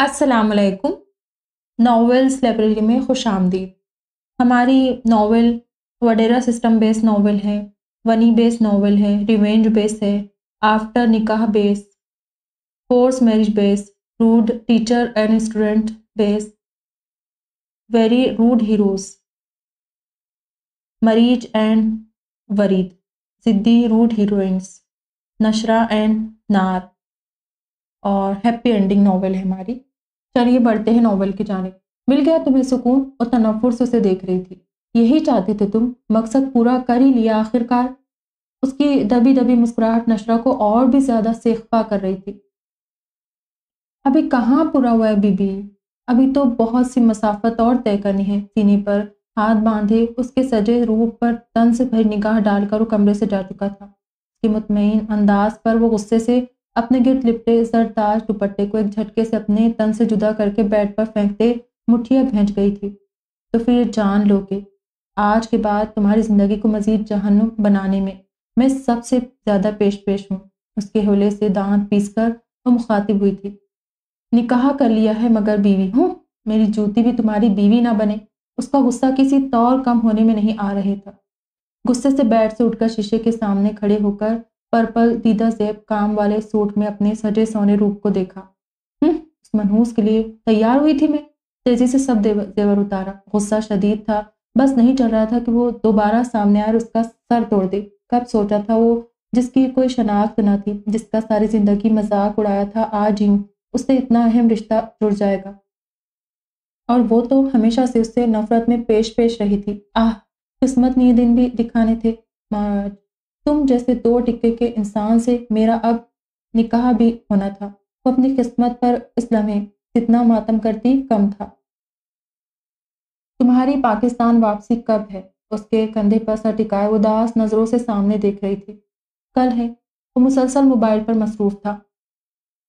असलकुम novels library में खुश आमदीद। हमारी नावल वडेरा सिस्टम बेस्ड नावल है, वनी बेस्ड नावल है रिवेंज बेस है आफ्टर निकाह base force marriage base rude teacher and student base very rude heroes Mariz and Wareed, जिद्दी रूड हीरोइंस नशरा एंड नार, और हैप्पी एंडिंग नावल है हमारी। चलिए बढ़ते हैं नावल की जाने। मिल गया तुम्हें सुकून और तनफुर से उसे देख रही थी। यही चाहते थे तुम? मकसद पूरा कर ही लिया आखिरकार। उसकी दबी दबी मुस्कुराहट नशरा को और भी ज़्यादा सेखपा कर रही थी। अभी कहाँ पूरा हुआ है बीबी? अभी तो बहुत सी मसाफत और तय करनी है। सीने पर हाथ बांधे उसके सजे रूप पर तन से भरी निगाह डालकर वो कमरे से जा चुका था। उसके मुतमिन अंदाज पर वो गुस्से से अपने गिर्द लिपटे सरताज दुपट्टे को एक झटके से अपने तन से जुदा करके बेड पर फेंकते मुठिया भेज गई थी। तो फिर जान लो कि आज के बाद तुम्हारी ज़िंदगी को मज़ीद जहन्नुम बनाने में मैं सबसे ज़्यादा पेश पेश हूँ। उसके होले से दांत पीस कर वो मुखातिब हुई थी। निकाह कर लिया है मगर बीवी हूँ। मेरी जूती भी तुम्हारी बीवी ना बने। उसका गुस्सा किसी तौर कम होने में नहीं आ रहे था। गुस्से से बेड से उठकर शीशे के सामने खड़े होकर पर्पल दीदा जेब काम वाले सूट में अपने सजे सोने रूप को देखा। हम्म, उस मनहूस के लिए तैयार हुई थी मैं। तेज़ी से सब जेवर उतारा। गुस्सा शदीद था। बस नहीं चल रहा था कि वो दोबारा सामने आए उसका सर तोड़ दे। कब सोचा था वो जिसकी कोई शनाख्त न थी जिसका सारी ज़िंदगी मज़ाक उड़ाया था आज यूँ उससे इतना अहम रिश्ता जुड़ जाएगा। और वो तो हमेशा से उससे नफरत में पेश पेश रही थी। आह किस्मत ने दिन भी दिखाने थे। तुम जैसे दो टिक्के के इंसान से मेरा अब निकाह भी होना था। वो अपनी किस्मत पर इस लम्हे जितना मातम करती कम था। तुम्हारी पाकिस्तान वापसी कब है? उसके कंधे पर सर टिकाए उदास नज़रों से सामने देख रही थी। कल है। वो मुसलसल मोबाइल पर मसरूफ था।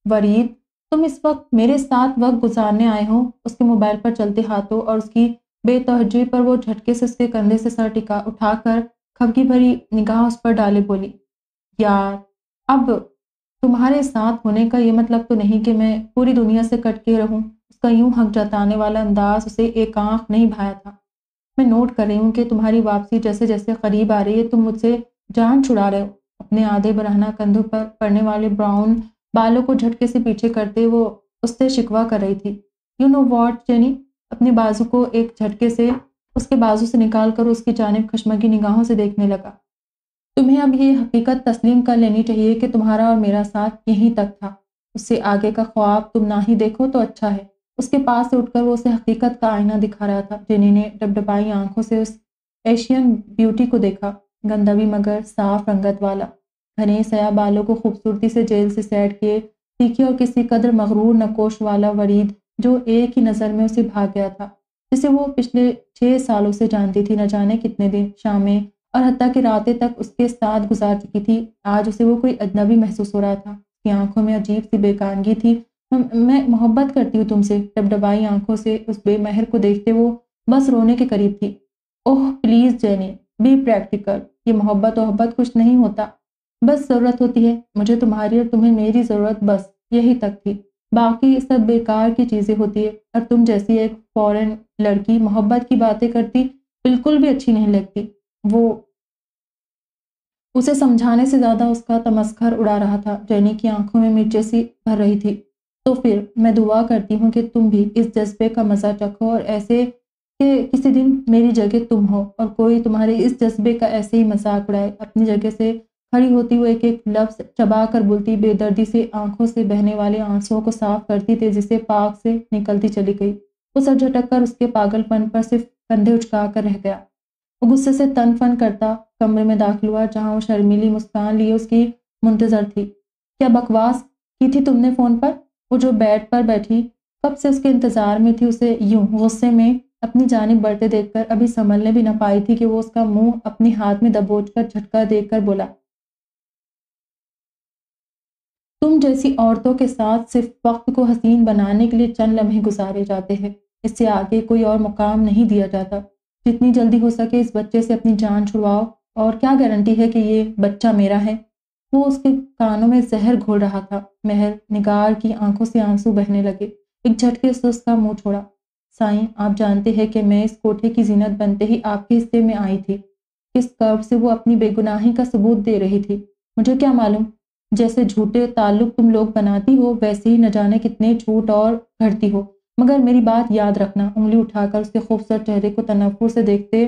वरीद, तुम इस वक्त मेरे साथ वक्त गुजारने आए हो। उसके मोबाइल पर चलते हाथों और उसकी बेतवजी पर वो झटके से उसके कंधे से सर टिका उठाकर खबकी भरी निगाह उस पर डाले बोली, यार, अब तुम्हारे साथ होने का ये मतलब तो नहीं कि मैं पूरी दुनिया से कट के रहूँ? उसका यूँ हक जताने वाला अंदाज उसे एक आँख नहीं भाया था। मैं नोट कर रही हूँ कि तुम्हारी वापसी जैसे जैसे करीब आ रही है, तुम मुझसे जान छुड़ा रहे हो। अपने आधे बरहना कंधों पर पड़ने वाले ब्राउन बालों को झटके से पीछे करते वो उससे शिकवा कर रही थी। यू नो वॉट जेनी अपने बाजू को एक झटके से उसके बाजू से निकाल कर उसकी जानब खशमा की निगाहों से देखने लगा। तुम्हें अब ये हकीकत तस्लीम कर लेनी चाहिए कि तुम्हारा और मेरा साथ यहीं तक था। उससे आगे का ख्वाब तुम ना ही देखो तो अच्छा है। उसके पास से उठकर वो उसे हकीकत का आईना दिखा रहा था, जिन्हें डबडबाई आँखों से उस एशियन ब्यूटी को देखा। गंदवी मगर साफ़ रंगत वाला। घने सया बालों को खूबसूरती से जेल से सेट किए, तीखे और किसी कदर मगरूर नकोश वाला वरीद, जो एक ही नज़र में उसे भाग गया था। जिसे वो पिछले छः सालों से जानती थी, न जाने कितने दिन, शामें और हती कि रातें तक उसके साथ गुजार चुकी थी। आज उसे वो कोई अजनबी महसूस हो रहा था। उसकी आँखों में अजीब सी बेकानगी थी। मैं मोहब्बत करती हूँ तुमसे। डबडबाई आँखों से उस बेमहर को देखते वो बस रोने के करीब थी। Oh, please, Jenny, be practical. ये मोहब्बत वहब्बत कुछ नहीं होता। बस ज़रूरत होती है। मुझे तुम्हारी और तुम्हें मेरी ज़रूरत बस यही तक थी। बाकी सब बेकार की चीज़ें होती है। और तुम जैसी एक फॉरेन लड़की मोहब्बत की बातें करती, बिल्कुल भी अच्छी नहीं लगती। वो उसे समझाने से ज़्यादा उसका तमस्कर उड़ा रहा था, जैनी की आँखों में मिर्चे सी भर रही थी। तो फिर मैं दुआ करती हूँ कि तुम भी इस जज्बे का मज़ा चखो और ऐसे कि किसी दिन मेरी जगह तुम हो और कोई तुम्हारे इस जज्बे का ऐसे ही मज़ाक उड़ाए। अपनी जगह से खड़ी होती हुई एक एक लफ्ज चबा कर बोलती, बेदर्दी से आँखों से बहने वाले आंसुओं को साफ़ करती, तेज़ी से पाक से निकलती चली गई। वो सर झटक कर उसके पागलपन पर सिर्फ़ कंधे उचका कर रह गया। वो गुस्से से तन फन करता कमरे में दाखिल हुआ, जहाँ वो शर्मीली मुस्कान लिए उसकी मुंतजर थी। क्या बकवास की थी तुमने फ़ोन पर? वो जो बेड पर बैठी, कब से उसके इंतज़ार में थी उसे यूँ गुस्से में अपनी जानब बढ़ते देखकर अभी संभलने भी ना पाई थी कि वो उसका मुँह अपने हाथ में दबोच कर झटका देकर बोला तुम जैसी औरतों के साथ सिर्फ़ वक्त को हसीन बनाने के लिए चंद लम्हे गुजारे जाते हैं। इससे आगे कोई और मुकाम नहीं दिया जाता। जितनी जल्दी हो सके इस बच्चे से अपनी जान छुड़वाओ और क्या गारंटी है कि ये बच्चा मेरा है? वो उसके कानों में जहर घोल रहा था। महर, निगार की आँखों से आँसू बहने लगे। एक झटके से उसका मुँह छोड़ा। साईं, आप जानते हैं कि मैं इस कोठे की जीनत बनते ही आपके हिस्से में आई थी। किस कर्व से वो अपनी बेगुनाही का सबूत दे रही थी? मुझे क्या मालूम? जैसे झूठे ताल्लुक तुम लोग बनाती हो, वैसे ही न जाने कितने झूठ और घड़ती हो। मगर मेरी बात याद रखना, उंगली उठाकर उसके खूबसूरत चेहरे को तनफुर से देखते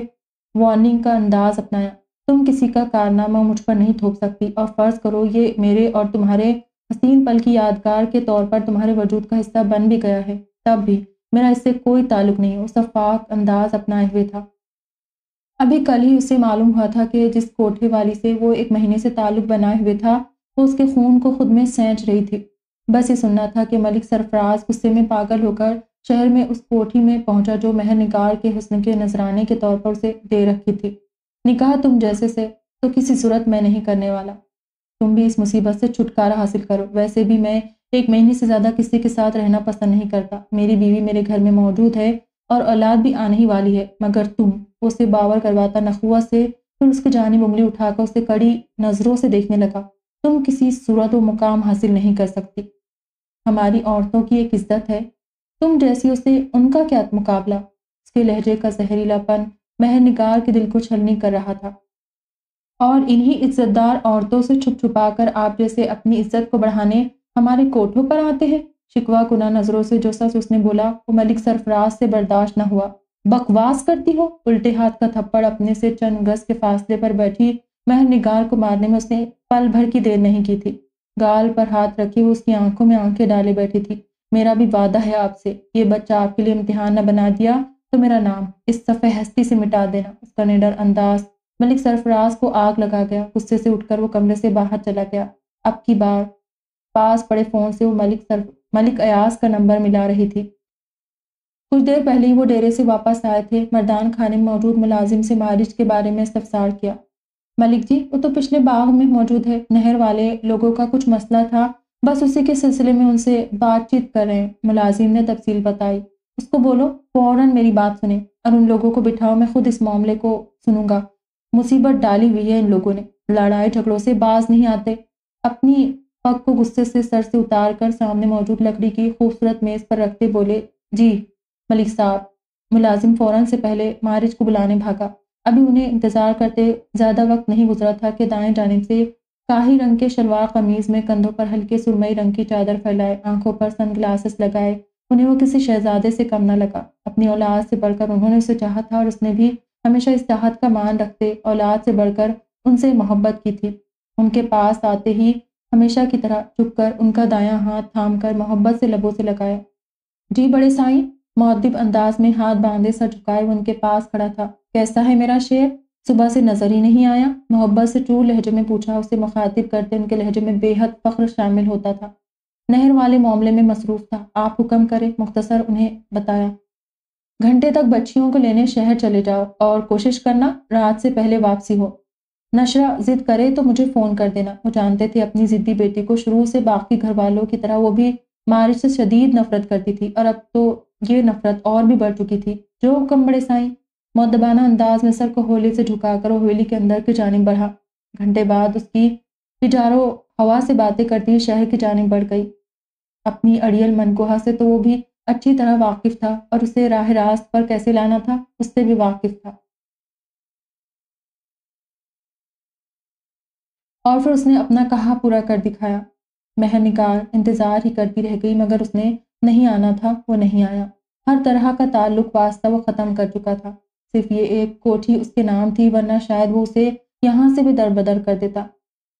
वार्निंग का अंदाज अपनाया। तुम किसी का कारनामा मुझ पर नहीं थोप सकती और फ़र्ज़ करो, ये मेरे और तुम्हारे हसीन पल की यादगार के तौर पर तुम्हारे वजूद का हिस्सा बन भी गया है। तब भी मेरा इससे कोई ताल्लुक नहीं वो सफाक अंदाज अपनाए हुए था। अभी कल ही उसे मालूम हुआ था कि जिस कोठे वाली से वो एक महीने से ताल्लुक बनाए हुए था वो उसके खून को खुद में सेंच रही थी। बस ये सुनना था कि मलिक सरफराज गुस्से में पागल होकर शहर में उस कोठी में पहुँचा जो महर निगार के हुस्न के नजराने के तौर पर उसे दे रखी थी। निकाह तुम जैसे से तो किसी सूरत मैं नहीं करने वाला। तुम भी इस मुसीबत से छुटकारा हासिल करो। वैसे भी मैं एक महीने से ज़्यादा किसी के साथ रहना पसंद नहीं करता। मेरी बीवी मेरे घर में मौजूद है और औलाद भी आने ही वाली है, मगर तुम उसे बावर करवाता नखुआ से फिर उसकी जानी उंगली उठाकर उसे कड़ी नज़रों से देखने लगा। तुम किसी सूरत व मुकाम हासिल नहीं कर सकती। हमारी औरतों की एक इज़्ज़त है। तुम जैसी उसे उनका क्या मुकाबला? उसके लहजे का जहरीलापन महर निगार के दिल को छलनी कर रहा था। और इन्हीं इज्जतदार औरतों से छुप छुपा कर आप जैसे अपनी इज़्ज़त को बढ़ाने हमारे कोठों पर आते हैं। शिकवा कुना नज़रों से जो सच उसने बोला, वो मलिक सरफराज से बर्दाश्त न हुआ। बकवास करती हो? उल्टे हाथ का थप्पड़ अपने से चंद गज के फासले पर बैठी महर निगार को मारने में उसने पल भर की देर नहीं की थी। गाल पर हाथ रखी वो उसकी आँखों में आँखें डाले बैठी थी। मेरा भी वादा है आपसे, ये बच्चा आपके लिए इम्तिहान न बना दिया तो मेरा नाम इस सफ़े हस्ती से मिटा देना। उसका निडर अंदाज, मलिक सरफराज को आग लगा गया। गुस्से से उठकर वो कमरे से बाहर चला गया। अब की बार? पास पड़े फ़ोन से वो मलिक सर, मलिक अयास का नंबर मिला रही थी। कुछ देर पहले ही वो डेरे से वापस आए थे। मरदान खाने में मौजूद मुलाजिम से मारिज के बारे में इस्तफसार किया। मलिक जी, वो तो पिछले बाग में मौजूद है। नहर वाले लोगों का कुछ मसला था। बस उसी के सिलसिले में उनसे बातचीत कर रहे हैं मुलाजिम ने तफसील बताई। उसको बोलो, फ़ौरन मेरी बात सुने और उन लोगों को बिठाओ। मैं खुद इस मामले को सुनूँगा। मुसीबत डाली हुई है इन लोगों ने। लड़ाई झगड़ों से बाज नहीं आते। अपनी पग को गुस्से से सर से उतार कर सामने मौजूद लकड़ी की खूबसूरत मेज पर रखते बोले, जी, मलिक साहब। मुलाजिम फ़ौरन से पहले मारिज को बुलाने भागा। अभी उन्हें इंतज़ार करते ज़्यादा वक्त नहीं गुजरा था कि दाएँ जानिब से काही रंग के शलवार कमीज़ में कंधों पर हल्के सुरमई रंग की चादर फैलाए, आँखों पर सन ग्लासेस लगाए, उन्हें वो किसी शहजादे से कम न लगा। अपनी औलाद से बढ़कर उन्होंने उसे चाहा था और उसने भी हमेशा इस चाहत का मान रखते औलाद से बढ़कर उनसे मोहब्बत की थी। उनके पास आते ही हमेशा की तरह झुककर उनका दायां हाथ थाम कर मोहब्बत से लबों से लगाया। जी बड़े साईं मौदब अंदाज में हाथ बांधे सर झुकाए, उनके पास खड़ा था। कैसा है मेरा शेर? सुबह से नज़र ही नहीं आया। मोहब्बत से चूर लहजे में पूछा, उसे मुखातिब करते उनके लहजे में बेहद फख्र शामिल होता था। नहर वाले मामले में मसरूफ था। आप हुक्म करें, मुख्तसर उन्हें बताया। घंटे तक बच्चियों को लेने शहर चले जाओ और कोशिश करना रात से पहले वापसी हो। नशरा जिद करे तो मुझे फ़ोन कर देना। वो जानते थे अपनी ज़िद्दी बेटी को। शुरू से बाकी घर वालों की तरह वो भी मारिश से शदीद नफरत करती थी और अब तो ये नफरत और भी बढ़ चुकी थी। जो हुक्म बड़े साई मौदबाना अंदाज में सर को होली से झुकाकर वो हवेली के अंदर की जानब बढ़ा। घंटे बाद उसकी हिजारों हवा से बातें करती हुई शहर की जानब बढ़ गई। अपनी अड़ियल मनकोहा से तो वो भी अच्छी तरह वाकिफ था और उसे राह रास्त पर कैसे लाना था, उससे भी वाकिफ था। और फिर उसने अपना कहा पूरा कर दिखाया। मह निकार इंतज़ार ही करती रह गई, मगर उसने नहीं आना था, वो नहीं आया। हर तरह का ताल्लुक वास्ता वो ख़त्म कर चुका था। सिर्फ़ ये एक कोठी उसके नाम थी, वरना शायद वो उसे यहाँ से भी दरबदर कर देता।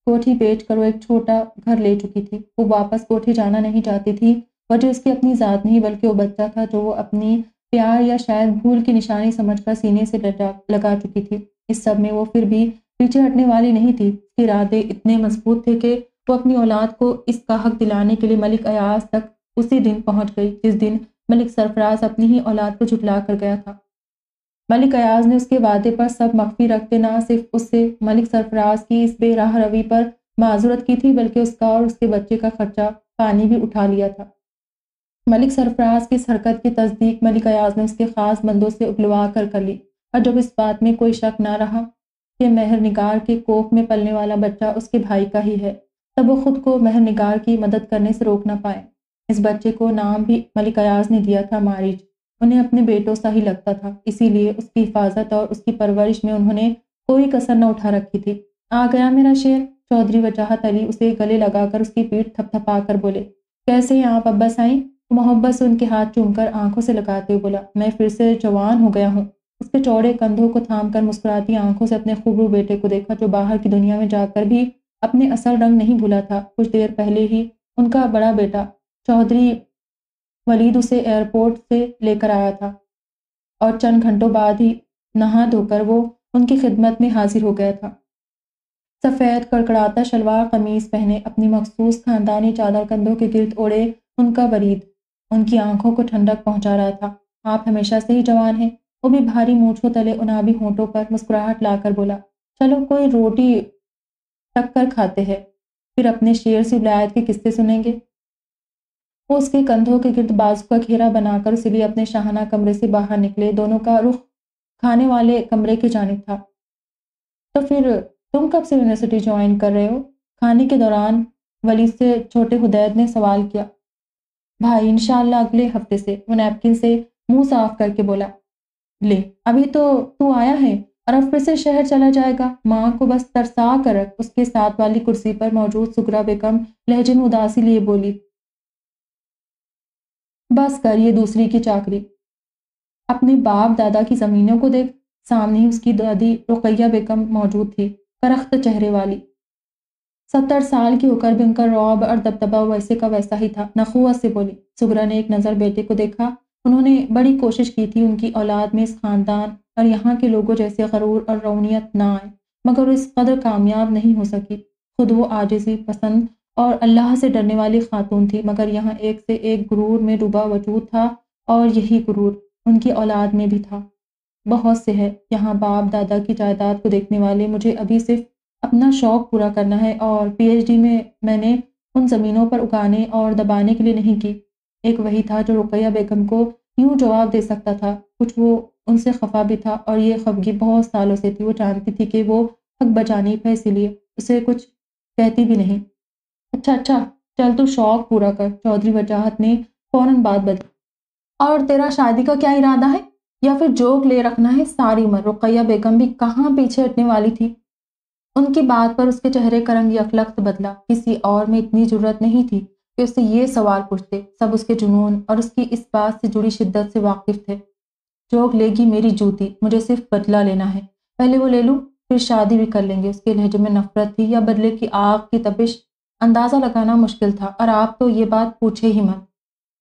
कोठी बेच कर वो एक छोटा घर ले चुकी थी। वो वापस कोठी जाना नहीं चाहती थी, वजह उसकी अपनी ज़ात नहीं, बल्कि वो बच्चा था जो वो अपनी प्यार या शायद भूल की निशानी समझकर सीने से लगा चुकी थी। इस सब में वो फिर भी पीछे हटने वाली नहीं थी। उसके इरादे इतने मज़बूत थे कि वो अपनी औलाद को इसका हक दिलाने के लिए मलिक अयाज तक उसी दिन पहुँच गई, जिस दिन मलिक सरफराज अपनी ही औलाद को झुटला कर गया था। मलिक अयाज ने उसके वादे पर सब मख्फी रखते ना सिर्फ़ उससे, मलिक सरफराज की इस बेराह रवि पर माजूरत की थी, बल्कि उसका और उसके बच्चे का खर्चा पानी भी उठा लिया था। मलिक सरफराज की इस हरकत की तस्दीक मलिक अयाज ने उसके ख़ास बंदों से उगलवा कर कर ली। और जब इस बात में कोई शक ना रहा कि महर निगार के कोख में पलने वाला बच्चा उसके भाई का ही है, तब वो खुद को महर निगार की मदद करने से रोक ना पाए। इस बच्चे को नाम भी मलिक अयाज ने दिया था मारिज। उन्हें अपने बेटों सा ही लगता था। इसीलिए उसकी हिफाजत और उसकी परवरिश में उन्होंने कोई कसर न उठा रखी थी। आ गया मेरा शेर? चौधरी वजाहत अली उसे गले लगाकर उसकी पीठ थपथपा कर बोले। कैसे आप अब्बा साईं मोहब्बत से उनके हाथ चूमकर आँखों से लगाते हुए बोला। मैं फिर से जवान हो गया हूँ। उसके चौड़े कंधों को थाम कर मुस्कुराती आँखों से अपने खूबरू बेटे को देखा, जो बाहर की दुनिया में जाकर भी अपने असल रंग नहीं भूला था। कुछ देर पहले ही उनका बड़ा बेटा चौधरी वलीद उसे एयरपोर्ट से लेकर आया था और चंद घंटों बाद ही नहा धोकर वो उनकी खिदमत में हाजिर हो गया था। सफ़ेद, कड़कड़ाता शलवार कमीज पहने अपनी मखसूस खानदानी चादर कंधों के गिर्द ओढ़े उनका वरीद। उनकी आँखों को ठंडक पहुँचा रहा था। आप हमेशा से ही जवान हैं। वो भी भारी मूछों तले उनाबी होंठों पर मुस्कुराहट लाकर बोला, चलो कोई रोटी टक्कर खाते हैं। फिर अपने शेर से विलायत के किस्से सुनेंगे। वो उसके कंधों के गिर्द बाजू का घेरा बनाकर उसी अपने शाहाना कमरे से बाहर निकले। दोनों का रुख खाने वाले कमरे की जानब था। तो फिर तुम कब से यूनिवर्सिटी ज्वाइन कर रहे हो? खाने के दौरान वली से छोटे हुदैद ने सवाल किया। भाई, इंशाल्लाह अगले हफ़्ते से, वो नैपकिन से मुँह साफ़ करके बोला, ले, अभी तो तू आया है और अब फिर से शहर चला जाएगा। माँ को बस तरसा कर उसके साथ वाली कुर्सी पर मौजूद सुगरा बेगम लहजे में उदासी लिए बोली बस कर ये दूसरी की चाकरी। अपने बाप दादा की ज़मीनों को देख सामने उसकी दादी रुकैया बेगम मौजूद थी, करख्त चेहरे वाली। सत्तर साल की होकर भी उनका रौब और दबदबा वैसे का वैसा ही था नखुआ से बोली। सुगरा ने एक नज़र बेटे को देखा, उन्होंने बड़ी कोशिश की थी उनकी औलाद में इस ख़ानदान और यहाँ के लोगों जैसे गरूर और रौनीत ना आए, मगर इस कदर कामयाब नहीं हो सकी। खुद वो आजिज़ी पसंद और अल्लाह से डरने वाली खातून थी, मगर यहाँ एक से एक गुरूर में डूबा वजूद था और यही गुरूर उनकी औलाद में भी था। बहुत से है, यहाँ बाप दादा की जायदाद को देखने वाले, मुझे अभी सिर्फ़ अपना शौक़ पूरा करना है और पीएचडी में मैंने उन ज़मीनों पर उगाने और दबाने के लिए नहीं की। एक वही था जो रुकैया बेगम को यूँ जवाब दे सकता था, कुछ वो उनसे खफा भी था और ये खफगी बहुत सालों से थी, वो जानती थी कि वो हक बचानी पे इसीलिए उसे कुछ कहती भी नहीं। अच्छा अच्छा चल तू शौक पूरा कर। चौधरी वजाहत ने फ़ौरन बात बदली और तेरा शादी का क्या इरादा है? या फिर जोक ले रखना है सारी उम्र? रुकैया बेगम भी कहाँ पीछे हटने वाली थी? उनकी बात पर उसके चेहरे का रंग यकलख्त बदला। किसी और में इतनी ज़रूरत नहीं थी कि उससे ये सवाल पूछते। सब उसके जुनून और उसकी इस बात से जुड़ी शिद्दत से वाकिफ थे। जोक लेगी मेरी जूती, मुझे सिर्फ़ बदला लेना है। पहले वो ले लूँ, फिर शादी भी कर लेंगे। उसके लहजे में नफरत थी या बदले की आग की तपिश अंदाज़ा लगाना मुश्किल था, और आप तो ये बात पूछे ही मत।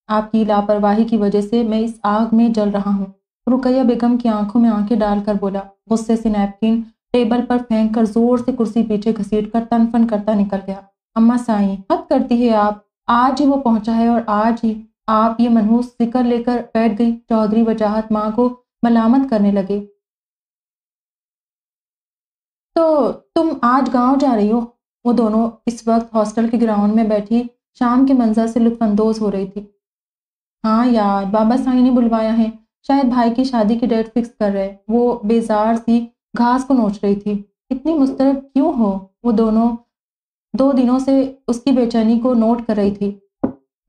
आपकी लापरवाही की वजह से मैं इस आग में जल रहा हूँ। रुकैया बेगम की आँखों में आँखें डालकर बोला, गुस्से से नैपकिन टेबल पर फेंक कर ज़ोर से कुर्सी पीछे घसीट कर तनफन करता निकल गया। अम्मा साई, हद करती है आप। आज ही वो पहुँचा है और आज ही आप ये मनहूस ज़िक्र लेकर बैठ गई। चौधरी वजाहत माँ को मलामत करने लगे। तो तुम आज गाँव जा रही हो? वो दोनों इस वक्त हॉस्टल के ग्राउंड में बैठी शाम के मंजर से लुत्फानंदोज हो रही थी। हाँ यार, बाबा साई ने बुलवाया है। शायद भाई की शादी की डेट फिक्स कर रहे वो बेजार सी घास को नोच रही थी। इतनी मुस्तरब क्यों हो? वो दोनों दो दिनों से उसकी बेचैनी को नोट कर रही थी।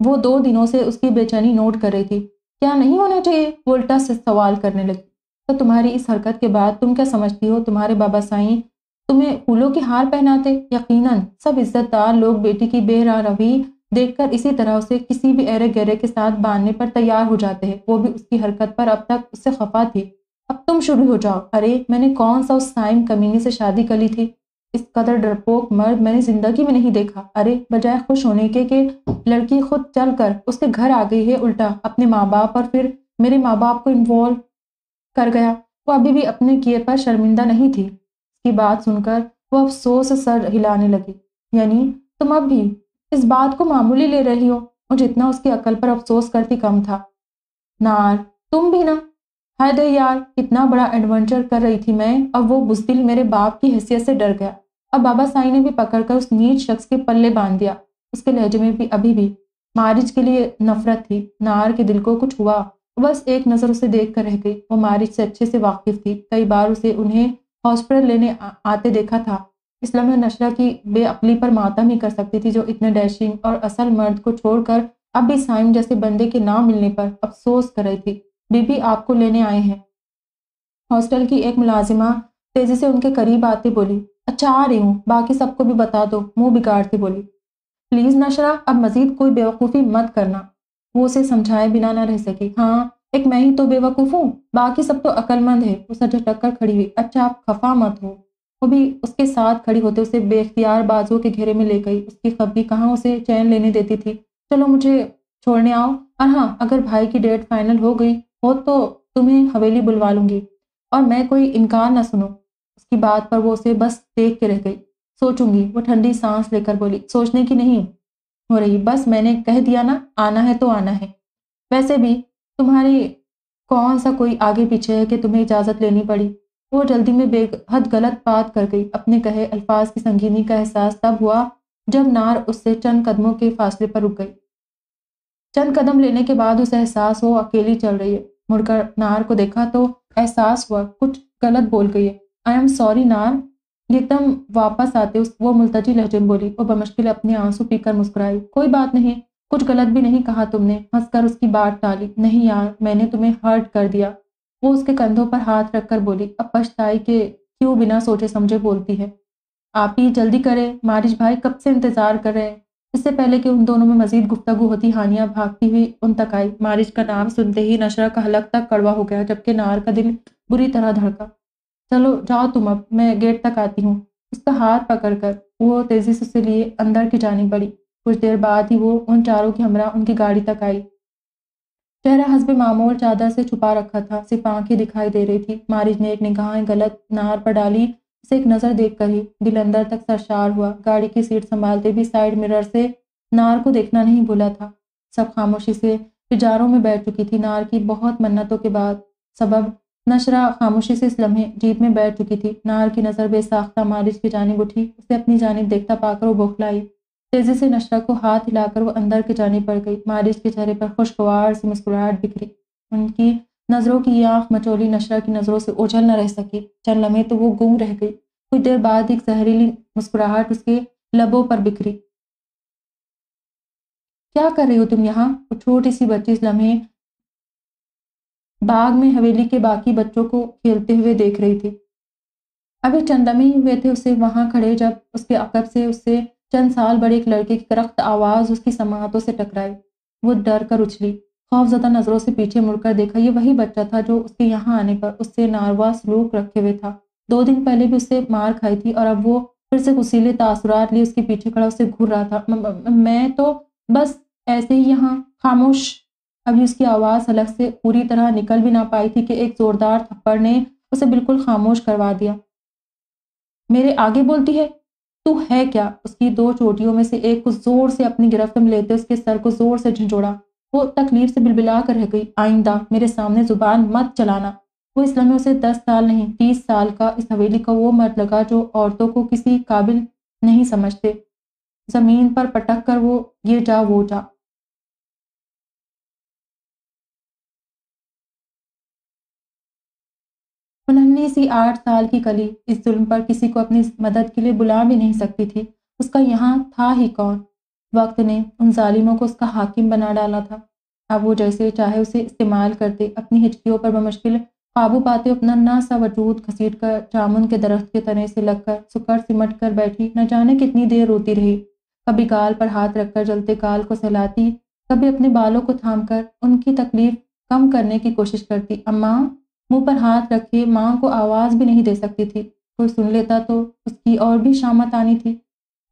वो दो दिनों से उसकी बेचैनी नोट कर रही थी। क्या नहीं होना चाहिए? वो उल्टा से, सवाल करने लगी। तो तुम्हारी इस हरकत के बाद तुम क्या समझती हो? तुम्हारे बाबा साईं तुम्हें फूलों की हार पहनाते, यकीनन, सब इज्जतदार लोग बेटी की बेरा रवि देखकर इसी तरह उसे किसी भी एरे गहरे के साथ बांधने पर तैयार हो जाते हैं। वो भी उसकी हरकत पर अब तक उससे खफा थी। अब तुम शुरू हो जाओ। अरे, मैंने कौन सा उस साइम कमीनी से शादी कर ली थी? इस कदर डरपोक मर्द मैंने ज़िंदगी में नहीं देखा। अरे, बजाय खुश होने के कि लड़की खुद चल कर उसके घर आ गई है, उल्टा अपने माँ बाप और फिर मेरे माँ बाप को इन्वॉल्व कर गया। वो अभी भी अपने किए पर शर्मिंदा नहीं थी। उसकी बात सुनकर वो अफसोस सर हिलाने लगी। यानी, तुम अब भी इस बात को मामूली ले रही हो? और जितना उसकी अकल पर अफसोस करती कम था। नार, तुम भी ना? हाय दे यार, कितना बड़ा एडवेंचर कर रही थी मैं। अब वो बुजदिल मेरे बाप की हैसियत से डर गया। अब बाबा साई ने भी पकड़कर उस नीच शख्स के पल्ले बाँध दिया। उसके लहजे में भी अभी भी मारिज के लिए नफरत थी। नार के दिल को कुछ हुआ। बस एक नज़र उसे देख कर रह गई। वो मारिज से अच्छे से वाकिफ थी। कई बार उसे उन्हें हॉस्पिटल लेने आते देखा था। इस्लाम नशरा की बेअली पर मातम ही कर सकती थी, जो इतने डैशिंग और असल मर्द को छोड़कर अब भी साइम जैसे बंदे के ना मिलने पर अफसोस कर रही थी। बीबी आपको लेने आए हैं। हॉस्टल की एक मुलाजिमा तेज़ी से उनके करीब आती बोली अच्छा आ रही हूँ। बाकी सबको भी बता दो। मुँह बिगाड़ती बोली, प्लीज़ नशरा अब मजीद कोई बेवकूफ़ी मत करना। वो उसे समझाए बिना ना रह सकी। हाँ एक मैं ही तो बेवकूफ़ हूँ, बाकी सब तो अक्लमंद है। वो झटक कर खड़ी हुई। अच्छा आप खफा मत हो। वो भी उसके साथ खड़ी होते उसे बेख्तियार बाजुओं के घेरे में ले गई। उसकी खबरी कहाँ उसे चैन लेने देती थी? चलो मुझे छोड़ने आओ। और हाँ अगर भाई की डेट फाइनल हो गई, हो तो तुम्हें हवेली बुलवा लूँगी। और मैं कोई इनकार ना सुनो। उसकी बात पर वो उसे बस देख के रह गई। सोचूँगी, वो ठंडी सांस लेकर बोली, सोचने की नहीं हो रही। बस मैंने कह दिया ना, आना है तो आना है। वैसे भी तुम्हारी कौन सा कोई आगे पीछे है कि तुम्हें इजाज़त लेनी पड़ी? वो जल्दी में बेहद गलत बात कर गई। अपने कहे अल्फाज की संगीनी का एहसास तब हुआ जब नार उससे चंद कदमों के फासले पर रुक गई। चंद कदम लेने के बाद उसे एहसास हो अकेली चल रही है। मुड़कर नार को देखा तो एहसास हुआ, कुछ गलत बोल गई है। आई एम सॉरी नार। एकदम वापस आते उस वो मुलतजी लहजे में बोली। वो बमुश्किल अपने आँसू पीकर मुस्कुराई। कोई बात नहीं। कुछ गलत भी नहीं कहा तुमने। हंसकर उसकी बात टाली नहीं यार, मैंने तुम्हें हर्ट कर दिया। वो उसके कंधों पर हाथ रखकर बोली, अब पछताई के क्यों बिना सोचे समझे बोलती है? आप ही जल्दी करें। मारिश भाई कब से इंतज़ार कर रहे हैं? इससे पहले कि उन दोनों में मजीद गुफ्तगु होती, हानिया भागती हुई उन तक आई। मारिश का नाम सुनते ही नशरा का हलक तक कड़वा हो गया, जबकि नार का दिल बुरी तरह धड़का। चलो, जाओ तुम अब। मैं गेट तक आती हूँ। उसका हाथ पकड़कर वो तेज़ी से उसे लिए अंदर की जानी पड़ी। कुछ देर बाद ही वो उन चारों की हमरा उनकी गाड़ी तक आई। चेहरा हसब मामूल चादर से छुपा रखा था, सिर्फ़ आँखें दिखाई दे रही थी। मारिज ने एक निगाहें गलत नार पर डाली, उसे एक नज़र देख कर ही दिल अंदर तक सरशार हुआ। गाड़ी की सीट संभालते भी साइड मिरर से नार को देखना नहीं भूला था। सब खामोशी से पिजारों में बैठ चुकी थी। नार की बहुत मन्नतों के बाद सबब नशरा खामोशी से इस लम्हे जीप में बैठ चुकी थी। नार की नज़र बेसाख्ता मारिज की जानब उठी। उसे अपनी जानब देखता पाकर वो बौखलाई तेज़ी से नशरा को हाथ हिलाकर वो अंदर की जाने पड़ गई। मारिश के चेहरे पर खुशगवार सी मुस्कुराहट बिखरी। उनकी नज़रों की आँख मचोली नशरा की नज़रों से ओझल न रह सकी। चंद लम्हे तो वो गुम रह गई। कुछ देर बाद एक जहरीली मुस्कुराहट उसके लबों पर बिखरी। क्या कर रही हो तुम यहाँ? वो छोटी सी बच्ची इस लम्हे बाग में हवेली के बाकी बच्चों को खेलते हुए देख रही थी। अभी चंद हुए थे, उसे वहाँ खड़े जब उसके अकब से उससे चंद साल बड़े एक लड़के की करख्त आवाज़ उसकी समातों से टकराई। वो डर कर उछली। खौफजदा नज़रों से पीछे मुड़कर देखा, ये वही बच्चा था जो उसके यहाँ आने पर उससे नारवा सलूक रखे हुए था। दो दिन पहले भी उससे मार खाई थी और अब वो फिर से उसीले तासुरात लिए उसके पीछे खड़ा उसे घूर रहा था। मैं तो बस ऐसे ही यहाँ खामोश। अभी उसकी आवाज़ अलग से पूरी तरह निकल भी ना पाई थी कि एक ज़ोरदार थप्पड़ ने उसे बिल्कुल खामोश करवा दिया। मेरे आगे बोलती है तू है क्या? उसकी दो चोटियों में से एक को ज़ोर से अपनी गिरफ्त में लेते उसके सर को ज़ोर से झंझोड़ा। वो तकलीफ़ से बिलबिला कर रह गई। आइंदा, मेरे सामने ज़ुबान मत चलाना। वो इस लम्हे उसे दस साल नहीं, तीस साल का इस हवेली का वो मर्द लगा जो औरतों को किसी काबिल नहीं समझते। ज़मीन पर पटक कर वो ये जा, वो जा। नन्ही सी आठ साल की कली इस जुल्म पर किसी को अपनी मदद के लिए बुला भी नहीं सकती थी। उसका यहाँ था ही कौन? वक्त ने उन जालिमों को उसका हाकिम बना डाला था। अब वो जैसे चाहे उसे इस्तेमाल करते अपनी हिचकियों पर बमुश्किल काबू पाते अपना ना सा वजूद घसीट कर जामुन के दरख्त के तने से लगकर सुकर सिमट कर बैठी, न जाने कितनी देर रोती रही। कभी गाल पर हाथ रखकर जलते गाल को सहलाती, कभी अपने बालों को थाम कर उनकी तकलीफ़ कम करने की कोशिश करती। अम्मा मुँह पर हाथ रखे माँ को आवाज़ भी नहीं दे सकती थी। कोई सुन लेता तो उसकी और भी शामत आनी थी।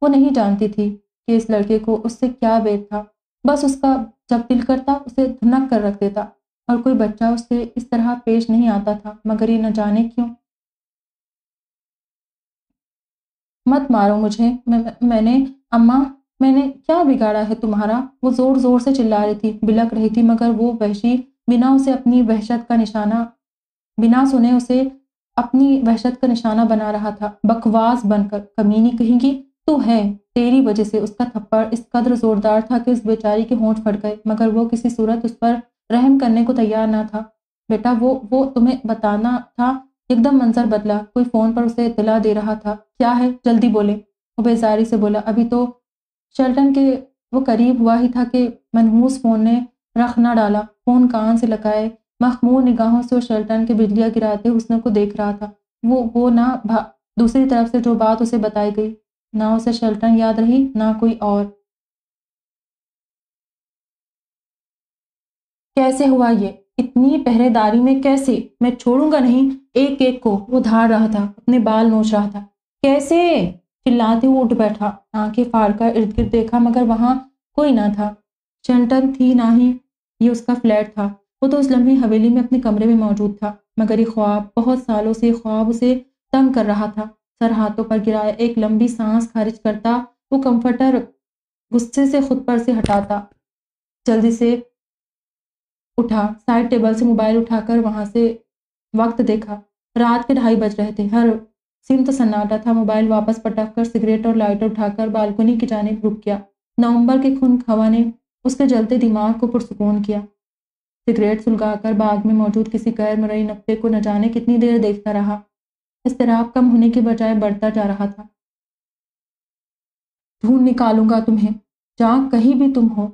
वो नहीं जानती थी कि इस लड़के को उससे क्या बेर था। बस उसका जब दिल करता उसे धुनक कर रख देता और कोई बच्चा उससे इस तरह पेश नहीं आता था मगर ये न जाने क्यों। मत मारो मुझे मैं, मैंने अम्मा मैंने क्या बिगाड़ा है तुम्हारा? वो ज़ोर ज़ोर से चिल्ला रही थी बिलक रही थी मगर वो वहशी बिना उसे अपनी वहशत का निशाना बिना सुने उसे अपनी वहशत का निशाना बना रहा था। बकवास बनकर, कमीनी कहेंगी, तू है, तेरी वजह से उसका थप्पड़ इस कदर जोरदार था कि उस बेचारी के होंठ फट गए मगर वो किसी सूरत उस पर रहम करने को तैयार ना था। बेटा, वो वो तुम्हें बताना था, एकदम मंजर बदला, कोई फ़ोन पर उसे इतला दे रहा था। क्या है? जल्दी बोले। वो बेजारी से बोला, अभी तो शल्टन के, वो करीब हुआ ही था कि मनहूस फ़ोन ने रख ना डाला, फ़ोन कान से लगाए मखमूर निगाहों से वो शर्टन के बिजलियाँ गिराते हुस्न को देख रहा था। वो वो ना दूसरी तरफ़ से जो बात उसे बताई गई, ना उसे शर्टन याद रही, ना कोई और। कैसे हुआ ये? इतनी पहरेदारी में कैसे? मैं छोड़ूँगा नहीं। एक एक को वो धार रहा था, अपने बाल नोच रहा था। कैसे? चिल्लाते हुए उठ बैठा, आँखें फाड़ कर इर्द गिर्द देखा, मगर वहाँ कोई ना था। शंटन थी ना ही, ये उसका फ्लैट था। वो तो उस लम्हे हवेली में अपने कमरे में मौजूद था, मगर ये ख्वाब बहुत सालों से ख्वाब उसे तंग कर रहा था। सर हाथों पर गिराया एक लंबी सांस खारिज करता, वो कंफर्टर गुस्से से खुद पर से हटाता। जल्दी से उठा साइड टेबल से मोबाइल उठाकर वहाँ से वक्त देखा। रात के ढाई बज रहे थे, हर सिम तो सन्नाटा था। मोबाइल वापस पटक कर सिगरेट और लाइटर उठाकर बालकनी की जानिब रुक गया। नवंबर के खून हवा ने उसके जलते दिमाग को पुरसकून किया। सिगरेट सुलगाकर बाग में मौजूद किसी गैर मरई नक्ते को न जाने कितनी देर देखता रहा। इसतराब कम होने के बजाय बढ़ता जा रहा था। ढूंढ निकालूँगा तुम्हें, जहाँ कहीं भी तुम हो।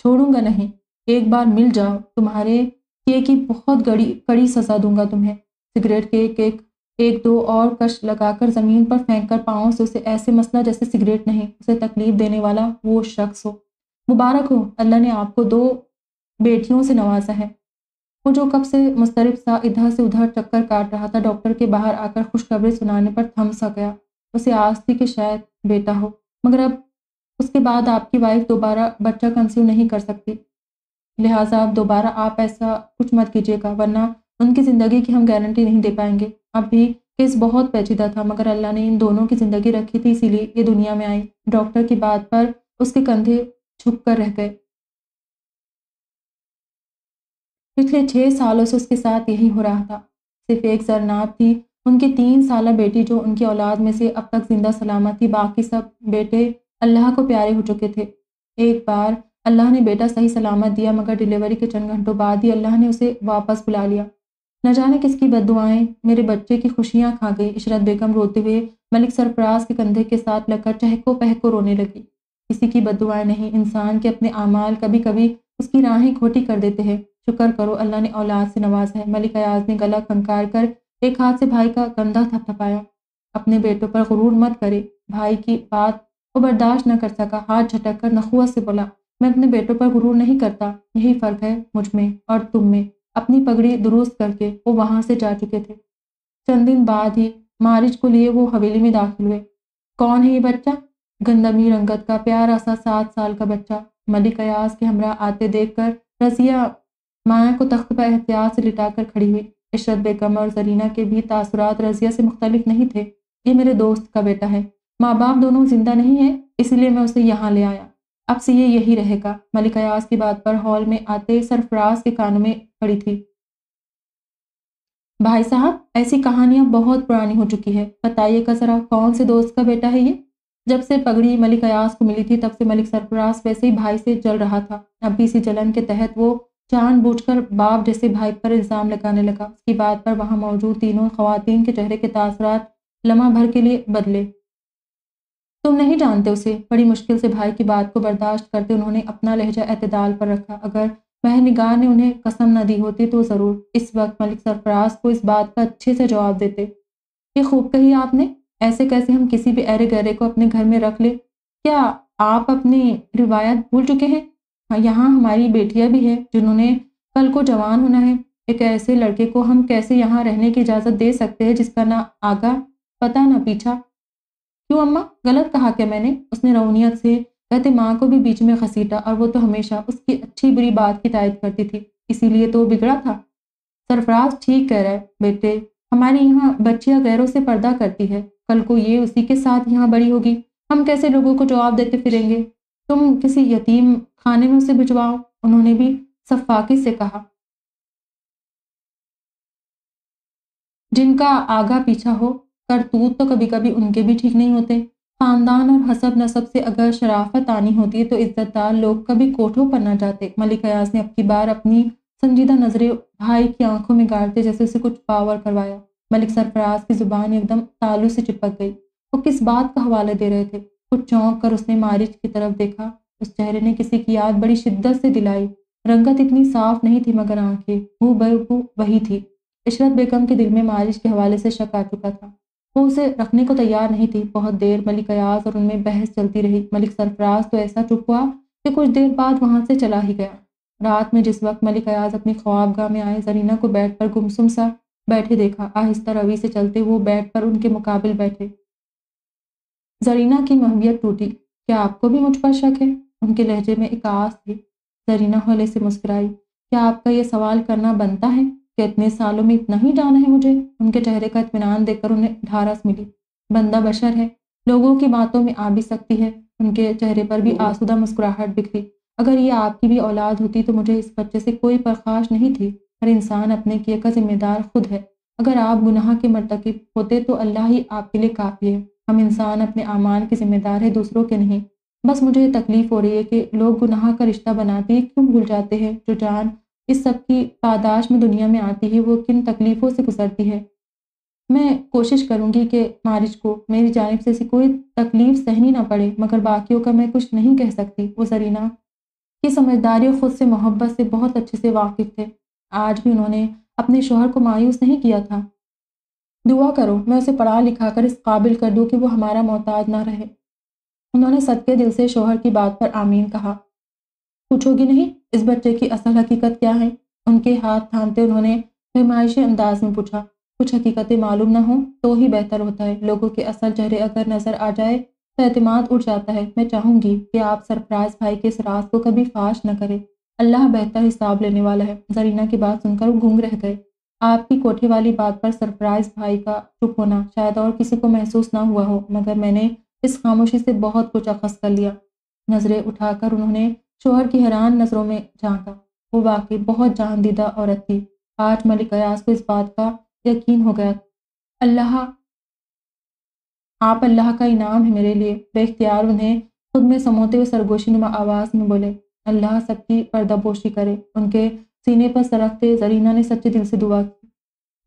छोड़ूँगा नहीं, एक बार मिल जाओ। तुम्हारे किए की बहुत गड़ी, कड़ी सजा दूँगा तुम्हें। सिगरेट के एक एक एक दो और कश लगाकर ज़मीन पर फेंक कर पाँव से उसे ऐसे मसला जैसे सिगरेट नहीं, उसे तकलीफ़ देने वाला वो शख्स हो। मुबारक हो, अल्लाह ने आपको दो बेटियों से नवाजा है। वो जो कब से मुस्तरब सा इधर से उधर चक्कर काट रहा था, डॉक्टर के बाहर आकर खुशखबरी सुनाने पर थम सा गया। उसे आज थी कि शायद बेटा हो, मगर अब उसके बाद आपकी वाइफ दोबारा बच्चा कंसीव नहीं कर सकती। लिहाजा अब दोबारा आप ऐसा कुछ मत कीजिएगा, वरना उनकी ज़िंदगी की हम गारंटी नहीं दे पाएँगे। अब भी केस बहुत पेचीदा था, मगर अल्लाह ने इन दोनों की ज़िंदगी रखी थी, इसीलिए ये दुनिया में आई। डॉक्टर की बात पर उसके कंधे झुक कर रह गए। पिछले छः सालों से उसके साथ यही हो रहा था। सिर्फ़ एक जरनाब थी, उनकी तीन साल बेटी जो उनकी औलाद में से अब तक ज़िंदा सलामत थी, बाकी सब बेटे अल्लाह को प्यारे हो चुके थे। एक बार अल्लाह ने बेटा सही सलामत दिया, मगर डिलीवरी के चंद घंटों बाद ही अल्लाह ने उसे वापस बुला लिया। न जाने किसकी बदुआएँ मेरे बच्चे की खुशियाँ खा गई। इशरत बेगम रोते हुए मलिक सरफराज के कंधे के साथ लगकर चहको पहको रोने लगी। किसी की बदुआएँ नहीं, इंसान के अपने अमाल कभी कभी उसकी राहें खोटी कर देते हैं। शुक्र करो, अल्लाह ने औलाद से नवाजा है। मलिक अयाज ने गला खंकार कर एक हाथ से भाई का कंधा थपथपाया। अपने बेटों पर गुरूर मत करे। भाई की बात वो बर्दाश्त न कर सका। हाथ झटक कर नखुआ से बोला, मैं अपने बेटों पर गुरूर नहीं करता। यही फ़र्क है मुझमें और तुम में। अपनी पगड़ी दुरुस्त करके वो वहाँ से जा चुके थे। चंद दिन बाद ही मारिज को लिए वो हवेली में दाखिल हुए। कौन है ये बच्चा? गंदमी रंगत का प्यारा सा सात साल का बच्चा। मलिक अयाज के हमरा आते देखकर रसिया माया को तख्त पर एहतियात से लिटा कर खड़ी हुई इशरत बेगम और जरीना के भी तासुरात रजिया से मुख्तलिफ़ नहीं थे। ये मेरे दोस्त का बेटा है। माँ बाप दोनों ज़िंदा नहीं है, इसलिए मैं उसे यहाँ ले आया। अब से ये यही रहेगा। मलिक अयाज की बात पर हॉल में आते सरफराज के कानों में खड़ी थी। भाई साहब, ऐसी कहानियाँ बहुत पुरानी हो चुकी है। बताइएगा जरा, कौन से दोस्त का बेटा है ये? जब से पगड़ी मलिक अयाज को मिली थी, तब से मलिक सरफराज वैसे ही भाई से जल रहा था। अब भी इसी जलन के तहत वो जानबूझकर बाप जैसे भाई पर इल्ज़ाम लगाने लगा। उसकी बात पर वहाँ मौजूद तीनों खातन के चेहरे के तासरात लम्हा भर के लिए बदले। तुम नहीं जानते उसे। बड़ी मुश्किल से भाई की बात को बर्दाश्त करते उन्होंने अपना लहजा एतदाल पर रखा। अगर वह निगार ने उन्हें कसम न दी होती तो ज़रूर इस वक्त मलिक सरफराज को इस बात का अच्छे से जवाब देते। ये खूब कही आपने? ऐसे कैसे हम किसी भी अरे गहरे को अपने घर में रख ले? क्या आप अपनी रिवायत भूल चुके हाँ? यहाँ हमारी बेटियाँ भी हैं जिन्होंने कल को जवान होना है। एक ऐसे लड़के को हम कैसे यहाँ रहने की इजाज़त दे सकते हैं जिसका ना आगा, पता ना पीछा? क्यों अम्मा? गलत कहा क्या मैंने? उसने रौनियत से कहते, माँ को भी बीच में घसीटा और वो तो हमेशा उसकी अच्छी बुरी बात की तायद करती थी, इसीलिए तो बिगड़ा था। सरफराज ठीक कह रहा है, बेटे, हमारे यहाँ बच्चियाँ गैरों से पर्दा करती है, कल को ये उसी के साथ यहाँ बड़ी होगी। हम कैसे लोगों को जवाब देते फिरेंगे? तुम किसी यतीम खाने में उसे भिजवाओ, उन्होंने भी सफाकी से कहा। जिनका आगा पीछा हो, करतूत तो कभी कभी उनके भी ठीक नहीं होते। खानदान और हसब नसब से अगर शराफत आनी होती है तो इज्जतदार लोग कभी कोठों पर ना जाते। मलिक अयाज ने अब की बार अपनी संजीदा नज़रें भाई की आँखों में गाड़ते जैसे उसे कुछ पावर करवाया। मलिक सरफराज की ज़ुबान एकदम तालू से चिपक गई। वो किस बात का हवाला दे रहे थे? कुछ चौंक कर उसने मारिच की तरफ़ देखा। उस चेहरे ने किसी की याद बड़ी शिद्दत से दिलाई। रंगत इतनी साफ़ नहीं थी, मगर आँखें वो बहू वही थी। इशरत बेगम के दिल में मारिश के हवाले से शक आ चुका था। वो उसे रखने को तैयार नहीं थी। बहुत देर मलिक अयाज और उनमें बहस चलती रही। मलिक सरफराज तो ऐसा चुप हुआ कि कुछ देर बाद वहाँ से चला ही गया। रात में जिस वक्त मलिक अयाज अपनी ख्वाबगाह में आए, जरीना को बैठ पर गुमसुम सा बैठे देखा। आहिस्ता रवि से चलते वो बैठ पर उनके मुकाबले बैठे। जरीना की महवियत टूटी। क्या आपको भी मुझ पर शक है? उनके लहजे में एक आस थी। जरीना हौले से मुस्कुराई। क्या आपका यह सवाल करना बनता है कि इतने सालों में इतना ही जाना है मुझे? उनके चेहरे का इतमान देखकर उन्हें ढारस मिली। बंदा बशर है। लोगों की बातों में आ भी सकती है। उनके चेहरे पर भी आसुदा मुस्कुराहट बिखरी। अगर ये आपकी भी औलाद होती तो मुझे इस बच्चे से कोई परखाश नहीं थी। हर इंसान अपने किए का जिम्मेदार खुद है। अगर आप गुनाह के मरतकब होते तो अल्लाह ही आपके लिए काफ़ी है। हम इंसान अपने अमाल के जिम्मेदार है, दूसरों के नहीं। बस मुझे तकलीफ़ हो रही है कि लोग गुनाह का रिश्ता बनाते क्यों भूल जाते हैं? जो जान इस सब की पादाश में दुनिया में आती है, वो किन तकलीफ़ों से गुजरती है? मैं कोशिश करूँगी कि मारिज को मेरी जानब से ऐसी कोई तकलीफ़ सहनी ना पड़े, मगर बाकियों का मैं कुछ नहीं कह सकती। वो सरीना की समझदारी और ख़ुद से मोहब्बत से बहुत अच्छे से वाकिफ़ थे। आज भी उन्होंने अपने शोहर को मायूस नहीं किया था। दुआ करो, मैं उसे पढ़ा लिखा कर इस काबिल कर दूँ कि वो हमारा मोहताज ना रहे। उन्होंने सदके दिल से शोहर की बात पर आमीन कहा। पूछोगी नहीं, इस बच्चे की असल हकीकत क्या है? उनके हाथ थामते उन्होंने फरमाइशी अंदाज में पूछा, कुछ हकीकतें मालूम ना हो तो ही बेहतर होता है। लोगों के असल चेहरे अगर नज़र आ जाए तो अतमाद उठ जाता है। मैं चाहूँगी कि आप सरफराज भाई के इस को कभी फाश न करें। अल्लाह बेहतर हिसाब लेने वाला है। जरीना की बात सुनकर वो गूंग रह गए। आपकी कोठी वाली बात पर सरप्राइज़ भाई का चुप होना शायद और किसी को महसूस ना हुआ हो, मगर मैंने इस खामोशी से बहुत कुछ अखस कर लिया। नज़रें उठाकर उन्होंने शोहर की हैरान नज़रों में झांका। वो वाकई बहुत जान दीदा औरत थी। आज मलिक अयास को इस बात का यकीन हो गया। अल्लाह, आप अल्लाह का इनाम है मेरे लिए। बेख्तियार उन्हें खुद में समोते हुए सरगोशी नुमा आवाज़ में बोले, अल्लाह सबकी पर्दापोशी करे। उनके सीने पर सरकते जरीना ने सच्चे दिल से दुआ की।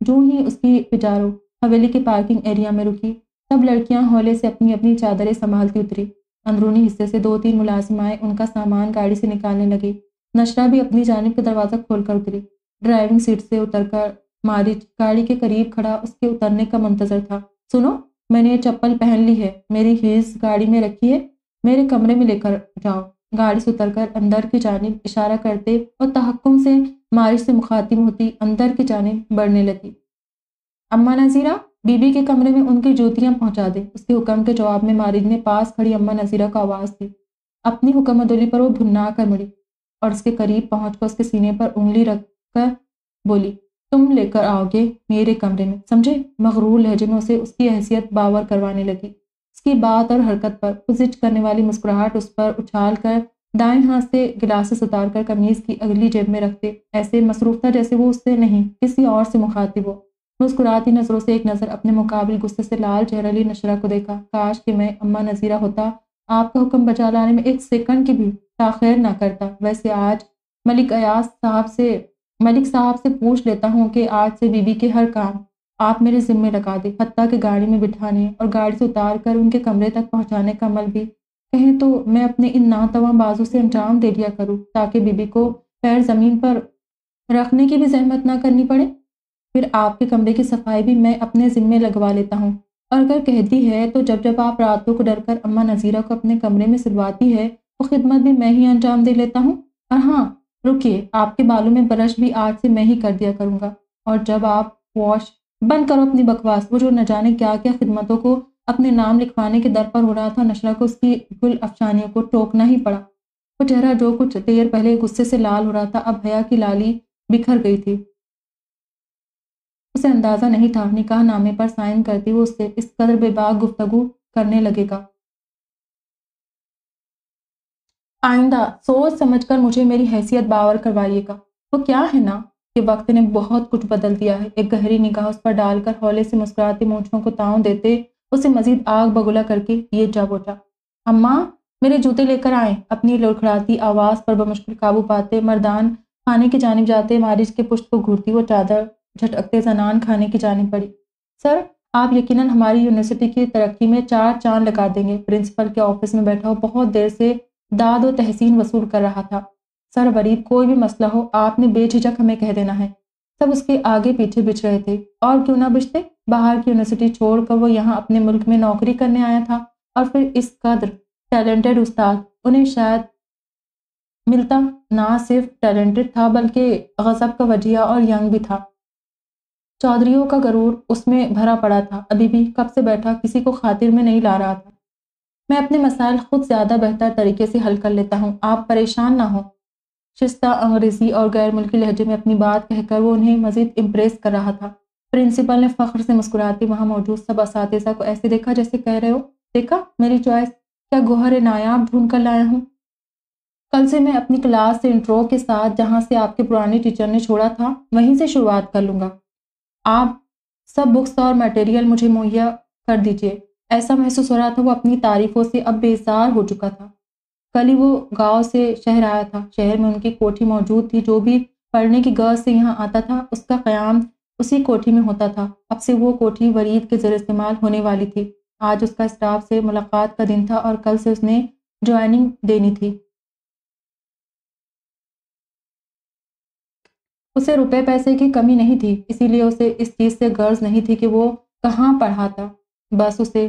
जो ही उसकी पिजारो हवेली के पार्किंग एरिया में रुकी, तब लड़कियाँ हौले से अपनी अपनी चादरें संभालती उतरी। अंदरूनी हिस्से से दो तीन मुलाजिमाएँ उनका सामान गाड़ी से निकालने लगी। नशरा भी अपनी जानब का दरवाज़ा खोलकर उतरी। ड्राइविंग सीट से उतरकर मारिच गाड़ी के करीब खड़ा उसके उतरने का मंतजर था। सुनो, मैंने ये चप्पल पहन ली है, मेरी हील्स गाड़ी में रखी है, मेरे कमरे में लेकर जाओ। गाड़ी से उतरकर अंदर की जानब इशारा करते और तहकुम से मारिश से मुखातिब होती, अंदर की जानब बढ़ने लगी। अम्मा नजीरा, बीबी के कमरे में उनकी जूतियाँ पहुँचा दे। उसके हुक्म के जवाब में मारिज ने पास खड़ी अम्मा नजीरा को आवाज़ दी। अपनी हुक्म अदुली पर वो भुन्ना कर मुड़ी और उसके करीब पहुंचकर उसके सीने पर उंगली रखकर बोली, तुम लेकर आओगे मेरे कमरे में। समझे? मगरूर लहजे में उसे उसकी हैसियत बावर करवाने लगी। उसकी बात और हरकत पर उजिज करने वाली मुस्कुराहट उस पर उछाल कर दाएँ हाथ से गिलासेस उतार कर कमीज की अगली जेब में रखते, ऐसे मसरूफ था जैसे वो उससे नहीं, किसी और से मुखातिब हो। मुस्कुराती नज़रों से एक नज़र अपने मुकाबले गुस्से से लाल चेहरा ली नशरा को देखा। काश कि मैं अम्मा नज़ीरा होता, आपका हुक्म बचा लाने में एक सेकंड की भी ताखिर ना करता। वैसे आज मलिक अयास साहब से, मलिक साहब से पूछ लेता हूँ कि आज से बीबी के हर काम आप मेरे ज़िम्मे लगा दे, हत्या के गाड़ी में बिठाने और गाड़ी से उतार कर उनके कमरे तक पहुँचाने का अमल भी। कहें तो मैं अपने इन नातवा बाजू से अंजाम दे दिया करूँ, ताकि बीबी को पैर ज़मीन पर रखने की भी जहमत ना करनी पड़े। फिर आपके कमरे की सफ़ाई भी मैं अपने ज़िम्मे लगवा लेता हूँ। और अगर कहती है तो जब जब आप रातों को डर कर अम्मा नज़ीरा को अपने कमरे में सिलवाती है तो खिदमत भी मैं ही अंजाम दे लेता हूँ। और हाँ रुकिए, आपके बालों में ब्रश भी आज से मैं ही कर दिया करूँगा। और जब आप वॉश बंद करो अपनी बकवास। वो जो न जाने क्या क्या खिदमतों को अपने नाम लिखवाने के दर पर हो रहा था नशरा को उसकी गुल अफसानियों को टोकना ही पड़ा। वो चेहरा जो कुछ देर पहले गुस्से से लाल हो रहा था, अब हया की लाली बिखर गई थी। उसे अंदाज़ा नहीं था निकाह नामे पर साइन करते हुए उससे इस कदर बेबाक गुफ्तगु करने लगेगा। आइंदा, सोच समझकर मुझे मेरी हैसियत बावर करवाइएगा। वो क्या है ना? कि वक्त ने बहुत कुछ बदल दिया है। एक गहरी निगाह उस पर डालकर हौले से मुस्कुराते मूछों को ताव देते उसे मजीद आग बगुला करके ये जा। बोचा अम्मा, मेरे जूते लेकर आए। अपनी लड़खड़ाती आवाज़ पर बमुश्किल काबू पाते मर्दान खाने की जानब जाते मारिज के पुष्ट को घूरती वो चादर झटकते जनान खाने की जानब पड़ी। सर, आप यकीनन हमारी यूनिवर्सिटी की तरक्की में चार चाँद लगा देंगे। प्रिंसिपल के ऑफ़िस में बैठा हो बहुत देर से दाद और तहसीन वसूल कर रहा था। सर वरीद, कोई भी मसला हो, आपने बेझिझक हमें कह देना है। सब उसके आगे पीछे बिछ रहे थे। और क्यों ना बिछते? बाहर की यूनिवर्सिटी छोड़कर वो यहाँ अपने मुल्क में नौकरी करने आया था। और फिर इस कदर टैलेंटेड उस्ताद, उन्हें शायद मिलता ना सिर्फ़ टैलेंटेड था, बल्कि गजब का वजिया और यंग भी था। चौधरीों का गरूर उसमें भरा पड़ा था। अभी भी कब से बैठा, किसी को खातिर में नहीं ला रहा था। मैं अपने मसाइल खुद ज़्यादा बेहतर तरीके से हल कर लेता हूँ। आप परेशान ना हो। शिस्ता अंग्रेज़ी और गैर मुल्की लहजे में अपनी बात कहकर वो उन्हें मज़ीद इम्प्रेस कर रहा था। प्रिंसिपल ने फ़ख्र से मुस्कुराते वहाँ मौजूद सब इस को ऐसे देखा जैसे कह रहे हो, देखा, मेरी चॉइस क्या गोहर नायाब ढूंढ कर लाया हूँ? कल से मैं अपनी क्लास से इंट्रो के साथ जहाँ से आपके पुराने टीचर ने छोड़ा था, वहीं से शुरुआत कर लूँगा। आप सब बुक्स और मटेरियल मुझे मुहैया कर दीजिए। ऐसा महसूस हो रहा था वो अपनी तारीफों से अब बेजार हो चुका था। कल ही वो गाँव से शहर आया था। शहर में उनकी कोठी मौजूद थी। जो भी पढ़ने की गर्ज से यहाँ आता था, उसका क्याम उसी कोठी में होता था। अब से वो कोठी वरीद के ज़रिए इस्तेमाल होने वाली थी। आज उसका स्टाफ से मुलाकात का दिन था और कल से उसने ज्वाइनिंग देनी थी। उसे रुपए पैसे की कमी नहीं थी, इसीलिए उसे इस चीज़ से गर्ज नहीं थी कि वो कहाँ पढ़ा था बस उसे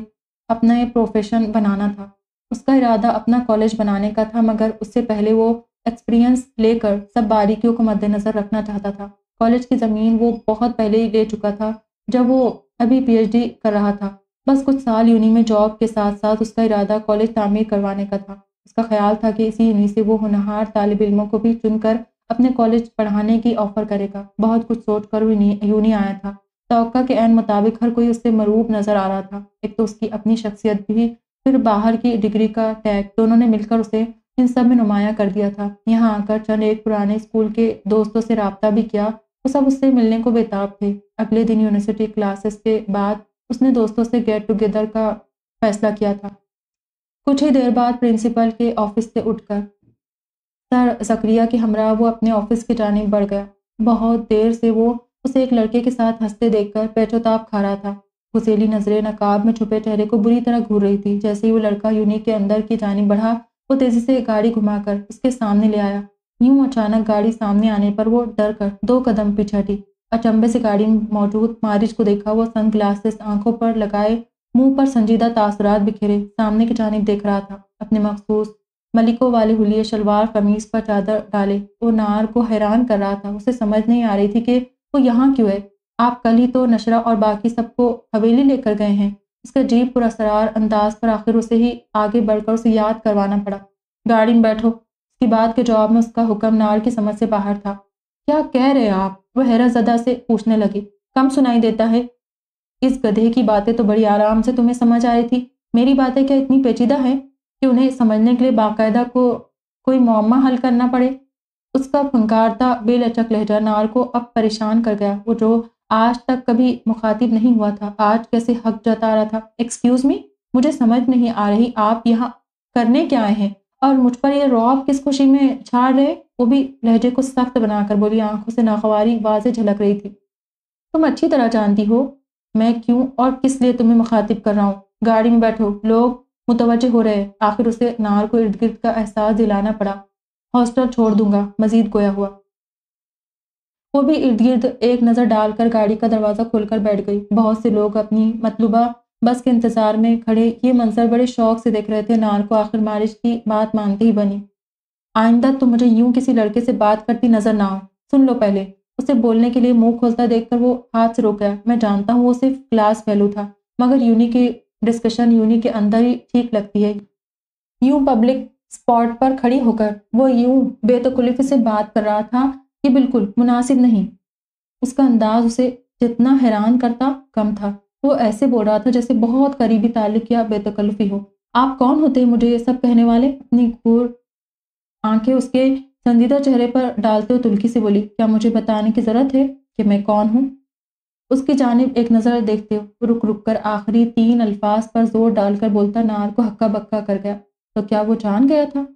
अपना ये प्रोफेशन बनाना था। उसका इरादा अपना कॉलेज बनाने का था, मगर उससे पहले वो एक्सपीरियंस लेकर सब बारीकियों को मद्देनज़र रखना चाहता था। कॉलेज की ज़मीन वो बहुत पहले ही ले चुका था, जब वो अभी पीएचडी कर रहा था। बस कुछ साल यूनी में जॉब के साथ साथ उसका इरादा कॉलेज तामीर करवाने का था। उसका ख्याल था कि इसी यूनी से वो होनहार तालब इलमों को भी चुनकर अपने कॉलेज पढ़ाने की ऑफ़र करेगा। बहुत कुछ सोच कर यूनी आया था। तो के एन मुताबिक हर कोई उससे मरूब नज़र आ रहा था। एक तो उसकी अपनी शख्सियत भी फिर बाहर की डिग्री का टैग दोनों ने मिलकर उसे इन सब में नुमाया कर दिया था। यहाँ आकर चंद एक पुराने स्कूल के दोस्तों से रबता भी किया, वो सब उससे मिलने को बेताब थे। अगले दिन यूनिवर्सिटी क्लासेस के बाद उसने दोस्तों से गेट टुगेदर का फैसला किया था। कुछ ही देर बाद प्रिंसिपल के ऑफ़िस से उठकर सर जक्रिया के हमरा वो अपने ऑफ़िस की जानब बढ़ गया। बहुत देर से वो उसे एक लड़के के साथ हँसते देखकर पेचोताप खा रहा था। घुसेली नज़रें नकाब में छुपे चेहरे को बुरी तरह घूर रही थी, जैसे ही वो लड़का यूनिक के अंदर की जानी बढ़ा, वो तेज़ी से गाड़ी घुमाकर उसके सामने ले आया। यूँ अचानक गाड़ी सामने आने पर वो डर कर दो कदम पीछे हटी अचंबे से गाड़ी में मौजूद मारिज को देखा, वो सन ग्लासेस आँखों पर लगाए, मुँह पर संजीदा तासरात बिखेरे, सामने की जानब देख रहा था, अपने मखसूस मलिकों वाले हुलिये शलवार कमीज पर चादर डाले, वो नार को हैरान कर रहा था, उसे समझ नहीं आ रही थी कि वो यहाँ क्यों है। आप कल ही तो नशरा और बाकी सबको हवेली लेकर गए हैं। उसका जीप पुरसरार अंदाज पर आखिर उसे ही आगे बढ़कर उसे याद करवाना पड़ा। गाड़ी में बैठो। उसकी बात के जवाब में उसका हुक्म नार की समझ से बाहर था। क्या कह रहे आप? वह हैरा जदा से पूछने लगी। कम सुनाई देता है। इस गधे की बातें तो बड़ी आराम से तुम्हें समझ आ रही थी। मेरी बातें क्या इतनी पेचीदा है कि उन्हें समझने के लिए बाकायदा को कोई मुआमा हल करना पड़े? उसका फंकारता बेलचक लहजा नार को अब परेशान कर गया। वो जो आज तक कभी मुखातिब नहीं हुआ था। आज कैसे हक जता रहा था। एक्सक्यूज मी मुझे समझ नहीं आ रही, आप यहाँ करने क्या आए हैं? और मुझ पर ये रौब किस खुशी में छाड़ रहे? वो भी लहजे को सख्त बनाकर बोली, आँखों से नाखवारी वाजे झलक रही थी। तुम अच्छी तरह जानती हो मैं क्यों और किस लिए तुम्हें मुखातिब कर रहा हूँ? गाड़ी में बैठो। लोग मुतवजह हो रहे। आखिर उसे नार को इर्द गिर्द का एहसास दिलाना पड़ा। हॉस्टल छोड़ दूँगा। मजीद गोया हुआ। वो भी इर्द गिर्द एक नज़र डालकर गाड़ी का दरवाज़ा खोलकर बैठ गई। बहुत से लोग अपनी मतलूबा बस के इंतज़ार में खड़े। ये मंजर बड़े शौक से देख रहे थे। नार को आखिर मारिश की बात मानते ही बनी। आइंदा तो मुझे यूँ किसी लड़के से बात करती नज़र ना हो सुन लो पहले। उसे बोलने के लिए मुँह खोलता देखकर वो हाथ से रोक गया। मैं जानता हूँ वो सिर्फ़ क्लास फैलू था, मगर यूनी की डिस्कशन यूनी के अंदर ही ठीक लगती है। यूँ पब्लिक स्पॉट पर खड़ी होकर वो यूँ बेतकलीफ से बात कर रहा था ये बिल्कुल मुनासिब नहीं। उसका अंदाज उसे जितना हैरान करता कम था। वो ऐसे बोल रहा था जैसे बहुत करीबी ताल्लुक या बेतकल्फी हो। आप कौन होते हैं मुझे ये सब कहने वाले? अपनी घूर आँखें उसके संजीदा चेहरे पर डालते हुए तुलकी से बोली, क्या मुझे बताने की ज़रूरत है कि मैं कौन हूँ? उसकी जानब एक नज़र देखते हुए रुक रुक कर आखिरी तीन अल्फाज पर ज़ोर डालकर बोलता, नार को हक्का बक्का कर गया। तो क्या वो जान गया था?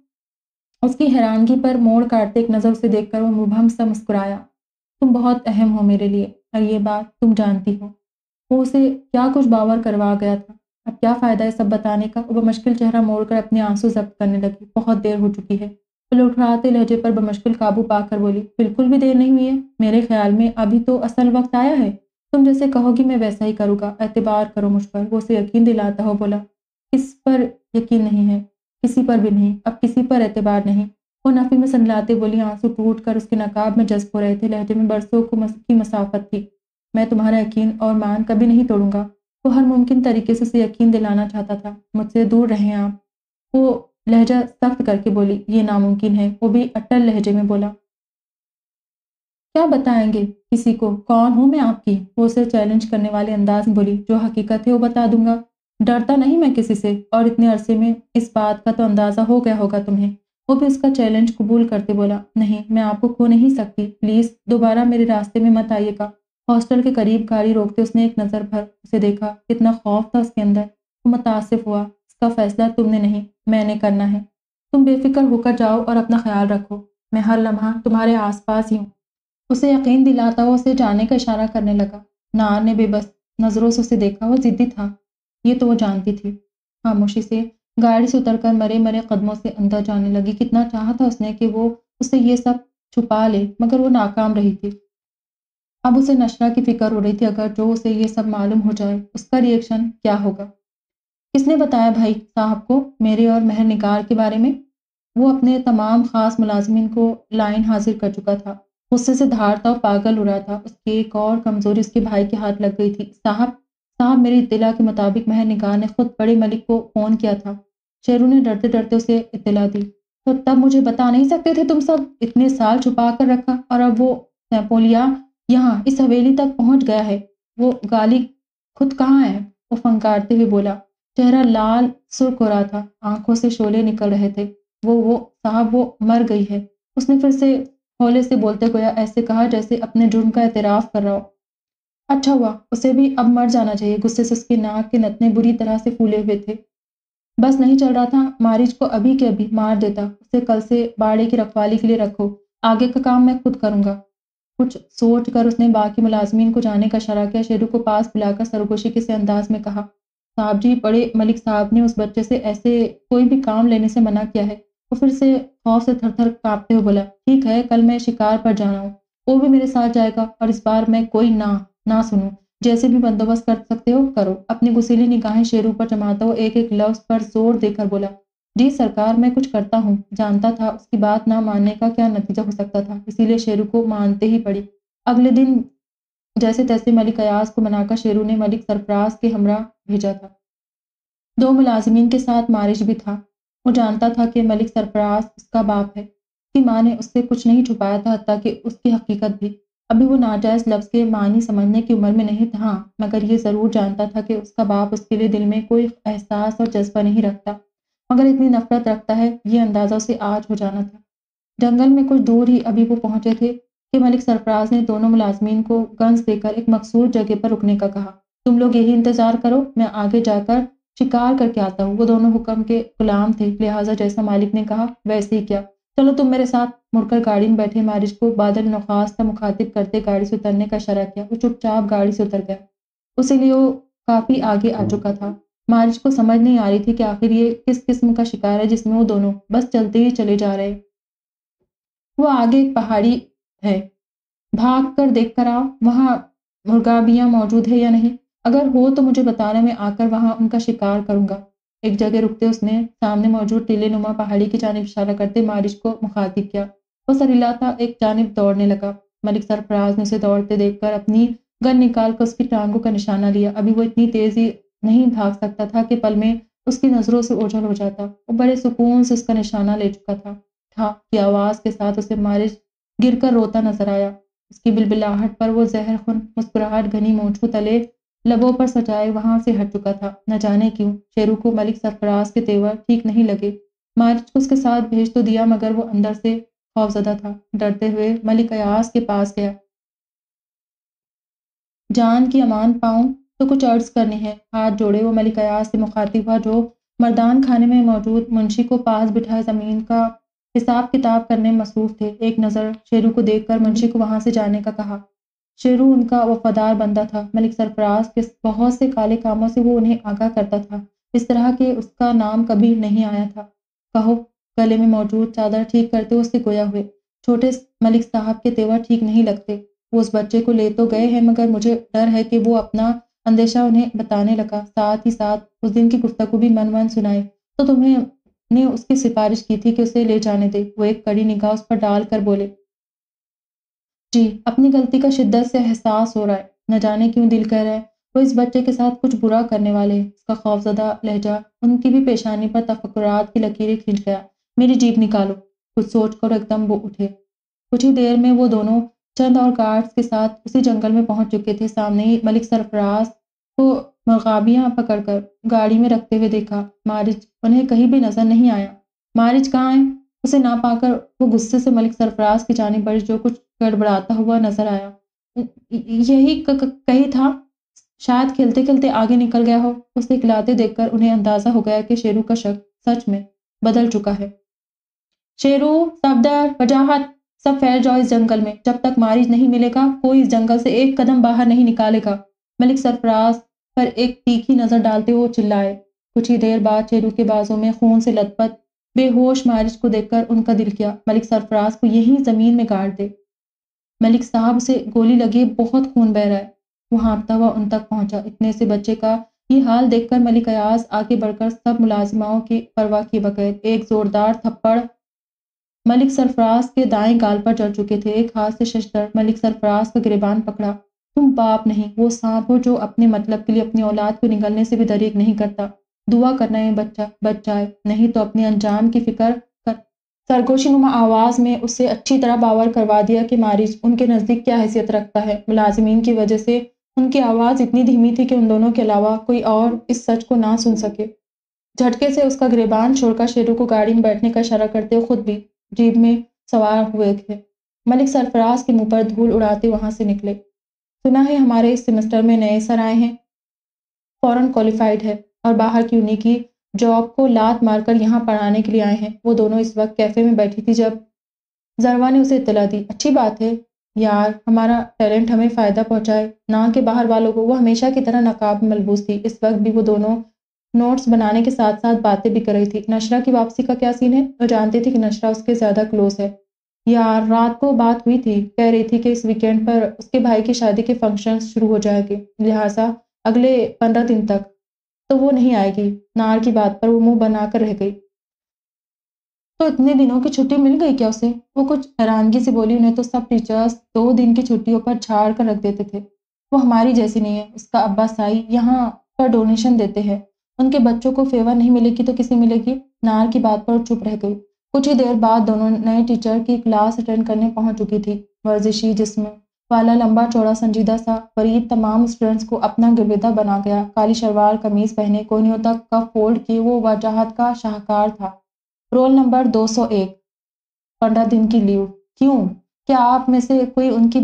उसकी हैरानगी पर मोड़ काटते एक नज़र उसे देखकर वो मुबहम सा मुस्कुराया। तुम बहुत अहम हो मेरे लिए, और ये बात तुम जानती हो। वो उसे क्या कुछ बावर करवा गया था? अब क्या फ़ायदा है सब बताने का? वो मुश्किल चेहरा मोड़कर अपने आँसू जब्त करने लगी। बहुत देर हो चुकी है। लुठराते लहजे पर बमुश्किल काबू पाकर बोली, बिल्कुल भी देर नहीं हुई है। मेरे ख्याल में अभी तो असल वक्त आया है। तुम जैसे कहोगी मैं वैसा ही करूँगा। एतबार करो मुझ पर। वो उसे यकीन दिलाता हो बोला किस पर यकीन नहीं है। किसी पर भी नहीं, अब किसी पर एतबार नहीं। वो नफ़ी में संलाते बोली, आँसू टूट कर उसके नकाब में जज्ब हो रहे थे, लहजे में बरसों को की मसाफत थी। मैं तुम्हारा यकीन और मान कभी नहीं तोड़ूँगा। वो हर मुमकिन तरीके से उसे यकीन दिलाना चाहता था। मुझसे दूर रहें आप। वो लहजा सख्त करके बोली, ये नामुमकिन है। वो भी अटल लहजे में बोला। क्या बताएँगे किसी को? कौन हूँ मैं आपकी? वो उसे चैलेंज करने वाले अंदाज में बोली, जो हकीकत है वो बता दूँगा। डरता नहीं मैं किसी से, और इतने अरसे में इस बात का तो अंदाज़ा हो गया होगा तुम्हें। वो भी उसका चैलेंज कबूल करते बोला, नहीं, मैं आपको खो नहीं सकती। प्लीज़ दोबारा मेरे रास्ते में मत आइएगा। हॉस्टल के करीब गाड़ी रोकते उसने एक नज़र भर उसे देखा, कितना खौफ था उसके अंदर। वो मुतासिफ हुआ, इसका फैसला तुमने नहीं, मैंने करना है। तुम बेफिक्र होकर जाओ और अपना ख्याल रखो। मैं हर लम्हा तुम्हारे आसपास ही हूँ। उसे यकीन दिलाता हुआ उसे जाने का इशारा करने लगा। नार ने बेबस नज़रों से उसे देखा, वो ज़िद्दी था। ये तो वो जानती थी। खामोशी से गाड़ी से उतरकर मरे मरे कदमों से अंदर जाने लगी। कितना चाहा था उसने कि वो उसे ये सब छुपा ले, मगर वो नाकाम रही थी। अब उसे नशरा की फ़िक्र हो रही थी, अगर जो उसे ये सब मालूम हो जाए, उसका रिएक्शन क्या होगा? किसने बताया भाई साहब को मेरे और महर निकार के बारे में? वो अपने तमाम ख़ास मुलाजमिन को लाइन हाजिर कर चुका था। गुस्से से धारता और पागल हो रहा था। उसकी एक और कमज़ोरी उसके भाई के हाथ लग गई थी। साहब साहब, मेरी इतला के मुताबिक महर निकार ने खुद बड़े मलिक को फ़ोन किया था। शेरू ने डरते डरते उसे इतला दी। तो तब मुझे बता नहीं सकते थे तुम सब? इतने साल छुपा कर रखा और अब वो सैपोलिया यहाँ इस हवेली तक पहुँच गया है। वो गाली खुद कहाँ है? वो फंकारते हुए बोला। चेहरा लाल, सुर्ख हो रहा था। आँखों से शोले निकल रहे थे। वो वो, साहब, वो मर गई है। उसने फिर से हौले से बोलते गोया ऐसे कहा जैसे अपने जुर्म का एतराफ़ कर रहा हो। अच्छा हुआ, उसे भी अब मर जाना चाहिए। गुस्से से उसके नाक के नतने बुरी तरह से फूले हुए थे। बस नहीं चल रहा था। मारिज को अभी के अभी मार देता। उसे कल से बाड़े की रखवाली के लिए रखो। आगे का काम मैं खुद करूँगा। कुछ सोच कर उसने बाकी मुलाजमीन को जाने का शरा किया। शेरू को पास बुलाकर सरगोशी के से अंदाज में कहा, साहब जी, बड़े मलिक साहब ने उस बच्चे से ऐसे कोई भी काम लेने से मना किया है। वो फिर से खौफ से थर थर कांपते हुए बोला, ठीक है, कल मैं शिकार पर जाना हूँ। वो भी मेरे साथ जाएगा और इस बार मैं कोई ना ना सुनो। जैसे भी बंदोबस्त कर सकते हो, करो। अपनी गुसीली निगाहें शेरू पर जमाता हुआ एक एक लफ्ज पर ज़ोर देकर बोला, जी सरकार, मैं कुछ करता हूँ। जानता था उसकी बात ना मानने का क्या नतीजा हो सकता था, इसीलिए शेरू को मानते ही पड़ी। अगले दिन जैसे तैसे मलिक अयाज को मनाकर शेरू ने मलिक सरफराज के हमरा भेजा था। दो मुलाजमीन के साथ मारिश भी था। वो जानता था कि मलिक सरफराज उसका बाप है। उसकी माँ ने उससे कुछ नहीं छुपाया था ताकि उसकी हकीकत भी। अभी वो नाजायज़ लफ्ज़ के मानी समझने की उम्र में नहीं था। मगर ये ज़रूर जानता था कि उसका बाप उसके लिए दिल में कोई एहसास और जज्बा नहीं रखता। मगर इतनी नफरत रखता है, ये अंदाज़ा उसे आज हो जाना था। जंगल में कुछ दूर ही अभी वो पहुँचे थे कि मलिक सरफराज ने दोनों मुलाजमीन को गंज देकर एक मकसूर जगह पर रुकने का कहा। तुम लोग यही इंतज़ार करो, मैं आगे जाकर शिकार करके आता हूँ। वो दोनों हुक्म के गुलाम थे, लिहाजा जैसा मालिक ने कहा, वैसे ही क्या? चलो तुम मेरे साथ मुड़कर गाड़ी में बैठे मारिश को बादल नखास का मुखातिब करते गाड़ी से उतरने का शरा किया वो चुपचाप गाड़ी से उतर गया। उसे लिए वो काफ़ी आगे आ चुका था। मारिश को समझ नहीं आ रही थी कि आखिर ये किस किस्म का शिकार है जिसमें वो दोनों बस चलते ही चले जा रहे वो आगे एक पहाड़ी है। भाग कर देख कर आओ, वहाँ मुर्गाबियाँ मौजूद है या नहीं? अगर हो तो मुझे बताना, मैं आकर वहाँ उनका शिकार करूँगा। एक जगह रुकते उसने सामने मौजूद टीले नुमा पहाड़ी की जानब इशारा करते मारिश को मुखातिब किया। वो सरीला था, एक जानब दौड़ने लगा। मलिक सरफराज ने उसे दौड़ते देखकर अपनी गन निकाल कर उसकी टांगों का निशाना लिया। अभी वो इतनी तेज़ी नहीं भाग सकता था कि पल में उसकी नज़रों से ओझल हो जाता। वो बड़े सुकून से उसका निशाना ले चुका था। ठा की आवाज़ के साथ उसे मारिश गिर कर रोता नज़र आया। उसकी बिलबिलाहट पर वो जहर खुन मुस्कुराहट घनी मोछू तले लबों पर सजाए वहाँ से हट चुका था। न जाने क्यों, शेरू को मलिक सरफराज के तेवर ठीक नहीं लगे। मारिच को उसके साथ भेज तो दिया, मगर वो अंदर से खौफजदा था। डरते हुए मलिक अयास के पास गया। जान की अमान पाऊँ तो कुछ अर्ज़ करनी है। हाथ जोड़े वो मलिक अयाज से मुखातिब हुआ, जो मर्दान खाने में मौजूद मुंशी को पास बिठाए ज़मीन का हिसाब किताब करने मसरूफ थे। एक नज़र शेरू को देखकर मुंशी को वहाँ से जाने का कहा। शेरू उनका वफादार बंदा था, मलिक सरफराज, के बहुत से काले कामों से वो उन्हें आगाह करता था। इस तरह के उसका नाम कभी नहीं आया था। कहो, गले में मौजूद चादर ठीक करते उससे गोया हुए। छोटे मलिक साहब के तेवर ठीक नहीं लगते। वो उस बच्चे को ले तो गए हैं, मगर मुझे डर है कि वो अपना अंदेशा उन्हें बताने लगा। साथ ही साथ उस दिन की गुफ्तगु भी मन मन सुनाए। तो तुम्हें ने उसकी सिफारिश की थी कि उसे ले जाने दे। वो एक कड़ी निगाह उस पर डाल कर बोले जी, अपनी गलती का शिद्दत से एहसास हो रहा है। न जाने क्यों दिल कह रहा है, वो इस बच्चे के साथ कुछ बुरा करने वाले उसका खौफजदा लहजा उनकी भी पेशानी पर तफकरात की लकीरें खींच गया। मेरी जीप निकालो। कुछ सोच कर एकदम वो उठे। कुछ ही देर में वो दोनों चंद और गार्ड्स के साथ उसी जंगल में पहुँच चुके थे। सामने ही मलिक सरफराज को मरगाबियाँ पकड़कर गाड़ी में रखते हुए देखा। मारिज, उन्हें कहीं भी नज़र नहीं आया। मारिज कहाँ है? उसे ना पाकर वो गुस्से से मलिक सरफराज की जानी बढ़ी जो कुछ गड़बड़ाता हुआ नज़र आया। यही कही था, शायद खेलते खेलते आगे निकल गया हो। उसे खिलाते देखकर उन्हें अंदाज़ा हो गया कि शेरू का शक सच में बदल चुका है। शेरू सफदर वजाहत, सब फैल जाओ इस जंगल में। जब तक मारिज नहीं मिलेगा, कोई इस जंगल से एक कदम बाहर नहीं निकालेगा। मलिक सरफराज पर एक तीखी नज़र डालते हुए चिल्लाए। कुछ ही देर बाद शेरू के बाजों में खून से लथपथ बेहोश मारिज को देखकर उनका दिल किया। मलिक सरफराज को यही ज़मीन में गाड़ दे। मलिक साहब से गोली लगी बहुत खून बह रहा है। वो हाँपता हुआ, उन तक पहुँचा। इतने से बच्चे का ये हाल देखकर मलिक अयाज आगे बढ़कर सब मुलाजिमाओं की परवाह के बगैर एक जोरदार थप्पड़ मलिक सरफराज के दाएँ गाल पर चढ़ चुके थे। एक हाथ से शशतर मलिक सरफराज का गिरबान पकड़ा। तुम बाप नहीं, वो सांप हो जो अपने मतलब के लिए अपनी औलाद को निगलने से भी दरीक नहीं करता। दुआ करना है, बच्चा बच जाए नहीं तो अपने अंजाम की फ़िक्र कर। सरगोशी नुमा आवाज़ में उससे अच्छी तरह बावर करवा दिया कि मारिज उनके नज़दीक क्या हैसियत रखता है? मुलाजमीन की वजह से उनकी आवाज़ इतनी धीमी थी कि उन दोनों के अलावा कोई और इस सच को ना सुन सके। झटके से उसका गिरबान छोड़कर शेरू को गाड़ी में बैठने का इशारा करते हुए खुद भी जीप में सवार हुए थे। मलिक सरफराज के मुँह पर धूल उड़ाते वहाँ से निकले। सुना है हमारे इस सेमेस्टर में नए सर आए हैं। फॉरन क्वालिफाइड है। और बाहर की उन्हीं की जॉब को लात मारकर यहाँ पढ़ाने के लिए आए हैं। वो दोनों इस वक्त कैफ़े में बैठी थी जब जरवा ने उसे इतला दी। अच्छी बात है यार, हमारा टैलेंट हमें फ़ायदा पहुँचाए। ना कि बाहर वालों को। वो हमेशा की तरह नकाब मलबूस थी। इस वक्त भी वो दोनों नोट्स बनाने के साथ साथ बातें भी कर रही थी। नशरा की वापसी का क्या सीन है? वो जानती थी कि नशरा उसके ज़्यादा क्लोज है। यार, रात को बात हुई थी। कह रही थी कि इस वीकेंड पर उसके भाई की शादी के फ़ंक्शन शुरू हो जाएँगे। लिहाजा अगले पंद्रह दिन तक। तो वो नहीं आएगी नार की बात पर वो मुँह बनाकर रह गई। तो इतने दिनों की छुट्टी मिल गई क्या उसे? वो कुछ हैरानगी से बोली, उन्हें तो सब टीचर्स दो दिन की छुट्टियों पर छाड़ कर रख देते थे। वो हमारी जैसी नहीं है। उसका अब्बा साई यहाँ पर डोनेशन देते हैं। उनके बच्चों को फेवर नहीं मिलेगी तो किसी मिलेगी? नार की बात पर चुप रह गई। कुछ ही देर बाद दोनों नए टीचर की क्लास अटेंड करने पहुँच चुकी थी। वर्जिशी जिसम वाला लंबा चौड़ा संजीदा सा फरीद तमाम स्टूडेंट्स को अपना गिरविदा बना गया। काली शलवार, कमीज पहने कोनियों तक कफ फोल्ड किए वो वजाहत का शाहकार था। रोल नंबर 201 पंद्रह दिन की लीव। क्यों? क्या आप में से कोई उनकी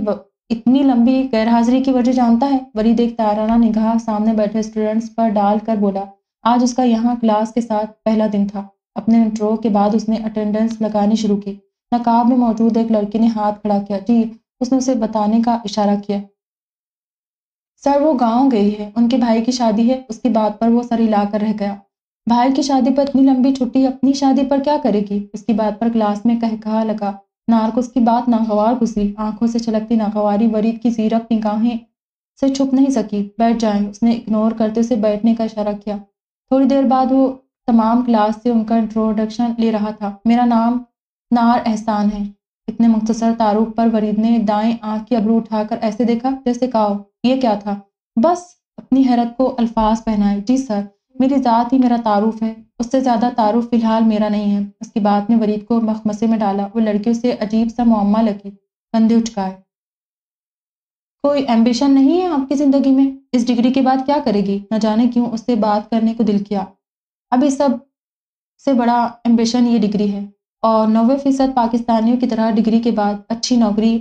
इतनी लंबी गैरहाजिरी की वजह जानता है? वरीद एक ताराना निगाह सामने बैठे स्टूडेंट्स पर डाल कर बोला, आज उसका यहाँ क्लास के साथ पहला दिन था। अपने इंट्रो के बाद उसने अटेंडेंस लगानी शुरू की। नकाब में मौजूद एक लड़की ने हाथ खड़ा किया, जी उसने उसे बताने का इशारा किया। सर, वो गाँव गई है। उनके भाई की शादी है। उसकी बात पर वो सर हिलाकर रह गया। भाई की शादी पर इतनी लंबी छुट्टी, अपनी शादी पर क्या करेगी? उसकी बात पर क्लास में कह कहा लगा। नार को उसकी बात नागवार घुसी आँखों से छलकती नागवारी वरीद की जीरक निगाहें से छुप नहीं सकी। बैठ जाए। उसने इग्नोर करते उसे बैठने का इशारा किया। थोड़ी देर बाद वो तमाम क्लास से उनका इंट्रोडक्शन ले रहा था। मेरा नाम नार एहसान है। इतने मुख्तसर तारुफ पर वरीद ने दाएँ आँख की अबरू उठाकर ऐसे देखा, जैसे कहा, ये क्या था? बस, अपनी हैरत को अल्फाज पहनाए। जी सर, मेरी ज़ात ही मेरा तारुफ है। उससे ज़्यादा तारुफ फ़िलहाल मेरा नहीं है। उसकी बात ने वरीद को मखमसे में डाला। वो लड़कियों से अजीब सा मुआमा लगी। कंधे उचकाए। कोई एम्बिशन नहीं है आपकी ज़िंदगी में? इस डिग्री के बाद क्या करेगी? न जाने क्यों उससे बात करने को दिल किया। अभी सबसे बड़ा एम्बिशन ये डिग्री है। और नबे फ़ीसद पाकिस्तानियों की तरह डिग्री के बाद अच्छी नौकरी,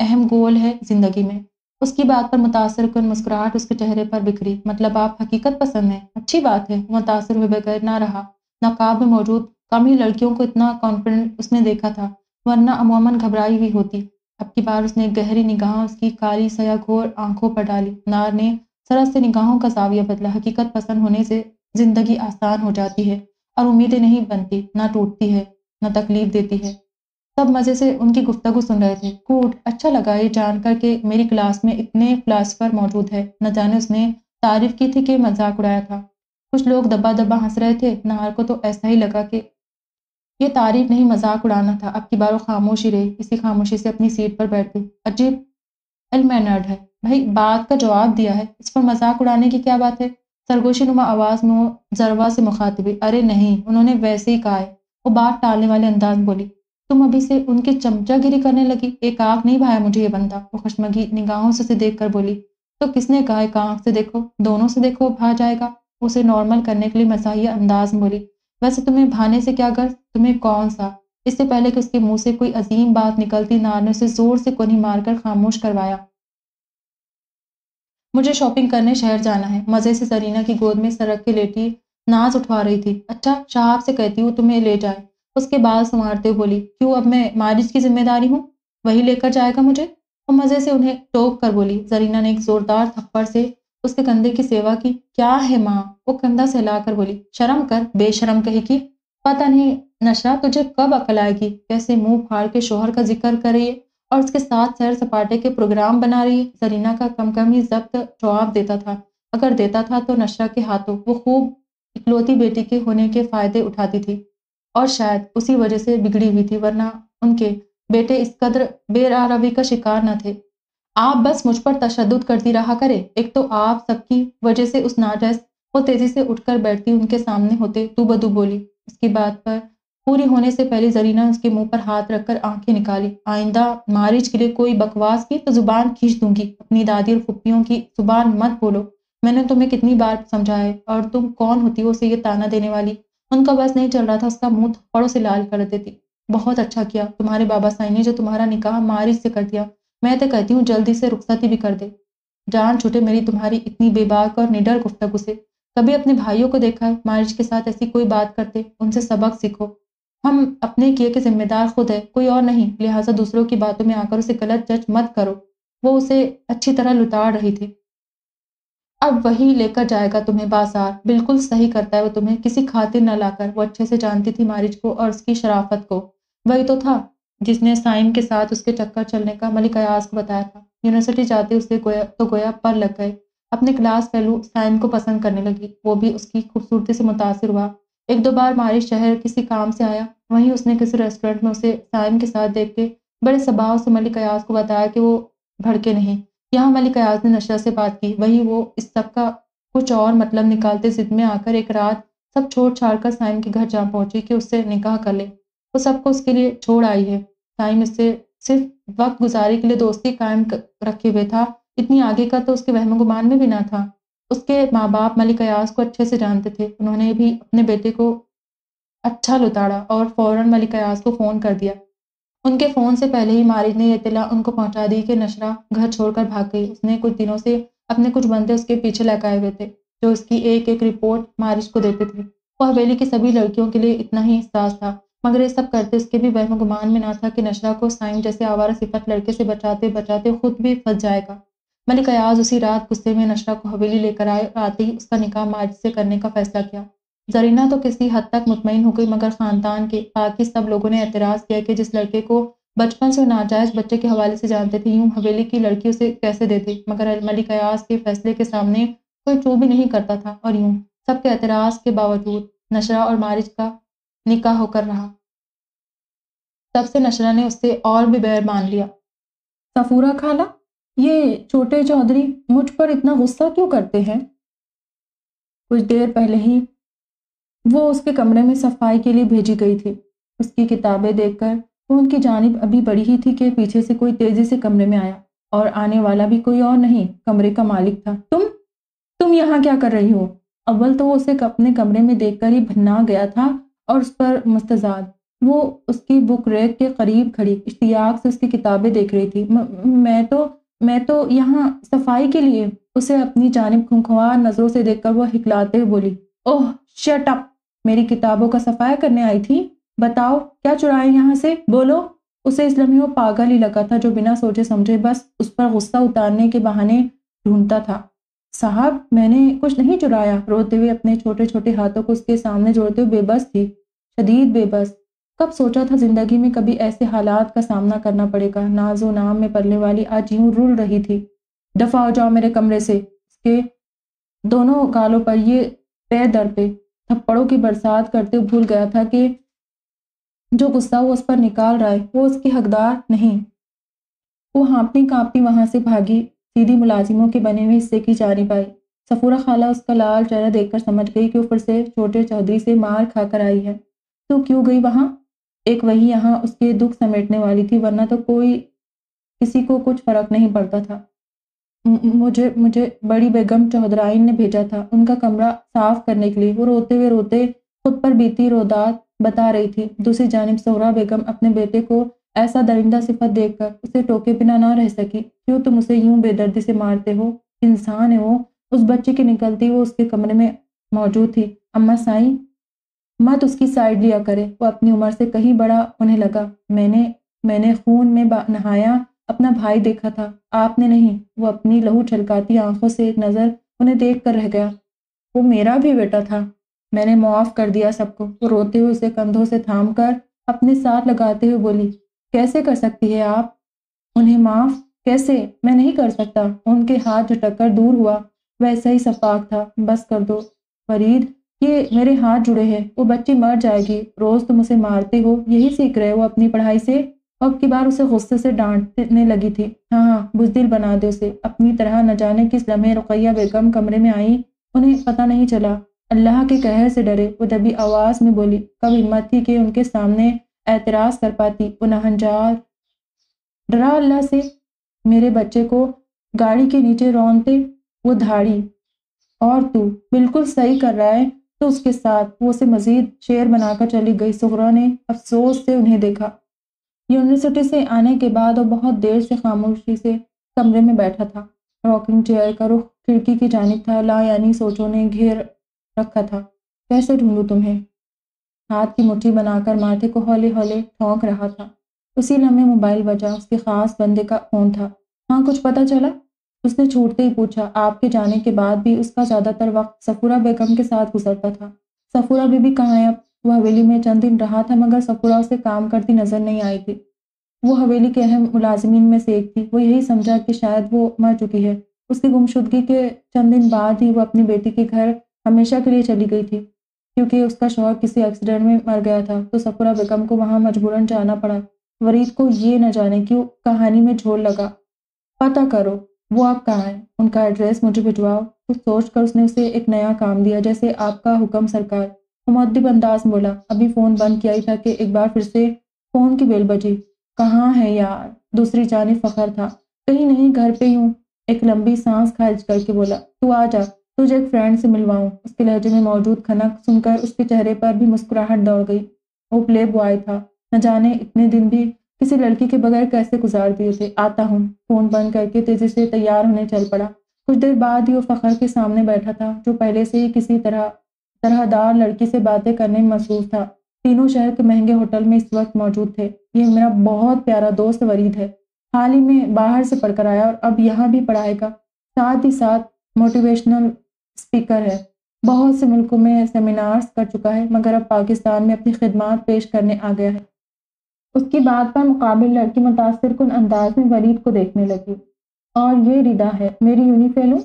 अहम गोल है ज़िंदगी में। उसकी बात पर मुतासर कन मुस्कुराहट उसके चेहरे पर बिखरी। मतलब आप हकीकत पसंद हैं। अच्छी बात है, मुतासर हुए बगैर ना रहा। नकाब में मौजूद कम ही लड़कियों को इतना कॉन्फिडेंट उसने देखा था, वरना अमूमन घबराई हुई होती। अब की बार उसने गहरी निगाह, उसकी काली सयाघोर आँखों पर डाली। नार ने सरस से निगाहों का जाविया बदला। हकीकत पसंद होने से ज़िंदगी आसान हो जाती है और उम्मीदें नहीं बनती, ना टूटती है। ना तकलीफ़ देती है। सब मज़े से उनकी गुफ्तगु सुन रहे थे। कूट अच्छा लगा ये जानकर के मेरी क्लास में इतने फिलासफर मौजूद है। न जाने उसने तारीफ़ की थी कि मज़ाक उड़ाया था। कुछ लोग दबा दबा हंस रहे थे। नार को तो ऐसा ही लगा कि ये तारीफ़ नहीं, मज़ाक उड़ाना था। अब की बार वो खामोशी रही। इसी खामोशी से अपनी सीट पर बैठ गई। अजीब एलमैनर्ड है। भाई, बात का जवाब दिया है। इस पर मज़ाक उड़ाने की क्या बात है? सरगोशी नुमा आवाज़ में जरवा से मुखातिबी अरे नहीं, उन्होंने वैसे ही कहा है। वो बात टालने वाले अंदाज बोली, तुम अभी से उनकी चमचागिरी करने लगी। एक आँख नहीं भाया मुझे ये बंदा। वो खुशमगी निगाहों से देख कर बोली तो किसने कहा एक आँख से देखो? दोनों से देखो भा जाएगा। उसे नॉर्मल करने के लिए मसाहिया अंदाज बोली, वैसे तुम्हें भाने से क्या कर तुम्हें कौन सा? इससे पहले कि उसके मुँह से कोई अजीम बात निकलती नार ने उसे ज़ोर से कोनी मारकर खामोश करवाया। मुझे शॉपिंग करने शहर जाना है। मज़े से सरीना की गोद में सड़क के लेटी नाज उठवा रही थी। अच्छा शाह से कहती हूँ, तुम्हें ले जाए। उसके बाल संवारते बोली, क्यों, अब मैं मारिज की ज़िम्मेदारी हूँ? वही लेकर जाएगा मुझे? वो मज़े से उन्हें टोक कर बोली, जरीना ने एक जोरदार थप्पड़ से उसके कंधे की सेवा की। क्या है माँ? वो कंधा सहला कर बोली, शर्म कर, बेशरम कही की पता नहीं नशरा तुझे कब अकल आएगी? कैसे मुँह फाड़ के शोहर का ज़िक्र कर रही है और उसके साथ सैर सपाटे के प्रोग्राम बना रही है? जरीना का कम कम ही जब्त जवाब देता था। अगर देता था तो नशरा के हाथों वो खूब इकलौती बेटी के होने के फ़ायदे उठाती थी और शायद उसी वजह से बिगड़ी हुई थी, वरना उनके बेटे इस कदर बेरारवी का शिकार न थे। आप बस मुझ पर तशद करती रहा करे। एक तो आप सबकी वजह से उस नाजैस वो तेज़ी से उठकर बैठती उनके सामने होते तू बदू बोली। उसकी बात पर पूरी होने से पहले जरीना उसके मुँह पर हाथ रखकर आँखें निकाली। आइंदा मारिज के लिए कोई बकवास की तो ज़ुबान खींच दूँगी। अपनी दादी और फुप्पियों की ज़ुबान मत बोलो। मैंने तुम्हें कितनी बार समझाया और तुम कौन होती हो उसे ये ताना देने वाली? उनका बस नहीं चल रहा था, उसका मुँह थप्पड़ों से लाल कर देती बहुत अच्छा किया, तुम्हारे बाबा साई ने जो तुम्हारा निकाह मारिज से कर दिया। मैं तो कहती हूँ, जल्दी से रुखसती भी कर दे। जान छूटे मेरी तुम्हारी इतनी बेबाक और निडर गुफ्तगु से। कभी अपने भाइयों को देखा है मारिज के साथ ऐसी कोई बात करते, उनसे सबक सीखो। हम अपने किए के जिम्मेदार खुद है, कोई और नहीं। लिहाजा दूसरों की बातों में आकर उसे गलत जज मत करो। वो उसे अच्छी तरह लुटाड़ रही थी। अब वही लेकर जाएगा तुम्हें बाज़ार। बिल्कुल सही करता है वो तुम्हें। किसी खातिर न लाकर। वो अच्छे से जानती थी मारिज को और उसकी शराफत को। वही तो था जिसने साइम के साथ उसके चक्कर चलने का मलिक अयाज को बताया था। यूनिवर्सिटी जाते उससे गोया तो गोया पर लग गए। अपने क्लास पहलू साइम को पसंद करने लगी। वो भी उसकी खूबसूरती से मुतासर हुआ। एक दो बार मारिज शहर किसी काम से आया। वहीं उसने किसी रेस्टोरेंट में उसे साइम के साथ देख के बड़े स्वभाव से मलिक अयाज को बताया कि वो भड़के नहीं। यहाँ मलिक अयाज ने नशरा से बात की। वही वो इस सब का कुछ और मतलब निकालते जिद में आकर एक रात सब छोड़ छाड़ कर साइम के घर जा पहुँची कि उससे निकाह कर ले। वो सबको उसके लिए छोड़ आई है। साइम इससे सिर्फ़ वक्त गुजारे के लिए दोस्ती कायम रखे हुए था। इतनी आगे का तो उसके वहम गुमान में भी ना था। उसके माँ बाप मलिक अयाज को अच्छे से जानते थे। उन्होंने भी अपने बेटे को अच्छा लुताड़ा और फ़ौरन मलिक अयाज को फ़ोन कर दिया। उनके फ़ोन से पहले ही मारिद ने इतला उनको पहुँचा दी कि नशरा घर छोड़कर भाग गई। उसने कुछ दिनों से अपने कुछ बंदे उसके पीछे लगाए हुए थे, जो उसकी एक एक रिपोर्ट मारिज को देते थे। वो हवेली की सभी लड़कियों के लिए इतना ही एहसास था, मगर ये सब करते उसके भी वहम गुमान में ना था कि नशरा को साइम जैसे आवारा सिफत लड़के से बचाते बचाते खुद भी फंस जाएगा। मलिक अयाज उसी रात गुस्से में नशरा को हवेली लेकर आए आते ही उसका निकाह मारिज से करने का फैसला किया। जरीना तो किसी हद तक मुतमिन हो गई, मगर ख़ानदान के बाकी सब लोगों ने एतराज़ किया कि जिस लड़के को बचपन से नाजायज़ बच्चे के हवाले से जानते थे, यूँ हवेली की लड़कियों से कैसे देते, मगर मलिक अयाज के फैसले के सामने कोई चू भी नहीं करता था और यूँ सबके एतराज़ के बावजूद नशरा और मारिज का निकाह होकर रहा। तब से नशरा ने उससे और भी बैर मान लिया। सफूरा खाला, ये छोटे चौधरी मुझ पर इतना गुस्सा क्यों करते हैं? कुछ देर पहले ही वो उसके कमरे में सफ़ाई के लिए भेजी गई थी। उसकी किताबें देखकर वो उनकी जानब अभी बढ़ी ही थी कि पीछे से कोई तेज़ी से कमरे में आया और आने वाला भी कोई और नहीं, कमरे का मालिक था। तुम? तुम यहाँ क्या कर रही हो? अव्वल तो वो उसे अपने कमरे में देखकर ही भन्ना गया था और उस पर मुस्तजाद। वो उसकी बुक रैक के करीब खड़ी, इश्तियाक से उसकी किताबें देख रही थी। मैं तो मैं तो यहाँ सफ़ाई के लिए, उसे अपनी जानब खुंखवार नज़रों से देखकर वो हिकलाते हुए बोली, ओह शट अप मेरी किताबों का सफाया करने आई थी। बताओ, क्या चुराए यहाँ से? बोलो। उसे इस लम्हे पागल ही लगा था जो बिना सोचे समझे बस उस पर गुस्सा उतारने के बहाने ढूंढता था। साहब, मैंने कुछ नहीं चुराया। रोते हुए अपने छोटे छोटे हाथों को उसके सामने जोड़ते हुए बेबस थी। शदीद बेबस, कब सोचा था ज़िंदगी में कभी ऐसे हालात का सामना करना पड़ेगा? नाजो नाम में पलने वाली आज यूँ रुल रही थी। दफ़ा हो जाओ मेरे कमरे से। इसके दोनों गालों पर ये पैर दर पे थप्पड़ों की बरसात करते भूल गया था कि जो गुस्सा वो उस पर निकाल रहा है, वो उसके हकदार नहीं। वो हाँपती कांपती वहाँ से भागी, सीधी मुलाजिमों के बने हुए हिस्से की जानी पाई। सफूरा खाला उसका लाल चेहरा देखकर समझ गई कि ऊपर से छोटे चौधरी से मार खाकर आई है। तो क्यों गई वहाँ? एक वही यहाँ उसके दुख समेटने वाली थी, वरना तो कोई, किसी को कुछ फ़र्क नहीं पड़ता था। मुझे मुझे बड़ी बेगम चौधराइन ने भेजा था। उनका कमरा साफ़ करने के लिए। वो रोते हुए रोते खुद पर बीती रोदात बता रही थी। दूसरी जानब सोहरा बेगम अपने बेटे को ऐसा दरिंदा सिफत देखकर उसे टोके बिना ना रह सकी। क्यों तुम उसे यूँ बेदर्दी से मारते हो? इंसान है वो। उस बच्चे की निकलती वो उसके कमरे में मौजूद थी। अम्मा साई, मत उसकी साइड लिया करे। वो अपनी उम्र से कहीं बड़ा उन्हें लगा। मैंने मैंने खून में नहाया अपना भाई देखा था। आपने नहीं, वो अपनी लहू छलकाती आँखों से एक नज़र उन्हें देख कर रह गया। वो मेरा भी बेटा था। मैंने मुआफ़ कर दिया सबको। वो रोते हुए उसे कंधों से थाम कर अपने साथ लगाते हुए बोली, कैसे कर सकती है आप? उन्हें माफ़ कैसे? मैं नहीं कर सकता। उनके हाथ झटक कर दूर हुआ, वैसा ही सफाक था। बस कर दो। फरीद, ये मेरे हाथ जुड़े हैं। वो बच्ची मर जाएगी। रोज़ तुम उसे मारते हो। यही सीख रहे हो अपनी पढ़ाई से? अब की बार उसे गुस्से से डांटने लगी थी। हाँ हाँ बुजदिल बना दे उसे। अपनी तरह न जाने किस लम्हे रुकैया बेगम कमरे में आई। उन्हें पता नहीं चला। अल्लाह के कहर से डरे। वो दबी आवाज़ में बोली कब हिम्मत थी कि उनके सामने एतराज़ कर पाती? वो नहनजार डरा अल्लाह से। मेरे बच्चे को गाड़ी के नीचे रौनते वो धाड़ी। और तू बिल्कुल सही कर रहा है। तो उसके साथ वो उसे मजीद शेर बनाकर चली गई। सुगरा ने अफसोस से उन्हें देखा। यूनिवर्सिटी से आने के बाद वो बहुत देर से खामोशी से कमरे में बैठा था। रॉकिंग चेयर का रुख खिड़की की जानब था, ला यानी सोचों ने घेर रखा था। कैसे ढूंढूं तुम्हें? हाथ की मुट्ठी बनाकर माथे को हौले हौले ठोंक रहा था। उसी लम्हे मोबाइल बजा, उसके खास बंदे का फ़ोन था। हाँ कुछ पता चला? उसने छूटते ही पूछा। आपके जाने के बाद भी उसका ज़्यादातर वक्त सफूरा बेगम के साथ गुजरता था। सफूरा बीबी कहाँ है अब? वो हवेली में चंद दिन रहा था, मगर सफूरा उसे काम करती नज़र नहीं आई थी। वो हवेली के अहम मुलाजमीन में से एक थी। वो यही समझा कि शायद वो मर चुकी है। उसकी गुमशुदगी के चंद दिन बाद ही वो अपनी बेटी के घर हमेशा के लिए चली गई थी, क्योंकि उसका शौहर किसी एक्सीडेंट में मर गया था तो सफुरा बेगम को वहाँ मजबूरन जाना पड़ा। वरीद को ये न जाने क्यों कहानी में झोल लगा। पता करो, वो आप कहाँ हैं? उनका एड्रेस मुझे भिजवाओ। कुछ सोच कर उसने उसे एक नया काम दिया, जैसे आपका हुक्म सरकार। मुद्दिब अंदाज बोला, अभी फ़ोन बंद किया ही था कि एक बार फिर से फ़ोन की बेल बजी। कहाँ है यार? दूसरी जानी फ़खर था। कहीं नहीं, घर पे ही हूँ। एक लंबी सांस खारिज करके बोला, तू आ जा, तुझे एक फ्रेंड से मिलवाऊं। उसके लहजे में मौजूद खनक सुनकर उसके चेहरे पर भी मुस्कुराहट दौड़ गई। वो प्ले बॉय था। न जाने इतने दिन भी किसी लड़की के बगैर कैसे गुजार दिए थे। आता हूँ। फ़ोन बंद करके तेज़ी से तैयार होने चल पड़ा। कुछ देर बाद ही वो फ़खर के सामने बैठा था, जो पहले से ही किसी तरह तरहदार लड़की से बातें करने में मसरूफ था। तीनों शहर के महँगे होटल में इस वक्त मौजूद थे। ये मेरा बहुत प्यारा दोस्त वरीद है। हाल ही में बाहर से पढ़कर आया और अब यहाँ भी पढ़ाएगा साथ ही साथ मोटिवेशनल स्पीकर है। बहुत से मुल्कों में सेमिनार्स कर चुका है, मगर अब पाकिस्तान में अपनी खिदमत पेश करने आ गया है। उसकी बात पर मुकाबिल लड़की मुतासर कन अंदाज में वरीद को देखने लगी। और ये रिदा है, मेरी यूनिफेलू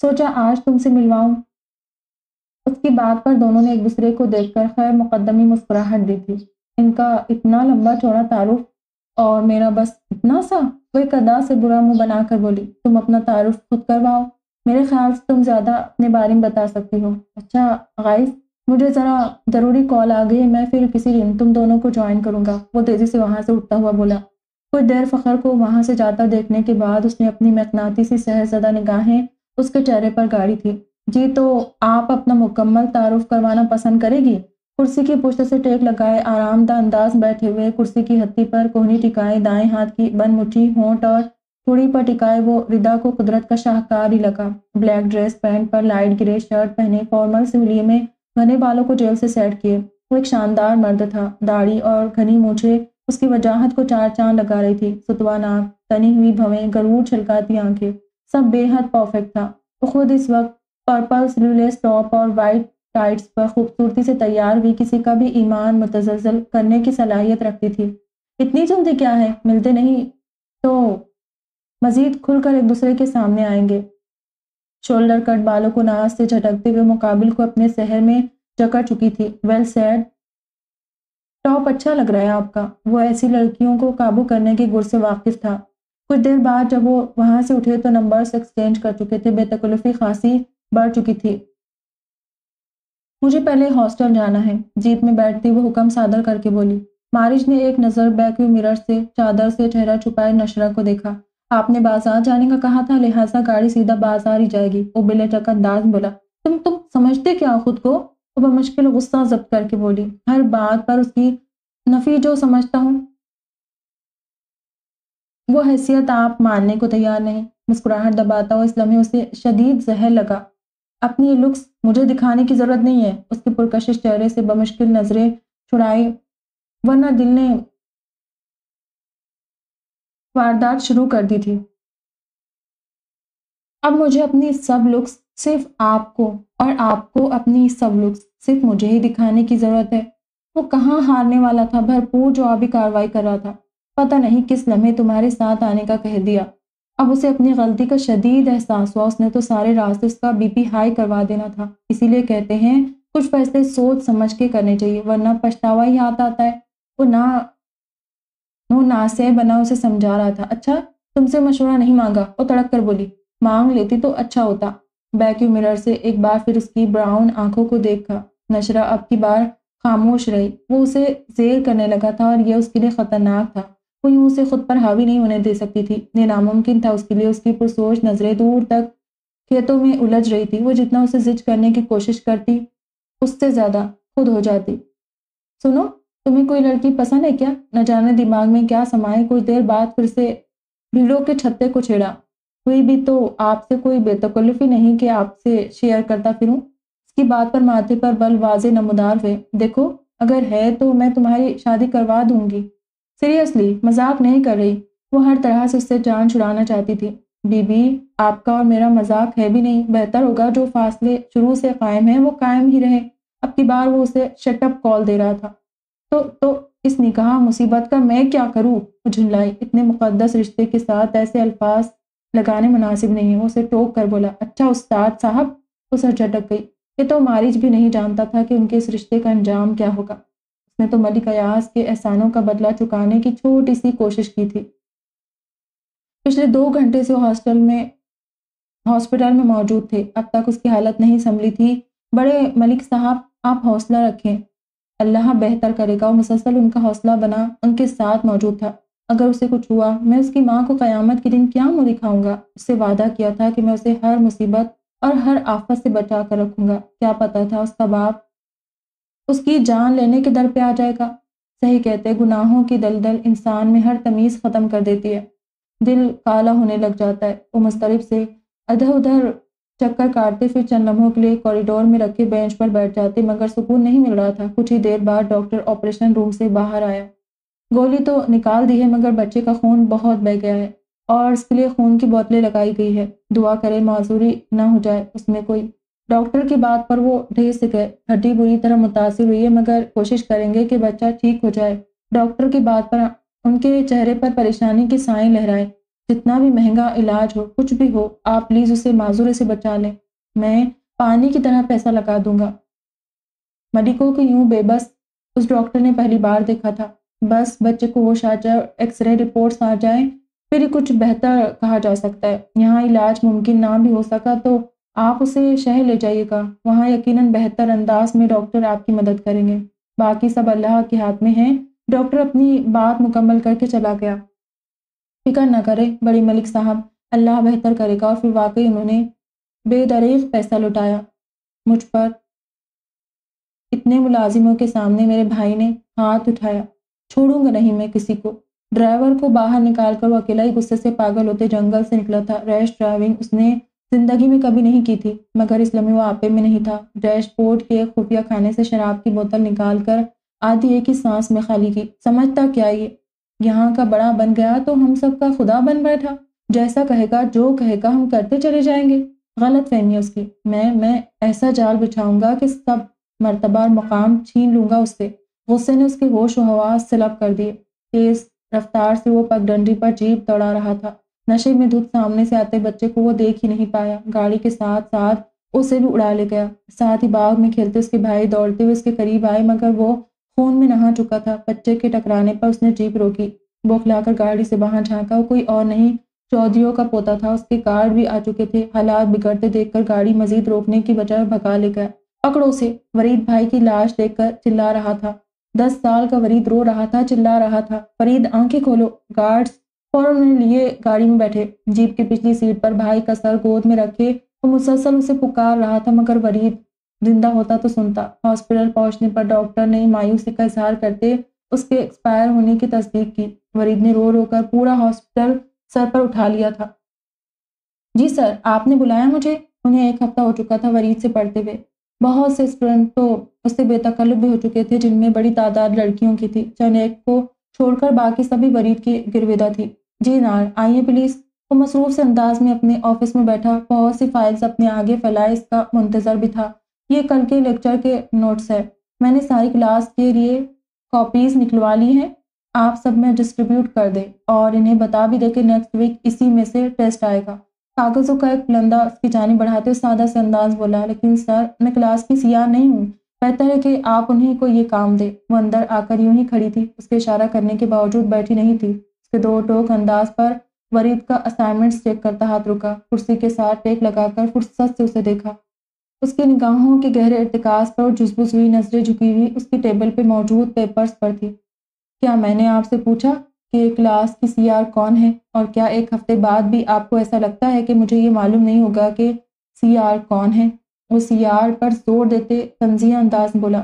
सोचा आज तुमसे मिलवाऊं। उसकी बात पर दोनों ने एक दूसरे को देखकर खैर मुकदमी मुस्कुराहट दी थी। इनका इतना लंबा चौड़ा तारुफ और मेरा बस इतना सा वह कदा से बुरा मुँह बनाकर बोली, तुम अपना तारुफ खुद करवाओ। मेरे ख्याल से तुम ज़्यादा अपने बारे में बता सकती हो। अच्छा गाइस, मुझे ज़रा ज़रूरी कॉल आ गई मैं फिर किसी दिन तुम दोनों को ज्वाइन करूँगा। वो तेज़ी से वहाँ से उठता हुआ बोला। कुछ देर फ़खर को वहाँ से जाता देखने के बाद उसने अपनी मकनाती सी सहजदा निगाहें उसके चेहरे पर गाड़ी थी। जी तो आप अपना मुकम्मल तारुफ करवाना पसंद करेगी? कुर्सी की पुश्त से टेक लगाए, आरामदा अंदाज बैठे हुए कुर्सी की हत्ती पर कोहनी टिकाए, दाएँ हाथ की बंद मुट्ठी होंठ और थोड़ी पर टिकाए, वो रिदा को कुदरत का शाहकार ही लगा। ब्लैक ड्रेस पैंट पर लाइट ग्रे शर्ट पहने, फॉर्मल सिवलिये में घने बालों को जेल से सेट किए। वो एक शानदार मर्द था। दाढ़ी और घनी मूछे उसकी वजाहत को चार चाँद लगा रही थी। सुतवा नाक, तनी हुई भवें गरूर छलकाती आँखें, सब बेहद परफेक्ट था। वो खुद इस वक्त पर्पल स्लीवलेस टॉप और वाइट टाइट्स पर खूबसूरती से तैयार हुई, किसी का भी ईमान मुतजल करने की सलाहियत रखती थी। इतनी जल्दी क्या है? मिलते नहीं तो मजीद खुलकर एक दूसरे के सामने आएँगे। शोल्डर कट बालों को नाज से झटकते हुए मुकाबिल को अपने शहर में जकड़ चुकी थी। Well said. टॉप अच्छा लग रहा है आपका। वो ऐसी लड़कियों को काबू करने के गुर से वाकिफ था। कुछ देर बाद जब वो वहाँ से उठे तो नंबर्स एक्सचेंज कर चुके थे। बेतकल्लुफी खासी बढ़ चुकी थी। मुझे पहले हॉस्टल जाना है। जीप में बैठती वो हुक्म सादर करके बोली, मारिश ने एक नज़र बैकव्यू मिरर से, चादर से चेहरा छुपाए नशरा को देखा। आपने बाज़ार जाने का कहा था, लिहाजा गाड़ी सीधा बाज़ार ही जाएगी। वो बिलेटक अंदाज बोला, तुम तुम समझते क्या खुद को? वो मुश्किल गुस्सा जब्त करके बोली, हर बात पर उसकी नफी जो समझता हूँ, वो हैसियत आप मानने को तैयार नहीं। मुस्कुराहट दबाता हुआ इस लम्हे उसे शदीद जहर लगा। अपनी लुक्स मुझे दिखाने की ज़रूरत नहीं है। उसके पुरकशिश चेहरे से बमुश्किल नज़रें छुड़ाई, वरना दिल ने वारदात शुरू कर दी थी। अब मुझे अपनी सब लुक्स सिर्फ़ आपको और आपको अपनी सब लुक्स सिर्फ़ मुझे ही दिखाने की ज़रूरत है। वो कहाँ हारने वाला था? भरपूर जवाबी कार्रवाई कर रहा था। पता नहीं किस लम्हे तुम्हारे साथ आने का कह दिया। अब उसे अपनी गलती का शदीद एहसास हुआ। उसने तो सारे रास्ते उसका बीपी हाई करवा देना था। इसीलिए कहते हैं, कुछ फैसले सोच समझ के करने चाहिए, वरना पछतावा ही हाथ आता है। वो ना, वो नासे बना उसे समझा रहा था। अच्छा तुमसे मशवरा नहीं मांगा? वो तड़क कर बोली, मांग लेती तो अच्छा होता। बैक्यू मिरर से एक बार फिर उसकी ब्राउन आँखों को देखा। नशरा अब की बार खामोश रही। वो उसे जेर करने लगा था और यह उसके लिए ख़तरनाक था। यूँ उसे खुद पर हावी नहीं होने दे सकती थी। ये नामुमकिन था उसके लिए, उसकी पुरसोच, नज़रें दूर तक खेतों में उलझ रही थी। वो जितना उसे जिज करने की कोशिश करती, उससे ज़्यादा खुद हो जाती। सुनो, तुम्हें कोई लड़की पसंद है क्या? न जाने दिमाग में क्या समाये। कुछ देर बाद फिर से भीड़ों के छत्ते को छेड़ा। हुई भी तो आपसे कोई बेतकल्लुफी नहीं कि आपसे शेयर करता फिरूं। इसकी बात पर माथे पर बल वाजे नमदार हुए। देखो, अगर है तो मैं तुम्हारी शादी करवा दूँगी। सीरियसली मज़ाक नहीं कर रही। वो हर तरह से उससे जान छुड़ाना चाहती थी। बीबी, आपका और मेरा मज़ाक है भी नहीं। बेहतर होगा जो फासले शुरू से कायम है, वो कायम ही रहे। अब की बार वो उसे शटअप कॉल दे रहा था। तो तो इस निकाह मुसीबत का मैं क्या करूँ? झुल्लाई इतने मुकदस रिश्ते के साथ ऐसे अल्फाज लगाने मुनासिब नहीं है। वो उसे टोक कर बोला अच्छा उस्ताद साहब उसे झटक गई। ये तो मारिज भी नहीं जानता था कि उनके इस रिश्ते का अंजाम क्या होगा। उसने तो मलिक अयाज के एहसानों का बदला चुकाने की छोटी सी कोशिश की थी। पिछले दो घंटे से हॉस्टल में, हॉस्पिटल में मौजूद थे। अब तक उसकी हालत नहीं संभली थी। बड़े मलिक साहब, आप हौसला रखें। अल्लाह बेहतर करेगा और मुसलसल उनका हौसला बना उनके साथ मौजूद था। अगर उसे कुछ हुआ, मैं उसकी माँ को क़यामत के दिन क्या मुँह दिखाऊँगा? उससे वादा किया था कि मैं उसे हर मुसीबत और हर आफत से बचा कर रखूँगा। क्या पता था उसका बाप उसकी जान लेने के दर पे आ जाएगा। सही कहते गुनाहों की दलदल इंसान में हर तमीज़ ख़त्म कर देती है। दिल काला होने लग जाता है। वो मुस्तरब से अधर उधर चक्कर काटते, फिर चंद लम्हों के लिए कॉरिडोर में रखे बेंच पर बैठ जाते, मगर सुकून नहीं मिल रहा था। कुछ ही देर बाद डॉक्टर ऑपरेशन रूम से बाहर आया। गोली तो निकाल दी है, मगर बच्चे का खून बहुत बह गया है और इसके लिए खून की बोतलें लगाई गई है। दुआ करे, माजूरी ना हो जाए उसमें कोई। डॉक्टर की बात पर वो ढेर गए। हड्डी बुरी तरह मुतासर हुई है, मगर कोशिश करेंगे कि बच्चा ठीक हो जाए। डॉक्टर की बात पर उनके चेहरे पर परेशानी की साएँ लहराए। जितना भी महँगा इलाज हो, कुछ भी हो, आप प्लीज़ उसे माजूरे से बचा लें। मैं पानी की तरह पैसा लगा दूँगा। मडिको को यूँ बेबस, उस डॉक्टर ने पहली बार देखा था। बस बच्चे को होश आ जाए एक्सरे रिपोर्ट्स आ जाए, फिर कुछ बेहतर कहा जा सकता है। यहाँ इलाज मुमकिन ना भी हो सका तो आप उसे शहर ले जाइएगा। वहाँ यकीनन बेहतर अंदाज में डॉक्टर आपकी मदद करेंगे। बाकी सब अल्लाह के हाथ में है। डॉक्टर अपनी बात मुकम्मल करके चला गया। फ़िक्र न करें, बड़ी मलिक साहब। अल्लाह बेहतर करेगा और फिर वाकई उन्होंने बेदरीग पैसा लुटाया। मुझ पर इतने मुलाजिमों के सामने मेरे भाई ने हाथ उठाया। छोड़ूँगा नहीं मैं किसी को। ड्राइवर को बाहर निकाल कर वो अकेला ही गुस्से से पागल होते जंगल से निकला था। रैश ड्राइविंग उसने ज़िंदगी में कभी नहीं की थी, मगर इस लम्हे वो आपे में नहीं था। डैशबोर्ड के खुफिया खाने से शराब की बोतल निकाल कर आधी एक ही सांस में खाली की। समझता क्या ये? यहाँ का बड़ा बन गया तो हम सब का खुदा बन बैठा। जैसा कहेगा, जो कहेगा, हम करते चले जाएँगे। गलत फहमी उसकी। मैं मैं ऐसा जाल बिछाऊँगा कि सब मरतबा और मकाम छीन लूँगा उससे। गुस्से ने उसके होश हवास सलब कर दिए। तेज रफ्तार से वो पगडंडी पर जीप दौड़ा रहा था। नशे में धुत सामने से आते बच्चे को वो देख ही नहीं पाया। गाड़ी के साथ साथ उसे भी उड़ा ले गया। साथ ही बाग में खेलते उसके भाई, दौड़ते हुए उसके करीब आए, मगर वो खून में नहा चुका था। बच्चे के टकराने पर उसने जीप रोकी। बौखलाकर गाड़ी से बाहर झांका। कोई और नहीं चौधरियों का पोता था। उसके कार्ड भी आ चुके थे। हालात बिगड़ते देखकर गाड़ी मजीद रोकने की बजाय भगा ले गया। पकड़ो से वरीद भाई की लाश देखकर चिल्ला रहा था। दस साल का वरीद रो रहा था, चिल्ला रहा था। फरीद, आँखें खोलो। गार्ड्स फ़ौरन लिए गाड़ी में बैठे, जीप की पिछली सीट पर भाई का सर गोद में रखे, वो मुसलसल उसे पुकार रहा था मगर वरीद ज़िंदा होता तो सुनता। हॉस्पिटल पहुँचने पर डॉक्टर ने मायूसी का इजहार करते उसके एक्सपायर होने की तस्दीक की। वरीद ने रो रो कर पूरा हॉस्पिटल सर पर उठा लिया था। जी सर, आपने बुलाया मुझे? उन्हें एक हफ़्ता हो चुका था वरीद से पढ़ते हुए। बहुत से स्टूडेंट तो उससे बेतकल्लुब भी हो चुके थे जिनमें बड़ी तादाद लड़कियों की थी चंद एक को छोड़कर बाकी सभी वरीद की गिरविदा थी। जी नार आइए प्लीज़ वो मसरूफ से अंदाज में अपने ऑफ़िस में बैठा, बहुत सी फाइल्स अपने आगे फैलाए, इसका मुंतज़र भी था। ये कल के लेक्चर के नोट्स है। मैंने सारी क्लास के लिए कॉपीज़ निकलवा ली हैं। आप सब में डिस्ट्रीब्यूट कर दें और इन्हें बता भी दे कि नेक्स्ट वीक इसी में से टेस्ट आएगा। कागज़ों का एक लंदा उसकी जानी बढ़ाते हुए सादा से अंदाज बोला, लेकिन सर, मैं क्लास की सियाह नहीं हूँ। बेहतर है कि आप उन्हीं को ये काम दे। वो अंदर आकर यूँ ही खड़ी थी। उसके इशारा करने के बावजूद बैठी नहीं थी। दो टोक अंदाज पर वरीद का असाइनमेंट चेक करता हाथ रुका। कुर्सी के साथ टेक लगाकर फुर्सत से उसे देखा। उसकी निगाहों के गहरे इर्तिकाज पर जुजबुज हुई नज़रें झुकी हुई उसकी टेबल पे मौजूद पेपर्स पर थी। क्या मैंने आपसे पूछा कि एक क्लास की सीआर कौन है और क्या एक हफ़्ते बाद भी आपको ऐसा लगता है कि मुझे ये मालूम नहीं होगा कि सीआर कौन है? वो सीआर पर ज़ोर देते तंजिया अंदाज बोला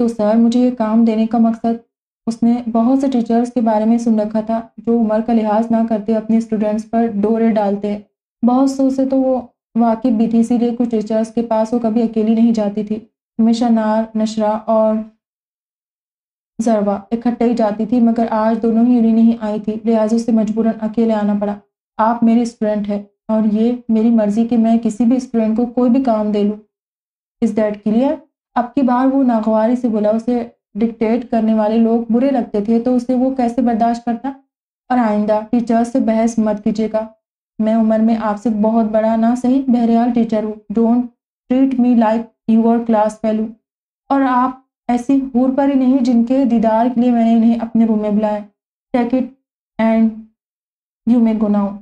तो सर, मुझे ये काम देने का मकसद उसने बहुत से टीचर्स के बारे में सुन रखा था, जो उम्र का लिहाज ना करते अपने स्टूडेंट्स पर डोरे डालते। बहुत सौ से तो वो वाकिफ भी थी, इसीलिए कुछ टीचर्स के पास वो कभी अकेली नहीं जाती थी। हमेशा नार, नशरा और जरवा इकट्ठे ही जाती थी, मगर आज दोनों ही उन्हीं नहीं आई थी। लिहाजा से मजबूरन अकेले आना पड़ा। आप मेरी स्टूडेंट है, और ये मेरी मर्ज़ी कि मैं किसी भी स्टूडेंट को कोई भी काम दे लूँ। इज़ दैट क्लियर अब की बार वो नागवारी से बोला, उसे डिक्टेट करने वाले लोग बुरे लगते थे तो उसे वो कैसे बर्दाश्त करता? और आइंदा टीचर से बहस मत कीजिएगा। मैं उम्र में आपसे बहुत बड़ा ना सही बहरहाल टीचर हूँ। Don't treat me like your class fellow और आप ऐसी हूर पर ही नहीं जिनके दीदार के लिए मैंने इन्हें अपने रूम में बुलाया। Take it and you may गुनाओ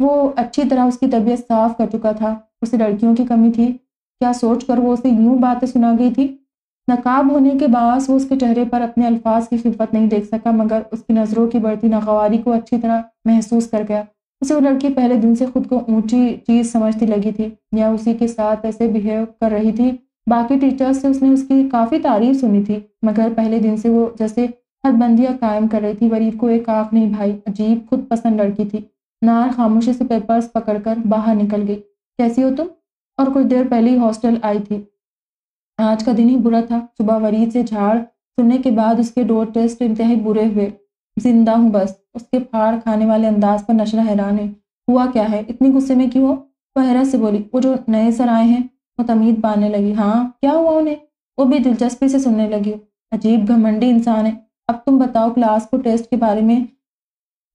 वो अच्छी तरह उसकी तबीयत साफ़ कर चुका था। उसे लड़कियों की कमी थी। क्या सोच कर वो उसे यूँ बातें सुना गई थी? नकाब होने के बाद वो उसके चेहरे पर अपने अल्फाज की खिफत नहीं देख सका, मगर उसकी नज़रों की बढ़ती नागवारी को अच्छी तरह महसूस कर गया। उसे वो लड़की पहले दिन से खुद को ऊँची चीज़ समझती लगी थी, या उसी के साथ ऐसे बिहेव कर रही थी। बाकी टीचर्स से उसने उसकी काफ़ी तारीफ़ सुनी थी, मगर पहले दिन से वो जैसे हदबंदियाँ कायम कर रही थी। वरीद को एक आँख नहीं भाई, अजीब खुद पसंद लड़की थी। नार खामोशी से पेपर्स पकड़कर बाहर निकल गई। कैसी हो तुम? और कुछ देर पहले ही हॉस्टल आई थी। आज का दिन ही बुरा था। सुबह वरीद से झाड़ सुनने के बाद उसके डोर टेस्ट इंतहाई बुरे हुए। ज़िंदा हूँ बस। उसके फाड़ खाने वाले अंदाज पर नशरा हैरान है। हुआ क्या है? इतनी गुस्से में क्यों वह से बोली, वो जो नए सर आए हैं, वो तमीद पाने लगी। हाँ क्या हुआ उन्हें? वो भी दिलचस्पी से सुनने लगी अजीब, घमंडी इंसान है। अब तुम बताओ क्लास को टेस्ट के बारे में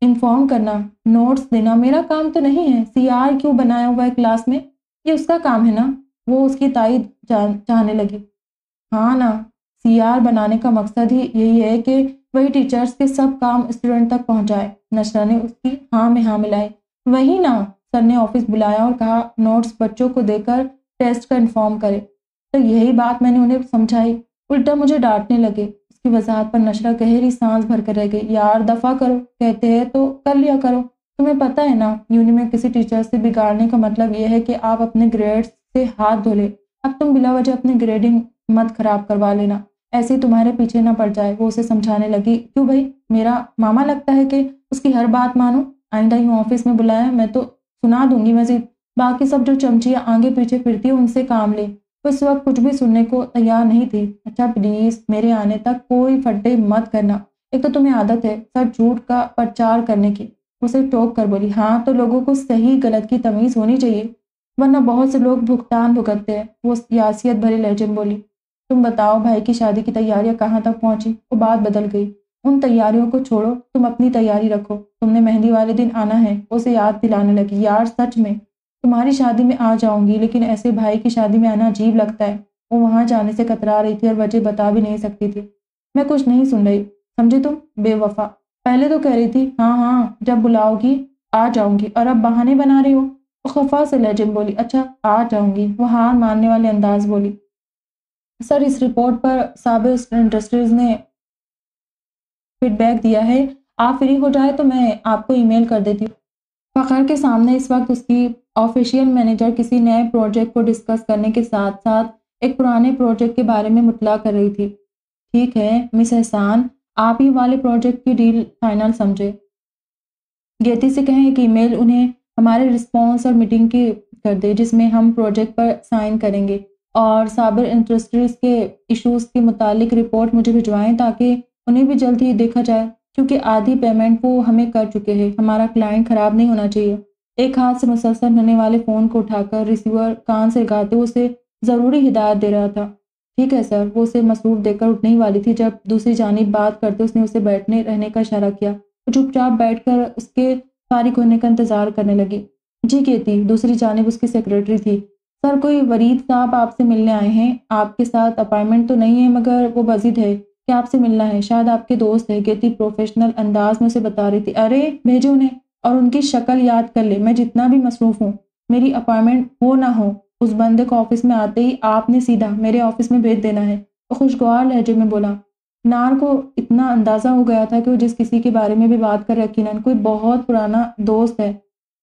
इन्फॉर्म करना। नोट्स देना। मेरा काम तो नहीं है। सी आर क्यों बनाया हुआ है क्लास में? ये उसका काम है ना? वो उसकी ताइद चाहने लगी। हाँ ना सी आर बनाने का मकसद ही यही है कि वही टीचर्स के सब काम स्टूडेंट तक पहुँचाए। नशरा ने उसकी हाँ में हाँ मिलाई। वही ना सर ने ऑफ़िस बुलाया और कहा नोट्स बच्चों को देकर टेस्ट का इन्फॉर्म करे। तो यही बात मैंने उन्हें समझाई। उल्टा मुझे डांटने लगे। उसकी वजाहत पर नशरा गहरी सांस भर कर रह गई। यार, दफ़ा करो। कहते हैं तो कर लिया करो। तुम्हें पता है ना, यूनि में किसी टीचर से बिगाड़ने का मतलब यह है कि आप अपने ग्रेड्स से हाथ धो ले। अब तुम बिला वजह अपनी ग्रेडिंग मत खराब करवा लेना। ऐसे तुम्हारे पीछे ना पड़ जाए, वो उसे समझाने लगी, क्यों भाई? मेरा मामा लगता है कि उसकी हर बात मानो। आइंदा यूँ ऑफ़िस में बुलाया, मैं तो सुना दूँगी मजीद। बाकी सब जो चमचियाँ आगे पीछे फिरती है, उनसे काम ले। इस वक्त कुछ भी सुनने को तैयार नहीं थी। अच्छा प्लीज़ मेरे आने तक कोई फड्डे मत करना। एक तो तुम्हें आदत है सर झूठ का प्रचार करने की। उसे टोक कर बोली हाँ तो लोगों को सही गलत की तमीज होनी चाहिए। वरना बहुत से लोग भुगतान भुगतते हैं। वो यासियत भरे लहजे बोली, तुम बताओ भाई की शादी की तैयारियाँ कहाँ तक पहुँची? वो बात बदल गई, उन तैयारियों को छोड़ो, तुम अपनी तैयारी रखो। तुमने मेहंदी वाले दिन आना है, उसे याद दिलाने लगी। यार सच में, तुम्हारी शादी में आ जाऊँगी, लेकिन ऐसे भाई की शादी में आना अजीब लगता है। वो वहाँ जाने से कतरा रही थी और वजह बता भी नहीं सकती थी। मैं कुछ नहीं सुन रही। समझे तुम? बेवफा। पहले तो कह रही थी हाँ हाँ जब बुलाओगी, आ जाऊँगी। और अब बहाने बना रही हो? तो खफा से लहजिन बोली अच्छा आ जाऊँगी। वो हार मानने वाले अंदाज बोली। सर इस रिपोर्ट पर साबिर इंडस्ट्रीज़ ने फीडबैक दिया है, आप फ्री हो जाए तो मैं आपको ईमेल कर देती हूँ। फ़खर के सामने इस वक्त उसकी ऑफिशियल मैनेजर किसी नए प्रोजेक्ट को डिस्कस करने के साथ साथ एक पुराने प्रोजेक्ट के बारे में मुतला कर रही थी। ठीक है मिस एहसान आप ही वाले प्रोजेक्ट की डील फाइनल समझे। गेती से कहें, एक ईमेल उन्हें हमारे रिस्पॉन्स और मीटिंग की कर दे जिसमें हम प्रोजेक्ट पर साइन करेंगे। और साइबर इंडस्ट्रीज़ के इश्यूज़ के मुतालिक रिपोर्ट मुझे भिजवाएँ, ताकि उन्हें भी जल्द ही देखा जाए, क्योंकि आधी पेमेंट वो हमें कर चुके हैं। हमारा क्लाइंट ख़राब नहीं होना चाहिए। एक हाथ से मुसलसल होने वाले फ़ोन को उठाकर रिसीवर कान से लगाते उसे ज़रूरी हिदायत दे रहा था। ठीक है सर वो उसे मसरूफ देकर उठने ही वाली थी। जब दूसरी जानब बात करते उसने उसे बैठने रहने का इशारा किया। चुपचाप बैठ कर उसके फारिग होने का इंतज़ार करने लगी। जी कहती दूसरी जानब उसकी सेक्रेटरी थी। सर, कोई वरीद साहब आपसे मिलने आए हैं? आपके साथ अपॉइंटमेंट तो नहीं है, मगर वो मजिद है कि आपसे मिलना है। शायद आपके दोस्त है। कहती प्रोफेशनल अंदाज में उसे बता रही थी। अरे, भेजो उन्हें और उनकी शक्ल याद कर ले। मैं जितना भी मसरूफ़ हूँ, मेरी अपॉइंटमेंट हो ना हो, उस बंदे को ऑफ़िस में आते ही आपने सीधा मेरे ऑफ़िस में भेज देना है। खुशगवार लहजे में बोला नार को इतना अंदाज़ा हो गया था कि वो जिस किसी के बारे में भी बात कर रखी ना कोई बहुत पुराना दोस्त है।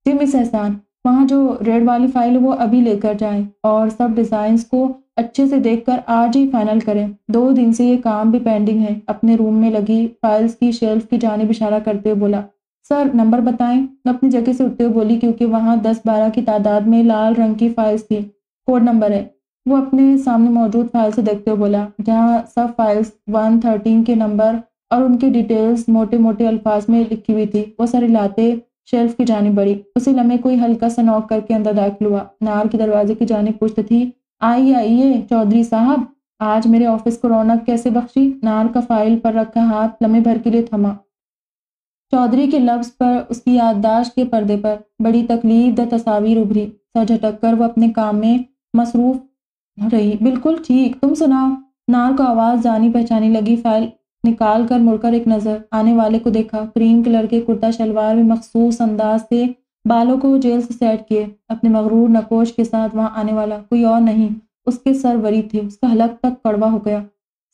जी मिस एहसान, वहाँ जो रेड वाली फ़ाइल है, वो अभी लेकर जाएँ और सब डिज़ाइंस को अच्छे से देखकर आज ही फाइनल करें। दो दिन से ये काम भी पेंडिंग है। अपने रूम में लगी फाइल्स की शेल्फ की जानब इशारा करते हुए बोला, सर नंबर बताएँ? अपनी जगह से उठते हुए बोली, क्योंकि वहाँ दस बारह की तादाद में लाल रंग की फाइल्स थी। कोड नंबर है। वो अपने सामने मौजूद फ़ाइल से देखते हुए बोला, जहाँ सब फाइल्स वन थर्टीन के नंबर और उनके डिटेल्स मोटे मोटे अल्फाज में लिखी हुई थी, वो सर हिलाते शेल्फ की जानी बढ़ी उसी लम्हे कोई हल्का सा नॉक करके अंदर दाखिल हुआ। नार के दरवाजे की जानी पुष्ट थी, आइए आइए, चौधरी साहब, आज मेरे ऑफ़िस को रौनक कैसे बख्शी? नार का फ़ाइल पर रखा हाथ लम्हे भर के लिए थमा। चौधरी के लफ्ज पर उसकी याददाश्त के पर्दे पर बड़ी तकलीफ़ द तस्वीर उभरी। सर झटक कर वो अपने काम में मसरूफ रही। बिल्कुल ठीक। तुम सुनाओ। नार को आवाज़ जानी पहचानी लगी, फ़ाइल निकाल कर मुड़कर एक नज़र आने वाले को देखा। क्रीम कलर के कुर्ता, शलवार में मखसूस अंदाज से बालों को जेल से सेट किए। अपने मगरूर नकोश के साथ वहाँ आने वाला कोई और नहीं। उसके सर वरीद थे। उसका हलक तक कड़वा हो गया।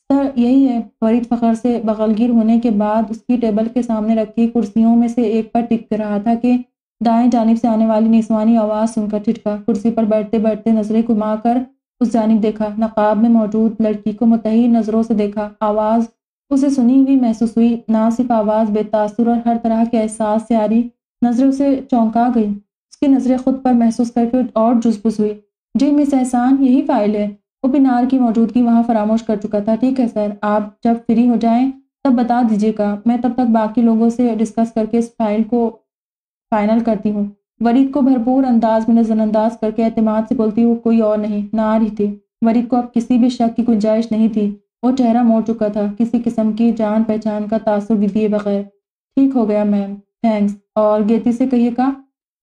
सर, यही है। वरीद फ़खर से बगलगिर होने के बाद उसकी टेबल के सामने रखी कुर्सियों में से एक पर टिक रहा था कि दाएँ जानिब से आने वाली निस्वानी आवाज़ सुनकर टिटका कुर्सी पर बैठते बैठते नज़रें घुमाकर उस जानब देखा, नकाब में मौजूद लड़की को मुतही नज़रों से देखा। आवाज़, उसे सुनी हुई महसूस हुई, ना सिर्फ़ आवाज़, बेतासुर और हर तरह के एहसास से आ रही नज़रें उसे चौंका गई। उसकी नज़रें खुद पर महसूस करके और जुसबुस हुई। जी मिस एहसान, यही फ़ाइल है। वो बिनार की मौजूदगी वहाँ फरामोश कर चुका था। ठीक है, सर, आप जब फ्री हो जाएँ, तब बता दीजिएगा। मैं तब तक बाकी लोगों से डिस्कस करके इस फ़ाइल को फाइनल करती हूँ। वरीद को भरपूर अंदाज में नज़रअंदाज करके अहतमाद से बोलती, वो कोई और नहीं, ना रही थी। वरीद को अब किसी भी शक की गुंजाइश नहीं थी। वो चेहरा मोड़ चुका था, किसी किस्म की जान पहचान का तासुर भी दिए बगैर। ठीक हो गया, मैम, थैंक्स। और गेती से कहिएगा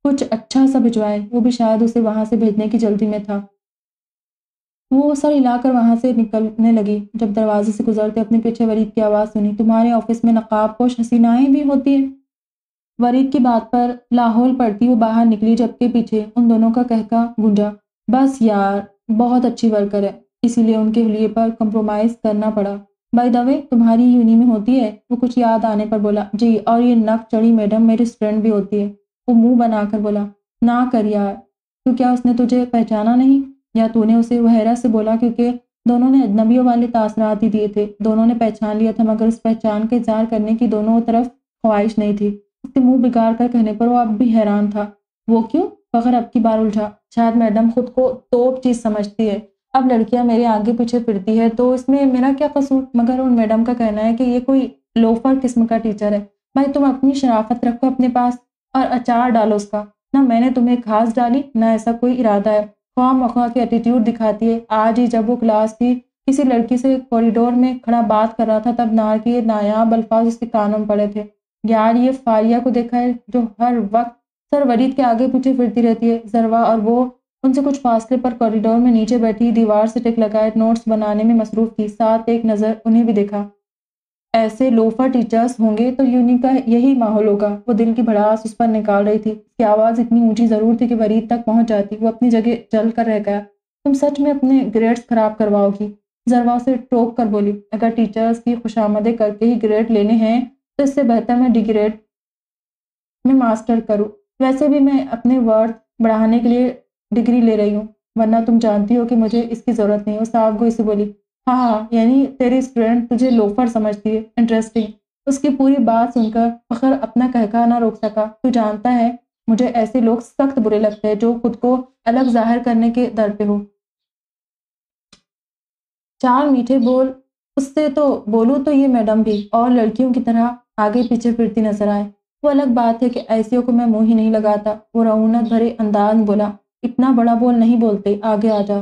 कुछ अच्छा सा भिजवाए, वो भी शायद उसे वहाँ से भेजने की जल्दी में था। वो सर हिलाकर वहाँ से निकलने लगी। जब दरवाजे से गुजरते अपने पीछे वरीद की आवाज़ सुनी, तुम्हारे ऑफ़िस में नकाब पोश हसीनाएँ भी होती है? वरीद की बात पर लाहौल पड़ती वो बाहर निकली, जबकि पीछे उन दोनों का कहका गूंजा, बस यार, बहुत अच्छी वर्कर है, इसीलिए उनके लिए पर कंप्रोमाइज़ करना पड़ा। बाय द वे तुम्हारी यूनी में होती है? वो कुछ याद आने पर बोला, जी, और ये नक चढ़ी मैडम मेरी स्टूडेंट भी होती है। वो मुँह बनाकर बोला, ना कर यार तो क्या उसने तुझे पहचाना नहीं? या तूने उसे वहरा से बोला? क्योंकि दोनों ने अजनबियों वाले तासरात ही दिए थे, दोनों ने पहचान लिया था, मगर उस पहचान का इजहार करने की दोनों तरफ़ ख्वाहिश नहीं थी। उसके मुँह बिगाड़ कर कहने पर वो अब भी हैरान था। वो क्यों? फखर अब की बार उलझा। शायद मैडम खुद को तोप चीज़ समझती है। अब लड़कियाँ मेरे आगे पीछे फिरती है तो इसमें मेरा क्या कसूर? मगर उन मैडम का कहना है कि ये कोई लोफर किस्म का टीचर है। भाई, तुम अपनी शराफत रखो अपने पास और अचार डालो उसका। ना मैंने तुम्हें घास डाली, ना ऐसा कोई इरादा है। ख्वा मखा की एटीट्यूड दिखाती है। आज ही जब वो क्लास की किसी लड़की से कॉरिडोर में खड़ा बात कर रहा था, तब नार के नायाब अल्फाज उसके कानों में पड़े थे। यार ये फारिया को देखा है, जो हर वक्त सर वरीद के आगे पीछे फिरती रहती है। जरवा और वो उनसे कुछ फासले पर कॉरिडोर में नीचे बैठी, दीवार से टिक लगाए नोट्स बनाने में मसरूफ थी। साथ एक नज़र उन्हें भी देखा। ऐसे लोफर टीचर्स होंगे तो यूनी का यही माहौल होगा। वो दिल की भड़ास उस पर निकाल रही थी। उसकी आवाज़ इतनी ऊँची ज़रूर थी कि वरीद तक पहुँच जाती। वो अपनी जगह जल कर रह गया। तुम सच में अपने ग्रेड्स खराब करवाओगी। जरवा से टोक कर बोली, अगर टीचर्स की खुशामदे करके ही ग्रेड लेने हैं तो इससे बेहतर मैं डिग्रेड में मास्टर करूँ। वैसे भी मैं अपने वर्ड बढ़ाने के लिए डिग्री ले रही हूँ, वरना तुम जानती हो कि मुझे इसकी ज़रूरत नहीं हो। साफ़ गो इसे बोली हाँ हाँ यानी तेरी स्टूडेंट तुझे लोफर समझती है। इंटरेस्टिंग उसकी पूरी बात सुनकर फखर अपना कहका ना रोक सका। तू जानता है, मुझे ऐसे लोग सख्त बुरे लगते हैं जो खुद को अलग ज़ाहिर करने के दर पे हो। चार मीठे बोल, उससे तो बोलूँ तो ये मैडम भी और लड़कियों की तरह आगे पीछे फिरती नज़र आए। वो अलग बात है कि ऐसियों को मैं मुँह ही नहीं लगाता। वो रऊनत भरे अंदाज बोला, इतना बड़ा बोल नहीं बोलते, आगे आ जा।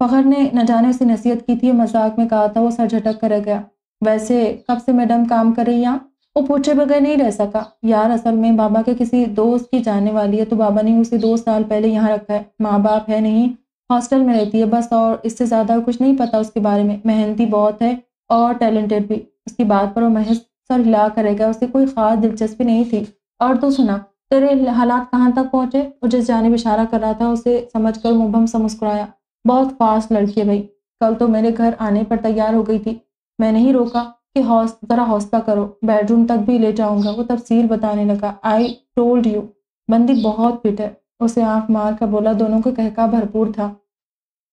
फ़खर ने न जाने उसे नसीहत की थी मज़ाक में कहा था, वो सर झटक कर रह गया। वैसे कब से मैडम काम कर रही यहाँ? वो पूछे बगैर नहीं रह सका, यार, असल में बाबा के किसी दोस्त की जाने वाली है तो बाबा ने उसे दो साल पहले यहाँ रखा है। माँ बाप है नहीं, हॉस्टल में रहती है बस और इससे ज़्यादा कुछ नहीं पता उसके बारे में। मेहनती बहुत है और टैलेंटेड भी। उसकी बात पर वो महज सर हिला करेगा उसे कोई ख़ास दिलचस्पी नहीं थी। और तो सुना, तेरे हालात कहाँ तक पहुँचे? वो जिस जाने इशारा कर रहा था, उसे समझ कर मुबम सा मुस्कुराया बहुत फास्ट लड़की है भाई। कल तो मेरे घर आने पर तैयार हो गई थी। मैंने ही रोका कि हौस, ज़रा हौसला करो। बेडरूम तक भी ले जाऊँगा, वो तफसील बताने लगा। आई टोल्ड यू बंदी बहुत फिट है। उसे आँख मार कर बोला, दोनों का कहका भरपूर था।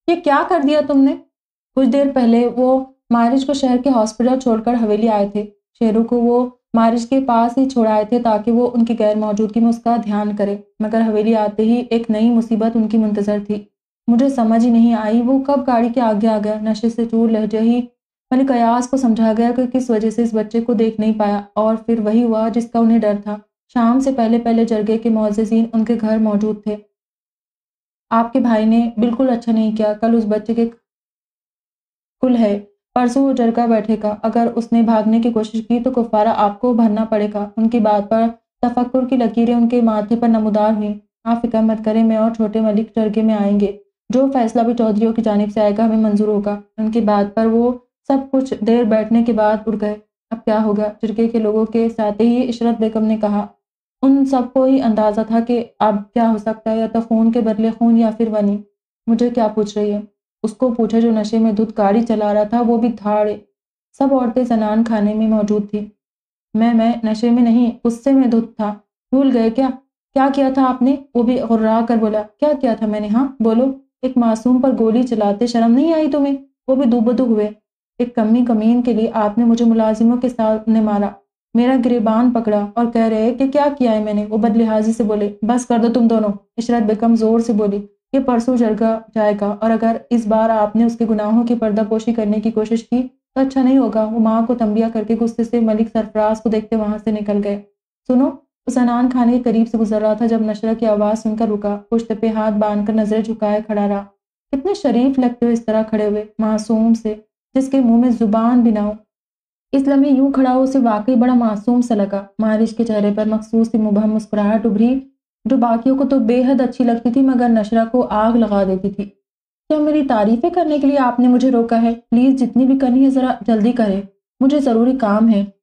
ये क्या कर दिया तुमने? कुछ देर पहले वो मारिज को शहर के हॉस्पिटल छोड़कर हवेली आए थे। शेरू को वो मारिज के पास ही छोड़ाए थे ताकि वो उनकी गैर मौजूदगी में उसका ध्यान करे, मगर हवेली आते ही एक नई मुसीबत उनकी मुंतजर थी। मुझे समझ ही नहीं आई वो कब गाड़ी के आगे आ गया। नशे से चूर लहजे ही मलिक अयास को समझा गया कि किस वजह से इस बच्चे को देख नहीं पाया और फिर वही हुआ जिसका उन्हें डर था। शाम से पहले पहले जरगे के मोजीन उनके घर मौजूद थे। आपके भाई ने बिल्कुल अच्छा नहीं किया। कल उस बच्चे के कुल है। परसों वो जरगा बैठेगा। अगर उसने भागने की कोशिश की तो कुफारा आपको भरना पड़ेगा। उनकी बात पर तफक्र की लकीरें उनके माथे पर नमदार हुई। आप फ़िक्र मत करें, मैं और छोटे मलिक जरगे में आएँगे। जो फैसला भी चौधरीों की जानब से आएगा, हमें मंजूर होगा। उनकी बात पर वो सब कुछ देर बैठने के बाद उड़ गए। अब क्या होगा? चिरके के लोगों के साथ ही इशरत बेगम ने कहा, उन सबको ही अंदाज़ा था कि अब क्या हो सकता है, या तो खून के बदले खून या फिर वनी। मुझे क्या पूछ रही है? उसको पूछा जो नशे में दूध गाड़ी चला रहा था, वो भी धाड़े सब औरतें जनान खाने में मौजूद थी। मैं मैं नशे में नहीं, गुस्से में धुत था। भूल गए क्या? क्या किया था आपने? वो भी गुर्रा कर बोला, क्या किया था मैंने? हाँ बोलो। एक मासूम पर गोली चलाते शर्म नहीं आई तुम्हें? वो भी दुबदु हुए। एक कमी कमीन के लिए आपने मुझे मुलाजिमों के साथ ने मारा। मेरा गिरबान पकड़ा और कह रहे कि क्या किया है मैंने? वो बदलिहाजी से बोले, बस कर दो तुम दोनों। इशरत बेगम ज़ोर से बोली ये परसों जरगा जाएगा और अगर इस बार आपने उसके गुनाहों की पर्दापोशी करने की कोशिश की तो अच्छा नहीं होगा। वो माँ को तंबिया करके गुस्से से मलिक सरफराज को देखते वहाँ से निकल गए। सुनो सनान खाने के करीब से गुजर रहा था जब नशरा की आवाज़ सुनकर रुका। पुश्त पे हाथ बाँध कर नज़रें झुकाए खड़ा रहा। कितने शरीफ लगते हुए इस तरह खड़े हुए, मासूम से, जिसके मुँह में ज़ुबान भी ना हो। इस लम्हे यूँ खड़ा हो उसे वाकई बड़ा मासूम सा लगा। मारिश के चेहरे पर मखसूस सी मुबहम मुस्कुराहट उभरी। जो बाकियों को तो बेहद अच्छी लगती थी, मगर नशरा को आग लगा देती थी। क्या मेरी तारीफें करने के लिए आपने मुझे रोका है? प्लीज़ जितनी भी करनी है ज़रा जल्दी करें। मुझे ज़रूरी काम है।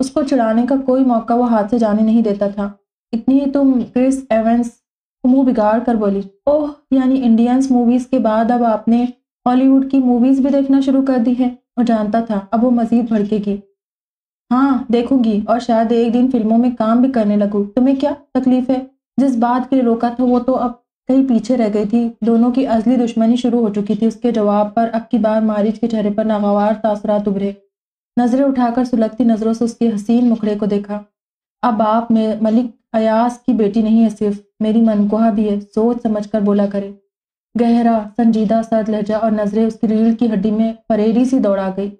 उसको चिढ़ाने का कोई मौका वो हाथ से जाने नहीं देता था। इतनी ही तुम क्रिस एवेंस को मुँह बिगाड़ कर बोली, ओह, यानी इंडियंस मूवीज़ के बाद अब आपने हॉलीवुड की मूवीज़ भी देखना शुरू कर दी है? वो जानता था। अब वो मज़ीद भड़केगी। हाँ देखूँगी और शायद एक दिन फ़िल्मों में काम भी करने लगूँ। तुम्हें क्या तकलीफ़ है? जिस बात के लिए रोका था, वो तो अब कहीं पीछे रह गई थी। दोनों की असली दुश्मनी शुरू हो चुकी थी। उसके जवाब पर अब की बार मारिज के चेहरे पर नागवार तासरात उभरे। नज़रें उठाकर सुलगती नज़रों से उसके हसीन मुखड़े को देखा। अब आप में मलिक अयास की बेटी नहीं है सिर्फ़, मेरी मनकुहा भी है, सोच समझ कर बोला करे। गहरा, संजीदा सर लहजा और नज़रें उसकी रीढ़ की हड्डी में परेरी सी दौड़ा गई।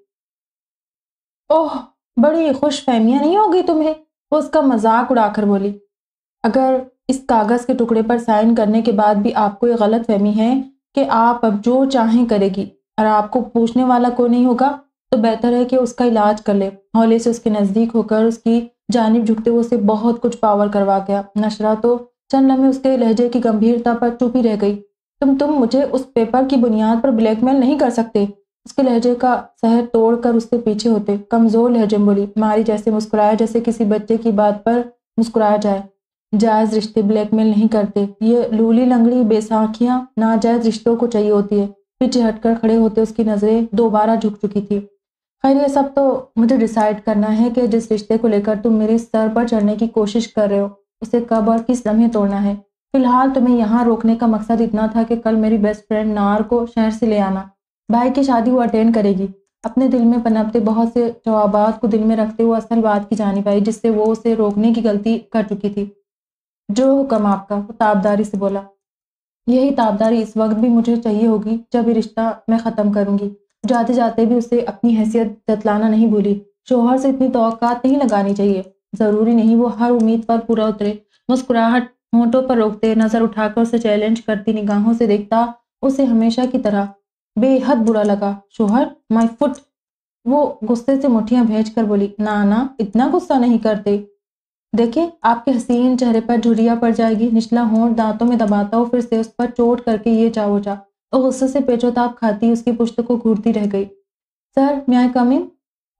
ओह, बड़ी खुश फहमियाँ नहीं होगी तुम्हें? वो उसका मज़ाक उड़ाकर बोली, अगर इस कागज़ के टुकड़े पर साइन करने के बाद भी आपको ये गलत फहमी है कि आप अब जो चाहें करेगी। और आपको पूछने वाला कोई नहीं होगा तो बेहतर है कि उसका इलाज कर ले। हौले से उसके नज़दीक होकर उसकी जानब झुकते हुए उसे बहुत कुछ पावर करवा गया। नशरा तो चंद लम्हे उसके लहजे की गंभीरता पर चुप ही रह गई। तुम तुम मुझे उस पेपर की बुनियाद पर ब्लैकमेल नहीं कर सकते। उसके लहजे का सहर तोड़कर उससे पीछे होते। कमज़ोर लहजे बोली, मारी जैसे मुस्कुराया, जैसे किसी बच्चे की बात पर मुस्कुराया जाए। जायज़ रिश्ते ब्लैकमेल नहीं करते। ये लूली लंगड़ी, बेसाखियाँ, नाजायज़ रिश्तों को चाहिए होती है। पीछे हटकर खड़े होते उसकी नज़रें दोबारा झुक चुकी थी। खैर, ये सब तो मुझे डिसाइड करना है कि जिस रिश्ते को लेकर तुम मेरे सर पर चढ़ने की कोशिश कर रहे हो, उसे कब और किस लम्हे तोड़ना है? फ़िलहाल तुम्हें यहाँ रोकने का मकसद इतना था कि कल मेरी बेस्ट फ्रेंड नार को शहर से ले आना। भाई की शादी वो अटेंड करेगी। अपने दिल में पनपते बहुत से जवाबात को दिल में रखते हुए असल बात की जानी पाई, जिससे वो उसे रोकने की गलती कर चुकी थी। जो हुक्म आपका, वो ताबदारी से बोला। यही ताबदारी इस वक्त भी मुझे चाहिए होगी, जब ये रिश्ता मैं ख़त्म करूँगी। जाते जाते भी उसे अपनी हैसियत जतलाना नहीं भूली। शोहर से इतनी तो नहीं लगानी चाहिए। ज़रूरी नहीं वो हर उम्मीद पर पूरा उतरे। मुस्कुराहट होंठों पर रोकते, नज़र उठाकर उसे चैलेंज करती, निगाहों से देखता, उसे हमेशा की तरह। बेहद बुरा लगा। शोहर माई फुट वो गुस्से से मुठियाँ भेज कर बोली, ना ना, इतना गुस्सा नहीं करते। देखिए, आपके हसीन चेहरे पर झुरिया पड़ जाएगी, निचला होंठ दांतों में दबाता हो, फिर से उस पर चोट करके ये चाहो जा। और गुस्से से पेचोताप खाती उसकी पुश्त को घूरती रह गई। सर मैं आई कम इन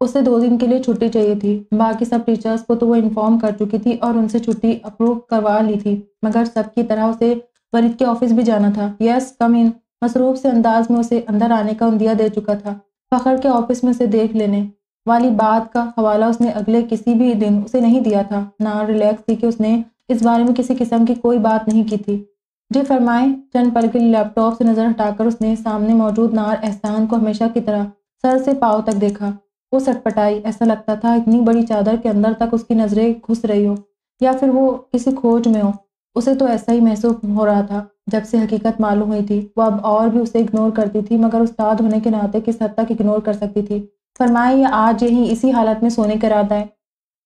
उसे दो दिन के लिए छुट्टी चाहिए थी। बाकी सब टीचर्स को तो वो इन्फॉर्म कर चुकी थी और उनसे छुट्टी अप्रूव करवा ली थी। मगर सबकी तरह उसे वरिद के ऑफ़िस भी जाना था। यस कम इन मसरूफ से अंदाज में उसे अंदर आने का उंदिया दे चुका था। फ़खर के ऑफ़िस में से देख लेने। वाली बात का हवाला उसने अगले किसी भी दिन उसे नहीं दिया था। ना रिलैक्स थी कि उसने इस बारे में किसी किस्म की कोई बात नहीं की थी। जी फरमाए, चंद पल के लैपटॉप से नज़र हटाकर उसने सामने मौजूद नार एहसान को हमेशा की तरह सर से पाव तक देखा। वो सटपटाई, ऐसा लगता था इतनी बड़ी चादर के अंदर तक उसकी नज़रें घुस रही हो, या फिर वो किसी खोज में हो। उसे तो ऐसा ही महसूस हो रहा था, जब से हकीकत मालूम हुई थी। वो अब और भी उसे इग्नोर करती थी, मगर उस्ताद होने के नाते किस हद तक इग्नोर कर सकती थी। फरमाए, या आज यही इसी हालत में सोने का इरादा है।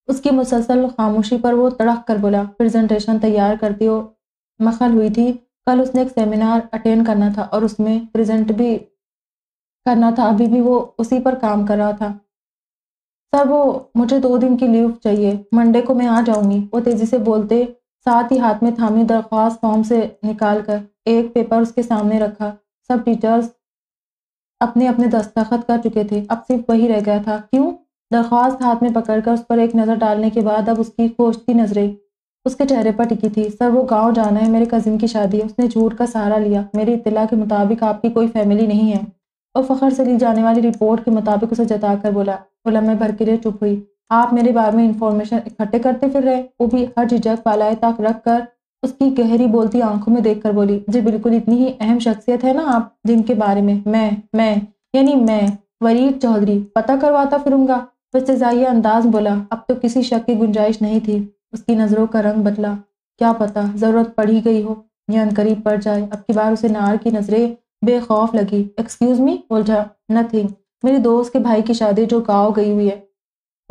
उसकी मुसलसल खामोशी पर वो तड़क कर बोला प्रेजेंटेशन तैयार करती हो। मखल हुई थी। कल उसने एक सेमिनार अटेंड करना था और उसमें प्रेजेंट भी करना था। अभी भी वो उसी पर काम कर रहा था। सर, वो मुझे दो दिन की लीव चाहिए। मंडे को मैं आ जाऊँगी। वो तेज़ी से बोलते, साथ ही हाथ में थामी दरख्वास्त फॉर्म से निकाल कर एक पेपर उसके सामने रखा। सब टीचर्स अपने अपने दस्तखत कर चुके थे। अब सिर्फ़ वही रह गया था। क्यों? दरख्वास्त हाथ में पकड़कर उस पर एक नज़र डालने के बाद अब उसकी खोजती नज़रें उसके चेहरे पर टिकी थी। सर, वो गाँव जाना है, मेरे कज़िन की शादी है। उसने झूठ का सहारा लिया। मेरी इतला के मुताबिक आपकी कोई फैमिली नहीं है। और फ़खर से ली जाने वाली रिपोर्ट के मुताबिक उसे जता कर बोला बोला, मैं भर के लिए चुप हुई। आप मेरे बारे में इंफॉर्मेशन इकट्ठे करते फिर रहे? वो भी हर झिझक पालाए तक रख कर उसकी गहरी बोलती आँखों में देखकर बोली, जी बिल्कुल, इतनी ही अहम शख्सियत है ना आप जिनके बारे में? मैं मैं, यानी मैं वरीद चौधरी। पता करवाता फिरूँगा? जाइया अंदाज बोला, अब तो किसी शक की गुंजाइश नहीं थी। उसकी नज़रों का रंग बदला। क्या पता, ज़रूरत पड़ी गई हो, या करीब पड़ जाए। अब की बार उसे नार की नज़रें बेखौफ लगी। एक्सक्यूज़ मी उलझा नथिंग मेरी दोस्त के भाई की शादी जो गाँव गई हुई है,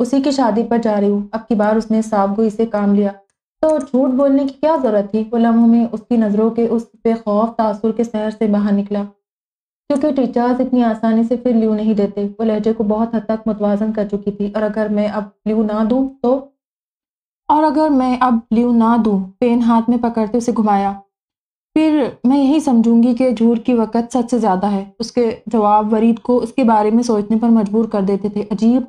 उसी की शादी पर जा रही हूँ। अब की बार उसने साफ़ गोई से काम लिया। तो झूठ बोलने की क्या ज़रूरत थी? वो लम्हों में उसकी नज़रों के उस बेखौफ तासुर के शहर से बाहर निकला। क्योंकि टीचर्स इतनी आसानी से फिर ल्यू नहीं देते। वो लहजे को बहुत हद तक मुतवाजन कर चुकी थी। और अगर मैं अब ल्यू ना दूँ तो और अगर मैं अब ल्यू ना दूँ, पेन हाथ में पकड़ते उसे घुमाया। फिर मैं यही समझूँगी कि झूठ की वक़्त सच से ज़्यादा है। उसके जवाब, वरीद को उसके बारे में सोचने पर मजबूर कर देते थे। अजीब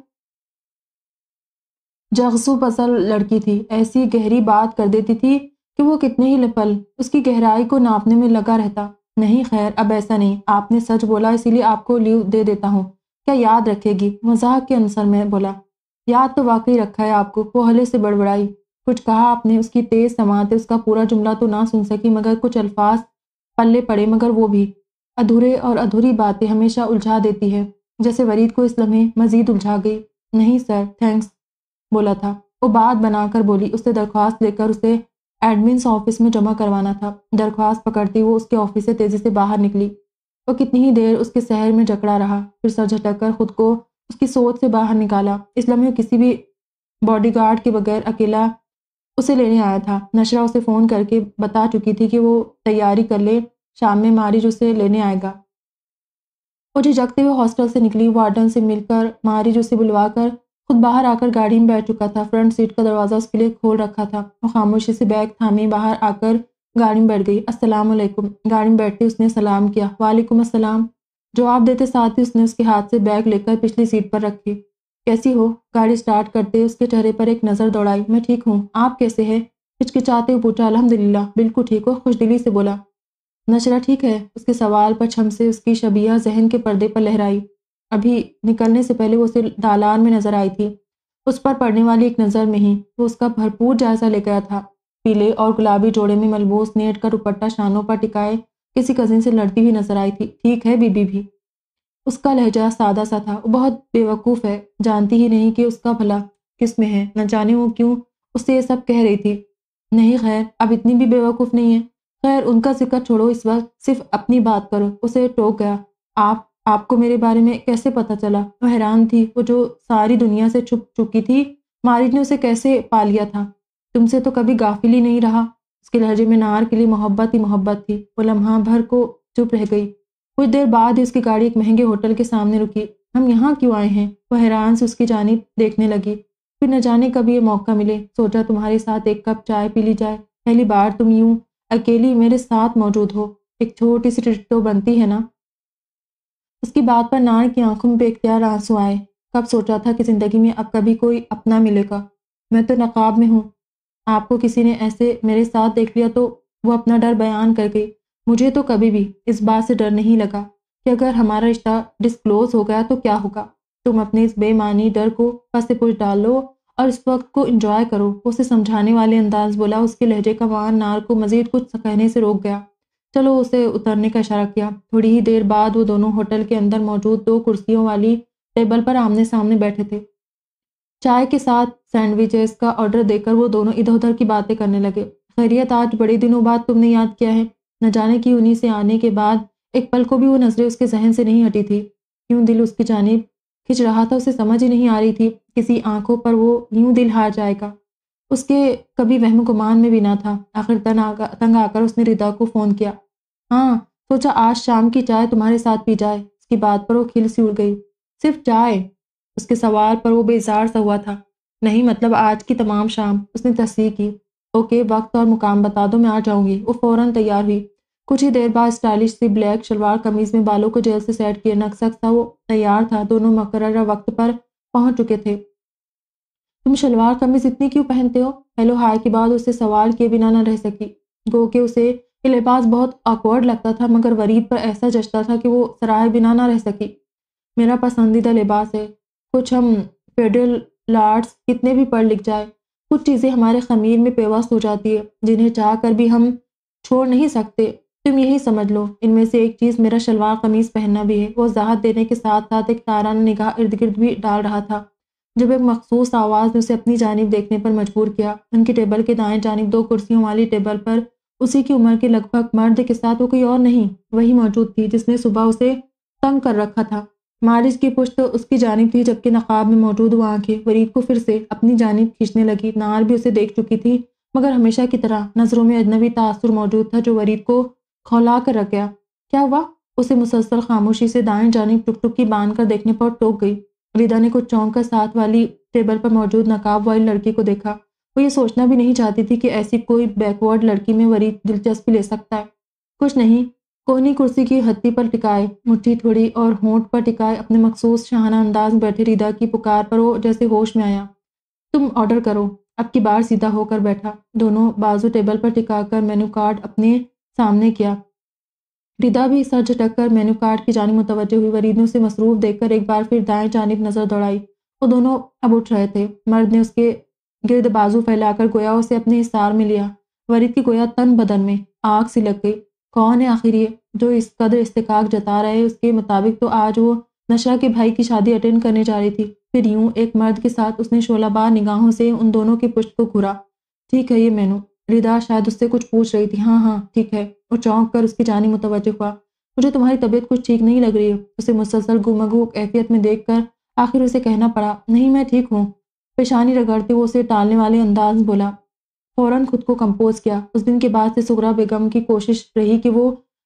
जगसू पसल लड़की थी। ऐसी गहरी बात कर देती थी कि वो कितने ही पल उसकी गहराई को नापने में लगा रहता। नहीं, खैर, अब ऐसा नहीं। आपने सच बोला, इसीलिए आपको लीव दे देता हूँ। क्या याद रखेगी? मज़ाक के अनुसार मैं बोला। याद तो वाकई रखा है आपको वो हले से बड़बड़ाई। कुछ कहा आपने, उसकी तेज समाते, उसका पूरा जुमला तो ना सुन सकी, मगर कुछ अल्फाज पल्ले पड़े, मगर वो भी। अधूरे और अधूरी बातें हमेशा उलझा देती है। जैसे वरीद को इस लम्हे मजीद उलझा गई। नहीं, सर, थैंक्स। बोला था। वो बात बनाकर बोली, उससे दरख्वास्त लेकर उसे एडमिन ऑफ़िस में जमा करवाना था। दरख्वास्त पकड़ती वो उसके ऑफ़िस से तेज़ी से बाहर निकली। वो कितनी ही देर उसके शहर में जकड़ा रहा, फिर सर झटक कर खुद को उसकी सोच से बाहर निकाला। इस लम्हे किसी भी बॉडीगार्ड के बगैर अकेला उसे लेने आया था। नशरा उसे फ़ोन करके बता चुकी थी कि वो तैयारी कर ले, शाम में मारिज उसे लेने आएगा। वो झिझकते हुए हॉस्टल से निकली। वार्डन से मिलकर मारिज उसे बुलवा कर खुद बाहर आकर गाड़ी में बैठ चुका था। फ्रंट सीट का दरवाज़ा उसके लिए खोल रखा था वो खामोशी से बैग थामी बाहर आकर गाड़ी में बैठ गई। अस्सलाम वालेकुम। गाड़ी में बैठते उसने सलाम किया। वालेकुम अस्सलाम। जवाब देते साथ ही उसने उसके हाथ से बैग लेकर पिछली सीट पर रखी। कैसी हो? गाड़ी स्टार्ट करते उसके चेहरे पर एक नज़र दौड़ाई। मैं ठीक हूँ। आप कैसे हैं? हिचकिचाते हुए पूछा अलहमदिल्ला बिल्कुल ठीक हो। खुशदिली से बोला, नशरा ठीक है? उसके सवाल पर छम से उसकी शबिया जहन के पर्दे पर लहराई। अभी निकलने से पहले वो उसे दालान में नज़र आई थी। उस पर पड़ने वाली एक नज़र में ही वो उसका भरपूर जायजा ले गया था। पीले और गुलाबी जोड़े में मलबूस नेट का दुपट्टा शानों पर टिकाए किसी कजिन से लड़ती हुई नज़र आई थी। ठीक है, बीबी भी। उसका लहजा सादा सा था। वो बहुत बेवकूफ़ है। जानती ही नहीं कि उसका भला किसमें है। न जाने वो क्यों उससे ये सब कह रही थी। नहीं, खैर, अब इतनी भी बेवकूफ़ नहीं है। खैर, उनका ज़िक्र छोड़ो। इस वक्त सिर्फ़ अपनी बात करो। उसे टोक गया। आप आपको मेरे बारे में कैसे पता चला? वो हैरान थी। वो जो सारी दुनिया से छुप चुकी थी मारिज ने उसे कैसे पा लिया था? तुमसे तो कभी गाफिल ही नहीं रहा। उसके लहजे में नार के लिए मोहब्बत ही मोहब्बत थी। वो लम्हा भर को चुप रह गई। कुछ देर बाद ही उसकी गाड़ी एक महँगे होटल के सामने रुकी। हम यहाँ क्यों आए हैं? वो हैरान से उसकी जानी देखने लगी। फिर न जाने कब ये मौका मिले। सोचा, तुम्हारे साथ एक कप चाय पी ली जाए। पहली बार तुम यूँ अकेली मेरे साथ मौजूद हो। एक छोटी सी ट्रिट तो बनती है ना? उसकी बात पर नार की आँखों में बेख्तियार आँसू आए। कब सोचा था कि ज़िंदगी में अब कभी कोई अपना मिलेगा? मैं तो नकाब में हूँ। आपको किसी ने ऐसे मेरे साथ देख लिया तो वो अपना डर बयान कर गई। मुझे तो कभी भी इस बात से डर नहीं लगा कि अगर हमारा रिश्ता डिस्क्लोज हो गया तो क्या होगा? तुम अपने इस बेमानी डर को फंसे पुछ डाल लो और इस वक्त को इंजॉय करो। उसे समझाने वाले अंदाज बोला, उसके लहजे का मान नार को मजीद कुछ कहने से रोक गया। चलो उसे उतरने का इशारा किया। थोड़ी ही देर बाद वो दोनों होटल के अंदर मौजूद दो कुर्सियों वाली टेबल पर आमने सामने बैठे थे। चाय के साथ सैंडविचेस का ऑर्डर देकर वो दोनों इधर उधर की बातें करने लगे। खैरियत, आज बड़े दिनों बाद तुमने याद किया है। न जाने की उन्हीं से आने के बाद एक पल को भी वो नज़रें उसके जहन से नहीं हटी थी। क्यों दिल उसकी जानब खिंच रहा था, उसे समझ ही नहीं आ रही थी किसी आँखों पर वो यूँ दिल हार जाएगा। उसके कभी वहम गुमान में भी ना था। आखिर तन आकर तंग आकर उसने रिदा को फ़ोन किया। हाँ सोचा आज शाम की चाय तुम्हारे साथ पी जाए। उसकी बात पर वो खिल सी उड़ गई। सिर्फ़ चाय? उसके सवाल पर वो बेजार सा हुआ था। नहीं मतलब आज की तमाम शाम उसने तस्वीर की। ओके, वक्त और मुकाम बता दो, मैं आ जाऊँगी। वो फ़ौरन तैयार हुई। कुछ ही देर बाद स्टाइलिश सी ब्लैक शलवार कमीज में बालों को जेल से सेट किए। नक्सक था वो तैयार था। दोनों मकर वक्त पर पहुँच चुके थे। तुम शलवार कमीज इतनी क्यों पहनते हो? हेलो हाय के बाद उसे सवाल किए बिना न रह सकी। गो के उसे ये लिबास बहुत ऑकवर्ड लगता था, मगर वरीद पर ऐसा जचता था कि वो सराय बिना ना रह सकी। मेरा पसंदीदा लिबास है। कुछ हम फेडरल लार्ट्स कितने भी पढ़ लिख जाए, कुछ चीज़ें हमारे खमीर में पेवस्त हो जाती है, जिन्हें चाह कर भी हम छोड़ नहीं सकते। तुम यही समझ लो, इनमें से एक चीज़ मेरा शलवार कमीज़ पहनना भी है। वो जहात देने के साथ साथ एक ताराना निगाह इर्द गिर्द भी डाल रहा था। जब एक मखसूस आवाज़ ने उसे अपनी जानब देखने पर मजबूर किया। उनकी टेबल के दाएँ जानब दो कुर्सियों वाली टेबल पर उसी की उम्र के लगभग मर्द के साथ वो कोई और नहीं, वही मौजूद थी जिसने सुबह उसे तंग कर रखा था। मारिज की पुश्त उसकी जानब थी, जबकि नकाब में मौजूद वो आँखें, वरीद को फिर से अपनी जानब खींचने लगी। नार भी उसे देख चुकी थी, मगर हमेशा की तरह नज़रों में अजनबी तासुर मौजूद था जो वरीद को खौला कर रख गया। क्या हुआ? उसे मुसलसल खामोशी से दाएँ जानब टुक टुक की बाँध कर देखने पर टोक गई। रिदा ने कुछ चौंक कर साथ वाली टेबल पर मौजूद नकाब वाली लड़की को देखा। वो ये सोचना भी नहीं चाहती थी कि ऐसी कोई बैकवर्ड लड़की में वरी दिलचस्पी ले सकता है। कुछ नहीं, कोहनी कुर्सी की हत्ती पर टिकाए, मुट्ठी थोड़ी और होंठ पर टिकाए, अपने मखसूस शाहाना अंदाज में बैठे रिदा की पुकार पर वो जैसे होश में आया। तुम ऑर्डर करो। अब की बार सीधा होकर बैठा। दोनों बाजू टेबल पर टिकाकर मेनू कार्ड अपने सामने किया। रिदा भी सर झटक कर मेनू कार्ड की जानी मुतवजह हुई। वरीद ने उसे मसरूफ देखकर एक बार फिर दाएँ जानब नज़र दौड़ाई। वो दोनों अब उठ रहे थे। मर्द ने उसके गिरद बाजू फैलाकर गोया उसे अपने हिसार में लिया। वरीद की गोया तन बदन में, आग सी लग गई। कौन है आखिर ये? जो इस कदर इस्तेकाक जता रहे उसके मुताबिक तो आज वो नशा के भाई की शादी अटेंड करने जा रही थी। फिर यूँ एक मर्द के साथ उसने शोलाबार निगाहों से उन दोनों की पुष्ट को घुरा। ठीक है ये मैनू। रिदा शायद उससे कुछ पूछ रही थी। हाँ हाँ ठीक है। वो चौंक कर उसकी जानी मुतवजह हुआ। मुझे तुम्हारी तबीयत कुछ ठीक नहीं लग रही उसे मुसलसल गुमगु कैफियत में देख कर आखिर उसे कहना पड़ा, नहीं, मैं ठीक हूँ। पेशानी रगड़ते वो उसे टालने वाले अंदाज बोला। फ़ौरन खुद को कंपोज किया। उस दिन के बाद से सुगरा बेगम की कोशिश रही कि वो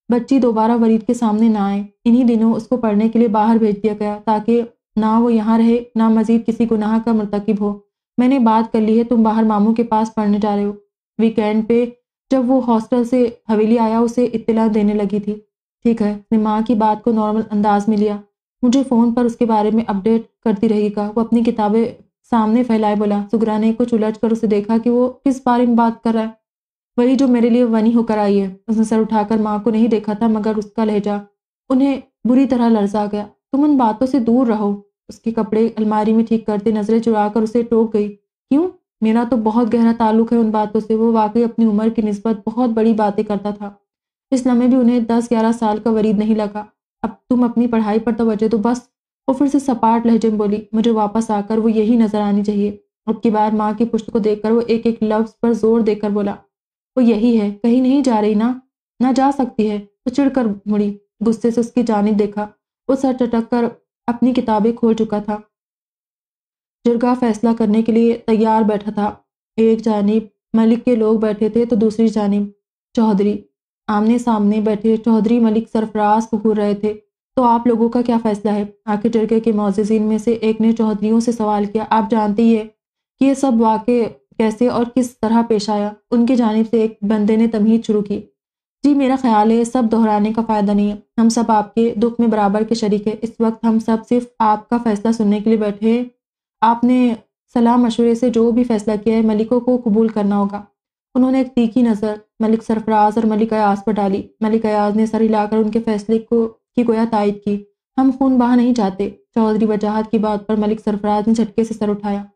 बच्ची दोबारा वरीद के सामने ना आए। इन्हीं दिनों उसको पढ़ने के लिए बाहर भेज दिया गया, ताकि ना वो यहाँ रहे, ना मजीद किसी गुनाह का मरतकब हो। मैंने बात कर ली है, तुम बाहर मामू के पास पढ़ने जा रहे हो। वीकेंड पे जब वो हॉस्टल से हवेली आया, उसे इत्तला देने लगी थी। ठीक है उसने माँ की बात को नॉर्मल अंदाज में लिया। मुझे फ़ोन पर उसके बारे में अपडेट करती रहेगा वो अपनी किताबें सामने फैलाए, बोला सुगरा ने कुछ उलझ कर उसे देखा कि वो किस बारे में बात कर रहा है। वही जो मेरे लिए वनी होकर आई है। उसने सर उठाकर माँ को नहीं देखा था, मगर उसका लहजा उन्हें बुरी तरह लर्जा गया। तुम उन बातों से दूर रहो। उसके कपड़े अलमारी में ठीक करते नज़रें चुरा कर उसे टोक गई। क्यों? मेरा तो बहुत गहरा ताल्लुक है उन बातों से। वो वाकई अपनी उम्र की नस्बत बहुत बड़ी बातें करता था। इस लम्हे भी उन्हें दस ग्यारह साल का वरीद नहीं लगा। अब तुम अपनी पढ़ाई पर तवज्जो तो बस। वो फिर से सपाट लहजे में बोली, मुझे वापस आकर वो यही नज़र आनी चाहिए। अब की बार माँ की पुष्ट को देखकर वो एक एक लफ्ज पर ज़ोर देकर बोला, वो यही है, कहीं नहीं जा रही ना? ना जा सकती है? वो चिड़कर मुड़ी, गुस्से से उसकी जानिब देखा। वो सर चटक कर अपनी किताबें खोल चुका था। जिरगा फैसला करने के लिए तैयार बैठा था। एक जानब मलिक के लोग बैठे थे तो दूसरी जानब चौधरी। आमने सामने बैठे चौधरी मलिक सरफराज घूर रहे थे। तो आप लोगों का क्या फैसला है? आखिर जरगे के मोजिन में से एक ने चौधरीों से सवाल किया, आप जानते ही है कि ये सब वाक़ कैसे और किस तरह पेश आया? उनकी जानब से एक बंदे ने तमीज शुरू की। जी, मेरा ख्याल है सब दोहराने का फ़ायदा नहीं है। हम सब आपके दुख में बराबर के शरीक है। इस वक्त हम सब सिर्फ़ आपका फ़ैसला सुनने के लिए बैठे हैं। आपने सलाह मशवरे से जो भी फैसला किया है, मलिकों को कबूल करना होगा। उन्होंने एक तीखी नज़र, मलिक सरफराज और मलिक अयाज पर डाली। मलिक अयाज ने सर हिलाकर उनके फैसले को, की गोया तायद की। हम खून बहा नहीं चाहते। चौधरी वजाहत की बात पर मलिक सरफराज ने झटके से सर उठाया।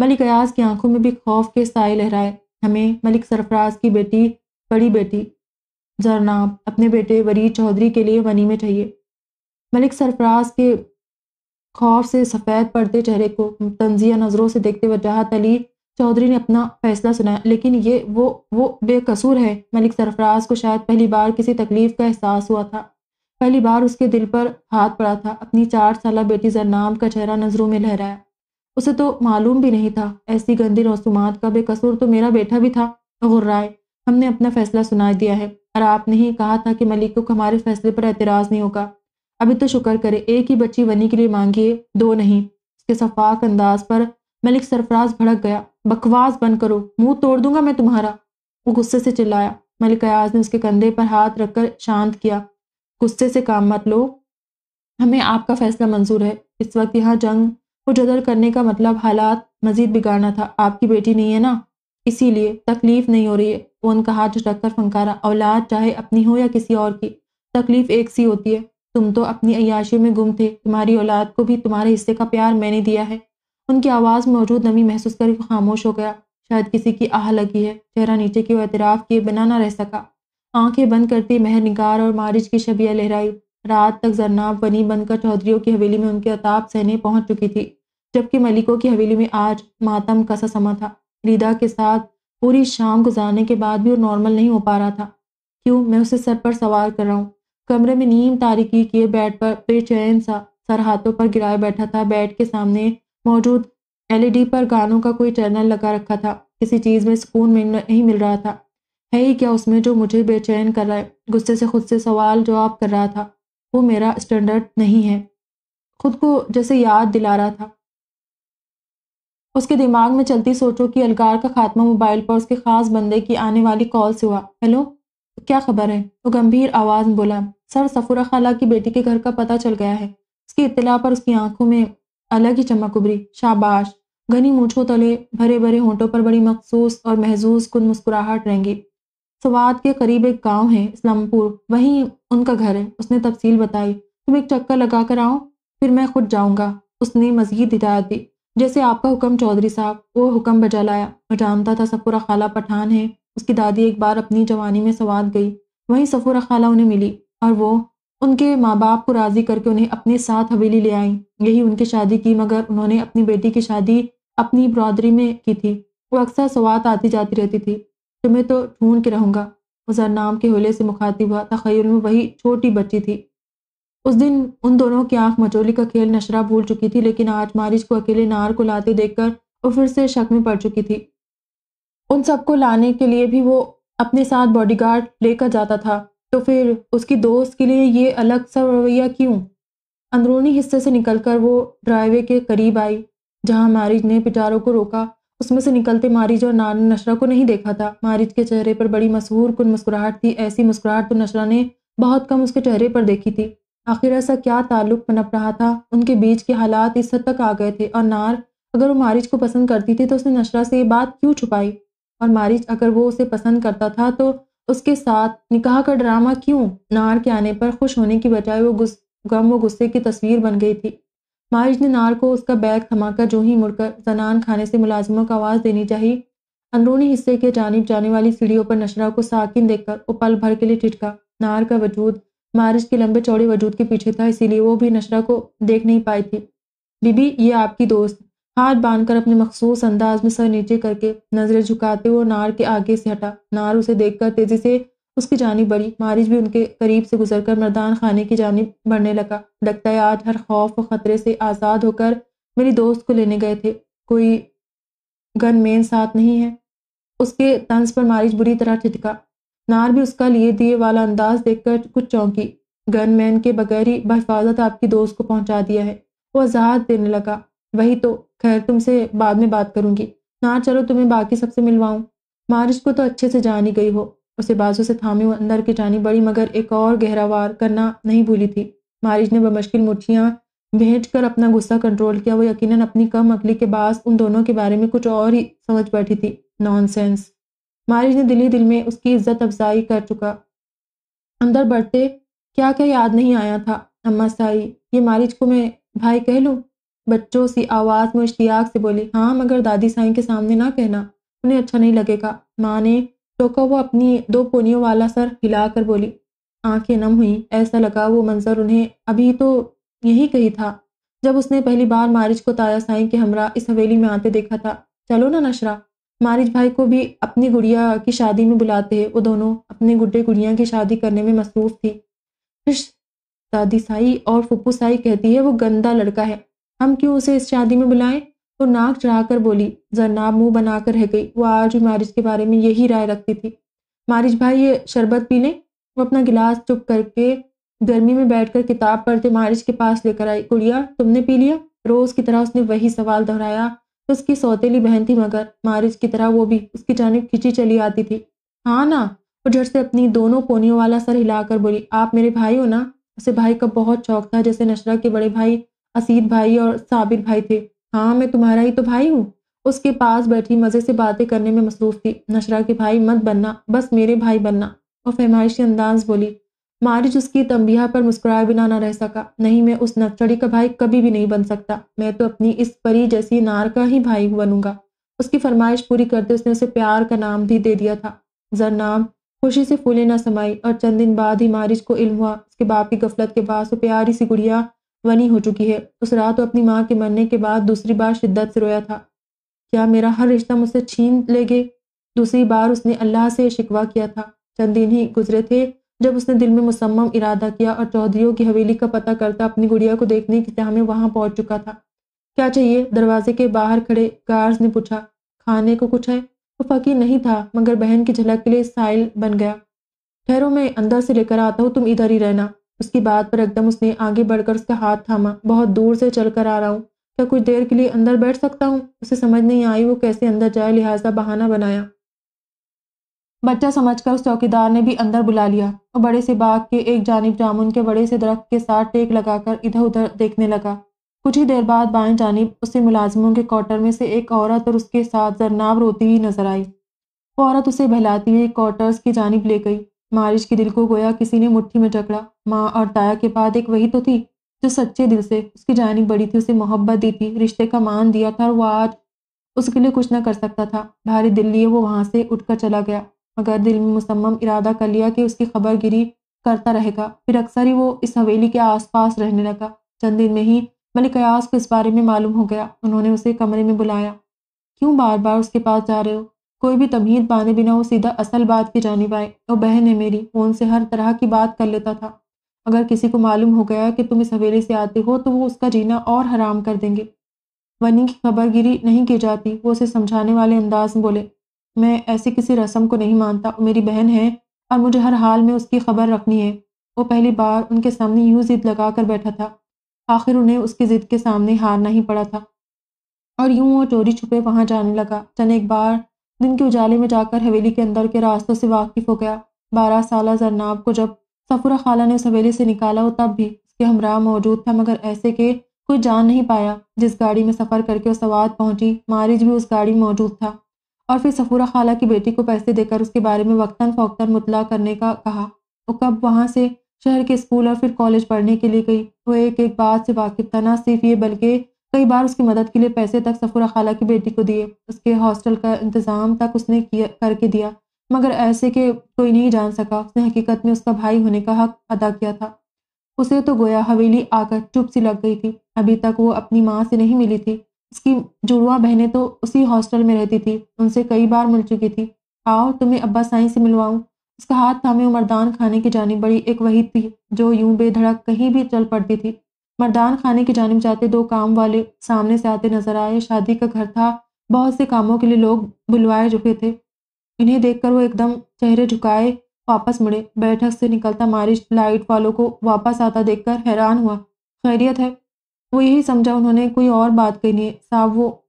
मलिक अयाज की आँखों में भी खौफ के साए लहराए। हमें मलिक सरफराज की बेटी, बड़ी बेटी, जरनाब, अपने बेटे वरीद चौधरी के लिए वनी में चाहिए। मलिक सरफराज के खौफ से, सफ़ेद पड़ते चेहरे को तंजिया नज़रों से देखते वजाहत अली चौधरी ने अपना फैसला सुनाया। लेकिन ये वो वो बेकसूर है। मलिक सरफराज को शायद पहली बार किसी तकलीफ़ का एहसास हुआ था। पहली बार उसके दिल पर हाथ पड़ा था। अपनी चार साल बेटी जरनाम का चेहरा नज़रों में लहराया। उसे तो मालूम भी नहीं था। ऐसी गंदी रसूमात का बेकसूर तो मेरा बेटा भी था। गुर्राए हमने अपना फैसला सुना दिया है। और आपने ही कहा था कि मलिक को हमारे फैसले पर एतराज़ नहीं होगा। अभी तो शुक्र करे, एक ही बच्ची वनी के लिए मांगिए दो नहीं। उसके सफाक अंदाज पर मलिक सरफराज भड़क गया। बकवास बंद करो, मुँह तोड़ दूँगा मैं तुम्हारा। वो गुस्से से चिल्लाया। मलिक अयाज ने उसके कंधे पर हाथ रखकर शांत किया। गुस्से से काम मत लो। हमें आपका फैसला मंजूर है। इस वक्त यहाँ जंग को जदर करने का मतलब हालात मजीद बिगाड़ना था। आपकी बेटी नहीं है ना? इसीलिए तकलीफ़ नहीं हो रही है। वो उनका हाथ झटक कर फंकारा। औलाद चाहे अपनी हो या किसी और की, तकलीफ़ एक सी होती है। तुम तो अपनी अयाशियों में गुम थे। तुम्हारी औलाद को भी तुम्हारे हिस्से का प्यार मैंने दिया है। उनकी आवाज़ मौजूद नमी महसूस कर खामोश हो गया। शायद किसी की आह लगी है। चेहरा नीचे की ओर एतराफ़ किए बना ना रह सका। आँखें बंद करती महर, निगार और मारिज की शबिया लहराई। रात तक जरनाब बनी बनकर चौधरीों की हवेली में उनके अताप सहने पहुँच चुकी थी। जबकि मलिकों की हवेली में आज मातम कसा समा था। रीदा के साथ पूरी शाम गुजारने के बाद भी वो नॉर्मल नहीं हो पा रहा था। क्यों? मैं उसे सर पर सवार कर रहा हूँ। कमरे में नीम तारीकी किए बेड पर बेचैन सा, सर हाथों पर गिराए बैठा था। बेड के सामने मौजूद एलईडी पर गानों का कोई चैनल लगा रखा था। किसी चीज़ में सुकून नहीं मिल रहा था। है ही क्या उसमें जो मुझे बेचैन कर रहा है? गुस्से से खुद से सवाल जवाब कर रहा था। वो मेरा स्टैंडर्ड नहीं है। खुद को जैसे याद दिला रहा था। उसके दिमाग में चलती सोचो कि अलगार का खात्मा मोबाइल पर उसके खास बंदे की आने वाली कॉल से हुआ। हेलो? क्या खबर है? वो गंभीर आवाज़ में बोला, सर, सफूरा खाला की बेटी के घर का पता चल गया है। उसकी इतला पर उसकी आँखों में अलग ही चमक उभरी। शाबाश। घनी मूछों तले भरे भरे होंठों पर बड़ी मखसूस और महजूस कुन मुस्कुराहट रहेंगी। सवाद के करीब एक गाँव है, इस्लामपुर। वहीं उनका घर है। उसने तफसील बताई, तुम एक चक्कर लगा कर आओ, फिर मैं खुद जाऊँगा। उसने मजीद हिदायत दी। जैसे आपका हुक्म चौधरी साहब, वो हुक्म बजा लाया। मैं जानता था सफुरा खाला पठान है उसकी दादी एक बार अपनी जवानी में सवाद गई। वहीं सफुरा खाला उन्हें मिली और वो उनके माँ बाप को राज़ी करके उन्हें अपने साथ हवेली ले आई। यही उनकी शादी की, मगर उन्होंने अपनी बेटी की शादी अपनी बरदरी में की थी। वो अक्सर सवात आती जाती रहती थी। तुम्हें तो ढूंढ के रहूँगा। उजर नाम के होले से मुखातिब हुआ। तखयल में वही छोटी बच्ची थी। उस दिन उन दोनों की आँख मचोली का खेल नशरा भूल चुकी थी, लेकिन आज मारिज को अकेले नार को लाते देखकर वो फिर से शक में पड़ चुकी थी। उन सबको लाने के लिए भी वो अपने साथ बॉडीगार्ड लेकर जाता था। तो फिर उसकी दोस्त के लिए ये अलग सा रवैया क्यों? अंदरूनी हिस्से से निकलकर वो ड्राइवे के करीब आई, जहाँ मारिज ने पिटारों को रोका। उसमें से निकलते मारिज और नान नशरा को नहीं देखा था। मारिज के चेहरे पर बड़ी मशहूर कुन मुस्कुराहट थी। ऐसी मुस्कुराहट तो नशरा ने बहुत कम उसके चेहरे पर देखी थी। आखिर ऐसा क्या ताल्लुक पनप रहा था? उनके बीच के हालात इस हद तक आ गए थे। और नार अगर वो मारिज को पसंद करती थी तो उसने नशरा से ये बात क्यों छुपाई? और मारिज अगर वो उसे पसंद करता था तो उसके साथ निकाह का ड्रामा क्यों नार के आने पर खुश होने की बजाय वो गुस, गम व गुस्से की तस्वीर बन गई थी। मारिज ने नार को उसका बैग थमाकर जो ही मुड़कर जनान खाने से मुलाजिमों को आवाज़ देनी चाहिए अंदरूनी हिस्से के जानब जाने वाली सीढ़ियों पर नशरा को साकिन देखकर वो पल भर के लिए टिटका नार का वजूद मारिज के लंबे चौड़े वजूद के पीछे था, इसीलिए वो भी नशरा को देख नहीं पाई थी। बीबी, ये आपकी दोस्त हाथ बांधकर अपने मखसूस अंदाज में सर नीचे करके नज़रें झुकाते हुए नार के आगे से हटा। नार उसे देखकर तेज़ी से उसकी जानी बढ़ी मारिज भी उनके करीब से गुजरकर मर्दान खाने की जानी बढ़ने लगा। लगता है आज हर खौफ व खतरे से आज़ाद होकर मेरी दोस्त को लेने गए थे। कोई गन मेन साथ नहीं है। उसके तंज पर मारिज बुरी तरह ठिठका। नार भी उसका लिए दिए वाला अंदाज देखकर कुछ चौंकी। गन मैन के बगैर ही बहिफाजत आपकी दोस्त को पहुँचा दिया है। वो आज़ाद देने लगा। वही तो खैर तुमसे बाद में बात करूँगी। ना चलो तुम्हें बाकी सबसे मिलवाऊं। मारिज को तो अच्छे से जान ही गई हो। उसे बाजू से थामे अंदर की जानी बड़ी मगर एक और गहरा वार करना नहीं भूली थी। मारिज ने बमुश्किल मुठियाँ भेज कर अपना गुस्सा कंट्रोल किया। वो यकीनन अपनी कम अकली के बाद उन दोनों के बारे में कुछ और ही समझ बैठी थी। नॉनसेंस मारिज ने दिली दिल में उसकी इज़्ज़त अफजाई कर चुका। अंदर बढ़ते क्या क्या याद नहीं आया था? अम्मा साई, ये मारिज को मैं भाई कह लूँ? बच्चों सी आवाज़ में इश्तियाक से बोली हाँ मगर दादी साई के सामने ना कहना, उन्हें अच्छा नहीं लगेगा। माँ ने टोका वो अपनी दो पोनियों वाला सर हिलाकर बोली, आँखें नम हुई, ऐसा लगा वो मंजर उन्हें अभी तो यही कही था, जब उसने पहली बार मारिज को ताया साई के हमरा इस हवेली में आते देखा था। चलो ना नशरा, मारिज भाई को भी अपनी गुड़िया की शादी में बुलाते हैं, वो दोनों अपने गुड्डे गुड़िया की शादी करने में मसरूफ थी। दादी साई और फुप्पू साई कहती है, वो गंदा लड़का है हम क्यों उसे इस शादी में बुलाएँ? वो नाक चढ़ाकर बोली, जरनाब मुँह बनाकर रह गई। वो आज भी मारिज के बारे में यही राय रखती थी। मारिज भाई, ये शरबत पी लें? वो अपना गिलास चुप करके गर्मी में बैठकर किताब पढ़ते मारिज के पास लेकर आई। गुड़िया, तुमने पी लिया? रोज की तरह उसने वही सवाल दोहराया तो उसकी सौतेली बहन थी मगर मारिज की तरह वो भी उसकी जानब खिंची चली आती थी। हाँ ना? वो झट से अपनी दोनों पोनियों वाला सर हिलाकर बोली, आप मेरे भाई हो ना? उसे भाई का बहुत शौक था जैसे नशरा के बड़े भाई असीद भाई और साबिर भाई थे। हाँ मैं तुम्हारा ही तो भाई हूँ। उसके पास बैठी मज़े से बातें करने में मसरूफ थी। नशरा के भाई मत बनना, बस मेरे भाई बनना। और फरमाइशी अंदाज बोली, मारिज उसकी तंबिया पर मुस्कुराए बिना ना रह सका। नहीं, मैं उस नक्चड़ी का भाई कभी भी नहीं बन सकता। मैं तो अपनी इस परी जैसी नार का ही भाई बनूँगा। उसकी फरमाइश पूरी करते उसने उसे प्यार का नाम भी दे दिया था। जर नाम, खुशी से फूले ना समाई। और चंद दिन बाद ही मारिज को इल्म हुआ। उसके बाप की गफलत के बाद वो प्यारी सी गुड़िया वनी हो चुकी है। उस रात वो अपनी माँ के मरने के बाद दूसरी बार शिद्दत से रोया था। क्या मेरा हर रिश्ता मुझसे छीन ले गए दूसरी बार उसने अल्लाह से शिकवा किया था। चंद दिन ही गुजरे थे, जब उसने दिल में मुसम्मम इरादा किया और चौधरीों की हवेली का पता करता अपनी गुड़िया को देखने की चाह में वहाँ पहुँच चुका था। क्या चाहिए? दरवाजे के बाहर खड़े गार्ड्स ने पूछा, खाने को कुछ है? वो फकीर नहीं था, मगर बहन की झलक के लिए साइल बन गया। ठहरो, मैं अंदर से लेकर आता हूँ, तुम इधर ही रहना। उसकी बात पर एकदम उसने आगे बढ़कर उसका हाथ थामा। बहुत दूर से चलकर आ रहा हूँ। क्या कुछ देर के लिए अंदर बैठ सकता हूँ? उसे समझ नहीं आई वो कैसे अंदर जाए, लिहाजा बहाना बनाया। बच्चा समझकर उस चौकीदार ने भी अंदर बुला लिया और बड़े से बाग के एक जानब जामुन के बड़े से दरख्त के साथ टेक लगाकर इधर उधर देखने लगा। कुछ ही देर बाद बाएँ जानब उसे मुलाजमों के क्वार्टर में से एक औरत और उसके साथ जरनाब रोती हुई नज़र आई। वो औरत उसे बहलाती हुई क्वार्टर्स की जानब ले गई। मारिश के दिल को गोया, किसी ने मुट्ठी में जकड़ा। माँ और ताया के बाद एक वही तो थी, जो सच्चे दिल से, उसकी जानी बड़ी थी, उसे मोहब्बत दी थी, रिश्ते का मान दिया था, और वो आज उसके लिए कुछ ना कर सकता था। भारी दिल लिए वो वहाँ से उठकर चला गया, मगर दिल में मुसम्म इरादा कर लिया कि उसकी खबर गिरी करता रहेगा। फिर अक्सर ही वो इस हवेली के आसपास रहने लगा। चंद दिन में ही मलिक अयास को इस बारे में मालूम हो गया। उन्होंने उसे कमरे में बुलाया, क्यों बार बार उसके पास जा रहे हो? कोई भी तमीद पाने बिना वो सीधा असल बात की जानी पाए वो बहन है मेरी वो उनसे हर तरह की बात कर लेता था। अगर किसी को मालूम हो गया कि तुम इस हवेली से आते हो तो वो उसका जीना और हराम कर देंगे। वनी की खबरगिरी नहीं की जाती, वो उसे समझाने वाले अंदाज में बोले, मैं ऐसी किसी रस्म को नहीं मानता मेरी बहन है और मुझे हर हाल में उसकी खबर रखनी है। वो पहली बार उनके सामने यूँ जिद लगा कर बैठा था। आखिर उन्हें उसकी ज़िद के सामने हारना ही पड़ा था। और यूँ वो चोरी छुपे वहाँ जाने लगा। चन एक बार दिन के उजाले में जाकर हवेली के अंदर के रास्तों से वाकिफ हो गया। बारह साल जरनाब को जब सफुरा खाला ने उस हवेली से निकाला हो तब भी उसके हमरा मौजूद था, मगर ऐसे के कोई जान नहीं पाया जिस गाड़ी में सफ़र करके वो सवाद पहुँची। मारिज भी उस गाड़ी में मौजूद था और फिर सफूरा खाला की बेटी को पैसे देकर उसके बारे में वक्ता फ़ौकता मुतला करने का कहा। वो कब वहाँ से शहर के स्कूल और फिर कॉलेज पढ़ने के लिए गई? वो एक एक बात से वाकिफ था, ना सिर्फ़ ये, बल्कि कई बार उसकी मदद के लिए पैसे तक सफूरा खाला की बेटी को दिए, उसके हॉस्टल का इंतज़ाम तक उसने किया, करके दिया। मगर ऐसे के कोई नहीं जान सका। उसने हकीकत में उसका भाई होने का हक अदा किया था। उसे तो गोया हवेली आकर चुप सी लग गई थी। अभी तक वो अपनी माँ से नहीं मिली थी। उसकी जुड़वा बहनें तो उसी हॉस्टल में रहती थी। उनसे कई बार मिल चुकी थी। आओ, तुम्हें अब्बा साई से मिलवाऊँ। उसका हाथ थामे मर्दान खाने की जानी बड़ी एक वही थी, जो यूँ बेधड़क कहीं भी चल पड़ती थी। मर्दान खाने की जानब जाते दो काम वाले सामने से आते नज़र आए। शादी का घर था। बहुत से कामों के लिए लोग बुलवाए चुके थे। इन्हें देखकर वो एकदम चेहरे झुकाए, वापस मुड़े। बैठक से निकलता मारिश लाइट वालों को वापस आता देखकर हैरान हुआ। खैरियत है? वो यही समझा उन्होंने कोई और बात कही है। साहब, वो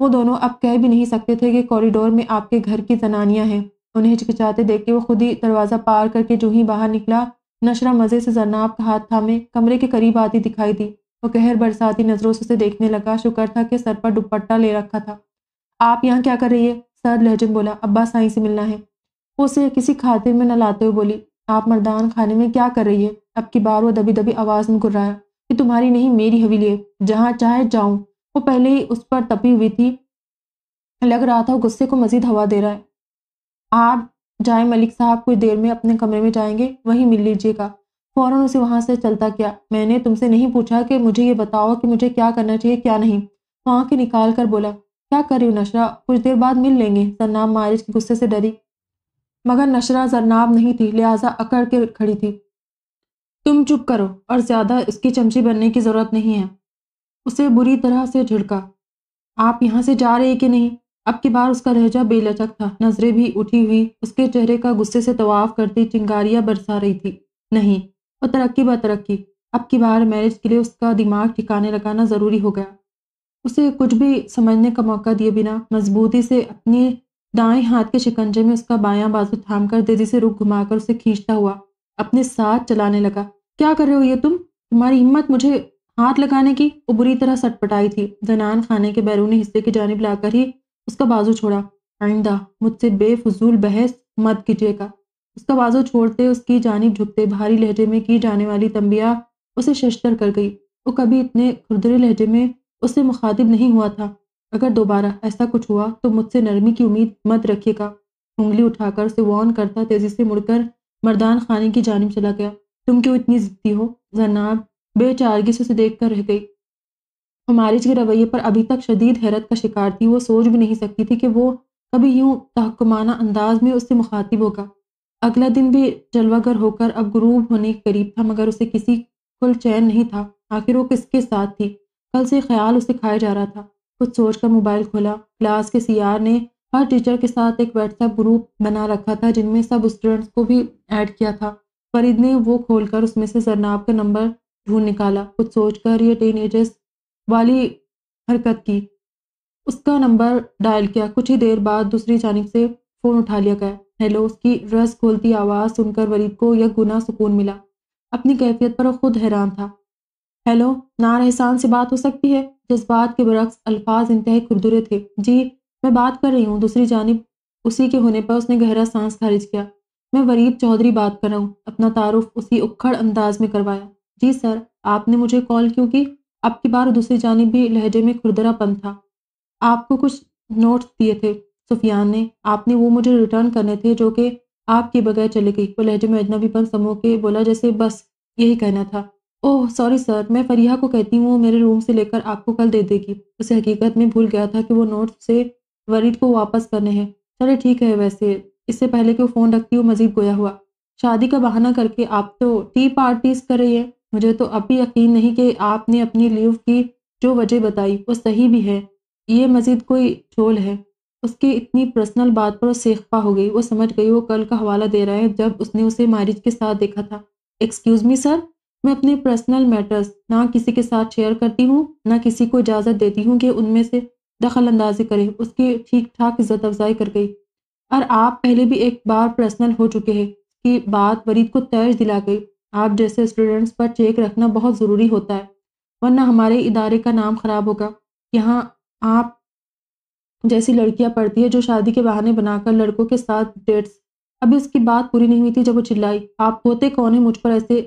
वो दोनों अब कह भी नहीं सकते थे कि कॉरिडोर में आपके घर की जनानियाँ हैं। उन्हें हिचकिचाते देख के वो खुद ही दरवाज़ा पार करके जो ही बाहर निकला नशरा मज़े से जरनाब का हाथ थामे, कमरे के करीब आती दिखाई दी। वो कहर बरसाती नज़रों से उसे देखने लगा, शुक्र था कि सर पर दुपट्टा ले रखा था। आप यहाँ क्या कर रही है? सर लहजन बोला, अब्बा साई से मिलना है। उसे किसी खातिर में न लाते हुए बोली, आप मर्दान खाने में क्या कर रही है? अब की बार वो दबी दबी आवाज़ में गुर्राया कि तुम्हारी नहीं, मेरी हवेली है। जहाँ चाहे जाऊँ। वो पहले ही उस पर तपी हुई थी। लग रहा था गुस्से को मजीद हवा दे रहा है। आप जाए, मलिक साहब कुछ देर में अपने कमरे में जाएँगे, वहीं मिल लीजिएगा। फ़ौरन उसे वहाँ से चलता किया मैंने तुमसे नहीं पूछा कि मुझे ये बताओ कि मुझे क्या करना चाहिए, क्या नहीं। वहाँ के निकाल कर बोला, क्या कर रही नशरा? कुछ देर बाद मिल लेंगे। जरनाब मारिज के गुस्से से डरी। मगर नशरा जरनाब नहीं थी, लिहाजा अकड़ के खड़ी थी। तुम चुप करो और ज़्यादा इसकी चमची बनने की ज़रूरत नहीं है। उसे बुरी तरह से झिड़का। आप यहाँ से जा रहे कि नहीं? अब की बार उसका लहजा बेलचक था। नज़रें भी उठी हुई। उसके चेहरे का गुस्से से तवाफ करती चिंगारियाँ बरसा रही थी। नहीं, वो तरक्की ब तरक्की। अब की बार मैरिज के लिए उसका दिमाग ठिकाने लगाना ज़रूरी हो गया। उसे कुछ भी समझने का मौका दिए बिना मजबूती से अपने दाएँ हाथ के शिकंजे में उसका बायां बाजू थाम कर तेज़ी से रुख घुमाकर उसे खींचता हुआ अपने साथ चलाने लगा। क्या कर रहे हो ये तुम? तुम्हारी हिम्मत मुझे हाथ लगाने की वो बुरी तरह सटपटाई थी। जनान खाने के बैरूनी हिस्से की जानब लाकर ही उसका बाजू छोड़ा। आइंदा, मुझसे बेफजूल बहस मत कीजिएगा। उसका बाजू छोड़ते उसकी जानिब झुकते भारी लहजे में की जाने वाली तंबिया उसे शस्तर कर गई। वो कभी इतने खुरदरे लहजे में उससे मुखातिब नहीं हुआ था। अगर दोबारा ऐसा कुछ हुआ तो मुझसे नरमी की उम्मीद मत रखिएगा। उंगली उठाकर उसे वॉन करता तेज़ी से मुड़कर मर्दान खाने की जानब चला गया। तुम क्यों इतनी जिद्दी हो? जनाब, बेचारगी से उसे देख कर रह गई। हमारिज के रवैये पर अभी तक शदीद हैरत का शिकार थी, वो सोच भी नहीं सकती थी कि वो कभी यूँ तहकुमाना अंदाज में उससे मुखातिब होगा। अगला दिन भी जलवागर होकर अब गुरूब होने के करीब था, मगर उसे किसी कुल चैन नहीं था, आखिर वो किसके साथ थी? कल से ख्याल उसे खाया जा रहा था। कुछ सोच कर मोबाइल खोला, क्लास के सीआर ने हर टीचर के साथ एक व्हाट्सएप ग्रुप बना रखा था, जिनमें सब स्टूडेंट्स को भी ऐड किया था। फरीद ने वो खोलकर उसमें से जरनाब का नंबर ढूंढ निकाला। कुछ सोचकर ये टीन वाली हरकत की। उसका नंबर डायल किया। कुछ ही देर बाद दूसरी जानब से फ़ोन उठा लिया गया। हेलो, उसकी रस खोलती आवाज़ सुनकर वरीद को यह गुना सुकून मिला। अपनी कैफियत पर खुद हैरान था। हेलो नार एहसान से बात हो सकती है। जज्बात के बरक्स अल्फाज इंतहाई खुरदुरे थे। जी, मैं बात कर रही हूँ। दूसरी जानब उसी के होने पर उसने गहरा सांस खारिज किया। मैं वरीद चौधरी बात कर रहा हूँ। अपना तारुफ उसी उखड़ अंदाज में करवाया। जी सर, आपने मुझे कॉल क्यों की? अब की बार दूसरी जानब भी लहजे में खुरदरापन था। आपको कुछ नोट्स दिए थे, सुफियान ने। आपने वो मुझे रिटर्न करने थे जो कि आपके बगैर चले गई वो लहजे में अजनबीपन समूह के बोला जैसे बस यही कहना था। ओह, सॉरी सर, मैं फरिया को कहती हूँ, वो मेरे रूम से लेकर आपको कल दे देगी। उसे हकीकत में भूल गया था कि वो नोट से वरीद को वापस करने हैं। चले ठीक है वैसे, इससे पहले कि वो फ़ोन रखती हूँ, मजीद गोया हुआ। शादी का बहाना करके आप तो टी पार्टीज़ कर रही है। मुझे तो अब भी यकीन नहीं कि आपने अपनी लीव की जो वजह बताई, वो सही भी है। ये मजीद कोई झोल है। उसकी इतनी पर्सनल बात पर सेखपा हो गई, वो समझ गई, वो कल का हवाला दे रहा है जब उसने उसे मारिज के साथ देखा था। एक्सक्यूज़ मी सर मैं अपने पर्सनल मैटर्स ना किसी के साथ शेयर करती हूँ, ना किसी को इजाज़त देती हूँ कि उनमें से दखल अंदाजी करें। उसकी ठीक ठाक इज़्ज़त अफजाई कर गई। और आप पहले भी एक बार पर्सनल हो चुके हैं कि बात वरीद को तर्ज दिला गई। आप जैसे स्टूडेंट्स पर चेक रखना बहुत ज़रूरी होता है, वरना हमारे इदारे का नाम ख़राब होगा। यहाँ आप जैसी लड़कियाँ पढ़ती है जो शादी के बहाने बनाकर लड़कों के साथ डेट्स अभी उसकी बात पूरी नहीं हुई थी जब वो चिल्लाई, आप होते कौन है मुझ पर ऐसे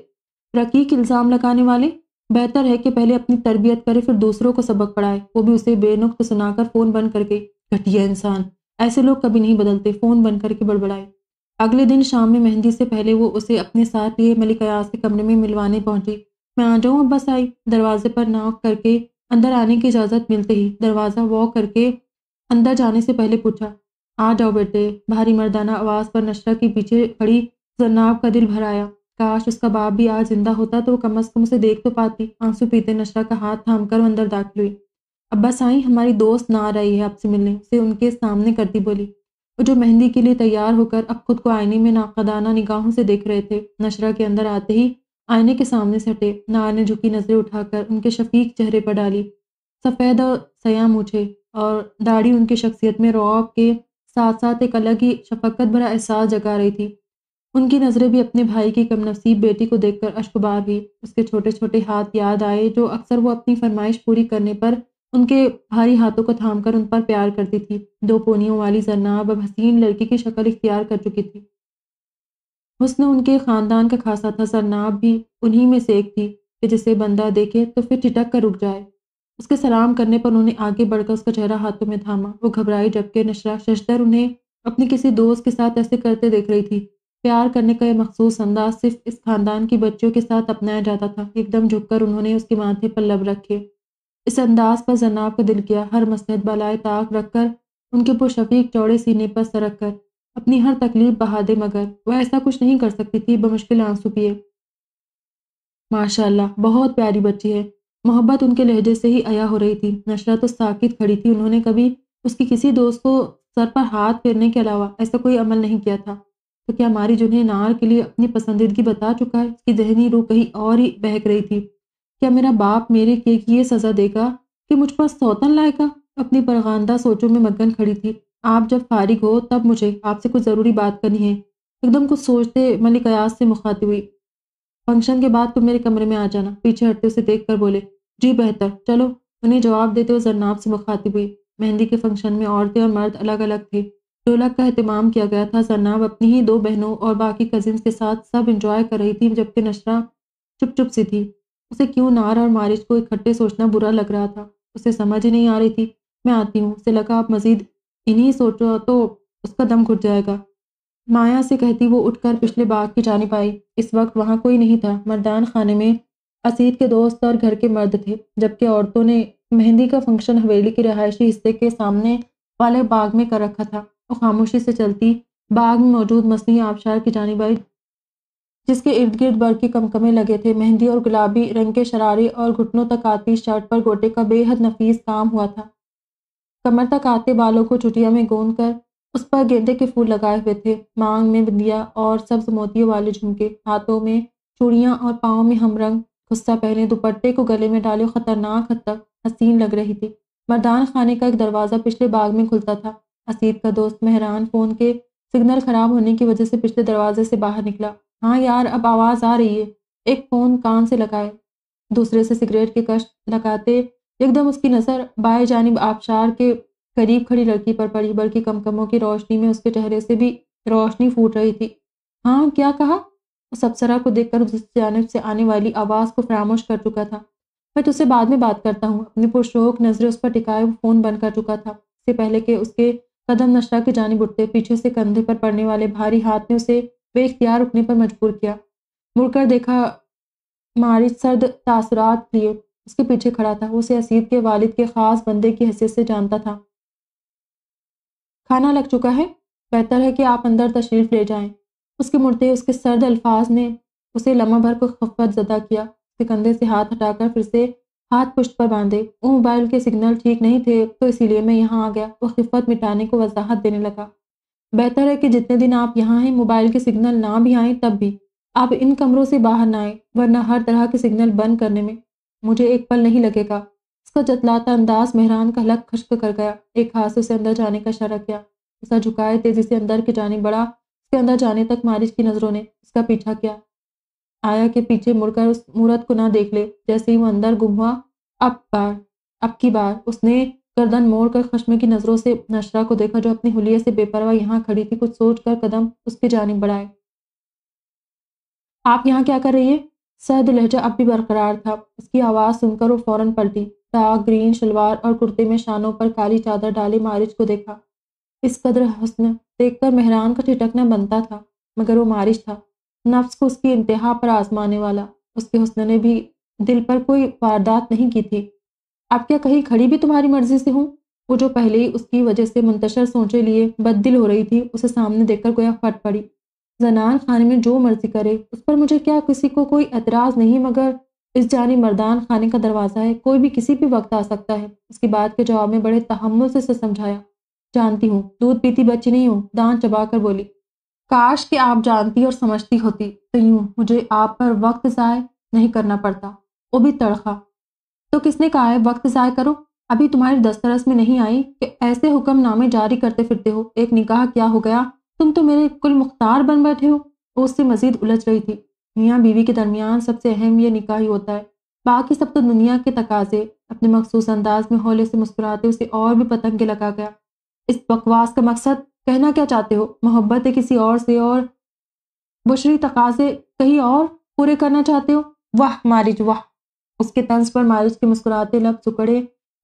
रकीक इल्ज़ाम लगाने वाले? बेहतर है कि पहले अपनी तरबियत करे, फिर दूसरों को सबक पढ़ाए। वो भी उसे बेनुक्त सुनाकर फ़ोन बंद करके, घटिया इंसान, ऐसे लोग कभी नहीं बदलते, फ़ोन बंद करके बड़बड़ाए। अगले दिन शाम में मेहंदी से पहले वो उसे अपने साथ लिए मलिक अयाज के कमरे में मिलवाने पहुँची। मैं आ जाऊँ? अब बस आई। दरवाजे पर नाक करके अंदर आने की इजाज़त मिलते ही दरवाज़ा वॉक करके अंदर जाने से पहले पूछा, आ जाओ बेटे। भारी मर्दाना आवाज़ पर नशरा के पीछे खड़ी जनाब का दिल भर आया। काश उसका बाप भी आज ज़िंदा होता तो वो कम अज़ कम उसे देख तो पाती। आँसू पीते नशरा का हाथ थाम कर अंदर दाखिल हुई। अब्बा साई हमारी दोस्त ना आ रही है आपसे मिलने। उसे उनके सामने करती बोली। जो मेहंदी के लिए तैयार होकर अब खुद को आईने में नाकदाना निगाहों से देख रहे थे, नशरा के अंदर आते ही आईने के सामने से हटे नार ने झुकी नज़रें उठाकर उनके शफीक चेहरे पर डाली। सफ़ेद सया मूछे और दाढ़ी उनकी शख्सियत में रौब के साथ साथ एक अलग ही शफकत भरा एहसास जगा रही थी। उनकी नज़रें भी अपने भाई की कम नसीब बेटी को देखकर अशकबार हुई उसके छोटे छोटे हाथ याद आए, जो अक्सर वो अपनी फरमाइश पूरी करने पर उनके भारी हाथों को थामकर उन पर प्यार करती थी। दो पोनियों वाली जरनाब अब हसीन लड़की की शक्ल इख्तियार कर चुकी थी। उसने उनके ख़ानदान का खासा था। जरनाब भी उन्हीं में से एक थी कि जिसे बंदा देखे तो फिर टिटक कर रुक जाए। उसके सलाम करने पर उन्होंने आगे बढ़कर उसका चेहरा हाथों में थामा। वो घबराई जबकि नशरा, शशदर उन्हें अपने किसी दोस्त के साथ ऐसे करते देख रही थी। प्यार करने का यह मखसूस अंदाज सिर्फ़ इस खानदान की बच्चियों के साथ अपनाया जाता था। एकदम झुककर उन्होंने उसके माथे पर लब रखे। इस अंदाज पर जनाब का दिल किया हर मसलहत बलाए ताक रखकर, उनके पुरशफीक चौड़े सीने पर सरक कर अपनी हर तकलीफ़ बहा दे मगर, वह ऐसा कुछ नहीं कर सकती थी, बमुश्किल आँसू पिए। माशाल्लाह, बहुत प्यारी बच्ची है। मोहब्बत उनके लहजे से ही अया हो रही थी। नशरा तो साकित खड़ी थी, उन्होंने कभी उसकी किसी दोस्त को सर पर हाथ फेरने के अलावा ऐसा कोई अमल नहीं किया था। तो क्या मारी जिन्हें नार के लिए अपनी पसंदीदगी बता चुका है? उसकी जहनी रूह कहीं और ही बहक रही थी। क्या मेरा बाप मेरे के की ये सज़ा देगा कि मुझ पर सौतन लाएगा? अपनी परगानदा सोचों में मगन खड़ी थी। आप जब फारिग हो, तब मुझे आपसे कुछ ज़रूरी बात करनी है। एकदम कुछ सोचते मलिक से मुखातिब हुई। फ़ंक्शन के बाद तुम मेरे कमरे में आ जाना। पीछे हटते उसे देख कर बोले, जी, बेहतर। चलो। उन्हें जवाब देते हुए जरनाब से मुखातिब हुई। मेहंदी के फ़ंक्शन में औरतें और मर्द अलग अलग थे। ढोलक का अहतमाम किया गया था। जरनाब अपनी ही दो बहनों और बाकी कजिन्स के साथ सब इंजॉय कर रही थी, जबकि नशरा चुप चुप सी थी। उसे क्यों नार और मारिश को इकट्ठे सोचना बुरा लग रहा था? उसे समझ ही नहीं आ रही थी। मैं आती हूँ। उसे लगा, आप मजीद इन्हीं सोचो तो उसका दम घुट जाएगा। माया से कहती वो उठकर पिछले बाग की जानी पाई। इस वक्त वहाँ कोई नहीं था। मर्दान खाने में असीद के दोस्त और घर के मर्द थे, जबकि औरतों ने मेहंदी का फ़ंक्शन हवेली के रहायशी हिस्से के सामने वाले बाग में कर रखा था। वो खामोशी से चलती बाग में मौजूद मसनी आबशार की जानी जिसके इर्द गिर्द बर्फ़ के कमकमे लगे थे। मेहंदी और गुलाबी रंग के शरारे और घुटनों तक आती शर्ट पर गोटे का बेहद नफीस काम हुआ था। कमर तक आते बालों को चुटिया में गोंद कर उस पर गेंदे के फूल लगाए हुए थे। मांग में बिंदिया और सब्ज मोतियों वाले झुमके, हाथों में चूड़ियाँ और पाँव में हमरंग, गुस्सा पहने दुपट्टे को गले में डाले खतरनाक हद तक हसीन लग रही थी। मर्दान खाने का एक दरवाज़ा पिछले बाग में खुलता था। असीद का दोस्त मेहरान फ़ोन के सिग्नल ख़राब होने की वजह से पिछले दरवाजे से बाहर निकला। हाँ यार, अब आवाज़ आ रही है। एक फ़ोन कान से लगाए, दूसरे से सिगरेट के कष्ट लगाते। एकदम उसकी नज़र बाएँ जानिब आबशार के करीब खड़ी लड़की पर पड़ी, बल्कि कमकमों की रोशनी में उसके चेहरे से भी रोशनी फूट रही थी। हाँ क्या कहा? उस अप्सरा को देखकर उस जानब से आने वाली आवाज़ को फरामोश कर चुका था। मैं तुझसे बाद में बात करता हूँ। अपनी पुरशोक नज़रें उस पर टिकाए वो फ़ोन बंद कर चुका था। इससे पहले कि उसके कदम नशरा की जानी उठते, पीछे से कंधे पर पड़ने वाले भारी हाथ ने उसे बेख्तियार रुकने पर मजबूर किया। मुड़कर देखा मारिज सर्द तासरात लिए उसके पीछे खड़ा था। उसे असीद के वालिद के ख़ास बंदे की हैसियत से जानता था। खाना लग चुका है। बेहतर है कि आप अंदर तशरीफ़ ले जाएँ। उसके मुड़ते उसके सर्द अल्फाज ने उसे लम्हा भर को खफत ज़दा किया। उसके कंधे से हाथ हटाकर फिर से हाथ पुष्ट पर बांधे। वो मोबाइल के सिग्नल ठीक नहीं थे तो इसीलिए मैं यहाँ आ गया। वो खिफत मिटाने को वजाहत देने लगा। बेहतर है कि जितने दिन आप यहाँ हैं, मोबाइल के सिग्नल ना भी आए, तब भी। आप इन कमरों से बाहर ना आए, वरना हर तरह के सिग्नल बंद करने में मुझे एक पल नहीं लगेगा। उसका जतलाता अंदाज मेहरान का हलक खश्क कर गया। एक हाथ से उसे अंदर जाने का इशारा किया। ऐसा झुकाए तेज़ी से अंदर की जाने बढ़ा उसके अंदर जाने तक मारिश की नज़रों ने उसका पीछा किया। आया के पीछे मुड़कर उस मूर्त को ना देख ले, जैसे ही वो अंदर गुम हुआ, अब बार, अब की बार। उसने गर्दन मोड़कर खश्मे की नज़रों से नशरा को देखा जो अपनी हुलिये से बेपरवाह यहाँ खड़ी थी, कुछ सोच कर कदम उसकी जानी बढ़ाए। आप यहाँ क्या कर रही है? सर्द लहजा अब भी बरकरार था। उसकी आवाज़ सुनकर वो फ़ौरन पलटी। डार्क ग्रीन शलवार और कुर्ते में शानों पर काली चादर डाले मारिज को देखा। इस कदर हसन देखकर मेहरान का ठिटकना बनता था, मगर वो मारिश था। नफ्स को उसकी इंतहा पर आजमाने वाला। उसके हुस्न ने भी दिल पर कोई वारदात नहीं की थी। अब क्या कहीं खड़ी भी तुम्हारी मर्ज़ी से हूँ? वो जो पहले ही उसकी वजह से मुंतशर सोचे लिए बददिल हो रही थी, उसे सामने देखकर गोया फट पड़ी। जनान खाने में जो मर्ज़ी करे, उस पर मुझे क्या किसी को कोई एतराज़ नहीं, मगर इस जानी मर्दान खाने का दरवाज़ा है, कोई भी किसी भी वक्त आ सकता है। उसकी बात के जवाब में बड़े तहमुल से समझाया। जानती हूँ, दूध पीती बच्ची नहीं हूँ, दांत चबाकर बोली, काश कि आप जानती और समझती होती तो यूँ मुझे आप पर वक्त ज़ाय नहीं करना पड़ता। वो भी तड़खा तो किसने कहा है, वक्त ज़ाय करो। अभी तुम्हारे दस्तरस में नहीं आई कि ऐसे हुक्मनामे जारी करते फिरते हो। एक निकाह क्या हो गया? तुम तो मेरे कुल मुख्तार बन बैठे हो। वो उससे मजीद उलझ रही थी। मियाँ बीवी के दरमियान सबसे अहम यह निकाह ही होता है। बाकी सब तो दुनिया के तकाजे। अपने मखसूस अंदाज में होले से मुस्कुराते उसे और भी पतंगे लगा गया। इस बकवास का मकसद, कहना क्या चाहते हो? मोहब्बत है किसी और से और बुशरी तकाजे कहीं और पूरे करना चाहते हो? वाह मारिज, वाह। उसके तंज पर मायूस के मुस्कुराते लब सुकड़े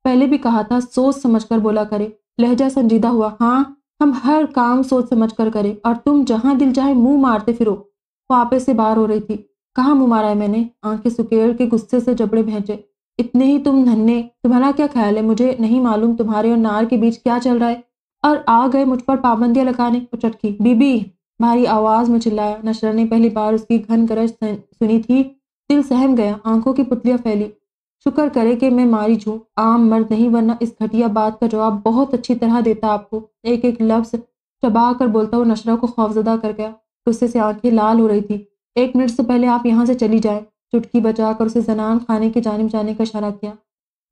पहले भी कहा था, सोच समझ कर बोला करे। लहजा संजीदा हुआ हाँ हम हर काम सोच समझ कर करें और तुम जहाँ दिल चाहे मुँह मारते फिरो। वापे से बाहर हो रही थी। कहाँ मुँह मारा है मैंने? आँखें सुकेड़ के गुस्से से जबड़े भेजे इतने ही तुम धन्ने तुम्हारा क्या ख्याल है? मुझे नहीं मालूम तुम्हारे और नार के बीच क्या चल रहा है। और आ गए मुझ पर पाबंदियाँ लगाने। को चटकी, बीबी, भारी आवाज़ में चिल्लाया। नशरा ने पहली बार उसकी घन गरज सुनी थी। दिल सहम गया, आँखों की पुतलियाँ फैली। शुक्र करे कि मैं मारी छूँ आम मर्द नहीं, वरना इस घटिया बात का जवाब बहुत अच्छी तरह देता आपको। एक एक लफ्ज चबा कर बोलता हुआ नशरा को खौफजदा कर गया। गुस्से से आँखें लाल हो रही थी। एक मिनट से पहले आप यहाँ से चली जाए। चुटकी बचाकर उसे जनान खाने की जानब जाने का इशारा किया।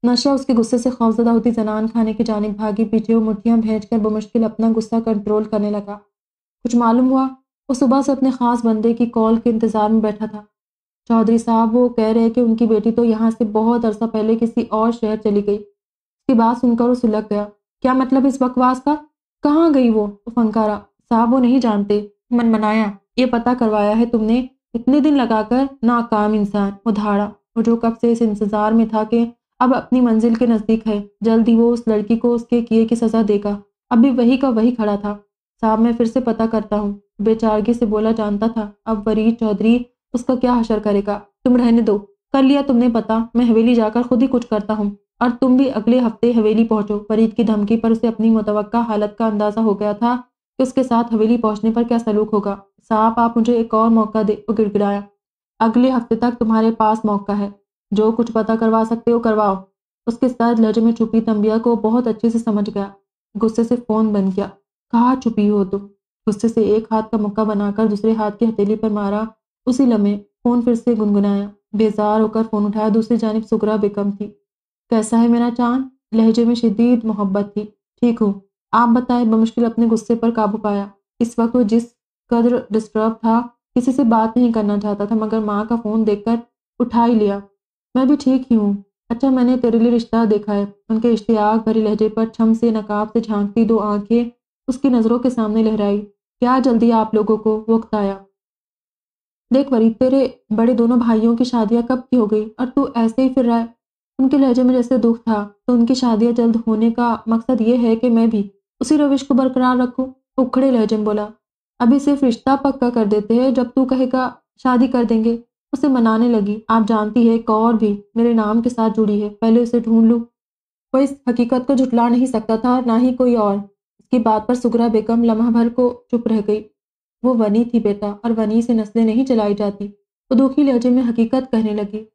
नशा उसके गुस्से से खौफजदा होती जनान खाने की जानब भागी पीछे वो मुठियाँ भेज कर बमुश्किल अपना गुस्सा कंट्रोल करने लगा। कुछ मालूम हुआ, वो सुबह से अपने खास बंदे की कॉल के इंतज़ार में बैठा था। चौधरी साहब वो कह रहे कि उनकी बेटी तो यहाँ से बहुत अरसा पहले किसी और शहर चली गई। उसकी बात सुनकर वो सुलग गया। क्या मतलब इस बकवास का? कहाँ गई वो फंकारा? साहब वो नहीं जानते। मन मनाया। ये पता करवाया है तुमने। इतने दिन लगाकर नाकाम इंसान वो धाड़ा वो जो कब से इस इंतज़ार में था कि अब अपनी मंजिल के नज़दीक है। जल्द ही वो उस लड़की को उसके किए की सज़ा देगा। अभी वही का वही खड़ा था। साहब मैं फिर से पता करता हूँ। बेचारगी से बोला जानता था। अब वरीद चौधरी उसका क्या हशर करेगा? तुम रहने दो। कर लिया तुमने पता, मैं हवेली जाकर खुद ही कुछ करता हूँ। और तुम भी अगले हफ़्ते हवेली पहुंचो। फरीद की धमकी पर उसे अपनी मुतव हालत का अंदाज़ा हो गया था कि उसके साथ हवेली पहुँचने पर क्या सलूक होगा। साहब, आप मुझे एक और मौका दे, वो गिड़गिड़ाया। अगले हफ़्ते तक तुम्हारे पास मौका है। जो कुछ पता करवा सकते हो करवाओ। उसके साथ लहजे में छुपी तंबिया को बहुत अच्छे से समझ गया। गुस्से से फ़ोन बंद किया कहा छुपी हो तुम? गुस्से से एक हाथ का मुक्का बनाकर दूसरे हाथ की हथेली पर मारा उसी लम्हे फ़ोन फिर से गुनगुनाया। बेजार होकर फ़ोन उठाया। दूसरी जानब सुगरा बेकम थी। कैसा है मेरा चाँद? लहजे में शदीद मोहब्बत थी। ठीक हूँ। आप बताएँ, बमुश्किल अपने गुस्से पर काबू पाया। इस वक्त वो जिस कदर डिस्टर्ब था, किसी से बात नहीं करना चाहता था, मगर माँ का फ़ोन देखकर उठा ही लिया। मैं भी ठीक ही हूँ। अच्छा मैंने तेरे लिए रिश्ता देखा है। उनके इश्तियाक भरी लहजे पर छम से नकाब से झांकती दो आँखें उसकी नज़रों के सामने लहराई। क्या जल्दी आप लोगों को वक्त आया? देख वरी, तेरे बड़े दोनों भाइयों की शादियाँ कब की हो गई? और तू ऐसे ही फिर रहा है। उनके लहजे में जैसे दुख था तो उनकी शादियाँ जल्द होने का मकसद ये है कि मैं भी उसी रविश को बरकरार रखूँ, उखड़े लहजे में बोला। अभी सिर्फ़ रिश्ता पक्का कर देते हैं, जब तू कहेगा, शादी कर देंगे। उसे मनाने लगी। आप जानती है, एक और भी मेरे नाम के साथ जुड़ी है, पहले उसे ढूंढ लूँ। वो इस हकीकत को झुटला नहीं सकता था ना ही कोई और। उसकी बात पर सुगरा बेगम लम्हा भर को चुप रह गई। वो वनी थी बेटा, और वनी से नस्लें नहीं चलाई जाती। वो दुखी लहजे में हकीकत कहने लगी।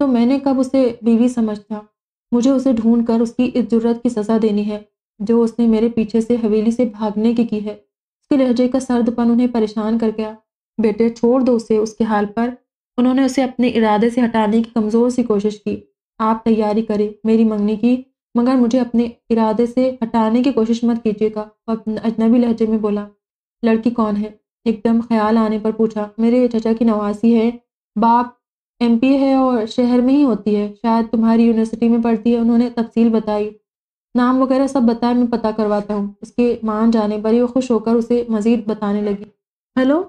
तो मैंने कब उसे बीवी समझता मुझे उसे ढूंढ कर उसकी इस ज़रूरत की सज़ा देनी है, जो उसने मेरे पीछे से हवेली से भागने की की है। उसके लहजे का सर्दपन उन्हें परेशान कर गया। बेटे, छोड़ दो उसे, उसके हाल पर। उन्होंने उसे अपने इरादे से हटाने की कमज़ोर सी कोशिश की। आप तैयारी करें, मेरी मंगनी की, मगर मुझे अपने इरादे से हटाने की कोशिश मत कीजिएगा वह अजनबी लहजे में बोला। लड़की कौन है? एकदम ख्याल आने पर पूछा, मेरे चचा की नवासी है, बाप एमपी है और शहर में ही होती है, शायद तुम्हारी यूनिवर्सिटी में पढ़ती है, उन्होंने तफसील बताई। नाम वगैरह सब बताया मैं पता करवाता हूँ। उसके मान जाने पर वो खुश होकर उसे मज़ीद बताने लगी, हेलो,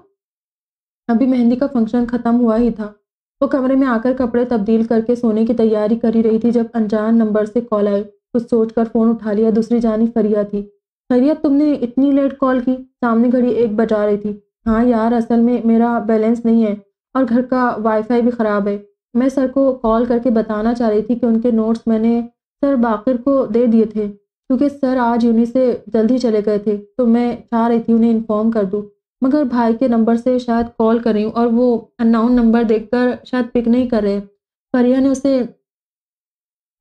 अभी मेहंदी का फ़ंक्शन ख़त्म हुआ ही था वो कमरे में आकर कपड़े तब्दील करके सोने की तैयारी कर ही रही थी, जब अनजान नंबर से कॉल आई कुछ सोच कर फ़ोन उठा लिया, दूसरी जानी फरिया थी। फरिया तुमने इतनी लेट कॉल की, सामने घड़ी एक बजा रही थी। हाँ यार, असल में मेरा बैलेंस नहीं है और घर का वाईफाई भी ख़राब है। मैं सर को कॉल करके बताना चाह रही थी कि उनके नोट्स मैंने सर बाकिर को दे दिए थे, क्योंकि सर आज यूनि से जल्दी चले गए थे तो मैं चाह रही थी उन्हें इन्फॉर्म कर दूँ। मगर भाई के नंबर से शायद कॉल कर रही हूँ और वो अननाउन नंबर देखकर शायद पिक नहीं कर रहे। फरिया ने उसे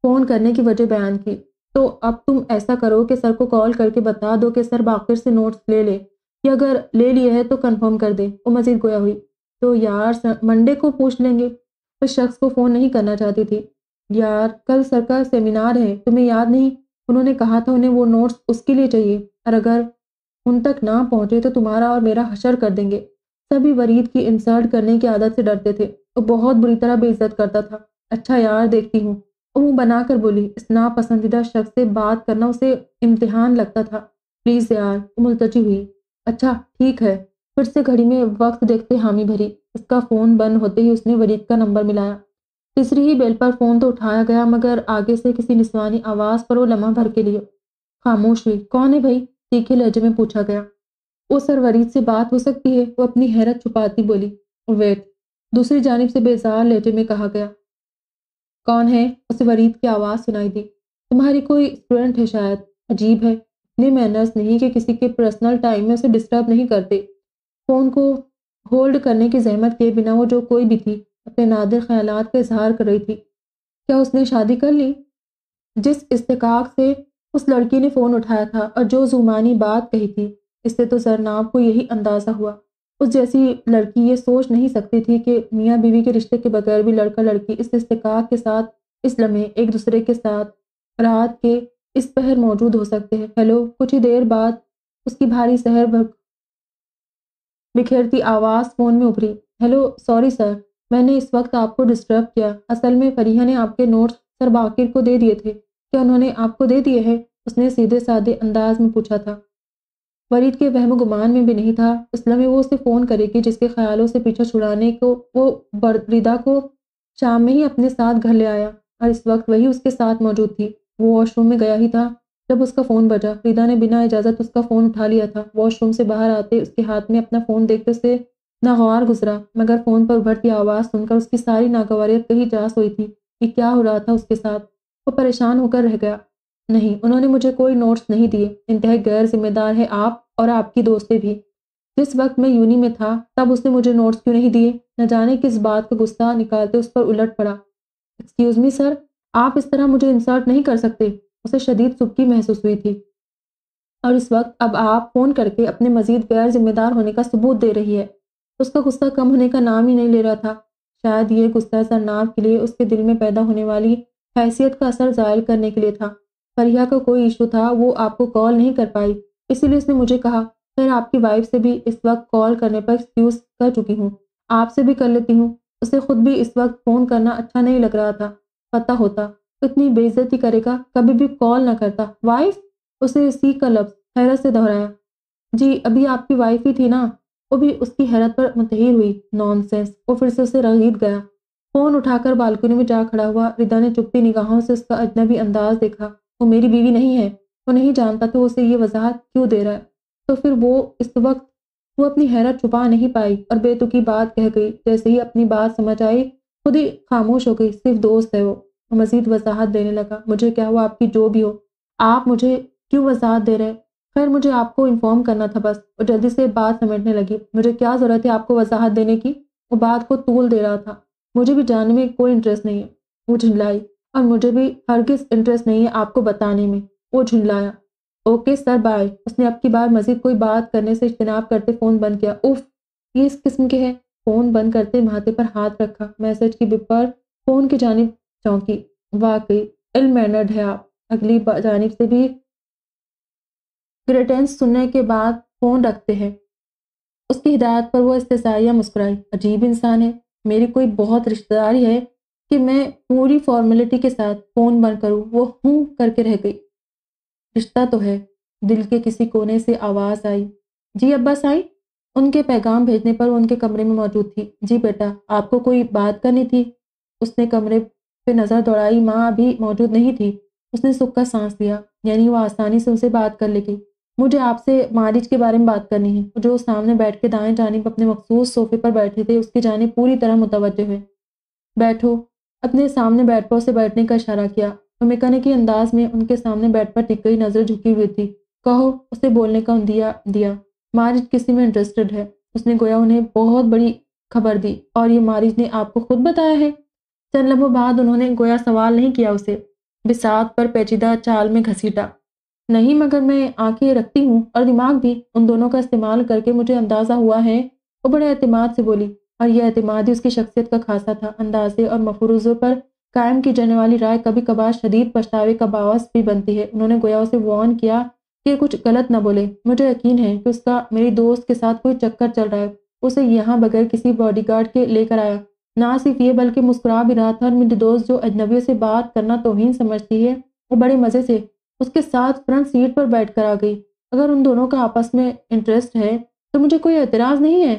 फ़ोन करने की वजह बयान की। तो अब तुम ऐसा करो कि सर को कॉल करके बता दो कि सर बाकिर से नोट्स ले ले। या अगर ले लिए है तो कंफर्म कर दे। वो मज़ीद गोया हुई। तो यार मंडे को पूछ लेंगे। उस शख्स को फ़ोन नहीं करना चाहती थी। यार, कल सर का सेमिनार है, तुम्हें याद नहीं? उन्होंने कहा था उन्हें वो नोट्स उसके लिए चाहिए। और अगर उन तक ना पहुँचे तो तुम्हारा और मेरा हशर कर देंगे। सभी वरीद की इंसल्ट करने की आदत से डरते थे। वो बहुत बुरी तरह बेइज्जत करता था। अच्छा यार, देखती हूँ। मुँह बनाकर बोली इस नापसंदीदा शख्स से बात करना उसे इम्तिहान लगता था। प्लीज़ यार मुलतजी हुई। अच्छा ठीक है। फिर से घड़ी में वक्त देखते हामी भरी। उसका फ़ोन बंद होते ही उसने वरीद का नंबर मिलाया। तीसरी ही बेल पर फ़ोन तो उठाया गया, मगर आगे से किसी निस्वानी आवाज़ पर वो लम्हा भर के लिए। खामोश हुई। कौन है भाई? तीखे लहजे में पूछा गया। वो सर वरीद से बात हो सकती है। वो अपनी हैरत छुपाती बोली। वेट। दूसरी जानब से बेजार लहजे में कहा गया। कौन है? उसे वरीद की आवाज़ सुनाई दी। तुम्हारी कोई स्टूडेंट है शायद? अजीब है। इतने मैनर्स नहीं कि किसी के पर्सनल टाइम में उसे डिस्टर्ब नहीं करते। फ़ोन को होल्ड करने की जहमत के बिना वो जो कोई भी थी, अपने नादिर ख्याल का इजहार कर रही थी। क्या उसने शादी कर ली? जिस इस्तेकाक से उस लड़की ने फ़ोन उठाया था और जो जुमानी बात कही थी, इससे तो जरनाब को यही अंदाज़ा हुआ। उस जैसी लड़की ये सोच नहीं सकती थी कि मियाँ बीवी के रिश्ते के बगैर भी लड़का लड़की इस इस्तेकाक के साथ, इस लम्हे एक दूसरे के साथ रात के इस पहर मौजूद हो सकते हैं। हेलो, कुछ ही देर बाद उसकी भारी सहर भग बिखेरती आवाज़ फ़ोन में उभरी। हेलो, सॉरी सर, मैंने इस वक्त आपको डिस्टर्ब किया। असल में फरीहा ने आपके नोट्स सर बाकिर को दे दिए थे। क्या उन्होंने आपको दे दिए हैं? उसने सीधे साधे अंदाज में पूछा था। फरीद के वहम गुमान में भी नहीं था। इसलिए में वो उसे फ़ोन करेगी, जिसके ख्यालों से पीछा छुड़ाने को, वो रिदा को शाम में ही अपने साथ घर ले आया और इस वक्त वही उसके साथ मौजूद थी। वो वॉशरूम में गया ही था, जब उसका फ़ोन बजा। रिदा ने बिना इजाज़त उसका फ़ोन उठा लिया था। वॉशरूम से बाहर आते उसके हाथ में अपना फ़ोन देखते उसे नागवार गुजरा, मगर फ़ोन पर उभरती आवाज़ सुनकर उसकी सारी नागवारियत कहीं जास हुई थी कि क्या हो रहा था उसके साथ। वो परेशान होकर रह गया। नहीं, उन्होंने मुझे कोई नोट्स नहीं दिए। इंतहा गैर जिम्मेदार है आप और आपकी दोस्तें भी। जिस वक्त मैं यूनी में था, तब उसने मुझे नोट्स क्यों नहीं दिए? न जाने किस बात का गुस्सा निकालते उस पर उलट पड़ा। एक्सक्यूज़ मी सर आप इस तरह मुझे इंसल्ट नहीं कर सकते। उसे शदीद सुबकी महसूस हुई थी। और इस वक्त अब आप फ़ोन करके अपने मजीद गैर जिम्मेदार होने का सबूत दे रही है। उसका गुस्सा कम होने का नाम ही नहीं ले रहा था। शायद ये गुस्सा सरनाब के लिए उसके दिल में पैदा होने वाली हैसियत का असर ज़ाहिर करने के लिए था। फरिया का कोई इशू था, वो आपको कॉल नहीं कर पाई। इसीलिए उसने मुझे कहा फिर आपकी वाइफ से भी इस वक्त कॉल करने पर एक्सक्यूज़ कर चुकी हूँ। आपसे भी कर लेती हूँ। उसे खुद भी इस वक्त फ़ोन करना अच्छा नहीं लग रहा था। पता होता, इतनी बेइज्जती करेगा, कभी भी कॉल ना करता। वाइफ उसे सी का लफ्ज़ हैरत से दोहराया। जी, अभी आपकी वाइफ ही थी ना, वो भी उसकी हैरत पर मुतहिर हुई। नॉनसेंस वो फिर से उसे रगीद गया। फ़ोन उठाकर बालकनी में जा खड़ा हुआ, रिदा ने चुपती निगाहों से उसका अजनबी अंदाज देखा। वो मेरी बीवी नहीं है वो नहीं जानता तो उसे ये वजाहत क्यों दे रहा है। तो फिर वो इस वक्त, वो अपनी हैरत छुपा नहीं पाई और बेतुकी बात कह गई। जैसे ही अपनी बात समझ आई, खुद ही खामोश हो गई। सिर्फ़ दोस्त है वो। मजीद वजाहत देने लगा। मुझे क्या हुआ? आपकी जो भी हो। आप मुझे क्यों वजाहत दे रहे खैर, मुझे आपको इन्फॉर्म करना था बस। और जल्दी से बात समेटने लगी। मुझे क्या ज़रूरत है आपको वजाहत देने की? वो बात को तूल दे रहा था। मुझे भी जानने में कोई इंटरेस्ट नहीं है। वो झुंझलाई और मुझे भी हर किस इंटरेस्ट नहीं है आपको बताने में। वो झुंझलाया। ओके सर बाय उसने अब की बार मजीद कोई बात करने से इज्तनाब करते फ़ोन बंद किया। उफ, ये इस किस्म के है। फ़ोन बंद करते माथे पर हाथ रखा। मैसेज की बिपर फ़ोन की जानब चौंकी। वाकई इल मैनर्ड है आप। अगली जानब से भी ग्रेटेंस सुनने के बाद फ़ोन रखते हैं। उसकी हिदायत पर वो इस्तेसाइया मुस्कुराई। अजीब इंसान है। मेरी कोई बहुत रिश्तेदारी है। कि मैं पूरी फॉर्मेलिटी के साथ फ़ोन बंद करूँ, वो हूँ करके रह गई। रिश्ता तो है, दिल के किसी कोने से आवाज़ आई। जी, अब्बा आई उनके पैगाम भेजने पर उनके कमरे में मौजूद थी। जी बेटा, आपको कोई बात करनी थी? उसने कमरे पे नज़र दौड़ाई, माँ अभी मौजूद नहीं थी। उसने सुख का सांस लिया, यानी वो आसानी से उनसे बात कर लेगी। मुझे आपसे मारिज के बारे में बात करनी है। जो सामने बैठ के दाएँ जानिब अपने मखसूस सोफे पर बैठे थे, उसकी जानी पूरी तरह मुतवजह हुए बैठो अपने सामने बैठ पर उसे बैठने का इशारा किया। मेकाने के अंदाज में उनके सामने बैठ पर टिक गई नज़र झुकी हुई थी। कहो, उसे बोलने का दिया दिया, मारिज किसी में इंटरेस्टेड है। उसने गोया उन्हें बहुत बड़ी खबर दी। और ये मारिज ने आपको खुद बताया है? चंद लम्हों बाद उन्होंने गोया सवाल नहीं किया उसे। बिसात पर पेचीदा चाल में घसीटा। नहीं, मगर मैं आँखें रखती हूँ और दिमाग भी। उन दोनों का इस्तेमाल करके मुझे अंदाज़ा हुआ है। वो बड़े अतमाद से बोली। और यह अतमाद उसकी शख्सियत का खासा था। अंदाजे और मफरूज़ों पर कायम की जाने वाली राय कभी कभार शदीद पछतावे का बावस भी बनती है। उन्होंने गोया उसे वार्न किया कि कुछ गलत न बोले। मुझे यकीन है कि उसका, मेरी दोस्त के साथ कोई चक्कर चल रहा है। उसे यहाँ बगैर किसी बॉडीगार्ड के लेकर आया। ना सिर्फ़ ये, बल्कि मुस्कुरा भी रहा था और मेरी दोस्त जो अजनबियों से बात करना तोहिन समझती है, वो बड़े मज़े से उसके साथ फ्रंट सीट पर बैठ कर आ गई। अगर उन दोनों का आपस में इंटरेस्ट है तो मुझे कोई एतराज़ नहीं है।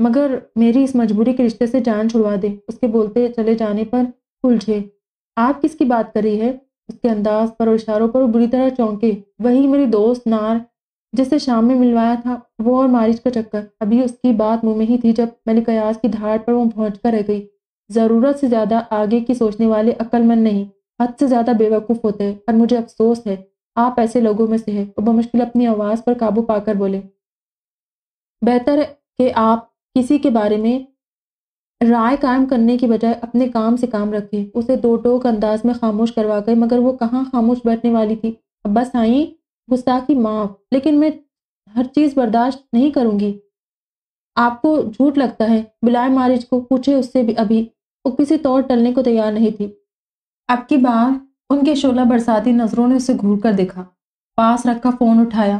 मगर मेरी इस मजबूरी के रिश्ते से जान छुड़वा दे। उसके बोलते चले जाने पर उलझे। आप किसकी बात कर है? उसके अंदाज पर और इशारों पर बुरी तरह चौंके। वही मेरी दोस्त नार, जिसे शाम में मिलवाया था, वो और मारिज का चक्कर। अभी उसकी बात मुँह में ही थी जब मलिक अयाज की धार पर वो पहुँच कर रह गई। ज़रूरत से ज़्यादा आगे की सोचने वाले अक्लमंद नहीं, हद से ज़्यादा बेवकूफ़ होते हैं और मुझे अफसोस है, आप ऐसे लोगों में से हैं। वो बमुश्किल अपनी आवाज़ पर काबू पाकर बोले, बेहतर है कि आप किसी के बारे में राय कायम करने की बजाय अपने काम से काम रखे। उसे दो टोक अंदाज में खामोश करवा गए, मगर वो कहाँ खामोश बैठने वाली थी? अब आई गुस्ताखी माफ़ लेकिन मैं हर चीज़ बर्दाश्त नहीं करूँगी। आपको झूठ लगता है, बुलाए मारिज को पूछे उससे भी अभी। वो किसी तौर टलने को तैयार नहीं थी। अब की बार उनके शोला बरसाती नज़रों ने उसे घूर कर देखा। पास रखा फ़ोन उठाया,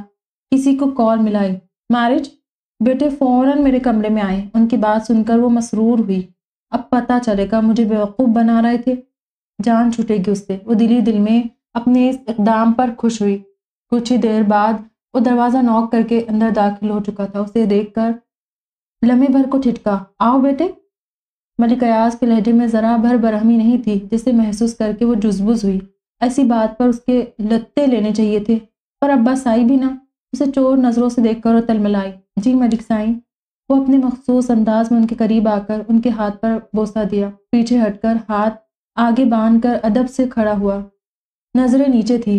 किसी को कॉल मिलाई। मैरिज बेटे फ़ौरन मेरे कमरे में आए। उनकी बात सुनकर वो मसरूर हुई। अब पता चलेगा मुझे बेवकूफ़ बना रहे थे। जान छूटेगी उससे। वो दिली दिल में अपने इस इकदाम पर खुश हुई। कुछ ही देर बाद वो दरवाज़ा नॉक करके अंदर दाखिल हो चुका था। उसे देखकर लम्हे भर को ठिटका आओ बेटे। मलिक अयाज के लहजे में ज़रा भर बरहमी नहीं थी, जिसे महसूस करके वो जुजबुज हुई। ऐसी बात पर उसके लत्ते लेने चाहिए थे। पर अब्बास आई भी ना। उसे चोर नज़रों से देखकर और तलमलाई। जी मलिक साई। वो अपने मखसूस अंदाज में उनके करीब आकर उनके हाथ पर बोसा दिया। पीछे हटकर हाथ आगे बाँध कर अदब से खड़ा हुआ। नज़रें नीचे थी।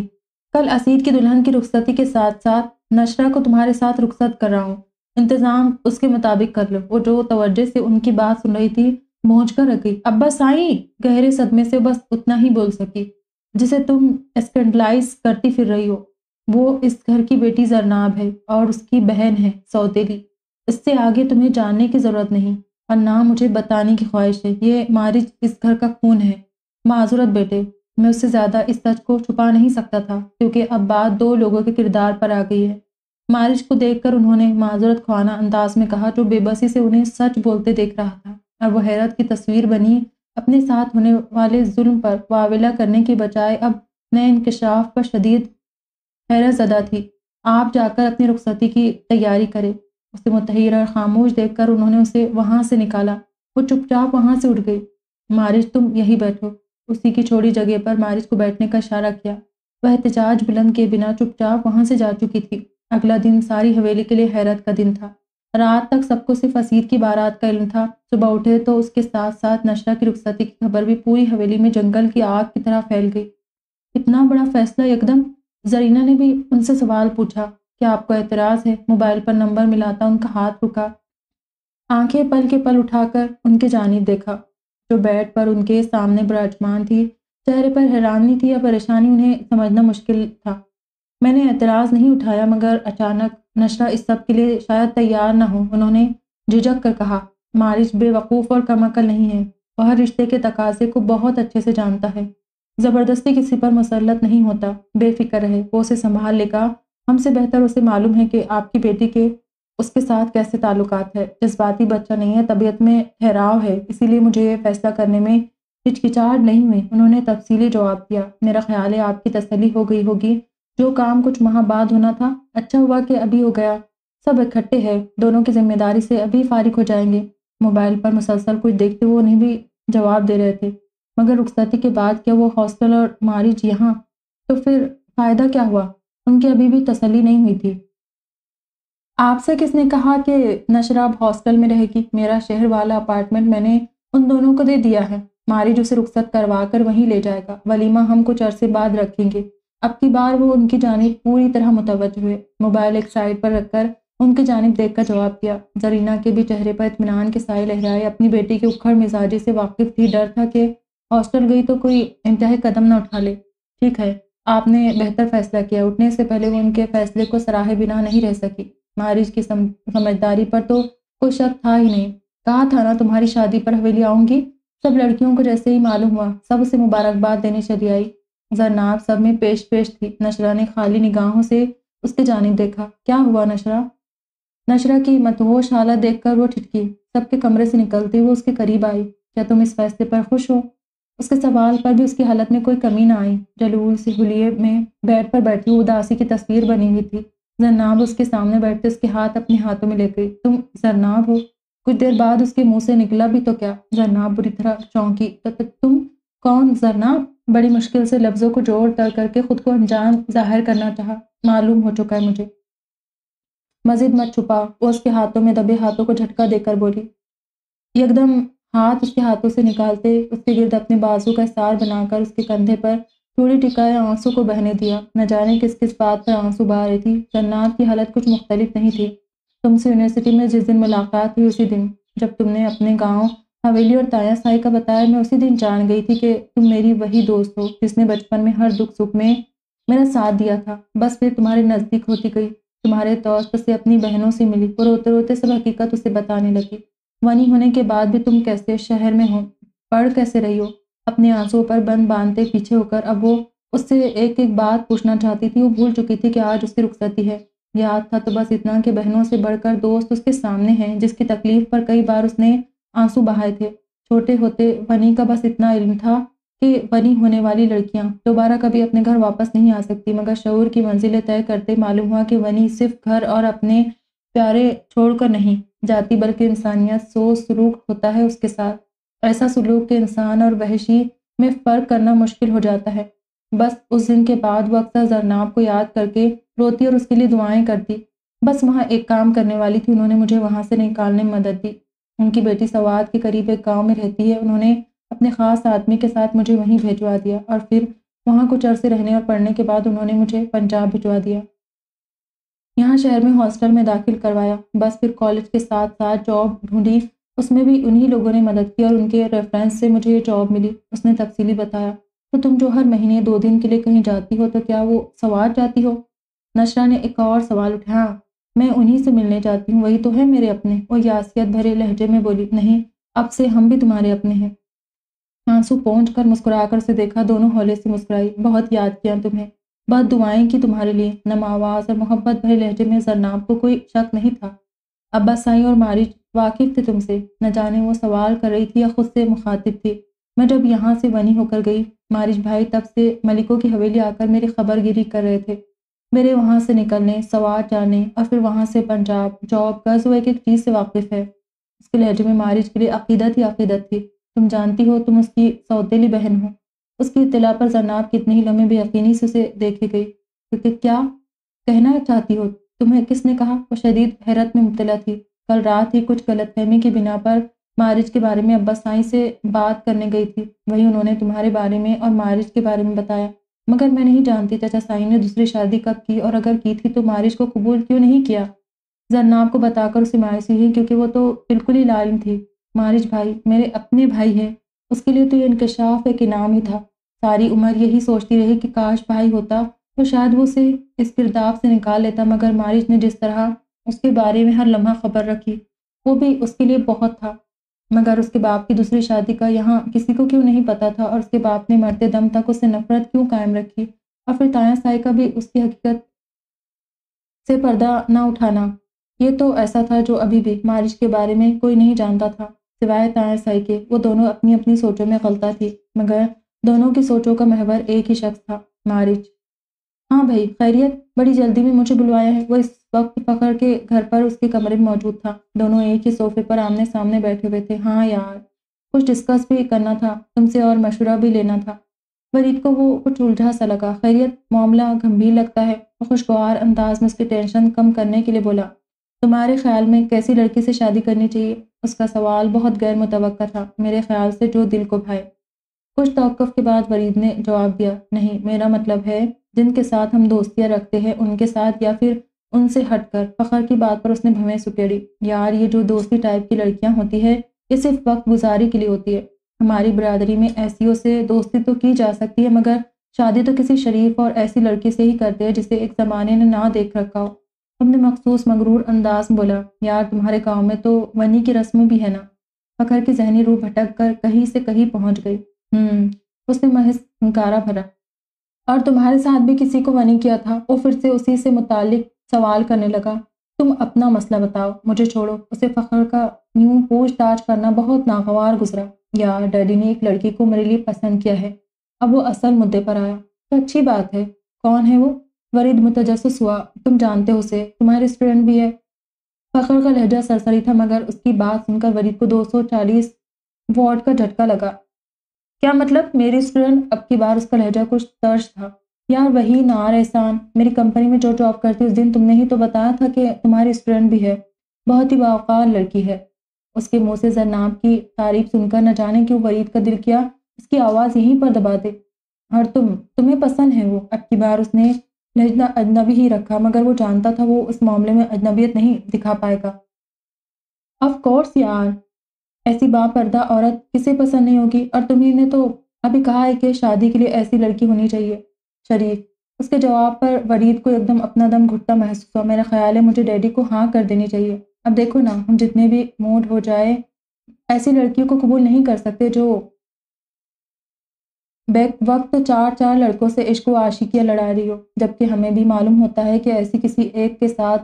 कल असीद की दुल्हन की रुखसती के साथ साथ नशरा को तुम्हारे साथ रुखसत कर रहा हूँ। इंतज़ाम उसके मुताबिक कर लो। वो जो तवज्जो से उनकी बात सुन रही थी पहुँच कर रख गई। अब्बा साई, गहरे सदमे से बस उतना ही बोल सकी, जिसे तुम स्कैंडलाइज करती फिर रही हो। वो इस घर की बेटी जरनाब है और उसकी बहन है सौतेली। इससे आगे तुम्हें जानने की ज़रूरत नहीं और ना मुझे बताने की ख्वाहिश है। ये मारिज इस घर का खून है। माजूरत बेटे, मैं उससे ज़्यादा इस सच को छुपा नहीं सकता था क्योंकि अब बात दो लोगों के किरदार पर आ गई है। मारिज को देखकर उन्होंने माजूरत खुआना अंदाज में कहा जो बेबसी से उन्हें सच बोलते देख रहा था और वह हैरत की तस्वीर बनी। अपने साथ होने वाले जुल्म पर वाविला करने के बजाय अब नए इंकशाफ पर शदीद हैरत ज़दा थी। आप जाकर अपनी रुखसती की तैयारी करें। उसे मुतहर और खामोश देखकर उन्होंने उसे वहाँ से निकाला। वो चुपचाप वहाँ से उठ गई। मारिज तुम यही बैठो। उसी की छोड़ी जगह पर मारिज को बैठने का इशारा किया। वह एहतजाज बुलंद के बिना चुपचाप वहाँ से जा चुकी थी। अगला दिन सारी हवेली के लिए हैरत का दिन था। रात तक सबको सिर्फ़ असीद की बारात का इल्म था। सुबह उठे तो उसके साथ साथ नशरा की रुखसती की खबर भी पूरी हवेली में जंगल की आग की तरह फैल गई। इतना बड़ा फैसला एकदम जरीना ने भी उनसे सवाल पूछा, क्या आपको एतराज़ है? मोबाइल पर नंबर मिलाता, उनका हाथ रुका। आँखें पल के पल उठाकर उनके जानिब देखा। जो बेड पर उनके सामने बराजमान थी, चेहरे पर हैरानी थी या परेशानी, उन्हें समझना मुश्किल था। मैंने एतराज़ नहीं उठाया, मगर अचानक नशरा इस सब के लिए शायद तैयार ना हो। उन्होंने झिझक कर कहा मारिश बेवकूफ़ और कमकल नहीं है। वह रिश्ते के तकाजे को बहुत अच्छे से जानता है। ज़बरदस्ती किसी पर मुसलत नहीं होता। बेफिक्र रहे, वो उसे संभाल लेगा। हमसे बेहतर उसे मालूम है कि आपकी बेटी के उसके साथ कैसे ताल्लुकात है। जज्बाती बच्चा नहीं है, तबीयत में ठहराव है, इसीलिए मुझे ये फैसला करने में हिचकिचाहट नहीं हुई। उन्होंने तफसीली जवाब दिया, मेरा ख्याल है आपकी तसली हो गई होगी। जो काम कुछ माह बाद होना था अच्छा हुआ कि अभी हो गया। सब इकट्ठे हैं, दोनों की ज़िम्मेदारी से अभी फारिग हो जाएँगे। मोबाइल पर मुसलसल कुछ देखते हुए उन्हें भी जवाब दे रहे थे। मगर रुखसती के बाद क्या वो हॉस्टल और मारिज यहाँ? तो फिर फ़ायदा क्या हुआ? उनकी अभी भी तसली नहीं हुई थी। आपसे किसने कहा कि नशराब हॉस्टल में रहेगी? मेरा शहर वाला अपार्टमेंट मैंने उन दोनों को दे दिया है। मारिज उसे रुखसत करवा कर वहीं ले जाएगा। वलीमा हम कुछ अरसे बाद रखेंगे। अब की बार वो उनकी जानब पूरी तरह मुतवज हुए। मोबाइल एक साइड पर रखकर उनकी जानब देख कर जवाब दिया, जरीना के भी चेहरे पर इतमान के साए लहराए। अपनी बेटी के उखड़ मिजाजी से वाकिफ थी। डर था कि हॉस्टल गई तो कोई इंतहा कदम ना उठा ले। ठीक है आपने बेहतर फैसला किया। उठने से पहले वो उनके फैसले को सराहे बिना नहीं रह सकी। मारिज की सम, समझदारी पर तो कोई शक था ही नहीं। कहा था ना तुम्हारी शादी पर हवेली आऊँगी? सब लड़कियों को जैसे ही मालूम हुआ सब उसे मुबारकबाद देने चली आई। जरनाब सब में पेश पेश थी। नशरा ने खाली निगाहों से उसके जानब देखा। क्या हुआ नशरा? नशरा की मतहोश हालत देखकर वो ठिटकी सबके कमरे से निकलते हुए उसके करीब आई। क्या तुम इस फैसले पर खुश हो? उसके सवाल पर भी उसकी हालत में कोई कमी ना आई। जलूल से हुलिये में बेड पर बैठी उदासी की तस्वीर बनी हुई थी। जरनाब उसके सामने बैठते उसके हाथ अपने हाथों में ले गई तुम जरनाब हो? कुछ देर बाद उसके मुँह से निकला भी तो क्या? जरनाब बुरी तरह चौंकी तो, तो तुम कौन जरनाब? बड़ी मुश्किल से लफ्ज़ों को जोड़ तर करके खुद को अनजान ज़ाहिर करना चाहा। मालूम हो चुका है मुझे। मजिद मत छुपा वो उसके हाथों में दबे हाथों को झटका देकर बोली एकदम हाथ उसके हाथों से निकालते, उसके गिर्द अपने बाजू का सार बनाकर उसके कंधे पर थोड़ी टिकाए आँसू को बहने दिया। न जाने किस किस बात पर आँसू बहा रही थी। जन्नात की हालत कुछ मुख्तलिफ़ नहीं थी। तुमसे यूनिवर्सिटी में जिस दिन मुलाकात हुई उसी दिन, जब तुमने अपने गाँव हवेली और ताया साई का बताया, मैं उसी दिन जान गई थी कि तुम मेरी वही दोस्त हो, जिसने बचपन में हर दुख सुख में मेरा साथ दिया था। बस फिर तुम्हारे नज़दीक होती गई। तुम्हारे दोस्त से अपनी बहनों से मिली और रोते रोते सब हकीकत उसे बताने लगी। वनी होने के बाद भी तुम कैसे शहर में हो, पढ़ कैसे रही हो, अपने आंसुओं पर बंद बांधते पीछे होकर। अब वो उससे एक एक बात पूछना चाहती थी, वो भूल चुकी थी कि आज उसकी रुखसती है। याद था तो बस इतना कि बहनों से बढ़कर दोस्त उसके सामने हैं, जिसकी तकलीफ़ पर कई बार उसने आँसू बहाए थे। छोटे होते वनी का बस इतना इल्म था कि बनी होने वाली लड़कियाँ दोबारा कभी अपने घर वापस नहीं आ सकती, मगर शऊर की मंजिलें तय करते मालूम हुआ कि वनी सिर्फ़ घर और अपने प्यारे छोड़कर नहीं, जाती बल्कि इंसानियत सोच सलूक होता है उसके साथ। ऐसा सलूक के इंसान और वहशी में फ़र्क करना मुश्किल हो जाता है। बस उस दिन के बाद वो अक्सर जरनाब को याद करके रोती और उसके लिए दुआएँ करती। बस वहाँ एक काम करने वाली थी, उन्होंने मुझे वहाँ से निकालने में मदद दी। उनकी बेटी सवाद के करीब एक गाँव में रहती है, उन्होंने अपने ख़ास आदमी के साथ मुझे वहीं भिजवा दिया और फिर वहाँ कुछ अरसे रहने और पढ़ने के बाद उन्होंने मुझे पंजाब भिजवा दिया। यहाँ शहर में हॉस्टल में दाखिल करवाया। बस फिर कॉलेज के साथ साथ जॉब ढूंढी। उसमें भी उन्हीं लोगों ने मदद की और उनके रेफरेंस से मुझे ये जॉब मिली। उसने तफसीली बताया तो तुम जो हर महीने दो दिन के लिए कहीं जाती हो तो क्या वो सवार जाती हो? नशरा ने एक और सवाल उठाया मैं उन्हीं से मिलने जाती हूँ, वही तो है मेरे अपने। वो यासियत भरे लहजे में बोली, नहीं, अब से हम भी तुम्हारे अपने हैं। आँसू पहुँच कर मुस्कुराकर से देखा, दोनों हौले से मुस्कुराई, बहुत याद किया तुम्हें बहुत दुआएँ की तुम्हारे लिए नमावाज और मोहब्बत भरे लहजे में जरनाब को कोई शक नहीं था। अब्बा साई और मारिज वाकिफ थे तुमसे। न जाने वो सवाल कर रही थी या खुद से मुखातिब थी। मैं जब यहाँ से बनी होकर गई, मारिज भाई तब से मलिकों की हवेली आकर मेरी खबर गिरी कर रहे थे। मेरे वहाँ से निकलने, सवार जाने और फिर वहाँ से पंजाब, जॉब, कर्ज वो एक एक चीज़ से वाकिफ़ है। उसके लहजे में मारिज के लिए अकीदत ही अकीदत थी। तुम जानती हो तुम उसकी सौतेली बहन हो। उसकी इतला पर जनाब कितने ही लम्हे बेयकीनी से उसे देखी गई। क्योंकि क्या कहना चाहती हो? तुम्हें किसने कहा? वो शदीद हैरत में मुबतला थी। कल रात ही कुछ गलत फहमी की बिना पर मारिज के बारे में अब्बा साई से बात करने गई थी। वही उन्होंने तुम्हारे बारे में और मारिज के बारे में बताया। मगर मैं नहीं जानती चाचा साई ने दूसरी शादी कब की और अगर की थी तो मारिश को कबूल क्यों नहीं किया? जरनाब को बताकर उसे मायूसी हुई क्योंकि वो तो बिल्कुल ही लालिम थी। मारिज भाई मेरे अपने भाई है। उसके लिए तो ये इंकशाफ एक इनाम ही था। सारी उम्र यही सोचती रही कि काश भाई होता तो शायद वो उसे इस किरदाब से निकाल लेता, मगर मारिश ने जिस तरह उसके बारे में हर लम्हा खबर रखी, वो भी उसके लिए बहुत था। मगर उसके बाप की दूसरी शादी का यहाँ किसी को क्यों नहीं पता था और उसके बाप ने मरते दम तक उससे नफरत क्यों कायम रखी? और फिर ताया साई का भी उसकी हकीकत से पर्दा ना उठाना, ये तो ऐसा था जो अभी भी मारिश के बारे में कोई नहीं जानता था। सिवाय ताया साई के, वो दोनों अपनी अपनी सोचों में गलता थी, मगर दोनों की सोचों का महवर एक ही शख्स था मारिश हाँ भाई, खैरियत, बड़ी जल्दी में मुझे बुलवाया है। वो इस वक्त पकड़ के घर पर उसके कमरे में मौजूद था। दोनों एक ही सोफे पर आमने सामने बैठे हुए थे। हाँ यार, कुछ डिस्कस भी करना था, तुमसे और मशवरा भी लेना था। फरीद को वो कुछ उलझा सा लगा। खैरियत, मामला गंभीर लगता है। खुशगवार अंदाज में उसकी टेंशन कम करने के लिए बोला, तुम्हारे ख्याल में कैसी लड़की से शादी करनी चाहिए? उसका सवाल बहुत गैर मुतव था। मेरे ख्याल से जो दिल को भाए। कुछ तोक़ के बाद वरीद ने जवाब दिया, नहीं, मेरा मतलब है, जिनके साथ हम दोस्तियाँ रखते हैं, उनके साथ या फिर उनसे हटकर फ़खर की बात पर उसने भवें सुकेड़ी यार, ये जो दोस्ती टाइप की लड़कियाँ होती है, ये सिर्फ़ वक्त गुजारी के लिए होती है। हमारी बरदरी में ऐसियों से दोस्ती तो की जा सकती है, मगर शादी तो किसी शरीफ और ऐसी लड़की से ही करते हैं, जिसे एक ज़माने ने ना देख रखा हो। हमने मखसूस, मगरूर अंदाज बोला, यार, तुम्हारे गाँव में तो वनी की रस्म भी है ना। फ़खर की जहनी रूह भटक कर कहीं से कहीं पहुँच गई। हम्म, उसने महज हंकारा भरा। और तुम्हारे साथ भी किसी को वनी किया था वो फिर से उसी से मुतालिक सवाल करने लगा। तुम अपना मसला बताओ मुझे छोड़ो। उसे फ़खर का यूँ पूछताछ करना बहुत नागवार गुजरा। यार डैडी ने एक लड़की को मेरे लिए पसंद किया है। अब वो असल मुद्दे पर आया। तो अच्छी बात है। कौन है वो? वरीद मुतजस हुआ। तुम जानते हो उसे। तुम्हारे स्टूडेंट भी है। फ़खर का लहजा सरसरी था मगर उसकी बात सुनकर वरीद को 240 वॉट का झटका लगा। क्या मतलब? मेरी स्टूडेंट अब की बार उसका लहजा कुछ तर्ज था। यार वही नार एहसान। मेरी कंपनी में जो जॉब करती उस दिन तुमने ही तो बताया था कि तुम्हारी स्टूडेंट भी है। बहुत ही बावकार लड़की है। उसके मुँह से जरनाब की तारीफ़ सुनकर न जाने क्यों वरीद का दिल किया? उसकी आवाज़ यहीं पर दबा दे। और तुम, तुम्हें पसंद है वो? अब की बार उसने लहजा अजनबी ही रखा, मगर वो जानता था वो उस मामले में अजनबियत नहीं दिखा पाएगा। ऑफ़ कोर्स यार। ऐसी बापर्दा औरत किसे पसंद नहीं होगी? और तुम्ही ने तो अभी कहा है कि शादी के लिए ऐसी लड़की होनी चाहिए। शरीफ, उसके जवाब पर वरीद को एकदम अपना दम घुटता महसूस हुआ। मेरा ख्याल है मुझे डैडी को हाँ कर देनी चाहिए। अब देखो ना, हम जितने भी मूड हो जाए, ऐसी लड़कियों को कबूल नहीं कर सकते जो बैक वक्त चार चार लड़कों से इश्क व आशिकियाँ लड़ा रही हो। जबकि हमें भी मालूम होता है कि ऐसी किसी एक के साथ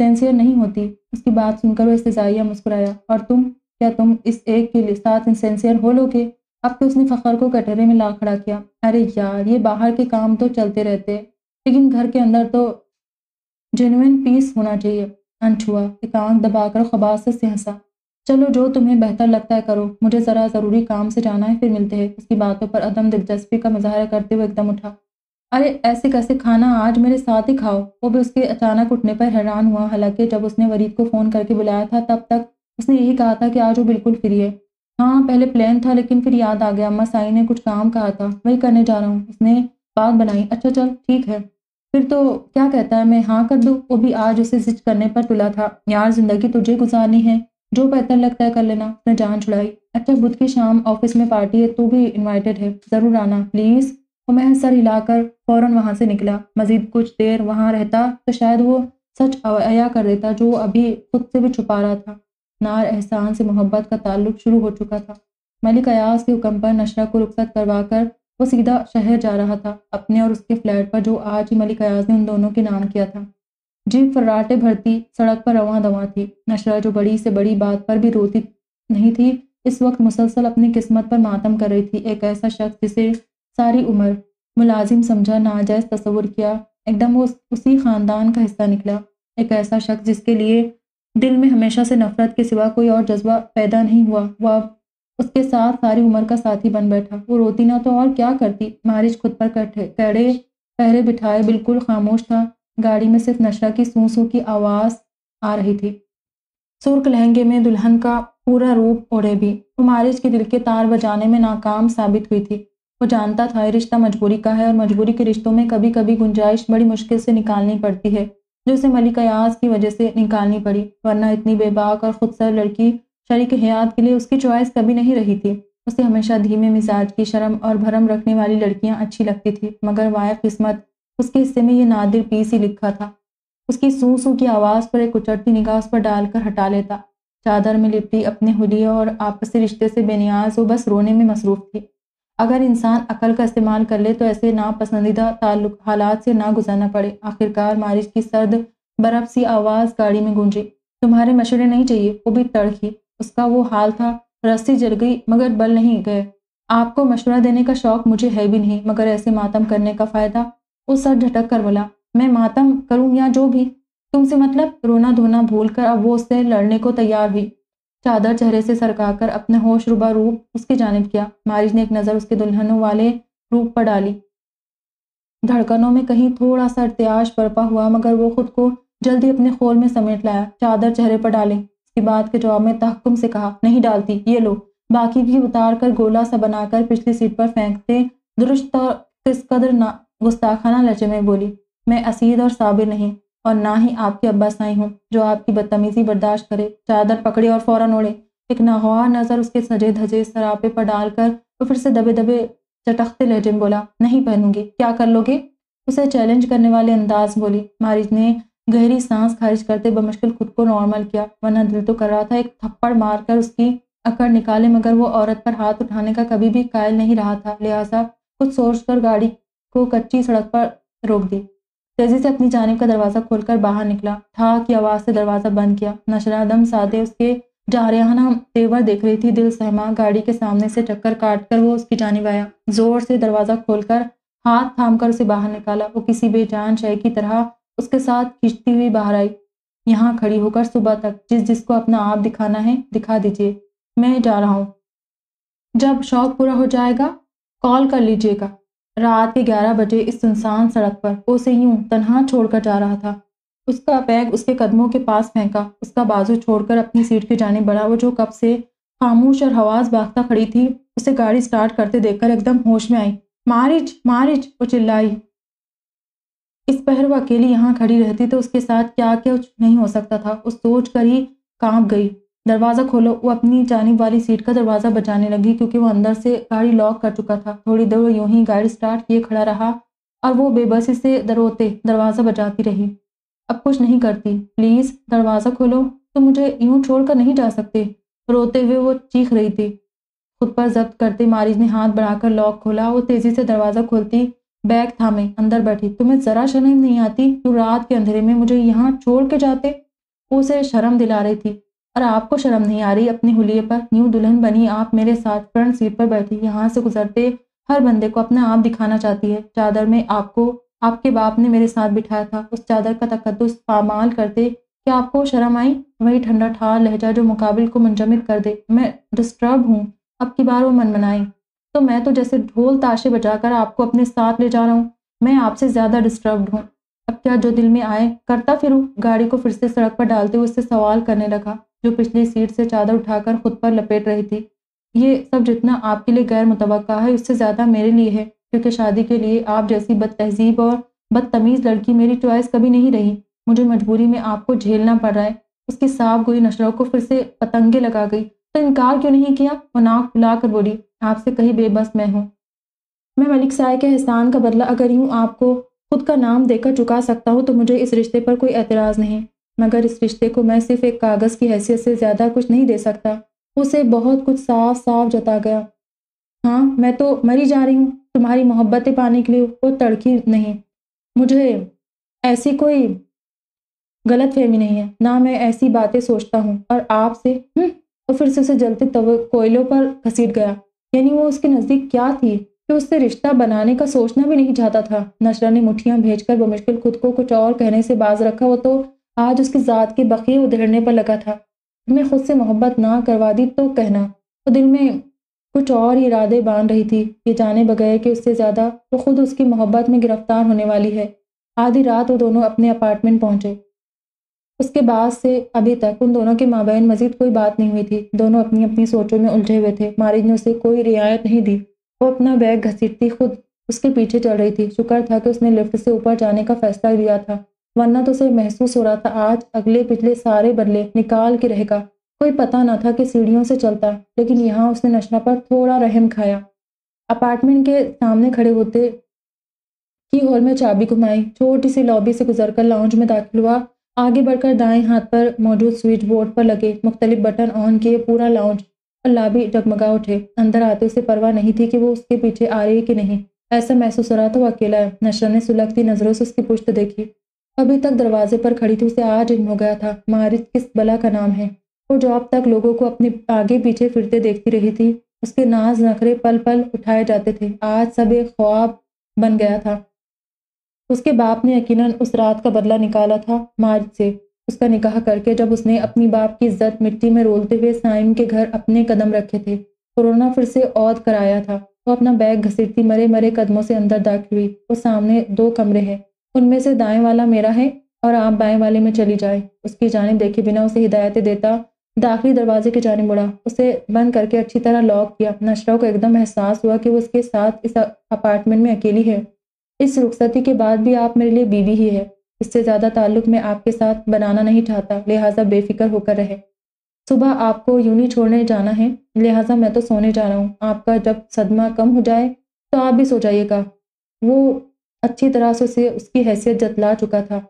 सेंसियर नहीं होती। उसकी बात सुनकर वो इस्तेजाइया मुस्कुराया। और तुम? क्या तुम इस एक के साथ इंसेंसियर हो लोगे? अब तो उसने फ़खर को कटहरे में ला खड़ा किया। अरे यार, ये बाहर के काम तो चलते रहते लेकिन घर के अंदर तो जेनुइन पीस होना चाहिए। अंश हुआ एक आँख दबाकर खबास से हंसा चलो जो तुम्हें बेहतर लगता है करो। मुझे ज़रा ज़रूरी काम से जाना है, फिर मिलते हैं। उसकी बातों पर अदम दिलचस्पी का मुजाहरा करते हुए एकदम उठा। अरे, ऐसे कैसे खाना आज मेरे साथ ही खाओ? वो भी उसके अचानक उठने पर हैरान हुआ। हालाँकि जब उसने वरीद को फ़ोन करके बुलाया था, तब तक उसने यही कहा था कि आज वो बिल्कुल फ्री है। हाँ पहले प्लान था, लेकिन फिर याद आ गया। अम्मा साई ने कुछ काम कहा था। वही करने जा रहा हूँ। उसने बात बनाई। अच्छा चल, ठीक है। फिर तो क्या कहता है? मैं हाँ कर दूँ? वो भी आज उसे जिज करने पर तुला था। यार, ज़िंदगी तुझे गुजारनी है। जो बेहतर लगता है कर लेना। उसने जान छुड़ाई। अच्छा बुध की शाम ऑफ़िस में पार्टी है, तू भी इन्वाइटेड है। ज़रूर आना प्लीज़ और मैं सर हिलाकर फ़ौरन वहाँ से निकला। मज़ीद कुछ देर वहाँ रहता तो शायद वो सच अया कर देता जो अभी खुद से भी छुपा रहा था। नार एहसान से मोहब्बत का ताल्लुक शुरू हो चुका था। मलिक अयास के हुक्म पर नशरा को रुखसत करवाकर वो सीधा शहर जा रहा था, अपने और उसके फ्लैट पर, जो आज ही मलिक अयाज ने उन दोनों के नाम किया था। जीप फर्राटे भरती, सड़क पर रवा दवा थी। नशरा जो बड़ी से बड़ी बात पर भी रोती नहीं थी, इस वक्त मुसलसल अपनी किस्मत पर मातम कर रही थी। एक ऐसा शख्स जिसे सारी उम्र मुलाजिम समझा, नाजायज़ तस्वुर किया, एकदम वो उसी ख़ानदान का हिस्सा निकला। एक ऐसा शख्स जिसके लिए दिल में हमेशा से नफरत के सिवा कोई और जज्बा पैदा नहीं हुआ। वह उसके साथ सारी उम्र का साथी बन बैठा। वो रोती, ना तो और क्या करती? मारिश खुद पर कड़े पहरे बिठाए, बिल्कुल खामोश था। गाड़ी में सिर्फ़ नशा की सू सू की आवाज़ आ रही थी। सुर्ख लहंगे में दुल्हन का पूरा रूप ओढ़े भी। वो मारिश के दिल के तार बजाने में नाकाम साबित हुई थी। वो जानता था रिश्ता मजबूरी का है और मजबूरी के रिश्तों में कभी कभी गुंजाइश बड़ी मुश्किल से निकालनी पड़ती है। जो उसे मलिक अयाज की वजह से निकालनी पड़ी, वरना इतनी बेबाक और खुदसर लड़की शरीक हयात के लिए उसकी चॉइस कभी नहीं रही थी। उसे हमेशा धीमे मिजाज की शर्म और भरम रखने वाली लड़कियाँ अच्छी लगती थी, मगर वाया किस्मत, उसके हिस्से में ये नादिर पीस ही लिखा था। उसकी सू सू की आवाज़ पर एक उचटती निगाह उस पर डालकर हटा लेता। चादर में लिपटी अपने हुलिये और आपसी रिश्ते से बेनियाज वो बस रोने में मसरूफ़ थी। अगर इंसान अकल का इस्तेमाल कर ले तो ऐसे नापसंदीदा ताल्लुक हालात से ना गुजरना पड़े। आखिरकार मारिश की सर्द, बर्फ़ सी आवाज़ गाड़ी में गूंजी। तुम्हारे मशवरे नहीं चाहिए, वो भी तड़की। उसका वो हाल था, रस्सी जल गई, मगर बल नहीं गए। आपको मशवरा देने का शौक मुझे है भी नहीं, मगर ऐसे मातम करने का फ़ायदा वो सर झटक कर बोला, मैं मातम करूँ या जो भी? तुमसे मतलब रोना धोना भूल कर अब वो उससे लड़ने को तैयार हुई। चादर चेहरे से सरकाकर अपने होश रुबा रूप उसकी जानब किया। मारिज ने एक नज़र उसके दुल्हनों वाले रूप पर डाली। धड़कनों में कहीं थोड़ा सा इर्त्याश बरपा हुआ, मगर वो खुद को जल्दी अपने खोल में समेट लाया। चादर चेहरे पर डाले। इसकी बात के जवाब में तहकुम से कहा, नहीं डालती, ये लो। बाकी भी उतार कर गोला सा बनाकर पिछली सीट पर फेंकते दुरुस्त और किस कदर ना गुस्ताखाना लचे में बोली, मैं असीद और साबिर नहीं। और ना ही आपके अब्बा साई हूँ, जो आपकी बदतमीजी बर्दाश्त करे, चादर पकड़े और फ़ौरन ओढ़े। एक नागवार नज़र उसके सजे धजे सरापे पर डालकर वो फिर से दबे दबे चटकते लहजे में बोला, नहीं पहनूँगी, क्या कर लोगे? उसे चैलेंज करने वाले अंदाज बोली, मारिज ने गहरी सांस खारिज करते बमुश्किल खुद को नॉर्मल किया, वरना दिल तो कर रहा था एक थप्पड़ मारकर उसकी अकड़ निकाले, मगर वो औरत पर हाथ उठाने का कभी भी कायल नहीं रहा था, लिहाजा कुछ सोच कर गाड़ी को कच्ची सड़क पर रोक दी। तेज़ी से अपनी जानब का दरवाज़ा खोलकर बाहर निकला। ठा की आवाज़ से दरवाज़ा बंद किया। नशरा दम सादे उसके जारियाना तेवर देख रही थी। दिल सहमा गाड़ी के सामने से चक्कर काट कर वो उसकी जानब आया। ज़ोर से दरवाज़ा खोलकर हाथ थाम कर उसे बाहर निकाला। वो किसी बेजान शय की तरह उसके साथ खींचती हुई बाहर आई। यहाँ खड़ी होकर सुबह तक जिस जिसको अपना आप दिखाना है, दिखा दीजिए। मैं जा रहा हूँ। जब शौक पूरा हो जाएगा, कॉल कर लीजिएगा। रात के ग्यारह बजे इस सुनसान सड़क पर उसे यूँ तनहा छोड़कर जा रहा था। उसका बैग उसके कदमों के पास फेंका। उसका बाजू छोड़कर अपनी सीट की जाने बढ़ा। वो जो कब से खामोश और हवास बागता खड़ी थी, उसे गाड़ी स्टार्ट करते देखकर एकदम होश में आई। मारिज मारिज वो चिल्लाई। इस पहर वो अकेली यहाँ खड़ी रहती तो उसके साथ क्या क्या नहीं हो सकता था। उस सोच कर ही काँप गई। दरवाज़ा खोलो। वो अपनी जानब वाली सीट का दरवाज़ा बचाने लगी क्योंकि वो अंदर से गाड़ी लॉक कर चुका था। थोड़ी देर यूँ ही गाड़ी स्टार्ट किए खड़ा रहा और वो बेबसी से दरोते दरवाज़ा बजाती रही। अब कुछ नहीं करती। प्लीज़, दरवाज़ा खोलो। तो मुझे यूँ छोड़ कर नहीं जा सकते। रोते हुए वो चीख रही थी। खुद पर जब्त करते मारिज ने हाथ बढ़ाकर लॉक खोला। वो तेज़ी से दरवाज़ा खोलती बैग थामे, अंदर बैठी। तुम्हें ज़रा शर्म नहीं आती? तू रात के अंधेरे में मुझे यहाँ छोड़ के जाते? उसे शर्म दिला रही थी। और आपको शर्म नहीं आ रही, अपने हुलिये पर न्यू दुल्हन बनी आप मेरे साथ फ्रंट सीट पर बैठी, यहाँ से गुजरते हर बंदे को अपना आप दिखाना चाहती है। चादर में आपको, आपके बाप ने मेरे साथ बिठाया था, उस चादर का तकदस पामाल करते, क्या आपको शर्म आई? वही ठंडा ठार लहजा जो मुकाबिल को मुंजमिद कर दे। मैं डिस्टर्ब हूँ, अब की बार वो मन मनाई तो मैं तो जैसे ढोल ताशे बजाकर आपको अपने साथ ले जा रहा हूँ, मैं आपसे ज़्यादा डिस्टर्ब हूँ। अब क्या जो दिल में आए, करता फिर? गाड़ी को फिर से सड़क पर डालते हुए उससे सवाल करने लगा। जो पिछली सीट से चादर उठाकर खुद पर लपेट रही थी। ये सब जितना आपके लिए गैर मुतव है उससे ज़्यादा मेरे लिए है, क्योंकि शादी के लिए आप जैसी बद तहजीब और बदतमीज़ लड़की मेरी चॉइस कभी नहीं रही। मुझे मजबूरी में आपको झेलना पड़ रहा है। उसकी साफ़ गोई नशरों को फिर से पतंगे लगा गई। तो इनकार क्यों नहीं किया? वो नाक फुला कर बोली, आपसे कहीं बेबस मैं हूँ। मैं मलिक साय के एहसान का बदला अगर यूँ आपको खुद का नाम देकर चुका सकता हूँ तो मुझे इस रिश्ते पर कोई एतराज़ नहीं। मगर इस रिश्ते को मैं सिर्फ़ एक कागज़ की हैसियत से ज़्यादा कुछ नहीं दे सकता। उसे बहुत कुछ साफ़ साफ़ जता गया। हाँ मैं तो मरी जा रही हूँ। तुम्हारी मोहब्बतें पाने के लिए वो तड़की नहीं। मुझे ऐसी कोई गलत फहमी नहीं है। ना मैं ऐसी बातें सोचता हूँ। और आपसे हम्म, और फिर से उसे जलते तवे कोयलों पर घसीट गया। यानी वो उसके नज़दीक क्या थी कि उससे रिश्ता बनाने का सोचना भी नहीं चाहता था। नशरा ने मुठियाँ भेजकर बमुश्किल खुद को कुछ और कहने से बाज रखा वो तो आज उसकी ज़ात के बकी उधेड़ने पर लगा था। मैं खुद से मोहब्बत ना करवा दी तो कहना, वो दिल में कुछ और इरादे बाँध रही थी। ये जाने बगैर कि उससे ज़्यादा वो खुद उसकी मोहब्बत में गिरफ़्तार होने वाली है। आधी रात वो दोनों अपने अपार्टमेंट पहुँचे। उसके बाद से अभी तक उन दोनों के माबेन मजीद कोई बात नहीं हुई थी। दोनों अपनी अपनी सोचों में उलझे हुए थे। मारिज ने उसे कोई रियायत नहीं दी। वो अपना बैग घसीटती खुद उसके पीछे चल रही थी। शुक्र था कि उसने लिफ्ट से ऊपर जाने का फैसला लिया था। वरना तो उसे महसूस हो रहा था, आज अगले पिछले सारे बदले निकाल के रहेगा। कोई पता ना था कि सीढ़ियों से चलता, लेकिन यहाँ उसने नशरा पर थोड़ा रहम खाया। अपार्टमेंट के सामने खड़े होते की हॉल में चाबी घुमाई। छोटी सी लॉबी से गुजरकर लाउंज में दाखिल हुआ। आगे बढ़कर दाएँ हाथ पर मौजूद स्विच बोर्ड पर लगे मुख्तलिफ़ बटन ऑन किए पूरा लाउंज और लाबी डगमगा उठे। अंदर आते उसे परवाह नहीं थी कि वो उसके पीछे आ रही है कि नहीं। ऐसा महसूस हो रहा था वो अकेला है। नशरा ने सुलगती नज़रों से उसकी पुश्त देखी। अभी तक दरवाजे पर खड़ी थी, उसे आज इन हो गया था। मारिज किस बला का नाम है? वो जो अब तक लोगों को अपने आगे पीछे फिरते देखती रही थी। उसके नाज नखरे पल पल उठाए जाते थे। आज सब एक ख्वाब बन गया था। उसके बाप ने यकीनन उस रात का बदला निकाला था मार्ज से। उसका निकाह करके जब उसने अपनी बाप की इज़्ज़त मिट्टी में रोलते हुए साइम के घर अपने कदम रखे थे, कोरोना फिर से औद कराया था। वो अपना बैग घसीटती मरे मरे कदमों से अंदर दाखिल हुई। वो सामने दो कमरे हैं। उनमें से दाएँ वाला मेरा है और आप बाएँ वाले में चली जाए। उसकी जानब देखे बिना उसे हिदायतें देता, दाखिली दरवाजे के जाने मुड़ा। उसे बंद करके अच्छी तरह लॉक किया। नशरा को एकदम एहसास हुआ कि वो उसके साथ इस अपार्टमेंट में अकेली है। इस रुखसती के बाद भी आप मेरे लिए बीवी ही है। इससे ज़्यादा ताल्लुक मैं आपके साथ बनाना नहीं चाहता। लिहाजा बेफिक्र होकर रहे। सुबह आपको यूनी छोड़ने जाना है। लिहाजा मैं तो सोने जा रहा हूँ। आपका जब सदमा कम हो जाए तो आप भी सो जाइएगा। वो अच्छी तरह से उसे उसकी हैसियत जतला चुका था।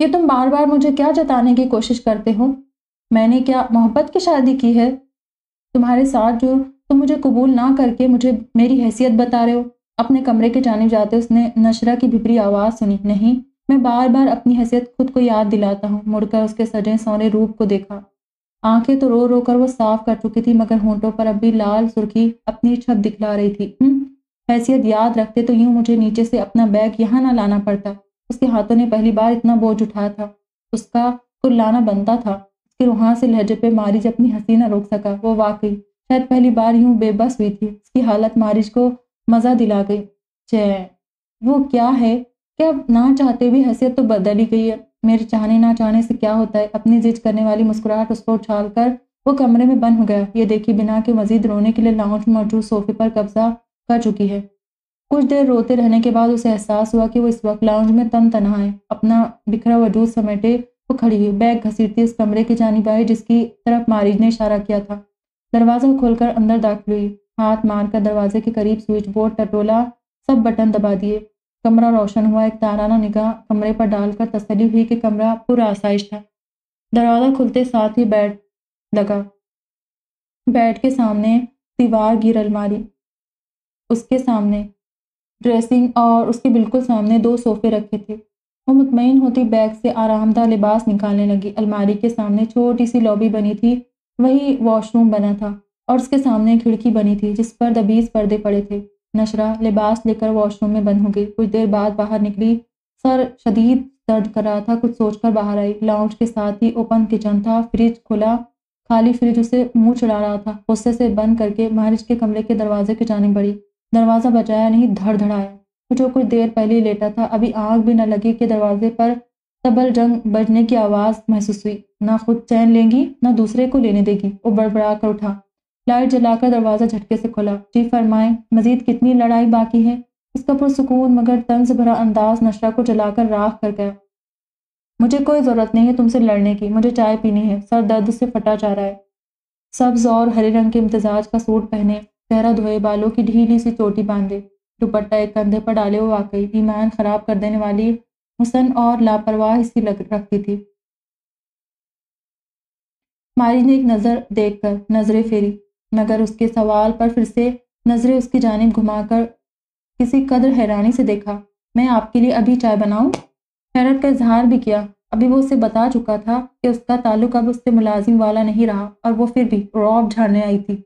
ये तुम बार बार मुझे क्या जताने की कोशिश करते हो? मैंने क्या मोहब्बत की शादी की है? तुम्हारे साथ जो तुम मुझे कबूल ना करके मुझे मेरी हैसियत बता रहे हो अपने कमरे के जाने जाते उसने नशरा की भिपरी आवाज़ सुनी। नहीं मैं बार बार अपनी हैसियत खुद को याद दिलाता हूँ मुड़कर उसके सजे सोने रूप को देखा। आँखें तो रो रो कर वो साफ़ कर चुकी थी मगर होंठों पर अभी लाल सुर्खी अपनी छत दिखला रही थी। हम्म, हैसियत याद रखते तो यूँ मुझे नीचे से अपना बैग यहाँ ना लाना पड़ता। उसके हाथों ने पहली बार इतना बोझ उठाया था। उसका कुल्लाना बनता था। उसके रूहां से लहजे पे मारिज अपनी हँसी ना रोक सका। वो वाकई शायद पहली बार यूँ बेबस हुई थी। उसकी हालत मारिज को मज़ा दिला गई। जय, वो क्या है? क्या ना चाहते हुए हैसियत तो बदल ही गई है। मेरे चाहने ना चाहने से क्या होता है? अपनी जिद करने वाली मुस्कुराहट उसको उछाल कर वो कमरे में बंद हो गया। ये देखी बिना के मजीद रोने के लिए लाउंज मौजूद सोफे पर कब्जा कर चुकी है। कुछ देर रोते रहने के बाद उसे एहसास हुआ कि वो इस वक्त लाउंज में तन तनहा है। अपना बिखरा वजूद समेटे वो खड़ी हुई बैग घसीटती उस कमरे की जानी आई जिसकी तरफ़ मारिज ने इशारा किया था। दरवाज़ा खोलकर अंदर दाखिल हुई। हाथ मारकर दरवाजे के करीब स्विच बोर्ड टटोला सब बटन दबा दिए। कमरा रोशन हुआ। एक ताराना निगाह कमरे पर डालकर तसली हुई कि कमरा पूरा आसाइश था। दरवाज़ा खुलते साथ ही बैठ लगा। बेड के सामने दीवार गिर अलमारी। उसके सामने ड्रेसिंग और उसके बिल्कुल सामने दो सोफे रखे थे। वो मुतमिन होती बैग से आरामदा लिबास निकालने लगी। अलमारी के सामने छोटी सी लॉबी बनी थी। वही वॉशरूम बना था और उसके सामने खिड़की बनी थी जिस पर दबीज पर्दे पड़े थे। नशरा, लिबास लेकर वॉशरूम में बंद हो गई। कुछ देर बाद बाहर निकली। सर शदीद दर्द कर रहा था। कुछ सोचकर बाहर आई। लाउंज के साथ ही ओपन किचन था। फ्रिज खुला। खाली फ्रिज उसे मुँह चढ़ा रहा था। गुस्से से बंद करके मारिज के कमरे के दरवाजे के जाने बढ़ी। दरवाज़ा बजाया नहीं धड़ धड़ाया जो कुछ देर पहले लेटा था। अभी आग भी न लगी कि दरवाजे पर तबल जंग बजने की आवाज़ महसूस हुई। ना खुद चैन लेंगी, ना दूसरे को लेने देगी। वो बड़बड़ा कर उठा। लाइट जलाकर दरवाज़ा झटके से खोला। जी फरमाए, मजीद कितनी लड़ाई बाकी है? इसका पुरसकून मगर तंज भरा अंदाज नशरा को जलाकर राख कर गया। मुझे कोई ज़रूरत नहीं है तुमसे लड़ने की। मुझे चाय पीनी है। सर दर्द से फटा जा रहा है। सब्ज और हरे रंग के इम्तजाज का सूट पहने। चेहरा धोए, बालों की ढीली सी चोटी बांधे, दुपट्टा एक कंधे पर डाले वो वाकई ईमान खराब कर देने वाली हुसन और लापरवाह इसकी लग, रखती थी। मारी ने एक नज़र देखकर नज़रें फेरी, मगर उसके सवाल पर फिर से नज़रें उसकी जानब घुमाकर किसी कदर हैरानी से देखा, मैं आपके लिए अभी चाय बनाऊँ? हैरत का इजहार भी किया, अभी वो उसे बता चुका था कि उसका ताल्लुक अब उससे मुलाजिम वाला नहीं रहा, और वो फिर भी रौब झाड़ने आई थी।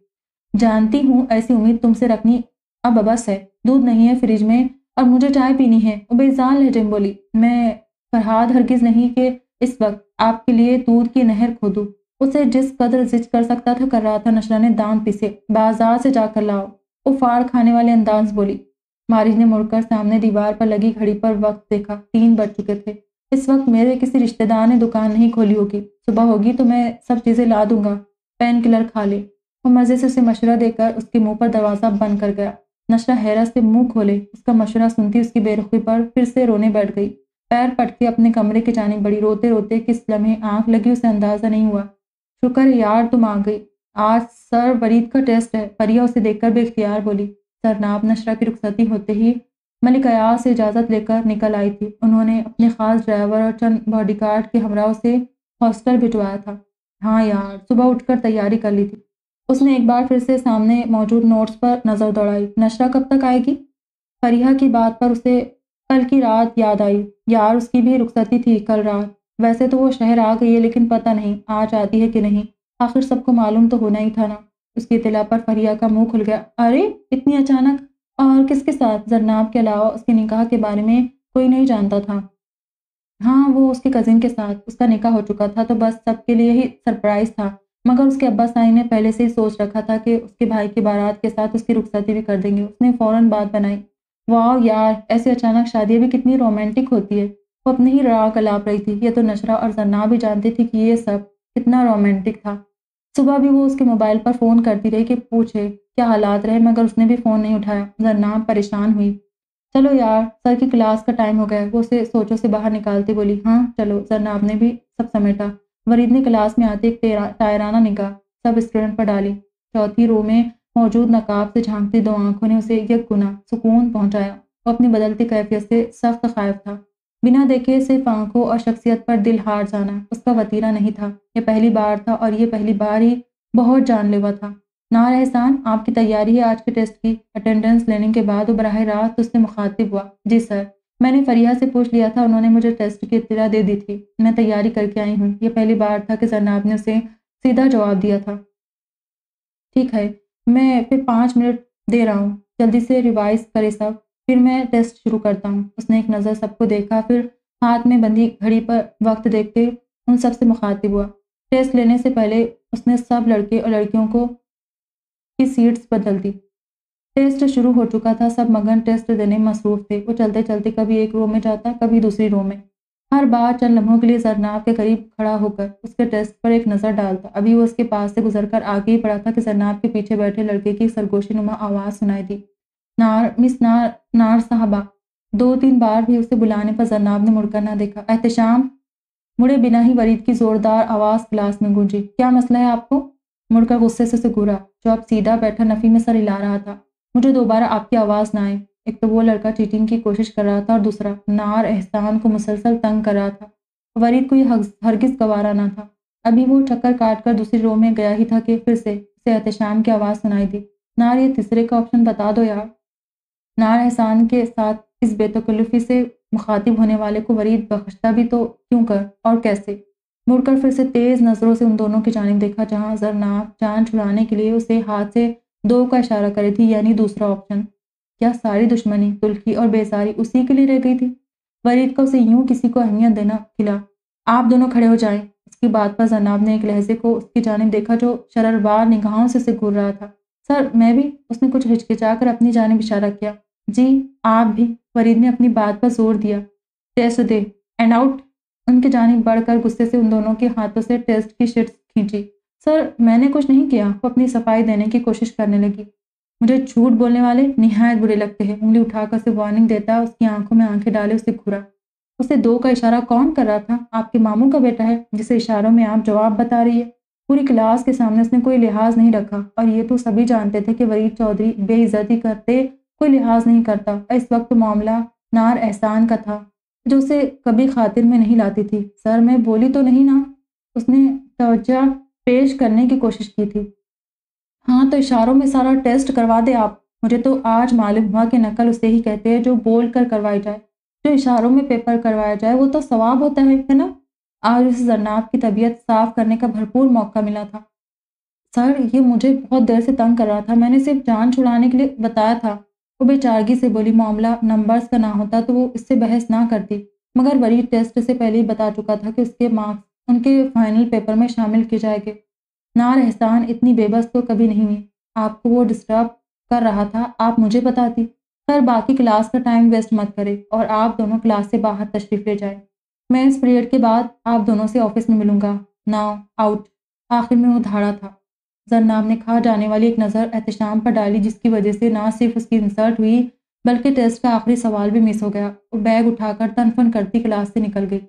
जानती हूँ, ऐसी उम्मीद तुमसे रखनी अब बस है। दूध नहीं है फ्रिज में, और मुझे चाय पीनी है। बेजान लहजे बोली। मैं फरहाद हरगिज़ नहीं कि इस वक्त आपके लिए दूध की नहर खोदूँ। उसे जिस कदर जिज कर सकता था, कर रहा था नशरा ने दांत पीसे। बाज़ार से जाकर लाओ। वो फाड़ खाने वाले अंदाज बोली। मारिज ने मुड़कर सामने दीवार पर लगी घड़ी पर वक्त देखा। तीन बज चुके थे। इस वक्त मेरे किसी रिश्तेदार ने दुकान नहीं खोली होगी। सुबह होगी तो मैं सब चीज़ें ला दूँगा। पेन किलर खा ले। वो मज़े से उसे मशवरा देकर उसके मुँह पर दरवाज़ा बंद कर गया। नशरा हैरत से मुँह खोले, उसका मशवरा सुनती उसकी बेरुखी पर फिर से रोने बैठ गई। पैर पटके अपने कमरे के जाने बड़ी रोते रोते किस लम्हे आँख लगी उसे अंदाज़ा नहीं हुआ। शुक्र यार, तुम आ गई। आज सर वरीद का टेस्ट है। परिया उसे देखकर बेख्तियार बोली, सरनाब नशरा की रुखसती होते ही मलिक अयाज से इजाज़त लेकर निकल आई थी। उन्होंने अपने ख़ास ड्राइवर और चंद बॉडीगार्ड के हमराह से हॉस्टल भिजवाया था। हाँ यार, सुबह उठकर तैयारी कर ली थी। उसने एक बार फिर से सामने मौजूद नोट्स पर नज़र दौड़ाई। नशरा कब तक आएगी? फरीहा की बात पर उसे कल की रात याद आई। यार, उसकी भी रुखसती थी कल रात। वैसे तो वो शहर आ गई है, लेकिन पता नहीं, आज आती है कि नहीं। आखिर सबको मालूम तो होना ही था ना। उसकी इतला पर फरिया का मुँह खुल गया। अरे, इतनी अचानक? और किसके साथ? जरनाब के अलावा उसके निकाह के बारे में कोई नहीं जानता था। हाँ वो उसके कज़िन के साथ, उसका निकाह हो चुका था तो बस सबके लिए ही सरप्राइज़ था। मगर उसके अब्बा साई ने पहले से ही सोच रखा था कि उसके भाई की बारात के साथ उसकी रुखसती भी कर देंगे। उसने फ़ौरन बात बनाई। वाह यार, ऐसे अचानक शादियाँ भी कितनी रोमांटिक होती है। वो अपने ही राग अलाप रही थी। ये तो नशरा और जन्ना भी जानती थी कि ये सब कितना रोमांटिक था। सुबह भी वो उसके मोबाइल पर फ़ोन करती रही कि पूछे, क्या हालात रहे? मगर उसने भी फ़ोन नहीं उठाया। जन्ना परेशान हुई। चलो यार, सर की क्लास का टाइम हो गया वो उसे सोचों से बाहर निकालती बोली हाँ चलो। जरनाब ने भी सब समेटा। वरीद ने क्लास में आते एक टायराना निकाह सब स्टूडेंट पर डाली। चौथी रो में मौजूद नकाब से झांकती दो आँखों ने उसे यक गुना सुकून पहुँचाया वो अपनी बदलती कैफियत से सख्त खायफ था। बिना देखे सिर्फ़ आँखों और शख्सियत पर दिल हार जाना उसका वतीरा नहीं था। यह पहली बार था और ये पहली बार ही बहुत जानलेवा था। नार एहसान आपकी तैयारी है आज के टेस्ट की। अटेंडेंस लेने के बाद वो बरह रात उससे मुखातिब हुआ। जी सर। मैंने फरिया से पूछ लिया था, उन्होंने मुझे टेस्ट की इतला दे दी थी। मैं तैयारी करके आई हूँ। ये पहली बार था कि जरनाब ने उसे सीधा जवाब दिया था। ठीक है, मैं फिर पाँच मिनट दे रहा हूँ। जल्दी से रिवाइज करे सब। फिर मैं टेस्ट शुरू करता हूँ। उसने एक नज़र सबको देखा। फिर हाथ में बंधी घड़ी पर वक्त देखते उन सबसे मुखातिब हुआ। टेस्ट लेने से पहले उसने सब लड़के और लड़कियों को की सीट्स बदल दी। टेस्ट शुरू हो चुका था, सब मगन टेस्ट देने में मसरूफ थे। वो चलते चलते कभी एक रो में जाता, कभी दूसरी रो में। हर बार चंद लम्हों के लिए जरनाब के करीब खड़ा होकर उसके टेस्ट पर एक नज़र डालता। अभी वो उसके पास से गुजर कर आगे ही पड़ा था कि जरनाब के पीछे बैठे लड़के की सरगोशी नुमा आवाज़ सुनाई दी। नार, मिस नार नार साहबा, दो तीन बार भी उसे बुलाने पर जरनाब ने मुड़कर ना देखा। एहतशाम, मुड़े बिना ही वरीद की जोरदार आवाज़ क्लास में गूंजी। क्या मसला है आपको? मुड़कर गुस्से से घूरा जो अब सीधा बैठा नफ़ी में सर हिला रहा था। मुझे दोबारा आपकी आवाज़ ना आए। एक तो वो लड़का चीटिंग की कोशिश कर रहा था और दूसरा नार एहसान को मुसलसल तंग कर रहा था। वरीद को यह हरगिज गवारा ना था। अभी वो चक्कर काट कर दूसरी रो में गया ही था कि फिर से उसे एहतशाम की आवाज़ सुनाई दी। नार ये तीसरे का ऑप्शन बता दो यार। नार एहसान के साथ इस बेतकल्लुफ़ी से मुखातिब होने वाले को वरीद बख्शता भी तो क्यों कर और कैसे? मुड़कर फिर से तेज़ नज़रों से उन दोनों की जानब देखा, जहाँ जरनाब जान छुड़ाने के लिए उसे हाथ से दो का इशारा करे थी, यानी दूसरा ऑप्शन क्या सारी दुश्मनी तुलखी और बेसारी उसी के लिए रह गई थी? वरीद का उसे यूँ किसी को अहमियत देना खिला, आप दोनों खड़े हो जाएँ। उसकी बात पर जनाब ने एक लहजे को उसकी जानब देखा जो शररबार निगाहों से उसे घूर रहा था। सर, मैं भी? उसने कुछ हिचकिचा कर अपनी जानब इशारा किया। जी, आप भी। फरीद ने अपनी बात पर ज़ोर दिया। Test they. And out? उनकी जानब बढ़कर गुस्से से उन दोनों के हाथों से टेस्ट की शीट्स खींची। सर, मैंने कुछ नहीं किया। वो अपनी सफ़ाई देने की कोशिश करने लगी। मुझे झूठ बोलने वाले निहायत बुरे लगते हैं। उंगली उठाकर उसे वार्निंग देता, उसकी आँखों में आँखें डाले, उसे घुरा। उसे दो का इशारा कौन कर रहा था? आपके मामू का बेटा है, जिसे इशारों में आप जवाब बता रही है। पूरी क्लास के सामने उसने कोई लिहाज नहीं रखा। और ये तो सभी जानते थे कि वरीद चौधरी बेइज्जती करते कोई लिहाज नहीं करता। इस वक्त मामला नार एहसान का था, जो उसे कभी खातिर में नहीं लाती थी। सर, मैं बोली तो नहीं ना। उसने तवज्जा पेश करने की कोशिश की थी। हाँ तो इशारों में सारा टेस्ट करवा दे आप। मुझे तो आज मालूम हुआ कि नकल उसे ही कहते हैं जो बोल कर करवाई जाए। जो इशारों में पेपर करवाया जाए, वो तो सवाब होता है है ना? आज उस जरनाब की तबीयत साफ़ करने का भरपूर मौका मिला था। सर, ये मुझे बहुत देर से तंग कर रहा था। मैंने सिर्फ़ जान छुड़ाने के लिए बताया था। वो बेचारगी से बोली, मामला नंबर्स का ना होता तो वो इससे बहस ना करती। मगर वरी टेस्ट से पहले ही बता चुका था कि उसके मार्क्स उनके फाइनल पेपर में शामिल किए जाएँगे। नार एहसान इतनी बेबस तो कभी नहीं हुई। आपको वो डिस्टर्ब कर रहा था, आप मुझे बताती। पर बाकी क्लास का टाइम वेस्ट मत करे और आप दोनों क्लास से बाहर तशरीफ़ ले जाए। मैं इस पीरियड के बाद आप दोनों से ऑफ़िस में मिलूँगा। नाउ आउट आखिर में वो धाड़ा था। जरनाब ने खा जाने वाली एक नज़र एहतशाम पर डाली, जिसकी वजह से ना सिर्फ़ उसकी इंसर्ट हुई, बल्कि टेस्ट का आखिरी सवाल भी मिस हो गया। वो बैग उठाकर तनफन करती क्लास से निकल गई।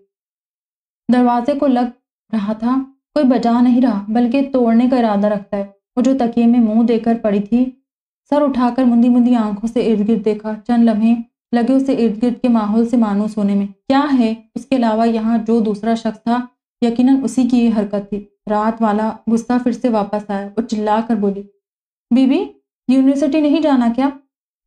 दरवाजे को लग रहा था। कोई बजा नहीं रहा, बल्कि तोड़ने का इरादा रखता है। वो जो तकिए में मुँह देकर पड़ी थी, सर उठाकर मुंदी मुंदी आँखों से इर्द गिर्द देखा। चंद लम्हे लगे उसे इर्द गिर्द के माहौल से मानूस होने में। क्या है? उसके अलावा यहाँ जो दूसरा शख्स था, यकीनन उसी की हरकत थी। रात वाला गुस्सा फिर से वापस आया और चिल्ला कर बोली, बीबी, यूनिवर्सिटी नहीं जाना क्या?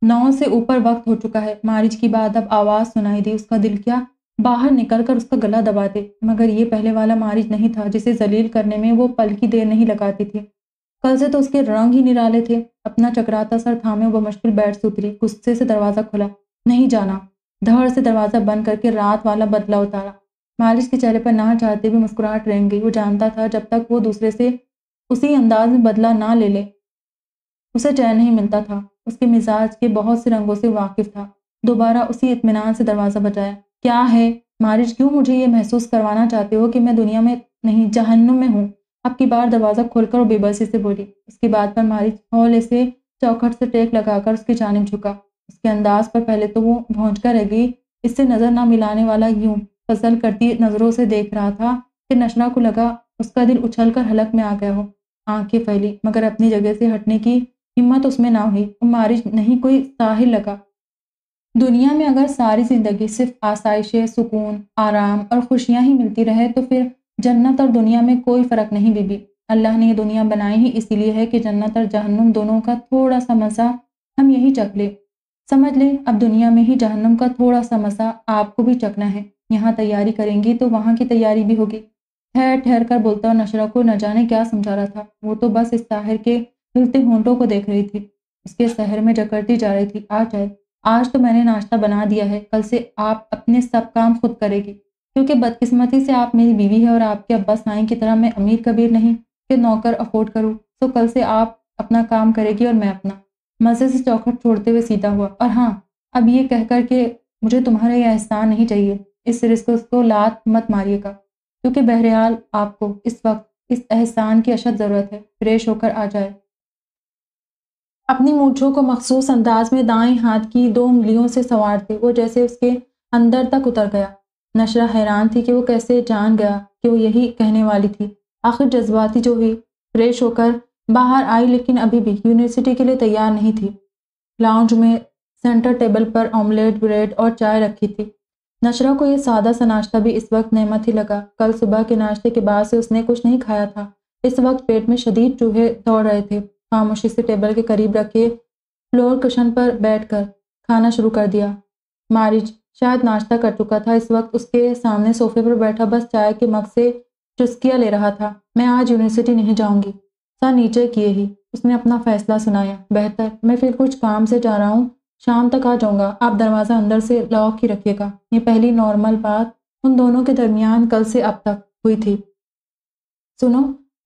नौ से ऊपर वक्त हो चुका है। मारिज की बात अब आवाज़ सुनाई दी। उसका दिल क्या बाहर निकल कर उसका गला दबाते। मगर ये पहले वाला मारिज नहीं था जिसे जलील करने में वो पल की देर नहीं लगाती थी। कल से तो उसके रंग ही निराले थे। अपना चकराता सर थामे वो मुश्किल बैठ से उतरी। गुस्से से दरवाज़ा खुला। नहीं जाना। धड़ से दरवाज़ा बंद करके रात वाला बदला उतारा। मालिश के चेहरे पर ना चाहते भी मुस्कुराहट रह गई। वो जानता था जब तक वो दूसरे से उसी अंदाज में बदला ना ले ले। उसे चैन नहीं मिलता था। उसके मिजाज के बहुत से रंगों से वाकिफ था। दोबारा उसी इतमान से दरवाज़ा बजाया क्या है? मारिज क्यों मुझे ये महसूस करवाना चाहते हो कि मैं दुनिया में नहीं, जहन्नुम में हूँ? अब की बार दरवाज़ा खोलकर और बेबसी से बोली। उसकी बात पर मारिज हौले से चौखट से टेक लगाकर उसकी जानब झुका। उसके अंदाज पर पहले तो वो भौंच कर रह गई। इससे नज़र ना मिलाने वाला यूँ फ़सल करती नज़रों से देख रहा था कि नशरा को लगा उसका दिल उछल कर हलक में आ गया हो। आँखें फैली, मगर अपनी जगह से हटने की हिम्मत उसमें ना हुई। मारिज नहीं, कोई साहिल लगा। दुनिया में अगर सारी ज़िंदगी सिर्फ़ आसाइश, सुकून, आराम और खुशियाँ ही मिलती रहे तो फिर जन्नत और दुनिया में कोई फ़र्क नहीं बीबी। अल्लाह ने ये दुनिया बनाई ही इसीलिए है कि जन्नत और जहन्नुम दोनों का थोड़ा सा मज़ा हम यही चख ले। समझ लें, अब दुनिया में ही जहन्नुम का थोड़ा सा मज़ा आपको भी चखना है। यहाँ तैयारी करेंगी तो वहाँ की तैयारी भी होगी। ठहर ठहर कर बोलता और नशरा को न जाने क्या समझा रहा था। वो तो बस इस ताहिर के हिलते होंठों को देख रही थी। उसके शहर में जकड़ती जा रही थी, आ जाए। आज तो मैंने नाश्ता बना दिया है, कल से आप अपने सब काम खुद करेगी। क्योंकि बदकिस्मती से आप मेरी बीवी है और आपके अब्बा साई की तरह मैं अमीर कबीर नहीं, कि नौकर अफोर्ड करूँ। तो कल से आप अपना काम करेगी और मैं अपना। मज़े से चौखट छोड़ते हुए सीधा हुआ। और हाँ अब ये कहकर के मुझे तुम्हारा यह एहसान नहीं चाहिए। इस रिस्क को लात मत मारिएगा। क्योंकि बहरहाल आपको इस वक्त इस एहसान की अशद ज़रूरत है। फ्रेश होकर आ जाए। अपनी मूछों को मखसूस अंदाज में दाएँ हाथ की दो उंगलियों से संवारते वो जैसे उसके अंदर तक उतर गया। नशरा हैरान थी कि वो कैसे जान गया कि वो यही कहने वाली थी। आखिर जज्बाती जो हुई, फ्रेश होकर बाहर आई लेकिन अभी भी यूनिवर्सिटी के लिए तैयार नहीं थी। लाउंज में सेंटर टेबल पर ऑमलेट, ब्रेड और चाय रखी थी। नशरा को यह सादा सा नाश्ता भी इस वक्त नेमत ही लगा। कल सुबह के नाश्ते के बाद से उसने कुछ नहीं खाया था। इस वक्त पेट में शदीद चूहे दौड़ रहे थे। खामोशी से टेबल के करीब रखे फ्लोर कुशन पर बैठकर खाना शुरू कर दिया। मारिज शायद नाश्ता कर चुका था। इस वक्त उसके सामने सोफे पर बैठा बस चाय के मग से चुस्किया ले रहा था। मैं आज यूनिवर्सिटी नहीं जाऊँगी। सर नीचे किए ही उसने अपना फैसला सुनाया। बेहतर, मैं फिर कुछ काम से जा रहा हूँ। शाम तक आ जाऊँगा। आप दरवाज़ा अंदर से लॉक ही रखिएगा। ये पहली नॉर्मल बात उन दोनों के दरमियान कल से अब तक हुई थी। सुनो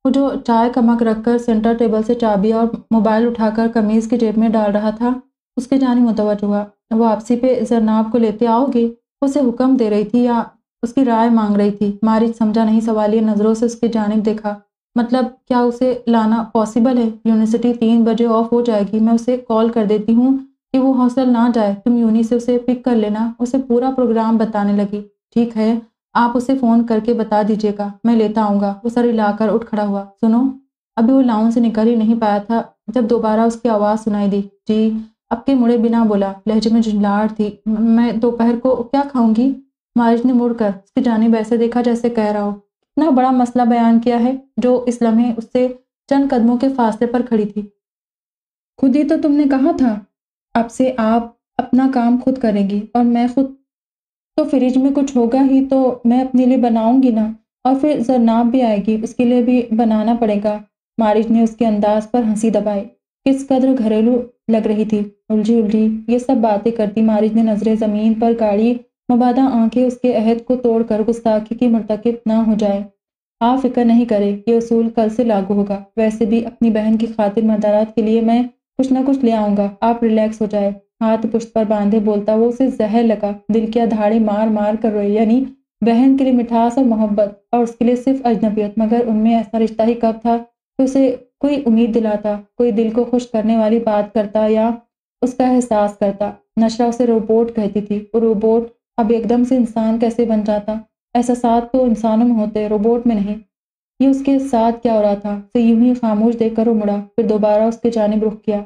वो जो चाय का मग रखकर सेंटर टेबल से चाबी और मोबाइल उठाकर कमीज़ की जेब में डाल रहा था। उसके जानी मुतवज हुआ। वापसी पे जरनाब को लेते आओगे? उसे हुक्म दे रही थी या उसकी राय मांग रही थी? मारिज समझा नहीं, सवाल सवालिया नज़रों से उसकी जानब देखा। मतलब क्या उसे लाना पॉसिबल है? यूनिवर्सिटी तीन बजे ऑफ़ हो जाएगी। मैं उसे कॉल कर देती हूँ कि वो हौसल ना जाए। तुम यूनी से उसे पिक कर लेना। उसे पूरा प्रोग्राम बताने लगी। ठीक है। आप उसे फ़ोन करके बता दीजिएगा। मैं लेता आऊँगा। वो सर हिलाकर उठ खड़ा हुआ। सुनो, अभी वो लाउन से निकल ही नहीं पाया था जब दोबारा उसकी आवाज़ सुनाई दी। जी, अब के मुड़े बिना बोला। लहजे में झुंझलाहट थी। मैं दोपहर को क्या खाऊँगी? मारिज ने मुड़कर उसकी जानी ऐसे देखा जैसे कह रहा हो। इतना बड़ा मसला बयान किया है जो इस लम्हे उससे चंद कदमों के फासले पर खड़ी थी। खुद ही तो तुमने कहा था अब से आप अपना काम खुद करेंगी और मैं खुद तो फ्रिज में कुछ होगा ही तो मैं अपने लिए बनाऊँगी ना। और फिर जरनाब भी आएगी, उसके लिए भी बनाना पड़ेगा। मारिज ने उसके अंदाज पर हँसी दबाई। किस कदर घरेलू लग रही थी? उलझी उलझी, ये सब बातें करती मारिज ने नज़रें ज़मीन पर गाड़ी, मुबादा आँखें उसके अहद को तोड़कर गुस्ताखी की मरतकब ना हो जाए। आप फ़िक्र नहीं करे, ये उसूल कल से लागू होगा। वैसे भी अपनी बहन की खातिर मदारात के लिए मैं कुछ ना कुछ ले आऊँगा। आप रिलैक्स हो जाए। हाथ पुष्ट पर बांधे बोलता वो उसे जहर लगा। दिल की अधाड़े मार मार कर रोए यानी बहन के लिए मिठास और मोहब्बत और उसके लिए सिर्फ़ अजनबियत। मगर उनमें ऐसा रिश्ता ही कब था कि उसे कोई उम्मीद दिलाता, कोई दिल को खुश करने वाली बात करता या उसका एहसास करता। नशरा उसे रोबोट कहती थी। वो रोबोट अब एकदम से इंसान कैसे बन जाता? एहसास तो इंसानों में होते, रोबोट में नहीं। ये उसके साथ क्या हो रहा था? तो यूँ ही खामोश देखकर वो मुड़ा, फिर दोबारा उसके जानब रुख किया।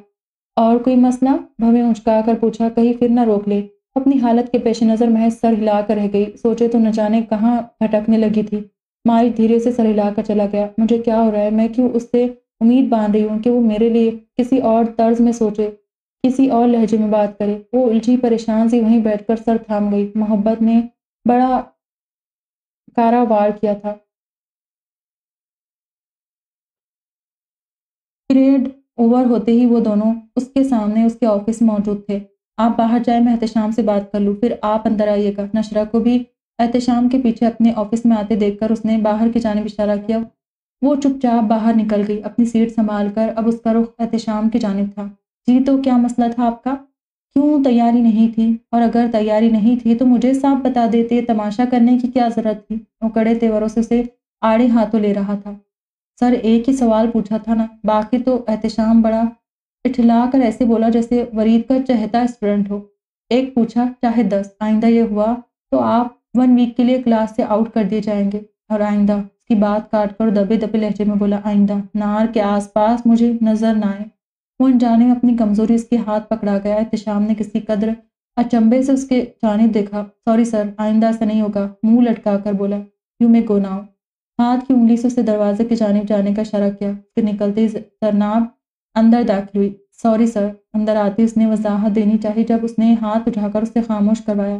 और कोई मसला भवे उचका कर पूछा, कहीं फिर ना रोक ले? अपनी हालत के पेश नज़र महज सर हिला कर रह गई। सोचे तो न जाने कहाँ भटकने लगी थी। मारी धीरे से सर हिला कर चला गया। मुझे क्या हो रहा है? मैं क्यों उससे उम्मीद बाँध रही हूँ कि वो मेरे लिए किसी और तर्ज में सोचे, किसी और लहजे में बात करे? वो उलझी, परेशान सी वहीं बैठकर सर थाम गई। मोहब्बत ने बड़ा कारावार किया था। ओवर होते ही वो दोनों उसके सामने उसके ऑफ़िस में मौजूद थे। आप बाहर जाए, मैं एहतशाम से बात कर लूँ। फिर आप अंदर आइएगा। नशरा को भी एहतशाम के पीछे अपने ऑफ़िस में आते देखकर उसने बाहर की जानब इशारा किया। वो चुपचाप बाहर निकल गई, अपनी सीट संभाल कर अब उसका रुख एहतशाम की जानब था। जी तो क्या मसला था आपका? क्यों तैयारी नहीं थी? और अगर तैयारी नहीं थी तो मुझे साफ़ बता देते तमाशा करने की क्या ज़रूरत थी? वो कड़े तेवरों से उसे आड़े हाथों ले रहा था। सर, एक ही सवाल पूछा था ना। बाकी तो एहतशाम बड़ा इठला कर ऐसे बोला जैसे वरीद का चहता स्टूडेंट हो। एक पूछा, चाहे दस, आइंदा ये हुआ तो आप वन वीक के लिए क्लास से आउट कर दिए जाएँगे? और आइंदा उसकी बात काट कर दबे दबे लहजे में बोला, आइंदा, नार के आसपास मुझे नज़र ना आए। वो अनजाने में अपनी कमज़ोरी उसके हाथ पकड़ा गया। एहतशाम ने किसी कदर अचंबे से उसके जाने देखा सॉरी सर आइंदा ऐसा नहीं होगा। मुँह लटका कर बोला यू मे गो नाउ हाथ की उंगली से उसे दरवाजे की जानब जाने का इशारा किया। फिर निकलते सरनाब अंदर दाखिल हुई। सॉरी सर अंदर आती उसने वजाहत देनी चाहिए जब उसने हाथ उठाकर उसे खामोश करवाया।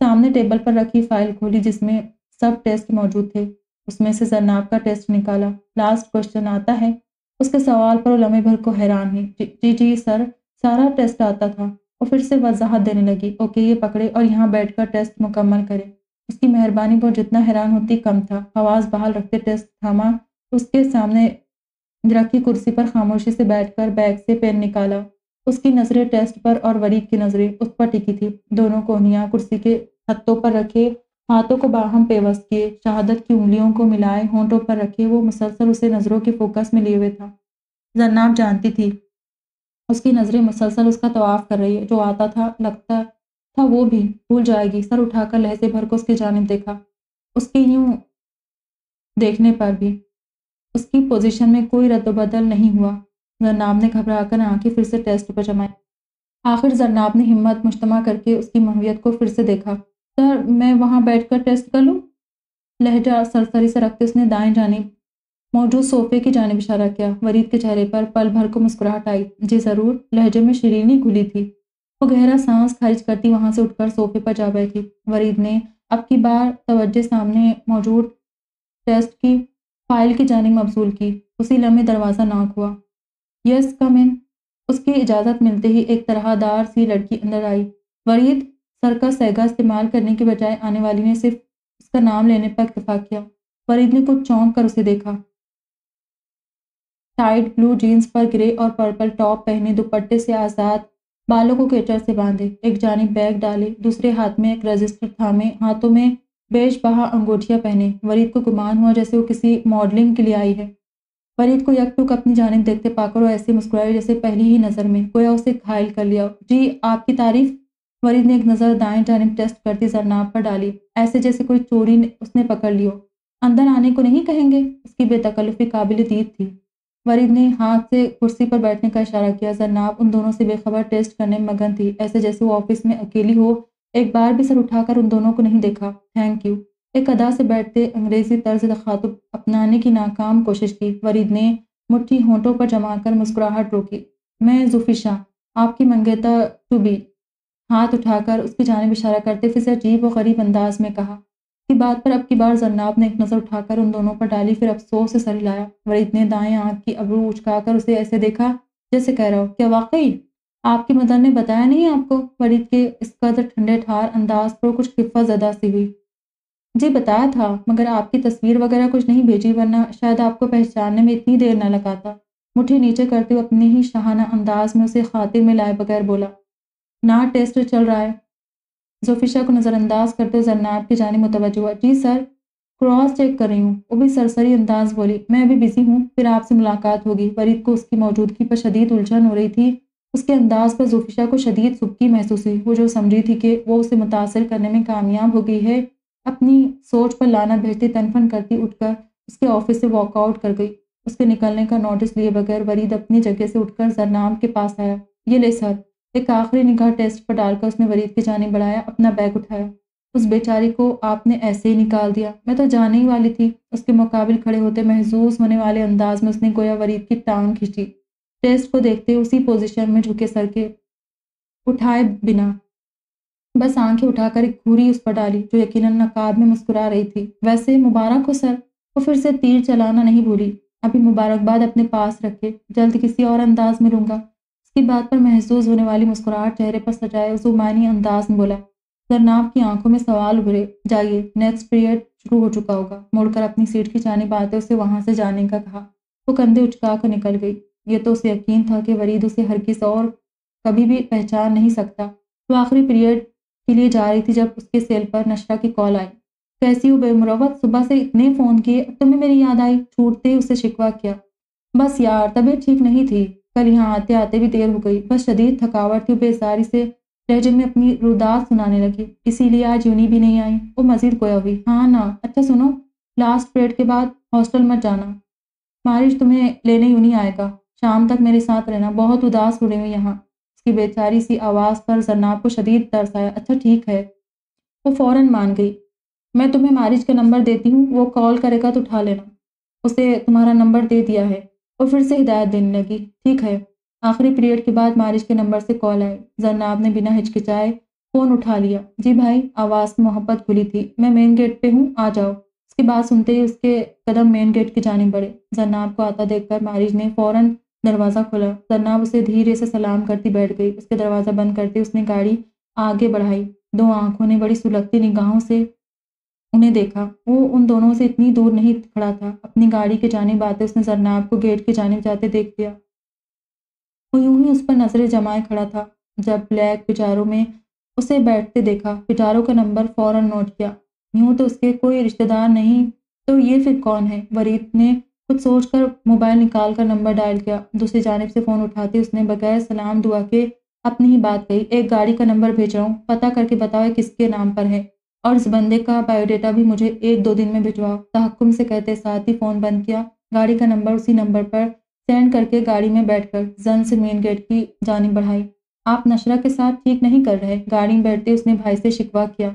सामने टेबल पर रखी फ़ाइल खोली जिसमें सब टेस्ट मौजूद थे। उसमें से जरनाब का टेस्ट निकाला। लास्ट क्वेश्चन आता है। उसके सवाल पर लम्हे भर को हैरान हुई। जी जी सर, सारा टेस्ट आता था। और फिर से वजाहत देने लगी। ओके, ये पकड़े और यहाँ बैठकर टेस्ट मुकम्मल करें। उसकी मेहरबानी पर जितना हैरान होती कम था। आवाज़ बहाल रखते टेस्ट थामा। उसके सामने रखी कुर्सी पर खामोशी से बैठकर बैग से पेन निकाला। उसकी नज़रें टेस्ट पर और वरीद की नज़रें उस पर टिकी थी। दोनों कोहनियाँ कुर्सी के हत्तों पर रखे, हाथों को बाहम पेवस किए, शहादत की उंगलियों को मिलाए, होंठों पर रखे, वो मुसलसल उसे नज़रों के फोकस में लिए हुए था। जन्नाब जानती थी। उसकी नज़रें मुसलसल उसका तवाफ़ कर रही है। जो आता था, लगता था, वो भी भूल जाएगी। सर उठाकर लहजे भर को उसकी जानब देखा। उसके यूँ देखने पर भी उसकी पोजीशन में कोई रद्दबदल नहीं हुआ। जरनाब ने घबराकर आँखें फिर से टेस्ट पर जमाई। आखिर जरनाब ने हिम्मत मुश्तमा करके उसकी महवियत को फिर से देखा। सर, मैं वहाँ बैठ कर टेस्ट कर लूँ? लहजा सरसरी से रखते उसने दाएँ जानिब, मौजूद सोफे की जानब इशारा किया। वरीद के चेहरे पर पल भर को मुस्कुराहट आई। जी ज़रूर, लहजे में शरीनी घुली थी। वो गहरा सांस खारिज करती, वहाँ से उठकर सोफे पर जा बैठी। वरीद ने अब की बार तवज्जो सामने मौजूद टेस्ट की फ़ाइल की जानी मबसूल की। उसी लम्हे दरवाज़ा नाक हुआ। Yes, come in. उसकी इजाज़त मिलते ही एक तरहदार सी लड़की अंदर आई। वरीद सर का सहगा इस्तेमाल करने के बजाय आने वाली ने सिर्फ़ उसका नाम लेने पर इतफाक किया। वरीद ने कुछ चौंक कर उसे देखा। टाइट ब्लू जीन्स पर ग्रे और पर्पल टॉप पहने दुपट्टे से आज़ाद बालों को केचर से बांधे, एक जानी बैग डाले, दूसरे हाथ में एक रजिस्टर थामे, हाथों में बेश बहा अंगूठियाँ पहने। वरीद को गुमान हुआ जैसे वो किसी मॉडलिंग के लिए आई है। वरीद को यकटुक अपनी जानब देखते पाकर वो ऐसे मुस्कुराए जैसे पहली ही नज़र में, गोया उसे घायल कर लिया। जी, आपकी तारीफ़? वरीद ने एक नज़र दाएँ जानब टेस्ट करती जरनाब पर डाली। ऐसे जैसे कोई चोरी उसने पकड़ लियो। अंदर आने को नहीं कहेंगे? उसकी बेतकल्लुफ़ी काबिल दीद थी। वरीद ने हाथ से कुर्सी पर बैठने का इशारा किया जरनाब उन दोनों से बेखबर टेस्ट करने में मगन थी। ऐसे जैसे वो ऑफ़िस में अकेली हो, एक बार भी सर उठाकर उन दोनों को नहीं देखा। थैंक यू एक अदा से बैठते अंग्रेज़ी तर्ज तखातुब अपनाने की नाकाम कोशिश की। वरीद ने मुट्ठी होंठों पर जमाकर मुस्कुराहट रोकी। मैं जुफिशा, आपकी मंगेता टू बी। हाथ उठाकर उसकी जानब इशारा करते फिर से अजीब व गरीब अंदाज में कहा की बात पर अब की बार जरनाब ने एक नज़र उठाकर उन दोनों पर डाली, फिर अफसोस से सर हिलाया। वरीद ने दाएँ आँख की अबरू उचकाकर उसे ऐसे देखा जैसे कह रहा हो, क्या वाकई? आपकी मदर ने बताया नहीं आपको? वरीद के इस कदर ठंडे ठार अंदाज पर कुछ खिफा ज़दा सी हुई। जी, बताया था, मगर आपकी तस्वीर वगैरह कुछ नहीं भेजी, वरना शायद आपको पहचानने में इतनी देर न लगाता। मुट्ठी नीचे करते हुए अपने ही शाहाना अंदाज में उसे खातिर में लाए बगैर बोला, ना, टेस्ट चल रहा है। जोफिशा को नज़रअंदाज करते जरनाब की जानी मुतवज हुआ जी सर क्रॉस चेक कर रही हूँ। वो भी सरसरी अंदाज बोली, मैं अभी बिज़ी हूँ, फिर आपसे मुलाकात होगी। फरीद को उसकी मौजूदगी पर शदीद उलझन हो रही थी। उसके अंदाज पर जुफिशा को शदीद सुबकी महसूस हुई। वो जो समझी थी कि वो उसे मुतासर करने में कामयाब हो गई है, अपनी सोच पर लाना भेजती तनफन करती उठकर उसके ऑफ़िस से वॉकआउट कर गई। उसके निकलने का नोटिस लिए बगैर वरीद अपनी जगह से उठकर जरनाम के पास आया। ये ले सर एक आखिरी निगाह टेस्ट पर डालकर उसने वरीद की जाने बढ़ाया, अपना बैग उठाया। उस बेचारी को आपने ऐसे ही निकाल दिया। मैं तो जाने ही वाली थी। उसके मुकाबिल खड़े होते महसूस होने वाले अंदाज में उसने गोया वरीद की टांग खींची। टेस्ट को देखते उसी पोजीशन में झुके सर के उठाए बिना। बस आँखें उठाकर एक घूरी उस पर डाली, जो यकीनन नकाब में मुस्कुरा रही थी। वैसे मुबारक हो सर। वो फिर से तीर चलाना नहीं भूली। अभी मुबारकबाद अपने पास रखे। जल्द किसी और अंदाज में लूँगा। उसकी बात पर महसूस होने वाली मुस्कुराहट चेहरे पर सजाए उमानी अंदाज में बोला जरनाब की आँखों में सवाल उभरे, जाइए नेक्स्ट पीरियड शुरू हो चुका होगा। मुड़कर अपनी सीट की जाने आते उसे वहाँ से जाने का कहा। वो कंधे उचका कर निकल गई। ये तो उसे यकीन था कि वरीद उसे हर किस और कभी भी पहचान नहीं सकता। वो आखिरी पीरियड के लिए जा रही थी जब उसके सेल पर नशरा की कॉल आई। कैसी हो बेमुरवत? सुबह से इतने फ़ोन किए, अब तुम्हें मेरी याद आई? छूटते ही उसे शिकवा किया। बस यार, तबीयत ठीक नहीं थी। कल यहाँ आते आते भी देर हो गई। बस शदीद थकावट थी, बेसारी से लहजे में अपनी रुदास सुनाने लगी। इसीलिए आज यूनी भी नहीं आई। वो मजीद गोया हुई। हाँ ना अच्छा सुनो लास्ट पीरियड के बाद हॉस्टल मत जाना। मारिश तुम्हें लेने यूनी आएगा। शाम तक मेरे साथ रहना। बहुत उदास हो रही हूँ यहाँ। उसकी बेचारी सी आवाज़ पर जरनाब को शदीद तरस आया। अच्छा ठीक है। वो फ़ौरन मान गई। मैं तुम्हें मारिज का नंबर देती हूँ। वो कॉल करेगा तो उठा लेना। उसे तुम्हारा नंबर दे दिया है। और फिर से हिदायत देने लगी, ठीक है, आखिरी पीरियड के बाद मारिश के नंबर से कॉल आई जरनाब ने बिना हिचकिचाए फ़ोन उठा लिया। जी भाई, आवाज़ में मोहब्बत खुली थी। मैं मेन गेट पे हूँ, आ जाओ। उसकी बात सुनते ही उसके कदम मेन गेट की जाने बढ़े जरनाब को आता देखकर मारिज ने फ़ौरन दरवाज़ा खोला। जरनाब उसे धीरे से सलाम करती बैठ गई। उसके दरवाज़ा बंद करते उसने गाड़ी आगे बढ़ाई। दो आँखों ने बड़ी सुलगती निगाहों से उन्हें देखा। वो उन दोनों से इतनी दूर नहीं खड़ा था। अपनी गाड़ी के जाने आते उसने जरनाब को गेट के जाने जाते देख दिया वो यूँ ही उस पर नज़रें जमाए खड़ा था। जब ब्लैक पिटारों में उसे बैठते देखा पिटारों का नंबर फ़ौरन नोट किया। यूँ तो उसके कोई रिश्तेदार नहीं तो ये फिर कौन है? वरीद ने कुछ सोचकर मोबाइल निकाल कर नंबर डायल किया। दूसरी जानब से फ़ोन उठाते उसने बगैर सलाम दुआ के अपनी ही बात कही। एक गाड़ी का नंबर भेज रहा हूँ। पता करके बताओ किसके नाम पर है। और इस बंदे का बायोडेटा भी मुझे एक दो दिन में भिजवाओ। तहकुम से कहते, साथ ही फ़ोन बंद किया। गाड़ी का नंबर उसी नंबर पर सेंड करके गाड़ी में बैठकर जन से मेन गेट की जानी बढ़ाई। आप नशरा के साथ ठीक नहीं कर रहे। गाड़ी में बैठते उसने भाई से शिकवा किया।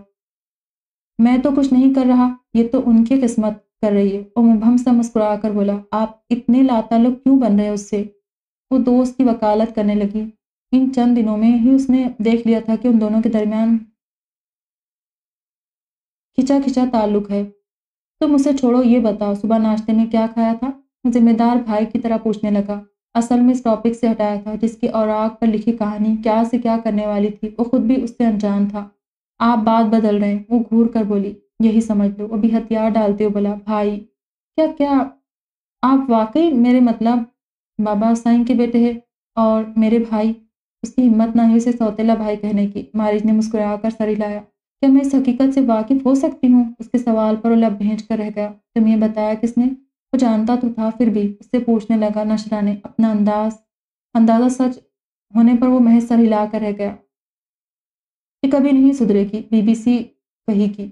मैं तो कुछ नहीं कर रहा। ये तो उनकी किस्मत कर रही है। और मुबहम सा मुस्कुरा कर बोला, आप इतने लाताल्लुक क्यों बन रहे उससे? वो दोस्त की वकालत करने लगी। इन चंद दिनों में ही उसने देख लिया था कि उन दोनों के दरमियान खिंचा खिंचा ताल्लुक है। तो मुझसे छोड़ो, ये बताओ, सुबह नाश्ते में क्या खाया था? जिम्मेदार भाई की तरह पूछने लगा। असल में इस टॉपिक से हटाया था, जिसकी औराक पर लिखी कहानी, क्या से क्या करने वाली थी, वो खुद भी उससे अनजान था। आप बात बदल रहे हैं, वो घूर कर बोली, यही समझ लो, अभी हथियार डालते हो बोला भाई। क्या क्या, आप वाकई मेरे मतलब बाबा साईं के बेटे हैं और मेरे भाई? उसकी हिम्मत ना हुई उसे सौतेला भाई कहने की। मारिज ने मुस्कुरा कर सर हिलाया। क्या मैं इस हकीकत से वाकिफ हो सकती हूँ? उसके सवाल पर लब भेज कर रह गया। तुम्हें बताया किसने? वो जानता तो था फिर भी। उससे पूछने लगा, नशरा ने अपना अंदाज। अंदाज़ा सच होने पर वो महज सर हिला कर रह गया। ये कभी नहीं सुधरेगी, बीबीसी कही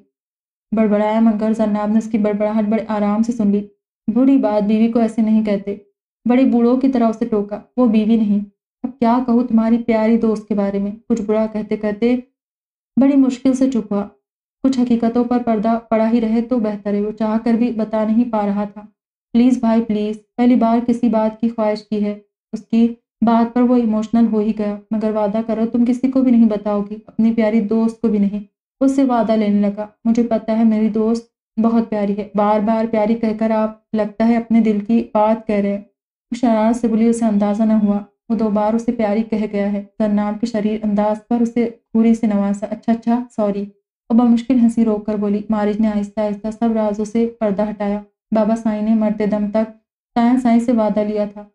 बड़बड़ाया मगर जन्नाब ने उसकी बड़बड़ाहट बड़े आराम से सुन ली। बुरी बात, बीवी को ऐसे नहीं कहते। बड़े बूढ़ों की तरह उसे टोका। वो बीवी नहीं। अब क्या कहूँ तुम्हारी प्यारी दोस्त के बारे में? कुछ बुरा कहते कहते बड़ी मुश्किल से चुप हुआ कुछ हकीकतों पर पर्दा पड़ा ही रहे तो बेहतर है। वो चाह कर भी बता नहीं पा रहा था। प्लीज़ भाई, प्लीज़। पहली बार किसी बात की ख्वाहिश की है। उसकी बात पर वो इमोशनल हो ही गया। मगर वादा करो, तुम किसी को भी नहीं बताओगी। अपनी प्यारी दोस्त को भी नहीं। उससे वादा लेने लगा। मुझे पता है मेरी दोस्त बहुत प्यारी है। बार बार प्यारी कहकर आप लगता है अपने दिल की बात कह रहे हैं। शरारत से बोली उसे अंदाज़ा न हुआ। वो दो बार उसे प्यारी कह गया है। जन्नाब के शरीर अंदाज पर उसे पूरी से नवासा। अच्छा अच्छा सॉरी। और मुश्किल हँसी रोक कर बोली, मारिज ने आहिस्ता आहिस्ता सब राजों से पर्दा हटाया। बाबा साई ने मरते दम तक साया साई से वादा लिया था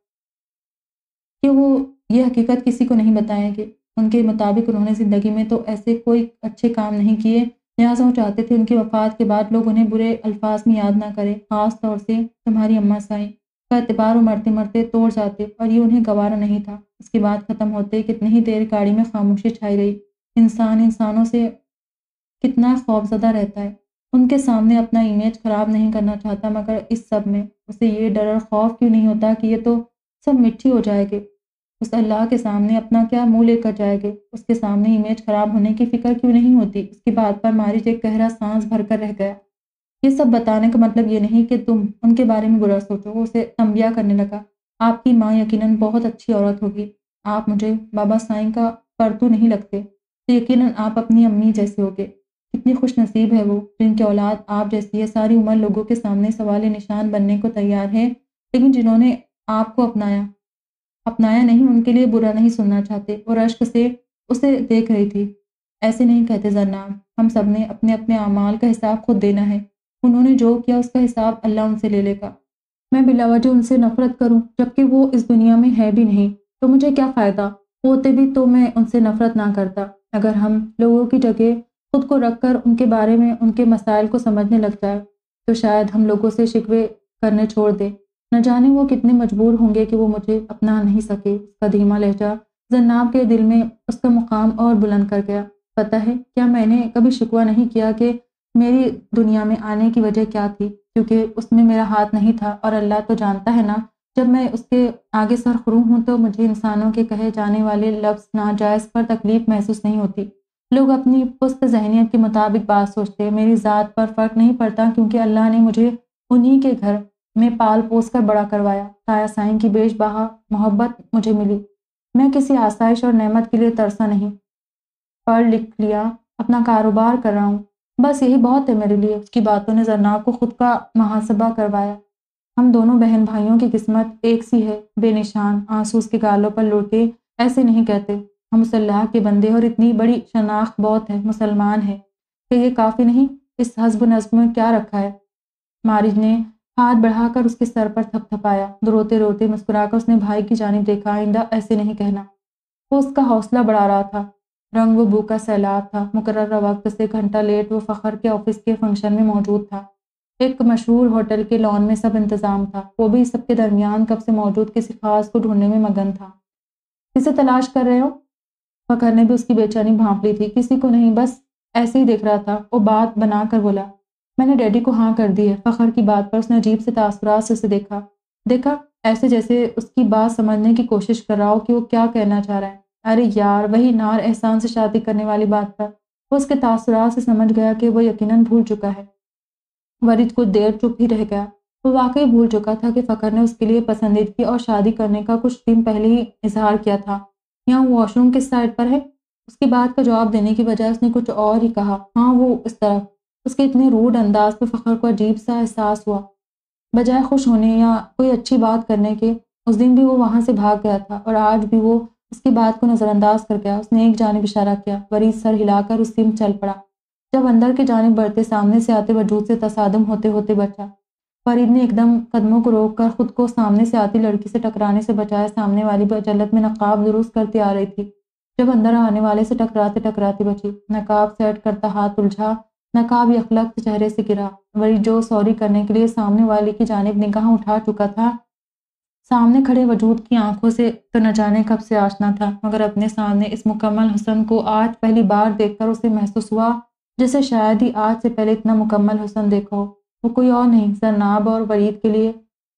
कि वो ये हकीकत किसी को नहीं बताएँगे। उनके मुताबिक उन्होंने ज़िंदगी में तो ऐसे कोई अच्छे काम नहीं किए। लिहाजा वो चाहते थे उनकी वफ़ात के बाद लोग उन्हें बुरे अल्फाज में याद ना करें ख़ास तौर से तुम्हारी अम्मा साई। का एतबार वो मरते तोड़ जाते और ये उन्हें गवारा नहीं था। उसकी बात ख़त्म होते कितनी ही देर गाड़ी में खामोशी छाई रही। इंसान इंसानों से कितना खौफजदा रहता है। उनके सामने अपना इमेज ख़राब नहीं करना चाहता, मगर इस सब में उसे ये डर और खौफ क्यों नहीं होता कि ये तो सब मिट्टी हो जाएगी? उस अल्लाह के सामने अपना क्या मुँह लेकर जाएँगे? उसके सामने इमेज खराब होने की फ़िक्र क्यों नहीं होती? उसकी बात पर मारिज एक गहरा सांस भरकर रह गया। ये सब बताने का मतलब ये नहीं कि तुम उनके बारे में बुरा सोचो उसे तंबिया करने लगा। आपकी माँ यकीनन बहुत अच्छी औरत होगी। आप मुझे बाबा साईं का परतू नहीं लगते। तो यकीनन आप अपनी अम्मी जैसे होगे। कितनी खुश नसीब है वो, जिनकी औलाद आप जैसी है। सारी उम्र लोगों के सामने सवाल निशान बनने को तैयार है, लेकिन जिन्होंने आपको अपनाया। अपनाया नहीं, उनके लिए बुरा नहीं सुनना चाहते। और रश्क से उसे देख रही थी। ऐसे नहीं कहते जरनाब। हम सबने अपने अपने अमाल का हिसाब खुद देना है। उन्होंने जो किया उसका हिसाब अल्लाह उनसे ले लेगा। मैं बिलावजह उनसे नफरत करूँ, जबकि वो इस दुनिया में है भी नहीं तो मुझे क्या फ़ायदा? होते भी तो मैं उनसे नफरत ना करता। अगर हम लोगों की जगह खुद को रख कर उनके बारे में, उनके मसाइल को समझने लग जाए तो शायद हम लोगों से शिकवे करने छोड़ दें। न जाने वो कितने मजबूर होंगे कि वो मुझे अपना नहीं सके। उसका धीमा लहजा जन्नाब के दिल में उसका मुकाम और बुलंद कर गया। पता है, क्या मैंने कभी शिकवा नहीं किया कि मेरी दुनिया में आने की वजह क्या थी? क्योंकि उसमें मेरा हाथ नहीं था और अल्लाह तो जानता है ना, जब मैं उसके आगे सर खरू हूँ तो मुझे इंसानों के कहे जाने वाले लफ्ज़, नाजायज़ पर तकलीफ़ महसूस नहीं होती। लोग अपनी पुस्त जहनीत के मुताबिक बात सोचते, मेरी ज़ात पर फ़र्क नहीं पड़ता क्योंकि अल्लाह ने मुझे उन्हीं के घर में पाल पोस कर बड़ा करवाया। ताया साईं की बेश बहा मोहब्बत मुझे मिली। मैं किसी आसाइश और नेमत के लिए तरसा नहीं, पढ़ लिख लिया, अपना कारोबार कर रहा हूँ। बस यही बहुत है मेरे लिए उसकी बातों ने जरनाब को खुद का महासबा करवाया। हम दोनों बहन भाइयों की किस्मत एक सी है, बेनिशान आँसू उसके गालों पर लुढ़के ऐसे नहीं कहते। हम मुसल्लाह के बंदे और इतनी बड़ी शनाख्त बहुत है, मुसलमान है। कि ये काफ़ी नहीं, इस हजब नज्म में क्या रखा है? मारिज ने हाथ बढ़ाकर उसके सर पर थपथपाया। रोते रोते मुस्कुराकर उसने भाई की जानब देखा, आइंदा ऐसे नहीं कहना। वो उसका हौसला बढ़ा रहा था। रंग व बू का सैलाब था। मुकर वक्त से घंटा लेट वो फ़खर के ऑफ़िस के फ़ंक्शन में मौजूद था। एक मशहूर होटल के लॉन में सब इंतज़ाम था। वो भी सबके दरमियान कब से मौजूद किसी खास को ढूँढने में मगन था। किसे तलाश कर रहे हो? फ़खर ने भी उसकी बेचैनी भांप ली थी। किसी को नहीं, बस ऐसे ही देख रहा था। वो बात बना कर बोला, मैंने डैडी को हाँ कर दी है। फ़खर की बात पर उसने अजीब से तासुरात से उसे देखा। देखा, ऐसे जैसे उसकी बात समझने की कोशिश कर रहा हो कि वो क्या कहना चाह रहा है। अरे यार, वही नार एहसान से शादी करने वाली बात था। वो उसके तासुरात से समझ गया कि वो यकीनन भूल चुका है। वरिद कुछ देर चुप ही रह गया। वो वाकई भूल चुका था कि फ़खर ने उसके लिए पसंदीदगी और शादी करने का कुछ दिन पहले ही इजहार किया था। यहाँ वॉशरूम किस साइड पर है? उसकी बात का जवाब देने की बजाय उसने कुछ और ही कहा। हाँ वो इस तरफ़। उसके इतने रूड अंदाज पर फ़खर को अजीब सा एहसास हुआ। बजाय खुश होने या कोई अच्छी बात करने के, उस दिन भी वो वहाँ से भाग गया था और आज भी वो उसकी बात को नज़रअंदाज कर गया, उसने एक जानब इशारा किया वरीद सर हिलाकर उस में चल पड़ा। जब अंदर की जानब बढ़ते सामने से आते वजूद से तसादम होते होते बचा। फरीद ने एकदम कदमों को रोक कर खुद को सामने से आती लड़की से टकराने से बचाया, सामने वाली जल्लत में नकाब दुरुस्त करती आ रही थी। जब अंदर आने वाले से टकराते टकराती बची, नकाब सेट करता हाथ उलझा, नकाब यखलक चेहरे से गिरा। वही जो सॉरी करने के लिए सामने वाले की जानब निगाह उठा चुका था सामने खड़े वजूद की आँखों से तो न जाने कब से आशना था, मगर अपने सामने इस मुकम्मल हुसन को आज पहली बार देखकर उसे महसूस हुआ, जैसे शायद ही आज से पहले इतना मुकम्मल हुसन देखा हो। वो कोई और नहीं, जरनाब और वरीद के लिए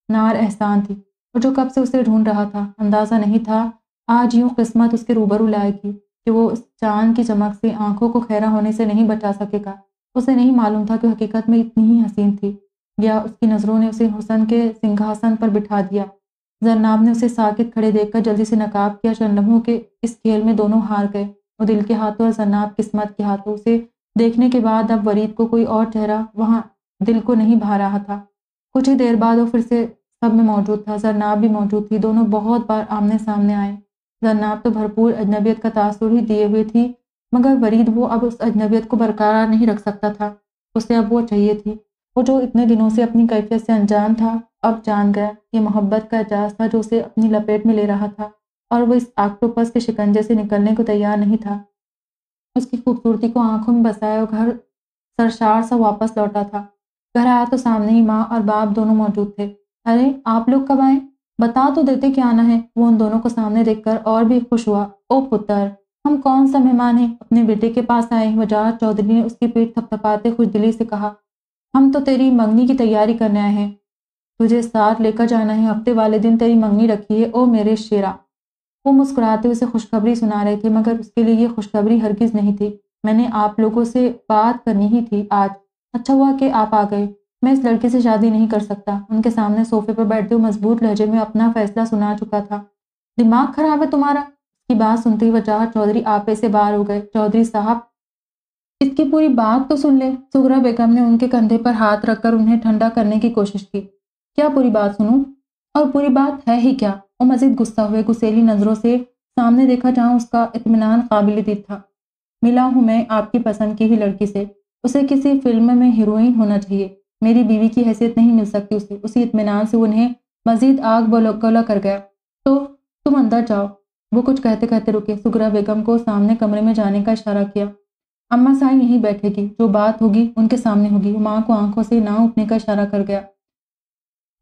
नार एहसान थी, और जो कब से उसे ढूंढ रहा था, अंदाज़ा नहीं था, आज यूँ किस्मत उसके रूबरू लाएगी कि वो उस चाँद की चमक से आँखों को खैरा होने से नहीं बचा सकेगा। उसे नहीं मालूम था कि हकीकत में इतनी ही हसीन थी, या उसकी नज़रों ने उसे हुसन के सिंहासन पर बिठा दिया। जरनाब ने उसे साकित खड़े देखकर जल्दी से नकाब किया चंद लम्हों के इस खेल में दोनों हार गए। वो दिल के हाथों और जरनाब किस्मत के हाथों से देखने के बाद अब वरीद को कोई और चेहरा वहाँ दिल को नहीं भा रहा था। कुछ ही देर बाद वो फिर से सब में मौजूद था। जरनाब भी मौजूद थी। दोनों बहुत बार आमने सामने आए। जरनाब तो भरपूर अजनबियत का तासुर ही दिए हुए थी, मगर वरीद वो अब उस अजनबियत को बरकरार नहीं रख सकता था। उसे अब वो चाहिए थी। वो जो इतने दिनों से अपनी कैफियत से अनजान था अब जान गया ये मोहब्बत का एजाज था जो उसे अपनी लपेट में ले रहा था और वो इस आक्टोपस के शिकंजे से निकलने को तैयार नहीं था। उसकी खूबसूरती को आँखों में बसाए और घर सरशार सा वापस लौटा था। घर आया तो सामने ही माँ और बाप दोनों मौजूद थे। अरे, आप लोग कब आए? बता तो देते क्या आना है। वो उन दोनों को सामने देखकर और भी खुश हुआ। ओ पुत्र, हम कौन सा मेहमान हैं? अपने बेटे के पास आए वजाहत चौधरी ने उसकी पीठ थपथपाते खुश दिली से कहा, हम तो तेरी मंगनी की तैयारी करने आए हैं। तुझे साथ लेकर जाना है, हफ़्ते वाले दिन तेरी मंगनी रखी है, ओ मेरे शेरा। वो मुस्कुराते उसे खुशखबरी सुना रहे थे, मगर उसके लिए ये खुशखबरी हरगिज़ नहीं थी। मैंने आप लोगों से बात करनी ही थी आज। अच्छा हुआ कि आप आ गए। मैं इस लड़के से शादी नहीं कर सकता। उनके सामने सोफे पर बैठते हुए मज़बूत लहजे में अपना फैसला सुना चुका था। दिमाग खराब है तुम्हारा? की बात सुनते ही वजह चौधरी आपे से बाहर हो गए। चौधरी साहब, इसकी पूरी बात तो सुन ले। सुगरा बेगम ने उनके कंधे पर हाथ रखकर उन्हें ठंडा करने की कोशिश की। क्या पूरी बात सुनूं? और पूरी बात है ही क्या? वो मजीद गुस्सा हुए गुस्सेली नज़रों से सामने देखा जहाँ उसका इतमान काबिल दीद था। मिला हूँ मैं आपकी पसंद की ही लड़की से। उसे किसी फ़िल्म में हीरोइन होना चाहिए। मेरी बीवी की हैसियत नहीं मिल सकती उसे। उसी इतमान से उन्हें मजीद आग गोला कर गया। तो तुम अंदर जाओ। वो कुछ कहते कहते रुके। सुगरा बेगम को सामने कमरे में जाने का इशारा किया। अम्मा साई यहीं बैठेगी। जो बात होगी उनके सामने होगी। माँ को आँखों से ना उठने का इशारा कर गया।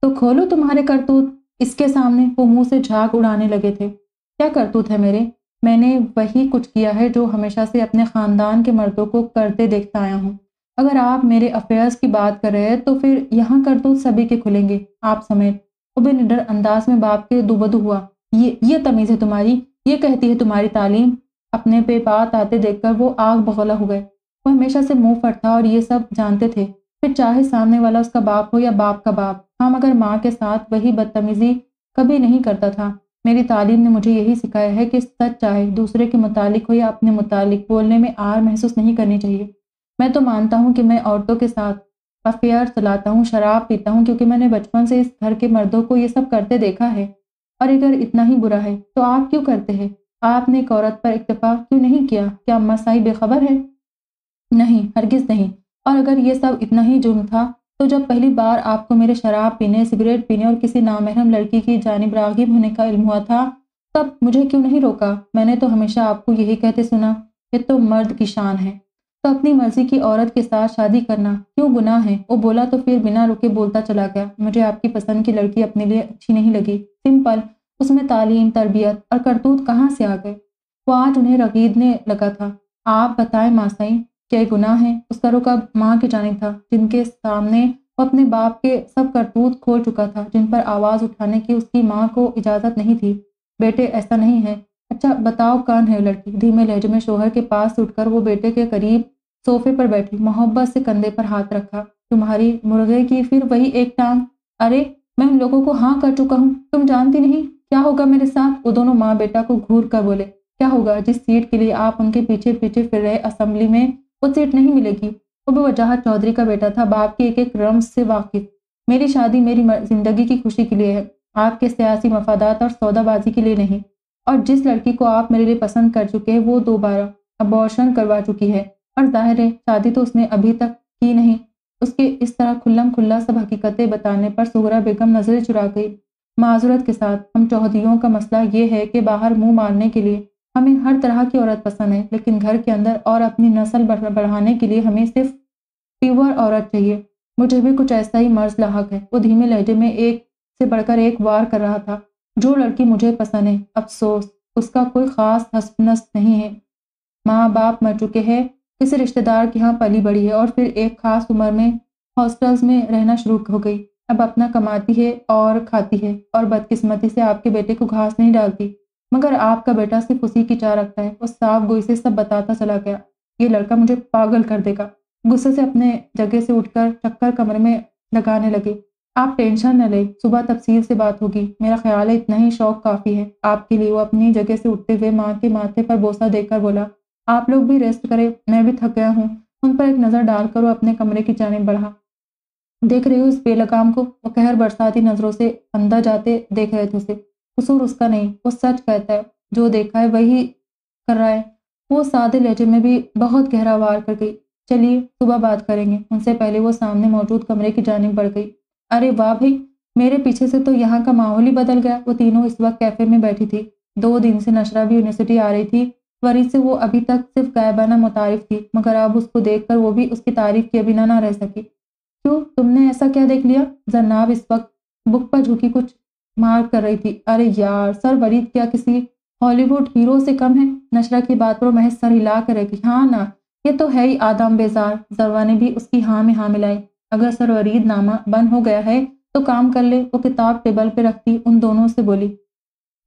तो खोलो तुम्हारे करतूत। इसके सामने वो मुँह से झाग उड़ाने लगे थे। क्या करतूत है मेरे? मैंने वही कुछ किया है जो हमेशा से अपने ख़ानदान के मर्दों को करते देखता आया हूँ। अगर आप मेरे अफेयर्स की बात कर रहे हैं तो फिर यहाँ करतूत सभी के खुलेंगे, आप समेत। वो भी निडर अंदाज में बाप के दुबदू हुआ। ये ये तमीज़ है तुम्हारी, ये कहती है तुम्हारी तालीम। अपने पे बात आते देखकर वो आग बगौला हो गए। वो हमेशा से मुँह फट था और ये सब जानते थे। फिर चाहे सामने वाला उसका बाप हो या बाप का बाप। हम मगर माँ के साथ वही बदतमीजी कभी नहीं करता था, मेरी तालीम ने मुझे यही सिखाया है कि सच चाहे दूसरे के मुतालिक हो या अपने मुतालिक, बोलने में आर महसूस नहीं करनी चाहिए। मैं तो मानता हूँ कि मैं औरतों के साथ अफेयर चलाता हूँ, शराब पीता हूँ, क्योंकि मैंने बचपन से इस घर के मर्दों को ये सब करते देखा है। और अगर इतना ही बुरा है तो आप क्यों करते हैं? आपने एक औरत पर इतफा क्यों नहीं किया? क्या अम्मा बेखबर है? नहीं, हरगिज़ नहीं। और अगर ये सब इतना ही जुर्म था तो जब पहली बार आपको मेरे शराब पीने, सिगरेट पीने और किसी नामहरम लड़की की जानब रागिब होने का इल्म हुआ था, तब मुझे क्यों नहीं रोका? मैंने तो हमेशा आपको यही कहते सुना, ये तो मर्द की शान है। तो अपनी मर्ज़ी की औरत के साथ शादी करना क्यों गुनाह है? वो बोला तो फिर बिना रुके बोलता चला गया। मुझे आपकी पसंद की लड़की अपने लिए अच्छी नहीं लगी। सिंपल, उसमें तालीम, तरबियत और करतूत कहाँ से आ गए? वो आज उन्हें रगीदने लगा था। आप बताएँ मासाई क्या गुनाह है? उसका रुका माँ की जानी था, जिनके सामने वो अपने बाप के सब करतूत खोल चुका था, जिन पर आवाज़ उठाने की उसकी माँ को इजाज़त नहीं थी। बेटे, ऐसा नहीं है। अच्छा बताओ कौन है लड़की? धीमे लहजे में शोहर के पास उठकर वो बेटे के करीब सोफे पर बैठी, मोहब्बत से कंधे पर हाथ रखा। तुम्हारी मुर्गे की फिर वही एक टांग? अरे, मैं उन लोगों को हाँ कर चुका हूँ। तुम जानती नहीं? क्या होगा मेरे साथ? वो दोनों माँ बेटा को घूर कर बोले। क्या होगा? जिस सीट के लिए आप उनके पीछे पीछे फिर रहे असम्बली में वो सीट नहीं मिलेगी। वो भी वजाहत चौधरी का बेटा था, बाप के एक एक रम से वाकिफ। मेरी शादी मेरी ज़िंदगी की खुशी के लिए है। आपके सियासी मफादात और सौदाबाजी के लिए नहीं। और जिस लड़की को आप मेरे लिए पसंद कर चुके हैं, वो दोबारा अबॉर्शन करवा चुकी है। और ज़ाहिर है, शादी तो उसने अभी तक की नहीं। उसके इस तरह खुल्लम खुल्ला सब हकीकतें बताने पर सुगरा बेगम नज़रें चुरा गई। माजूरत के साथ हम चौधरीों का मसला ये है कि बाहर मुँह मारने के लिए हमें हर तरह की औरत पसंद है, लेकिन घर के अंदर और अपनी नस्ल बढ़ाने के लिए हमें सिर्फ़ प्योर औरत चाहिए। मुझे भी कुछ ऐसा ही मर्ज लाक है। वो धीमे लहजे में एक से बढ़कर एक वार कर रहा था। जो लड़की मुझे पसंद है, अफसोस, उसका कोई ख़ास हसनस नहीं है। माँ बाप मर चुके हैं, किसी रिश्तेदार के यहाँ पली बड़ी है और फिर एक ख़ास उम्र में हॉस्टल्स में रहना शुरू हो गई। अब अपना कमाती है और खाती है और बदकिस्मती से आपके बेटे को घास नहीं डालती। मगर आपका बेटा सिर्फ़ उसी की चाह रखता है। वो साफ़ गोई से सब बताता चला गया। ये लड़का मुझे पागल कर देगा। गुस्से से अपने जगह से उठकर चक्कर कमरे में लगाने लगे। आप टेंशन न ले, सुबह तफसील से बात होगी। मेरा ख्याल है, इतना ही शौक काफ़ी है। आपके लिए वो अपनी जगह से उठते हुए माँ के माथे पर बोसा देकर बोला, आप लोग भी रेस्ट करें, मैं भी थक गया हूँ। उन पर एक नज़र डालकर वो अपने कमरे की जाने बढ़ा। देख रही हूँ उस बेलगाम को? वो कहर बरसाती नज़रों से अंदर जाते देख रहे थे उसे। कसूर उसका नहीं, वो सच कहता है, जो देखा है वही कर रहा है। वो सादे लहजे में भी बहुत गहरा वार कर गई। चलिए, सुबह बात करेंगे। उनसे पहले वो सामने मौजूद कमरे की जानब बढ़ गई। अरे वाह भाई, मेरे पीछे से तो यहाँ का माहौल ही बदल गया। वो तीनों इस वक्त कैफ़े में बैठी थी। दो दिन से नशरा भी यूनिवर्सिटी आ रही थी। वरी से वो अभी तक सिर्फ़ गायबाना मुतारिफ थी, मगर अब उसको देखकर वो भी उसकी तारीफ़ के बिना ना रह सकी। क्यों, तुमने ऐसा क्या देख लिया? जन्नाब इस वक्त बुक पर झुकी कुछ मार कर रही थी। अरे यार, सर वरीद क्या किसी हॉलीवुड हीरो से कम है? नशरा की बात पर महज सर हिला कर रही हाँ ना, ये तो है ही आदम बेजार। जरवा ने भी उसकी हाँ में हाँ मिलाई। अगर सर वरीद नामा बंद हो गया है तो काम कर ले। वो किताब टेबल पे रखती, उन दोनों से बोली,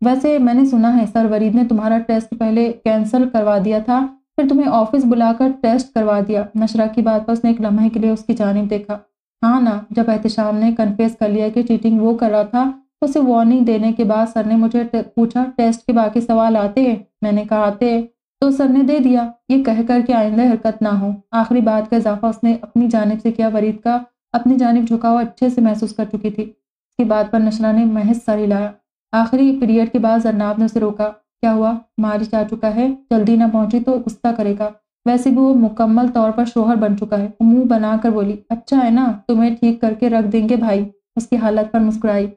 वैसे मैंने सुना है, सर वरीद ने तुम्हारा टेस्ट पहले कैंसिल करवा दिया था, फिर तुम्हें ऑफ़िस बुलाकर टेस्ट करवा दिया। नशरा की बात पर उसने एक लम्हे के लिए उसकी जानब देखा। हाँ ना, जब एहतशाम ने कन्फेस कर लिया कि चीटिंग वो कर रहा था उसे वार्निंग देने के बाद सर ने मुझे पूछा टेस्ट के बाकी सवाल आते हैं? मैंने कहा, आते हैं। तो सर ने दे दिया, ये कह कर के आइंदा हरकत ना हो। आखिरी बात का इजाफा उसने अपनी जानब से किया, वरीद का अपनी जानब झुकाव अच्छे से महसूस कर चुकी थी। इसकी बात पर नशरा ने महज सर हिलाया। आखिरी पीरियड के बाद जरनाब ने उसे रोका, क्या हुआ? मारिश आ चुका है, जल्दी ना पहुँची तो गुस्सा करेगा। वैसे भी वो मुकम्मल तौर पर शोहर बन चुका है। मुँह बनाकर बोली अच्छा है ना, तुम्हें ठीक करके रख देंगे भाई। उसकी हालत पर मुस्कुराई।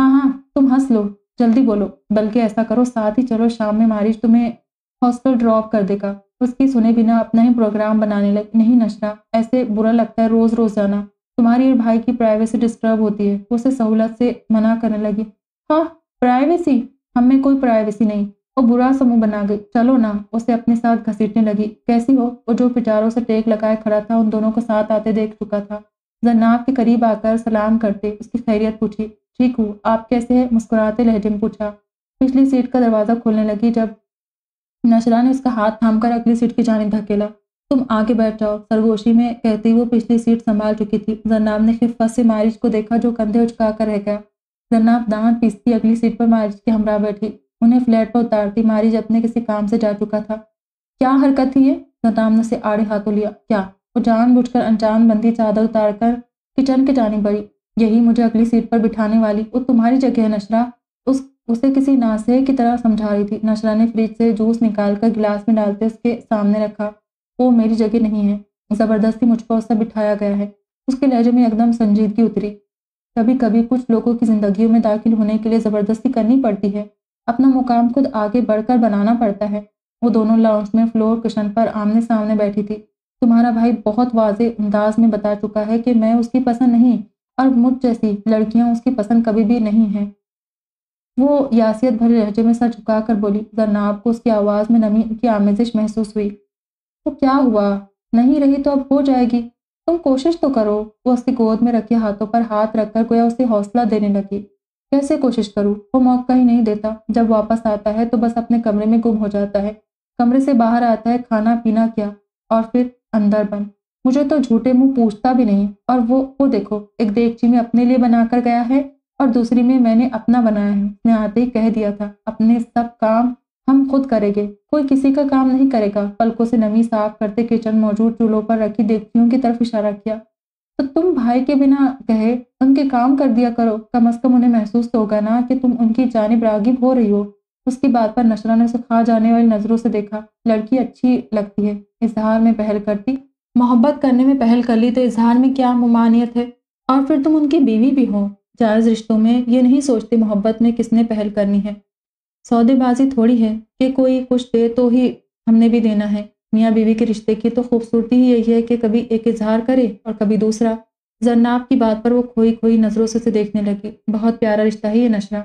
हाँ हाँ तुम हंस लो, जल्दी बोलो, बल्कि ऐसा करो, साथ ही चलो, शाम में मारिश तुम्हें हॉस्टल ड्रॉप कर देगा। उसकी सुने बिना अपना ही प्रोग्राम बनाने लगे, नहीं नशरा ऐसे बुरा लगता है रोज रोज जाना। तुम्हारी और भाई की प्राइवेसी डिस्टर्ब होती है उसे सहूलत से मना करने लगी। हाँ प्राइवेसी हमें कोई प्राइवेसी नहीं। वो बुरा समूह बना गई। चलो ना, उसे अपने साथ घसीटने लगी। कैसी हो? वो जो पिटारों से टेक लगाए खड़ा था, उन दोनों को साथ आते देख चुका था। जन्नाब के करीब आकर सलाम करते, उसकी खैरियत पूछी ठीक हूँ, आप कैसे हैं? मुस्कुराते लहजे में पूछा। पिछली सीट का दरवाज़ा खोलने लगी जब नशरा ने उसका हाथ थाम कर अगली सीट की जानी धकेला। तुम आगे बैठ जाओ। सरगोशी में कहती वो पिछली सीट संभाल चुकी थी। जन्नाब ने खिफत से मारिज को देखा जो कंधे उचका कर रह गया। जन्नाब दांत पीसती अगली सीट पर मारिज के हमरा बैठी। उन्हें फ्लैट पर उतारती मारिज अपने किसी काम से जा चुका था। क्या हरकत थी ये? नदाम ने उसे आड़े हाथों लिया। क्या? वो जान बुझकर अनजान बंदी चादर उतार कर किचन के जानी बढ़ी यही मुझे अगली सीट पर बिठाने वाली वो तुम्हारी जगह है नशरा। उस, उसे किसी नासे की तरह समझा रही थी। नशरा ने फ्रिज से जूस निकाल कर गिलास में डालते उसके सामने रखा। वो मेरी जगह नहीं है। ज़बरदस्ती मुझ पर उसे बिठाया गया है। उसके लहजे में एकदम संजीदगी उतरी। कभी कभी कुछ लोगों की ज़िंदगियों में दाखिल होने के लिए ज़बरदस्ती करनी पड़ती है। अपना मुकाम खुद आगे बढ़कर बनाना पड़ता है। वो दोनों लाउंज में फ्लोर कुशन पर आमने सामने बैठी थी। तुम्हारा भाई बहुत वाजे अंदाज में बता चुका है कि मैं उसकी पसंद नहीं और मुझ जैसी लड़कियाँ उसकी पसंद कभी भी नहीं हैं। वो यासियत भरे लहजे में सर झुका कर बोली जरनाब को उसकी आवाज़ में नमी की आमेजिश महसूस हुई। तो क्या हुआ? नहीं रही तो अब हो जाएगी। तुम कोशिश तो करो। वो उसकी गोद में रखे हाथों पर हाथ रखकर गोया उसे हौसला देने लगी। कैसे कोशिश करूँ? वो मौका ही नहीं देता। जब वापस आता है तो बस अपने कमरे में गुम हो जाता है। कमरे से बाहर आता है खाना पीना क्या? और फिर अंदर बन। मुझे तो झूठे मुँह पूछता भी नहीं। और वो वो देखो, एक देगची में अपने लिए बनाकर गया है और दूसरी में मैंने अपना बनाया है। उसने आते ही कह दिया था, अपने सब काम हम खुद करेंगे। कोई किसी का काम नहीं करेगा। पलकों से नमी साफ़ करते किचन मौजूद चूल्हों पर रखी देगचियों की तरफ़ इशारा किया। तो तुम भाई के बिना कहे उनके काम कर दिया करो। कम अज कम उन्हें महसूस तो होगा ना कि तुम उनकी जानब रागिब हो रही हो। उसकी बात पर नशरा ने उसे खा जाने वाली नज़रों से देखा, लड़की अच्छी लगती है। इजहार में पहल करती मोहब्बत करने में पहल कर ली तो इजहार में क्या ममानियत है? और फिर तुम उनकी बीवी भी हो। जायज़ रिश्तों में ये नहीं सोचते मोहब्बत में किसने पहल करनी है। सौदेबाजी थोड़ी है कि कोई कुछ दे तो ही हमने भी देना है। मियाँ बीवी के रिश्ते की तो खूबसूरती ही यही है कि कभी एक इजहार करे और कभी दूसरा। जरनाब की बात पर वो खोई खोई नज़रों से उसे देखने लगी। बहुत प्यारा रिश्ता है ये नशरा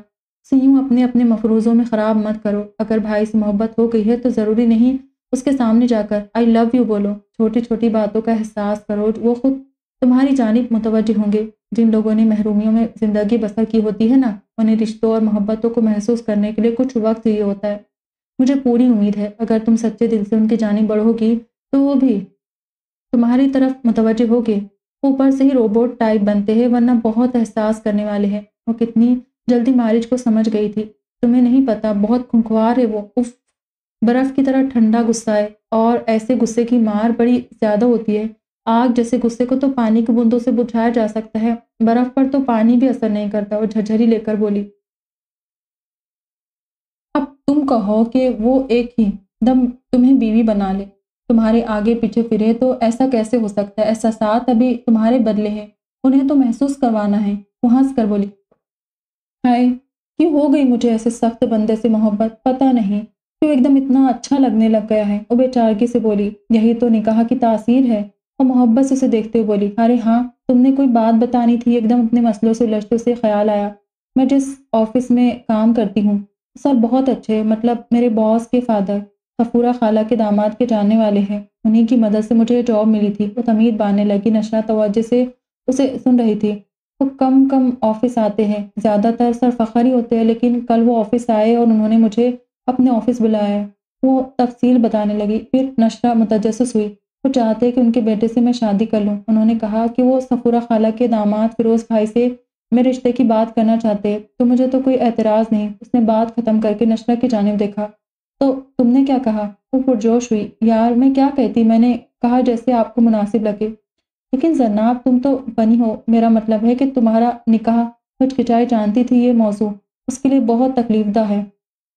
से अपने अपने मफरूज़ों में ख़राब मत करो। अगर भाई से मोहब्बत हो गई है तो ज़रूरी नहीं उसके सामने जाकर आई लव यू बोलो। छोटी छोटी बातों का एहसास करो। वो खुद तुम्हारी जानब मुतवज होंगे, जिन लोगों ने महरूमियों में ज़िंदगी बसर की होती है ना, उन्हें रिश्तों और मोहब्बतों को महसूस करने के लिए कुछ वक्त चाहिए होता है। मुझे पूरी उम्मीद है, अगर तुम सच्चे दिल से उनकी जानब बढ़ोगी तो वो भी तुम्हारी तरफ़ मुतवजह होगे। ऊपर से ही रोबोट टाइप बनते हैं, वरना बहुत एहसास करने वाले हैं। वो कितनी जल्दी मारिज को समझ गई थी। तुम्हें नहीं पता, बहुत खुंखवार है वो। उफ! बर्फ़ की तरह ठंडा गुस्सा है और ऐसे गुस्से की मार बड़ी ज़्यादा होती है। आग जैसे गुस्से को तो पानी की बूंदों से बुझाया जा सकता है, बर्फ़ पर तो पानी भी असर नहीं करता और झझरी लेकर बोली। अब तुम कहो कि वो एक ही, दम तुम्हें बीवी बना ले, तुम्हारे आगे पीछे फिरे तो ऐसा कैसे हो सकता है? ऐसा साथ अभी तुम्हारे बदले है, उन्हें तो महसूस करवाना है वो हंस कर बोली। हाय, क्यों हो गई मुझे ऐसे सख्त बंदे से मोहब्बत? पता नहीं तो एकदम इतना अच्छा लगने लग गया है। वो बेचारगी से बोली, यही तो निकाह की तासीर है। और मोहब्बत से उसे देखते हुए बोली, अरे हाँ तुमने कोई बात बतानी थी, एकदम अपने मसलों से उलझते से ख्याल आया। मैं जिस ऑफ़िस में काम करती हूँ, सर बहुत अच्छे मतलब मेरे बॉस के फादर सफूरा खाला के दामाद के जानने वाले हैं। उन्हीं की मदद से मुझे जॉब मिली थी। वो तमीद बांधने लगी नशरा तवज्जो से उसे सुन रही थी। वो कम कम ऑफ़िस आते हैं, ज़्यादातर सर फ़खर ही होते हैं, लेकिन कल वो ऑफ़िस आए और उन्होंने मुझे अपने ऑफ़िस बुलाया। वो तफसील बताने लगी। फिर नशरा मुतजस हुई। वो चाहते कि उनके बेटे से मैं शादी कर लूँ। उन्होंने कहा कि वो सफूरा खाला के दामाद फिरोज़ भाई से मेरे रिश्ते की बात करना चाहते तो मुझे तो कोई एतराज़ नहीं। उसने बात ख़त्म करके नशरा की जानब देखा। तो तुमने क्या कहा? वो पुरजोश हुई। यार, मैं क्या कहती? मैंने कहा जैसे आपको मुनासिब लगे। लेकिन जन्नाब तुम तो बनी हो। मेरा मतलब है कि तुम्हारा निकाह हिचकिचाई जानती थी ये मौजू। उसके लिए बहुत तकलीफदा है।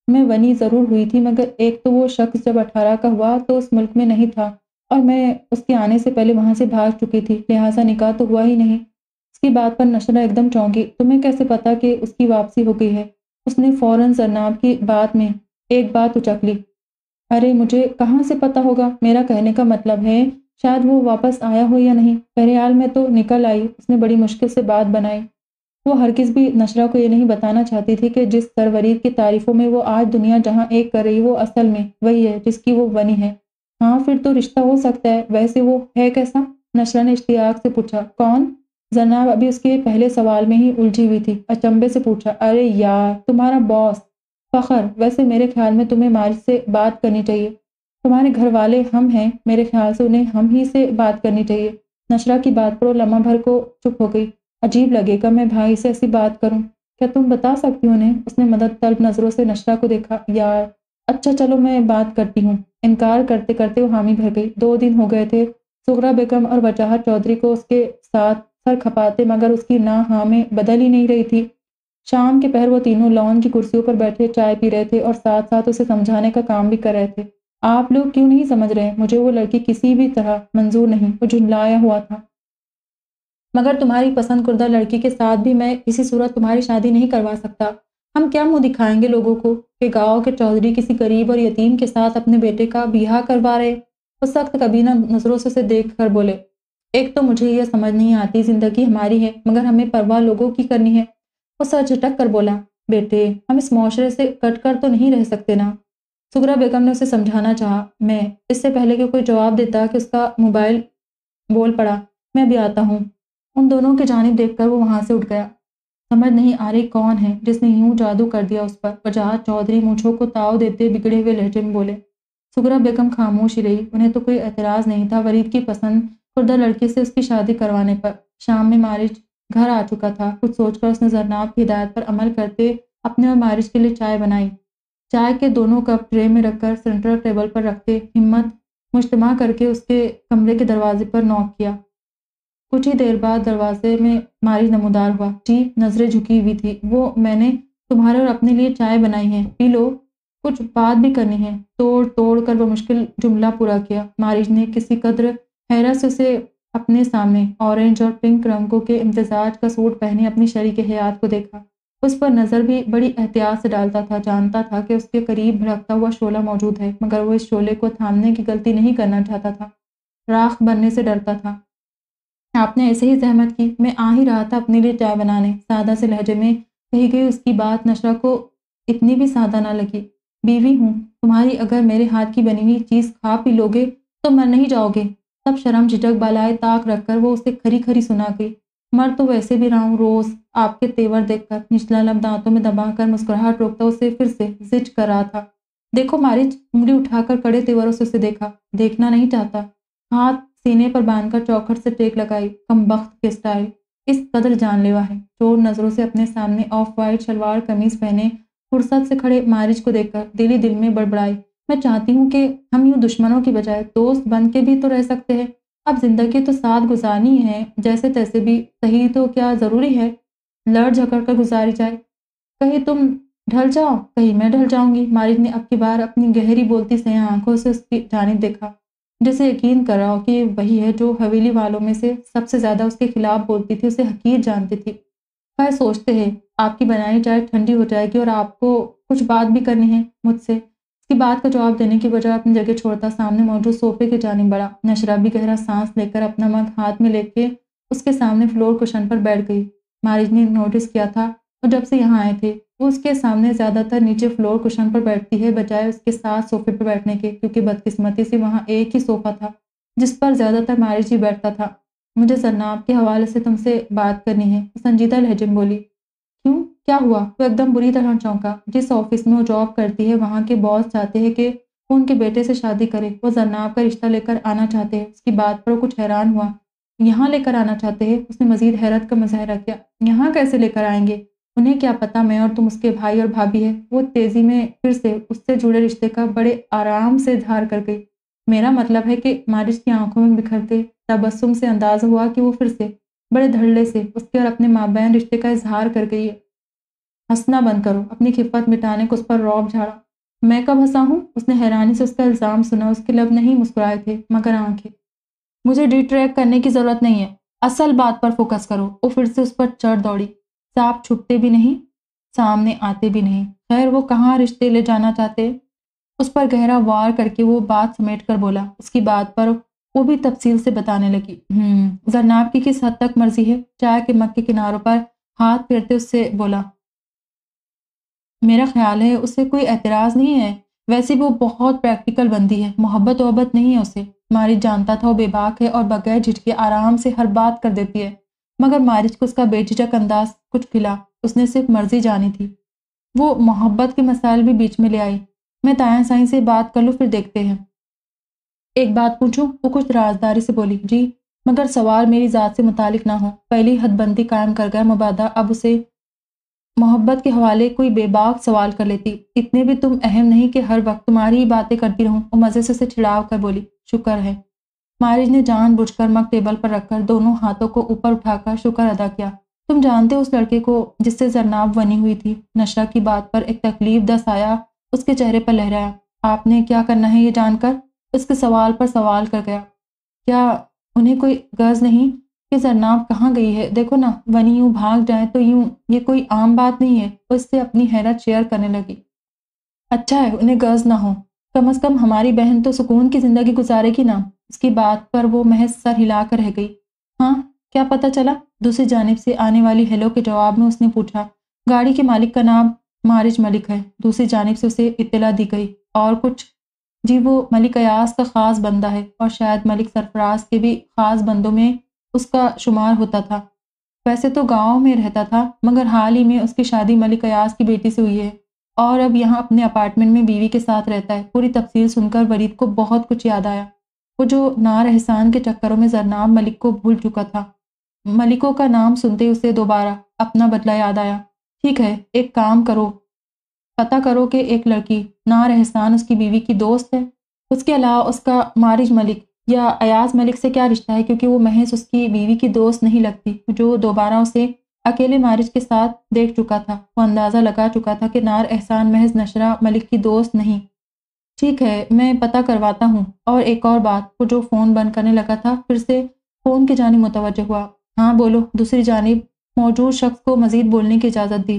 मैं बनी ज़रूर हुई थी, मगर एक तो वो शख्स जब अठारह का हुआ तो उस मुल्क में नहीं था और मैं उसके आने से पहले वहाँ से भाग चुकी थी। लिहाजा निकाह तो हुआ ही नहीं। उसकी बात पर नशरा एकदम चौंकी। तुम्हें कैसे पता कि उसकी वापसी हो गई है? उसने फ़ौरन जरनाब की बात में एक बात उचक ली। अरे, मुझे कहाँ से पता होगा? मेरा कहने का मतलब है, शायद वो वापस आया हो या नहीं। बहरहाल में तो निकल आई। उसने बड़ी मुश्किल से बात बनाई। वो हरगिज़ भी नशरा को ये नहीं बताना चाहती थी कि जिस सरवरीद की तारीफ़ों में वो आज दुनिया जहाँ एक कर रही वो असल में वही है, जिसकी वो बनी है। हाँ फिर तो रिश्ता हो सकता है। वैसे वो है कैसा? नशरा ने इश्तियाक से पूछा, कौन? जनाब अभी उसके पहले सवाल में ही उलझी हुई थी अचंबे से पूछा, अरे यार, तुम्हारा बॉस, फ़खर, वैसे मेरे ख्याल में तुम्हें मारिज से बात करनी चाहिए। तुम्हारे घर वाले हम हैं, मेरे ख्याल से उन्हें हम ही से बात करनी चाहिए। नशरा की बात पर लम्हा भर को चुप हो गई। अजीब लगेगा, मैं भाई से ऐसी बात करूँ। क्या तुम बता सकती हो उन्हें? उसने मदद तलब नज़रों से नशरा को देखा। यार अच्छा चलो मैं बात करती हूँ। इनकार करते करते वो हामी भर गई। दो दिन हो गए थे। सुगरा बेगम और वजाहत चौधरी को उसके साथ सर खपाते, मगर उसकी ना हाँ में बदल ही नहीं रही थी। शाम के पहर वो तीनों लॉन की कुर्सियों पर बैठे चाय पी रहे थे और साथ साथ उसे समझाने का काम भी कर रहे थे। आप लोग क्यों नहीं समझ रहे? मुझे वो लड़की किसी भी तरह मंजूर नहीं। वो झुंझलाया हुआ था। मगर तुम्हारी पसंद कुर्दा लड़की के साथ भी मैं किसी सूरत तुम्हारी शादी नहीं करवा सकता। हम क्या मुँह दिखाएँगे लोगों को कि गाँव के चौधरी किसी गरीब और यतीम के साथ अपने बेटे का बिहा करवा रहे? वो सख्त कबीना नज़रों से उसे देख कर बोले, एक तो मुझे यह समझ नहीं आती ज़िंदगी हमारी है, मगर हमें परवाह लोगों की करनी है। वो सर झटक कर बोला, बेटे, हम इस मुआरे से कट कर तो नहीं रह सकते ना? सुगरा बेगम ने उसे समझाना चाहा, मैं, इससे पहले कि कोई जवाब देता कि उसका मोबाइल बोल पड़ा, मैं भी आता हूँ। उन दोनों की जानब देखकर वो वहाँ से उठ गया। समझ नहीं आ रही कौन है, जिसने यूँ जादू कर दिया उस पर। वजाहत चौधरी मूछों को ताव देते बिगड़े हुए लहजे में बोले, सुगरा बेगम खामोश ही रही, उन्हें तो कोई एतराज़ नहीं था वरीद की पसंद खुर्दा लड़के से उसकी शादी करवाने पर। शाम में मारिज घर आ चुका था, कुछ सोचकर उसने जरनाब की हिदायत पर अमल करते अपने और मारिश के लिए चाय बनाई। चाय के दोनों कप ट्रे में रखकर सेंट्रल टेबल पर रखते, हिम्मत मुश्तमा करके उसके कमरे के दरवाजे पर नॉक किया। कुछ ही देर बाद दरवाजे में मारिज नमोदार हुआ। जी नज़रें झुकी हुई थी। वो, मैंने तुम्हारे और अपने लिए चाय बनाई है। पी लो। कुछ बात भी करनी है। तोड़ तोड़ कर वो मुश्किल जुमला पूरा किया। मारिज ने किसी कदर हैरत से उसे अपने सामने ऑरेंज और पिंक रंगों के इम्तजाज का सूट पहने अपनी शरीर के हयात को देखा। उस पर नज़र भी बड़ी एहतियात से डालता था। जानता था कि उसके करीब भड़कता हुआ शोला मौजूद है, मगर वो इस शोले को थामने की गलती नहीं करना चाहता था। राख बनने से डरता था। आपने ऐसे ही जहमत की, मैं आ ही रहा था अपने लिए चाय बनाने। सादा से लहजे में कही गई उसकी बात नशरा को इतनी भी सादा ना लगी। बीवी हूँ, तुम्हारी अगर मेरे हाथ की बनी हुई चीज़ खा पी लोगे तो मर नहीं जाओगे। सब शर्म झिझक बालाए ताक रखकर वो उसे खरी खरी सुना गई। मर तो वैसे भी रहा हूँ रोज, आपके तेवर देखकर। निचला लब दांतों में दबाकर मुस्कुराहट रोकता उसे फिर से जिच कर रहा था। देखो, मारिच, उंगली उठाकर कड़े तेवरों से उसे देखा। देखना नहीं चाहता। हाथ सीने पर बांधकर चौखट से टेक लगाई, कम बख्त के स्टाइल। इस कदर जानलेवा है। चोर नज़रों से अपने सामने ऑफ़ वाइट शलवार, कमीज पहने, फुर्सत से खड़े मारिज को देखकर दिली दिल में बड़बड़ाई। मैं चाहती हूँ कि हम यूँ दुश्मनों की बजाय दोस्त बन के भी तो रह सकते हैं। अब ज़िंदगी तो साथ गुजारनी है जैसे तैसे भी। सही तो क्या ज़रूरी है? लड़ झगड़ कर गुजारी जाए। कहीं तुम ढल जाओ, कहीं मैं ढल जाऊँगी। मारिज ने अब की बार अपनी गहरी बोलती से आँखों से उसकी जानिब देखा। जैसे यकीन कर रहा हो कि वही है जो हवेली वालों में से सबसे ज़्यादा उसके खिलाफ बोलती थी, उसे हकीर जानती थी। वह सोचते हैं, आपकी बनाई चाय ठंडी हो जाएगी और आपको कुछ बात भी करनी है मुझसे। उसकी बात का जवाब देने की बजाय अपनी जगह छोड़ता सामने मौजूद सोफे के जानी बढ़ा। नशरा भी गहरा सांस लेकर अपना मग हाथ में लेके उसके सामने फ्लोर कुशन पर बैठ गई। मारिज ने नोटिस किया था और जब से यहाँ आए थे वो उसके सामने ज़्यादातर नीचे फ्लोर कुशन पर बैठती है, बजाय उसके साथ सोफे पर बैठने के, क्योंकि बदकिस्मती से वहाँ एक ही सोफा था, जिस पर ज़्यादातर मारिज ही बैठता था। मुझे जन्नाब के हवाले से तुमसे बात करनी है। संजीदा लहजे में बोली, क्यों? क्या हुआ? वो एकदम बुरी तरह चौंका। जिस ऑफ़िस में वो जॉब करती है, वहाँ के बॉस चाहते हैं कि वो उनके बेटे से शादी करे। वो जन्नाब का रिश्ता लेकर आना चाहते हैं। उसकी बात पर कुछ हैरान हुआ। यहाँ लेकर आना चाहते हैं? उसने मजीद हैरत का मुजाहरा किया। यहाँ कैसे लेकर आएँगे? उन्हें क्या पता मैं और तुम उसके भाई और भाभी है? वो तेज़ी में फिर से उससे जुड़े रिश्ते का बड़े आराम से इजहार कर गई। मेरा मतलब है कि मारिश की आँखों में बिखरते तबस्सुम से अंदाज़ हुआ कि वो फिर से बड़े धड़ल्ले से उसके और अपने माँ बहन रिश्ते का इजहार कर गई है। हंसना बंद करो, अपनी खिफत मिटाने को उस पर रौब झाड़ा। मैं कब हंसा हूँ? उसने हैरानी से उसका इल्ज़ाम सुना, उसके लब नहीं मुस्कुराए थे, मगर आँखें। मुझे डिट्रैक करने की ज़रूरत नहीं है। असल बात पर फोकस करो, वो फिर से उस पर चढ़ दौड़ी। सांप छुपते भी नहीं, सामने आते भी नहीं। खैर, वो कहाँ रिश्ते ले जाना चाहते? उस पर गहरा वार करके वो बात समेट कर बोला। उसकी बात पर वो भी तफसील से बताने लगी। हम्म जरनाब की किस हद तक मर्ज़ी है? चाय के मग के किनारों पर हाथ फेरते उससे बोला, मेरा ख्याल है उसे कोई एतराज़ नहीं है। वैसे वो बहुत प्रैक्टिकल बंदी है। मोहब्बत वहब्बत नहीं है उसे। मारिज जानता था वो बेबाक है और बगैर झिझके आराम से हर बात कर देती है। मगर मारिज को उसका बेझिझक अंदाज कुछ खिला। उसने सिर्फ़ मर्ज़ी जानी थी। वो मोहब्बत के मसाइल भी बीच में ले आई। मैं ताया साई से बात कर लूँ, फिर देखते हैं। एक बात पूछूँ, वो कुछ राजदारी से बोली, जी, मगर सवाल मेरी ज़ात से मुतालिक ना हो। पहली हदबंदी कायम कर गया, मुबादा। अब उसे मोहब्बत के हवाले कोई बेबाक सवाल कर लेती। इतने भी तुम अहम नहीं कि हर वक्त तुम्हारी ही बातें करती रहूँ। वो मज़े से उसे छिड़ाव कर बोली, शुक्र है। मारिज ने जान बुझकर मग टेबल पर रखकर दोनों हाथों को ऊपर उठाकर शुक्र अदा किया। तुम जानते हो उस लड़के को जिससे जरनाब बनी हुई थी? नशा की बात पर एक तकलीफ़ दस आया उसके चेहरे पर लहराया। आपने क्या करना है ये जानकर? उसके सवाल पर सवाल कर गया। क्या उन्हें कोई गर्ज नहीं कि जरनाब कहाँ गई है? देखो ना वनी यूँ भाग जाए तो यूँ ये कोई आम बात नहीं है। उससे अपनी हैरत शेयर करने लगी। अच्छा है, उन्हें गर्ज ना हो। कम अज़ कम हमारी बहन तो सुकून की ज़िंदगी गुजारेगी ना। उसकी बात पर वो महज सर हिला कर रह गई। हाँ क्या पता चला? दूसरी जानब से आने वाली हेलो के जवाब में उसने पूछा, गाड़ी के मालिक का नाम मारिज मलिक है। दूसरी जानब से उसे इतला दी गई, और कुछ? जी, वो मलिक अयास का ख़ास बंदा है और शायद मलिक सरफराज के भी ख़ास बंदों में उसका शुमार होता था। वैसे तो गाँव में रहता था, मगर हाल ही में उसकी शादी मलिक अयास की बेटी से हुई है। और अब यहाँ अपने अपार्टमेंट में बीवी के साथ रहता है। पूरी तफसील सुनकर वरीद को बहुत कुछ याद आया। वो जो नार एहसान के चक्करों में जरनाब मलिक को भूल चुका था। मलिकों का नाम सुनते उसे दोबारा अपना बदला याद आया। ठीक है, एक काम करो। पता करो कि एक लड़की, नार एहसान उसकी बीवी की दोस्त है। उसके अलावा उसका मारिज मलिक या अयाज मलिक से क्या रिश्ता है? क्योंकि वो महज उसकी बीवी की दोस्त नहीं लगती, जो दोबारा उसे अकेले मारिज के साथ देख चुका था। वो अंदाज़ा लगा चुका था कि नार एहसान महज नशरा मलिक की दोस्त नहीं। ठीक है, मैं पता करवाता हूँ। और एक और बात, वो जो फ़ोन बंद करने लगा था, फिर से फ़ोन की जानी मुतवजह हुआ। हाँ बोलो। दूसरी जानब, मौजूद शख्स को मज़ीद बोलने की इजाज़त दी।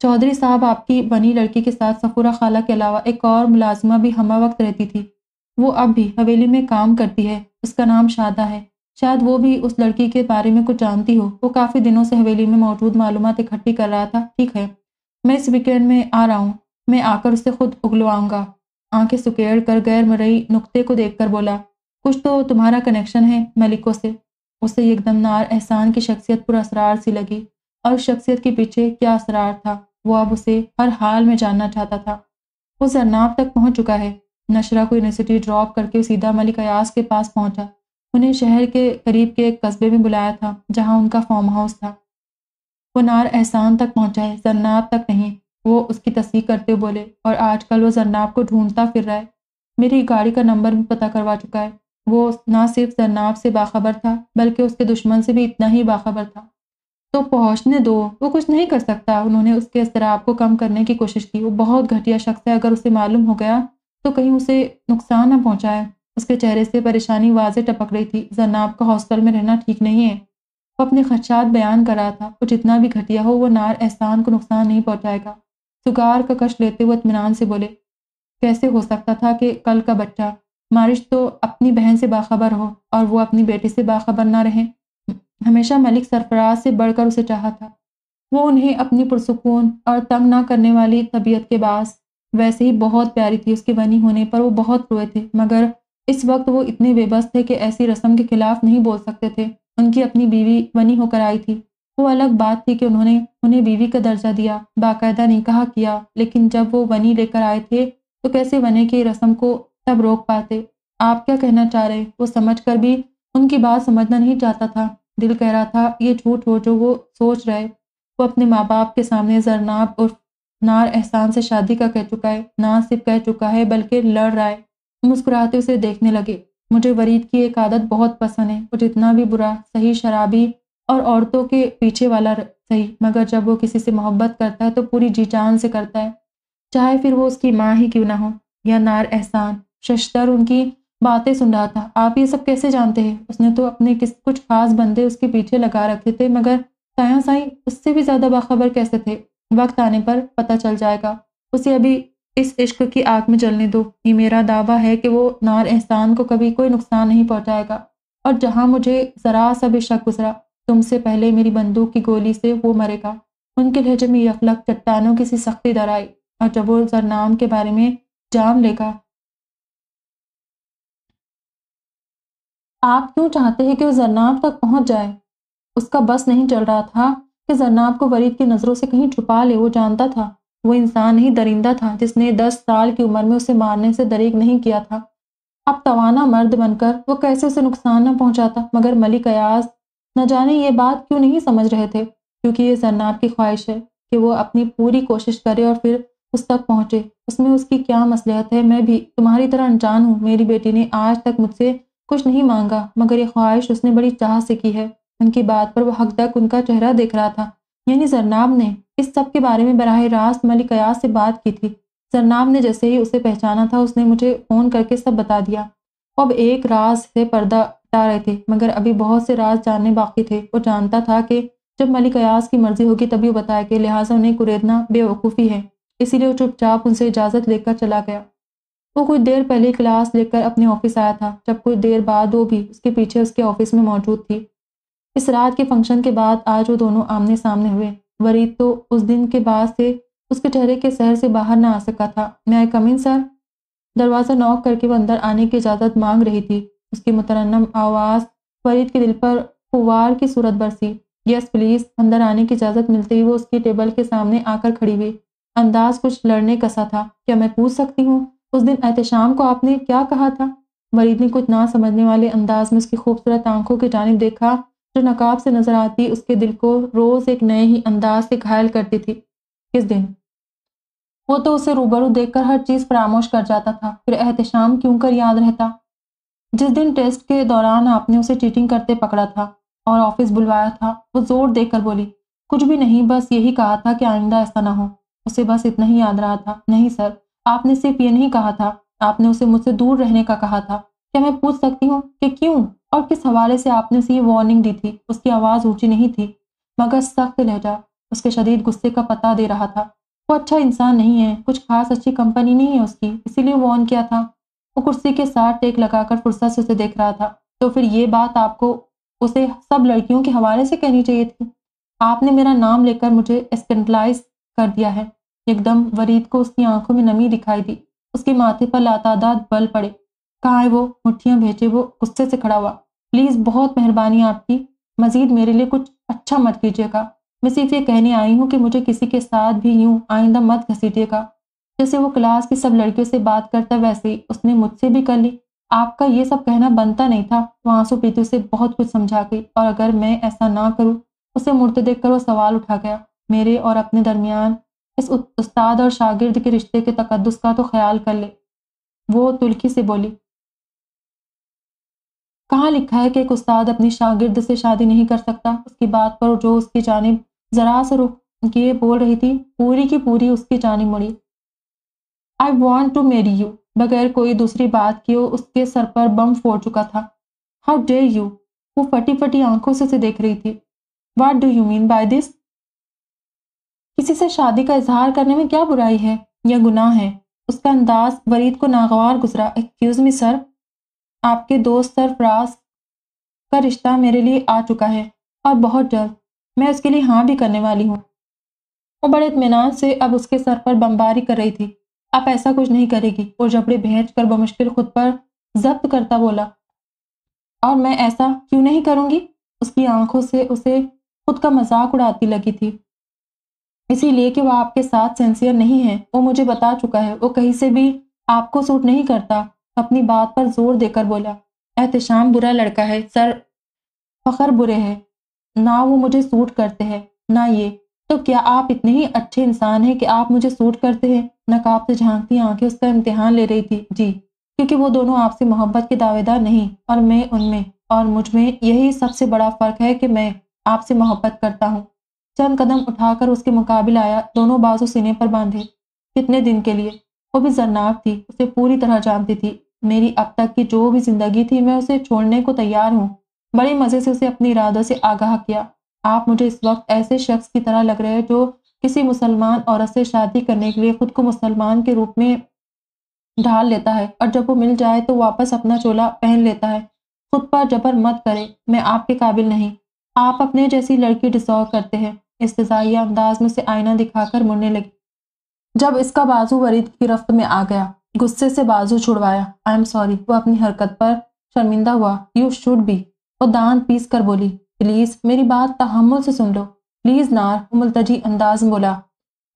चौधरी साहब, आपकी बनी लड़की के साथ सफूरा खाला के अलावा एक और मुलाजमा भी हम वक्त रहती थी। वो अब भी हवेली में काम करती है। उसका नाम शादा है। शायद वो भी उस लड़की के बारे में कुछ जानती हो। वो काफ़ी दिनों से हवेली में मौजूद मालूम इकट्ठी कर रहा था। ठीक है, मैं इस वीकेंड में आ रहा हूँ। मैं आकर उससे खुद उगलवाऊँगा। आँखें सुकेड़ कर गैर मरई नुक्ते को देखकर बोला, कुछ तो तुम्हारा कनेक्शन है मलिकों से। उसे एकदम नार एहसान की शख्सियत पर असरार सी लगी। और शख्सियत के पीछे क्या असरार था? वो अब उसे हर हाल में जानना चाहता था। वो जरनाब तक पहुँच चुका है। नशरा को यूनिवर्सिटी ड्रॉप करके सीधा मलिक अयास के पास पहुँचा। उन्हें शहर के करीब के एक कस्बे में बुलाया था, जहाँ उनका फार्म हाउस था। वो नार एहसान तक पहुँचा है, जरनाब तक नहीं, वो उसकी तस्वीर करते हुए बोले, और आजकल वो जरनाब को ढूंढता फिर रहा है। मेरी गाड़ी का नंबर भी पता करवा चुका है। वो ना सिर्फ़ जरनाब से बाखबर था, बल्कि उसके दुश्मन से भी इतना ही बाखबर था। तो पहुँचने दो, वो कुछ नहीं कर सकता। उन्होंने उसके इसतराब को कम करने की कोशिश की। वो बहुत घटिया शख्स है, अगर उसे मालूम हो गया तो कहीं उसे नुकसान ना पहुँचाए। उसके चेहरे से परेशानी वाजे टपक रही थी। जनाब का हॉस्टल में रहना ठीक नहीं है। वो अपने खदशात बयान कर रहा था। वो जितना भी घटिया हो, वो नार एहसान को नुकसान नहीं पहुंचाएगा। सुगार का कश लेते हुए इतमान से बोले, कैसे हो सकता था कि कल का बच्चा मारिश तो अपनी बहन से बाखबर हो और वो अपनी बेटी से बाखबर ना रहे? हमेशा मलिक सरफराज से बढ़कर उसे चाहा था। वो उन्हें अपनी पुरसकून और तंग ना करने वाली तबीयत के बास, वैसे ही बहुत प्यारी थी। उसके बनी होने पर वो बहुत रोए थे, मगर इस वक्त वो इतने बेबस थे कि ऐसी रस्म के खिलाफ नहीं बोल सकते थे। उनकी अपनी बीवी बनी होकर आई थी। वो अलग बात थी कि उन्होंने उन्हें बीवी का दर्जा दिया, बाकायदा निकाह किया, लेकिन जब वो वनी लेकर आए थे तो कैसे बने की रस्म को तब रोक पाते? आप क्या कहना चाह रहे वो समझ कर भी उनकी बात समझना नहीं चाहता था। दिल कह रहा था, ये झूठ हो जो वो सोच रहे वो अपने माँ बाप के सामने जरनाब और नार एहसान से शादी का कह चुका है। ना सिर्फ़ कह चुका है, बल्कि लड़ रहा है। मुस्कुराते उसे देखने लगे। मुझे वरीद की एक आदत बहुत पसंद है। वो जितना भी बुरा, सही शराबी और औरतों के पीछे वाला सही, मगर जब वो किसी से मोहब्बत करता है तो पूरी जी जान से करता है। चाहे फिर वो उसकी माँ ही क्यों ना हो, या नार एहसान, शशतर उनकी बातें सुन रहा था आप ये सब कैसे जानते हैं? उसने तो अपने किस, कुछ खास बंदे उसके पीछे लगा रखे थे, मगर साया साई उससे भी ज़्यादा बाखबर कैसे थे? वक्त आने पर पता चल जाएगा। उसे अभी इस इश्क की आग में जलने दो। ये मेरा दावा है कि वो नार एहसान को कभी कोई नुकसान नहीं पहुंचाएगा। और जहाँ मुझे ज़रा सा भी शक गुजरा, तुमसे पहले मेरी बंदूक की गोली से वो मरेगा। उनके लहजे में यफलक चट्टानों की सी सख्ती दर आई और जब वो जरनाम के बारे में जान लेगा, आप क्यों चाहते हैं कि वो जरनाब तक पहुँच जाए? उसका बस नहीं चल रहा था कि जरनाब को वरीद की नज़रों से कहीं छुपा ले, वो जानता था। वो इंसान ही दरिंदा था जिसने दस साल की उम्र में उसे मारने से दरेक नहीं किया था। अब तवाना मर्द बनकर वो कैसे उसे नुकसान न पहुंचाता? मगर मलिक अयाज न जाने ये बात क्यों नहीं समझ रहे थे? क्योंकि ये जरनाब की ख्वाहिश है कि वो अपनी पूरी कोशिश करे और फिर उस तक पहुँचे। उसमें उसकी क्या मसलहत है? मैं भी तुम्हारी तरह अनजान हूँ। मेरी बेटी ने आज तक मुझसे कुछ नहीं मांगा, मगर ये ख्वाहिश उसने बड़ी चाह से की है। उनकी बात पर वह हक तक उनका चेहरा देख रहा था। यानी जरनाब ने इस सब के बारे में बराह रास्त मलिक अयाज से बात की थी। जरनाब ने जैसे ही उसे पहचाना था, उसने मुझे फ़ोन करके सब बता दिया। अब एक राज से पर्दा हटा रहे थे, मगर अभी बहुत से राज जानने बाकी थे। वो जानता था कि जब मलिक अयाज की मर्ज़ी होगी तभी वो कि लिहाजा उन्हें कुरेदना बेवकूफ़ी है। इसीलिए वो चुपचाप उनसे इजाज़त लेकर चला गया। वो कुछ देर पहले क्लास लेकर अपने ऑफ़िस आया था। जब कुछ देर बाद वो भी उसके पीछे उसके ऑफ़िस में मौजूद थी। इस रात के फ़ंक्शन के बाद आज वो दोनों आमने सामने हुए। वरीद तो उस दिन के बाद से उसके चेहरे के शहर से बाहर ना आ सका था। मैं आई कमिन सर। दरवाज़ा नॉक करके वो अंदर आने की इजाज़त मांग रही थी। उसकी मुतरनम आवाज़ फरीद के दिल पर फुवार की सूरत बरसी। यस प्लीज़ अंदर आने की इजाज़त मिलते ही वो उसकी टेबल के सामने आकर खड़ी हुई। अंदाज कुछ लड़ने कसा था। क्या मैं पूछ सकती हूँ? उस दिन एहतशाम को आपने क्या कहा था? वरीद ने कुछ ना समझने वाले अंदाज में उसकी खूबसूरत आँखों की जानब देखा जो नकाब से नज़र आती, उसके दिल को रोज एक नए ही अंदाज से घायल करती थी। किस दिन? वो तो उसे रूबरू देखकर हर चीज़ फरामोश कर जाता था। फिर एहतशाम क्यों कर याद रहता? जिस दिन टेस्ट के दौरान आपने उसे चीटिंग करते पकड़ा था और ऑफ़िस बुलवाया था, वो ज़ोर देकर बोली, कुछ भी नहीं, बस यही कहा था कि आइंदा ऐसा ना हो। उसे बस इतना ही याद रहा था। नहीं सर, आपने सिर्फ़ ये नहीं कहा था। आपने उसे मुझसे दूर रहने का कहा था। क्या मैं पूछ सकती हूँ कि क्यों? और किस हवाले से आपने उसे ये वार्निंग दी थी? उसकी आवाज़ ऊँची नहीं थी, मगर सख्त लहजा। उसके शदीद गुस्से का पता दे रहा था। वो अच्छा इंसान नहीं है, कुछ खास अच्छी कंपनी नहीं है उसकी, इसीलिए वार्न किया था। वो कुर्सी के साथ टेक लगाकर फुर्सत से उसे देख रहा था। तो फिर ये बात आपको उसे सब लड़कियों के हवाले से कहनी चाहिए थी? आपने मेरा नाम लेकर मुझे स्कैंडलाइज कर दिया है। एकदम वरीद को उसकी आँखों में नमी दिखाई दी। उसके माथे पर लातादाद बल पड़े। कहाँ है वो? मुठ्ठियाँ भेजे वो गुस्से से खड़ा हुआ। प्लीज़ बहुत मेहरबानी आपकी। मज़ीद मेरे लिए कुछ अच्छा मत कीजिएगा। मैं सिर्फ़ ये कहने आई हूँ कि मुझे किसी के साथ भी यूँ आइंदा मत घसीटिएगा। जैसे वो क्लास की सब लड़कियों से बात करता, वैसे ही उसने मुझसे भी कर ली। आपका ये सब कहना बनता नहीं था। वो आँसू पीते उसे बहुत कुछ समझा गई और अगर मैं ऐसा ना करूँ, उसे मुड़ते देख कर वो सवाल उठा गया, मेरे और अपने दरमियान इस उस्ताद और शागिर्द के रिश्ते के तकदस का तो ख्याल कर ले। वो तुलखी से बोली कहाँ लिखा है कि एक उस्ताद अपनी शागिर्द से शादी नहीं कर सकता? उसकी बात पर जो उसकी जानब, जरा सा रुख किए बोल रही थी, पूरी की पूरी उसकी जानब मुड़ी। I want to marry you बगैर कोई दूसरी बात किए उसके सर पर बम फोड़ चुका था। हाउ डे यू वो फटी फटी आँखों से उसे देख रही थी। What do you mean by this किसी से शादी का इजहार करने में क्या बुराई है या गुनाह है? उसका अंदाज वरीद को नागवार गुजरा। एक्सक्यूज मी सर आपके दोस्त सरफराज का रिश्ता मेरे लिए आ चुका है और बहुत जल्द मैं उसके लिए हाँ भी करने वाली हूँ। वो बड़े इतमान से अब उसके सर पर बमबारी कर रही थी। आप ऐसा कुछ नहीं करेगी। और जबड़े भेज कर बमुश्किल खुद पर जब्त करता बोला, और मैं ऐसा क्यों नहीं करूँगी? उसकी आँखों से उसे खुद का मज़ाक उड़ाती लगी थी। इसीलिए कि वह आपके साथ सेंसियर नहीं है। वो मुझे बता चुका है। वो कहीं से भी आपको सूट नहीं करता। अपनी बात पर ज़ोर देकर बोला, एहतशाम, बुरा लड़का है, सर, फखर बुरे हैं। ना वो मुझे सूट करते हैं, ना ये। तो क्या आप इतने ही अच्छे इंसान हैं कि आप मुझे सूट करते हैं? नकाब से झांकती आँखें उसका इम्तिहान ले रही थी। जी, क्योंकि वो दोनों आपसे मोहब्बत के दावेदार नहीं, और मैं उनमें, और मुझमें यही सबसे बड़ा फ़र्क है कि मैं आपसे मोहब्बत करता हूँ। चंद कदम उठाकर उसके मुकाबले आया, दोनों बाजू सीने पर बांधे। कितने दिन के लिए? वो भी जरनाब थी, उसे पूरी तरह जानती थी। मेरी अब तक की जो भी ज़िंदगी थी, मैं उसे छोड़ने को तैयार हूँ। बड़े मज़े से उसे अपने इरादों से आगाह किया। आप मुझे इस वक्त ऐसे शख्स की तरह लग रहे हैं जो किसी मुसलमान औरत से शादी करने के लिए खुद को मुसलमान के रूप में ढाल लेता है और जब वो मिल जाए तो वापस अपना चोला पहन लेता है। खुद पर जबर मत करे, मैं आपके काबिल नहीं। आप अपने जैसी लड़की डिजॉर्व करते हैं। इस्तजाइया अंदाज में से आईना दिखाकर मुड़ने लगी। जब इसका बाजू वरीद की रफ्त में आ गया गुस्से से बाजू छुड़वाया। आई एम सॉरी वो अपनी हरकत पर शर्मिंदा हुआ। यू शुड बी वो दांत पीस कर बोली। प्लीज़ मेरी बात तहमुल से सुन लो। प्लीज़ नार, मुलतजी अंदाज बोला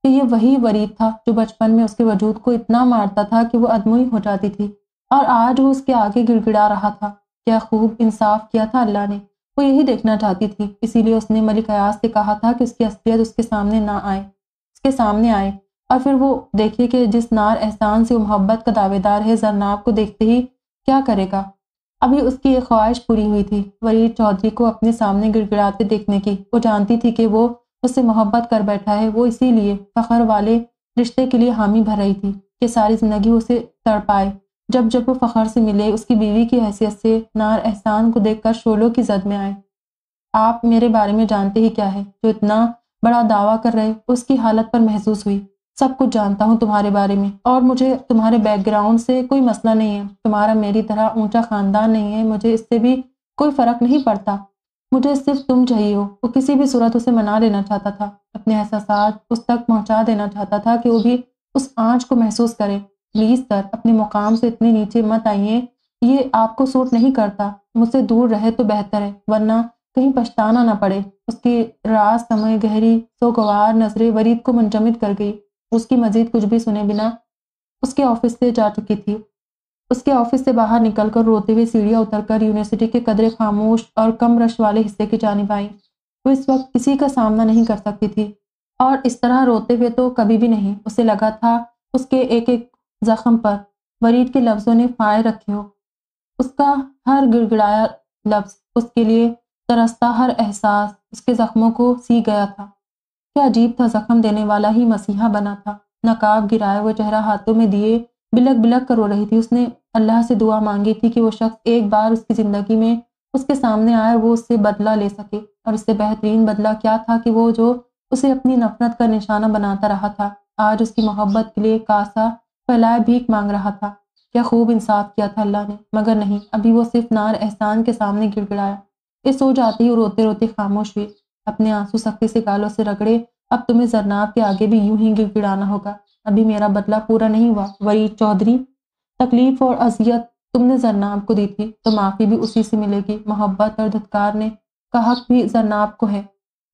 कि ये वही वरीद था जो बचपन में उसके वजूद को इतना मारता था कि वो अदमुई हो जाती थी और आज वो उसके आगे गिड़गिड़ा रहा था। क्या खूब इंसाफ किया था अल्लाह ने। वो यही देखना चाहती थी। इसीलिए उसने मलिक से कहा था कि उसकी असलियत उसके सामने ना आए। उसके सामने आए। और फिर वो देखे कि जिस नार एहसान से मोहब्बत का दावेदार है जरनाब को देखते ही क्या करेगा? अभी उसकी एक ख्वाहिश पूरी हुई थी वरीद चौधरी को अपने सामने गिड़गिड़ाते देखने की। वो जानती थी कि वो उससे मोहब्बत कर बैठा है, वो इसीलिए फ़खर वाले रिश्ते के लिए हामी भर रही थी कि सारी ज़िंदगी उसे तड़पाए जब जब वो फ़खर से मिले, उसकी बीवी की हैसियत से नार एहसान को देखकर शोलों की जद में आए। आप मेरे बारे में जानते ही क्या है? जो इतना बड़ा दावा कर रहे, उसकी हालत पर महसूस हुई। सब कुछ जानता हूँ तुम्हारे बारे में और मुझे तुम्हारे बैकग्राउंड से कोई मसला नहीं है। तुम्हारा मेरी तरह ऊँचा ख़ानदान नहीं है, मुझे इससे भी कोई फ़र्क नहीं पड़ता। मुझे सिर्फ़ तुम चाहिए हो। वो किसी भी सूरत उसे मना लेना चाहता था। अपने एहसास उस तक पहुँचा देना चाहता था कि वो भी उस आँच को महसूस करे। प्लीज़ सर, अपने मुकाम से इतने नीचे मत आइए। ये आपको सूट नहीं करता। मुझसे दूर रहे तो बेहतर है, वरना कहीं पछताना ना पड़े। उसकी रात समय गहरी सोगवार नज़रें वरीद को मुंजमद कर गई। उसकी मजीद कुछ भी सुने बिना उसके ऑफ़िस से जा चुकी थी। उसके ऑफ़िस से बाहर निकलकर रोते हुए सीढ़ियाँ उतरकर यूनिवर्सिटी के कदरे खामोश और कम रश वाले हिस्से की जानिब आई। वो इस वक्त किसी का सामना नहीं कर सकती थी और इस तरह रोते हुए तो कभी भी नहीं। उसे लगा था उसके एक एक जख्म पर वरीद के लफ्ज़ों ने फाय रखे हो। उसका हर गिड़गिड़ाया लफ्ज़ उसके लिए तरसता हर एहसास उसके ज़ख्मों को सी गया था। क्या अजीब था, ज़ख्म देने वाला ही मसीहा बना था। नकाब गिराए हुए चेहरा हाथों में दिए बिलक बिलक कर रो रही थी। उसने अल्लाह से दुआ मांगी थी कि वो शख्स एक बार उसकी ज़िंदगी में उसके सामने आए, वो उससे बदला ले सके। और इससे बेहतरीन बदला क्या था कि वो जो उसे अपनी नफरत का निशाना बनाता रहा था, आज उसकी मोहब्बत के लिए कासा फैलाए, भीख मांग रहा था। क्या खूब इंसाफ किया था अल्लाह ने, मगर नहीं, अभी वो सिर्फ़ नार एहसान के सामने गिड़गिड़ाया। ये सो जाती ही रोते रोते खामोश हुई। अपने आँसू सख्ती से गालों से रगड़े, अब तुम्हें जरनाब के आगे भी यूँ ही गिड़गिड़ाना होगा। अभी मेरा बदला पूरा नहीं हुआ वरीद चौधरी। तकलीफ़ और अजियत तुमने जरनाब को दी थी तो माफ़ी भी उसी से मिलेगी। मोहब्बत और धुतकार ने का हक भी जरनाब को है।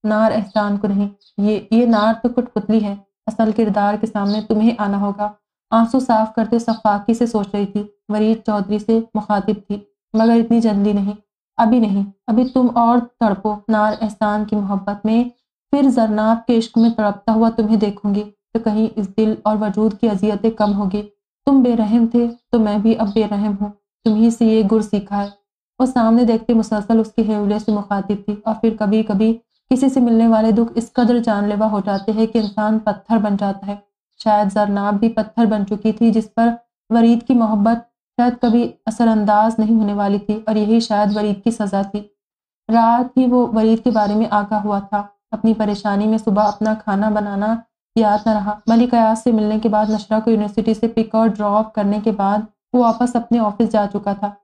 नार एहसान को नहीं, ये ये नार तो कुटपुतली है। असल किरदार के सामने तुम्हें आना होगा। आँसू साफ़ करते सफाकी से सोच रही थी वरीद चौधरी से मुखातिब थी, मगर इतनी जल्दी नहीं। अभी नहीं। अभी तुम और तड़पो, नार एहसान की मोहब्बत में। फिर जरनाब के इश्क में तड़पता हुआ तुम्हें देखूँगी तो कहीं इस दिल और वजूद की अजियतें कम होगी। तुम बेरहम थे तो मैं भी अब बेरहम हूँ। तुम्ही से ये गुर सीखा है। और सामने देखते मुसलसल उसकी हेवले से मुखातिब थी, और फिर कभी कभी किसी से मिलने वाले दुख इस कदर जानलेवा हो जाते हैं कि इंसान पत्थर बन जाता है। शायद जरनाब भी पत्थर बन चुकी थी, जिस पर वरीद की मोहब्बत शायद कभी असरअंदाज नहीं होने वाली थी और यही शायद वरीद की सज़ा थी। रात ही वो वरीद के बारे में आगा हुआ था। अपनी परेशानी में सुबह अपना खाना बनाना याद न रहा। मलिक अयाज से मिलने के बाद नशरा को यूनिवर्सिटी से पिक और ड्रॉप करने के बाद वो वापस अपने ऑफ़िस जा चुका था।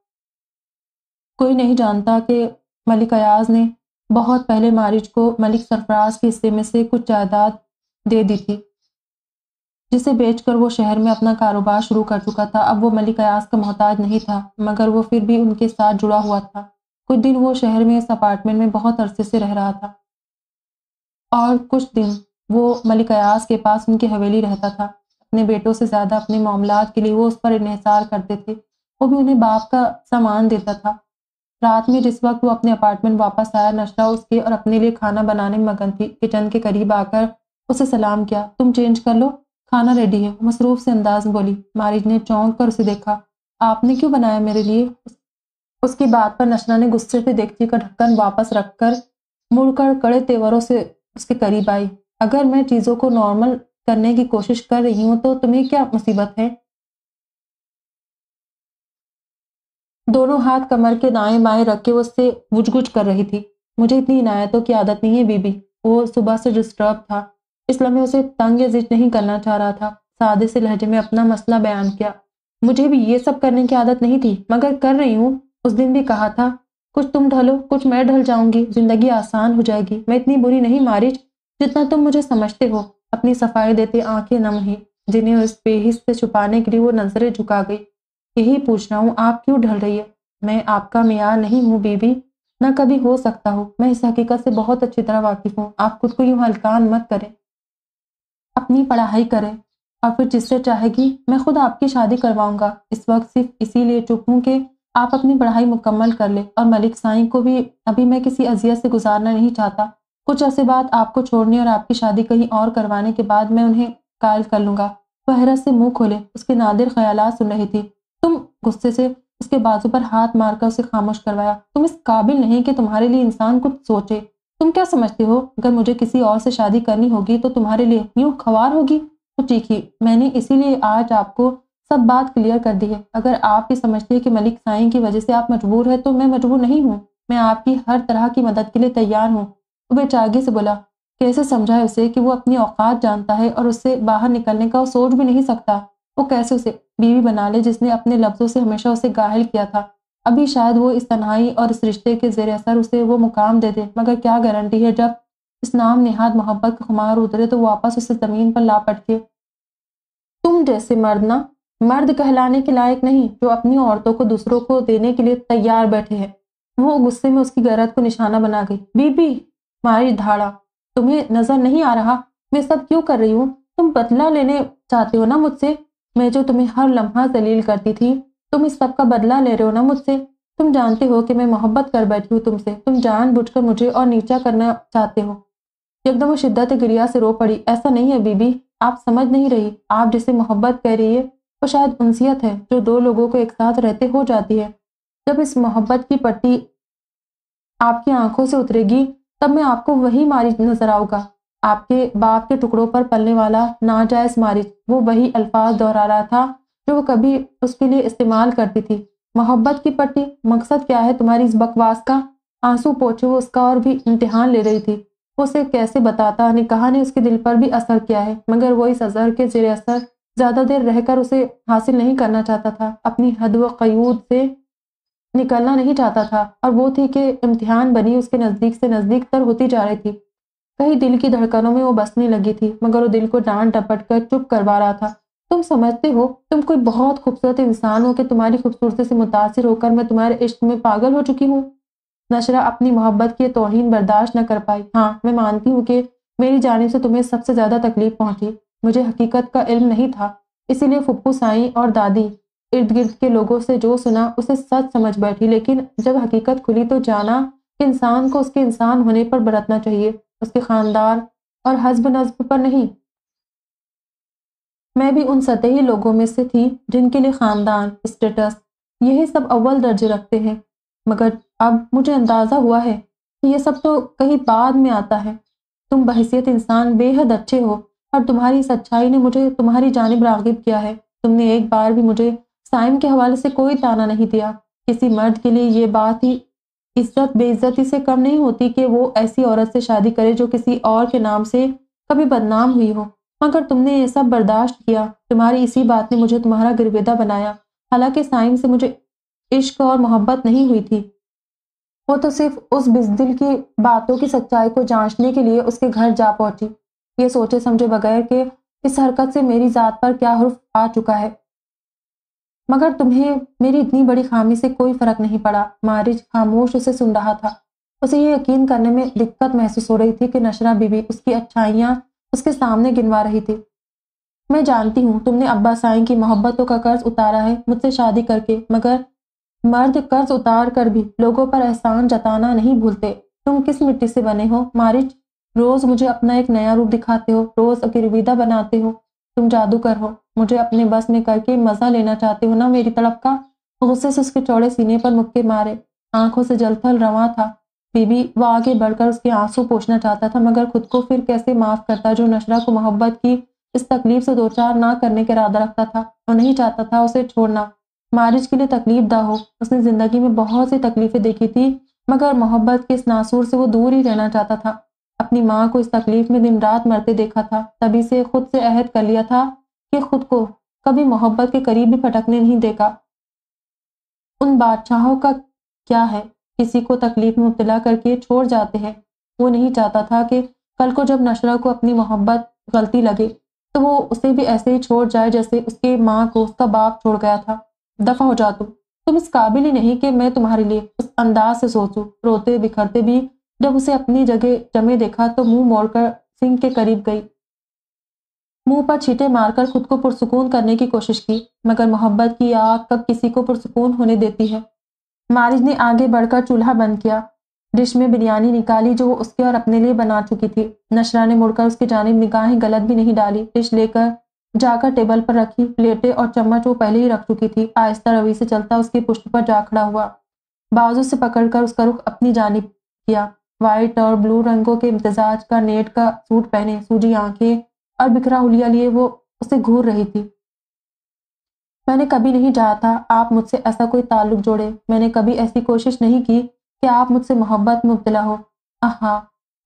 कोई नहीं जानता कि मलिक अयाज ने बहुत पहले मारिज को मलिक सरफराज के हिस्से में से कुछ जायदाद दे दी थी। जिसे बेचकर वो शहर में अपना कारोबार शुरू कर चुका था। अब वो मलिक अयाज का मोहताज नहीं था, मगर वो फिर भी उनके साथ जुड़ा हुआ था। कुछ दिन वो शहर में इस अपार्टमेंट में बहुत अरसे से रह रहा था। और कुछ दिन वो मलिक अयाज के पास उनकी हवेली रहता था। अपने बेटों से ज़्यादा अपने मामला के लिए वो उस पर इन्हसार करते थे। वो भी उन्हें बाप का सामान देता था। रात में जिस वक्त वो अपने अपार्टमेंट वापस आया नशरा उसके और अपने लिए खाना बनाने में मगन थी। किचन के करीब आकर उसे सलाम किया, तुम चेंज कर लो खाना रेडी है। मसरूफ से अंदाज बोली, मारिज ने चौंक कर उसे देखा। आपने क्यों बनाया मेरे लिए? उसकी बात पर नशना ने गुस्से से देखती का ढक्कन वापस रखकर मुड़कर कड़े तेवरों से उसके करीब आई। अगर मैं चीज़ों को नॉर्मल करने की कोशिश कर रही हूँ तो तुम्हें क्या मुसीबत है? दोनों हाथ कमर के दाएँ बाएँ रख के उससे गुज कर रही थी। मुझे इतनी इनायतों की आदत नहीं है, बीबी। वो सुबह से डिस्टर्ब था। इसलिए मैं उसे तंग या जिद नहीं करना चाह रहा था। सादे से लहजे में अपना मसला बयान किया। मुझे भी ये सब करने की आदत नहीं थी, मगर कर रही हूँ। उस दिन भी कहा था, कुछ तुम ढलो, कुछ मैं ढल जाऊँगी। ज़िंदगी आसान हो जाएगी। मैं इतनी बुरी नहीं मारिज जितना तुम मुझे समझते हो। अपनी सफ़ाई देते आँखें नम ही, जिन्हें उस बेहिस से छुपाने के लिए वो नज़रें झुका गई। यही पूछ रहा हूँ, आप क्यों ढल रही है? मैं आपका मियाँ नहीं हूँ, बीबी। ना कभी हो सकता हो। मैं इस हकीकत से बहुत अच्छी तरह वाकिफ हूँ। आप खुद को यूँ हल्कान मत करें। अपनी पढ़ाई करें और फिर जिससे चाहेगी मैं खुद आपकी शादी करवाऊँगा। इस वक्त सिर्फ़ इसीलिए चुप हूँ कि आप अपनी पढ़ाई मुकम्मल कर ले और मलिक साई को भी अभी मैं किसी अजियत से गुजारना नहीं चाहता। कुछ ऐसे बाद आपको छोड़ने और आपकी शादी कहीं और करवाने के बाद मैं उन्हें कायल कर लूँगा। वह हैरत से मुँह खोले, उसके नादिर ख्याल सुन रही थी। तुम गुस्से से उसके बाजू पर हाथ मारकर उसे खामोश करवाया। तुम इस काबिल नहीं कि तुम्हारे लिए इंसान कुछ सोचे। तुम क्या समझते हो? अगर मुझे किसी और से शादी करनी होगी तो तुम्हारे लिए यूँ खवार होगी? तो चीखी मैंने इसीलिए आज आपको सब बात क्लियर कर दी है। अगर आप ये समझते हैं कि मलिक साई की वजह से आप मजबूर है तो मैं मजबूर नहीं हूँ। मैं आपकी हर तरह की मदद के लिए तैयार हूँ। वो बेचागी से बोला, कैसे समझाए उसे कि वो अपनी औकात जानता है और उससे बाहर निकलने का सोच भी नहीं सकता? वो कैसे उसे बीवी बना ले जिसने अपने लफ्ज़ों से हमेशा उसे घायल किया था? अभी शायद वो इस तन्हाई और इस रिश्ते के जेर असर उसे वो मुकाम दे दे। मगर क्या गारंटी है, जब इस नाम निहाद मोहब्बत का खुमार उतरे तो वापस उसे ज़मीन पर ला पटके। तुम जैसे मर्द ना, मर्द कहलाने के लायक नहीं, जो अपनी औरतों को दूसरों को देने के लिए तैयार बैठे हैं। वो गुस्से में उसकी गैरत को निशाना बना गई। बीबी, मारी धाड़ा, तुम्हें नज़र नहीं आ रहा? मैं सब क्यों कर रही हूँ? तुम बदला लेने चाहते हो ना मुझसे? मैं जो तुम्हें हर लम्हा जलील करती थी तुम इस सब का बदला ले रहे हो ना मुझसे? तुम जानते हो कि मैं मोहब्बत कर बैठी हूँ तुमसे। तुम जान बुझ कर मुझे और नीचा करना चाहते हो। एकदम वो शिद्दत गिरिया से रो पड़ी। ऐसा नहीं है, बीबी। आप समझ नहीं रही। आप जिसे मोहब्बत कह रही है, वो शायद उनसियत है, जो दो लोगों को एक साथ रहते हो जाती है। जब इस मोहब्बत की पट्टी आपकी आँखों से उतरेगी, तब मैं आपको वही मारिज नज़र आऊँगा। आपके बाप के टुकड़ों पर पलने वाला नाजायज मारिज वो वही अल्फाज दोहरा रहा था जो वो कभी उसके लिए इस्तेमाल करती थी। मोहब्बत की पट्टी, मकसद क्या है तुम्हारी इस बकवास का? आँसू पोछे वो उसका और भी इम्तिहान ले रही थी। उसे कैसे बताता? निकाह ने उसके दिल पर भी असर किया है, मगर वो इस असर के जेर असर ज़्यादा देर रहकर उसे हासिल नहीं करना चाहता था। अपनी हद व कयूद से निकलना नहीं चाहता था, और वो थी कि इम्तिहान बनी उसके नज़दीक से नज़दीक तर होती जा रही थी। कहीं दिल की धड़कनों में वो बसने लगी थी, मगर वो दिल को डांट डपट कर चुप करवा रहा था। तुम समझते हो, तुम कोई बहुत खूबसूरत इंसान हो कि तुम्हारी खूबसूरती से मुतासर होकर मैं तुम्हारे इश्क में पागल हो चुकी हूँ? नशरा अपनी मोहब्बत की तोहन बर्दाश्त न कर पाई। हाँ मैं मानती हूँ कि मेरी जानब से तुम्हें सबसे ज़्यादा तकलीफ़ पहुँची। मुझे हकीकत का इल्म नहीं था, इसीलिए फुप्पू साई और दादी इर्द गिर्द के लोगों से जो सुना उसे सच समझ बैठी, लेकिन जब हकीकत खुली तो जाना कि इंसान को उसके इंसान होने पर बरतना चाहिए, उसके खानदार और हजब नजब पर नहीं। मैं भी उन सतही लोगों में से थी जिनके लिए ख़ानदान स्टेटस यही सब अव्वल दर्जे रखते हैं। मगर अब मुझे अंदाज़ा हुआ है कि ये सब तो कहीं बाद में आता है। तुम बहसीत इंसान बेहद अच्छे हो और तुम्हारी सच्चाई ने मुझे तुम्हारी जानब रागिब किया है। तुमने एक बार भी मुझे साइम के हवाले से कोई ताना नहीं दिया। किसी मर्द के लिए ये बात ही इज़्ज़त बेइज्जती से कम नहीं होती कि वो ऐसी औरत से शादी करे जो किसी और के नाम से कभी बदनाम हुई हो। मगर तुमने ये सब बर्दाश्त किया, तुम्हारी इसी बात ने मुझे तुम्हारा गिरवेदा बनाया। हालाँकि साइम से मुझे इश्क और मोहब्बत नहीं हुई थी। वो तो सिर्फ़ उस बिजदिल की बातों की सच्चाई को जांचने के लिए उसके घर जा पहुँची। ये सोचे समझे बगैर कि, इस हरकत से मेरी ज़ात पर क्या हुर्फ आ चुका है। मगर तुम्हें मेरी इतनी बड़ी खामी से कोई फ़र्क नहीं पड़ा। मारिज खामोश उसे सुन रहा था। उसे ये यकीन करने में दिक्कत महसूस हो रही थी कि नशरा बीबी उसकी अच्छाइयाँ उसके सामने गिनवा रही थी। मैं जानती हूँ तुमने अब्बा साई की मोहब्बतों का कर्ज उतारा है मुझसे शादी करके, मगर मर्द कर्ज उतार कर भी लोगों पर एहसान जताना नहीं भूलते। तुम किस मिट्टी से बने हो? मारिज रोज मुझे अपना एक नया रूप दिखाते हो, रोज अकिरविदा बनाते हो। तुम जादूगर हो, मुझे अपने बस में करके मज़ा लेना चाहते हो ना मेरी तड़प का? गुस्से से उसके चौड़े सीने पर मुक्के मारे, आँखों से जलथल रवा था। बीबी वो आगे बढ़कर उसके आँसू पोछना चाहता था, मगर खुद को फिर कैसे माफ़ करता जो नशरा को मोहब्बत की इस तकलीफ़ से दो चार ना करने का इरादा रखता था और नहीं चाहता था उसे छोड़ना। मारिज के लिए तकलीफ़ दा हो, उसने ज़िंदगी में बहुत सी तकलीफें देखी थी, मगर मोहब्बत के इस नासूर से वो दूर ही रहना चाहता था। अपनी माँ को इस तकलीफ़ में दिन रात मरते देखा था, तभी से खुद से अहद कर लिया था कि खुद को कभी मोहब्बत के करीब भी फटकने नहीं देगा। उन बादशाहों का क्या है? किसी को तकलीफ़ में मुबतला करके छोड़ जाते हैं। वो नहीं चाहता था कि कल को जब नशरा को अपनी मोहब्बत गलती लगे तो वो उसे भी ऐसे ही छोड़ जाए जैसे उसके माँ को उसका बाप छोड़ गया था। दफ़ा हो जा तुम तुम इस काबिल ही नहीं कि मैं तुम्हारे लिए उस अंदाज से सोचूं। रोते बिखरते भी जब उसे अपनी जगह जमे देखा तो मुँह मोड़कर सिंह के करीब गई। मुँह पर छीटे मारकर खुद को पुरसकून करने की कोशिश की, मगर मोहब्बत की आग कब किसी को पुरसकून होने देती है? मारिज ने आगे बढ़कर चूल्हा बंद किया। डिश में बिरयानी निकाली जो वो उसके और अपने लिए बना चुकी थी। नशरा ने मुड़कर उसकी जानब निगाहें गलत भी नहीं डाली। डिश लेकर जाकर टेबल पर रखी। प्लेटें और चम्मच वो पहले ही रख चुकी थी। आहिस्ता रवि से चलता उसकी पुष्ट पर जा खड़ा हुआ। बाजू से पकड़कर उसका रुख अपनी जानब किया। वाइट और ब्लू रंगों के इम्तजाज का नेट का सूट पहने। सूजी आँखें और बिखरा हुलिया लिए वो उसे घूर रही थी। मैंने कभी नहीं चाहा था, आप मुझसे ऐसा कोई ताल्लुक जोड़े। मैंने कभी ऐसी कोशिश नहीं की कि आप मुझसे मोहब्बत में मुबतला हो। आहा,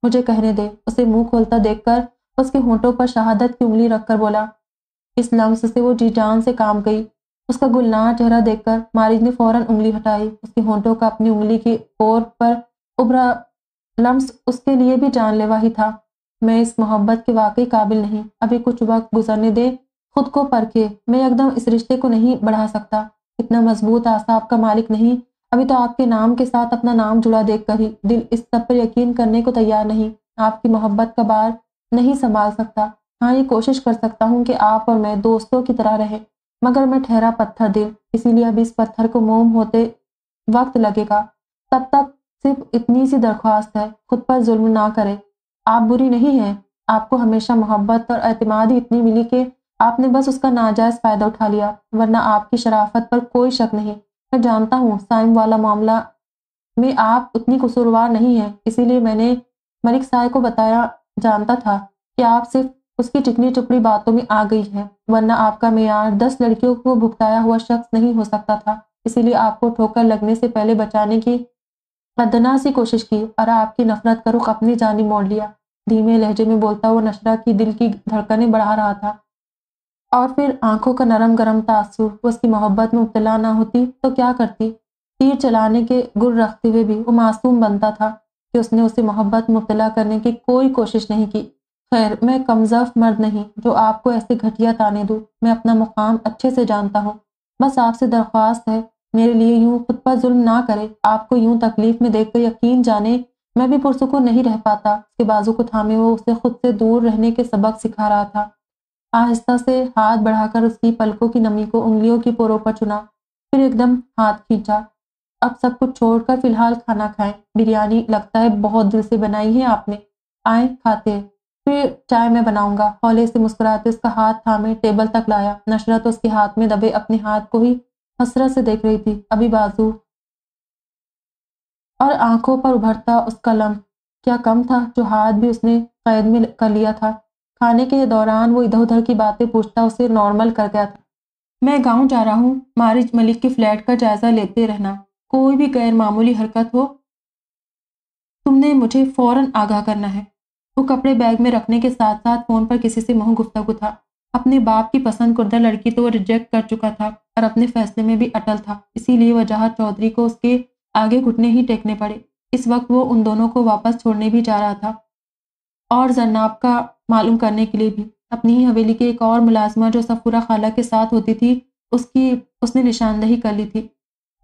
मुझे कहने दे। उसे मुँह खोलता देखकर उसके होंठों पर शहादत की उंगली रखकर बोला, इस लम्स से वो जी जान से काम गई। उसका गुलनार चेहरा देखकर मारिज ने फ़ौरन उंगली हटाई। उसके होंठों का अपनी उंगली की ओर पर उभरा लम्स उसके लिए भी जानलेवा ही था। मैं इस मोहब्बत के वाकई काबिल नहीं। अभी कुछ वक्त गुजरने दे खुद को परखे। मैं एकदम इस रिश्ते को नहीं बढ़ा सकता। इतना मज़बूत आसाब का मालिक नहीं। अभी तो आपके नाम के साथ अपना नाम जुड़ा देख कर ही दिल इस सब पर यकीन करने को तैयार नहीं। आपकी मोहब्बत का बार नहीं संभाल सकता। हाँ ये कोशिश कर सकता हूँ कि आप और मैं दोस्तों की तरह रहे, मगर मैं ठहरा पत्थर दे इसीलिए अभी इस पत्थर को मोम होते वक्त लगेगा। तब तक सिर्फ़ इतनी सी दरख्वास्त है, खुद पर जुल्म ना करे। आप बुरी नहीं हैं। आपको हमेशा मोहब्बत और अतमाद ही इतनी मिली कि आपने बस उसका नाजायज़ फ़ायदा उठा लिया, वरना आपकी शराफत पर कोई शक नहीं। मैं जानता हूँ, साइम वाला मामला में आप उतनी कसूरवार नहीं है, इसीलिए मैंने मलिक साय को बताया, जानता था कि आप सिर्फ़ उसकी चिकनी चुपड़ी बातों में आ गई है, वरना आपका मैार दस लड़कियों को भुगताया हुआ शख्स नहीं हो सकता था। इसीलिए आपको ठोकर लगने से पहले बचाने की अदना सी कोशिश की और आपकी नफरत का रुख अपनी जानी मोड़ लिया। धीमे लहजे में बोलता हुआ नशरा की दिल की धड़कनें बढ़ा रहा था। और फिर आँखों का नरम गरम तासुर उसकी मोहब्बत में मुबतला ना होती तो क्या करती? तीर चलाने के गुर रखते हुए भी वो मासूम बनता था कि उसने उसे मोहब्बत मुबतला करने की कोई कोशिश नहीं की। खैर, मैं कमजफ मर्द नहीं, जो आपको ऐसे घटिया ताने दूँ, मैं अपना मुकाम अच्छे से जानता हूँ। बस आपसे दरख्वास्त है, मेरे लिए यूँ खुद पर जुल्म ना करे, आपको यूँ तकलीफ़ में देखकर यकीन जाने, मैं भी पुरसुकून नहीं रह पाता उसके बाजू को थामे वो उसे खुद से दूर रहने के सबक सिखा रहा था। आहिस्ता से हाथ बढ़ाकर उसकी पलकों की नमी को उंगलियों की पोरों पर चुना, फिर एकदम हाथ खींचा। अब सब कुछ छोड़कर फ़िलहाल खाना खाएँ। बिरयानी लगता है बहुत दिल से बनाई है आपने। आए, खाते फिर चाय मैं बनाऊँगा। हौले से मुस्कुराते उसका हाथ थामे, टेबल तक लाया। नशरा तो उसके हाथ में दबे अपने हाथ को ही हसरत से देख रही थी। अभी बाजू। और आँखों पर उभरता उसका लम्ब क्या कम था जो हाथ भी उसने कैद में कर लिया था? खाने के दौरान वो इधर उधर की बातें पूछता, उसे नॉर्मल कर गया था। मैं गाँव जा रहा हूँ, मारिज मलिक के फ्लैट का जायजा लेते रहना। कोई भी गैर मामूली हरकत हो, तुमने मुझे फ़ौरन आगाह करना है। वो कपड़े बैग में रखने के साथ साथ फ़ोन पर किसी से मुँह गुफ्तगु था। अपने बाप की पसंद करदा लड़की तो वो रिजेक्ट कर चुका था और अपने फैसले में भी अटल था। इसीलिए वजह चौधरी को उसके आगे घुटने ही टेकने पड़े। इस वक्त वो उन दोनों को वापस छोड़ने भी जा रहा था। और जन्नाब का मालूम करने के लिए भी। अपनी ही हवेली के एक और मुलाजमा जो सफूरा खाला के साथ होती थी, उसकी, उसने निशानदही कर ली थी।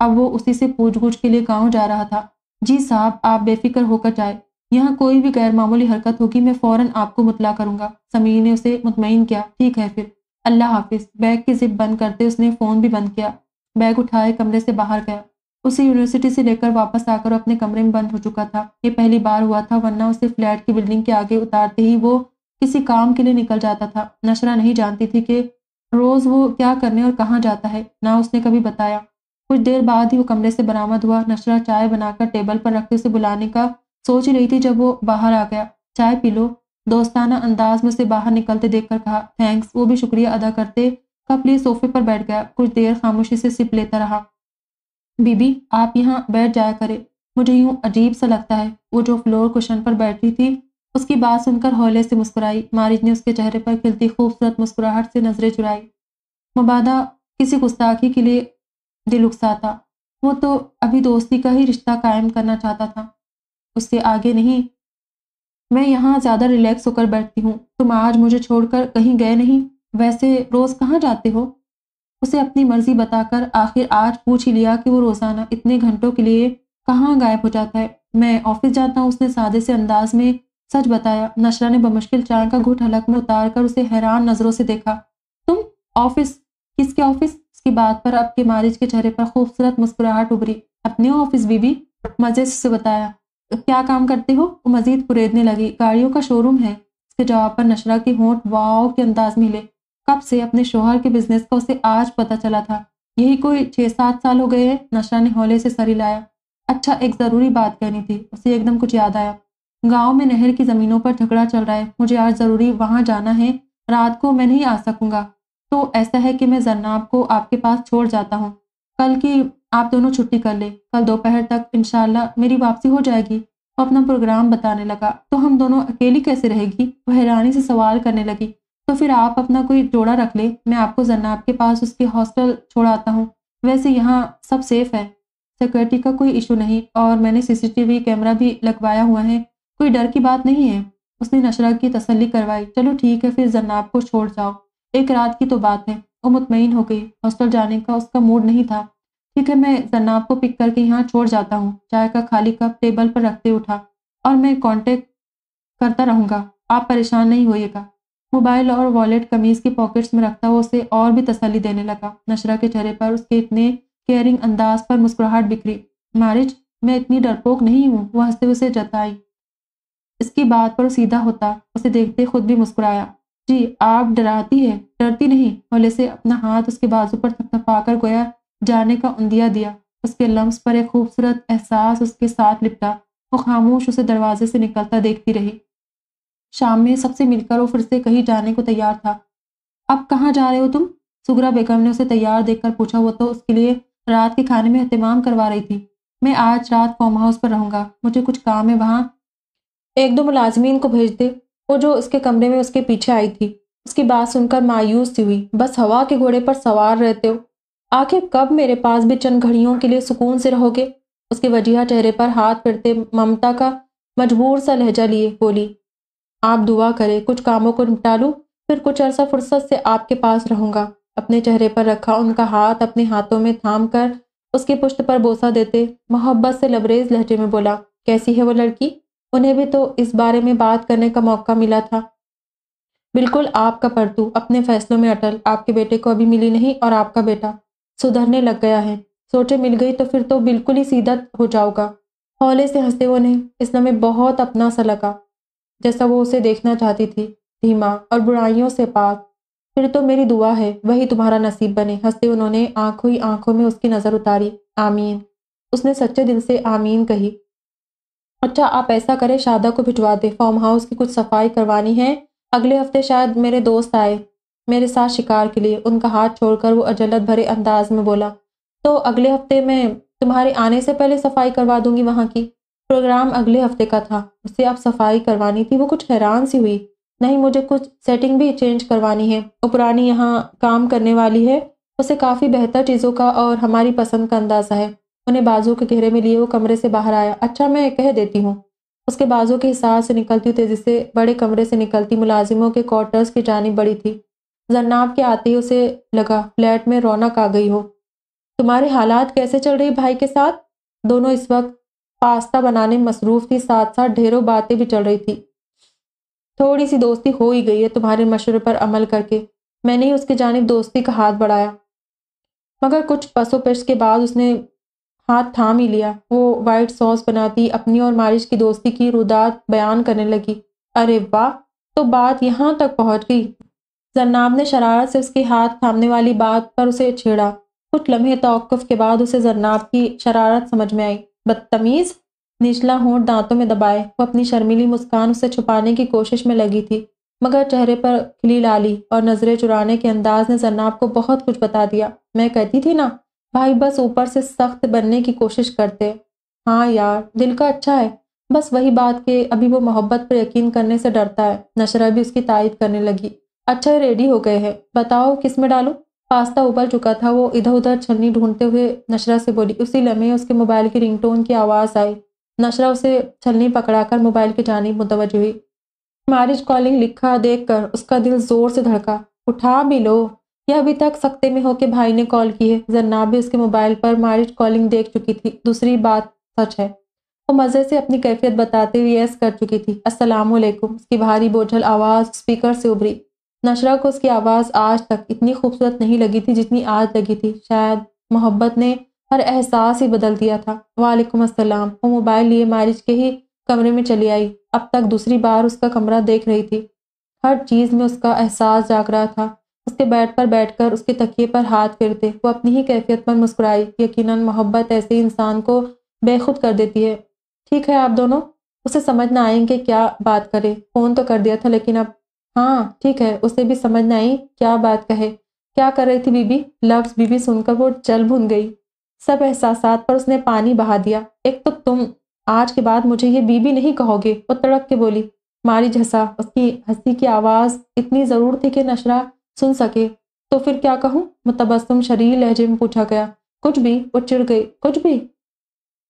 अब वो उसी से पूछ गूछ के लिए गाँव जा रहा था। जी साहब, आप बेफिक्र होकर जाए। यहाँ कोई भी गैर मामूली हरकत होगी, मैं फ़ौरन आपको मुतला करूँगा। समीर ने उसे मुतमिन किया। ठीक है फिर। अल्लाह हाफिज। बैग की जिप बंद करते उसने फ़ोन भी बंद किया। बैग उठाए, कमरे से बाहर गया। उसे यूनिवर्सिटी से लेकर वापस आकर अपने कमरे में बंद हो चुका था। ये पहली बार हुआ था, वरना उसे फ्लैट की बिल्डिंग के आगे उतारते ही वो किसी काम के लिए निकल जाता था। नशरा नहीं जानती थी कि रोज़ वो क्या करने और कहाँ जाता है, ना उसने कभी बताया। कुछ देर बाद ही वो कमरे से बरामद हुआ। नशरा चाय बनाकर टेबल पर रखते उसे बुलाने का सोच ही रही थी जब वो बाहर आ गया। चाय पी लो। दोस्ताना अंदाज में उसे बाहर निकलते देखकर कहा, थैंक्स, वो भी शुक्रिया अदा करते कप लिए सोफे पर बैठ गया। कुछ देर खामोशी से सिप लेता रहा। बीबी, आप यहाँ बैठ जाया करे। मुझे यूँ अजीब सा लगता है। वो जो फ्लोर कुशन पर बैठी थी उसकी बात सुनकर हौले से मुस्कुराई। मारिज ने उसके चेहरे पर खिलती खूबसूरत मुस्कुराहट से नज़रें चुराई। मुबादा किसी गुस्ताखी के लिए दिल उकसा था। वो तो अभी दोस्ती का ही रिश्ता कायम करना चाहता था। उससे आगे नहीं, मैं यहाँ ज़्यादा रिलैक्स होकर बैठती हूँ। तुम आज मुझे छोड़कर कहीं गए नहीं? वैसे रोज़ कहाँ जाते हो? उसे अपनी मर्ज़ी बताकर आखिर आज पूछ ही लिया कि वो रोज़ाना इतने घंटों के लिए कहाँ गायब हो जाता है। मैं ऑफ़िस जाता हूँ, उसने सादे से अंदाज में सच बताया, नशरा ने बमुश्किल चाय का घुट हलक में उतार कर उसे हैरान नज़रों से देखा। तुम ऑफ़िस, किसके ऑफ़िस? उसकी बात पर अब के मारिज के चेहरे पर खूबसूरत मुस्कुराहट उभरी। अपने ऑफ़िस, बीबी, मज़े से बताया। क्या काम करते हो? वो मजीद कुरेदने लगी। गाड़ियों का शोरूम है। उसके जवाब पर नशरा की होंठ वाव के अंदाज में हिले कब से अपने शोहर के बिज़नेस का उसे आज पता चला था। यही कोई छः सात साल हो गए नशरा ने हौले से सरी लाया अच्छा एक ज़रूरी बात कहनी थी। उसे एकदम कुछ याद आया। गाँव में नहर की ज़मीनों पर झगड़ा चल रहा है। मुझे आज ज़रूरी वहाँ जाना है। रात को मैं नहीं आ सकूँगा। तो ऐसा है कि मैं जन्नाब को आपके पास छोड़ जाता हूँ। कल की आप दोनों छुट्टी कर ले। कल दोपहर तक इनशाला मेरी वापसी हो जाएगी। वो अपना प्रोग्राम बताने लगा। तो हम दोनों अकेली कैसे रहेगी? वह हैरानी से सवाल करने लगी। तो फिर आप अपना कोई जोड़ा रख ले। मैं आपको जन्नाब के पास उसके हॉस्टल छोड़ाता हूँ। वैसे यहाँ सब सेफ़ है। सिक्योरिटी का कोई इशू नहीं और मैंने सीसीटीवी कैमरा भी लगवाया हुआ है। कोई डर की बात नहीं है। उसने नशरा की तसल्ली करवाई। चलो ठीक है, फिर जन्नाब को छोड़ जाओ। एक रात की तो बात है। वो मुतमिन हो गई। हॉस्टल जाने का उसका मूड नहीं था। ठीक है, मैं जन्नाब को पिक करके यहाँ छोड़ जाता हूँ। चाय का खाली कप टेबल पर रखते उठा। और मैं कांटेक्ट करता रहूँगा। आप परेशान नहीं होइएगा। मोबाइल और वॉलेट कमीज की पॉकेट्स में रखता हुआ उसे और भी तसली देने लगा। नशरा के चेहरे पर उसके इतने केयरिंग अंदाज पर मुस्कुराहट बिखरी। मारिज, मैं इतनी डरपोक नहीं हूँ। वो हँसते उसे जताई। इसकी बात पर सीधा होता, उसे देखते खुद भी मुस्कुराया। जी, आप डराती है, डरती नहीं। होले से अपना हाथ उसके बाजू पर थपथपा कर गोया जाने का उंदिया दिया। उसके लम्स पर एक खूबसूरत एहसास उसके साथ लिपटा। वो खामोश उसे दरवाजे से निकलता देखती रही। शाम में सबसे मिलकर वो फिर से कहीं जाने को तैयार था। अब कहाँ जा रहे हो तुम? सुगरा बेगम ने उसे तैयार देखकर पूछा। वो तो उसके लिए रात के खाने में अहतमाम करवा रही थी। मैं आज रात फार्म हाउस पर रहूँगा। मुझे कुछ काम है वहाँ। एक दो मुलाजमीन को भेज दे। वो जो उसके कमरे में उसके पीछे आई थी, उसकी बात सुनकर मायूस सी हुई। बस हवा के घोड़े पर सवार रहते हो। आखिर कब मेरे पास भी चंद घड़ियों के लिए सुकून से रहोगे? उसके वजीहा चेहरे पर हाथ फिरते ममता का मजबूर सा लहजा लिए बोली, आप दुआ करें, कुछ कामों को निपटा लूँ, फिर कुछ अरसा फुर्सत से आपके पास रहूँगा। अपने चेहरे पर रखा उनका हाथ, अपने हाथों में थाम कर उसकी पुश्त पर बोसा देते, मोहब्बत से लबरेज लहजे में बोला, कैसी है वो लड़की? उन्हें भी तो इस बारे में बात करने का मौका मिला था। बिल्कुल आपका परतू अपने फैसलों में अटल, आपके बेटे को अभी मिली नहीं और आपका बेटा सुधरने लग गया है। सोचे मिल गई तो फिर तो बिल्कुल ही सीधा हो जाऊगा। हौले से हँसते हुए उन्हें इस में बहुत अपना सा लगा, जैसा वो उसे देखना चाहती थी। धीमा और बुराइयों से पाक, फिर तो मेरी दुआ है, वही तुम्हारा नसीब बने। हँसते उन्होंने आँखों ही आँखों में उसकी नज़र उतारी। आमीन। उसने सच्चे दिल से आमीन कही। अच्छा आप ऐसा करें शादा को भिजवा दे। फार्म हाउस की कुछ सफ़ाई करवानी है। अगले हफ़्ते शायद मेरे दोस्त आए, मेरे साथ शिकार के लिए। उनका हाथ छोड़कर वो अजलत भरे अंदाज में बोला तो अगले हफ़्ते मैं तुम्हारे आने से पहले सफ़ाई करवा दूँगी वहाँ की। प्रोग्राम अगले हफ़्ते का था उसे अब सफ़ाई करवानी थी। वो कुछ हैरान सी हुई, नहीं, मुझे कुछ सेटिंग भी चेंज करवानी है। वो पुरानी यहाँ काम करने वाली है। उसे काफ़ी बेहतर चीज़ों का और हमारी पसंद का अंदाज़ा है। उन्हें बाजू के घेरे में लिए वो कमरे से बाहर आया। अच्छा मैं कह देती हूँ। उसके बाजू के हिसाब से निकलती तेज़ी से बड़े कमरे से निकलती मुलाजिमों के क्वार्टर्स की जानी बड़ी थी। जन्नाब के आते ही उसे लगा, फ्लैट में रौनक आ गई हो। तुम्हारे हालात कैसे चल रही भाई के साथ? दोनों इस वक्त पास्ता बनाने में मसरूफ थी साथ साथ ढेरों बातें भी चल रही थी। थोड़ी सी दोस्ती हो ही गई है तुम्हारे मशवरे पर अमल करके। मैंने ही उसकी जानब दोस्ती का हाथ बढ़ाया। मगर कुछ पसोपेश के बाद उसने हाथ थाम ही लिया। वो वाइट सॉस बनाती, अपनी और मारिश की दोस्ती की रुदात बयान करने लगी। अरे वाह तो बात यहाँ तक पहुँच गई। जन्नाब ने शरारत से उसके हाथ थामने वाली बात पर उसे छेड़ा। कुछ लम्हे तोक़ुफ़ के बाद उसे जन्नाब की शरारत समझ में आई। बदतमीज़? निचला होंठ दांतों में दबाए। वो अपनी शर्मीली मुस्कान उसे छुपाने की कोशिश में लगी थी, मगर चेहरे पर खिली लाली और नज़रें चुराने के अंदाज ने जन्नाब को बहुत कुछ बता दिया। मैं कहती थी ना भाई, बस ऊपर से सख्त बनने की कोशिश करते। हाँ यार, दिल का अच्छा है। बस वही बात के अभी वो मोहब्बत पर यकीन करने से डरता है। नशरा भी उसकी तायद करने लगी। अच्छा रेडी हो गए हैं। बताओ, किसमें डालूं? पास्ता उबल चुका था वो इधर उधर छलनी ढूंढते हुए नशरा से बोली। उसी लम्हे उसके मोबाइल की रिंगटोन की आवाज़ आई। नशरा उसे छलनी पकड़ाकर मोबाइल की जानी मुतवज हुई। मैरिज कॉलिंग लिखा देखकर उसका दिल ज़ोर से धड़का। उठा भी लो। यह अभी तक सख्ते में होके भाई ने कॉल की है। जन्ना भी उसके मोबाइल पर मैरिज कॉलिंग देख चुकी थी। दूसरी बात सच है। वो मज़े से अपनी कैफियत बताते हुए यस कर चुकी थी। वालेकुम उसकी भारी बोझल आवाज़ स्पीकर से उभरी। नशरा को उसकी आवाज़ आज तक इतनी खूबसूरत नहीं लगी थी जितनी आज लगी थी। शायद मोहब्बत ने हर एहसास ही बदल दिया था। वालेकुम अस्सलाम। वो मोबाइल लिए मारिज के ही कमरे में चली आई। अब तक दूसरी बार उसका कमरा देख रही थी। हर चीज़ में उसका एहसास जाग रहा था। उसके बेड पर बैठकर उसके तकिए पर हाथ फेरते। वो अपनी ही कैफियत पर मुस्कुराई। यकीनन मोहब्बत ऐसे इंसान को बेखुद कर देती है। ठीक है आप दोनों? उसे समझ ना आएँगे क्या बात करे। फ़ोन तो कर दिया था लेकिन अब हाँ ठीक है। उसे भी समझ ना आई क्या बात कहे। क्या कर रही थी बीबी? लफ्ज़ बीबी सुनकर वो जल भुन गई। सब एहसास पर उसने पानी बहा दिया। एक तो तुम, आज के बाद मुझे ये बीबी नहीं कहोगे। वो तड़क के बोली, मारी झसा। उसकी हँसी की आवाज़ इतनी ज़रूर थी कि नशरा सुन सके। तो फिर क्या कहूँ? मुतबसम शरीर लहजे में पूछा गया, कुछ भी, वो चिड़ गई, कुछ भी।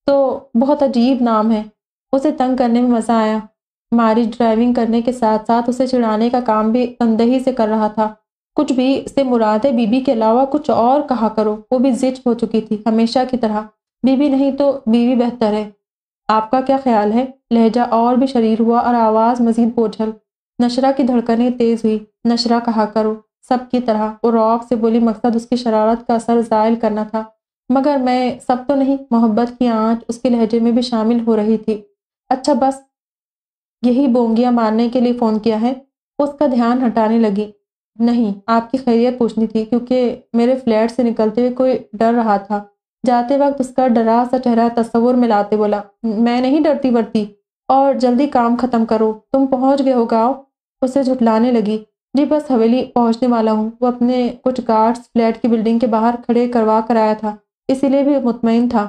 तो बहुत अजीब नाम है। उसे तंग करने में मज़ा आया। मारी ड्राइविंग करने के साथ साथ उसे चिढ़ाने का काम भी तंदही से कर रहा था। कुछ भी से मुराद है बीबी के अलावा कुछ और कहा करो, वो भी जिच हो चुकी थी, हमेशा की तरह। बीबी नहीं तो बीवी बेहतर है। आपका क्या ख्याल है? लहजा और भी शरीर हुआ और आवाज़ मजीद बोझल। नशरा की धड़कनें तेज़ हुई। नशरा कहा करो सबकी तरह वो रौब से बोली, मकसद उसकी शरारत का असर ज़ायल करना था। मगर मैं सब तो नहीं, मोहब्बत की आँच उसके लहजे में भी शामिल हो रही थी। अच्छा बस यही बोंगियाँ मारने के लिए फ़ोन किया है। उसका ध्यान हटाने लगी। नहीं, आपकी खैरियत पूछनी थी, क्योंकि मेरे फ्लैट से निकलते हुए कोई डर रहा था। जाते वक्त उसका डरा सा चेहरा तस्वुर में लाते बोला, मैं नहीं डरती वरती और जल्दी काम ख़त्म करो, तुम पहुँच गए हो गाँव उसे झुटलाने लगी। जी, बस हवेली पहुँचने वाला हूँ। वो अपने कुछ गार्ड्स फ्लैट की बिल्डिंग के बाहर खड़े करवा कर आया था, इसीलिए भी मुतमिन था।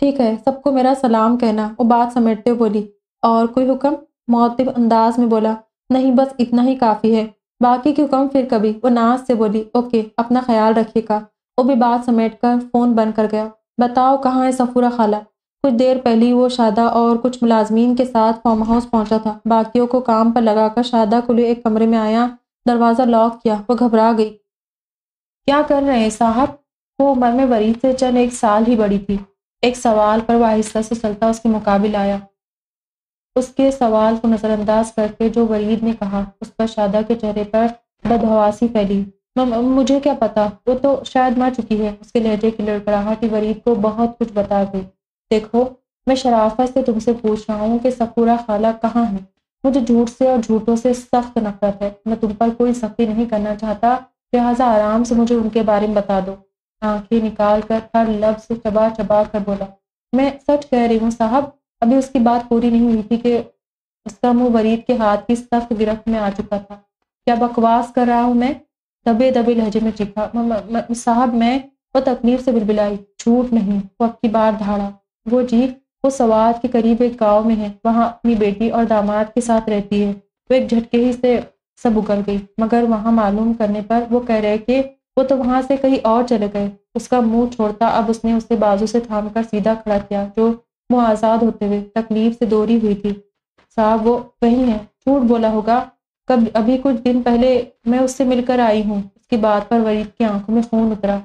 ठीक है, सबको मेरा सलाम कहना, वो बात समेटते बोली, और कोई हुक्म? मौतिब अंदाज में बोला, नहीं, बस इतना ही काफ़ी है। बाकी की हुक्म फिर कभी? वो नाज से बोली, ओके, अपना ख्याल रखिएगा। वो भी बात समेट कर फ़ोन बंद कर गया, बताओ, कहाँ है सफूरा खाला? कुछ देर पहले वो शादा और कुछ मुलाजमीन के साथ फार्म हाउस पहुँचा था। बाकियों को काम पर लगाकर शादा लिए एक कमरे में आया, दरवाज़ा लॉक किया, वो घबरा गई। क्या कर रहे हैं साहब? वो उम्र में वरीद से चंद एक साल ही बड़ी थी। एक सवाल पर वह आहिस्ता से चलता उसके मुकाबिल आया। उसके सवाल को नज़रअंदाज करके जो वरीद ने कहा, उस पर शादा के चेहरे पर बदहवासी फैली। मुझे क्या पता? वो तो शायद मर चुकी है। उसके लहजे की लड़खड़ाहट वरीद को बहुत कुछ बता गई। देखो, मैं शराफत से तुमसे पूछ रहा हूँ कि सपूरा खाला कहाँ है? मुझे झूठ से और झूठों से सख्त नफरत है। मैं तुम पर कोई सख्ती नहीं करना चाहता। लिहाजा आराम से मुझे उनके बारे में बता दो। आँखें निकाल कर हर लफ्ज से चबा चबा कर बोला। मैं सच कह रही हूँ साहब, अभी उसकी बात पूरी नहीं हुई थी कि उसका मुँह वरीद के हाथ की सख्त गिरफ्त में आ चुका था। क्या बकवास कर रहा हूँ मैं? दबे दबे लहजे में चिखा। साहब, मैं वो तकलीफ़ से बिलबिलाई। झूठ नहीं वो अब की बार धाड़ा। वो जी वो सवाद के करीब एक गाँव में है। वहाँ अपनी बेटी और दामाद के साथ रहती है। वो एक झटके ही से सब उगल गई, मगर वहाँ मालूम करने पर वो कह रहे कि वो तो वहाँ से कहीं और चले गए। उसका मुँह छोड़ता अब उसने उसे बाजू से थाम कर सीधा खड़ा किया, जो वो आज़ाद होते हुए तकलीफ़ से दोरी हुई थी। साहब, वो वही है। झूठ बोला होगा। कब, अभी कुछ दिन पहले मैं उससे मिलकर आई हूँ। उसकी बात पर वरीद की आँखों में खून उतरा।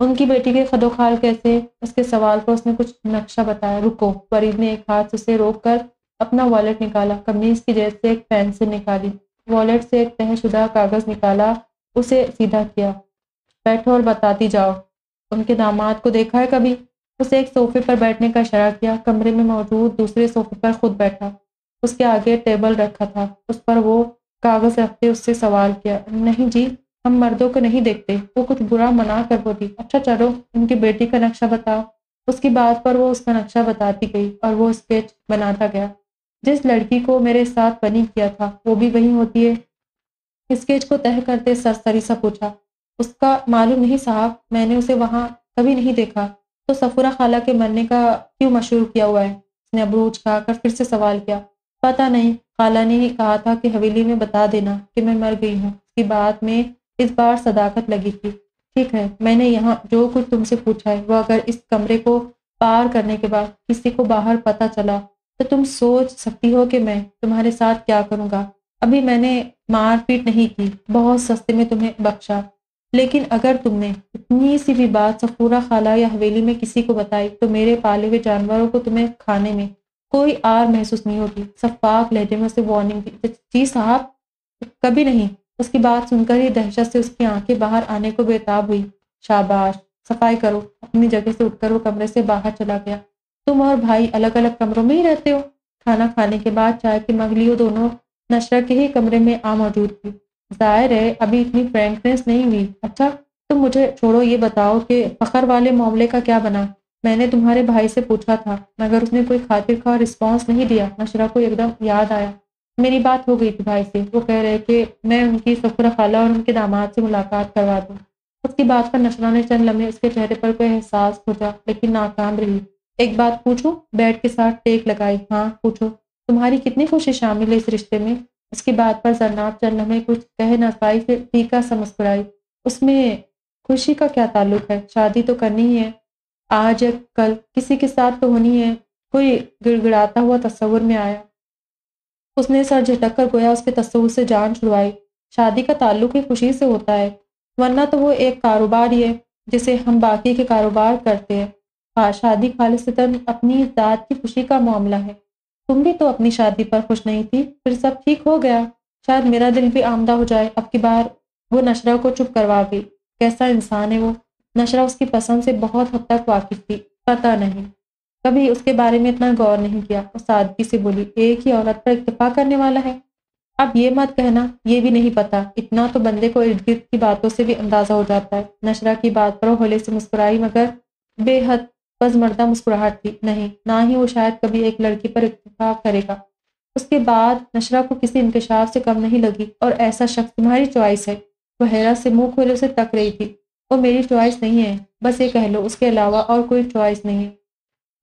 उनकी बेटी के खदोखाल कैसे? उसके सवाल पर उसने कुछ नक्शा बताया। रुको वरीद ने एक हाथ उसे रोक कर अपना वॉलेट निकाला। कमीज की जेब से एक पेंसिल निकाली। वॉलेट से एक तहशुदा कागज़ निकाला, उसे सीधा किया। बैठो और बताती जाओ। उनके दामाद को देखा है कभी? उसे एक सोफे पर बैठने का इशारा किया। कमरे में मौजूद दूसरे सोफे पर खुद बैठा। उसके आगे टेबल रखा था। उस पर वो कागज़ रखते उससे सवाल किया। नहीं जी हम मर्दों को नहीं देखते, वो कुछ बुरा मना कर बोली अच्छा चलो उनकी बेटी का नक्शा बताओ। उसकी बात पर वो उसका नक्शा बताती गई और वो स्केच बनाता गया। जिस लड़की को मेरे साथ बनी किया था, वो भी वही होती है। स्केच को तह करते सरसरी सा पूछा, उसका मालूम नहीं साहब, मैंने उसे वहाँ कभी नहीं देखा। तो सफूरा खाला के मरने का क्यों मशहूर किया हुआ है? उसने अबरूज खाकर फिर से सवाल किया, पता नहीं, खाला ने ही कहा था कि हवेली में बता देना कि मैं मर गई हूँ। उसकी बात में इस बार सदाकत लगी थी। ठीक है, मैंने यहाँ जो कुछ तुमसे पूछा है, वह अगर इस कमरे को पार करने के बाद किसी को बाहर पता चला तो तुम सोच सकती हो कि मैं तुम्हारे साथ क्या करूँगा। अभी मैंने मारपीट नहीं की, बहुत सस्ते में तुम्हें बख्शा। लेकिन अगर तुमने इतनी सी भी बात सफूरा खाला या हवेली में किसी को बताई तो मेरे पाले हुए जानवरों को तुम्हें खाने में कोई आर महसूस नहीं होगी सफाक लहजे में उसे वार्निंग दी। जी साहब, कभी नहीं। उसकी बात सुनकर ही दहशत से उसकी आँखें बाहर आने को बेताब हुई। शाबाश, सफ़ाई करो। अपनी जगह से उठकर वो कमरे से बाहर चला गया। तुम और भाई अलग अलग कमरों में ही रहते हो। खाना खाने के बाद चाय की मगली दोनों नशरा के ही कमरे में आ मौजूद थी। ज़ाहिर है, अभी इतनी फ्रेंकनेस नहीं हुई। अच्छा तुम मुझे छोड़ो, ये बताओ कि फखर वाले मामले का क्या बना? मैंने तुम्हारे भाई से पूछा था, मगर उसने कोई खातिर का रिस्पॉन्स नहीं दिया। नशरा को एकदम याद आया। मेरी बात हो गई थी भाई से। वो कह रहे कि मैं उनकी सफ़र खाला और उनके दामाद से मुलाकात करवा दूँ। उसकी बात पर नशरा ने चंद लम्हे उसके चेहरे पर कोई एहसास खोजा, लेकिन नाकाम रही। एक बात पूछूँ? बेड के साथ टेक लगाई। हाँ पूछो। तुम्हारी कितनी खुशी शामिल है इस रिश्ते में? उसकी बात पर जरनाब चंद में कुछ कह न पाई, फिर फीका सा मुस्कुराई। उसमें खुशी का क्या ताल्लुक है? शादी तो करनी ही है। आज या कल किसी के साथ तो होनी है। कोई गिड़गिड़ाता हुआ तस्वुर में आया। उसने सर झटक कर गोया उसके तस्वुर से जान छुड़वाई। शादी का ताल्लुक ही खुशी से होता है, वरना तो वो एक कारोबार ही है, जिसे हम बाकी के कारोबार करते हैं। हाँ शादी खालिस्तन अपनी जात की खुशी का मामला है। तुम भी तो अपनी शादी पर खुश नहीं थी, फिर सब ठीक हो गया। शायद मेरा दिल भी आमदा हो जाए, अब की बार वो नशरा को चुप करवा गई। कैसा इंसान है वो? नशरा उसकी पसंद से बहुत हद तक वाकिफ थी, पता नहीं। कभी उसके बारे में इतना गौर नहीं किया वो सादगी से बोली, एक ही औरत पर इतफा करने वाला है? अब ये मत कहना, ये भी नहीं पता। इतना तो बंदे को इर्द गिर्द की बातों से भी अंदाज़ा हो जाता है। नशरा की बात पर होले से मुस्कुराई, मगर बेहद बस मर्दा मुस्कुराहट थी। नहीं, ना ही वो शायद कभी एक लड़की पर इतफाक करेगा। उसके बाद नशरा को किसी इंकशाफ से कम नहीं लगी और ऐसा शख्स तुम्हारी चॉइस है। वह हैरा से मुँह खोले से तक रही थी। वो मेरी चॉइस नहीं है। बस ये कह लो, उसके अलावा और कोई चॉइस नहीं है।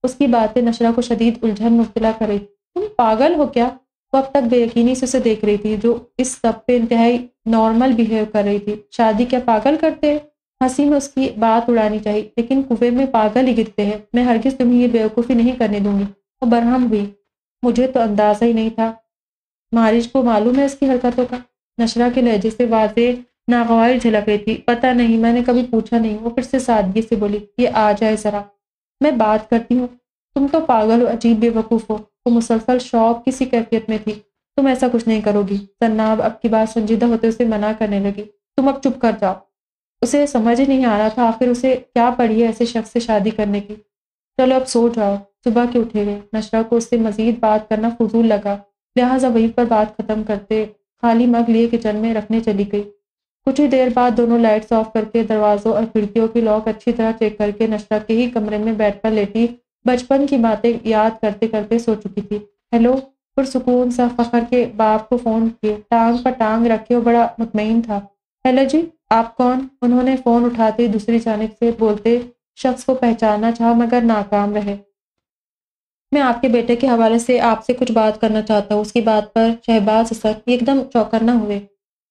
उसकी बातें नशरा को शदीद उलझन मुबतला कर रही तुम पागल हो क्या? वो अब तक बेयकीनी से उसे देख रही थी, जो इस सब पे इंतहाई नॉर्मल बिहेव कर रही थी। शादी क्या पागल करते हैं? हँसी में उसकी बात उड़ानी चाहिए, लेकिन कुएँ में पागल ही गिरते हैं। मैं हरगिज तुम्हें ये बेवकूफ़ी नहीं करने दूँगी। वो बरहम हुई। मुझे तो अंदाज़ा ही नहीं था। मारिश को मालूम है इसकी हरकतों का? नशरा के लहजे से वाजे नागवार झलक रही थी। पता नहीं, मैंने कभी पूछा नहीं। वो फिर से सादगी से बोली, ये आ जाए ज़रा। मैं बात करती हूँ। तुम तो पागल हो, अजीब बेवकूफ़ हो। वो मुसलसल शौक किसी कैफियत में थी। तुम ऐसा कुछ नहीं करोगी। सन्नाब अब की बात संजीदा होते उसे मना करने लगी। तुम अब चुप कर जाओ। उसे समझ ही नहीं आ रहा था आखिर उसे क्या पड़ी है ऐसे शख्स से शादी करने की। चलो अब सो जाओ। सुबह के उठे गए नशरा को उससे मजीद बात करना फजूल लगा। लिहाजा वहीं पर बात खत्म करते खाली मग लिए किचन में रखने चली गई। कुछ ही देर बाद दोनों लाइट्स ऑफ़ करके दरवाजों और खिड़कियों की लॉक अच्छी तरह चेक करके नशरा के ही कमरे में बैठकर लेटी। बचपन की बातें याद करते करते सो चुकी थी। हेलो पुरसकून सा फखर के बाप को फ़ोन किए। टांग पर टांग रखे और बड़ा मुतमिन था। हेलो जी, आप कौन? उन्होंने फ़ोन उठाते दूसरी जानब से बोलते, शख्स को पहचानना चाहा मगर नाकाम रहे। मैं आपके बेटे के हवाले से आपसे कुछ बात करना चाहता हूँ। उसकी बात पर शहबाज हसन एकदम चौकन्ना हुए।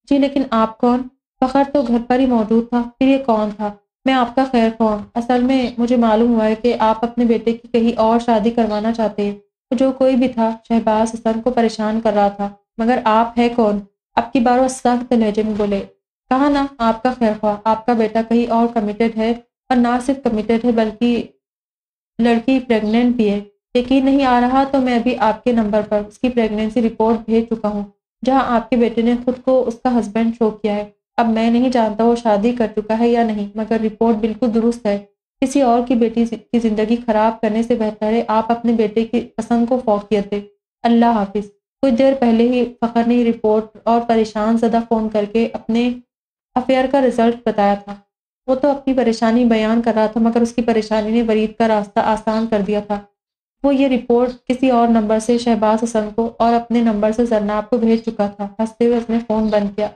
जी, लेकिन आप कौन? फ़खर तो घर पर ही मौजूद था, फिर ये कौन था? मैं आपका खैर कौन? असल में मुझे मालूम हुआ है कि आप अपने बेटे की कहीं और शादी करवाना चाहते हैं। तो जो कोई भी था, शहबाज हसन को परेशान कर रहा था, मगर आप है कौन? अब की बार सख्त लहजे में बोले। कहा ना, आपका खैर ख्वाह, आपका बेटा कहीं और कमिटेड है, और ना सिर्फ़ कमिटेड है, बल्कि लड़की प्रेग्नेंट भी है। यकीन नहीं आ रहा तो मैं अभी आपके नंबर पर उसकी प्रेगनेंसी रिपोर्ट भेज चुका हूँ, जहाँ आपके बेटे ने खुद को उसका हस्बैंड शो किया है। अब मैं नहीं जानता वो शादी कर चुका है या नहीं, मगर रिपोर्ट बिल्कुल दुरुस्त है। किसी और की बेटी की ज़िंदगी ख़राब करने से बेहतर है, आप अपने बेटे की पसंद को फोकियत दे अल्लाह हाफिज़। कुछ देर पहले ही फ़खर ने रिपोर्ट और परेशान ज़दा फ़ोन करके अपने अफेयर का रिज़ल्ट बताया था। वो तो अपनी परेशानी बयान कर रहा था, मगर उसकी परेशानी ने वरीद का रास्ता आसान कर दिया था। वो ये रिपोर्ट किसी और नंबर से शहबाज हसन को और अपने नंबर से जरनाब को भेज चुका था। हँसते हुए उसने फ़ोन बंद किया।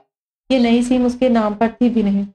ये नई सिम उसके नाम पर थी भी नहीं।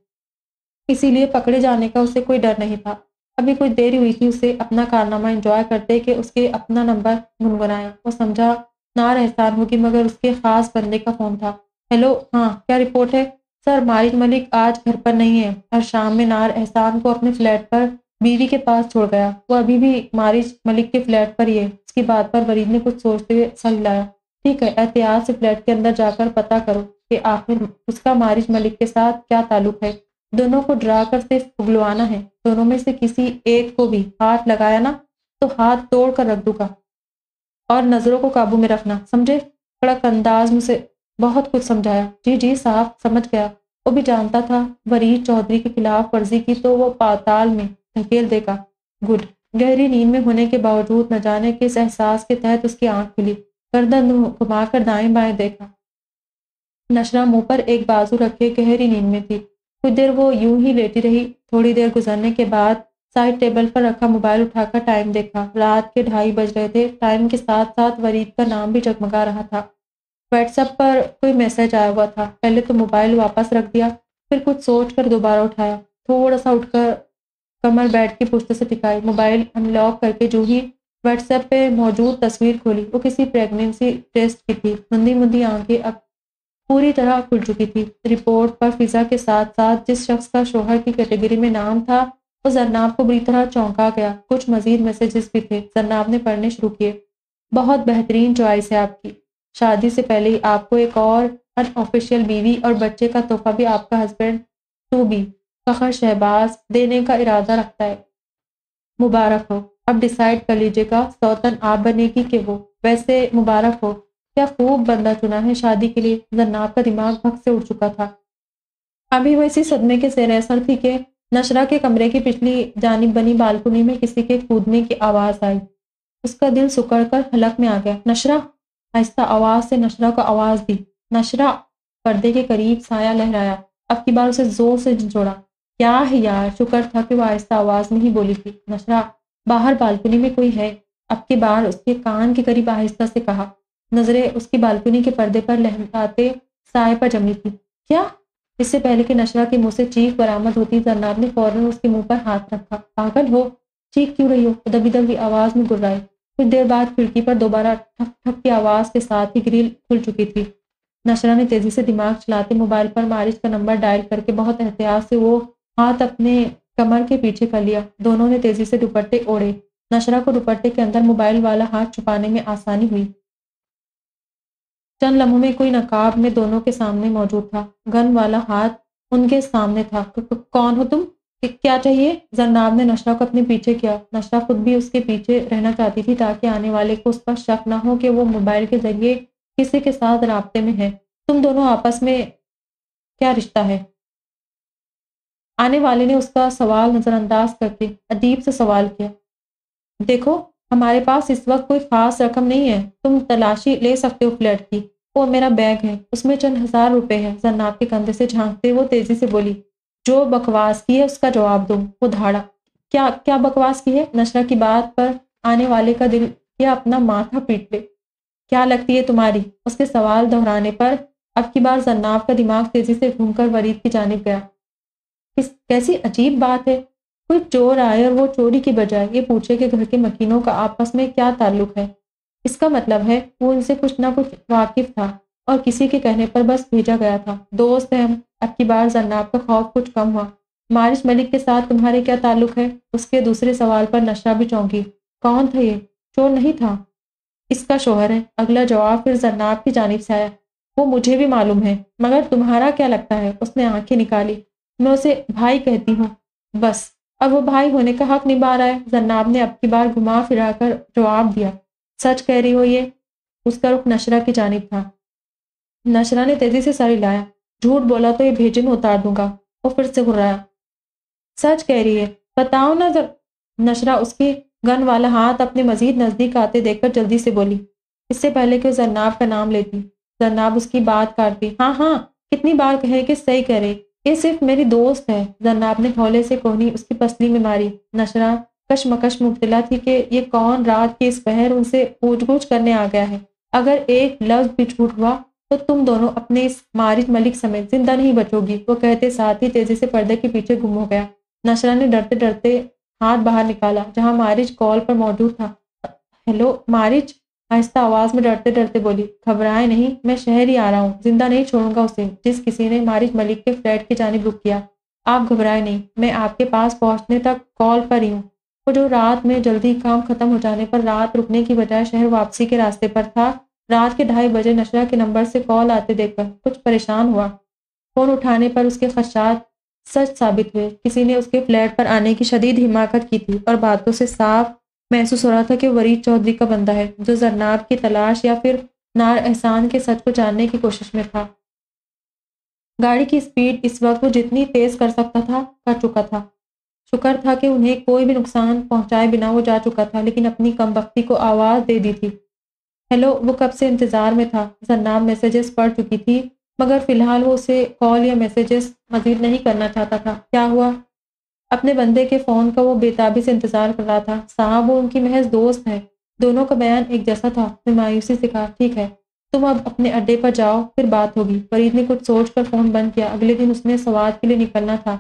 इसीलिए पकड़े जाने का उसे कोई डर नहीं था। अभी कुछ देर हुई थी उसे अपना कारनामा एंजॉय करते कि उसके अपना नंबर गुनगुनाया। वो समझा नार एहसान होगी, मगर उसके खास बंदे का फ़ोन था। हेलो हाँ क्या रिपोर्ट है? सर मारिक मलिक आज घर पर नहीं है। और शाम में नार एहसान को अपने फ्लैट पर बीवी के पास छोड़ गया। वो अभी भी मारिज मलिक के फ्लैट पर ही है। उसकी बात पर वरीद ने कुछ सोचते हुए सही लाया ठीक है, एहतियात से फ्लैट के अंदर जाकर पता करो। कि आखिर उसका मारिज मलिक के साथ क्या ताल्लुक है? दोनों को डरा कर सिर्फ़ उगलवाना है। दोनों में से किसी एक को भी हाथ लगाया ना तो हाथ तोड़ कर रख दूँगा। और नज़रों को काबू में रखना, समझे? कड़क अंदाज मुझसे बहुत कुछ समझाया। जी जी साहब समझ गया। वो भी जानता था, वरीद चौधरी के खिलाफ वर्जी की तो वो पाताल में धकेल देगा। गुड। गहरी नींद में होने के बावजूद न जाने किस एहसास के तहत उसकी आँख खुली। गर्दन घुमाकर दाएँ बाएँ देखा। नशरा मुँह पर एक बाजू रखे गहरी नींद में थी। कुछ देर वो यूँ ही लेटी रही। थोड़ी देर गुजरने के बाद साइड टेबल पर रखा मोबाइल उठाकर टाइम देखा। रात के ढाई बज रहे थे। टाइम के साथ साथ वरीद का नाम भी जगमगा रहा था। व्हाट्सएप पर कोई मैसेज आया हुआ था। पहले तो मोबाइल वापस रख दिया, फिर कुछ सोच कर दोबारा उठाया। थोड़ा सा उठकर कमर बैठ के पुश्त से टिकाई। मोबाइल अनलॉक करके जो ही व्हाट्सएप पे मौजूद तस्वीर खोली। वो किसी प्रेगनेंसी टेस्ट की थी। मुंदी मुंदी आँखें अब पूरी तरह खुल चुकी थी। रिपोर्ट पर फिजा के साथ साथ जिस शख्स का शोहर की कैटेगरी में नाम था, वो जरनाब को बुरी तरह चौंका गया। कुछ मजीद मैसेजेस भी थे। जरनाब ने पढ़ने शुरू किए। बहुत बेहतरीन चॉइस है आपकी। शादी से पहले ही आपको एक और अनऑफिशियल बीवी और बच्चे का तोहफा भी आपका husband to be Fakhar Shahbaz, देने का इरादा रखता है। मुबारक हो। अब डिसाइड कर लीजिएगा, सौतन आप बनेगी कि वो। वैसे मुबारक हो। क्या खूब बंदा चुना है शादी के लिए जन्नाब का दिमाग भग से उड़ चुका था। अभी वो इसी सदमे के सेर असर थी कि नशरा के कमरे की पिछली जानब बनी बालकुनी में किसी के कूदने की आवाज़ आई। उसका दिल सुकड़ कर हलक में आ गया। नशरा? आहिस्ता आवाज़ से नशरा को आवाज़ दी। नशरा पर्दे के करीब साया लहराया। अब की बार उसे ज़ोर से जोड़ा क्या है यार, शुक्र था कि वह आहिस्ता आवाज़ में ही बोली थी। नशरा, बाहर बालकनी में कोई है? अब की बार उसके कान के करीब आहिस्ता से कहा नज़रें उसकी बालकनी के पर्दे पर लहराते साय पर जमी थी। क्या? इससे पहले कि नशरा के मुँह से चीख बरामद होती, जरनाब ने फ़ौरन उसके मुँह पर हाथ रखा। पागल हो? चीख क्यों रही हो? दबी दबी आवाज़ में गुर्राए। कुछ देर बाद खिड़की पर दोबारा ठक ठक की आवाज़ के साथ ही ग्रिल खुल चुकी थी। नशरा ने तेज़ी से दिमाग चलाते मोबाइल पर मारिश का नंबर डायल करके बहुत एहतियात से वो हाथ अपने कमर के पीछे कर लिया। दोनों ने तेज़ी से दुपट्टे ओढ़े। नशरा को दुपट्टे के अंदर मोबाइल वाला हाथ छुपाने में आसानी हुई। चंद लम्हों में कोई नकाब में दोनों के सामने मौजूद था। गन वाला हाथ उनके सामने था। कौन हो तुम? क्या चाहिए? जरनाब ने नशरा को अपने पीछे किया। नशरा खुद भी उसके पीछे रहना चाहती थी ताकि आने वाले को उस पर शक ना हो कि वो मोबाइल के ज़रिए किसी के साथ रबते में है। तुम दोनों आपस में क्या रिश्ता है? आने वाले ने उसका सवाल नज़रअंदाज करके अदीब से सवाल किया। देखो, हमारे पास इस वक्त कोई खास रकम नहीं है। तुम तलाशी ले सकते हो फ्लैट की। वो मेरा बैग है, उसमें चंद हज़ार रुपए है। जन्नाब के कंधे से झांकते वो तेज़ी से बोली, जो बकवास की है उसका जवाब दो। वो धाड़ा, क्या क्या बकवास की है? नशरा की बात पर आने वाले का दिल या अपना माथा पीट ले। क्या लगती है तुम्हारी? उसके सवाल दोहराने पर अब की बार जन्नाब का दिमाग तेज़ी से घूमकर वरीद की जानब गया। किस, कैसी अजीब बात है। कोई चोर आए और वो चोरी की बजाय ये पूछे कि घर के मकीनों का आपस में क्या ताल्लुक है? इसका मतलब है, वो उनसे कुछ ना कुछ वाकिफ था और किसी के कहने पर बस भेजा गया था। दोस्त है हम, अब की बार जन्नाब का खौफ कुछ कम हुआ। मारिश मलिक के साथ तुम्हारे क्या ताल्लुक है? उसके दूसरे सवाल पर नशा भी चौंकी। कौन था ये? चोर नहीं था? इसका शोहर है। अगला जवाब फिर जन्नाब की जानब से आया। वो मुझे भी मालूम है, मगर तुम्हारा क्या लगता है? उसने आँखें निकाली। मैं उसे भाई कहती हूँ। बस, अब वो भाई होने का हक निभा रहा है। जन्नाब ने अब की बार घुमा फिरा कर जवाब दिया। सच कह रही हो ये? उसका रुख नशरा की जानब था। नशरा ने तेज़ी से सर लाया। झूठ बोला तो ये भेजन उतार दूँगा वो फिर से घुराया। सच कह रही है। बताओ ना जर। नशरा उसकी गन वाला हाथ अपने मजीद नज़दीक आते देखकर जल्दी से बोली, इससे पहले कि जरनाब का नाम लेती। जरनाब उसकी बात काटती। हाँ हाँ कितनी बार कहे कि सही करे ये सिर्फ़ मेरी दोस्त है। जरनाब ने हौले से कोहनी उसकी पसली में मारी। नशरा कशमकश मुबतला थी कि ये कौन रात के इस पहर उनसे पूछ गूछ करने आ गया है। अगर एक लफ्ज भी छूट हुआ तो तुम दोनों अपने इस मारिज मलिक समेत ज़िंदा नहीं बचोगी। वो कहते, साथ ही तेज़ी से पर्दे के पीछे गुम हो गया। नशरा ने डरते डरते हाथ बाहर निकाला, जहाँ मारिज कॉल पर मौजूद था। हेलो मारिज आहिस्ता आवाज़ में डरते डरते बोली, घबराए नहीं, मैं शहर ही आ रहा हूँ। ज़िंदा नहीं छोड़ूँगा उसे, जिस किसी ने मारिज मलिक के फ्लैट की जानी बुक किया। आप घबराए नहीं, मैं आपके पास पहुँचने तक कॉल पर ही हूँ। वो जो रात में जल्दी काम खत्म हो जाने पर रात रुकने की बजाय शहर वापसी के रास्ते पर था। रात के ढाई बजे नशरा के नंबर से कॉल आते देखकर कुछ परेशान हुआ। फ़ोन उठाने पर उसके खदशात सच साबित हुए। किसी ने उसके फ्लैट पर आने की शदीद हिमाकत की थी और बातों से साफ़ महसूस हो रहा था कि वरीद चौधरी का बंदा है, जो जरनाब की तलाश या फिर नार एहसान के सच को जानने की कोशिश में था। गाड़ी की स्पीड इस वक्त वो जितनी तेज कर सकता था, कर चुका था। शुक्र था कि उन्हें कोई भी नुकसान पहुँचाए बिना वो जा चुका था, लेकिन अपनी कम वक्ती को आवाज़ दे दी थी। हेलो, वो कब से इंतज़ार में था? जन्नाब मैसेजेस पढ़ चुकी थी, मगर फ़िलहाल वो उसे कॉल या मैसेजेस मजीद नहीं करना चाहता था। क्या हुआ? अपने बंदे के फ़ोन का वो बेताबी से इंतज़ार कर रहा था। साहब, वो उनकी महज दोस्त है। दोनों का बयान एक जैसा था। फिर मायूसी से कहा, ठीक है, तुम अब अपने अड्डे पर जाओ, फिर बात होगी। फरीद ने कुछ सोच कर फ़ोन बंद किया। अगले दिन उसने सवाद के लिए निकलना था।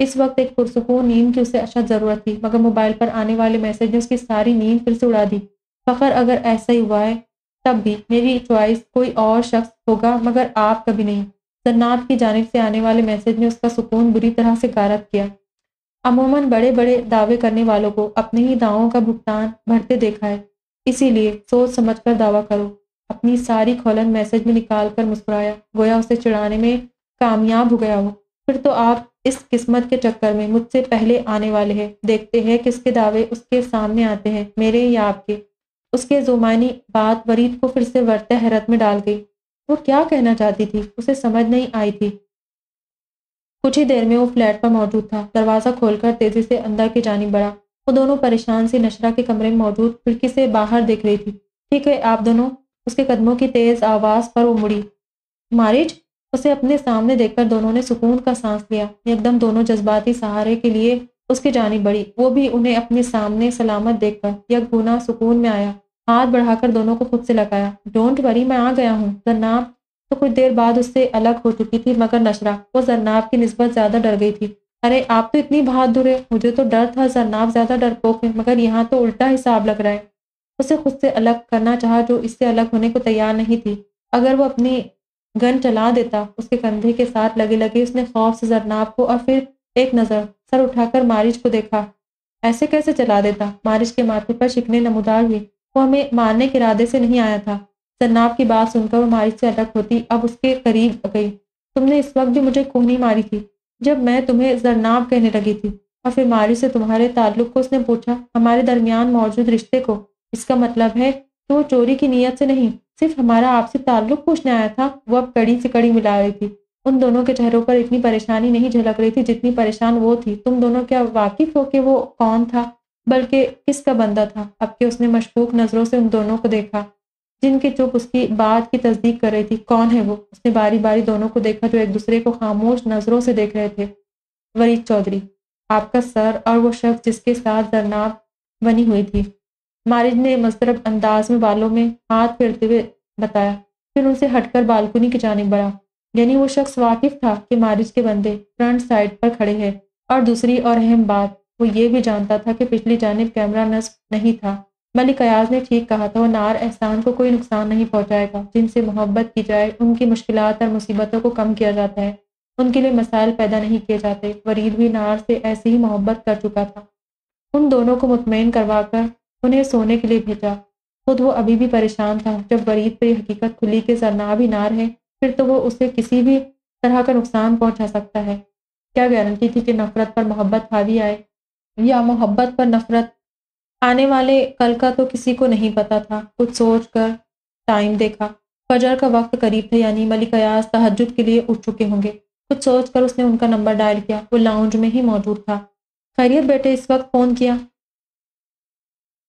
इस वक्त एक पुरसकून नींद की उसे अशद ज़रूरत थी, मगर मोबाइल पर आने वाले मैसेज ने उसकी सारी नींद फिर से उड़ा दी। फ़खर अगर ऐसा ही हुआ है, तब भी मेरी चॉइस कोई और शख्स होगा, मगर आप कभी नहीं। जन्नात की जानब से आने वाले मैसेज ने उसका सुकून बुरी तरह से गारत किया। अमूमन बड़े बड़े दावे करने वालों को अपने ही दावों का भुगतान भरते देखा है। इसीलिए सोच समझ कर दावा करो। अपनी सारी खोलन मैसेज में निकाल कर मुस्कुराया। गोया उसे चिढ़ाने में कामयाब हो गया हो। फिर तो आप इस किस्मत के चक्कर में मुझसे पहले आने वाले हैं। देखते हैं किसके दावे उसके सामने आते हैं, मेरे या आपके। उसके जुमानी बात वरीद को फिर से वर्त हैरत में डाल गई। वो क्या कहना चाहती थी? उसे समझ नहीं आई थी। कुछ ही देर में वो फ्लैट पर मौजूद था। दरवाज़ा खोलकर तेज़ी से अंदर की जानी बढ़ा। वो दोनों परेशान से नशरा के कमरे में मौजूद खिड़की से बाहर देख रही थी। ठीक है, आप दोनों? उसके कदमों की तेज आवाज़ पर वो मुड़ी। मारिज? उसे अपने सामने देखकर दोनों ने सुकून का सांस लिया। एकदम दोनों जज्बाती सहारे के लिए उसकी जानी बढ़ी वो भी उन्हें अपने सामने सलामत देखकर, यह गुना सुकून में आया। हाथ बढ़ाकर दोनों को खुद से लगाया। डोंट वरी मैं आ गया हूँ। जरनाब तो कुछ देर बाद उससे अलग हो चुकी थी मगर नशरा। वो जरनाब की नस्बत ज़्यादा डर गई थी। अरे, आप तो इतनी बहादुर है। मुझे तो डर था। जरनाब ज़्यादा डरपोक है, मगर यहाँ तो उल्टा हिसाब लग रहा है। उसे खुद से अलग करना चाहा जो इससे अलग होने को तैयार नहीं थी। अगर वो अपनी गन चला देता, उसके कंधे के साथ लगे लगे उसने खौफ से जरनाब को और फिर एक नज़र, सर उठाकर मारिज को देखा। ऐसे कैसे चला देता? मारिज के माथे पर शिकने नमूदार हुई। वो हमें मारने के इरादे से नहीं आया था। जरनाब की बात सुनकर वो मारिज से अलग होती, अब उसके करीब गई। तुमने इस वक्त भी मुझे कोहनी मारी थी, जब मैं तुम्हें जरनाब कहने लगी थी। और फिर मारी से तुम्हारे ताल्लुक को उसने पूछा, हमारे दरमियान मौजूद रिश्ते को। इसका मतलब है कि वो चोरी की नीयत से नहीं सिर्फ़ हमारा आपसे ताल्लुक पूछने आया था, वो अब कड़ी से कड़ी मिला रही थी। उन दोनों के चेहरों पर इतनी परेशानी नहीं झलक रही थी जितनी परेशान वो थी। तुम दोनों क्या वाकिफ हो कि वो कौन था, बल्कि किसका बंदा था? अब के उसने मशकूक नज़रों से उन दोनों को देखा, जिनकी चुप उसकी बात की तस्दीक कर रही थी? कौन है वो? उसने बारी बारी दोनों को देखा जो एक दूसरे को खामोश नज़रों से देख रहे थे। वरीद चौधरी, आपका सर और वो शख्स जिसके साथ जरनाब बनी हुई थी। मारिज ने मस्तरब अंदाज में बालों में हाथ फेरते हुए बताया। फिर उनसे हटकर बालकुनी की जानब बढ़ा। यानी वो शख्स वाकिफ था कि मारिज के बंदे फ्रंट साइड पर खड़े हैं। और दूसरी और अहम बात, वो ये भी जानता था कि पिछली जानब कैमरा नस्ब नहीं था। मलिक अयाज ने ठीक कहा था, वो नार एहसान को कोई नुकसान नहीं पहुंचाएगा। जिनसे मोहब्बत की जाए, उनकी मुश्किल और मुसीबतों को कम किया जाता है। उनके लिए मसाइल पैदा नहीं किए जाते। वरीद भी नार से ऐसी ही मोहब्बत कर चुका था। उन दोनों को मुतमिन करवाकर उन्हें सोने के लिए भेजा। खुद वो अभी भी परेशान था। जब वरीद पर हकीकत खुली के जरनाब ही नार है फिर तो वो उसे किसी भी तरह का नुकसान पहुँचा सकता है। क्या गारंटी थी कि नफरत पर मोहब्बत हावी आए? या मोहब्बत पर नफरत आने वाले कल का तो किसी को नहीं पता था। कुछ सोच कर टाइम देखा। फजर का वक्त करीब था, यानी मलिक तहजद के लिए उठ चुके होंगे। कुछ सोच कर उसने उनका नंबर डायल किया। वो लाउंज में ही मौजूद था। खैरियत बेटे, इस वक्त फ़ोन किया।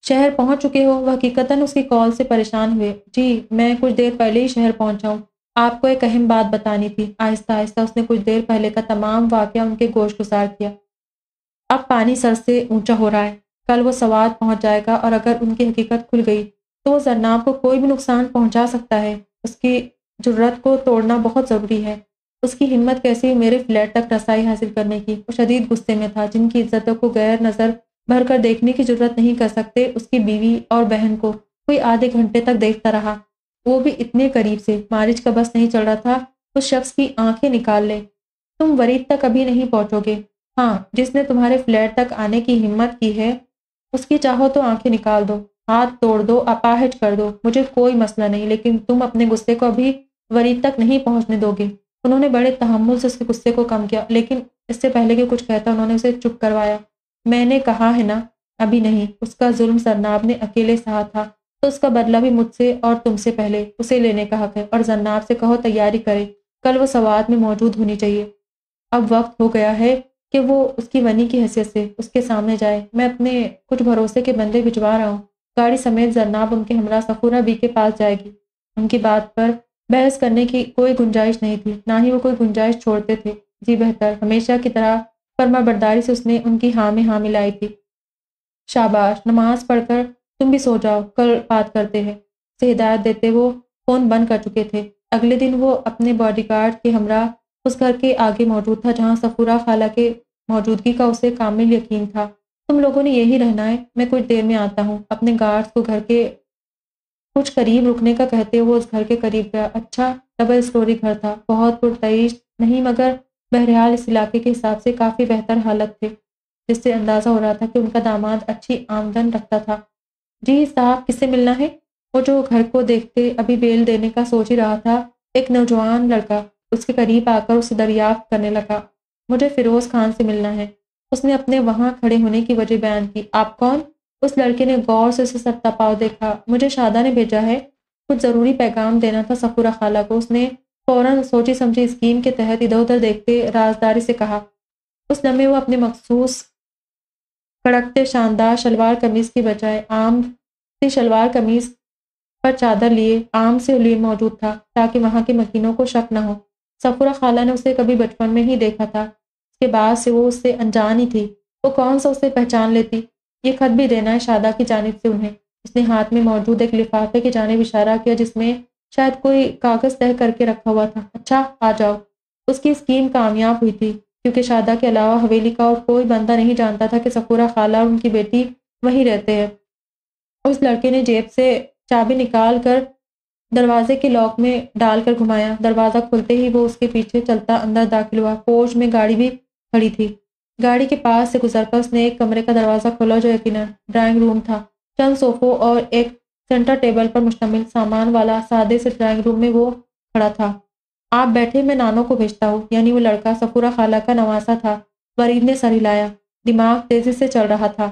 शहर पहुँच चुके हो, वह हकीकतन उसकी कॉल से परेशान हुए। जी, मैं कुछ देर पहले ही शहर पहुँचा हूँ। आपको एक अहम बात बतानी थी। आहिस्ता आहिस्ता उसने कुछ देर पहले का तमाम वाक़ उनके गोश गुजार किया। अब पानी सर से ऊँचा हो रहा है। कल वो सवाद पहुँच जाएगा और अगर उनकी हकीकत खुल गई तो वो जरनाब को कोई भी नुकसान पहुँचा सकता है। उसकी ज़रूरत को तोड़ना बहुत ज़रूरी है। उसकी हिम्मत कैसी मेरे फ्लैट तक रसाई हासिल करने की? वो शदीद गुस्से में था, जिनकी इज्जतों को गैर नज़र भर कर देखने की ज़रूरत नहीं कर सकते उसकी बीवी और बहन को। कोई आधे घंटे तक देखता रहा। वो भी इतने करीब से। मारिज का बस नहीं चल रहा था। उस शख्स की आँखें निकाल ले। तुम वरीद तक अभी नहीं पहुंचोगे। हाँ जिसने तुम्हारे फ्लैट तक आने की हिम्मत की है, उसकी चाहो तो आँखें निकाल दो। हाथ तोड़ दो, अपाहिज कर दो। मुझे कोई मसला नहीं, लेकिन तुम अपने गुस्से को अभी वरीद तक नहीं पहुँचने दोगे। उन्होंने बड़े तहमुल से उसके गुस्से को कम किया, लेकिन इससे पहले कि कुछ कहता, उन्होंने उसे चुप करवाया। मैंने कहा, है ना? अभी नहीं, उसका जुल्म सरनाब ने अकेले सहा था तो उसका बदला भी मुझसे और तुमसे पहले, उसे लेने का हक है, और जन्नाब से कहो, तैयारी करे, कल वो सवाद में मौजूद होनी चाहिए। अब वक्त हो गया है कि वो उसकी वनी की हैसियत से उसके सामने जाए। मैं अपने कुछ भरोसे के बंदे भिजवा रहा हूँ। गाड़ी समेत जन्नाब उनके हमरा सफूरा बी के पास जाएगी। उनकी बात पर बहस करने की कोई गुंजाइश नहीं थी, ना ही वो कोई गुंजाइश छोड़ते थे। जी बेहतर, हमेशा की तरह फरमा बरदारी से उसने उनकी हाँ में हाँ मिलाई थी। शाबाश, नमाज़ पढ़कर तुम भी सो जाओ, कल बात करते हैं। से हिदायत देते वो फ़ोन बंद कर चुके थे। अगले दिन वो अपने बॉडीगार्ड के हमरा उस घर के आगे मौजूद था, जहाँ सफूरा खाला के मौजूदगी का उसे कामिल यकीन था। तुम लोगों ने यही रहना है, मैं कुछ देर में आता हूँ। अपने गार्ड्स को घर के कुछ करीब रुकने का कहते हुए उस घर के करीब गया। अच्छा डबल स्टोरी घर था, बहुत पुरतईश नहीं मगर बहरहाल इस इलाके के हिसाब से काफ़ी बेहतर हालत थे, जिससे अंदाज़ा हो रहा था कि उनका दामाद अच्छी आमदन रखता था। जी साहब, किससे मिलना है? वो जो घर को देखते अभी बेल देने का सोच ही रहा था, एक नौजवान लड़का उसके करीब आकर उसे दरियाफ्त करने लगा। मुझे फिरोज खान से मिलना है। उसने अपने वहाँ खड़े होने की वजह बयान की। आप कौन? उस लड़के ने गौर से उसे सत्ता पाव देखा। मुझे शादा ने भेजा है। कुछ ज़रूरी पैगाम देना था सफूरा खाला को। उसने फ़ौरन सोची समझी स्कीम के तहत इधर उधर देखते राजदारी से कहा। उस लम्हे वो अपने मखसूस, कड़कते, शानदार शलवार कमीज की बजाय आम से शलवार कमीज पर चादर लिए, आम से लिए मौजूद था, ताकि वहाँ के मकीनों को शक न हो। सफूरा खाला ने उसे कभी बचपन में ही देखा था, उसके बाद से वो उससे अनजान ही थी। वो कौन सा उसे पहचान लेती? ये खत भी देना है शादा की जानब से उन्हें। उसने हाथ में मौजूद एक लिफाफे की जानब इशारा किया जिसमें शायद कोई कागज़ तय करके रखा हुआ था। अच्छा आ जाओ। उसकी स्कीम कामयाब हुई थी, क्योंकि शादा के अलावा हवेली का और कोई बंदा नहीं जानता था कि सफूरा खाला और उनकी बेटी वहीं रहते हैं। उस लड़के ने जेब से चाबी निकाल कर दरवाजे के लॉक में डालकर घुमाया। दरवाज़ा खुलते ही वो उसके पीछे चलता अंदर दाखिल हुआ। पोज में गाड़ी भी खड़ी थी। गाड़ी के पास से गुजरकर उसने एक कमरे का दरवाज़ा खोला जो यकीन ड्राइंग रूम था। चंद सोफों और एक सेंटर टेबल पर मुश्तमिल सामान वाला सादे से ड्राइंग रूम में वो खड़ा था। आप बैठे मैं नानों को भेजता हूँ, यानी वो लड़का सफूरा खाला का नवासा था वरीद ने सर हिलाया, दिमाग तेज़ी से चल रहा था।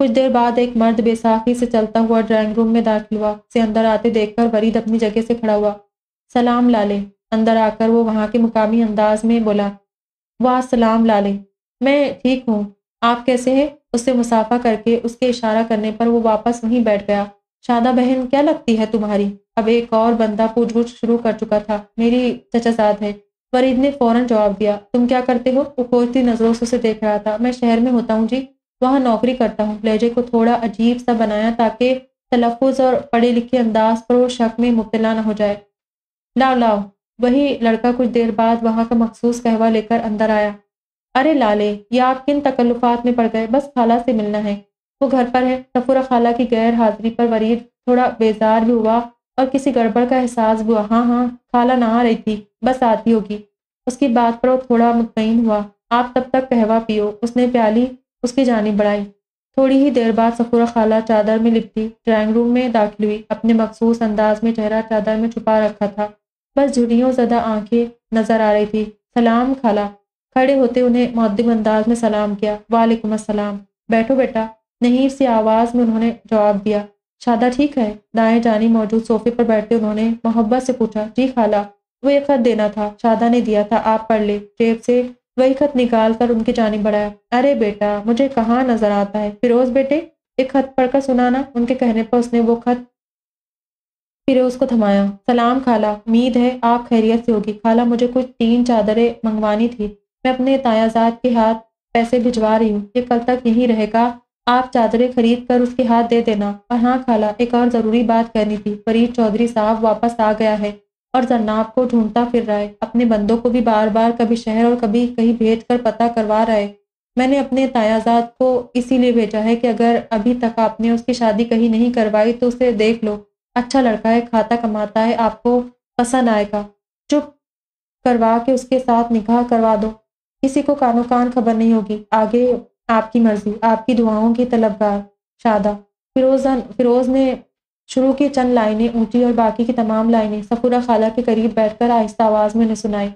कुछ देर बाद एक मर्द बेसाखी से चलता हुआ ड्राइंग रूम में दाखिल हुआ, से अंदर आते देखकर वरीद अपनी जगह से खड़ा हुआ, सलाम लाले अंदर आकर वो वहाँ के मुकामी अंदाज में बोला, वाह, सलाम लाले मैं ठीक हूँ। आप कैसे हैं? उससे मुसाफा करके उसके इशारा करने पर वो वापस वहीं बैठ गया। शादा बहन, क्या लगती है तुम्हारी? अब एक और बंदा पूछगुछ शुरू कर चुका था। मेरी चचाजाद है। फरीद ने फ़ौरन जवाब दिया, तुम क्या करते हो? वो खोजती नज़रों से उसे देख रहा था। मैं शहर में होता हूँ जी। वहाँ नौकरी करता हूँ। लहजे को थोड़ा अजीब सा बनाया ताकि तलफ़ और पढ़े लिखे अंदाज पर वो शक में मुबतला न हो जाए। लाओ लाओ। वही लड़का कुछ देर बाद वहाँ का मखसूस कहवा लेकर अंदर आया। अरे लाले, ये आप किन तकल्लुफात में पड़ गए? बस खाला से मिलना है। वो घर पर है। सफूरा खाला की गैर हाजिरी पर वरीद थोड़ा बेजार भी हुआ और किसी गड़बड़ का एहसास हुआ। हाँ हाँ खाला ना आ रही थी, बस आती होगी। उसकी बात पर वो थोड़ा मुतमिन हुआ। आप तब तक कहवा पियो। उसने प्याली, उसकी जानी बढ़ाई। थोड़ी ही देर बाद सफूरा खाला चादर में लिपटी, ड्राइंग रूम में दाखिल हुई। अपने मखसूस अंदाज में चेहरा चादर में छुपा रखा था। बस झुड़ियों ज़्यादा आँखें नज़र आ रही थी। सलाम, खाला। खड़े होते उन्हें मद्दम अंदाज में सलाम किया। वालेकुम असलम बैठो बेटा। नहीर सी आवाज़ में उन्होंने जवाब दिया, शादा ठीक है? दाएँ जानी मौजूद सोफे पर बैठते उन्होंने मोहब्बत से पूछा, जी खाला, वो एक खत देना था, शादा ने दिया था, आप पढ़ ले। जेब से वही खत निकाल कर उनकी जानी बढ़ाया। अरे बेटा, मुझे कहाँ नज़र आता है? फिरोज बेटे, एक खत पढ़कर सुनाना। उनके कहने पर उसने वो खत फिरोज को थमाया। सलाम खाला, उम्मीद है आप खैरियत से होगी। खाला, मुझे कुछ तीन चादरें मंगवानी थी। मैं अपने तायाजाद के हाथ पैसे भिजवा रही हूँ। ये कल तक यहीं रहेगा। आप चादरें खरीद कर उसके हाथ दे देना। और हाँ खाला, एक और ज़रूरी बात करनी थी। फरीद चौधरी साहब वापस आ गया है और जन्नाब को ढूंढता फिर रहा है। अपने बंदों को भी बार बार कभी शहर और कभी कहीं भेज कर पता करवा रहा है। मैंने अपने तायाजाद को इसीलिए भेजा है कि अगर अभी तक आपने उसकी शादी कहीं नहीं करवाई तो उसे देख लो। अच्छा लड़का है, खाता कमाता है, आपको पसंद आएगा। चुप करवा के उसके साथ निकाह करवा दो। किसी को कानो कान खबर नहीं होगी। आगे आपकी मर्ज़ी, आपकी दुआओं की तलबगार शादा। फिरोज फिरोज ने शुरू की चंद लाइनें ऊँची और बाकी की तमाम लाइनें सफूरा खाला के करीब बैठकर आहिस्ता आवाज़ में उन्हें सुनाई।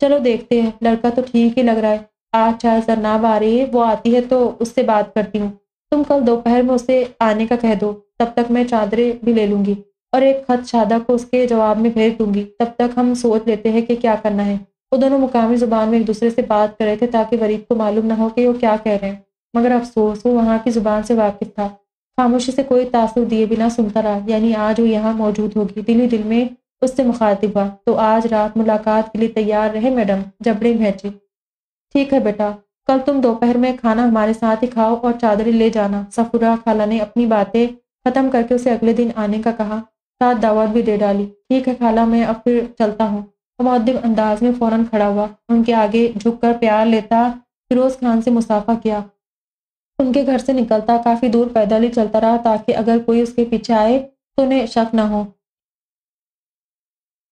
चलो देखते हैं, लड़का तो ठीक ही लग रहा है। आज चाहे जरनाब आ रही है वो आती है तो उससे बात करती हूँ। तुम कल दोपहर में उसे आने का कह दो, तब तक मैं चादरें भी ले लूँगी और एक खत शादा को उसके जवाब में भेज दूँगी। तब तक हम सोच लेते हैं कि क्या करना है। वो दोनों मुकामी ज़ुबान में एक दूसरे से बात कर रहे थे ताकि वरीद को मालूम ना हो कि वो क्या कह रहे हैं। मगर अफसोस, वो वहाँ की ज़ुबान से वाकिफ था। खामोशी से कोई तासुर दिए बिना सुनता रहा, यानी आज वो यहाँ मौजूद होगी। दिली दिल में उससे मुखातिब हुआ तो आज रात मुलाकात के लिए तैयार रहे मैडम, जबड़े भेजे ठीक है बेटा, कल तुम दोपहर में खाना हमारे साथ ही खाओ और चादरें ले जाना। सफुरा खाला ने अपनी बातें खत्म करके उसे अगले दिन आने का कहा, साथ दावत भी दे डाली। ठीक है खाला, मैं अब फिर चलता हूँ। मुद्दम अंदाज में फ़ौरन खड़ा हुआ। उनके आगे झुककर प्यार लेता फिरोज खान से मुसाफा किया। उनके घर से निकलता, काफ़ी दूर पैदल ही चलता रहा ताकि अगर कोई उसके पीछे आए तो उन्हें शक न हो।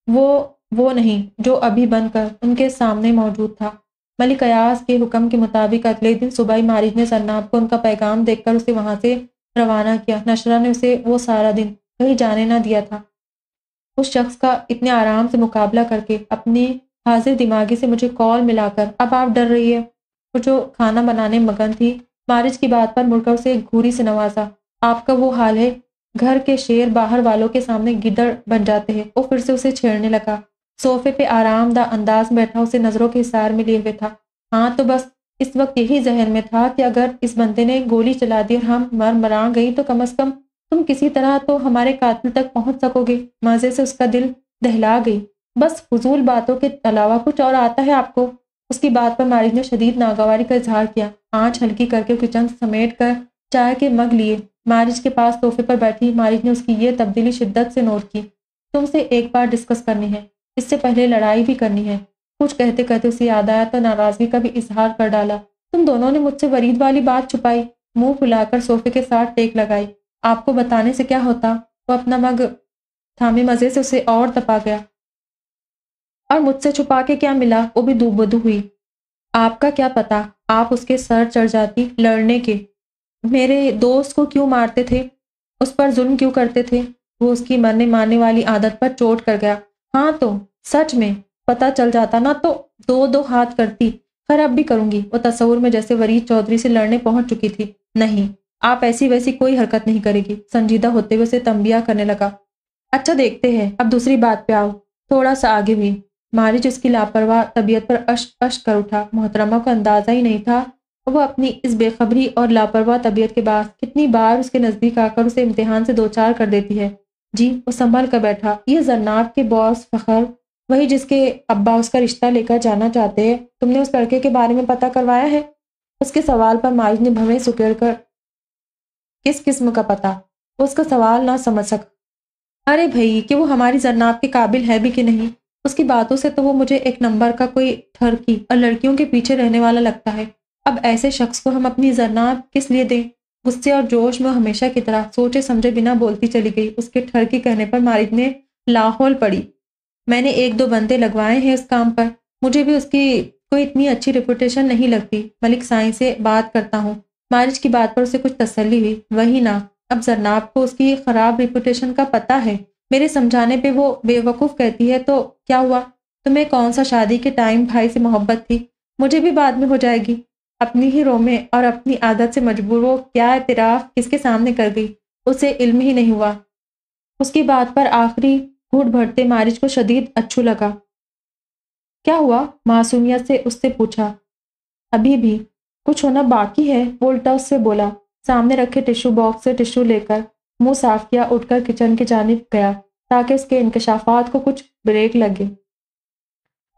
वो वो नहीं, जो अभी बनकर उनके सामने मौजूद था। मलिक अयास के हुक्म के मुताबिक अगले दिन सुबह ही मारिज ने सन्नाब को उनका पैगाम देखकर उसे वहाँ से रवाना किया। नशरा ने उसे वो सारा दिन कहीं जाने ना दिया था। उस शख्स का इतने आराम से मुकाबला करके अपनी हाजिर दिमागी से मुझे कॉल मिलाकर, अब आप डर रही है। वो जो खाना बनाने मगन थी, मारिज की बात पर मुड़कर उसे घूरी से नवाजा आपका वो हाल है, घर के शेर बाहर वालों के सामने गिदड़ बन जाते हैं। वो फिर से उसे छेड़ने लगा। सोफे पे आरामदा अंदाज बैठा उसे नज़रों के इशार में लिए हुए था। हाँ तो बस इस वक्त यही जहन में था कि अगर इस बंदे ने गोली चला दी और हम मर मरा गई तो कम अज कम तुम किसी तरह तो हमारे कातिल तक पहुँच सकोगे। मज़े से उसका दिल दहला गई। बस फजूल बातों के अलावा कुछ और आता है आपको? उसकी बात पर मारिज ने शदीद नागवारी का इजहार किया। आँच हल्की करके किचन समेट कर चाय के मग लिए। मारिज के पास तोहफे पर बैठी मारिज ने उसकी ये तब्दीली शिद्दत से नोट की। तुमसे एक बार डिस्कस करनी है। इससे पहले लड़ाई भी करनी है। कुछ कहते कहते उसे याद आया तो नाराज़गी का भी इजहार कर डाला। तुम दोनों ने मुझसे वरीद वाली बात छुपाई। मुँह फुलाकर सोफे के साथ टेक लगाई। आपको बताने से क्या होता? वो अपना मग थामे मज़े से उसे और तपा गया। और मुझसे छुपा के क्या मिला? वो भी दूबदू हुई। आपका क्या पता? आप उसके सर चढ़ जाती लड़ने के। मेरे दोस्त को क्यों मारते थे? उस पर जुल्म क्यों करते थे? वो उसकी मरने मारने वाली आदत पर चोट कर गया। हाँ तो सच में, पता चल जाता ना तो दो दो हाथ करती। खैर अब भी करूँगी। वो तस्वुर में जैसे वरीद चौधरी से लड़ने पहुँच चुकी थी। नहीं। आप ऐसी वैसी कोई हरकत नहीं करेगी। संजीदा होते हुए उसे तंबिया करने लगा। अच्छा देखते हैं। अब दूसरी बात पे आओ। थोड़ा सा आगे भी। मारिज उसकी लापरवाह तबीयत पर अश अश कर उठा। मोहतरमा को अंदाज़ा ही नहीं था वो अपनी इस बेखबरी और लापरवाह तबीयत के बाद कितनी बार उसके नज़दीक आकर उसे इम्तिहान से दो चार कर देती है। जी, वो संभल कर बैठा। ये जन्नाब के बॉस फखर, वही जिसके अब्बा उसका रिश्ता लेकर जाना चाहते हैं। तुमने उस लड़के के बारे में पता करवाया है? उसके सवाल पर मारिज ने भवें सुकेड़ कर किस किस्म का पता? उसका सवाल ना समझ सक। अरे भाई, कि वो हमारी जन्नाब के काबिल है भी कि नहीं? उसकी बातों से तो वो मुझे एक नंबर का कोई ठरकी और लड़कियों के पीछे रहने वाला लगता है। अब ऐसे शख्स को हम अपनी जरनाब किस लिए दें? गुस्से और जोश में हमेशा की तरह सोचे समझे बिना बोलती चली गई। उसके ठरकी कहने पर मारिद ने लाहौल पड़ी। मैंने एक दो बंदे लगवाए हैं इस काम पर। मुझे भी उसकी कोई इतनी अच्छी रिपुटेशन नहीं लगती। मलिक साई से बात करता हूँ। मारिज की बात पर उसे कुछ तसल्ली हुई। वही ना, अब जरनाब को उसकी खराब रिपुटेशन का पता है। मेरे समझाने पे वो बेवकूफ़ कहती है तो क्या हुआ? तुम्हें कौन सा शादी के टाइम भाई से मोहब्बत थी? मुझे भी बाद में हो जाएगी। अपनी ही रो में और अपनी आदत से मजबूर वो क्या इतराफ़ किसके सामने कर गई? उसे इल्म ही नहीं हुआ। उसकी बात पर आखिरी घूट भरते मारिज को शदीद अच्छू लगा। क्या हुआ? मासूमियत से उससे पूछा। अभी भी कुछ होना बाकी है, वो उल्टा उससे बोला। सामने रखे टिश्यू बॉक्स से टिश्यू लेकर, मुँह साफ़ किया, उठकर किचन की जानब गया, ताकि उसके इंकशाफात को कुछ ब्रेक लगे।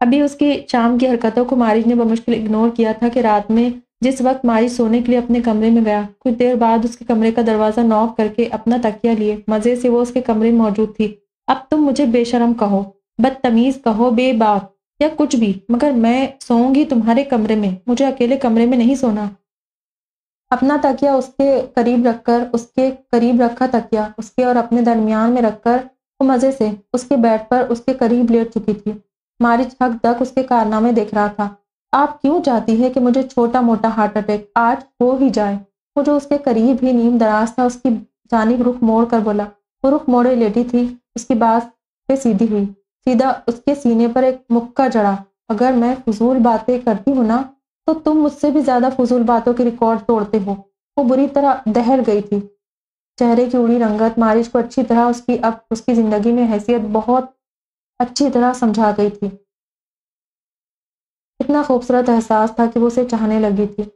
अभी उसकी शाम की हरकतों को मारिज ने बमुश्किल इग्नोर किया था कि रात में जिस वक्त मारिज सोने के लिए अपने कमरे में गया, कुछ देर बाद उसके कमरे का दरवाज़ा नॉक करके अपना तकिया लिए। मज़े से वो उसके कमरे में मौजूद थी। अब तुम मुझे बेशरम कहो, बदतमीज़ कहो, बेबाक। या कुछ भी, मगर मैं सोऊँगी तुम्हारे कमरे में। मुझे अकेले कमरे में नहीं सोना। अपना तकिया उसके करीब रखकर, उसके करीब रखा तकिया, उसके और अपने दरमियान में रखकर वो मज़े से, उसके बेड पर, उसके करीब लेट चुकी थी। मारिच हक तक उसके कारनामे देख रहा था। आप क्यों चाहती है कि मुझे छोटा मोटा हार्ट अटैक? आज हो ही जाए। वो जो उसके करीब ही नीम दराज था। उसकी जानब रुख मोड़ कर बोला वो रुख मोड़े लेटी थी। उसकी बात पे सीधी हुई। सीधा उसके सीने पर एक मुक्का जड़ा। अगर मैं फजूल बातें करती हूँ ना तो तुम मुझसे भी ज़्यादा फजूल बातों के रिकॉर्ड तोड़ते हो। वो बुरी तरह दहर गई थी। चेहरे की उड़ी रंगत मारिश को अच्छी तरह उसकी अब उसकी ज़िंदगी में हैसियत बहुत अच्छी तरह समझा गई थी। इतना खूबसूरत एहसास था कि वो उसे चाहने लगी थी।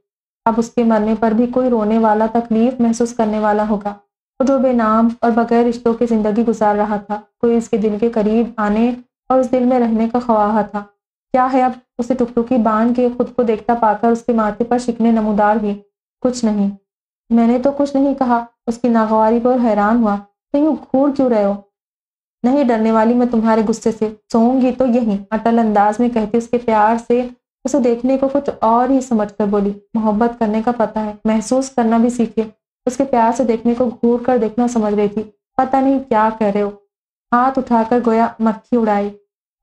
अब उसके मरने पर भी कोई रोने वाला तकलीफ़ महसूस करने वाला होगा। वो जो बेनाम और बगैर रिश्तों की ज़िंदगी गुजार रहा था। कोई उसके दिल के करीब आने और उस दिल में रहने का ख्वाहा था। क्या है अब? उसे टुकटुकी बाँध के खुद को देखता पाकर उसके माथे पर शिकने नमूदार हुई। कुछ नहीं। मैंने तो कुछ नहीं कहा। उसकी नागवारी पर हैरान हुआ। तो यूँ घूर क्यों रहे हो? नहीं डरने वाली मैं तुम्हारे गुस्से से सोऊँगी तो यही, अटल अंदाज में कहती उसके प्यार से उसे देखने को कुछ और ही समझ कर बोली, मोहब्बत करने का पता है, महसूस करना भी सीखे उसके प्यार से देखने को घूर कर देखना समझ रही थी। पता नहीं क्या कह रहे हो। हाथ उठाकर गोया मक्खी उड़ाई।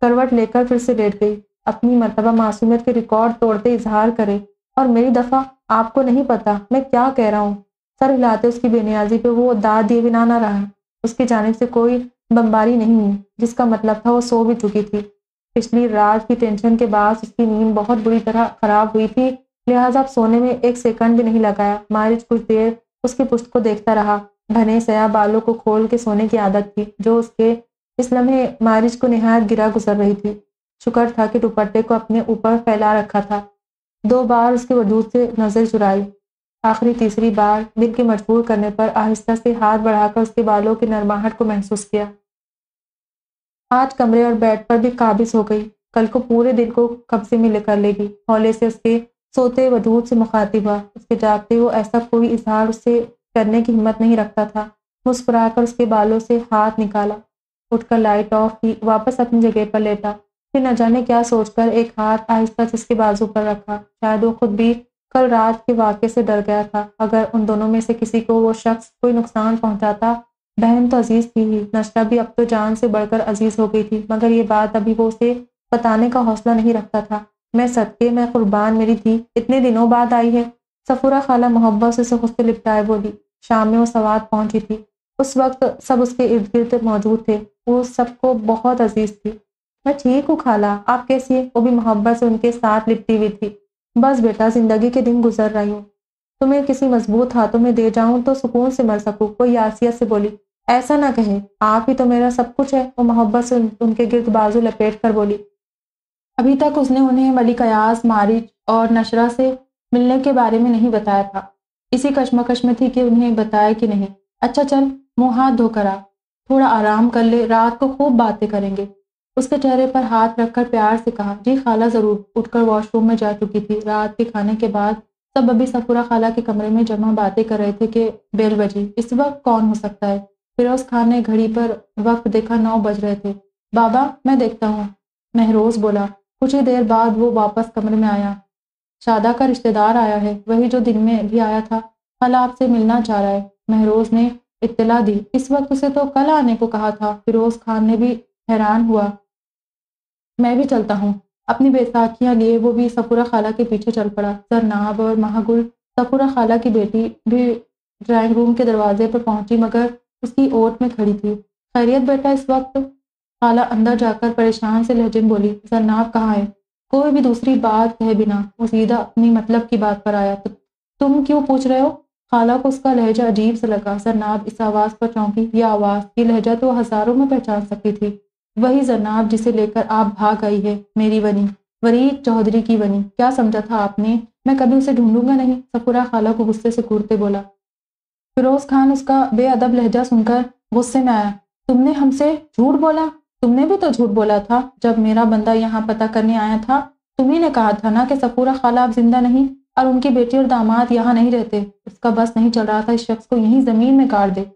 करवट लेकर फिर से लेट गई। अपनी मरतबा मासूमियत के रिकॉर्ड तोड़ते इजहार करे। और मेरी दफ़ा आपको नहीं पता मैं क्या कह रहा हूँ। सर हिलाते उसकी बेनियाजी पे वो दाद दिए बिना ना रहा। उसकी जानब से कोई बमबारी नहीं हुई, जिसका मतलब था वो सो भी चुकी थी। पिछली रात की टेंशन के बाद उसकी नींद बहुत बुरी तरह खराब हुई थी, लिहाजा अब सोने में एक सेकंड भी नहीं लगाया। मारिज कुछ देर उसकी पुष्ट को देखता रहा। घने सया बालों को खोल के सोने की आदत थी, जो उसके इस लम्हे मारिज को निहायत गिरा गुजर रही थी। शुक्र था कि दुपट्टे को अपने ऊपर फैला रखा था। दो बार उसके वजूद से नज़र चुराई। आखिरी तीसरी बार दिल के मजबूर करने पर आहिस्ता से हाथ बढ़ाकर उसके बालों की नरमाहट को महसूस किया। आज कमरे और बेड पर भी काबिज हो गई। कल को पूरे दिन को कब्जे में लेकर लेगी। हौले से उसके सोते वजूद से मुखातिब, उसके जागते वो ऐसा कोई इजहार उससे करने की हिम्मत नहीं रखता था। मुस्कुराकर उसके बालों से हाथ निकाला, उठकर लाइट ऑफ़ की, वापस अपनी जगह पर लेटा। फिर न जाने क्या सोचकर एक हाथ आहिस्ता से उसके बाजू पर रखा। शायद वो खुद भी कल रात के वाक़े से डर गया था। अगर उन दोनों में से किसी को वो शख्स कोई नुकसान पहुंचाता, बहन तो अज़ीज़ थी ही। नशरा भी अब तो जान से बढ़कर अज़ीज़ हो गई थी, मगर ये बात अभी वो उसे बताने का हौसला नहीं रखता था। मैं सदके मैं कुर्बान मेरी थी। इतने दिनों बाद आई है। सफूरा खाला मोहब्बत से से लिपटाए बोली। शाम में वो सवाद पहुँची थी। उस वक्त सब उसके इर्द गिर्द मौजूद थे। वो सबको बहुत अज़ीज़ थी। मैं ठीक हूँ खाला। आप कैसी है? वो भी मोहब्बत से उनके साथ लिपटी हुई थी। बस बेटा ज़िंदगी के दिन गुजर रही हूँ। तुम्हें किसी मज़बूत हाथों में दे जाऊँ तो सुकून से मर सकूँ। कोई आसियत से बोली ऐसा ना कहे। आप ही तो मेरा सब कुछ है। वो मोहब्बत से उन, उनके गिर्द बाजू लपेट कर बोली अभी तक उसने उन्हें मलिक अयाज मारिज और नशरा से मिलने के बारे में नहीं बताया था। इसी कश्मकश में थी कि उन्हें बताया कि नहीं। अच्छा चल, मुँह हाथ धोकर आ। थोड़ा आराम कर ले, रात को खूब बातें करेंगे। उसके चेहरे पर हाथ रखकर प्यार से कहा, जी खाला ज़रूर, उठकर वॉशरूम में जा चुकी थी। रात के खाने के बाद सब अभी सफूरा खाला के कमरे में जमा बातें कर रहे थे कि बेल बजी, इस वक्त कौन हो सकता है? फिरोज खान ने घड़ी पर वक्त देखा नौ बज रहे थे। बाबा, मैं देखता हूँ, महरोज बोला। कुछ ही देर बाद वो वापस कमरे में आया। शादा का रिश्तेदार आया है, वही जो दिन में भी आया था। कल आपसे मिलना चाह रहा है। महरोज ने इत्तला दी। इस वक्त उसे तो कल आने को कहा था। फिरोज खान ने भी हैरान हुआ। मैं भी चलता हूँ। अपनी बैसाखियाँ लिए वो भी सफूरा खाला के पीछे चल पड़ा। जरनाब और महागुल सफूरा खाला की बेटी भी ड्राइंग रूम के दरवाजे पर पहुँची, मगर उसकी ओट में खड़ी थी। खैरियत बेटा, इस वक्त खाला अंदर जाकर परेशान से लहजे में बोली जरनाब कहाँ है? कोई भी दूसरी बात कहे बिना वो सीधा अपनी मतलब की बात पर आया। तो तुम क्यों पूछ रहे हो? खाला को उसका लहजा अजीब सा लगा। जरनाब इस आवाज़ पर चौंकी। यह आवाज़ की लहजा तो हज़ारों में पहचान सकती थी। वही जरनाब जिसे लेकर आप भाग आई है, मेरी बनी, वरीद चौधरी की बनी। क्या समझा था आपने? मैं कभी उसे ढूंढूँगा नहीं। सफुरा खाला को गुस्से से घूरते बोला। फिरोज खान उसका बेअदब लहजा सुनकर गुस्से में आया। तुमने हमसे झूठ बोला? तुमने भी तो झूठ बोला था, जब मेरा बंदा यहाँ पता करने आया था। तुम्ही ने कहा था ना कि सफूरा खाला अब ज़िंदा नहीं और उनकी बेटी और दामाद यहाँ नहीं रहते। उसका बस नहीं चल रहा था, इस शख्स को यहीं ज़मीन में काट दे।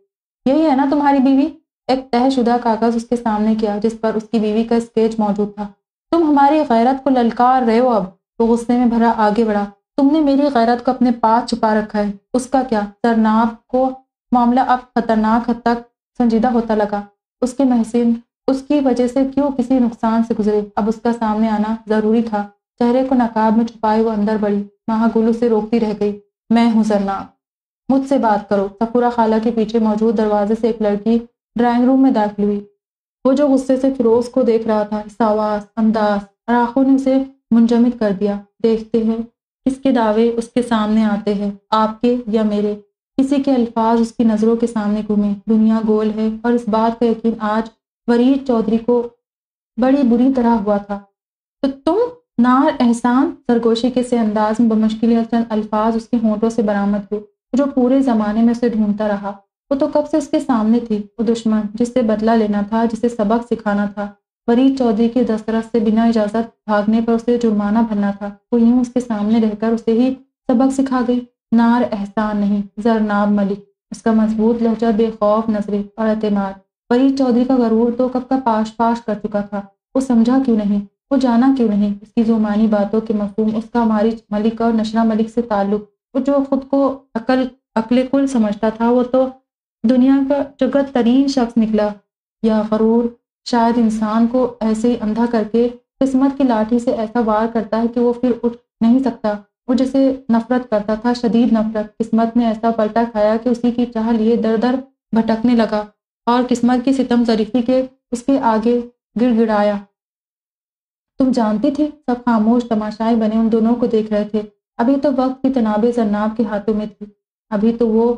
यही है ना तुम्हारी बीवी? एक तहशुदा कागज़ उसके सामने किया, जिस पर उसकी बीवी का स्केच मौजूद था। तुम हमारी गैरत को ललकार रहे हो अब तो गुस्से में भरा आगे बढ़ा। तुमने मेरी गैरत को अपने पास छुपा रखा है। उसका क्या? सरनाब को मामला अब खतरनाक हद तक संजीदा होता लगा। उसके महसिन उसकी वजह से क्यों किसी नुकसान से गुजरे? अब उसका सामने आना ज़रूरी था। चेहरे को नकाब में छुपाए वो अंदर बढ़ी। महागुलू से रोकती रह गई। मैं हूँ सरनाब मुझसे बात करो। सफूरा खाला के पीछे मौजूद दरवाजे से एक लड़की ड्राइंग रूम में दाखिल हुई। वो जो गुस्से से फिरोज को देख रहा था आवाज़ अंदाज और आँखों ने उसे मुंजमिद कर दिया। देखते हैं किसके दावे उसके सामने आते हैं, आपके या मेरे। किसी के अल्फाज उसकी नज़रों के सामने घूमे। दुनिया गोल है और इस बात का यकीन आज वरीद चौधरी को बड़ी बुरी तरह हुआ था। तो तुम नार एहसान, सरगोशी के से अंदाज में बमुश्किल चंद अल्फाज उसके होंठों से बरामद हुए, जो पूरे ज़माने में उसे ढूंढता रहा। वो तो कब से उसके सामने थी, वो दुश्मन, जिससे बदला लेना था, जिसे सबक सिखाना था। फरीद चौधरी के दस्तरस से बिना इजाज़त भागने पर उसे जुर्माना भरना था। वो यूँ उसके सामने रहकर उसे ही सबक सिखा गई। नार एहसान नहीं, जरनाब मलिक, उसका मज़बूत लहजा बेखौफ नजरे और अतमाद फरीद चौधरी का गरूर तो कब का पाश पाश कर चुका था। वो समझा क्यों नहीं? वो जाना क्यों नहीं? उसकी जुमानी बातों के मफहूम, उसका मारिज मलिक और नशरा मलिक से ताल्लुक, वो जो खुद को अकल अकले कुल समझता था, वो तो दुनिया का जगत तरीन शख्स निकला। या गरूर शायद इंसान को ऐसे ही अंधा करके किस्मत की लाठी से ऐसा वार करता है कि वो फिर उठ नहीं सकता। वो जैसे नफरत करता था, शदीद नफरत, किस्मत ने ऐसा पलटा खाया कि उसी की चाह लिए दर दर भटकने लगा। और किस्मत की सितम जरीफी के उसके आगे गिड़गिड़ाया। तुम जानती थी, सब खामोश तमाशाए बने उन दोनों को देख रहे थे। अभी तो वक्त की तनाबे जन्नाब के हाथों में थी। अभी तो वो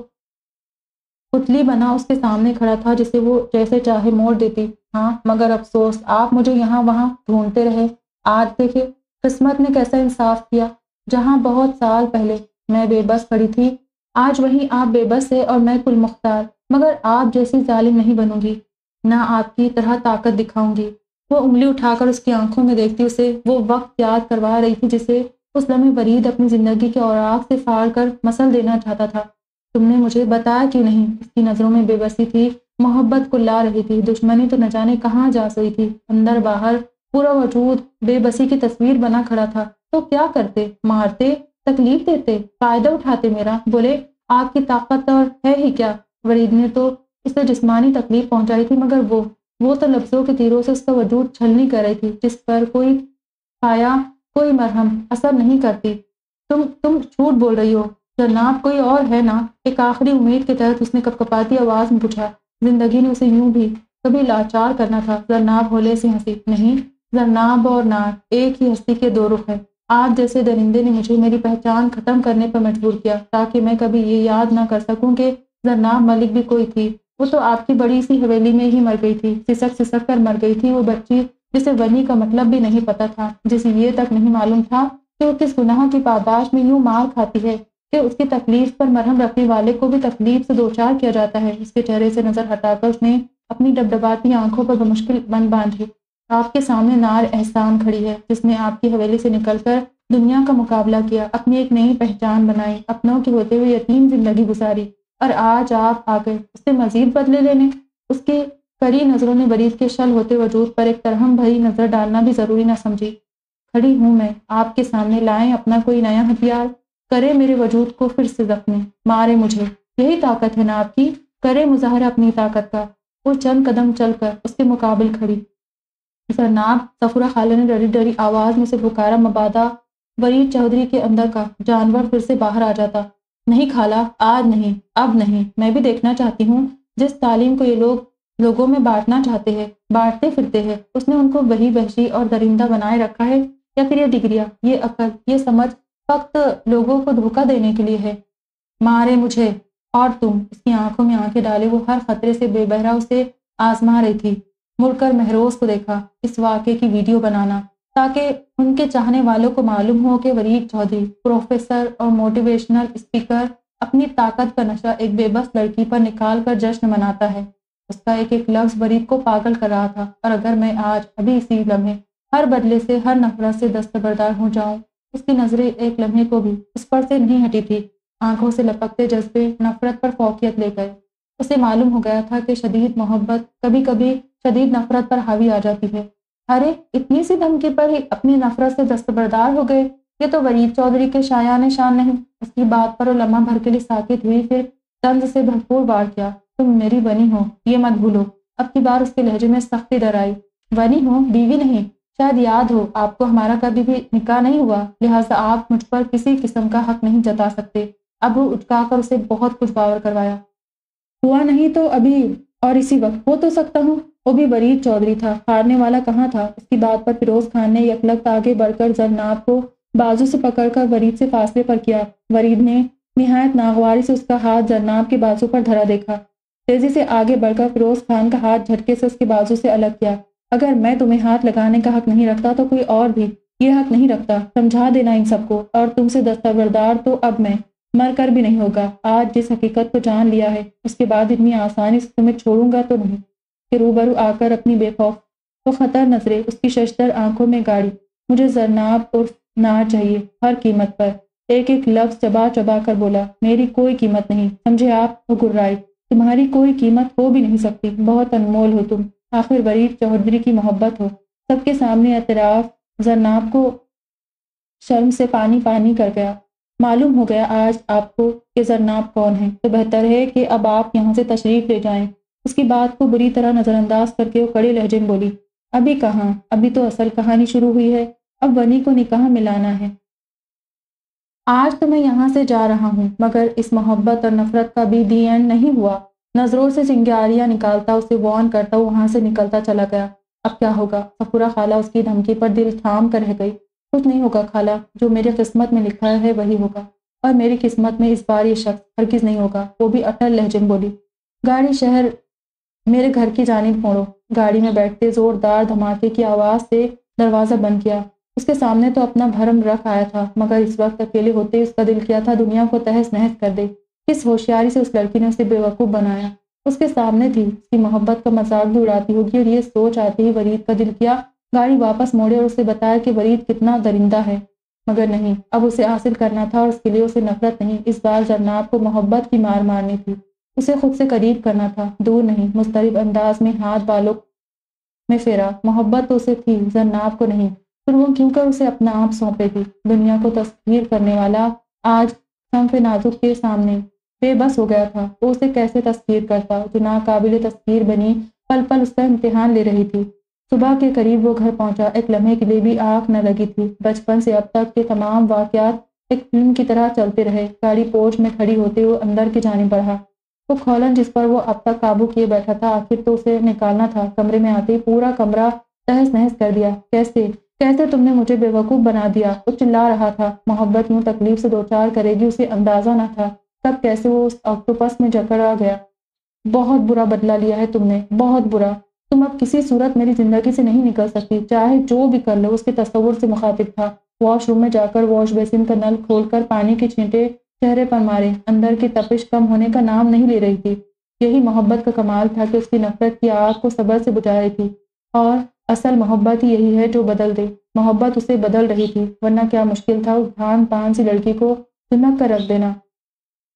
पुतली बना उसके सामने खड़ा था, जिसे वो जैसे चाहे मोड़ देती। हाँ मगर अफसोस, आप मुझे यहाँ वहाँ ढूंढते रहे। आज देखे किस्मत ने कैसा इंसाफ किया। जहाँ बहुत साल पहले मैं बेबस खड़ी थी, आज वहीं आप बेबस है और मैं कुल मुख्तार मगर आप जैसी जालिम नहीं बनूँगी, ना आपकी तरह ताकत दिखाऊँगी। वो उंगली उठाकर उसकी आँखों में देखती, उसे वो वक्त याद करवा रही थी जिसे उस लम्हे वरीद अपनी ज़िंदगी के औराक से फाड़ कर मसल देना चाहता था। तुमने मुझे बताया क्यों नहीं? इसकी नज़रों में बेबसी थी, मोहब्बत को ला रही थी, दुश्मनी तो न जाने कहाँ जा सही थी। अंदर बाहर पूरा वजूद बेबसी की तस्वीर बना खड़ा था। तो क्या करते? मारते? तकलीफ़ देते? फ़ायदा उठाते मेरा? बोले, आपकी ताकत और है ही क्या? वरीद ने तो उसे जिस्मानी तकलीफ़ पहुंचाई थी, मगर वो वो तो लफ्जों के तीरों से उसका वजूद छलनी कर रही थी, जिस पर कोई पाया कोई मरहम असर नहीं करती। तुम तुम झूठ बोल रही हो, जनाब कोई और है ना? एक आखिरी उम्मीद के तहत उसने कपकपाती आवाज़ में पूछा, ज़िंदगी ने उसे यूँ भी कभी लाचार करना था? जरनाब होले से हँसी, नहीं, जरनाब और नार एक ही हस्ती के दो रुख है। आप जैसे दरिंदे ने मुझे मेरी पहचान खत्म करने पर मजबूर किया, ताकि मैं कभी ये याद ना कर सकूँ कि जरनाब मलिक भी कोई थी। वो तो आपकी बड़ी सी हवेली में ही मर गई थी। सिसक सिसक कर मर गई थी वो बच्ची, जिसे वनी का मतलब भी नहीं पता था, जिसे ये तक नहीं मालूम था कि वो किस गुनाह की पादाश में यूँ मार खाती है, कि उसकी तकलीफ़ पर मरहम रखने वाले को भी तकलीफ़ से दो चार किया जाता है। उसके चेहरे से नज़र हटाकर उसने अपनी डबडबाती आँखों पर मुश्किल बन बांधी। आपके सामने नार एहसान खड़ी है, जिसने आपकी हवेली से निकलकर दुनिया का मुकाबला किया, अपनी एक नई पहचान बनाई, अपनों के होते हुए यतीम ज़िंदगी गुजारी। और आज आप आ गए उससे मजीद बदले लेने, उसके करी नज़रों ने वरीद के शल होते वजूद पर एक तरहम भरी नज़र डालना भी ज़रूरी ना समझी। खड़ी हूँ मैं, आपके सामने लाएँ अपना कोई नया हथियार, करे मेरे वजूद को फिर से जख्मी, मारे मुझे। यही ताकत है ना आपकी, करे मुजाहरा अपनी ताकत का, वो चंद कदम चलकर उसके मुकाबिल खड़ी। जरनाब सफुरा खाला ने डरी डरी आवाज़ में से पुकारा, मबादा, वरीद चौधरी के अंदर का, जानवर फिर से बाहर आ जाता। नहीं खाला, आज नहीं, अब नहीं। मैं भी देखना चाहती हूँ, जिस तालीम को ये लोग लोगों में बांटना चाहते हैं, बांटते फिरते हैं, उसने उनको वही वहशी और दरिंदा बनाए रखा है? या फिर ये डिग्रिया, ये अकल, ये समझ फक्त लोगों को धोखा देने के लिए है? मारे मुझे, और तुम, इसकी आँखों में आँखें डाले वो हर खतरे से बेबहरा उसे आजमा रही थी। मुड़कर महरोज को देखा, इस वाक्य की वीडियो बनाना। ताकि उनके चाहने वालों को मालूम हो कि वरीद चौधरी, प्रोफेसर और मोटिवेशनल स्पीकर अपनी ताकत का नशा एक बेबस लड़की पर निकाल कर जश्न मनाता है। उसका एक एक लफ्ज वरीद को पागल कर रहा था। और अगर मैं आज अभी इसी लम्हे, हर बदले से, हर नफरत से दस्तबरदार हो जाऊँ, उसकी नज़रें एक लम्हे को भी उस पर से नहीं हटी थी। आँखों से लपकते जज्बे नफरत पर फोकियत ले गए। उसे मालूम हो गया था कि शदीद मोहब्बत कभी कभी शदीद नफरत पर हावी आ जाती है। अरे, इतनी सी धमकी पर ही अपनी नफरत से दस्तबरदार हो गए। ये तो वरीद चौधरी के शायान शान नहीं उसकी बात पर लम्हा भर के लिए साकित हुई, फिर तंज से भरपूर बार किया। तुम मेरी बनी हो, ये मत भूलो। अब की बार उसके लहजे में सख्ती डर आई। बनी हो, बीवी नहीं, शायद याद हो, आपको हमारा कभी भी निकाह नहीं हुआ, लिहाजा आप मुझ पर किसी किस्म का हक नहीं जता सकते। अब वो उठकाकर उसे बहुत कुछ बावर करवाया। हुआ नहीं तो अभी और इसी वक्त हो तो सकता हूँ। वो भी वरीद चौधरी था। हारने वाला कहाँ था? इसकी बात पर फिरोज खान ने यकलक आगे बढ़कर जरनाब को बाजू से पकड़कर वरीद से फासले पर किया। वरीद ने निहायत नागवारी से उसका हाथ जरनाब के बाजू पर धरा देखा। तेज़ी से आगे बढ़कर फिरोज खान का हाथ झटके से उसके बाजू से अलग किया। अगर मैं तुम्हें हाथ लगाने का हक नहीं रखता तो कोई और भी ये हक नहीं रखता। समझा देना इन सबको। और तुमसे दस्तावेदार तो अब मैं। मर कर भी नहीं होगा। आज जिस हकीकत को जान लिया है, उसके बाद इतनी आसानी से तुम्हें छोड़ूँगा तो नहीं। कि रूबरू आकर अपनी बेखौफ तो खतर नजरे उसकी शशतर आँखों में गाड़ी। मुझे जरनाब उर्फ़ नार चाहिए हर कीमत पर। एक एक लफ्ज चबा चबा कर बोला, मेरी कोई कीमत नहीं। समझे आप वो गुर्राई, तुम्हारी कोई कीमत हो भी नहीं सकती। बहुत अनमोल हो तुम। आखिर वरीद चौधरी की मोहब्बत हो। सबके सामने एतराफ, जरनाब को शर्म से पानी पानी कर गया। मालूम हो गया आज आपको कि जरनाब कौन है। तो बेहतर है कि अब आप यहाँ से तशरीफ़ ले जाएँ। उसकी बात को बुरी तरह नज़रअंदाज करके वो कड़े लहजे में बोली, अभी कहाँ? अभी तो असल कहानी शुरू हुई है। अब वनी को निकाह मिलाना है। आज तो मैं यहाँ से जा रहा हूँ, मगर इस मोहब्बत और नफरत का भी दी एंड नहीं हुआ। नज़रों से चिंगारियाँ निकालता, उसे वॉन करता वहाँ से निकलता चला गया। अब क्या होगा? सफूरा खाला उसकी धमकी पर दिल थाम कर रह गई। कुछ नहीं होगा, खाला। जो मेरे किस्मत में लिखा है, वही होगा। और मेरी किस्मत में इस बार ये शख्स हरगिज नहीं होगा, वो भी अटल लहजन बोली, गाड़ी शहर मेरे घर की जानिब मोड़ो। गाड़ी में बैठते जोरदार धमाके की आवाज़ से दरवाज़ा बंद किया। उसके सामने तो अपना भरम रख आया था, मगर इस वक्त अकेले होते ही उसका दिल किया था, दुनिया को तहस नहस कर दे। किस होशियारी से उस लड़की ने उसे बेवकूफ़ बनाया? उसके सामने थी उसकी मोहब्बत का मज़ाक भी उड़ाती होगी और ये सोच आते ही वरीद का दिल किया गाड़ी वापस मोड़े और उसे बताया कि वरीद कितना दरिंदा है। मगर नहीं, अब उसे हासिल करना था और उसके लिए उसे नफरत नहीं। इस बार जरनाब को मोहब्बत की मार मारनी थी। उसे खुद से करीब करना था, दूर नहीं। मुस्तरब अंदाज में हाथ बालों में फेरा। मोहब्बत तो उसे थी जरनाब को नहीं। फिर वो क्यों कर उसे अपना आप सौंपे थी? दुनिया को तस्वीर करने वाला आज संफ नाजुक के सामने बेबस हो गया था। वो उसे कैसे तस्वीर करता? जो नाकाबिल तस्वीर बनी पल पल उसका इम्तिहान ले रही थी। सुबह के करीब वो घर पहुँचा। एक लम्हे के लिए भी आँख न लगी थी। बचपन से अब तक के तमाम वाकयात एक फ़िल्म की तरह चलते रहे। गाड़ी पोच में खड़ी होते हुए अंदर की जाने बढ़ा। वो खोलन जिस पर वो अब तक काबू किए बैठा था, आखिर तो उसे निकालना था। कमरे में आते ही पूरा कमरा तहस नहस कर दिया। कैसे? कैसे तुमने मुझे बेवकूफ़ बना दिया। वो चिल्ला रहा था। मोहब्बत यूँ तकलीफ़ से दो चार करेगी, उसे अंदाज़ा ना था। तब कैसे वो उस ऑक्टोपस में जकड़ा गया। बहुत बुरा बदला लिया है तुमने। बहुत बुरा। तुम अब किसी सूरत मेरी ज़िंदगी से नहीं निकल सकती। चाहे जो भी कर लो, उसके तस्वुर से मुखातिब था। वॉशरूम में जाकर वॉश बेसिन का नल खोलकर पानी के छींटे, चेहरे पर मारे। अंदर की तपिश कम होने का नाम नहीं ले रही थी। यही मोहब्बत का कमाल था कि उसकी नफरत की आग को सबर से बुझा रही थी। और असल मोहब्बत ही यही है जो बदल दे। मोहब्बत उसे बदल रही थी, वरना क्या मुश्किल था उस धान पान सी लड़की को चुनक कर रख देना।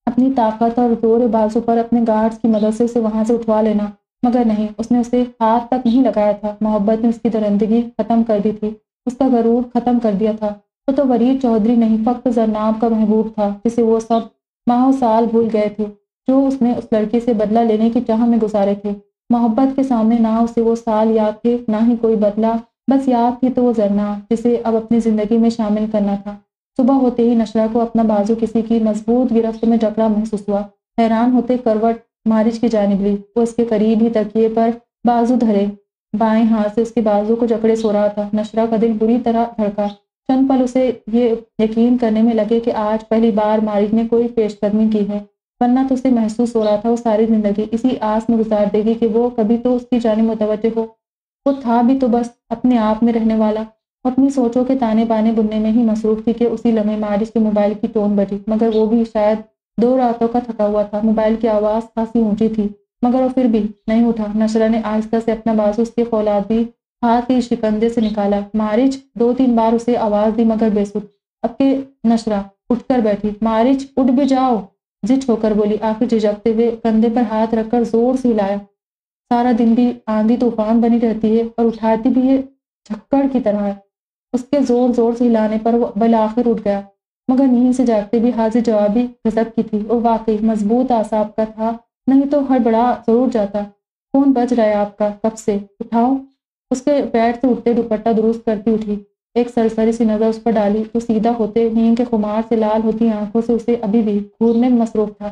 अपनी ताकत और ज़ोर बाजू पर अपने गार्ड्स की मदद से उसे वहाँ से उठवा लेना। मगर नहीं, उसने उसे हाथ तक नहीं लगाया था। मोहब्बत ने उसकी दरंदगी खत्म कर दी थी। उसका गरूर खत्म कर दिया था। वो तो वरीद चौधरी नहीं, फक्त जरनाब का महबूब था, जिसे वो सब माह साल भूल गए थे, जो उसने उस लड़के से बदला लेने की चाह में गुजारे थे। मोहब्बत के सामने ना उसे वो साल याद थे, ना ही कोई बदला, बस याद थी तो वो जरनाब, जिसे अब अपनी ज़िंदगी में शामिल करना था। सुबह होते ही नशरा को अपना बाजू किसी की मज़बूत गिरफ्त में जकड़ा महसूस हुआ। हैरान होते करवट मारिच की जानब ली वो उसके करीब ही तकिए पर बाजू धरे। बाएँ हाथ से उसके बाजू को जकड़े सो रहा था। नशरा का दिल बुरी तरह धड़का। चंद पल उसे ये यकीन करने में लगे कि आज पहली बार मारिच ने कोई पेशकदमी की है। वरना तो उसे महसूस हो रहा था वो सारी ज़िंदगी इसी आस में गुजार देगी कि वो कभी तो उसकी जानी मुतवजह हो। वो था भी तो बस अपने आप में रहने वाला। अपनी सोचों के ताने बाने बुनने में ही मसरूफ थी कि उसी लम्हे मारिच के मोबाइल की टोन बजी। मगर वो भी शायद दो रातों का थका हुआ था, मोबाइल की आवाज़ खासी ऊँची थी, मगर वो फिर भी नहीं उठा। नशरा ने आहिस्ता से अपना बाजू उसके फौलादी हाथ के शिकंदे से निकाला। मारिच, दो तीन बार उसे आवाज़ दी, मगर बेसुध। अब के नशरा उठकर बैठी। मारिच, उठ भी जाओ जिट होकर बोली। आखिर झिझकते हुए कंधे पर हाथ रखकर ज़ोर से हिलाया। सारा दिन भी आंधी तूफ़ान बनी रहती है और उठाती भी है, झक्कड़ की तरह। उसके ज़ोर ज़ोर से हिलाने पर वो बल आखिर उठ गया। मगर नींद से जागते भी हाजिर जवाबी गजब की थी। और वाकई मज़बूत आसाब का था, नहीं तो हड़बड़ा ज़रूर जाता। कौन बज रहा है आपका, कब से? उठाओ। उसके पैर से उठते दुपट्टा दुरुस्त करती उठी। एक सरसरी सी नज़र उस पर डाली तो सीधा होते नींद के खुमार से लाल होती आँखों से उसे अभी भी घूरने में मसरूफ था।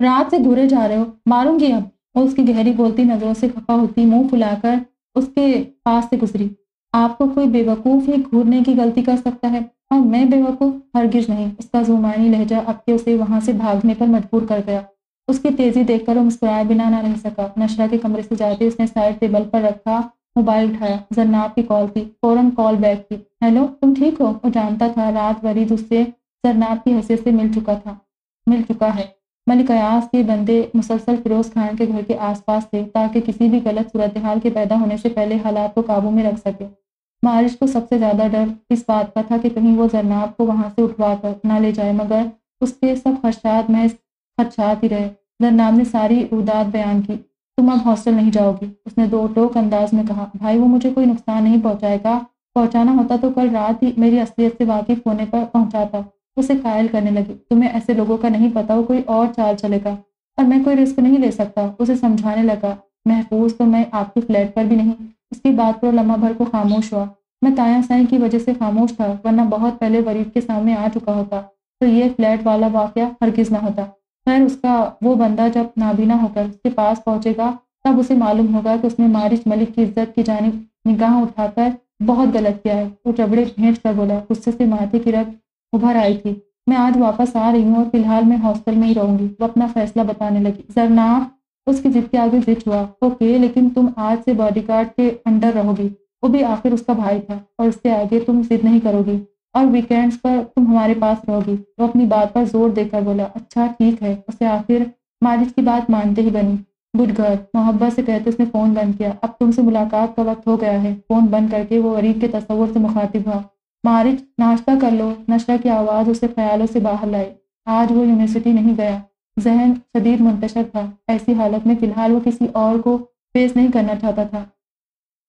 रात से घूरे जा रहे हो, मारूँगी अब। और उसकी गहरी बोलती नज़रों से खपा होती, मुँह फुलाकर उसके पास से गुजरी। आपको कोई बेवकूफ़ ही घूरने की गलती कर सकता है? और मैं बेवकूफ़ हरगिज नहीं। उसका जुमानी लहजा अब के उसे वहाँ से भागने पर मजबूर कर गया। उसकी तेज़ी देखकर वो मुस्कुराए बिना ना रह सका। नशरा के कमरे से जाते उसने साइड टेबल पर रखा, मोबाइल उठाया। जरनाब की कॉल थी। फ़ौरन कॉल बैक की। हेलो, तुम ठीक हो? वो जानता था रात वरीद उससे जरनाब की हैसियत से मिल चुका था। मिल चुका है। मलिक अयास के बंदे मुसलसल फिरोज खान के घर के आसपास थे, ताकि किसी भी गलत सूरत हाल के पैदा होने से पहले हालात को काबू में रख सके। मारिश को सबसे ज़्यादा डर इस बात का था कि कहीं वो जरनाब को वहाँ से उठवा कर ना ले जाए, मगर उसके सब खदशात महज खदशात ही रहे। जरनाब ने सारी उदात बयान की, तुम अब हॉस्टल नहीं जाओगी। उसने दो टोक अंदाज में कहा, भाई, वो मुझे कोई नुकसान नहीं पहुंचाएगा। पहुंचाना होता तो कल रात ही मेरी असलियत से वाकिफ होने पर पहुंचाता। उसे कायल करने लगी। तुम्हें ऐसे लोगों का नहीं पता वो कोई और चाल चलेगा, और मैं कोई रिस्क नहीं ले सकता। उसे समझाने लगा, महफूज तो मैं आपके फ्लैट पर भी नहीं उसकी बात पर लम्हा भर को खामोश हुआ। मैं ताया साई की वजह से खामोश था, वरना बहुत पहले वरीद के सामने आ चुका होता तो ये फ्लैट वाला वाक़ हरगिज ना होता। खैर, उसका वो बंदा जब नाबीना होकर उसके पास पहुंचेगा, तब उसे मालूम होगा कि उसने मारिश मलिक की इज़्ज़त की जानब निगाह उठाकर बहुत गलत किया है। वो चबड़े भेंट कर बोला, गुस्से से माथे की रग उभर आई थी। मैं आज वापस आ रही हूँ और फ़िलहाल मैं हॉस्टल में ही रहूँगी। वो अपना फैसला बताने लगी। जरनाब उसकी जिद के आगे जिद हुआ। ओके लेकिन तुम आज से बॉडीगार्ड के अंडर रहोगी। वो भी आखिर उसका भाई था और उसके आगे तुम जिद नहीं करोगी। और वीकेंड्स पर तुम हमारे पास रहोगी। वो अपनी बात पर ज़ोर देकर बोला अच्छा ठीक है। उसे आखिर मालिक की बात मानते ही बनी। गुड गर्ल मोहब्बत से कहते उसने फ़ोन बंद किया। अब तुमसे मुलाकात का वक्त हो गया है। फ़ोन बंद करके वो गरीब के तस्वुर से मुखातिब हुआ। मारिज नाश्ता कर लो। नशरा की आवाज़ उसे ख्यालों से बाहर लाई। आज वो यूनिवर्सिटी नहीं गया। जहन शदीद मुंतशर था। ऐसी हालत में फ़िलहाल वो किसी और को फेस नहीं करना चाहता था।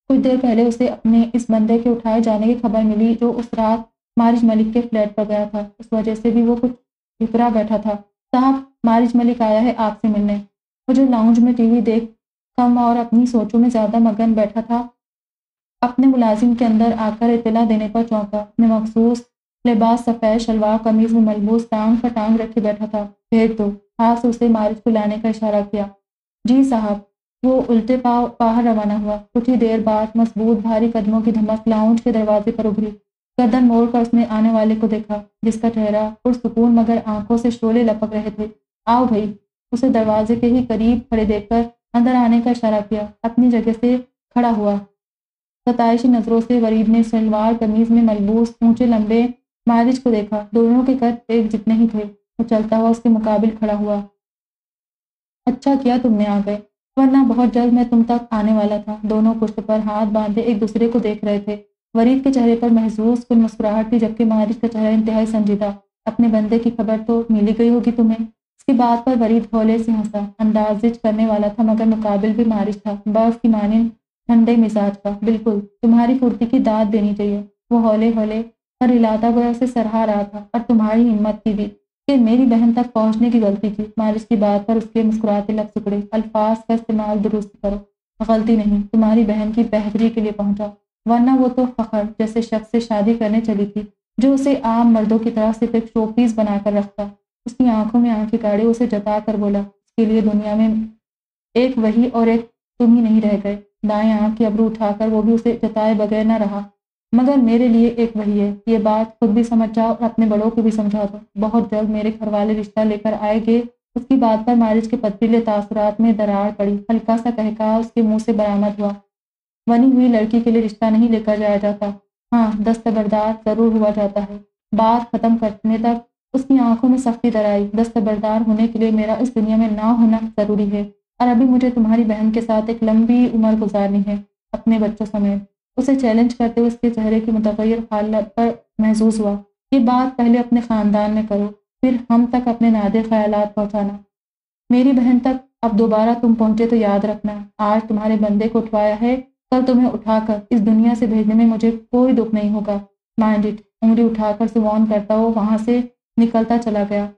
कुछ देर पहले उसे अपने इस बंदे के उठाए जाने की खबर मिली जो उस रात मारिज मलिक के फ्लैट पर गया था। उस वजह से भी वो कुछ घबरा बैठा था। साहब मारिज मलिक आया है आपसे मिलने। वो जो लाउंज में टीवी देख कम और अपनी सोचों में ज़्यादा मगन बैठा था। अपने मुलाजिम के अंदर आकर इतला देने पर चौंका। अपने मखसूस, लिबास, सफ़ेद, शलवार, कमीज में मलबूस, टांग पर टांग रखे बैठा था। भेज दो। हाथ उसे मारिज को लाने का इशारा किया। जी साहब, वो उल्टे पाव बाहर रवाना हुआ। कुछ ही देर बाद मज़बूत भारी कदमों की धमक लाउंज के दरवाजे पर उभरी। गर्दन मोड़कर उसने आने वाले को देखा, जिसका चेहरा पुरसकून मगर आँखों से शोले लपक रहे थे। आओ भाई, उसे दरवाजे के ही करीब खड़े देखकर अंदर आने का इशारा किया। अपनी जगह से खड़ा हुआ। सताइशी नज़रों से वरीद ने सलवार कमीज में मलबूस, ऊँचे लंबे मारिज को देखा। दोनों के कद एक जितने ही थे। चलता हुआ उसके मुकाबिल खड़ा हुआ। अच्छा किया तुमने आ गए, वरना बहुत जल्द मैं तुम तक आने वाला था। दोनों पुष्ट पर हाथ बांधे एक दूसरे को देख रहे थे। वरीद के चेहरे पर महसूस कुल मुस्कुराहट थी, जबकि मारिश का चेहरा इंतहाई संजीदा। अपने बंदे की खबर तो मिली गई होगी तुम्हें? उसकी बात पर वरीद हौले से हंसा। अंदाजिज करने वाला था, मगर मुकाबिल भी मारिश था। बर्फ़ की मानिन, ठंडे मिजाज का। बिल्कुल, तुम्हारी फुर्ती की दाद देनी चाहिए। वो हौले हौले पर हिलाता गया उसे सराहा रहा था, और तुम्हारी हिम्मत की भी। कि मेरी बहन तक पहुँचने की गलती की मारिश की बात पर उसके मुस्कुराते लग टुकड़े अल्फाज का इस्तेमाल दुरुस्त करो। गलती नहीं, तुम्हारी बहन की बेहतरी के लिए पहुँचा। वरना वो तो फखर जैसे शख्स से शादी करने चली थी, जो उसे आम मर्दों की तरह सिर्फ़ एक शोपीस बनाकर रखता। उसकी आँखों में आँखें गाड़े उसे जता कर बोला उसके लिए दुनिया में एक वही और एक तुम ही नहीं रह गए। दाएँ आँख की अबरू उठाकर वो भी उसे जताए बगैर न रहा। मगर मेरे लिए एक वही है। ये बात खुद भी समझ जाओ और अपने बड़ों को भी समझा दो। बहुत जल्द मेरे घर वाले रिश्ता लेकर आएँगे। उसकी बात पर मारिज के पथरीले तासरात में दरार पड़ी। हल्का सा कहका उसके मुँह से बरामद हुआ। बनी हुई लड़की के लिए रिश्ता नहीं लेकर जाया जाता। हाँ दस्तबरदार ज़रूर हुआ जाता है। बात खत्म करने तक उसकी आँखों में सख्ती दराई दस्तबरदार होने के लिए मेरा इस दुनिया में ना होना ज़रूरी है। और अभी मुझे तुम्हारी बहन के साथ एक लंबी उम्र गुजारनी है अपने बच्चों समेत। उसे चैलेंज करते हुए उसके चेहरे की मुतगैर हालत पर महसूस हुआ ये बात पहले अपने ख़ानदान में करो, फिर हम तक अपने नादिर ख्याल पहुँचाना। मेरी बहन तक अब दोबारा तुम पहुँचे तो याद रखना, आज तुम्हारे बंदे को उठवाया है, कल तुम्हें उठाकर इस दुनिया से भेजने में मुझे कोई दुख नहीं होगा। माइंड इट उंगली उठाकर से वॉन करता हो वहाँ से निकलता चला गया।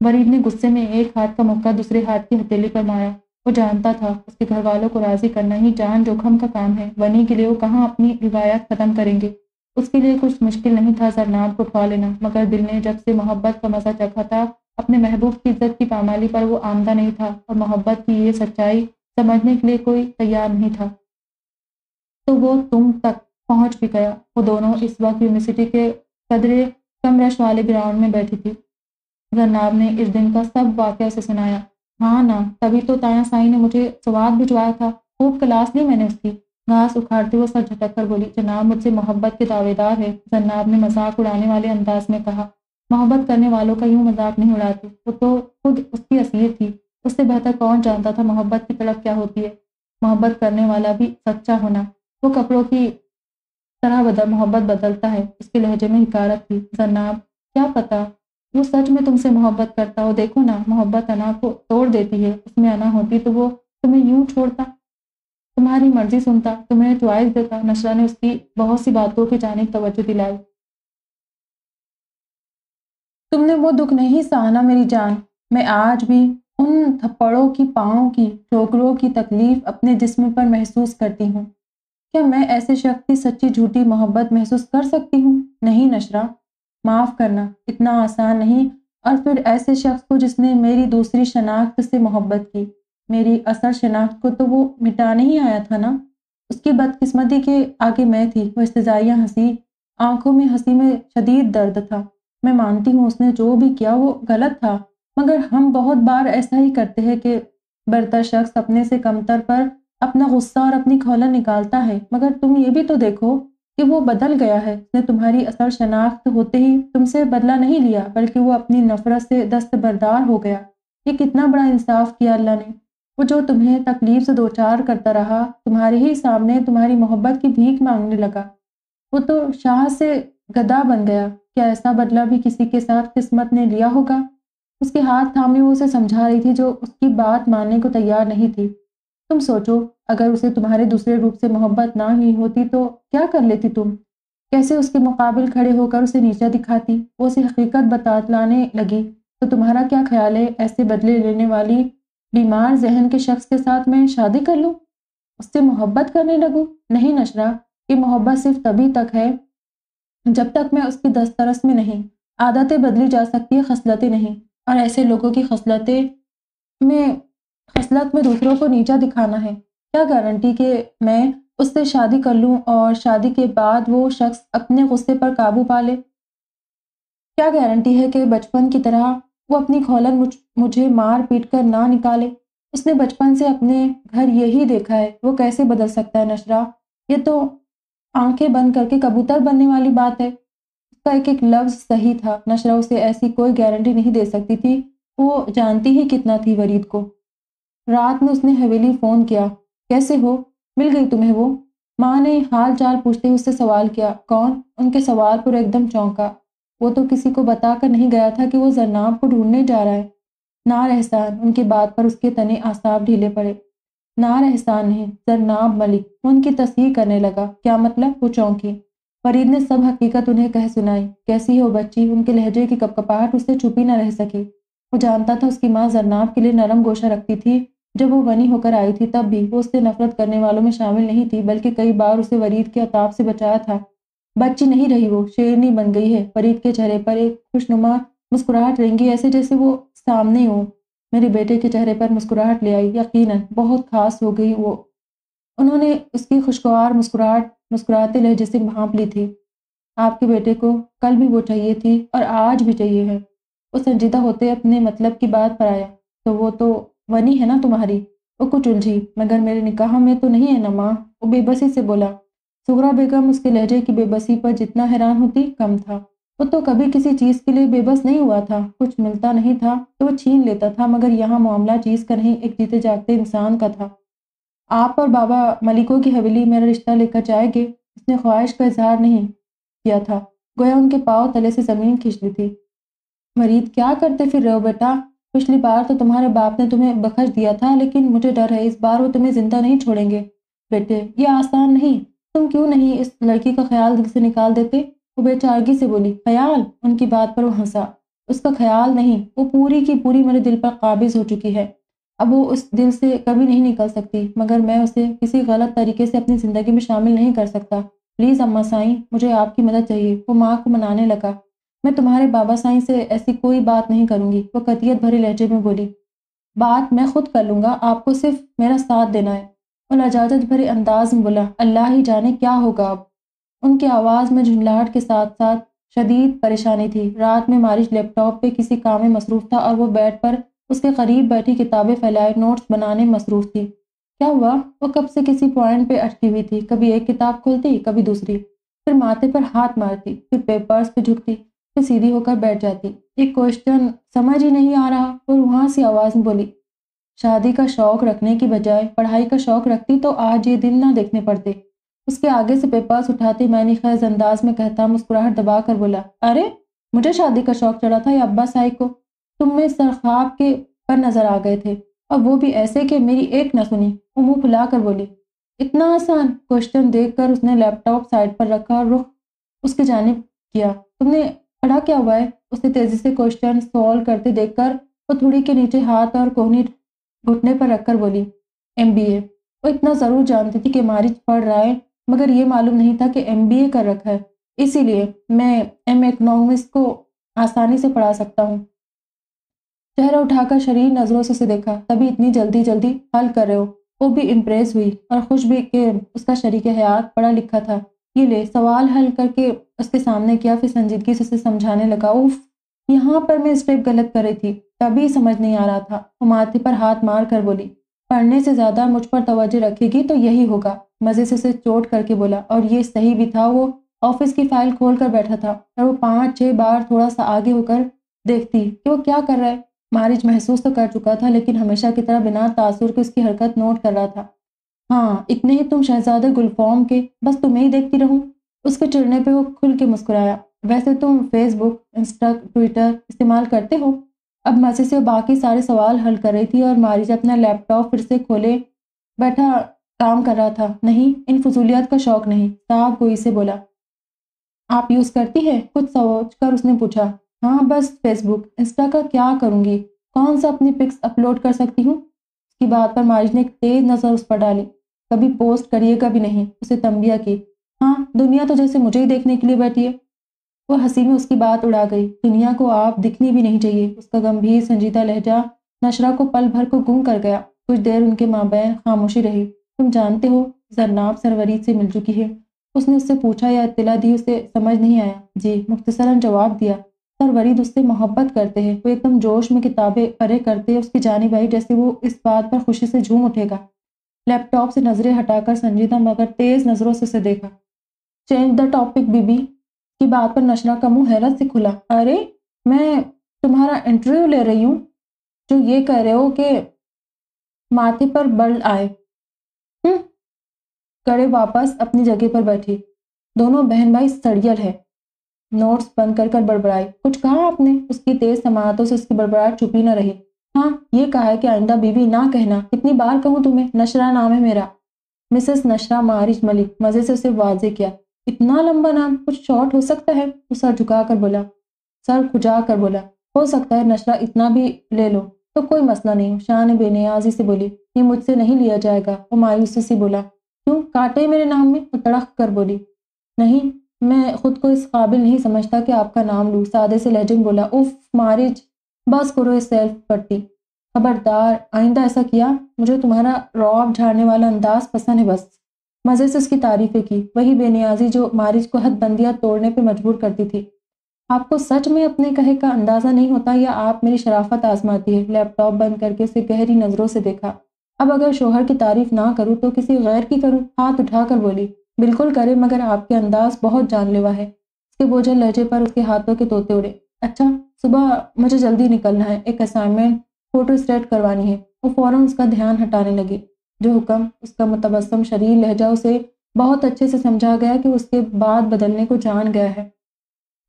वरीद ने गुस्से में एक हाथ का मुक्का दूसरे हाथ की हथेली पर मारा। वो जानता था, उसके घर वालों को राज़ी करना ही जान जोखम का काम है। वनी के लिए वो कहाँ अपनी रिवायत खत्म करेंगे? उसके लिए कुछ मुश्किल नहीं था जरनाब को उठवा लेना, मगर दिल ने जब से मोहब्बत का मज़ा चखा था, अपने महबूब की इज़्ज़त की पामाली पर वो आमदा नहीं था और मोहब्बत की ये सच्चाई समझने के लिए कोई तैयार नहीं था। तो वो तुम तक पहुँच भी गया। वो दोनों इस वक्त यूनिवर्सिटी के कदरे कम रश वाले ग्राउंड में बैठी थी। जरनाब ने इस दिन का सब वाक़ से सुनाया। हाँ ना, तभी तो ताया साई ने मुझे स्वाद भिजवाया था। खूब क्लास ली मैंने उसकी। घास उखाड़ते हुए सर झटक कर बोली, जनाब, मुझसे मोहब्बत के दावेदार है। जनाब ने मज़ाक उड़ाने वाले अंदाज में कहा, मोहब्बत करने वालों का यूँ मज़ाक नहीं उड़ाती। वो तो खुद उसकी असलियत थी। उससे बेहतर कौन जानता था मोहब्बत की तड़प क्या होती है? मोहब्बत करने वाला भी सच्चा होना। वो कपड़ों की तरह बदल, मोहब्बत बदलता है। उसके लहजे में हिकारत थी। जनाब, क्या पता वो सच में तुमसे मोहब्बत करता हो। देखो ना, मोहब्बत अना को तोड़ देती है। उसमें अना होती तो वो तुम्हें यूँ छोड़ता, तुम्हारी मर्ज़ी सुनता, तुम्हें च्वाइस देता। नशरा ने उसकी बहुत सी बातों की जानिब तवज्जो दिलाई। तुमने वो दुख नहीं सहाना मेरी जान। मैं आज भी उन थप्पड़ों की, पाँव की, ठोकरों की तकलीफ़ अपने जिस्म पर महसूस करती हूँ। क्या मैं ऐसे शख्स की सच्ची झूठी मोहब्बत महसूस कर सकती हूँ? नहीं नशरा माफ़ करना इतना आसान नहीं। और फिर ऐसे शख्स को जिसने मेरी दूसरी शनाख्त से मोहब्बत की, मेरी असल शनाख्त को तो वो मिटाने ही आया था ना? उसकी बदकिस्मती के आगे मैं थी, वो इस्तजाइया हँसी, आँखों में हँसी में शदीद दर्द था। मैं मानती हूँ उसने जो भी किया वो गलत था, मगर हम बहुत बार ऐसा ही करते हैं कि बरतर शख्स अपने से कमतर पर अपना गुस्सा और अपनी खोला निकालता है। मगर तुम ये भी तो देखो कि वो बदल गया है। उसने तुम्हारी असल शनाख्त होते ही तुमसे बदला नहीं लिया, बल्कि वो अपनी नफरत से दस्तबरदार हो गया। ये कितना बड़ा इंसाफ किया अल्लाह ने। वो जो तुम्हें तकलीफ़ से दो चार करता रहा, तुम्हारे ही सामने तुम्हारी मोहब्बत की भीख मांगने लगा। वो तो शाह से गदा बन गया। क्या ऐसा बदला भी किसी के साथ किस्मत ने लिया होगा? उसके हाथ थामे वो उसे समझा रही थी जो उसकी बात मानने को तैयार नहीं थी। तुम सोचो अगर उसे तुम्हारे दूसरे रूप से मोहब्बत ना ही होती तो क्या कर लेती तुम? कैसे उसके मुकाबिल खड़े होकर उसे नीचा दिखाती? वो उसे हकीकत बतालाने लगी। तो तुम्हारा क्या ख्याल है? ऐसे बदले लेने वाली बीमार जहन के शख्स के साथ मैं शादी कर लूँ? उससे मोहब्बत करने लगूँ? नहीं नशरा कि मोहब्बत सिर्फ़ तभी तक है जब तक मैं उसकी दस्तरस में नहीं। आदतें बदली जा सकती है, खसलतें नहीं। और ऐसे लोगों की खसलतें में, खसलत में दूसरों को नीचा दिखाना है। क्या गारंटी कि मैं उससे शादी कर लूँ और शादी के बाद वो शख्स अपने गुस्से पर काबू पा ले? क्या गारंटी है कि बचपन की तरह वो अपनी खोलन मुझ, मुझे मार पीट कर ना निकाले? उसने बचपन से अपने घर यही देखा है, वो कैसे बदल सकता है नशरा? ये तो आँखें बंद करके कबूतर बनने वाली बात है। उसका एक एक लफ्ज़ सही था। नशरा उसे ऐसी कोई गारंटी नहीं दे सकती थी। वो जानती ही कितना थी वरीद को। रात में उसने हवेली फ़ोन किया। कैसे हो? मिल गई तुम्हें वो? माँ ने हाल चाल पूछते ही उससे सवाल किया, कौन? उनके सवाल पर एकदम चौंका। वो तो किसी को बताकर नहीं गया था कि वो जरनाब को ढूँढने जा रहा है। नार एहसान उनकी बात पर उसके तने आसाब ढीले पड़े। नार एहसान नहीं, जरनाब मलिक, उनकी तस्वीर करने लगा। क्या मतलब? वो चौंकी। फरीद ने सब हकीकत उन्हें कह सुनाई। कैसी है बच्ची? उनके लहजे की कपकपाहट उससे छुपी न रह सकी। वो जानता था उसकी माँ जरनाब के लिए नरम गोशा रखती थी। जब वो वनी होकर आई थी, तब भी वो उससे नफरत करने वालों में शामिल नहीं थी, बल्कि कई बार उसे वरीद के अताब से बचाया था। बच्ची नहीं रही वो, शेरनी बन गई है। फरीद के चेहरे पर एक खुशनुमा मुस्कुराहट रहेंगी ऐसे जैसे वो सामने हो। मेरे बेटे के चेहरे पर मुस्कुराहट ले आई, यकीनन बहुत खास हो गई वो। उन्होंने उसकी खुशगवार मुस्कुराहट, मुस्कुराते लहजे से भाप ली थी। आपके बेटे को कल भी वो चाहिए थी, और आज भी चाहिए है। वो संजीदा होते अपने मतलब की बात पर आया तो वो तो वनी है ना तुम्हारी? वो कुछ उलझी मगर मेरे निकाह में तो नहीं है ना माँ? वो बेबसी से बोला। सुगरा बेगम उसके लहजे की बेबसी पर जितना हैरान होती, कम था। वो तो कभी किसी चीज़ के लिए बेबस नहीं हुआ था। कुछ मिलता नहीं था तो वो छीन लेता था, मगर यहाँ मामला चीज़ का नहीं, एक जीते जागते इंसान का था। आप और बाबा मलिकों की हवेली मेरा रिश्ता लेकर जाएँगे उसने ख्वाहिश का इजहार नहीं किया था। गोया उनके पाँव तले से ज़मीन खींच ली थी। मरीद, क्या करते फिर रहे बेटा? पिछली बार तो तुम्हारे बाप ने तुम्हें बखश दिया था, लेकिन मुझे डर है, इस बार वो तुम्हें ज़िंदा नहीं छोड़ेंगे। बेटे, ये आसान नहीं। तुम क्यों नहीं इस लड़की का ख्याल दिल से निकाल देते? वो बेचारगी से बोली, ख्याल? उनकी बात पर वो हंसा। उसका ख्याल नहीं, वो पूरी की पूरी मेरे दिल पर काबिज हो चुकी है। अब वो उस दिल से कभी नहीं निकल सकती, मगर मैं उसे किसी गलत तरीके से अपनी ज़िंदगी में शामिल नहीं कर सकता। प्लीज़, अम्मा साई, मुझे आपकी मदद चाहिए। वो माँ को मनाने लगा। मैं तुम्हारे बाबा साईं से ऐसी कोई बात नहीं करूँगी। वो कतियत भरे लहजे में बोली, बात मैं खुद कर लूँगा, आपको सिर्फ़ मेरा साथ देना है। और लजाजत भरे अंदाज में बोला, अल्लाह ही जाने क्या होगा अब। उनकी आवाज़ में झुंझलाहट के साथ साथ शदीद परेशानी थी। रात में मारिश लैपटॉप पे किसी काम में मसरूफ़ था और वो बेड पर उसके करीब बैठी किताबें फैलाए, नोट्स बनाने में मसरूफ़ थी। क्या हुआ? वो कब से किसी पॉइंट पे अटकी हुई थी? कभी एक किताब खोलती, कभी दूसरी। फिर माथे पर हाथ मारती, फिर पेपर्स पे झुकती फिर सीधी होकर बैठ जाती। एक क्वेश्चन समझ ही नहीं आ रहा और वहाँ से आवाज़ बोली, शादी का शौक रखने की बजाय पढ़ाई का शौक रखती तो आज ये दिन ना देखने पड़ते। उसके आगे से पेपर्स उठाते मैंने खैज अंदाज में कहता मुस्कुराहट दबा कर बोला, अरे, मुझे शादी का शौक चढ़ा था या अब्बा साई को। तुम में सरखाब के पर नज़र आ गए थे। और वो भी ऐसे कि मेरी एक न सुनी। वो मुँह फुला कर बोली, इतना आसान? क्वेश्चन देखकर उसने लैपटॉप साइड पर रखा और रुख उसके जानिब किया। तुमने खड़ा क्या हुआ है? उसे तेज़ी से क्वेश्चन सॉल्व करते देखकर वो थोड़ी के नीचे हाथ और कोहनी घुटने पर रखकर बोली एमबीए वो इतना ज़रूर जानती थी कि मारिज पढ़ रहा है, मगर ये मालूम नहीं था कि एमबीए कर रखा है। इसीलिए मैं एम इकनॉमिक्स को आसानी से पढ़ा सकता हूँ। चेहरा उठाकर शरीर नज़रों से उसे देखा, तभी इतनी जल्दी जल्दी हल कर रहे हो। वो भी इम्प्रेस हुई और खुश भी कि उसका शरीक हयात पढ़ा लिखा था। ये ले, सवाल हल करके उसके सामने किया, फिर संजीदगी से उसे समझाने लगा, उफ, यहाँ पर मैं स्टेप गलत कर रही थी, तभी समझ नहीं आ रहा था। वो माथे पर हाथ मार कर बोली, पढ़ने से ज़्यादा मुझ पर तवज्जो रखेगी तो यही होगा। मज़े से उसे चोट करके बोला, और ये सही भी था, वो ऑफ़िस की फ़ाइल खोल कर बैठा था और वो पाँच छः बार थोड़ा सा आगे होकर देखती कि वो क्या कर रहा है। मारिज महसूस तो कर चुका था, लेकिन हमेशा की तरह बिना तासुर के उसकी हरकत नोट कर रहा था। हाँ इतने ही तुम शहजादे गुलफॉर्म के, बस तुम्हें ही देखती रहूँ। उसके चिड़ने पे वो खुल के मुस्कुराया। वैसे तुम फेसबुक इंस्टा ट्विटर इस्तेमाल करते हो? अब मज़े से बाकी सारे सवाल हल कर रही थी और मारिज अपना लैपटॉप फिर से खोले बैठा काम कर रहा था। नहीं, इन फजूलियात का शौक नहीं, साहब कोई से बोला। आप यूज़ करती है? कुछ सोच कर उसने पूछा। हाँ बस फेसबुक इंस्टा का क्या करूँगी? कौन सा अपनी पिक्स अपलोड कर सकती हूँ? उसकी बात पर मारिज ने एक तेज नज़र उस पर डाली। कभी पोस्ट करिए, कभी नहीं, उसे तंबिया की। हाँ दुनिया तो जैसे मुझे ही देखने के लिए बैठी है। वो हँसी में उसकी बात उड़ा गई। दुनिया को आप दिखनी भी नहीं चाहिए। उसका गंभीर, संजीदा लहजा नशरा को पल भर को गुम कर गया। कुछ देर उनके माँ बहन खामोशी रही। तुम जानते हो जरनाब सरवरीद से मिल चुकी है। उसने उससे पूछा या इतला दी उसे समझ नहीं आया? जी मुख्तसरन जवाब दिया। सरवरीद उससे मोहब्बत करते हैं। वो एकदम जोश में किताबें परे करते उसकी जानी भाई जैसे वो इस बात पर खुशी से झूम उठेगा। लैपटॉप से नज़रें हटाकर संजीदा मगर तेज नज़रों से उसे देखा। चेंज द टॉपिक बीबी की बात पर नशरा का मुँह हैरत से खुला अरे, मैं तुम्हारा इंटरव्यू ले रही हूँ, जो ये कह रहे हो कि माथे पर बल आए। हम्म कड़े वापस अपनी जगह पर बैठी। दोनों बहन भाई सड़ियल है। नोट्स बंद कर कर बड़बड़ाई। कुछ कहा आपने? उसकी तेज समातों से उसकी बड़बड़ाहट छुपी न रही। हाँ ये कहा है कि आइंदा बीवी ना कहना। कितनी बार कहूँ तुम्हें, नशरा नाम है मेरा। मिसेस नशरा मारिज मलिक, मज़े से उसे वाजे किया। इतना लंबा नाम, कुछ शॉर्ट हो सकता है? वो सर झुका कर बोला। सर खुजा कर बोला, हो सकता है नशरा इतना भी ले लो। तो कोई मसला नहीं शाह ने बेनियाजी से बोली, ये मुझसे नहीं लिया जाएगा। वो मायूसी से बोला, क्यों? काटे मेरे नाम में? वो तड़क कर बोली, नहीं, मैं खुद को इस काबिल नहीं समझता कि आपका नाम लूँ। सादे से लहजे बोला, उफ, मारिज बस करो इस सेल्फ पट्टी खबरदार, आइंदा ऐसा किया, मुझे तुम्हारा रौब झाड़ने वाला अंदाज पसंद है बस। मज़े से उसकी तारीफ़ें की, वही बेनियाजी जो मारिज को हद बंदियाँ तोड़ने पर मजबूर करती थी। आपको सच में अपने कहे का अंदाज़ा नहीं होता या आप मेरी शराफत आजमाती है? लैपटॉप बंद करके उसे गहरी नज़रों से देखा। अब अगर शोहर की तारीफ़ ना करूँ तो किसी गैर की करूँ? हाथ उठाकर बोली, बिल्कुल करे, मगर आपके अंदाज बहुत जानलेवा है। उसके बोझल लहजे पर उसके हाथों के तोते उड़े। अच्छा सुबह मुझे जल्दी निकलना है, एक असाइनमेंट फ़ोटो स्टेट करवानी है। वो फ़ौरन उसका ध्यान हटाने लगे। जो हुक्म, उसका मुतबसम शरीर लहजा उसे बहुत अच्छे से समझा गया कि उसके बाद बदलने को जान गया है।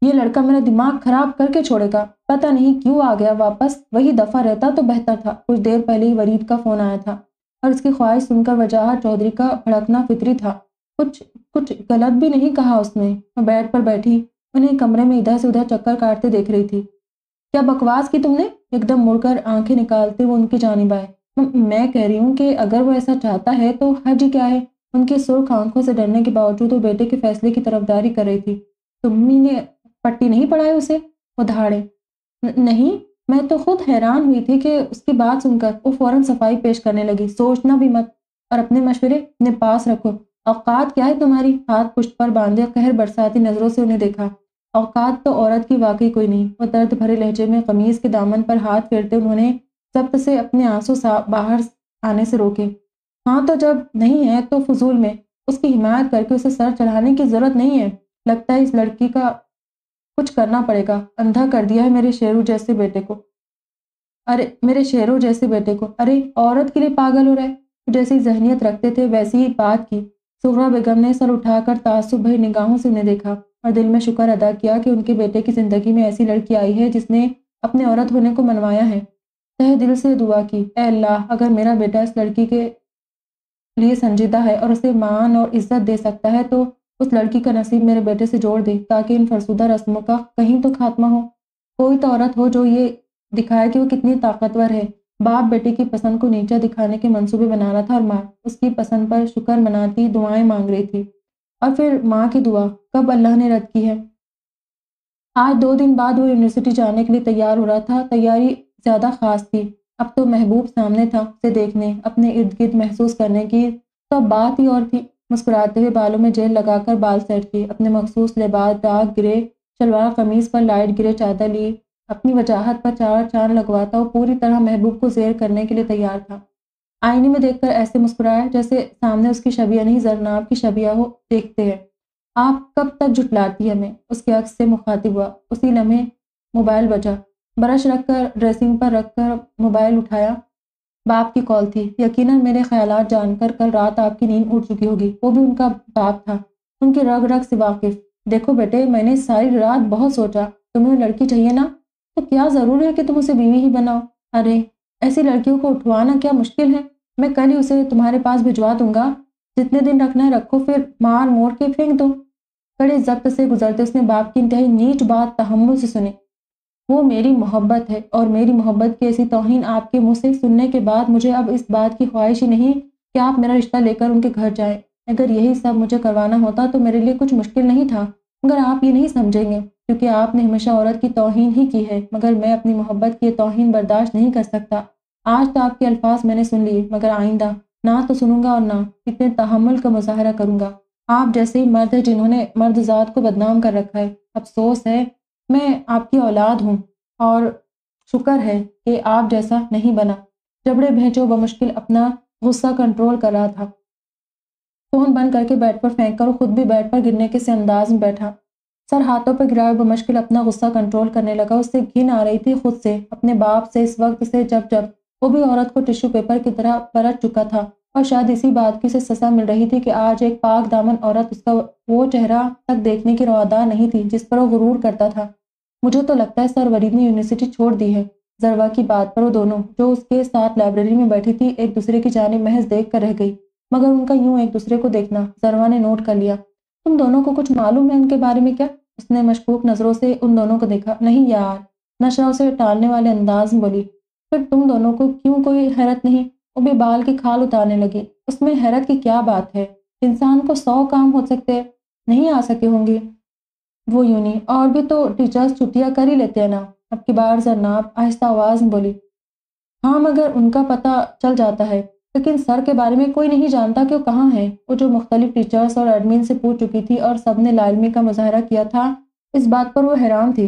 ये लड़का मेरा दिमाग खराब करके छोड़ेगा। पता नहीं क्यों आ गया वापस। वही दफ़ा रहता तो बेहतर था। कुछ देर पहले ही वरीद का फ़ोन आया था और उसकी ख्वाहिश सुनकर वजह चौधरी का भड़कना फितरी था। कुछ कुछ गलत भी नहीं कहा उसने। मैं बेड पर बैठी उन्हें कमरे में इधर से उधर चक्कर काटते देख रही थी। क्या बकवास की तुमने? एकदम मुड़कर आँखें निकालते वो उनकी जानिब आए। मैं कह रही हूँ कि अगर वो ऐसा चाहता है तो हज क्या है? उनकी सुर्ख आँखों से डरने के बावजूद वो बेटे के फैसले की तरफदारी कर रही थी। तुम्मी ने पट्टी नहीं पढ़ाई उसे? वो धाड़े नहीं, मैं तो खुद हैरान हुई थी कि उसकी बात सुनकर वो फ़ौरन सफ़ाई पेश करने लगी। सोचना भी मत और अपने मशवरे अपने पास रखो। औकात क्या है तुम्हारी? हाथ पुष्ट पर बांधे, कहर बरसाती नज़रों से उन्हें देखा। औकात तो औरत की वाकई कोई नहीं, वो दर्द भरे लहजे में कमीज के दामन पर हाथ फेरते उन्होंने जब्त से अपने आँसू बाहर आने से रोके। हाँ तो जब नहीं है तो फजूल में, उसकी हिमायत करके उसे सर चढ़ाने की ज़रूरत नहीं है। लगता है इस लड़की का कुछ करना पड़ेगा। अंधा कर दिया है मेरे शेरू जैसे बेटे को। अरे, मेरे शेरों जैसे बेटे को। अरे, औरत के लिए पागल हो रहा है। जैसी जहनीत रखते थे, वैसी ही बात की। सुहरा बेगम ने सर उठाकर तासुब भरी निगाहों से उन्हें देखा और दिल में शुक्र अदा किया कि उनके बेटे की ज़िंदगी में ऐसी लड़की आई है जिसने अपने औरत होने को मनवाया है। तह दिल से दुआ की ए अल्लाह, अगर मेरा बेटा इस लड़की के लिए संजीदा है और उसे मान और इज़्ज़त दे सकता है तो उस लड़की का नसीब मेरे बेटे से जोड़ दे, ताकि इन फरसुदा रस्मों का कहीं तो खात्मा हो। कोई तो औरत हो जो ये दिखाए कि वो कितनी ताकतवर है। बाप बेटे की पसंद को नीचा दिखाने के मंसूबे बना रहा था और माँ उसकी पसंद पर शुक्र मनाती दुआएँ मांग रही थी। और फिर माँ की दुआ, कब अल्लाह ने रद्द की है? आज दो दिन बाद वो यूनिवर्सिटी जाने के लिए तैयार हो रहा था। तैयारी ज़्यादा ख़ास थी। अब तो महबूब सामने था उसे देखने, अपने इर्द गिर्द महसूस करने की तो अब बात ही और थी। मुस्कुराते हुए बालों में जेल लगाकर बाल सेट किए। अपने मखसूस लिबास डार्क ग्रे, शलवार कमीज पर लाइट ग्रे, चादर ली। अपनी वजाहत पर चार चाँद लगवाता और पूरी तरह महबूब को जेर करने के लिए तैयार था। आईने में देखकर ऐसे मुस्कुराया जैसे सामने उसकी शबिया नहीं, जरनाब की शबिया हो, देखते हैं। आप कब तक जुटलाती हमें? उसके अक्स से मुखातिब हुआ। उसी लम्हे मोबाइल बजा। ब्रश रखकर, ड्रेसिंग पर रखकर मोबाइल उठाया। बाप की कॉल थी। यकीनन मेरे ख्याल जानकर कल रात आपकी नींद उठ चुकी होगी। वो भी उनका बाप था। उनके रग रग से वाकिफ। देखो बेटे, मैंने सारी रात बहुत सोचा। तुम्हें लड़की चाहिए ना? तो क्या ज़रूर है कि तुम उसे बीवी ही बनाओ? अरे, ऐसी लड़कियों को उठवाना क्या मुश्किल है? मैं कल ही उसे तुम्हारे पास भिजवा दूँगा। जितने दिन रखना है रखो, फिर मार मोड़ के फेंक दो। कड़े जब्त से गुजरते उसने बाप की इंतहाई नीच बात तहमुल से सुनी। वो मेरी मोहब्बत है और मेरी मोहब्बत की ऐसी तोहिन आपके मुँह से सुनने के बाद मुझे अब इस बात की ख्वाहिश ही नहीं कि आप मेरा रिश्ता लेकर उनके घर जाएँ। अगर यही सब मुझे करवाना होता तो मेरे लिए कुछ मुश्किल नहीं था, मगर आप ये नहीं समझेंगे। क्योंकि आपने हमेशा औरत की तोहिन ही की है, मगर मैं अपनी मोहब्बत की तोहिन बर्दाश्त नहीं कर सकता। आज तो आपके अल्फाज मैंने सुन लिए, मगर आइंदा, ना तो सुनूँगा और ना इतने तहमुल का मुजाहरा करूँगा। आप जैसे मर्द है जिन्होंने मर्द ज़ात को बदनाम कर रखा है, अफसोस है, मैं आपकी औलाद हूँ और शुक्र है कि आप जैसा नहीं बना। जबड़े भेजो बमुश्किल अपना गुस्सा कंट्रोल कर रहा था। फ़ोन बंद करके बेड पर फेंक कर, खुद भी बेड पर गिरने के से अंदाज में बैठा। सर हाथों पर गिराए बमुश्किल अपना गुस्सा कंट्रोल करने लगा। उससे घिन आ रही थी खुद से। अपने बाप से इस वक्त से जब जब वो भी औरत को टिश्यू पेपर की तरह परत चुका था और शायद इसी बात की उसे सजा मिल रही थी कि आज एक पाक दामन औरत उसका वो चेहरा तक देखने की रवादार नहीं थी, जिस पर वो गुरूर करता था। मुझे तो लगता है सर वरीद ने यूनिवर्सिटी छोड़ दी है। जरवा की बात पर वो दोनों, जो उसके साथ लाइब्रेरी में बैठी थी, एक दूसरे की जाने महज देख कर रह गई। मगर उनका यूँ एक दूसरे को देखना, जरवा ने नोट कर लिया। तुम दोनों को कुछ मालूम है उनके बारे में क्या? उसने मशकूक नज़रों से उन दोनों को देखा, नहीं यार, नशा उसे टालने वाले अंदाज में बोली, फिर तुम दोनों को क्यों कोई हैरत नहीं? वो भी बाल की खाल उतारने लगी, उसमें हैरत की क्या बात है? इंसान को सौ काम हो सकते, नहीं आ सके होंगे। वो यूँ नहीं और भी तो टीचर्स छुट्टियाँ कर ही लेते हैं ना। अब की बार जरनाब आहिस्ता आवाज़ में बोली हाँ मगर उनका पता चल जाता है लेकिन सर के बारे में कोई नहीं जानता कि वो कहाँ है। वो जो मुख्तलिफ़ टीचर्स और एडमिन से पूछ चुकी थी और सबने लालमी का मुजाहरा किया था, इस बात पर वो हैरान थी।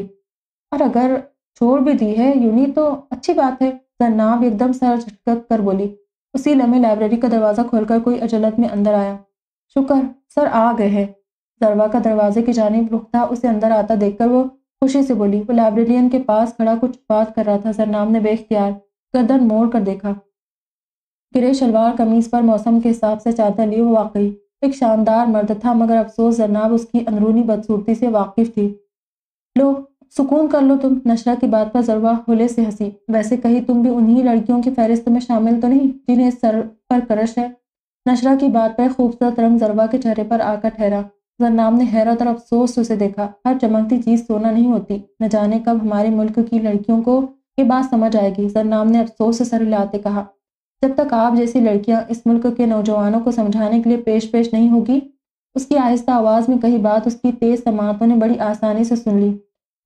और अगर छोड़ भी दी है यूनी तो अच्छी बात है जरनाब एकदम सर झटक कर बोली। उसी लम्हे लाइब्रेरी का दरवाज़ा खोलकर कोई अजलत में अंदर आया। शुक्र, सर आ गए हैं। दरवा का दरवाजे की जानब रुख था, उसे अंदर आता देखकर वो खुशी से बोली। वो लाइब्रेरियन के पास खड़ा कुछ बात कर रहा था। सरनाम ने बेख्तियार गर्दन मोड़ कर देखा। गिरे शलवार कमीज पर मौसम के हिसाब से चादर लिए वाकई एक शानदार मर्द था, मगर अफसोस जरनाब उसकी अंदरूनी बदसूरती से वाकिफ थी। लो, सुकून कर लो तुम नशरा की बात पर जरवा होले से हँसी। वैसे कहीं तुम भी उन्हीं लड़कियों की फहरिस्त में शामिल तो नहीं, जिन्हें सर पर करश है? नशरा की बात पर खूबसूरत रंग जरवा के चेहरे पर आकर ठहरा। जरनाम ने हैरत और अफसोस उसे देखा, हर चमकती चीज़ सोना नहीं होती। न जाने कब हमारे मुल्क की लड़कियों को ये बात समझ आएगी। जरनाम ने अफसोस से सर हिलाते कहा जब तक आप जैसी लड़कियाँ इस मुल्क के नौजवानों को समझाने के लिए पेश पेश नहीं होगी, उसकी आहिस्ता आवाज़ में कही बात उसकी तेज समातों ने बड़ी आसानी से सुन ली।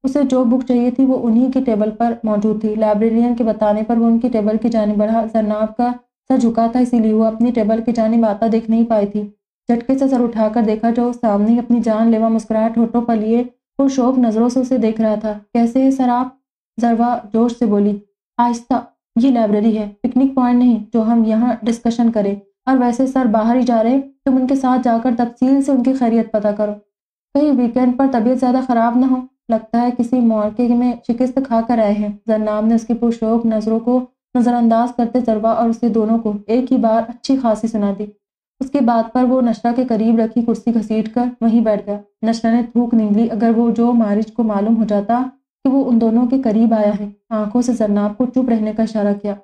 उसे जो बुक चाहिए थी वो उन्हीं के टेबल पर मौजूद थी। लाइब्रेरियन के बताने पर वो उनकी टेबल की जाने बढ़ा जरनाब का सर झुका था, इसीलिए वो अपनी टेबल की जाने आता देख नहीं पाई थी। झटके से सर उठाकर देखा जो सामने अपनी जान लेवा मुस्कुराहट होठों पर लिए शौक नज़रों से उसे देख रहा था। कैसे है सर आप? जरवा जोश से बोली। आहिस्ता ये लाइब्रेरी है, पिकनिक पॉइंट नहीं, जो हम यहाँ डिस्कशन करें। और वैसे सर बाहर ही जा रहे तुम उनके साथ जाकर तफसील से उनकी खैरियत पता करो। कहीं वीकेंड पर तबीयत ज़्यादा ख़राब ना हो, लगता है किसी मौके में शिकस्त खा कर आए हैं। जरनाम ने उसकी पुरशोक नज़रों को नज़रअंदाज करते जरवा और उसके दोनों को एक ही बार अच्छी खासी सुना दी। उसके बाद पर वो नशरा के करीब रखी कुर्सी घसीट कर वहीं बैठ गया। नशरा ने थूक निकली अगर वो जो मारिज को मालूम हो जाता कि वो उन दोनों के करीब आया है। आँखों से जरनाब को चुप रहने का इशारा किया।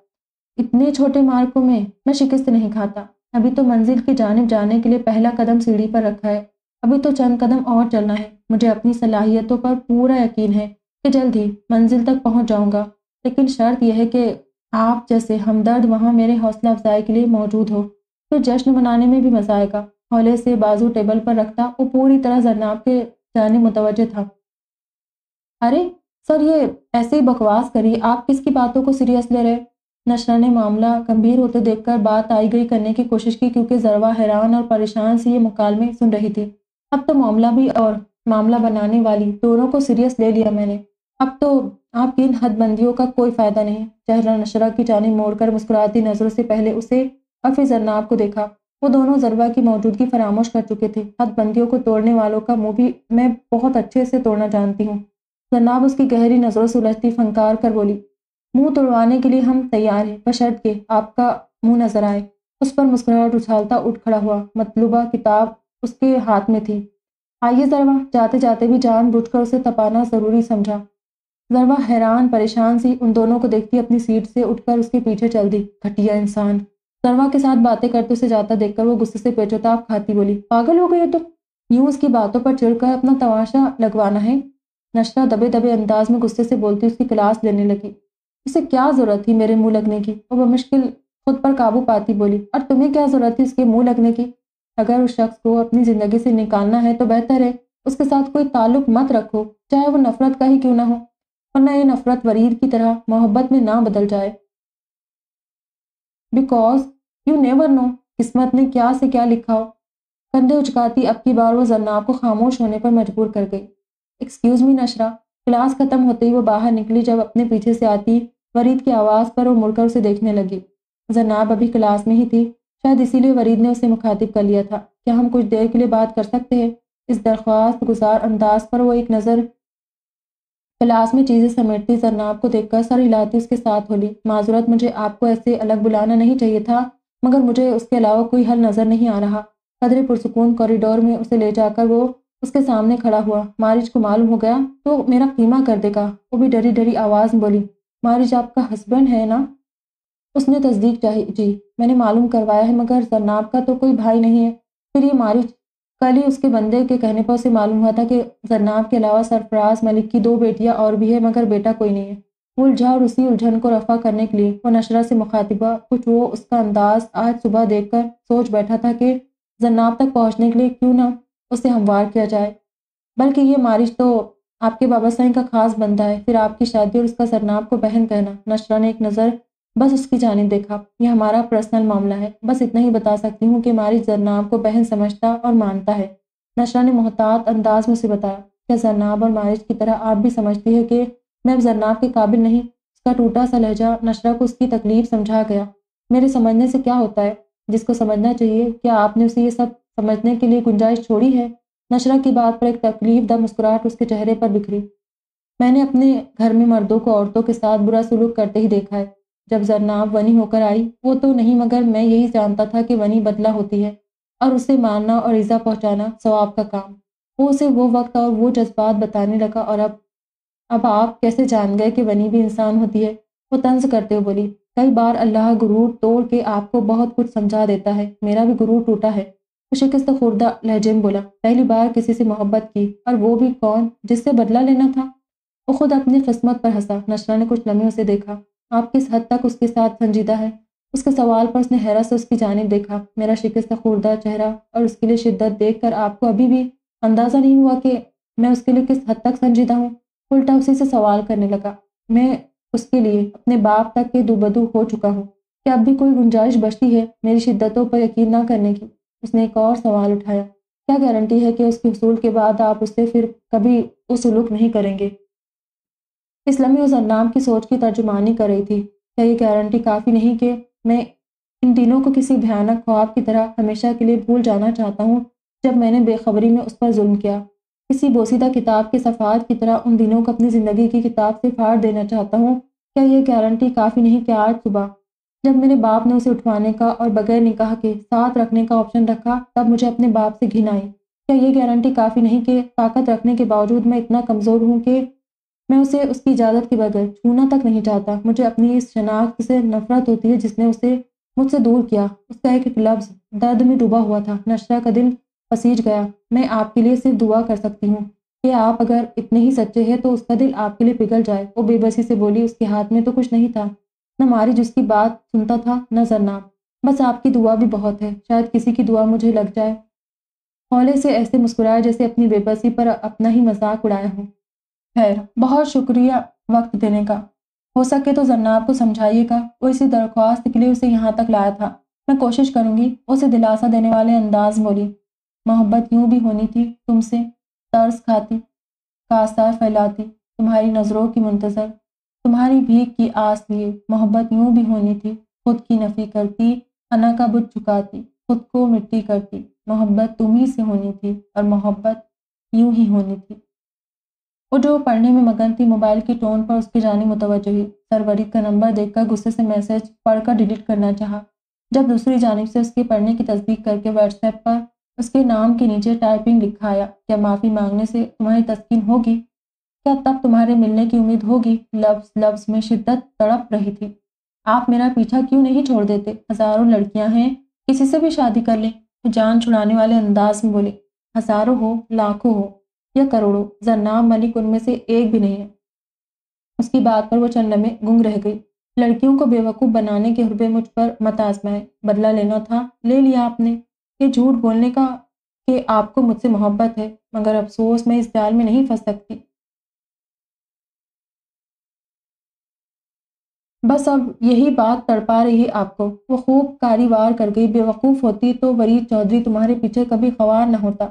इतने छोटे मार्कों में मैं शिकस्त नहीं खाता। अभी तो मंजिल की जानब जाने के लिए पहला कदम सीढ़ी पर रखा है। अभी तो चंद कदम और चलना है। मुझे अपनी सलाहियतों पर पूरा यकीन है कि जल्द ही मंजिल तक पहुँच जाऊँगा। लेकिन शर्त यह है कि आप जैसे हमदर्द वहाँ मेरे हौसला अफजाई के लिए मौजूद हो। तो जश्न मनाने में भी मज़ा आएगा। हौले से बाजू टेबल पर रखता वो पूरी तरह जरनाब के जाने मुतवज था। अरे सर, ये ऐसे ही बकवास करी, आप किसकी बातों को सीरियस ले रहे? नशरा ने मामला गंभीर होते देखकर बात आई गई करने की कोशिश की क्योंकि जरवा हैरान और परेशान से ये मुकालमे सुन रही थी। अब तो मामला भी और मामला बनाने वाली दोनों को सीरियस ले लिया मैंने। अब तो आपकी इन हदबंदियों का कोई फ़ायदा नहीं। चेहरा नशरा की जानी मोड़कर मुस्कुराती नज़रों से पहले उसे और फिर जरनाब को देखा। वो दोनों जरबा की मौजूदगी फरामोश कर चुके थे। हदबंदियों को तोड़ने वालों का मुँह भी मैं बहुत अच्छे से तोड़ना जानती हूँ। जरनाब उसकी गहरी नज़रों से उलझती फंकार कर बोली, मुँह तोड़वाने के लिए हम तैयार हैं, बशर्त के आपका मुँह नज़र आए। उस पर मुस्कुराहट उछालता उठ खड़ा हुआ, मतलूबा किताब उसके हाथ में थी। आइए जरवा, जाते जाते भी जान बुझकर उसे तपाना ज़रूरी समझा। जरवा हैरान, परेशान सी उन दोनों को देखती अपनी सीट से उठकर उसके पीछे चल दी। घटिया इंसान। जरवा के साथ बातें करते उसे जाता देखकर वो गुस्से से पेचोताप खाती बोली, पागल हो गई तो यूँ उसकी बातों पर चिड़कर अपना तमाशा लगवाना है? नशरा दबे दबे अंदाज में गुस्से से बोलती उसकी क्लास लेने लगी। उसे क्या ज़रूरत थी मेरे मुँह लगने की? और वह मुश्किल खुद पर काबू पाती बोली, और तुम्हें क्या ज़रूरत थी उसके मुँह लगने की? अगर उस शख्स को अपनी ज़िंदगी से निकालना है तो बेहतर है। उसके साथ कोई ताल्लुक मत रखो, चाहे वो नफ़रत का ही क्यों ना हो, वरना ये नफ़रत वरीर की तरह मोहब्बत में ना बदल जाए। बिकॉज़ यू नेवर नो किस्मत ने क्या से क्या लिखा हो। कंधे उचकाती अब की बार वो जन्नाब को खामोश होने पर मजबूर कर गई। Excuse me नशरा। क्लास ख़त्म होते ही वो बाहर निकली जब अपने पीछे से आती वरीद की आवाज़ पर वो मुड़कर उसे देखने लगी। जन्नाब अभी क्लास में ही थी। शायद इसीलिए वरीद ने उसे मुखातिब कर लिया था। क्या हम कुछ देर के लिए बात कर सकते हैं? इस दरख्वास्त गुजार अंदाज पर वो एक नज़र क्लास में चीज़ें समेटती जरनाब को देखकर सर हिलाती उसके साथ होली माजूरत, मुझे आपको ऐसे अलग बुलाना नहीं चाहिए था, मगर मुझे उसके अलावा कोई हल नज़र नहीं आ रहा। कदरे पुरसकून कॉरिडोर में उसे ले जाकर वो उसके सामने खड़ा हुआ। मारिज को मालूम हो गया तो मेरा कीमा कर देगा। वो भी डरी डरी आवाज़ में बोली, मारिज आपका हस्बैंड है ना? उसने तस्दीक चाही, जी, मैंने मालूम करवाया है, मगर जरनाब का तो कोई भाई नहीं है। फिर ये मारिज, कल ही उसके बंदे के कहने पर उसे मालूम हुआ था कि जरनाब के अलावा सरफराज मलिक की दो बेटियाँ और भी है, मगर बेटा कोई नहीं है। उलझा और उसी उलझन को रफा करने के लिए वो नशरा से मुखातिबा कुछ वो उसका अंदाज आज सुबह देखकर सोच बैठा था कि जन्नाब तक पहुँचने के लिए क्यों ना उसे हमवार किया जाए। बल्कि ये मारिश तो आपके बाबा साईं का खास बनता है, फिर आपकी शादी और उसका सरनाब को बहन कहना नशरा ने एक नज़र, बस उसकी जानब देखा। यह हमारा पर्सनल मामला है। बस इतना ही बता सकती हूँ कि मारिश जरनाब को बहन समझता और मानता है। नशरा ने मोहतात अंदाज में उसे बताया क्या जरनाब और मारिश की तरह आप भी समझती है कि मैं अब जरनाब के काबिल नहीं। उसका टूटा सा लहजा नशरा को उसकी तकलीफ़ समझा गया। मेरे समझने से क्या होता है? जिसको समझना चाहिए, क्या आपने उसे ये सब समझने के लिए गुंजाइश छोड़ी है। नशरा की बात पर एक तकलीफ़ द मुस्कुराहट उसके चेहरे पर बिखरी। मैंने अपने घर में मर्दों को औरतों के साथ बुरा सलूक करते ही देखा है। जब जरनाब वनी होकर आई, वो तो नहीं, मगर मैं यही जानता था कि वनी बदला होती है और उसे मारना और ईज़ा पहुंचाना सवाब का काम। वो उसे वो वक्त और वो जज्बात बताने लगा और अब अब आप कैसे जान गए कि वनी भी इंसान होती है? वो तंज करते हुए बोली, कई बार अल्लाह गुरूर तोड़ के आपको बहुत कुछ समझा देता है। मेरा भी गुरूर टूटा है। शिकस्त खुर्दा लहजे में बोला? पहली बार किसी से मोहब्बत की, और वो भी कौन जिससे बदला लेना था? वो खुद अपनी किस्मत पर हंसा नशरा ने कुछ लम्हे उसे देखा, आप किस हद तक उसके साथ संजीदा है? उसके सवाल पर उसने हैरत से उसकी जानब देखा, मेरा शिकस्त खुर्दा चेहरा और उसके लिए शिद्दत देख कर आपको अभी भी अंदाज़ा नहीं हुआ कि मैं उसके लिए किस हद तक संजीदा हूँ? उल्टा उसी से सवाल करने लगा, मैं उसके लिए अपने बाप तक के दुबदू हो चुका हूँ। क्या अब भी कोई गुंजाइश बचती है मेरी शिद्दतों पर यकीन ना करने की? उसने एक और सवाल उठाया, क्या गारंटी है कि उसके हसूल के बाद आप उससे फिर कभी उस सलूक नहीं करेंगे? इस्लामी उस नाम की सोच की तर्जुमानी कर रही थी। क्या ये गारंटी काफ़ी नहीं कि मैं इन दिनों को किसी भयानक ख्वाब की तरह हमेशा के लिए भूल जाना चाहता हूँ, जब मैंने बेखबरी में उस पर जुल्म किया? किसी बोसीदा किताब के सफ़ात की तरह उन दिनों को अपनी ज़िंदगी की किताब से फाड़ देना चाहता हूँ। क्या ये गारंटी काफ़ी नहीं कि आज सुबह जब मेरे बाप ने उसे उठवाने का और बगैर निकाह के साथ रखने का ऑप्शन रखा, तब मुझे अपने बाप से घिन आई। क्या ये गारंटी काफ़ी नहीं कि ताकत रखने के बावजूद मैं इतना कमज़ोर हूँ कि मैं उसे उसकी इजाज़त के बगैर छूना तक नहीं चाहता? मुझे अपनी इस शनाख्त से नफरत होती है जिसने उसे मुझसे दूर किया। उसका एक लफ्ज़, दर्द में डूबा हुआ था। नशरा का दिल पसीज गया। मैं आपके लिए सिर्फ़ दुआ कर सकती हूँ कि आप अगर इतने ही सच्चे हैं तो उसका दिल आपके लिए पिघल जाए। वो बेबसी से बोली, उसके हाथ में तो कुछ नहीं था। न मारी जिसकी बात सुनता था, न जरनाब बस आपकी दुआ भी बहुत है, शायद किसी की दुआ मुझे लग जाए। हौले से ऐसे मुस्कुराया जैसे अपनी बेबसी पर अपना ही मज़ाक उड़ाया हो। खैर, बहुत शुक्रिया वक्त देने का। हो सके तो जन्नाब को समझाइएगा, वो इसी दरख्वास्त के लिए उसे यहाँ तक लाया था। मैं कोशिश करूँगी, उसे दिलासा देने वाले अंदाज बोली। मोहब्बत यूँ भी होनी थी, तुमसे तर्स खाती, कासार फैलाती, तुम्हारी नज़रों की मुंतज़र। तुम्हारी भीख की आस लिए मोहब्बत यूँ भी होनी थी, खुद की नफ़ी करती, अना का बुत चुकाती, खुद को मिट्टी करती, मोहब्बत तुम ही से होनी थी और मोहब्बत यूँ ही होनी थी। वो जो पढ़ने में मगन थी, मोबाइल की टोन पर उसकी जानी मुतवजह हुई। सरवरी का नंबर देखकर गुस्से से मैसेज पढ़कर डिलीट करना चाहा। जब दूसरी जानब से उसके पढ़ने की तस्दीक करके व्हाट्सएप पर उसके नाम के नीचे टाइपिंग लिखा आया क्या माफ़ी मांगने से तुम्हारी तस्कीन होगी? क्या तब तुम्हारे मिलने की उम्मीद होगी? लफ्ज लफ्ज में शिद्दत तड़प रही थी। आप मेरा पीछा क्यों नहीं छोड़ देते? हज़ारों लड़कियाँ हैं, किसी से भी शादी कर ले। तो जान छुड़ाने वाले अंदाज में बोले, हज़ारों हो, लाखों हो, या करोड़ों जन्नाम मलिक उनमें से एक भी नहीं है। उसकी बात पर वो चंड में गुंग रह गई। लड़कियों को बेवकूफ़ बनाने के हुए मुझ पर मत आजमाए। बदला लेना था, ले लिया आपने। ये झूठ बोलने का, कि आपको मुझसे मोहब्बत है, मगर अफसोस मैं इस जाल में नहीं फंस सकती। बस अब यही बात तड़पा रही है आपको। वो खूब कारीवार कर गई, बेवकूफ़ होती तो वरीद चौधरी तुम्हारे पीछे कभी खवार न होता।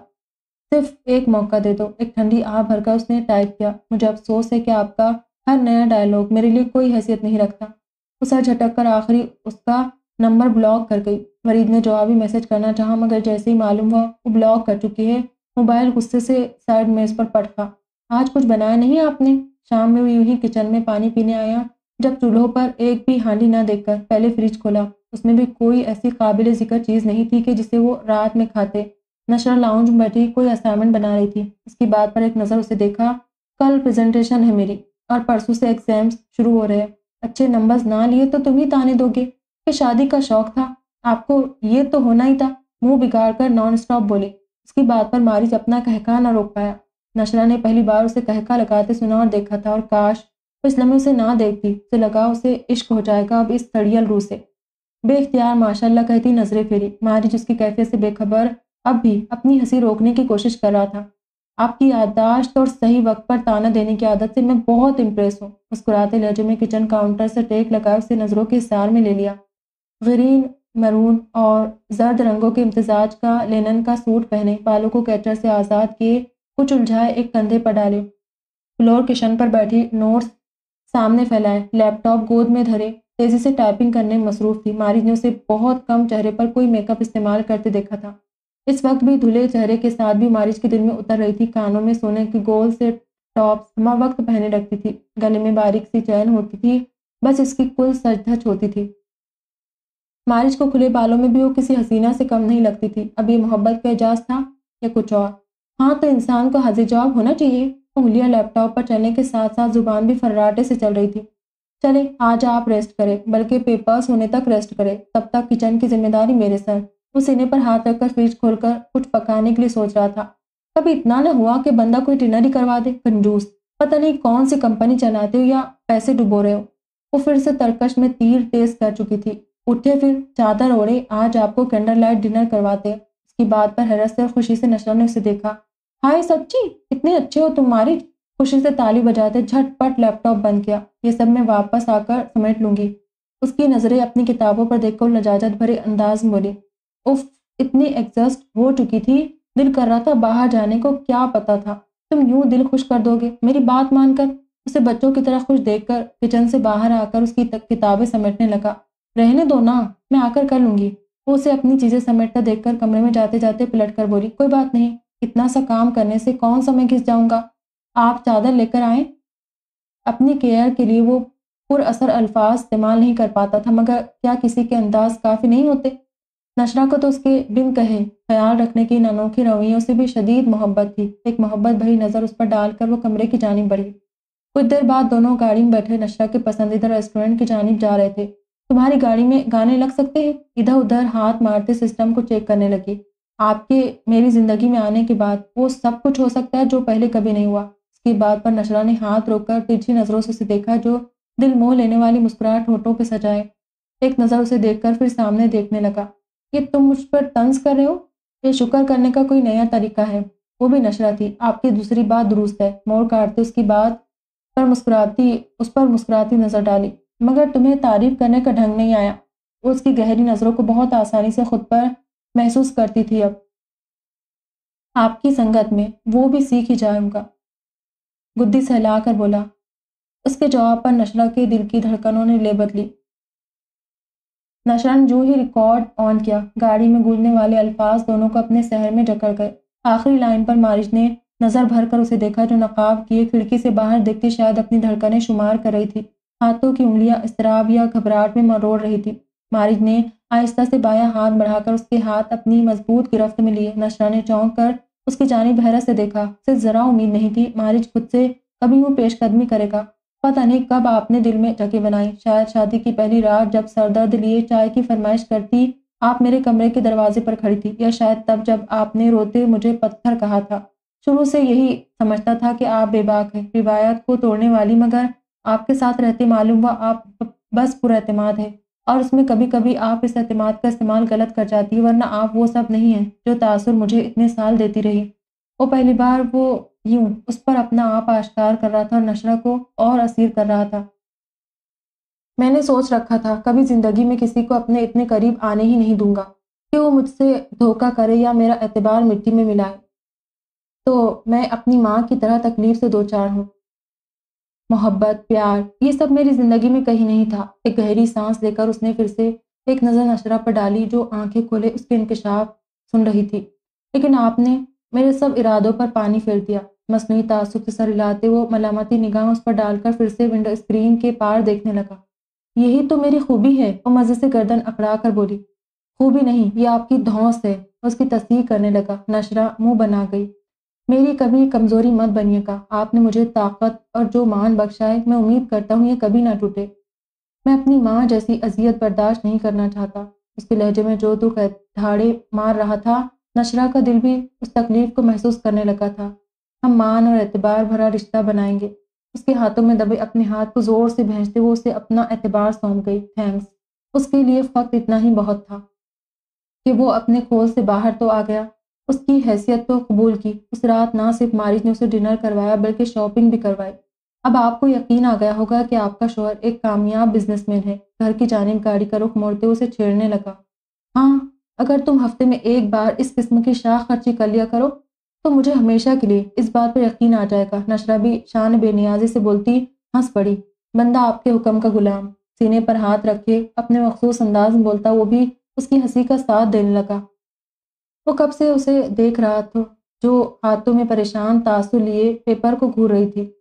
सिर्फ़ एक मौका दे दो, एक ठंडी आ भरकर उसने टाइप किया, मुझे अफसोस है कि आपका हर नया डायलॉग मेरे लिए कोई हैसियत नहीं रखता। उसे झटक कर आखिरी उसका नंबर ब्लॉक कर गई। वरीद ने जवाबी मैसेज करना चाहा, मगर जैसे ही मालूम हुआ, वो ब्लॉक कर चुकी है। मोबाइल गुस्से से साइड मेज पर पटका। आज कुछ बनाया नहीं आपने? शाम में यूँ ही किचन में पानी पीने आया। जब चूल्हों पर एक भी हांडी ना देखकर पहले फ्रिज खोला, उसमें भी कोई ऐसी काबिल ज़िक्र चीज़ नहीं थी कि जिसे वो रात में खाते। नशरा लाउंज में बैठी कोई असाइनमेंट बना रही थी। उसकी बात पर एक नज़र उसे देखा, कल प्रेजेंटेशन है मेरी और परसों से एग्ज़ाम्स शुरू हो रहे हैं। अच्छे नंबर्स ना लिए तो तुम ही ताने दोगे कि शादी का शौक था। आपको ये तो होना ही था। मुँह बिगाड़ कर नॉन स्टॉप बोले। उसकी बात पर मारिज अपना कहका ना रोक पाया। नशरा ने पहली बार उसे कहका लगाते सुना और देखा था और काश इस लम्हे उसे ना देखती तो लगा उसे इश्क हो जाएगा अब इस तड़ियल रू से। बेख्तियार माशाल्लाह कहती नज़रें फेरी। मारिच उसकी कैफियत से बेखबर अब भी अपनी हँसी रोकने की कोशिश कर रहा था। आपकी याददाश्त और सही वक्त पर ताना देने की आदत से मैं बहुत इम्प्रेस हूँ। मुस्कुराते लहजे में किचन काउंटर से टेक लगाए, उसे नज़रों के सार में ले लिया। ग्रीन मरून और जर्द रंगों के इम्तजाज का लेनन का सूट पहने, बालों को कैचर से आज़ाद किए, कुछ उलझाए, एक कंधे पर डाले। फ्लोर किचन पर बैठी नोट्स सामने फैलाए लैपटॉप गोद में धरे, तेज़ी से टाइपिंग करने में मसरूफ थी। मारिज ने उसे बहुत कम चेहरे पर कोई मेकअप इस्तेमाल करते देखा था। इस वक्त भी धुले चेहरे के साथ भी मारिच के दिल में उतर रही थी। कानों में सोने की गोल से टॉप हमा वक्त पहने रखती थी। गले में बारीक सी चैन होती थी, बस इसकी कुल सजधज होती थी। मारिच को खुले बालों में भी वो किसी हसीना से कम नहीं लगती थी। अब ये मोहब्बत का एजाज था या कुछ और? हाँ तो इंसान को हाजिर जवाब होना चाहिए। उंगलियाँ लैपटॉप पर चलने के साथ साथ ज़ुबान भी फर्राटे से चल रही थी। चले, आज आप रेस्ट करें, बल्कि पेपर्स होने तक रेस्ट करें, तब तक किचन की ज़िम्मेदारी मेरे सर वो सीने पर हाथ रखकर फ्रिज खोलकर कुछ पकाने के लिए सोच रहा था। कभी इतना न हुआ कि बंदा कोई डिनर ही करवा दे, कंजूस। पता नहीं कौन सी कंपनी चलाते हो या पैसे डुबो रहे हो। वो फिर से तरकश में तीर तेज कर चुकी थी। उठे फिर, चादर ओढ़े, आज आपको कैंडल लाइट डिनर करवाते उसकी बात पर हैरत से और खुशी से नशरा ने उसे देखा। हाय सच्ची? इतने अच्छे हो तुम्हारी? खुशी से ताली बजाते झटपट लैपटॉप बंद किया। ये सब मैं वापस आकर समेट लूँगी। उसकी नज़रें अपनी किताबों पर देखकर लजाजत भरे अंदाज बोली, उफ, इतनी एग्जस्ट हो चुकी थी। दिल कर रहा था बाहर जाने को, क्या पता था? तुम यूँ दिल खुश कर दोगे। मेरी बात मानकर उसे बच्चों की तरह खुश देखकर किचन से बाहर आकर उसकी किताबें समेटने लगा। रहने दो ना, मैं आकर कर लूँगी। वो उसे अपनी चीज़ें समेटता देखकर कमरे में जाते जाते पलट कर बोली, कोई बात नहीं। इतना सा काम करने से कौन सा मैं घिस जाऊँगा? आप चादर लेकर आए। अपनी केयर के लिए वो पुर असर अल्फाज इस्तेमाल नहीं कर पाता था, मगर क्या किसी के अंदाज काफ़ी नहीं होते? नशरा को तो उसके बिन कहे। ख्याल रखने की इन रवैयों से भी शदीद मोहब्बत थी। एक मोहब्बत भरी नज़र उस पर डालकर वो कमरे की जानी बढ़ी। कुछ देर बाद दोनों गाड़ी में बैठे नशरा के पसंदीदा रेस्टोरेंट की जानब जा रहे थे। तुम्हारी गाड़ी में गाने लग सकते हैं? इधर उधर हाथ मारते सिस्टम को चेक करने लगी। आपके, मेरी ज़िंदगी में आने के बाद वो सब कुछ हो सकता है जो पहले कभी नहीं हुआ। उसकी बात पर नशरा ने हाथ रोककर तिरछी नज़रों से उसे देखा जो दिल मोह लेने वाली मुस्कुराहट होठों पे सजाए। एक नज़र उसे देखकर फिर सामने देखने लगा। कि तुम मुझ पर तंज कर रहे हो? ये शुक्र करने का कोई नया तरीका है? वो भी नशरा थी। आपकी दूसरी बात दुरुस्त है। मोड़ काटते उसकी बात पर मुस्कुराती, उस पर मुस्कुराती नज़र डाली। मगर तुम्हें तारीफ़ करने का ढंग नहीं आया। वो उसकी गहरी नज़रों को बहुत आसानी से खुद पर महसूस करती थी अब। आपकी संगत में वो भी सीख ही जाऊँगा गुद्दी सहला कर बोला, उसके जवाब पर नशरा के दिल की धड़कनों ने ले बदली। नशरन जो ही रिकॉर्ड ऑन किया, गाड़ी में गूंजने वाले अल्फाज दोनों को अपने शहर में जकड़ गए। आखिरी लाइन पर मारिश ने नज़र भर कर उसे देखा जो नकाब किए खिड़की से बाहर देखती शायद अपनी धड़कनें शुमार कर रही थी। हाथों की उंगलियाँ इसतराब या घबराहट में मरोड़ रही थी। मारिज ने आहिस्ता से बाया हाथ बढ़ाकर उसके हाथ अपनी मज़बूत गिरफ्त में लिए। नशरा ने चौंक कर उसकी जानी हैरत से देखा उसे ज़रा उम्मीद नहीं थी मारिज खुद से कभी वो पेशकदमी करेगा। पता नहीं कब आपने दिल में जगह बनाई। शायद शादी की पहली रात जब सरदर्द लिए चाय की फरमाइश करती, आप मेरे कमरे के दरवाजे पर खड़ी थी, या शायद तब जब आपने रोते मुझे पत्थर कहा था। शुरू से यही समझता था कि आप बेबाक हैं। रिवायत को तोड़ने वाली मगर आपके साथ रहते मालूम हुआ आप बस पुरमाद है। और उसमें कभी कभी आप इस अतमाद का इस्तेमाल गलत कर जाती है, वरना आप वो सब नहीं हैं, जो तासुर मुझे इतने साल देती रही। वो पहली बार वो यूँ उस पर अपना आप आश्कार कर रहा था और नशरा को और असीर कर रहा था। मैंने सोच रखा था, कभी ज़िंदगी में किसी को अपने इतने करीब आने ही नहीं दूँगा, कि वो मुझसे धोखा करे या मेरा एतबार मिट्टी में मिलाए। तो मैं अपनी माँ की तरह तकलीफ़ से दो चार हूँ। मोहब्बत, प्यार, ये सब मेरी ज़िंदगी में कहीं नहीं था। एक गहरी सांस लेकर उसने फिर से एक नज़र नशरा पर डाली जो आँखें खोले उसके इंकशाफ सुन रही थी। लेकिन आपने मेरे सब इरादों पर पानी फेर दिया। मसनू तासुब से सर हिलाते वो मलामती निगाह उस पर डालकर फिर से विंडो स्क्रीन के पार देखने लगा। यही तो मेरी खूबी है, वो मज़े से गर्दन अकड़ा कर बोली। खूबी नहीं, ये आपकी धौस है। उसकी तस्दीक करने लगा। नशरा मुँह बना गई। मेरी कभी कमज़ोरी मत बनिएगा आपने मुझे ताकत और जो मान बख्शा है, मैं उम्मीद करता हूँ ये कभी ना टूटे। मैं अपनी माँ जैसी अजियत बर्दाश्त नहीं करना चाहता। उसके लहजे में जो दुख धाड़े मार रहा था, नशरा का दिल भी उस तकलीफ़ को महसूस करने लगा था। हम मान और एतबार भरा रिश्ता बनाएँगे। उसके हाथों में दबे अपने हाथ को ज़ोर से भेजते हुए उसे अपना एतबार सौंप गई। थैंक्स। उसके लिए फ़क्त इतना ही बहुत था कि वो अपने खोल से बाहर तो आ गया। उसकी हैसियत तो कबूल की। उस रात ना सिर्फ़ मारिज ने उसे डिनर करवाया, बल्कि शॉपिंग भी करवाई। अब आपको यकीन आ गया होगा कि आपका शोहर एक कामयाब बिजनेसमैन है। घर की जानब गाड़ी का रुख मोड़ते उसे छेड़ने लगा। हाँ अगर तुम हफ़्ते में एक बार इस किस्म की शाख खर्ची कर लिया करो तो मुझे हमेशा के लिए इस बात पर यकीन आ जाएगा। नशरा भी शान बेनियाजी से बोलती, हंस पड़ी। बंदा आपके हुक्म का गुलाम। सीने पर हाथ रखे, अपने मखसूस अंदाज में बोलता, वो भी उसकी हँसी का साथ देने लगा। वो कब से उसे देख रहा था, जो हाथों में परेशान तासु लिए पेपर को घूर रही थी।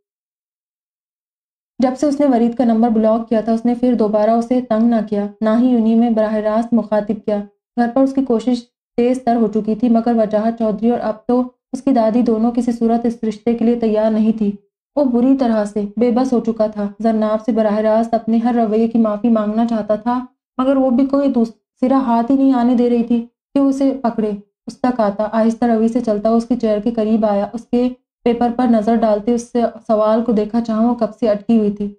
जब से उसने वरीद का नंबर ब्लॉक किया था, उसने फिर दोबारा उसे तंग ना किया, ना ही उन्हीं में बरह रास्त मुखातिब किया। घर पर उसकी कोशिश तेज तर हो चुकी थी, मगर वजाहत चौधरी और अब तो उसकी दादी दोनों किसी सूरत इस रिश्ते के लिए तैयार नहीं थी। वो बुरी तरह से बेबस हो चुका था। जरनाब से बरह रास्त अपने हर रवैये की माफ़ी मांगना चाहता था, मगर वो भी कोई दूसरा हाथ ही नहीं आने दे रही थी कि उसे पकड़े। उस तक आता। आहिस्ता रवि से चलता उसके चेयर के करीब आया। उसके पेपर पर नज़र डालते उससे सवाल को देखा चाह वो कब से अटकी हुई थी।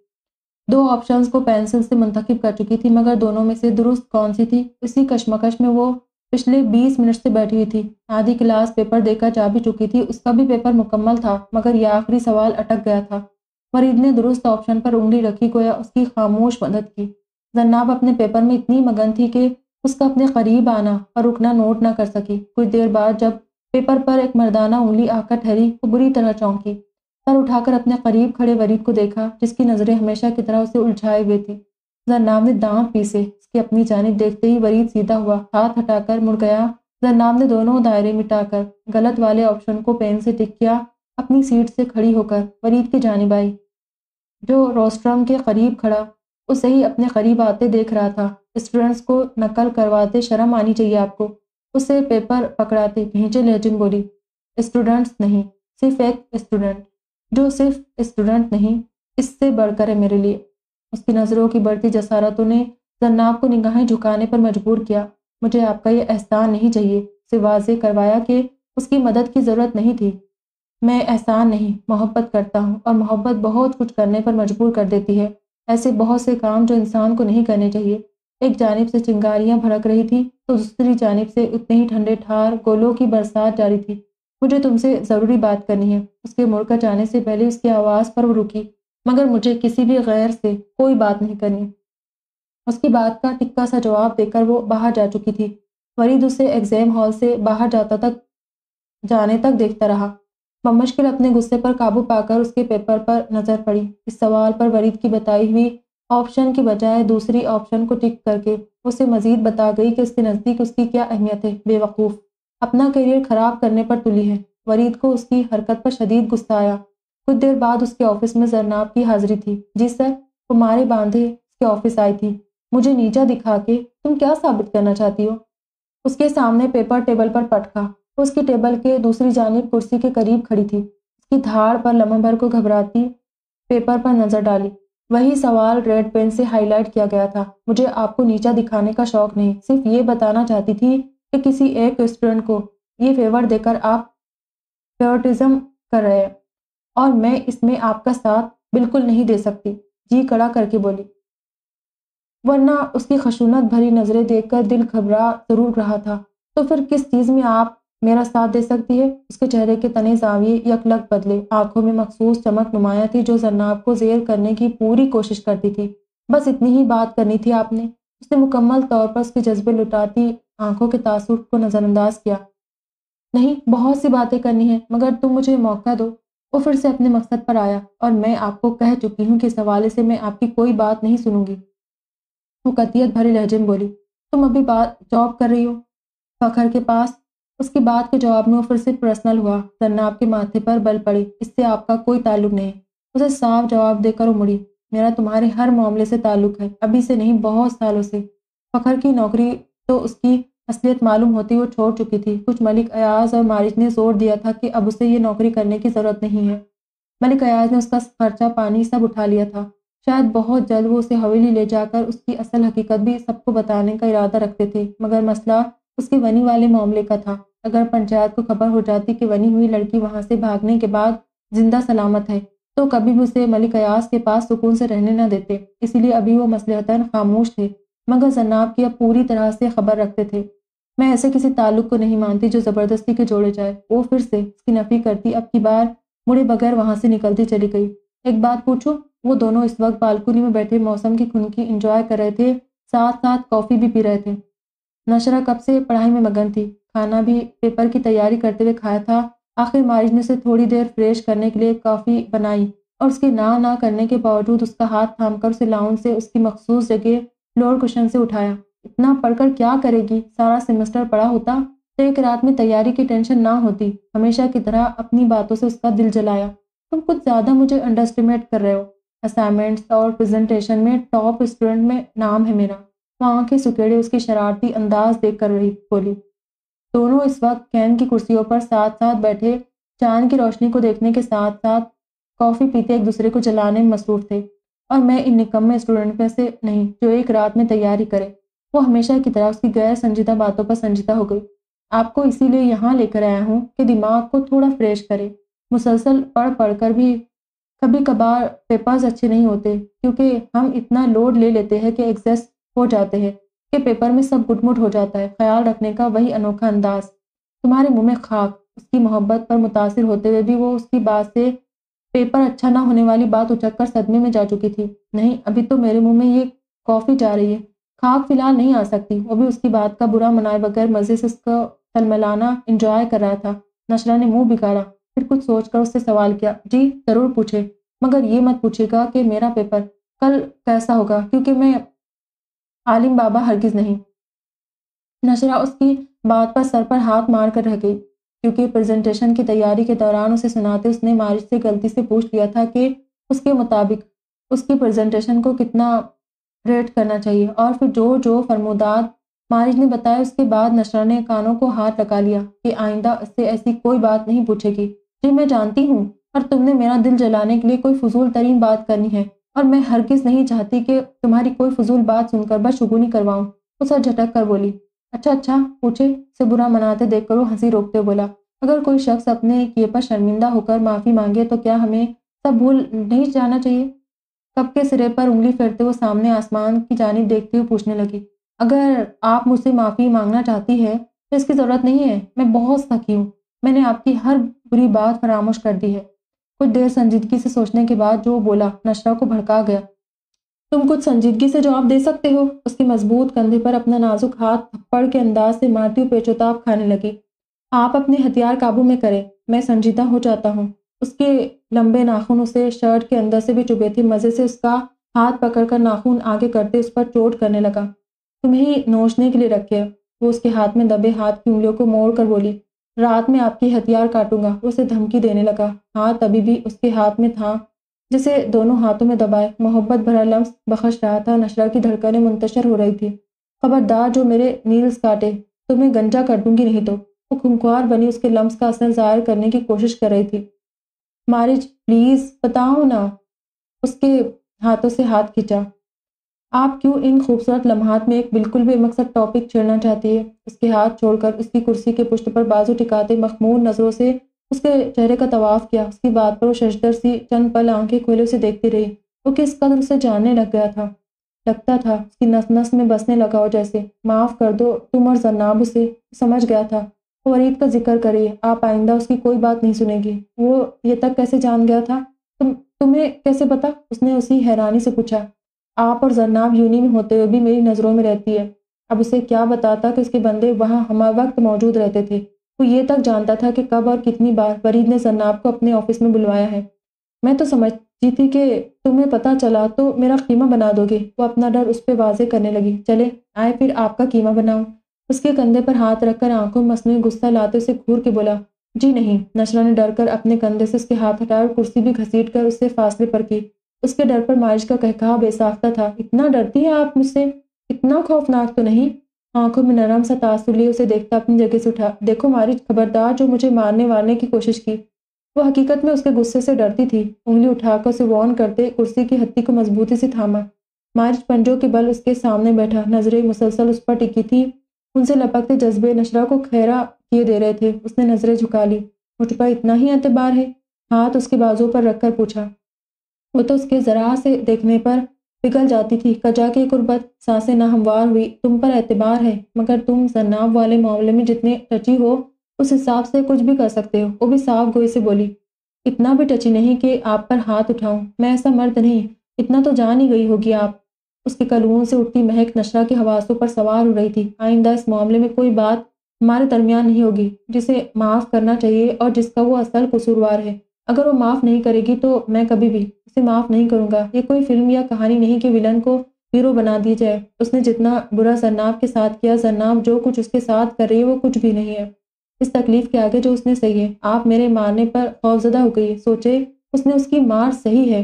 दो ऑप्शंस को पेंसिल से मुंतखब कर चुकी थी, मगर दोनों में से दुरुस्त कौन सी थी? इसी कशमकश में वो पिछले बीस मिनट से बैठी हुई थी। आधी क्लास पेपर देकर जा भी चुकी थी। उसका भी पेपर मुकम्मल था, मगर यह आखिरी सवाल अटक गया था। मरीद ने दुरुस्त ऑप्शन पर उंगली रखी, गोया उसकी खामोश मदद की। जन्नाब अपने पेपर में इतनी मगन थी कि उसका अपने करीब आना और रुकना नोट ना कर सकी। कुछ देर बाद जब पेपर पर एक मर्दाना उंगली आकर ठहरी, वो बुरी तरह चौंकी। सर उठाकर अपने करीब खड़े वरीद को देखा, जिसकी नज़रें हमेशा की तरह उसे उलझाए हुए थी। जरनाब ने दांत पीसे उसकी अपनी जानब देखते ही वरीद सीधा हुआ, हाथ हटाकर मुड़ गया। जरनाब ने दोनों दायरे मिटाकर, गलत वाले ऑप्शन को पेन से टिक किया, अपनी सीट से खड़ी होकर वरीद की जानब आई। जो रोस्ट्रम के करीब खड़ा, उसे ही अपने करीब आते देख रहा था। स्टूडेंट्स को नकल करवाते शर्म आनी चाहिए आपको। उसे पेपर पकड़ाते, भेजे लेजिन बोली स्टूडेंट्स नहीं, सिर्फ़ एक स्टूडेंट जो सिर्फ़ स्टूडेंट नहीं, इससे बढ़कर है मेरे लिए। उसकी नज़रों की बढ़ती जसारतों ने जन्नाब को निगाहें झुकाने पर मजबूर किया। मुझे आपका यह एहसान नहीं चाहिए। से वाजे करवाया कि उसकी मदद की ज़रूरत नहीं थी। मैं एहसान नहीं, मोहब्बत करता हूँ और मोहब्बत बहुत कुछ करने पर मजबूर कर देती है। ऐसे बहुत से काम जो इंसान को नहीं करने चाहिए। एक जानब से चिंगारियाँ भड़क रही थी तो दूसरी जानब से उतने ही ठंडे ठार गोलों की बरसात जारी थी। मुझे तुमसे ज़रूरी बात करनी है। उसके मुड़कर जाने से पहले उसकी आवाज़ पर वो रुकी, मगर मुझे किसी भी गैर से कोई बात नहीं करनी। उसकी बात का टिक्का सा जवाब देकर वो बाहर जा चुकी थी। वरीद उसे एग्ज़ाम हॉल से बाहर जाता तक, जाने तक देखता रहा। बमुश्किल अपने गुस्से पर काबू पाकर उसके पेपर पर नज़र पड़ी। इस सवाल पर वरीद की बताई हुई ऑप्शन की बजाय दूसरी ऑप्शन को टिक करके उसे मजीद बता गई कि उसके नज़दीक उसकी क्या अहमियत है, बेवकूफ़। अपना करियर ख़राब करने पर तुली है। वरीद को उसकी हरकत पर शदीद गुस्सा आया। कुछ देर बाद उसके ऑफ़िस में जरनाब की हाजिरी थी। जी सर तुम्हारे बांधे उसके ऑफ़िस आई थी। मुझे नीचा दिखा के, तुम क्या साबित करना चाहती हो? उसके सामने पेपर टेबल पर पटका। उसकी टेबल के दूसरी जानब कुर्सी के करीब खड़ी थी। उसकी धाड़ पर लम्हा भर को घबराती पेपर पर नज़र डाली। वही सवाल रेड पेन से हाईलाइट किया गया था। मुझे आपको नीचा दिखाने का शौक नहीं, सिर्फ़ ये बताना चाहती थी कि किसी एक स्टूडेंट को ये फेवर देकर आप फेवरटिज्म कर रहे हैं और मैं इसमें आपका साथ बिल्कुल नहीं दे सकती। जी कड़ा करके बोली। वरना उसकी खशूनत भरी नज़रें देखकर दिल घबरा ज़रूर रहा था। तो फिर किस चीज़ में आप मेरा साथ दे सकती है? उसके चेहरे के तने जाविये यकलक बदले। आँखों में मखसूस चमक नुमाया थी जो जरनाब को जेर करने की पूरी कोशिश करती थी। बस इतनी ही बात करनी थी आपने। उसने मुकम्मल तौर पर उसके जज्बे लुटाती आँखों के तासुर को नज़रअंदाज किया। नहीं, बहुत सी बातें करनी है, मगर तुम मुझे मौका दो। वो फिर से अपने मकसद पर आया और मैं आपको कह चुकी हूँ कि इस हवाले से मैं आपकी कोई बात नहीं सुनूँगी। वो कतियत भरे लहजे में बोली, तुम अभी बात जॉब कर रही हो? फखर के पास उसकी बात के जवाब में वो फिर से पर्सनल हुआ जन्नाब आपके माथे पर बल पड़ी, इससे आपका कोई ताल्लुक नहीं। उसे साफ़ जवाब देकर वो मुड़ी, मेरा तुम्हारे हर मामले से ताल्लुक है, अभी से नहीं, बहुत सालों से। फखर की नौकरी तो उसकी असलियत मालूम होती वो छोड़ चुकी थी। कुछ मलिक अयाज और मारिज ने ज़ोर दिया था कि अब उसे ये नौकरी करने की ज़रूरत नहीं है। मलिक अयाज ने उसका खर्चा पानी सब उठा लिया था। शायद बहुत जल्द वो उसे हवेली ले जाकर उसकी असल हकीकत भी सबको बताने का इरादा रखते थे, मगर मसला उसके वनी वाले मामले का था। अगर पंचायत को खबर हो जाती कि वनी हुई लड़की वहाँ से भागने के बाद ज़िंदा सलामत है तो कभी भी उसे मलिक अयास के पास सुकून से रहने न देते। इसीलिए अभी वो मसलहतन खामोश थे, मगर जन्नाब की अब पूरी तरह से खबर रखते थे। मैं ऐसे किसी ताल्लुक को नहीं मानती जो ज़बरदस्ती के जोड़े जाए। वो फिर से उसकी नफ़ी करती, अब की बार मुड़े बगैर वहाँ से निकलती चली गई। एक बात पूछो, वो दोनों इस वक्त बालकुनी में बैठे मौसम की खुनकी इंजॉय कर रहे थे साथ साथ कॉफ़ी भी पी रहे थे। नशरा कब से पढ़ाई में मगन थी? खाना भी पेपर की तैयारी करते हुए खाया था। आखिर मारिज ने उसे थोड़ी देर फ्रेश करने के लिए कॉफ़ी बनाई और उसके ना ना करने के बावजूद उसका हाथ थाम कर उसे लाउन से उसकी मखसूस जगह फ्लोर कुशन से उठाया। इतना पढ़कर क्या करेगी? सारा सेमेस्टर पढ़ा होता तो एक रात में तैयारी की टेंशन ना होती। हमेशा की तरह अपनी बातों से उसका दिल जलाया। तुम कुछ ज़्यादा मुझे अंडरस्टिमेट कर रहे हो। असाइनमेंट्स और प्रेजेंटेशन में टॉप स्टूडेंट में नाम है मेरा। वहाँ के सुकेड़े उसकी शरारती अंदाज देख कर रही बोली दोनों इस वक्त कैन की कुर्सियों पर साथ साथ बैठे, चाँद की रोशनी को देखने के साथ साथ कॉफ़ी पीते एक दूसरे को जलाने में मसरूफ थे। और मैं इन निकम्मे स्टूडेंट में से नहीं, जो एक रात में तैयारी करे। वो हमेशा की तरह उसकी गैर संजीदा बातों पर संजीदा हो गई। आपको इसीलिए यहाँ लेकर आया हूँ कि दिमाग को थोड़ा फ्रेश करे। मुसलसल पढ़ पढ़ कर भी कभी कभार पेपर्स अच्छे नहीं होते, क्योंकि हम इतना लोड ले लेते हैं कि एग्जेस्ट हो जाते हैं। के पेपर में सब गुटमुट हो जाता है। ख्याल रखने का वही अनोखा अंदाज। तुम्हारे मुँह में खाक, उसकी मोहब्बत पर मुतासर होते हुए भी वो उसकी बात से पेपर अच्छा ना होने वाली बात उचक कर सदमे में जा चुकी थी। नहीं, अभी तो मेरे मुँह में ये कॉफ़ी जा रही है। खाक फ़िलहाल नहीं आ सकती। वो भी उसकी बात का बुरा मनाए बगैर मज़े से उसका तलमलाना इंजॉय कर रहा था। नशरा ने मुँह बिगाड़ा, फिर कुछ सोच कर उससे सवाल किया, जी, ज़रूर पूछे। मगर ये मत पूछेगा कि मेरा पेपर कल कैसा होगा, क्योंकि मैं आलिम बाबा हरगिज़ नहीं। नशरा उसकी बात पर सर पर हाथ मार कर रह गई, क्योंकि प्रेजेंटेशन की तैयारी के दौरान उसे सुनाते उसने मारिश से गलती से पूछ लिया था कि उसके मुताबिक उसकी प्रेजेंटेशन को कितना रेट करना चाहिए, और फिर जो जो फरमुदात मारिज ने बताया उसके बाद नशरा ने कानों को हाथ लगा लिया कि आइंदा उससे ऐसी कोई बात नहीं पूछेगी। जी, मैं जानती हूँ, और तुमने मेरा दिल जलाने के लिए कोई फजूल तरीन बात करनी है। और मैं हरगिज़ नहीं चाहती कि तुम्हारी कोई फजूल बात सुनकर बस शुगुनी करवाऊँ। उसे झटक कर बोली अच्छा अच्छा पूछे से बुरा मनाते देख कर वो हँसी रोकते बोला, अगर कोई शख्स अपने किए पर शर्मिंदा होकर माफ़ी मांगे तो क्या हमें सब भूल नहीं जाना चाहिए? कब के सिरे पर उंगली फेरते वो सामने आसमान की जानब देखते हुए पूछने लगी, अगर आप मुझसे माफ़ी मांगना चाहती है तो इसकी ज़रूरत नहीं है, मैं बहुत सखी हूँ। मैंने आपकी हर बुरी बात फरामोश कर दी है। कुछ देर संजीदगी से सोचने के बाद जो बोला नशरा को भड़का गया। तुम कुछ संजीदगी से जवाब दे सकते हो? उसके मज़बूत कंधे पर अपना नाजुक हाथ थप्पड़ के अंदाज से मारती हुई पेचोताप खाने लगी। आप अपने हथियार काबू में करें, मैं संजीदा हो जाता हूँ। उसके लंबे नाखून उसे शर्ट के अंदर से भी चुभे थे। मज़े से उसका हाथ पकड़कर नाखून आगे करते उस पर चोट करने लगा। तुम्हें नोचने के लिए रखे। वो उसके हाथ में दबे हाथ की उंगलियों को मोड़ कर बोली रात में आपकी हथियार काटूँगा, उसे धमकी देने लगा। हाथ अभी भी उसके हाथ में था, जिसे दोनों हाथों में दबाए। मोहब्बत भरा लम्स बखश रहा था, नशरा की धड़कनें मुंतशर हो रही थी। खबरदार जो मेरे नील्स काटे तुम्हें गंजा कर दूँगी नहीं तो। वो खुंखार बनी उसके लम्स का असर ज़ाहिर करने की कोशिश कर रही थी। मारिज, प्लीज़, बताओ ना। उसके हाथों से हाथ खींचा। आप क्यों इन खूबसूरत लम्हात में एक बिल्कुल भी मकसद टॉपिक छेड़ना चाहती है? उसके हाथ छोड़कर उसकी कुर्सी के पुष्ट पर बाजू टिकाते मखमूर नज़रों से उसके चेहरे का तवाफ़ किया। उसकी बात पर वो शशदर सी चंद पल आँखें खोले उसे देखती रही, वो किस कदर उसे जानने लग गया था। लगता था, उसकी नस नस में बसने लगा हो जैसे, माफ़ कर दो, तुम और जन्नाब उसे, समझ गया था। वो वरीद का ज़िक्र करिए आप आइंदा उसकी कोई बात नहीं सुनेगी। वो ये तक कैसे जान गया था? तुम, तुम्हें कैसे पता? उसने उसी हैरानी से पूछा। आप और जरनाब यूनी में होते हुए भी मेरी नज़रों में रहती है। अब उसे क्या बताता कि उसके बंदे वहाँ हम वक्त मौजूद रहते थे? वो ये तक जानता था कि कब और कितनी बार फरीद ने जरनाब को अपने ऑफ़िस में बुलवाया है। मैं तो समझती थी कि तुम्हें पता चला तो मेरा कीमा बना दोगे। वो अपना डर उस पर वाजे करने लगी। चले, आए फिर आपका कीमा बनाऊँ उसके कंधे पर हाथ रखकर आँखों मसनू गुस्सा लाते उसे घूर के बोला, जी नहीं। नशरा ने डर कर अपने कंधे से उसके हाथ हटाया और कुर्सी भी घसीट कर उससे फासले पर की। उसके डर पर मारिश का कहकहा बेसाख्ता था। इतना डरती है आप मुझसे? इतना खौफनाक तो नहीं। आँखों में नरम सा तासुर लिए उसे देखता अपनी जगह से उठा। देखो मारिश खबरदार जो मुझे मारने वारने की कोशिश की। वो हकीकत में उसके गुस्से से डरती थी। उंगली उठाकर उसे वॉर्न करते कुर्सी की हत्ती को मजबूती से थामा। मारिच पंजों के बल उसके सामने बैठा। नज़रें मुसलसल उस पर टिकी थी। उनसे लपकते जज्बे नशरा को खैरा किए दे रहे थे। उसने नज़रें झुका ली। मुझ पर इतना ही एतबार है? हाथ उसके बाजू पर रखकर पूछा। वो तो उसके ज़रा से देखने पर पिघल जाती थी। कजा की गुर्बत साँसें ना हमवार हुई, तुम पर एतबार है। मगर तुम जन्नाब वाले मामले में जितने टची हो, उस हिसाब से कुछ भी कर सकते हो। वो भी साफ़ गोई से बोली, इतना भी टची नहीं कि आप पर हाथ उठाऊं। मैं ऐसा मर्द नहीं, इतना तो जान ही गई होगी आप। उसके कलून से उठती महक नशरा की हवासों पर सवार हो रही थी। आइंदा इस मामले में कोई बात हमारे दरमियान नहीं होगी, जिसे माफ़ करना चाहिए और जिसका वो असल कसूरवार है। अगर वो माफ़ नहीं करेगी तो मैं कभी भी उसे माफ़ नहीं करूँगा। ये कोई फ़िल्म या कहानी नहीं कि विलन को हीरो बना दी जाए। उसने जितना बुरा जरनाब के साथ किया जरनाब जो कुछ उसके साथ कर रही है, वो कुछ भी नहीं है। इस तकलीफ़ के आगे जो उसने सही है, आप मेरे मारने पर खौफजदा हो गई सोचे, उसने उसकी मार सही है।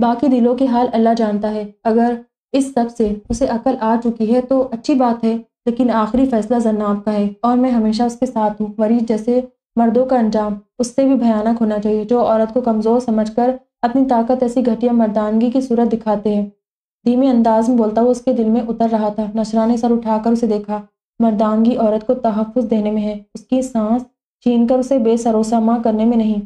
बाकी दिलों के हाल अल्लाह जानता है। अगर इस सबसे उसे अकल आ चुकी है तो अच्छी बात है, लेकिन आखिरी फैसला जन्नाब का है और मैं हमेशा उसके साथ हूँ। मरीज़ जैसे मर्दों का अंजाम, उससे भी भयानक होना चाहिए, जो औरत को कमज़ोर समझकर अपनी ताकत ऐसी घटिया मर्दानगी की सूरत दिखाते हैं। धीमे अंदाज में बोलता हुआ उसके दिल में उतर रहा था। नशरा ने सर उठाकर उसे देखा। मर्दानगी औरत को तहफ़ देने में है। उसकी सांस छीन कर उसे बेसरोसामा करने में नहीं।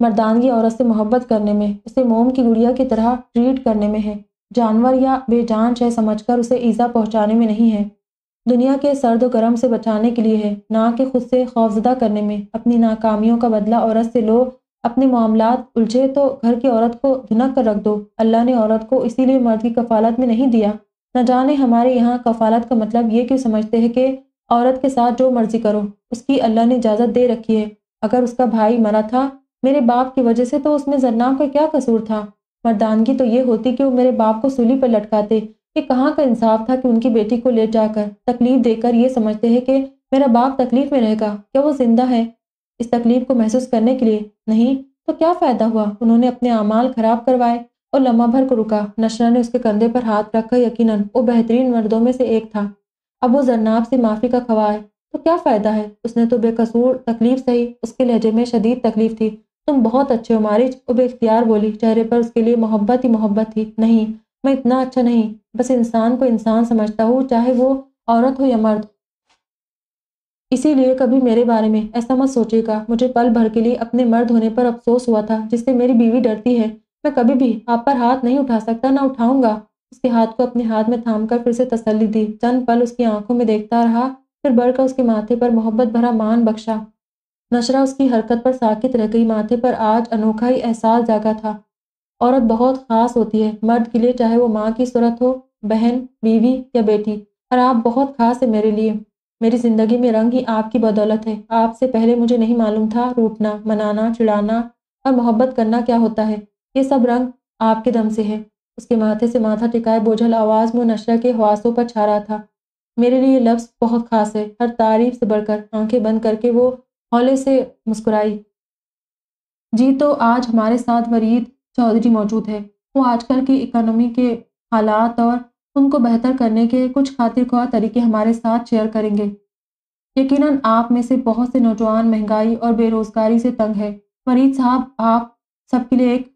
मर्दानगी औरत से मोहब्बत करने में, उसे मोम की गुड़िया की तरह ट्रीट करने में है। जानवर या बेजान शय समझकर उसे ईज़ा पहुँचाने में नहीं है। दुनिया के सर्द गर्म से बचाने के लिए है। ना कि खुद से खौफजदा करने में। अपनी नाकामियों का बदला औरत से लो। अपने मामला उलझे तो घर की औरत को धुनक कर रख दो। अल्लाह ने औरत को इसीलिए मर्द की कफालत में नहीं दिया। न जाने हमारे यहाँ कफालत का मतलब ये क्यों समझते हैं कि औरत के साथ जो मर्ज़ी करो, उसकी अल्लाह ने इजाज़त दे रखी है। अगर उसका भाई मरा था, मेरे बाप की वजह से तो उसमें जन्नाम का क्या कसूर था? मर्दानगी तो ये होती कि वो मेरे बाप को सूली पर लटकाते। कि कहाँ का इंसाफ था कि उनकी बेटी को ले जाकर तकलीफ़ देकर ये समझते हैं कि मेरा बाप तकलीफ़ में रहेगा, क्या वो ज़िंदा है इस तकलीफ़ को महसूस करने के लिए? नहीं। तो क्या फ़ायदा हुआ? उन्होंने अपने अमाल खराब करवाए और लम्हा भर को रुका। नशरा ने उसके कंधे पर हाथ रखा, यकीनन वो बेहतरीन मर्दों में से एक था। अब वो जरनाब से माफ़ी का खवाए। तो क्या फ़ायदा है? उसने तो बेकसूर तकलीफ़ सही, उसके लहजे में शदीद तकलीफ़ थी। तुम बहुत अच्छे हो मारिज वो बेख्तियार बोली, चेहरे पर उसके लिए मोहब्बत ही मोहब्बत थी। नहीं। मैं इतना अच्छा नहीं, बस इंसान को इंसान समझता हूँ, चाहे वो औरत हो या मर्द। इसीलिए कभी मेरे बारे में ऐसा मत सोचेगा मुझे पल भर के लिए अपने मर्द होने पर अफसोस हुआ था, जिससे मेरी बीवी डरती है। मैं कभी भी आप पर हाथ नहीं उठा सकता, ना उठाऊँगा। उसके हाथ को अपने हाथ में थाम कर फिर से तसल्ली दी। चंद पल उसकी आँखों में देखता रहा, फिर बढ़कर उसके माथे पर मोहब्बत भरा मान बख्शा। नशरा उसकी हरकत पर साकित रह गई। माथे पर आज अनोखा ही एहसास जागा था। औरत बहुत ख़ास होती है। मर्द के लिए चाहे वो माँ की सूरत हो, बहन, बीवी या बेटी, और आप बहुत ख़ास है मेरे लिए। मेरी ज़िंदगी में रंग ही आपकी बदौलत है। आपसे पहले मुझे नहीं मालूम था रूठना, मनाना चिड़ाना और मोहब्बत करना क्या होता है। ये सब रंग आपके दम से है। उसके माथे से माथा टिकाए बोझल आवाज़ में नशरा के हवासों पर छा रहा था। मेरे लिए लफ्ज़ बहुत ख़ास है। हर तारीफ़ से बढ़कर, आँखें बंद करके वो हौले से मुस्कुराई। जी तो आज हमारे साथ वरीद चौधरी मौजूद है। वो आजकल की इकोनॉमी के हालात और उनको बेहतर करने के कुछ खातिर ख्वाह तरीके हमारे साथ शेयर करेंगे। यकीनन आप में से बहुत से नौजवान महँगाई और बेरोज़गारी से तंग है। वरीद साहब, आप सबके लिए एक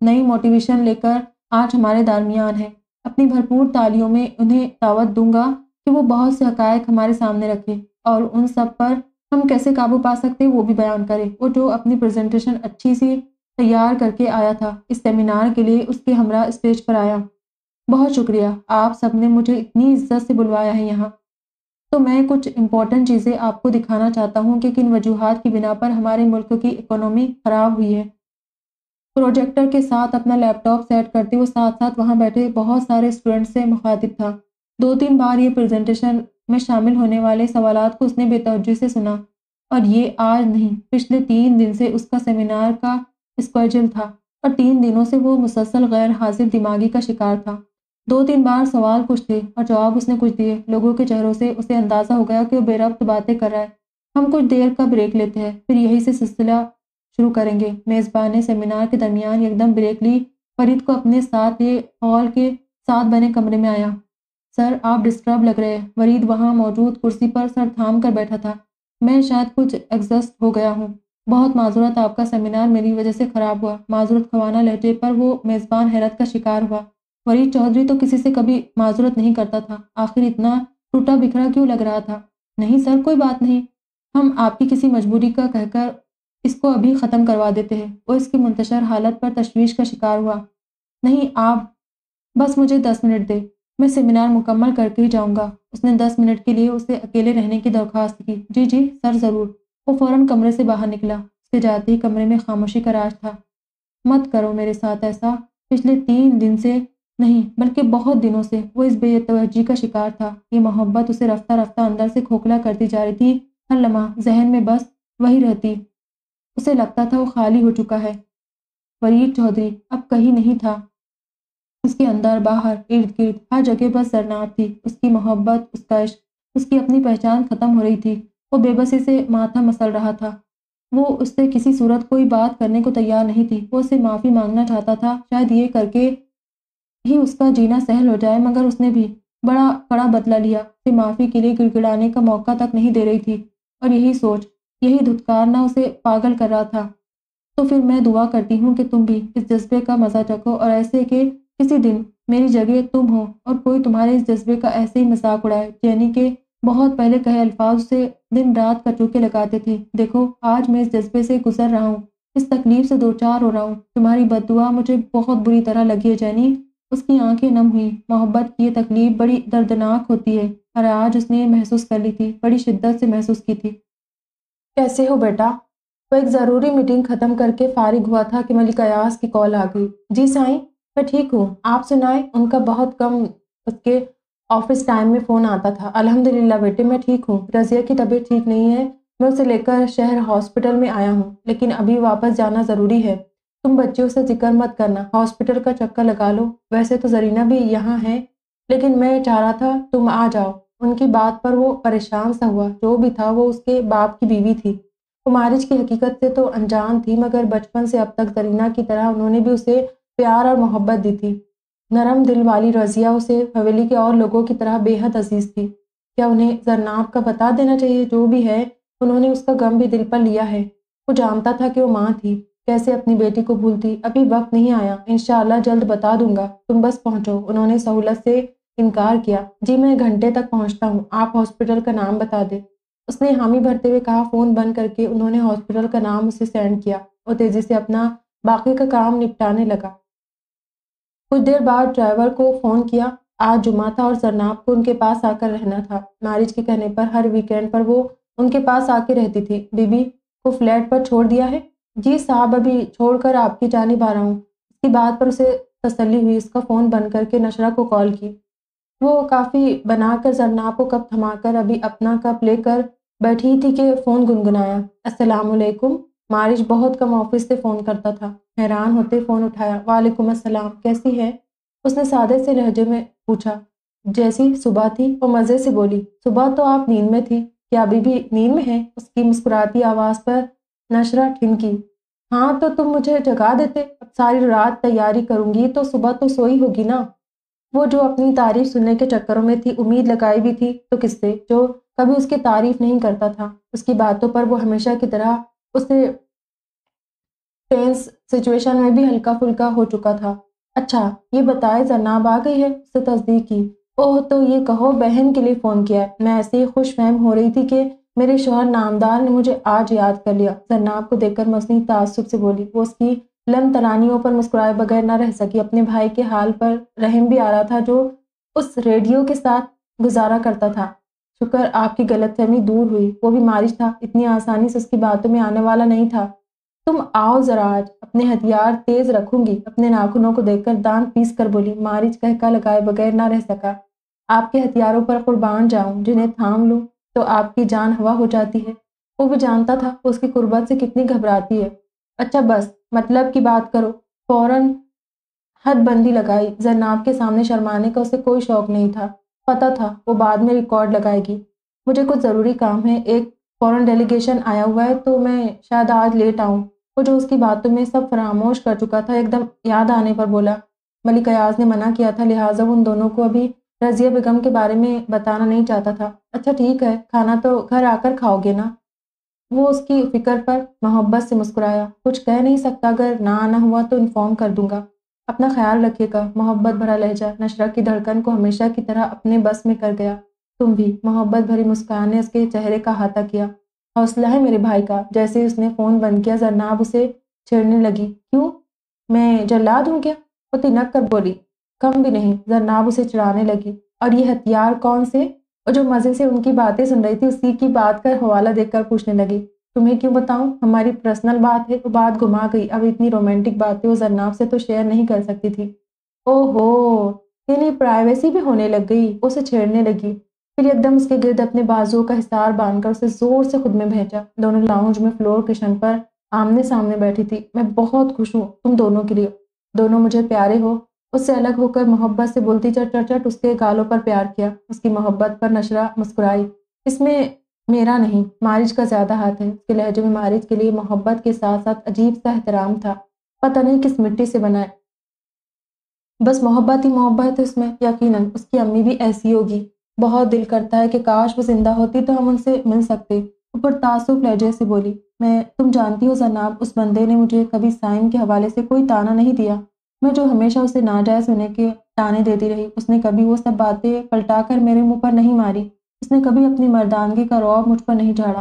नई मोटिवेशन लेकर आज हमारे दरमियान है। अपनी भरपूर तालियों में उन्हें दावत दूँगा कि वो बहुत से हकायक हमारे सामने रखें और उन सब पर हम कैसे काबू पा सकते हैं वो भी बयान करें वो जो अपनी प्रेजेंटेशन अच्छी सी तैयार करके आया था। इस सेमिनार के लिए उसके हमरा स्टेज पर आया। बहुत शुक्रिया। आप सबने मुझे इतनी इज़्ज़त से बुलवाया है यहाँ। तो मैं कुछ इम्पोर्टेंट चीज़ें आपको दिखाना चाहता हूँ कि किन वजूहत की बिना पर हमारे मुल्क की इकोनॉमी ख़राब हुई है। प्रोजेक्टर के साथ अपना लैपटॉप सेट करते हुए साथ साथ वहाँ बैठे बहुत सारे स्टूडेंट से मुखातिब था। दो तीन बार ये प्रेजेंटेशन में शामिल होने वाले सवाल को उसने बेतवजह से सुना। और ये आज नहीं, पिछले तीन दिन से उसका सेमिनार का स्क्वेजल था और तीन दिनों से वो मुसलसल गैर हाजिर दिमागी का शिकार था। दो तीन बार सवाल कुछ थे और जवाब उसने कुछ दिए। लोगों के चेहरों से उसे अंदाज़ा हो गया कि वो बेरब्त बातें कर रहा है। हम कुछ देर का ब्रेक लेते हैं, फिर यही से सिलसिला शुरू करेंगे। मेज़बान ने सेमिनार के दरमियान एकदम ब्रेक ली। फरीद को अपने साथ ये हॉल के साथ बने कमरे में आया। सर, आप डिस्टर्ब लग रहे हैं। वरीद वहाँ मौजूद कुर्सी पर सर थाम कर बैठा था। मैं शायद कुछ एग्जस्ट हो गया हूँ। बहुत माजूरत आपका सेमिनार मेरी वजह से ख़राब हुआ। माजूरत खवाना लहजे पर वो मेज़बान हैरत का शिकार हुआ। वरीद चौधरी तो किसी से कभी माजूरत नहीं करता था। आखिर इतना टूटा बिखरा क्यों लग रहा था? नहीं सर, कोई बात नहीं। हम आपकी किसी मजबूरी का कहकर इसको अभी ख़त्म करवा देते हैं। वो इसकी मुंतशर हालत पर तशवीश का शिकार हुआ। नहीं, आप बस मुझे दस मिनट दे। मैं सेमिनार मुकम्मल करके ही जाऊँगा। उसने दस मिनट के लिए उसे अकेले रहने की दरख्वास्त की। जी जी, सर, ज़रूर। वो फ़ौरन कमरे से बाहर निकला। उसके जाते ही कमरे में खामोशी का राज था। मत करो मेरे साथ ऐसा पिछले तीन दिन से नहीं, बल्कि बहुत दिनों से। वो इस बेतवजी का शिकार था। ये मोहब्बत उसे रफ्ता रफ्ता अंदर से खोखला करती जा रही थी। हर लम्हा जहन में बस वही रहती। उसे लगता था वो खाली हो चुका है। फरीद चौधरी अब कहीं नहीं था। उसके अंदर बाहर इर्द गिर्द हर जगह बस जरनाब थी उसकी मोहब्बत, उसका इश्क, उसकी अपनी पहचान ख़त्म हो रही थी। वो बेबसी से माथा मसल रहा था। वो उससे किसी सूरत कोई बात करने को तैयार नहीं थी। वो उससे माफ़ी मांगना चाहता था। शायद ये करके ही उसका जीना सहल हो जाए, मगर उसने भी बड़ा कड़ा बदला लिया। उसे माफ़ी के लिए गिड़गिड़ाने का मौका तक नहीं दे रही थी। और यही सोच, यही धुतकारना उसे पागल कर रहा था। तो फिर मैं दुआ करती हूँ कि तुम भी इस जज्बे का मज़ा चखो और ऐसे कि किसी दिन मेरी जगह तुम हो और कोई तुम्हारे इस जज्बे का ऐसे ही मज़ाक उड़ाए, यानी कि बहुत पहले कहे अल्फाज से दिन रात कचूके लगाते थे। देखो, आज मैं इस जज्बे से गुजर रहा हूँ। इस तकलीफ़ से दो चार हो रहा हूँ। तुम्हारी बदुआ मुझे बहुत बुरी तरह लगी है, जैनी। उसकी आँखें नम हुई। मोहब्बत की ये तकलीफ़ बड़ी दर्दनाक होती है और आज उसने महसूस कर ली थी। बड़ी शिद्दत से महसूस की थी। कैसे हो बेटा? वो एक ज़रूरी मीटिंग ख़त्म करके फारिग हुआ था कि मलिक अयास की कॉल आ गई। जी साईं, मैं ठीक हूँ। आप सुनाए, उनका बहुत कम उसके ऑफ़िस टाइम में फ़ोन आता था। अल्हम्दुलिल्लाह बेटे, मैं ठीक हूँ। रज़िया की तबीयत ठीक नहीं है। मैं उसे लेकर शहर हॉस्पिटल में आया हूँ, लेकिन अभी वापस जाना ज़रूरी है। तुम बच्चियों से ज़िक्र मत करना। हॉस्पिटल का चक्कर लगा लो। वैसे तो जरीना भी यहाँ है, लेकिन मैं चाह रहा था तुम आ जाओ। उनकी बात पर वो परेशान सा हुआ। जो भी था वो उसके बाप की बीवी थी। वो मारिज की हकीकत से तो अनजान थी, मगर बचपन से अब तक जरीना की तरह उन्होंने भी उसे प्यार और मोहब्बत दी थी। नरम दिल वाली रजिया उसे हवेली के और लोगों की तरह बेहद अज़ीज़ थी। क्या उन्हें जरनाब का बता देना चाहिए? जो भी है, उन्होंने उसका गम भी दिल पर लिया है। वो जानता था कि वो माँ थी। कैसे अपनी बेटी को भूलती? अभी वक्त नहीं आया। इन जल्द बता दूँगा। तुम बस पहुँचो। उन्होंने सहूलत से इनकार किया। जी, मैं घंटे तक पहुँचता हूँ। आप हॉस्पिटल का नाम बता दे। उसने हामी भरते हुए कहा, फ़ोन बंद करके उन्होंने हॉस्पिटल का नाम उसे सेंड किया और तेज़ी से अपना बाकी का काम निपटाने लगा। कुछ देर बाद ड्राइवर को फ़ोन किया। आज जुमा था और जरनाब को उनके पास आकर रहना था। मारिज के कहने पर हर वीकेंड पर वो उनके पास आके रहती थी। बीबी को फ्लैट पर छोड़ दिया है? जी साहब, अभी छोड़कर आपकी जानिब आ रहा हूँ इसकी बात पर उसे तसली हुई। उसका फ़ोन बंद करके नशरा को कॉल की। वो काफ़ी बनाकर जरनाब को कप थमाकर अभी अपना कप लेकर बैठी थी कि फ़ोन गुनगुनाया। असलकुम मारिश बहुत कम ऑफ़िस से फ़ोन करता था। हैरान होते फ़ोन उठाया, वालेकुम अस्सलाम, कैसी है? उसने सादे से लहजे में पूछा, जैसी सुबह थी? वो मज़े से बोली, सुबह तो आप नींद में थी, क्या अभी भी नींद में है? उसकी मुस्कुराती आवाज़ पर नशरा ठिनकी हाँ तो तुम मुझे जगा देते, अब सारी रात तैयारी करूँगी तो सुबह तो सोई होगी ना? वो जो अपनी तारीफ़ सुनने के चक्करों में थी, उम्मीद लगाई भी थी तो किससे? जो कभी उसकी तारीफ़ नहीं करता था। उसकी बातों पर वो हमेशा की तरह उसे टेंस सिचुएशन में भी हल्का फुल्का हो चुका था। अच्छा ये बताए जनाब आ गई है उससे तस्दीक की। ओह तो ये कहो, बहन के लिए फ़ोन किया मैं ऐसे ही खुश फहम हो रही थी कि मेरे शोहर नामदार ने मुझे आज याद कर लिया। जन्नाब को देखकर मसनी तासुब से बोली, वो उसकी लम तरानियों पर मुस्कुराए बगैर ना रह सकी। अपने भाई के हाल पर रहम भी आ रहा था जो उस रेडियो के साथ गुजारा करता था। शुक्र आपकी गलतफहमी दूर हुई। वो भी मारिश था। इतनी आसानी से उसकी बातों में आने वाला नहीं था। तुम आओ जरा आज। अपने हथियार तेज रखूँगी। अपने नाखूनों को देखकर दांत पीस कर बोली मारिच कहका लगाए बगैर ना रह सका। आपके हथियारों पर कुर्बान जाऊँ, जिन्हें थाम लूँ तो आपकी जान हवा हो जाती है। वो भी जानता था उसकी कुर्बत से कितनी घबराती है। अच्छा बस मतलब की बात करो। फ़ौरन हदबंदी लगाई। जरनाब के सामने शर्माने का उसे कोई शौक नहीं था। पता था, वो बाद में रिकॉर्ड लगाएगी। मुझे कुछ ज़रूरी काम है, एक फ़ौरन डेलीगेशन आया हुआ है तो मैं शायद आज लेट आऊँ। वो जो उसकी बातों में सब फरामोश कर चुका था, एकदम याद आने पर बोला, मलिक अयाज ने मना किया था, लिहाजा उन दोनों को अभी रजिया बेगम के बारे में बताना नहीं चाहता था। अच्छा ठीक है, खाना तो घर आकर खाओगे ना? वो उसकी फ़िक्र पर मोहब्बत से मुस्कुराया। कुछ कह नहीं सकता, अगर ना आना हुआ तो इन्फॉर्म कर दूँगा। अपना ख्याल रखिएगा। मोहब्बत भरा लहजा, नशरा की धड़कन को हमेशा की तरह अपने बस में कर गया। तुम भी मोहब्बत भरी मुस्कान ने उसके चेहरे का हाथा किया। हौसला है मेरे भाई का, जैसे ही उसने फ़ोन बंद किया, जरनाब उसे छेड़ने लगी। क्यों? मैं जल्लाद हूँ क्या? वो तिनक कर बोली। कम भी नहीं, जरनाब उसे चढ़ाने लगी। और ये हथियार कौन से? और जो मज़े से उनकी बातें सुन रही थी, उसी की बात का हवाला देकर पूछने लगी। तुम्हें क्यों बताऊँ? हमारी पर्सनल बात है तो बात घुमा गई। अब इतनी रोमांटिक बातें वो जरनाब से तो शेयर नहीं कर सकती थी। ओहो! तेरी प्राइवेसी भी होने लग गई, उसे छेड़ने लगी। फिर एकदम उसके गिर्द अपने बाजुओं का हिसार बांधकर उसे ज़ोर से खुद में भेजा। दोनों लाउंज में फ्लोर किशन पर आमने सामने बैठी थी। मैं बहुत खुश हूँ तुम दोनों के लिए। दोनों मुझे प्यारे हो। उससे अलग होकर मोहब्बत से बोलती चट चट चट उसके गालों पर प्यार किया। उसकी मोहब्बत पर नशरा मुस्कुराई। इसमें मेरा नहीं, मारिज का ज़्यादा हाथ है। उसके लहजे में मारिज के लिए मोहब्बत के साथ साथ अजीब सा एहतराम था। पता नहीं किस मिट्टी से बनाए बस मोहब्बत ही मोहब्बत है उसमें, यकीनन, उसकी अम्मी भी ऐसी होगी। बहुत दिल करता है कि काश वो ज़िंदा होती तो हम उनसे मिल सकते। ऊपर तासुब लहजे से बोली, मैं, तुम जानती हो जनाब, उस बंदे ने मुझे कभी साइम के हवाले से कोई ताना नहीं दिया। मैं जो हमेशा उसे नाजायज़ होने के ताने देती रही, उसने कभी वो सब बातें पलटा कर मेरे मुँह पर नहीं मारी। उसने कभी अपनी मर्दानगी का रौब मुझ पर नहीं झाड़ा।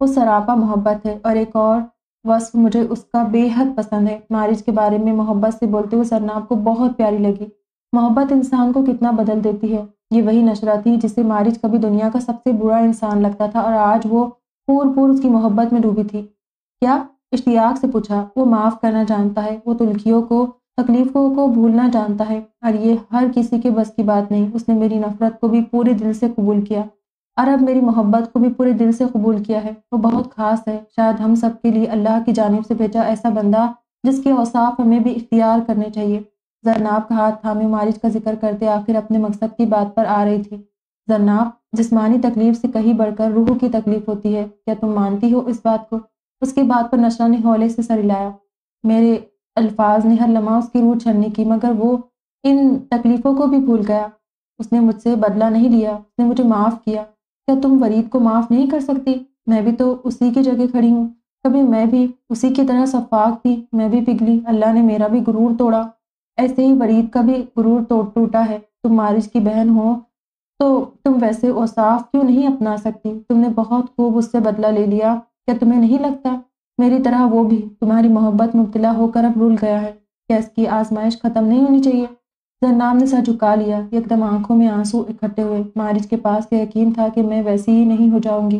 वो सरापा मोहब्बत है और एक और वस्फ मुझे उसका बेहद पसंद है। मारिज के बारे में मोहब्बत से बोलते हुए सरनाब को बहुत प्यारी लगी। मोहब्बत इंसान को कितना बदल देती है। ये वही नशरा थी जिसे मारिज कभी दुनिया का सबसे बुरा इंसान लगता था और आज वो पूर पूर उसकी मोहब्बत में डूबी थी। क्या इश्तियाक से पूछा, वो माफ़ करना जानता है? वो तुलखियों को तकलीफ़ों को भूलना जानता है। और ये हर किसी के बस की बात नहीं, उसने मेरी नफ़रत को भी पूरे दिल से कबूल किया। और अब मेरी मोहब्बत को भी पूरे दिल से कबूल किया है। वो बहुत ख़ास है। शायद हम सब के लिए अल्लाह की जानब से भेजा ऐसा बंदा, जिसके औसाफ हमें भी इख्तियार करने चाहिए। जरनाब का हाथ थामे मारिज का ज़िक्र करते आखिर अपने मकसद की बात पर आ रही थी। जरनाब, जिस्मानी तकलीफ़ से कहीं बढ़कर रूह की तकलीफ़ होती है। क्या तुम मानती हो इस बात को? उसकी बात पर नशरा ने हौले से सर हिलाया। मेरे अल्फाज ने हर लम्हा उसकी रूह छलने की, मगर वो इन तकलीफ़ों को भी भूल गया। उसने मुझसे बदला नहीं लिया, उसने मुझे माफ़ किया। क्या तुम वरीद को माफ़ नहीं कर सकती? मैं भी तो उसी की जगह खड़ी हूँ। कभी मैं भी उसी की तरह सफाक थी, मैं भी पिघली, अल्लाह ने मेरा भी गुरूर तोड़ा। ऐसे ही वरीद का भी गुरूर तोड़ टूटा है। तुम मारिज की बहन हो तो तुम वैसे औसाफ क्यों नहीं अपना सकती? तुमने बहुत खूब उससे बदला ले लिया। क्या तुम्हें नहीं लगता? मेरी तरह वो भी तुम्हारी मोहब्बत मुबतला होकर अब रुल गया है क्या इसकी आजमाइश ख़त्म नहीं होनी चाहिए। जन्नाम ने सर झुका लिया एकदम आँखों में आँसू इकट्ठे हुए। मारिज के पास के यकीन था कि मैं वैसी ही नहीं हो जाऊँगी।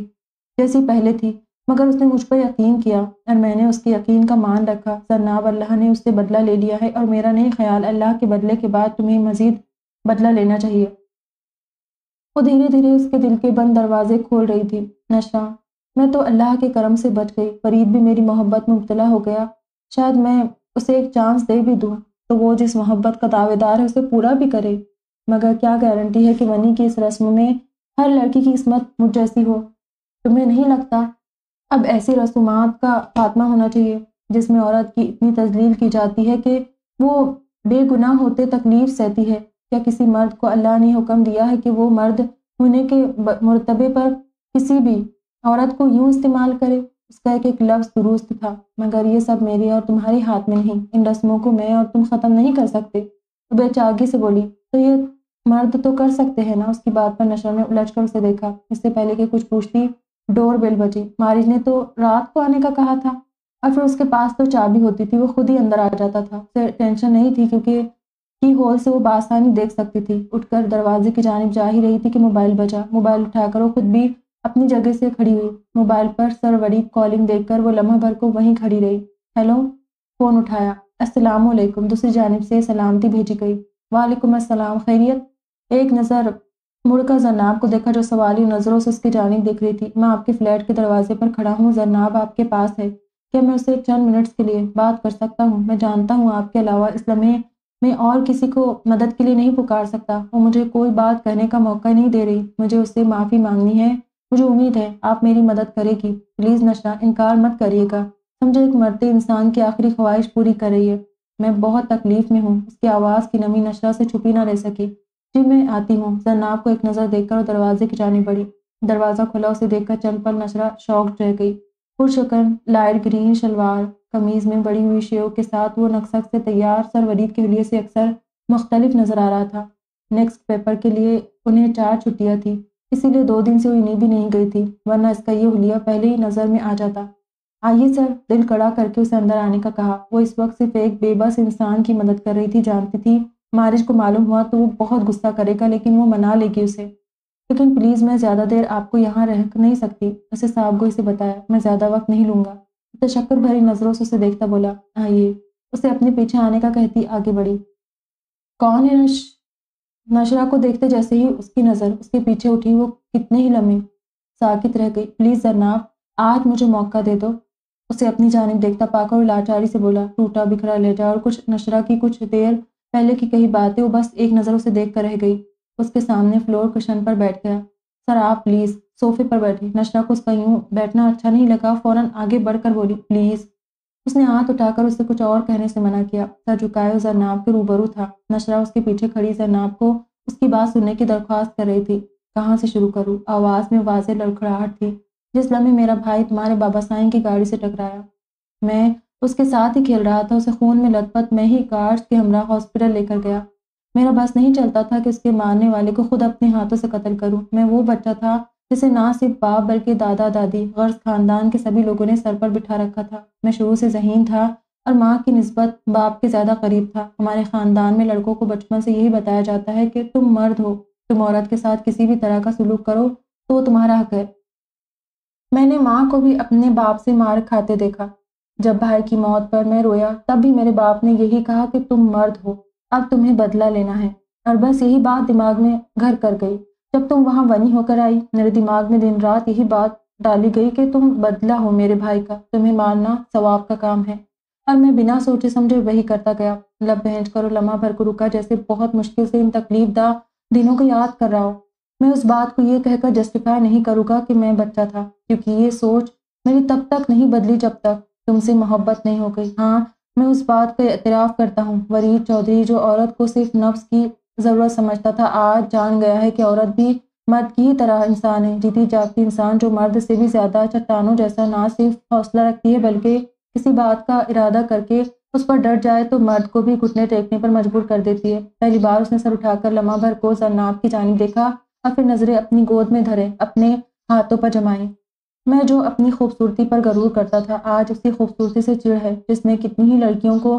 जैसी पहले थी, मगर उसने मुझ पर यकीन किया और मैंने उसके यकीन का मान रखा। जन्नाब अल्लाह ने उससे बदला ले लिया है और मेरा नहीं ख्याल अल्लाह के बदले के बाद तुम्हें मज़ीद बदला लेना चाहिए। वो धीरे धीरे उसके दिल के बंद दरवाजे खोल रही थी। नशा मैं तो अल्लाह के करम से बच गई, फरीद भी मेरी मोहब्बत में मुबतला हो गया। शायद मैं उसे एक चांस दे भी दूँ तो वो जिस मोहब्बत का दावेदार है, उसे पूरा भी करे। मगर क्या गारंटी है कि वनी की इस रस्म में हर लड़की की किस्मत मुझ जैसी हो? तुम्हें नहीं लगता? अब ऐसी रसूमात का खात्मा होना चाहिए, जिसमें औरत की इतनी तजलील की जाती है कि वो बेगुनाह होते तकलीफ़ सहती है। क्या किसी मर्द को अल्लाह ने हुक्म दिया है कि वो मर्द होने के मरतबे पर किसी भी औरत को यूँ इस्तेमाल करे, उसका एक एक लफ्ज़ दुरुस्त था, मगर ये सब मेरे और तुम्हारे हाथ में नहीं। इन रस्मों को मैं और तुम ख़त्म नहीं कर सकते। तो बेचागी से बोली तो ये मर्द तो कर सकते हैं ना? उसकी बात पर नशर ने उलझ कर उसे देखा। इससे पहले कि कुछ पूछती, डोर बेल बजी। मारिज ने तो रात को आने का कहा था, और फिर उसके पास तो चाबी होती थी, वो खुद ही अंदर आ जाता था। उसे टेंशन नहीं थी, क्योंकि की होल से वो बासानी देख सकती थी। उठकर दरवाजे की जानब जा ही रही थी कि मोबाइल बजा। मोबाइल उठाकर वो खुद भी अपनी जगह से खड़ी हुई। मोबाइल पर सरवरी कॉलिंग देखकर वो लम्हा भर को वहीं खड़ी रही। हेलो? फ़ोन उठाया। अस्सलाम वालेकुम दूसरी जानब से सलामती भेजी गई। वालेकुम अस्सलाम। खैरियत? एक नज़र मुड़कर जरनाब को देखा जो सवाली नज़रों से उसकी जानब देख रही थी। मैं आपके फ्लैट के दरवाजे पर खड़ा हूँ। जरनाब आपके पास है। क्या मैं उसे चंद मिनट्स के लिए बात कर सकता हूँ? मैं जानता हूँ आपके अलावा इस लम्हे मैं और किसी को मदद के लिए नहीं पुकार सकता। वो मुझे कोई बात कहने का मौका नहीं दे रही। मुझे उससे माफ़ी मांगनी है। मुझे उम्मीद है आप मेरी मदद करेगी। प्लीज़ नशा, इनकार मत करिएगा। समझे एक मरते इंसान की आखिरी ख्वाहिश पूरी कर रही है। मैं बहुत तकलीफ़ में हूँ। उसकी आवाज़ की नमी नशरा से छुपी ना रह सकी। जी, मैं आती हूँ। जन्नाब को एक नज़र देखकर और दरवाजे की जानी पड़ी। दरवाज़ा खुला, उसे देखकर चंद पर नशरा शौक रह गई। पुरशकन, लाइट ग्रीन, शलवार, कमीज़ में बड़ी हुई शेव के साथ वो नक्सक से तैयार, सर वरीद के लिए से अक्सर मुख्तलिफ़ नज़र आ रहा था। नेक्स्ट पेपर के लिए उन्हें चार छुट्टियाँ थी। इसीलिए दो दिन से इन्हीं भी नहीं गई थी, वरना इसका ये हुलिया पहले ही नज़र में आ जाता। आइए सर, दिल कड़ा करके उसे अंदर आने का कहा। वो इस वक्त सिर्फ़ एक बेबस इंसान की मदद कर रही थी, जानती थी। मारिश को मालूम हुआ तो वो बहुत गुस्सा करेगा, लेकिन वो मना लेगी उसे। लेकिन प्लीज़ मैं ज़्यादा देर आपको यहाँ रह नहीं सकती। उसे साहब को इसे बताया। मैं ज़्यादा वक्त नहीं लूँगा। तशक्कर भरी नज़रों से उसे देखता बोला, आइए। उसे अपने पीछे आने का कहती आगे बढ़ी। कौन है नश नशरा को देखते जैसे ही उसकी नज़र उसके पीछे उठी, वो कितने ही लम्हे साकित रह गई। प्लीज़ जनाब, आज मुझे मौका दे दो। उसे अपनी जानब देखता पाकर लाचारी से बोला, टूटा, बिखरा, ले जा। और कुछ नशरा की कुछ देर पहले की कही बातें, वो बस एक नज़र उसे देख कर रह गई। उसके सामने फ्लोर कुशन पर बैठ गया। सर, आप प्लीज़ सोफे पर बैठे। नशरा को उसका यूँ बैठना अच्छा नहीं लगा। फ़ौरन आगे बढ़कर बोली, प्लीज़ उसने हाथ उठाकर उसे कुछ और कहने से मना किया। सर झुकाए जरनाब के रूबरू था। नशरा उसके पीछे खड़ी जरनाब को उसकी बात सुनने की दरख्वास्त कर रही थी। कहाँ से शुरू करूँ? आवाज़ में वाज लड़खड़ाहट थी। जिस लम्हे मेरा भाई तुम्हारे बाबा साईं की गाड़ी से टकराया। मैं उसके साथ ही खेल रहा था। उसे खून में लथपथ मैं ही गार्ड्स के हमरा हॉस्पिटल लेकर गया। मेरा बस नहीं चलता था कि उसके मारने वाले को खुद अपने हाथों से कत्ल करूँ। मैं वो बच्चा था जिसे ना सिर्फ़ बाप बल्कि दादा दादी गर्ज खानदान के सभी लोगों ने सर पर बिठा रखा था। मैं शुरू से जहीन था और माँ की नस्बत बाप के ज़्यादा करीब था। हमारे ख़ानदान में लड़कों को बचपन से यही बताया जाता है कि तुम मर्द हो, तुम औरत के साथ किसी भी तरह का सलूक करो तो तुम्हारा हक है। मैंने माँ को भी अपने बाप से मार खाते देखा। जब भाई की मौत पर मैं रोया, तब भी मेरे बाप ने यही कहा कि तुम मर्द हो, अब तुम्हें बदला लेना है। और बस यही बात दिमाग में घर कर गई। जब तुम वहाँ वनी होकर आई, मेरे दिमाग में दिन रात यही बात डाली गई कि तुम बदला हो मेरे भाई का, तुम्हें मारना सवाब का काम है। और मैं बिना सोचे समझे वही करता गया लब बहज करो, लम्हा भर को रुका जैसे बहुत मुश्किल से इन तकलीफ़ दा दिनों को याद कर रहा हो। मैं उस बात को ये कहकर जस्टिफाई नहीं करूँगा कि मैं बच्चा था, क्योंकि ये सोच मेरी तब तक नहीं बदली जब तक तुमसे मोहब्बत नहीं हो गई। हाँ मैं उस बात का एतराफ़ करता हूँ। वरीद चौधरी, जो औरत को सिर्फ़ नफ्स की ज़रूरत समझता था। आज जान गया है कि औरत भी मर्द की तरह इंसान है। जीती जागती इंसान जो मर्द से भी ज़्यादा चट्टानों जैसा ना सिर्फ़ हौसला रखती है, बल्कि किसी बात का इरादा करके उस पर डर जाए तो मर्द को भी घुटने टेकने पर मजबूर कर देती है। पहली बार उसने सर उठाकर लम्हा भर को जरनाब की जानी देखा और फिर नज़रें अपनी गोद में धरे, अपने हाथों पर जमाई मैं जो अपनी खूबसूरती पर गरूर करता था, आज उसी खूबसूरती से चिड़ है, जिसने कितनी ही लड़कियों को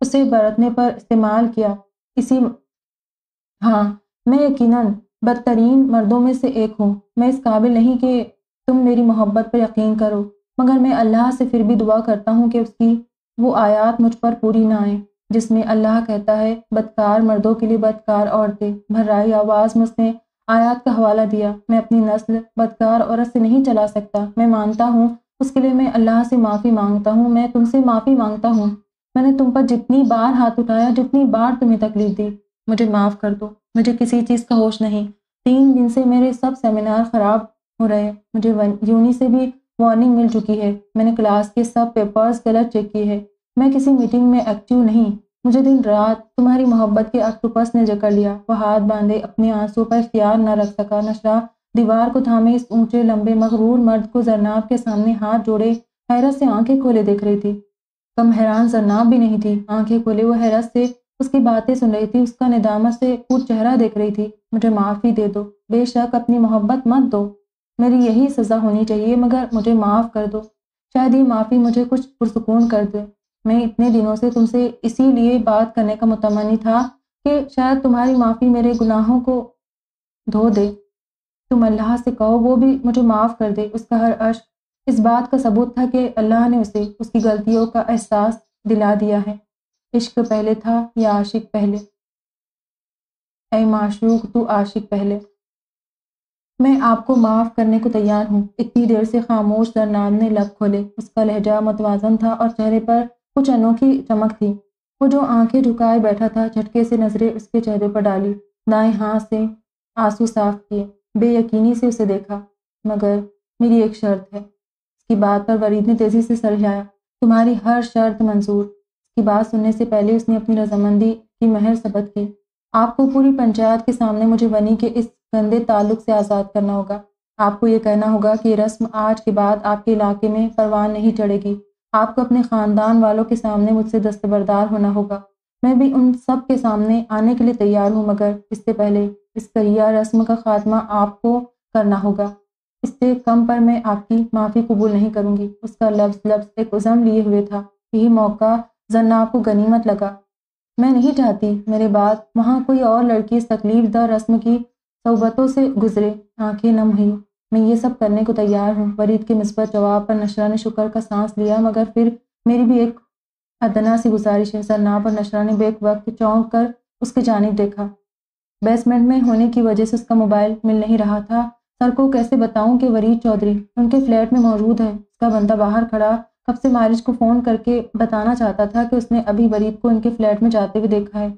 उसे बरतने पर इस्तेमाल किया। इसी हाँ मैं यकीनन बदतरीन मर्दों में से एक हूँ। मैं इस काबिल नहीं कि तुम मेरी मोहब्बत पर यकीन करो, मगर मैं अल्लाह से फिर भी दुआ करता हूँ कि उसकी वो आयात मुझ पर पूरी ना आए, जिसमें अल्लाह कहता है, बदकार मर्दों के लिए बदकार औरतें, भर्राई आवाज़ में उसने आयात का हवाला दिया। मैं अपनी नस्ल बदकार औरत से नहीं चला सकता। मैं मानता हूँ, उसके लिए मैं अल्लाह से माफ़ी माँगता हूँ। मैं तुमसे माफ़ी माँगता हूँ। मैंने तुम पर जितनी बार हाथ उठाया, जितनी बार तुम्हें तकलीफ़ दी, मुझे माफ़ कर दो। मुझे किसी चीज़ का होश नहीं। तीन दिन से मेरे सब सेमिनार ख़राब हो रहे मुझे यूनी से भी वार्निंग मिल चुकी है। मैंने क्लास के सब पेपर्स गलत चेक किए हैं। मैं किसी मीटिंग में एक्टिव नहीं। मुझे दिन रात तुम्हारी मोहब्बत के अक्टोपस ने जकड़ लिया। वह हाथ बांधे, अपने आँसू पर इख्तियार न रख सका नशरा दीवार को थामे इस ऊँचे, लंबे, मकरूर मर्द को जरनाब के सामने हाथ जोड़े, हैरत से आँखें खोले देख रही थी। कम हैरान जरनाब भी नहीं थी। आँखें खोले, वो हैरत से उसकी बातें सुन रही थी। उसका निदामत से पूछ चेहरा देख रही थी। मुझे माफ़ी दे दो। बेशक अपनी मोहब्बत मत दो। मेरी यही सज़ा होनी चाहिए, मगर मुझे माफ़ कर दो। शायद ये माफ़ी मुझे कुछ पुरसकून कर दे। मैं इतने दिनों से तुमसे इसीलिए बात करने का मुतमनी था कि शायद तुम्हारी माफ़ी मेरे गुनाहों को धो दे। तुम अल्लाह से कहो, वो भी मुझे माफ़ कर दे। उसका हर अश इस बात का सबूत था कि अल्लाह ने उसे उसकी गलतियों का एहसास दिला दिया है। इश्क पहले था या आशिक पहले? ए माशूक, तू आशिक पहले। मैं आपको माफ़ करने को तैयार हूँ। इतनी देर से खामोश दरनाम ने लब खोले। उसका लहजा मतवाजन था और चेहरे पर कुछ अनोखी चमक थी। वो जो आँखें झुकाए बैठा था, झटके से नज़रें उसके चेहरे पर डाली। दाएँ हाथ से आँसू साफ़ किए। बेयकीनी से उसे देखा, मगर मेरी एक शर्त है। उसकी बात पर वरीद ने तेज़ी से सर हिलाया तुम्हारी हर शर्त मंजूर। उसकी बात सुनने से पहले उसने अपनी रजामंदी की महर सबक की। आपको पूरी पंचायत के सामने मुझे वनी के इस गंदे ताल्लुक से आज़ाद करना होगा। आपको ये कहना होगा कि रस्म आज के बाद आपके इलाके में परवान नहीं चढ़ेगी। आपको अपने ख़ानदान वालों के सामने मुझसे दस्तबरदार होना होगा। मैं भी उन सब के सामने आने के लिए तैयार हूँ, मगर इससे पहले इस करिया रस्म का खात्मा आपको करना होगा। इससे कम पर मैं आपकी माफ़ी कबूल नहीं करूँगी। उसका लफ्ज़ लफ्ज़ एक उज़म लिए हुए था। यही मौका जन्नाब को गनीमत लगा। मैं नहीं चाहती मेरे बाद वहाँ कोई और लड़की तकलीफ़ दर रस्म की सोबतों से गुजरे। आँखें नम हुई। मैं ये सब करने को तैयार हूँ। वरीद के मिसबत जवाब पर नशरा ने शुक्र का सांस लिया, मगर फिर मेरी भी एक अदना सी गुजारिश है। सरनाब और नशरा ने बेक वक्त चौंक कर उसकी जानब देखा। बेसमेंट में होने की वजह से उसका मोबाइल मिल नहीं रहा था। सर को कैसे बताऊँ कि वरीद चौधरी उनके फ्लैट में मौजूद है। उसका बंदा बाहर खड़ा कब से मारिज को फ़ोन करके बताना चाहता था कि उसने अभी वरीद को उनके फ्लैट में जाते हुए देखा है।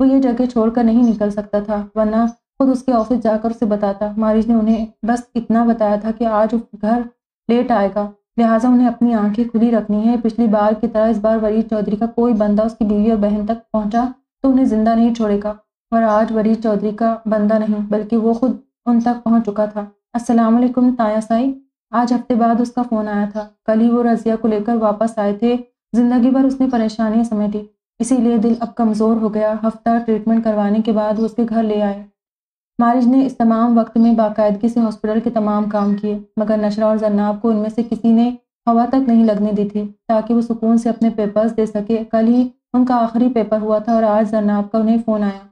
वो ये जगह छोड़कर नहीं निकल सकता था, वरना खुद उसके ऑफ़िस जाकर उसे बताता। मारिज ने उन्हें बस इतना बताया था कि आज घर लेट आएगा, लिहाजा उन्हें अपनी आँखें खुली रखनी है। पिछली बार की तरह इस बार वरीद चौधरी का कोई बंदा उसकी बीवी और बहन तक पहुँचा तो उन्हें ज़िंदा नहीं छोड़ेगा, और आज वरीद चौधरी का बंदा नहीं, बल्कि वो खुद उन तक पहुँच चुका था। अस्सलाम वालेकुम ताया साई। आज हफ़्ते बाद उसका फ़ोन आया था। कल ही वो रजिया को लेकर वापस आए थे। ज़िंदगी भर उसने परेशानियाँ समेटी। इसीलिए दिल अब कमज़ोर हो गया। हफ़्ता ट्रीटमेंट करवाने के बाद वो उसके घर ले आए। मारिज ने इस तमाम वक्त में बाकायदगी से हॉस्पिटल के तमाम काम किए, मगर नशरा और जन्नाब को उनमें से किसी ने हवा तक नहीं लगने दी थी, ताकि वो सुकून से अपने पेपर्स दे सके। कल ही उनका आखिरी पेपर हुआ था और आज जन्नाब का उन्हें फ़ोन आया।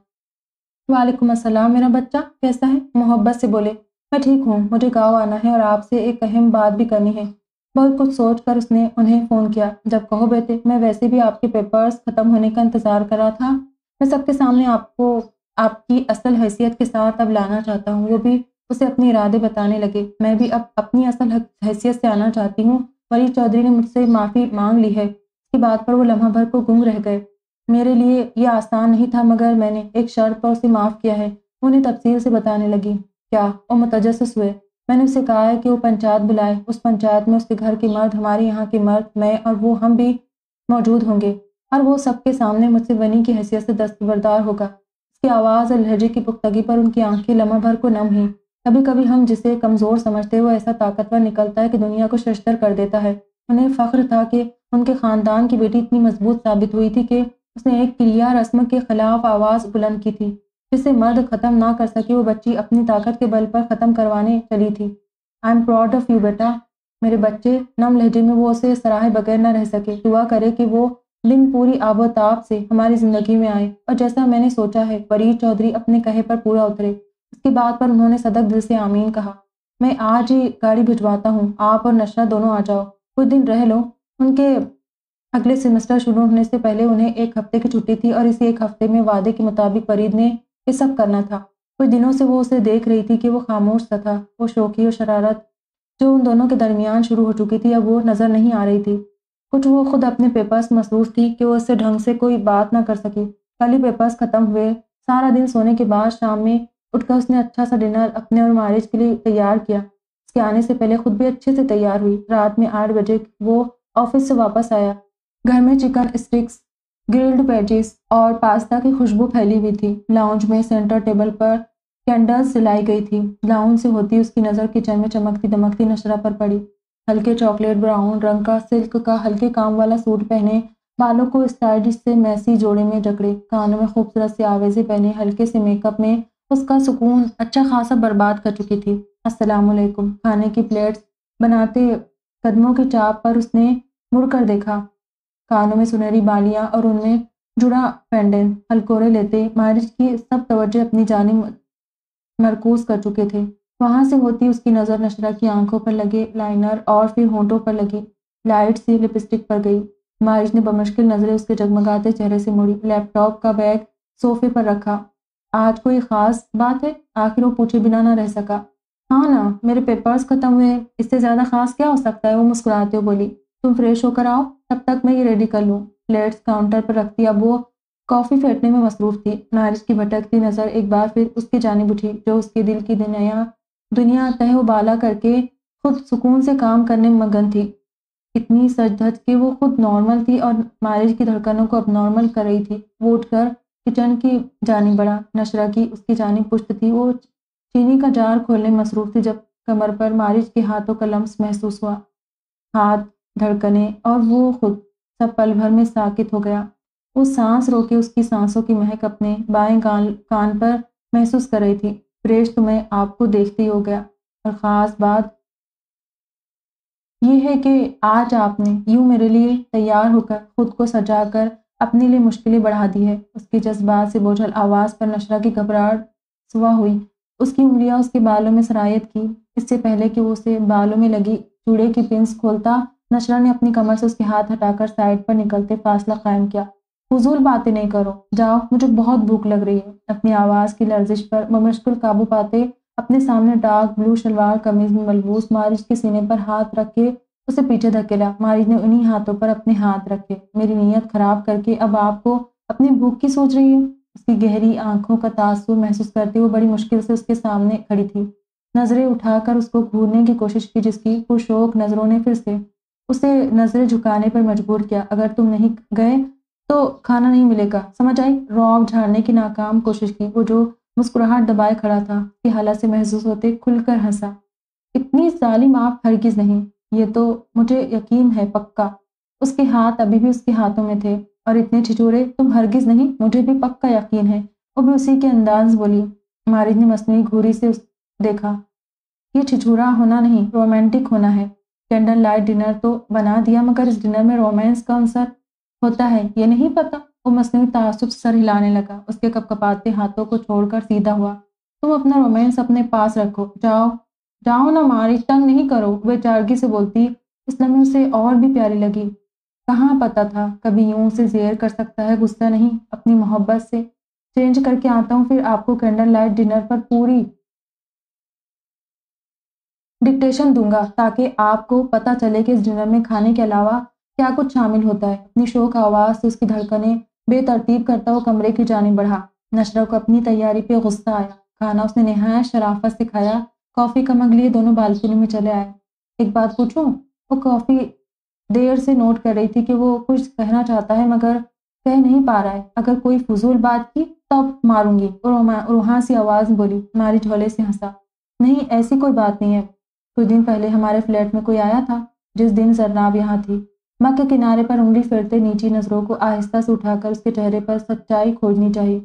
वालेकुम अस्सलाम, मेरा बच्चा कैसा है? मोहब्बत से बोले, मैं ठीक हूँ, मुझे गाँव आना है और आपसे एक अहम बात भी करनी है। बहुत कुछ सोच कर उसने उन्हें फ़ोन किया। जब कहो, बेटे, मैं वैसे भी आपके पेपर्स ख़त्म होने का इंतज़ार कर रहा था। मैं सबके सामने आपको, आपकी असल हैसियत के साथ अब लाना चाहता हूँ। वो भी उसे अपने इरादे बताने लगे। मैं भी अब अपनी असल हैसियत से आना चाहती हूँ। वली चौधरी ने मुझसे माफ़ी मांग ली है। इसकी बात पर वो लम्हा भर को गुम रह गए। मेरे लिए ये आसान नहीं था, मगर मैंने एक शर्त पर उसे माफ़ किया है। उन्हें तफसील से बताने लगी, क्या वो मुतजस हुए? मैंने उसे कहा है कि वो पंचायत बुलाए। उस पंचायत में उसके घर के मर्द, हमारे यहाँ के मर्द, मैं और वो, हम भी मौजूद होंगे। और वो सबके सामने मुझसे बनी की हैसियत से दस्तबरदार होगा। उसकी आवाज़ और लहजे की पुख्तगी पर उनकी आँखें लम्हा भर को नम हुई। कभी कभी हम जिसे कमज़ोर समझते वो ऐसा ताकतवर निकलता है कि दुनिया को शस्तर कर देता है। उन्हें फ़ख्र था कि उनके ख़ानदान की बेटी इतनी मज़बूत साबित हुई थी कि उसने एक क्रिया रस्म के ख़िलाफ़ आवाज़ बुलंद की थी जिसे मर्द ख़त्म ना कर सके, वो बच्ची अपनी ताकत के बल पर ख़त्म करवाने चली थी। I am proud of you बेटा। मेरे बच्चे, नम लहजे में वो उसे सराहे बगैर न रह सके। दुआ करे कि वो दिन पूरी आबोताब से हमारी ज़िंदगी में आए। और जैसा मैंने सोचा है फरीद चौधरी अपने कहे पर पूरा उतरे। उसके बाद पर उन्होंने सदक दिल से आमीन कहा, मैं आज ही गाड़ी भिजवाता हूँ। आप और नशा दोनों आ जाओ। कुछ दिन रह लो। उनके अगले सेमेस्टर शुरू होने से पहले उन्हें एक हफ़्ते की छुट्टी थी और इसी एक हफ़्ते में वादे के मुताबिक फरीद ने ये सब करना था। कुछ दिनों से वो उसे देख रही थी कि वो खामोश सा था, वो शौकी और शरारत जो उन दोनों के दरमियान शुरू हो चुकी थी, अब वो नज़र नहीं आ रही थी। कुछ वो खुद अपने पेपर्स मसरूफ़ थी कि वो उससे ढंग से कोई बात ना कर सकी। ही पेपर्स ख़त्म हुए, सारा दिन सोने के बाद शाम में उठकर उसने अच्छा सा डिनर अपने और मारिज के लिए तैयार किया। उसके आने से पहले खुद भी अच्छे से तैयार हुई। रात में आठ बजे वो ऑफ़िस से वापस आया। घर में चिकन स्टिक्स ग्रिल्ड वेजिस और पास्ता की खुशबू फैली हुई थी। लाउंज में सेंटर टेबल पर कैंडल्स जलाई गई थी। लाउंज से होती उसकी नज़र किचन में चमकती दमकती नशरा पर पड़ी। हल्के चॉकलेट ब्राउन रंग का सिल्क का हल्के काम वाला सूट पहने बालों को स्टाइलिश से मैसी जोड़े में जकड़े। कानों में खूबसूरत से आवेजे पहने हल्के से मेकअप में उसका सुकून अच्छा खासा बर्बाद कर चुकी थी। अस्सलाम वालेकुम खाने की प्लेट्स बनाते कदमों के चाप पर उसने मुड़कर देखा। कानों में सुनहरी बालियाँ और उनमें जुड़ा पेंडेंट हलकोरे लेते मारिज की सब तवज्जो अपनी जानी मरकूज कर चुके थे। वहाँ से होती उसकी नज़र नशरा की आँखों पर लगे, लाइनर और फिर होंठों पर लगी। लाइट सी लिपस्टिक पर गई। मारिश ने बमुश्किल नज़रें उसके जगमगाते चेहरे से मुड़ी। लैपटॉप का बैग सोफे पर रखा। आज कोई ख़ास बात है? आखिर वो पूछे बिना ना रह सका। हाँ ना, मेरे पेपर्स ख़त्म हुए इससे ज़्यादा ख़ास क्या हो सकता है? वो मुस्कुराते हो बोली। तुम फ्रेश होकर आओ, तब तक मैं ये रेडी कर लूँ। प्लेट्स काउंटर पर रखती, अब वो कॉफ़ी फेंटने में मसरूफ़ थी। नारिश की भटकती नज़र एक बार फिर उसकी जानब उठी, जो उसके दिल की दुनिया दुनिया तह बाला करके खुद सुकून से काम करने में मगन थी। इतनी सच धज कि वो खुद नॉर्मल थी और मारिज की धड़कनों को अब नॉर्मल कर रही थी। वो उठकर किचन की जानी बढ़ा। नशरा की उसकी जानी पुष्ट थी। वो चीनी का जार खोलने मसरूफ थी, जब कमर पर मारिज के हाथों का लम्स महसूस हुआ। हाथ धड़कने और वो खुद सब पल भर में साकित हो गया। वो सांस रोके उसकी सांसों की महक अपने बाएँ कान कान पर महसूस कर रही थी। प्रेश तुम्हें आपको देखते ही हो गया। और ख़ास बात यह है कि आज आपने यूँ मेरे लिए तैयार होकर खुद को सजाकर अपने लिए मुश्किलें बढ़ा दी है। उसके जज्बात से बोझल आवाज़ पर नशरा की घबराहट सुबह हुई। उसकी उंगलियाँ उसके बालों में सरायत की। इससे पहले कि वो उसे बालों में लगी चूड़े की पिंस खोलता नशरा ने अपनी कमर से उसके हाथ हटाकर साइड पर निकलते फासला कायम किया। फजूल बातें नहीं करो। जाओ, मुझे बहुत भूख लग रही है। अपनी आवाज़ की लर्जिश पर मुश्किल काबू पाते अपने सामने डार्क ब्लू शलवार कमीज में मलबूस मारिज के सीने पर हाथ रख के उसे पीछे धकेला। मारिज ने उन्हीं हाथों पर अपने हाथ रखे। मेरी नीयत खराब करके अब आपको अपनी भूख की सोच रही है। उसकी गहरी आँखों का तासुर महसूस करते हुए बड़ी मुश्किल से उसके सामने खड़ी थी। नज़रें उठाकर उसको घूरने की कोशिश की, जिसकी पुरशोक नज़रों ने फिर से उसे नज़रें झुकाने पर मजबूर किया। अगर तुम नहीं गए तो खाना नहीं मिलेगा। समझ आई? रौब झाड़ने की नाकाम कोशिश की। वो जो मुस्कुराहट दबाए खड़ा था, कि हालत से महसूस होते खुलकर हंसा। इतनी जालिम आप हरगिज नहीं। ये तो मुझे यकीन है, पक्का। उसके हाथ अभी भी उसके हाथों में थे। और इतने छिचोरे तुम हरगिज नहीं? मुझे भी पक्का यकीन है। वो भी उसी के अंदाज बोली। मारिज ने मसनू घूरी से उस देखा। ये छिछूरा होना नहीं, रोमांटिक होना है। कैंडल लाइट डिनर तो बना दिया, मगर इस डिनर में रोमांस का अंसर होता है। ये नहीं पता, वो मसनू तासुब सर हिलाने लगा। उसके कपकपाते हाथों को छोड़कर सीधा हुआ, तुम अपना रोमांस अपने पास रखो, जाओ जाओ ना मारी, तंग नहीं करो। वे चारगी से बोलती, इस लम्हे उसे और भी प्यारी लगी। कहाँ पता था, कभी यूँ से जेर कर सकता है गुस्सा नहीं? अपनी मोहब्बत से चेंज करके आता हूँ, फिर आपको कैंडल लाइट डिनर पर पूरी डिक्टेशन दूँगा ताकि आपको पता चले कि इस डिनर में खाने के अलावा क्या कुछ शामिल होता है। अपनी शोक आवाज़ से उसकी धड़कने, बेतरतीब करता हुआ कमरे की जानी बढ़ा। नशरा को अपनी तैयारी पे गुस्सा आया। खाना उसने नहाया, शराफत से खाया कॉफ़ी का मग लिए दोनों बालकनी में चले आए। एक बात पूछूँ, वो कॉफ़ी देर से नोट कर रही थी कि वो कुछ कहना चाहता है मगर कह नहीं पा रहा है। अगर कोई फजूल बात की तब मारूँगी। और रूहा सी आवाज़ बोली, मारी झोले से हंसा। नहीं, ऐसी कोई बात नहीं है। कुछ दिन पहले हमारे फ्लैट में कोई आया था, जिस दिन जरनाब यहाँ थी। माँ के किनारे पर उंगली फेरते नीची नज़रों को आहिस्ता से उठाकर उसके चेहरे पर सच्चाई खोजनी चाहिए।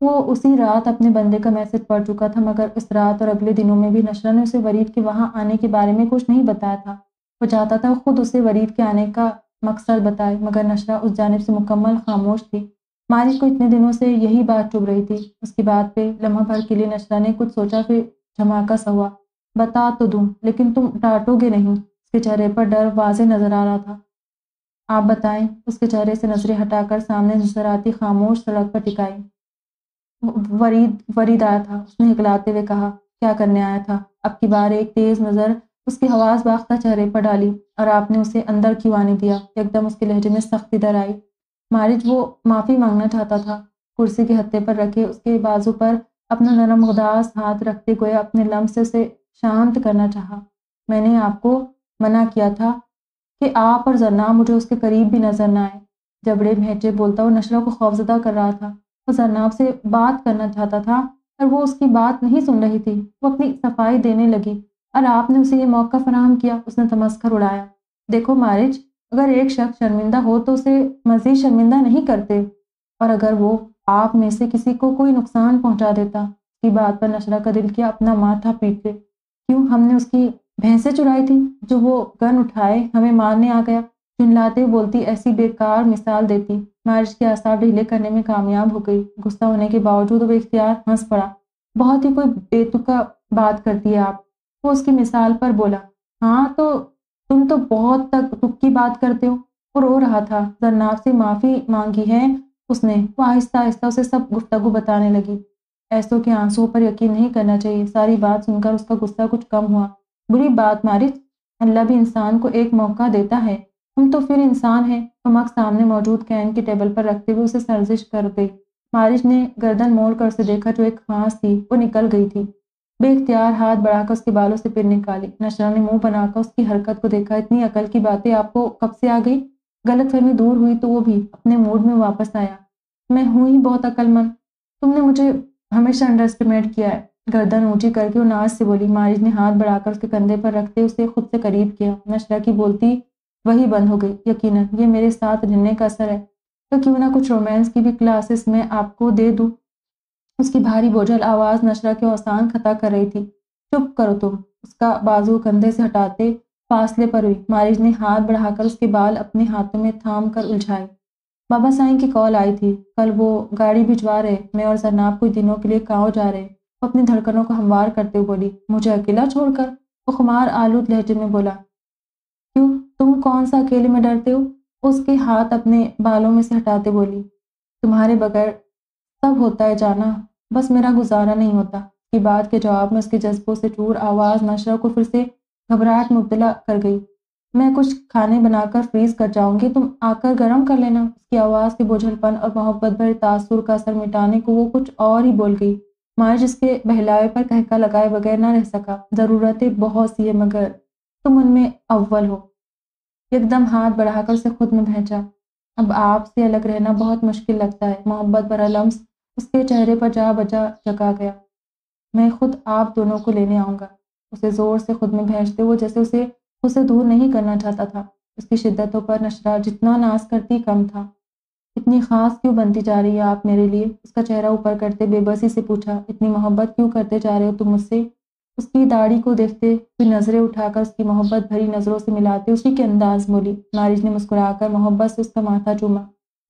वो उसी रात अपने बंदे का मैसेज पढ़ चुका था, मगर इस रात और अगले दिनों में भी नशरा ने उसे वरीद के वहाँ आने के बारे में कुछ नहीं बताया था। वो चाहता था खुद उसे वरीद के आने का मकसद बताए, मगर नशरा उस जानब से मुकम्मल खामोश थी। मारिश को इतने दिनों से यही बात चुभ रही थी। उसकी बात पे लम्हा भर के लिए नशरा ने कुछ सोचा, फिर झमाका सा हुआ। बता तो दूँ, लेकिन तुम डांटोगे नहीं। उसके चेहरे पर डर, वाजे नज़र आ रहा था। आप बताएँ, उसके चेहरे से नज़रें हटाकर सामने नज़र आती खामोश सड़क पर टिकाई। वरीद वरीद आया था। उसने हिकलाते हुए कहा, क्या करने आया था? अब की बार एक तेज नज़र उसके हवास बाख्ता चेहरे पर डाली और आपने उसे अंदर क्यों आने दिया। एकदम उसके लहजे में सख्ती दर आई। मारिज, वो माफ़ी मांगना चाहता था। कुर्सी के हत्ते पर रखे उसके बाजू पर अपना नरम उदास हाथ रखते हुए अपने लम्ब से उसे शांत करना चाहा। मैंने आपको मना किया था कि आप और जरनाब मुझे उसके करीब भी नज़र ना आए। जबड़े भेजे बोलता वो नशरा को खौफजदा कर रहा था वो जरनाब से बात करना चाहता था और वो उसकी बात नहीं सुन रही थी। वो अपनी सफ़ाई देने लगी और आपने उसे ये मौका फराहम किया, उसने तमस्कर उड़ाया। देखो मारिज अगर एक शख्स शर्मिंदा हो तो उसे मज़ीद शर्मिंदा नहीं करते। और अगर वो आप में से किसी को कोई नुकसान पहुँचा देता की बात पर नशरा का दिल किया अपना माथा पीटते क्यों हमने उसकी भैंसे चुराई थी? जो वो गन उठाए, हमें मारने आ गया। चुनलाते बोलती, ऐसी बेकार मिसाल देती। मारिश के आसार ढीले करने में कामयाब हो गई। गुस्सा होने के बावजूद वो इख्तियार हंस पड़ा। बहुत ही कोई बेतुका बात करती है आप। वो उसकी मिसाल पर बोला हाँ तो तुम तो बहुत तक तुक की बात करते हो। वो रो रहा था। जरनाब से माफ़ी मांगी है उसने। वो आहिस्ता आहिस्ता उसे सब गुफ्तगु बताने लगी। ऐसों के आंसुओं पर यकीन नहीं करना चाहिए। सारी बात सुनकर उसका गुस्सा कुछ कम हुआ। बुरी बात मारिज अल्लाह भी इंसान को एक मौका देता है। हम तो फिर इंसान हैं। मक सामने मौजूद कैन के टेबल पर रखते हुए उसे सर्जिश कर गई मारिज ने गर्दन मोड़ कर उसे देखा जो एक खांस थी। वो निकल गई थी। बेख्तियार हाथ बढ़ाकर उसके बालों से फिर निकाली। नशरा ने मुँह बनाकर उसकी हरकत को देखा। इतनी अकल की बातें आपको कब से आ गई? गलत फहमी दूर हुई तो वो भी अपने मूड में वापस आया। मैं हूँ ही बहुत अक्लमंद। तुमने मुझे हमेशा अंडर एस्टिमेट किया है। गर्दन ऊँची करके वो नाज से बोली मारिज ने हाथ बढ़ाकर उसके कंधे पर रखते उसे खुद से करीब किया। नशरा की बोलती वही बंद हो गई। यकीनन, ये मेरे साथ रहने का असर है। तो क्यों ना कुछ रोमांस की भी क्लासेस में आपको दे दूँ? उसकी भारी बोझल आवाज़ नशरा के औसान खता कर रही थी। चुप करो तुम। उसका बाजू कंधे से हटाते फासले पर हुई। मारिज ने हाथ बढ़ाकर उसके बाल अपने हाथों में थाम कर उलझाए। बाबा साईं की कॉल आई थी। कल वो गाड़ी भिजवा रहे। मैं और जरनाब कुछ दिनों के लिए गाँव जा रहे। अपनी धड़कनों को हमवार करते हुए बोली, मुझे अकेला छोड़कर? वो खुमार आलूद लहजे में बोला, क्यों? तुम कौन सा अकेले में डरते हो? उसके हाथ अपने बालों में से हटाते बोली, तुम्हारे बगैर सब होता है जाना। बस मेरा गुजारा नहीं होता। की बात के जवाब में उसके जज्बों से चूर आवाज़ नशरा को फिर से घबराहट मुबतला कर गई। मैं कुछ खाने बनाकर फ्रीज कर जाऊँगी, तुम आकर गर्म कर लेना। उसकी आवाज़ के बोझलपन और मोहब्बत भरे तासुर का असर मिटाने को वो कुछ और ही बोल गई। माँ जिसके बहलावे पर कहका लगाए बगैर ना रह सका, ज़रूरतें बहुत सी है मगर तुम उनमें अव्वल हो। एकदम हाथ बढ़ाकर उसे खुद में भेजा अब आपसे अलग रहना बहुत मुश्किल लगता है। मोहब्बत भरा लम्स उसके चेहरे पर जा बजा जगा गया। मैं खुद आप दोनों को लेने आऊँगा। उसे ज़ोर से खुद में भेजते हुए जैसे उसे उसे दूर नहीं करना चाहता था। उसकी शिद्दतों पर नशरा जितना नाश करती कम था। इतनी ख़ास क्यों बनती जा रही है आप मेरे लिए? उसका चेहरा ऊपर करते बेबसी से पूछा, इतनी मोहब्बत क्यों करते जा रहे हो तुम मुझसे? उसकी दाढ़ी को देखते हुए नज़रें उठाकर उसकी मोहब्बत भरी नज़रों से मिलाते उसी के अंदाज बोली नारिज ने मुस्कुराकर मोहब्बत से उसका माथा चूमा,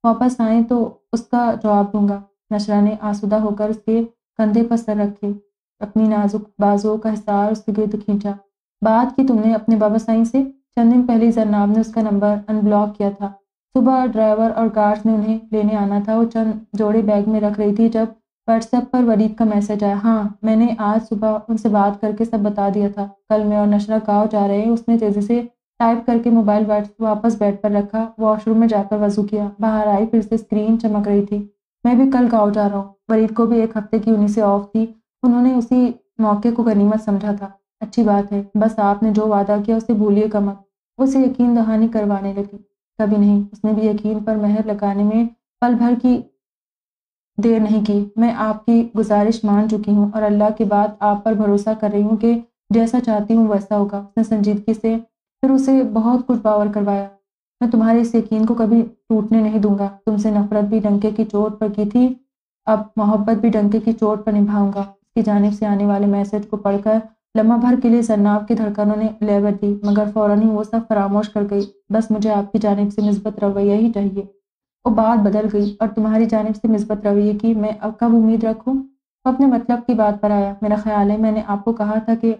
वापस आए तो उसका जवाब दूँगा। नशरा ने आसुदा होकर उसके कंधे पर सर रखे, अपनी नाजुक बाजुओं का हिसार उसके गिर्द खींचा। बात की तुमने अपने बाबा साईं से। चंद दिन पहले जरनाब ने उसका नंबर अनब्लॉक किया था। सुबह ड्राइवर और गार्ड्स ने उन्हें लेने आना था। वो चंद जोड़े बैग में रख रही थी जब व्हाट्सएप पर वरीद का मैसेज आया। हाँ मैंने आज सुबह उनसे बात करके सब बता दिया था। कल मैं और नशरा गाँव जा रहे हैं। उसने तेज़ी से टाइप करके मोबाइल वापस बेड पर रखा। वॉशरूम में जाकर वज़ू किया। बाहर आई, फिर से स्क्रीन चमक रही थी। मैं भी कल गाँव जा रहा हूँ। वरीद को भी एक हफ़्ते की उन्हीं से ऑफ़ थी। उन्होंने उसी मौके को गनीमत समझा था। अच्छी बात है। बस आपने जो वादा किया उसे भूलिए कमत उसे यकीन दहानी करवाने लगी। कभी नहीं, उसने भी यकीन पर मेहर लगाने में पल भर की देर नहीं की। मैं आपकी गुजारिश मान चुकी हूँ और अल्लाह के बाद आप पर भरोसा कर रही हूँ कि जैसा चाहती हूँ वैसा होगा। उसने संजीदगी से फिर उसे बहुत कुछ बावर करवाया। मैं तुम्हारे इस यकीन को कभी टूटने नहीं दूँगा। तुमसे नफरत भी डंके की चोट पर की थी। अब मोहब्बत भी डंके की चोट पर निभाऊँगा। उसकी जानब से आने वाले मैसेज को पढ़कर लम्हा भर के लिए जन्नाब की धड़कनों ने लेवर दी मगर फ़ौरन ही वो सब फरामोश कर गई। बस मुझे आपकी जानब से मिसबत रवैया ही चाहिए। वो बात बदल गई, और तुम्हारी जानब से मिसबत रवैये की मैं अब कब उम्मीद रखूँ? वो अपने मतलब की बात पर आया। मेरा ख्याल है मैंने आपको कहा था कि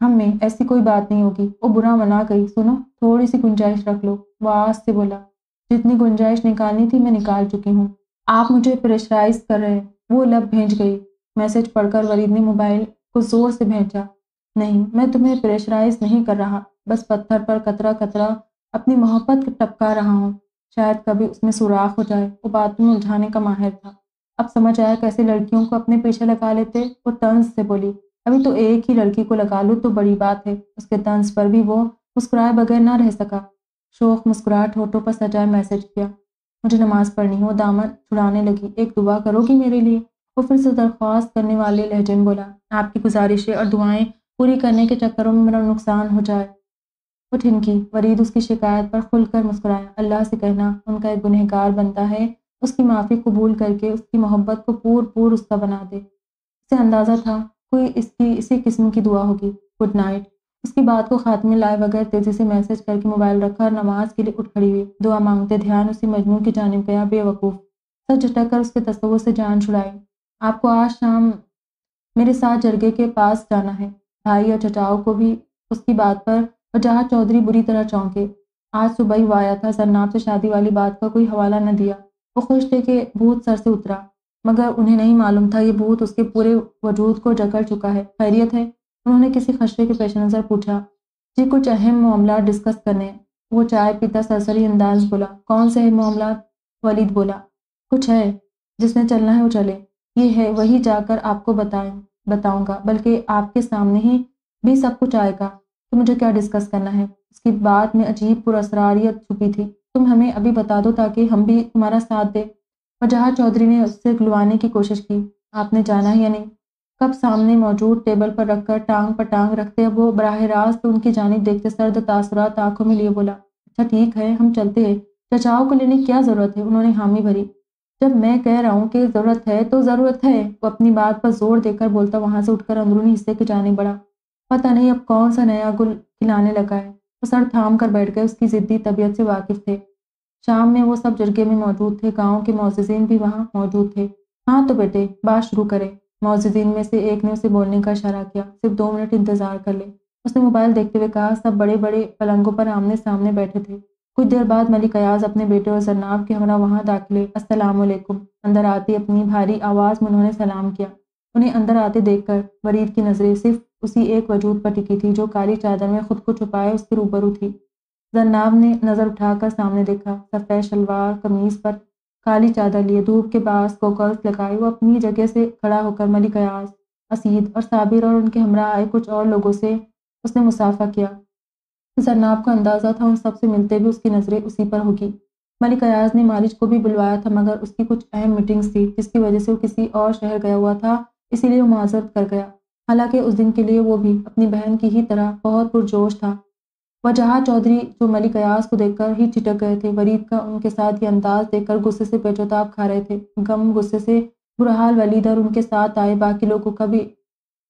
हम में ऐसी कोई बात नहीं होगी। वो बुरा मना गई, सुनो, थोड़ी सी गुंजाइश रख लो। वो आज से बोला, जितनी गुंजाइश निकालनी थी मैं निकाल चुकी हूँ। आप मुझे प्रेशराइज कर रहे हैं। वो लब भेज गई। मैसेज पढ़कर वरीद ने मोबाइल को ज़ोर से भेजा नहीं, मैं तुम्हें प्रेशराइज नहीं कर रहा, बस पत्थर पर कतरा कतरा अपनी मोहब्बत टपका रहा हूँ। शायद कभी उसमें सुराख हो जाए, वो बात में उलझाने का माहिर था। अब समझ आया कैसे लड़कियों को अपने पीछे लगा लेते? वो तंज से बोली, अभी तो एक ही लड़की को लगा लूँ तो बड़ी बात है, उसके तंज पर भी वो मुस्कुराए बगैर ना रह सका। शोक मुस्कुराहट होठों पर सजाए मैसेज किया, मुझे नमाज़ पढ़नी हो, दामन छुड़ाने लगी, एक दुआ करोगी मेरे लिए? वो फिर से दरख्वास्त करने वाले लहजे में बोला, आपकी गुजारिशें और दुआएँ पूरी करने के चक्करों में मेरा नुकसान हो जाए। वो ठिनकी वरीद उसकी शिकायत पर खुलकर मुस्कुराया। अल्लाह से कहना, उनका एक गुनहगार बनता है, उसकी माफ़ी कबूल करके उसकी मोहब्बत को पूर पूर उसका बना दे। उसे अंदाज़ा था कोई इसकी, इसी किस्म की दुआ होगी। Good night. उसकी बात को खात्मे लाए बगैर तेज़ी से मैसेज करके मोबाइल रखा और नमाज़ के लिए उठ खड़ी हुई। दुआ मांगते ध्यान उसी मजनू की जानब गया, बेवकूफ़। सच झटक कर उसके तस्वुर से जान छुड़ाई। आपको आज शाम मेरे साथ जरगे के पास जाना है। भाई और चचाओं को भी उसकी बात पर और जहाँ चौधरी बुरी तरह चौंके। आज सुबह ही वो आया था, सरनाब से शादी वाली बात का कोई हवाला न दिया। वो खुश थे कि भूत सर से उतरा, मगर उन्हें नहीं मालूम था ये भूत उसके पूरे वजूद को जकड़ चुका है। खैरियत है? उन्होंने किसी खशरे के पेश नज़र पूछा, जी, कुछ अहम मामला डिस्कस करने वो चाय पीता सरसरी अंदाज बोला, कौन से अहम मामला? वलीद बोला, कुछ है जिसने चलना है वो चले। ये है, वही जाकर आपको बताए, बताऊँगा, बल्कि आपके सामने ही भी सब कुछ आएगा। तो मुझे क्या डिस्कस करना है? उसकी बात में अजीब पुरसरारियत छुपी थी। तुम हमें अभी बता दो ताकि हम भी तुम्हारा साथ दें। और जहाँ चौधरी ने उससे गुलवाने की कोशिश की। आपने जाना या नहीं? कब सामने मौजूद टेबल पर रखकर टांग पर टांग रखते वो बराह रास्त तो उनकी जानिब देखते सर्द तासरात आँखों में लिए बोला अच्छा ठीक है, हम चलते हैं। चचाओं को लेने क्या ज़रूरत है? उन्होंने हामी भरी। जब मैं कह रहा हूँ कि ज़रूरत है तो ज़रूरत है। वो अपनी बात पर ज़ोर देकर बोलता, वहाँ से उठकर अंदरूनी हिस्से के जाने बढ़ा पता नहीं अब कौन सा नया गुल खिलाने लगा है। वो सर थाम कर बैठ गए, उसकी ज़िद्दी तबीयत से वाकिफ़ थे। शाम में वो सब जरगे में मौजूद थे, गाँव के मोजिन भी वहाँ मौजूद थे। हाँ तो बेटे, बात शुरू करें। मोजिन में से एक ने उसे बोलने का इशारा किया। सिर्फ़ दो मिनट इंतज़ार कर ले। उसने मोबाइल देखते हुए कहा, सब बड़े बड़े पलंगों पर आमने सामने बैठे थे। कुछ देर बाद मलिक अयाज अपने बेटे और जरनाब के हमरा वहाँ दाखिले असलकुम अंदर आते अपनी भारी आवाज़ में उन्होंने सलाम किया। उन्हें अंदर आते देखकर वरीद की नज़रें सिर्फ़ उसी एक वजूद पर टिकी थी जो काली चादर में खुद को छुपाए उसके रूबरू थी। जरनाब ने नज़र उठाकर सामने देखा, सफ़ेद शलवार, कमीज़ पर काली चादर लिए, धूप के पास गोगल्स लगाए, वो अपनी जगह से खड़ा होकर मलिक अयाज, असीद और साबिर और उनके हमरा आए कुछ और लोगों से उसने मुसाफा किया। जरनाब का अंदाज़ा था उन सबसे मिलते भी उसकी नज़रें उसी पर होगी। मलिक अयाज ने मालिज को भी बुलवाया था, मगर उसकी कुछ अहम मीटिंग्स थी, जिसकी वजह से वो किसी और शहर गया हुआ था, इसीलिए वो माजरत कर गया। हालाँकि उस दिन के लिए वो भी अपनी बहन की ही तरह बहुत पुरजोश था। वजहा चौधरी जो मलिक अयाज को देखकर ही चिटक गए थे, वरीद का उनके साथ ये अंदाज देखकर गुस्से से बेचोताब खा रहे थे। गम, गुस्से से बुरहाल वलीद और उनके साथ आए बाकी लोगों का भी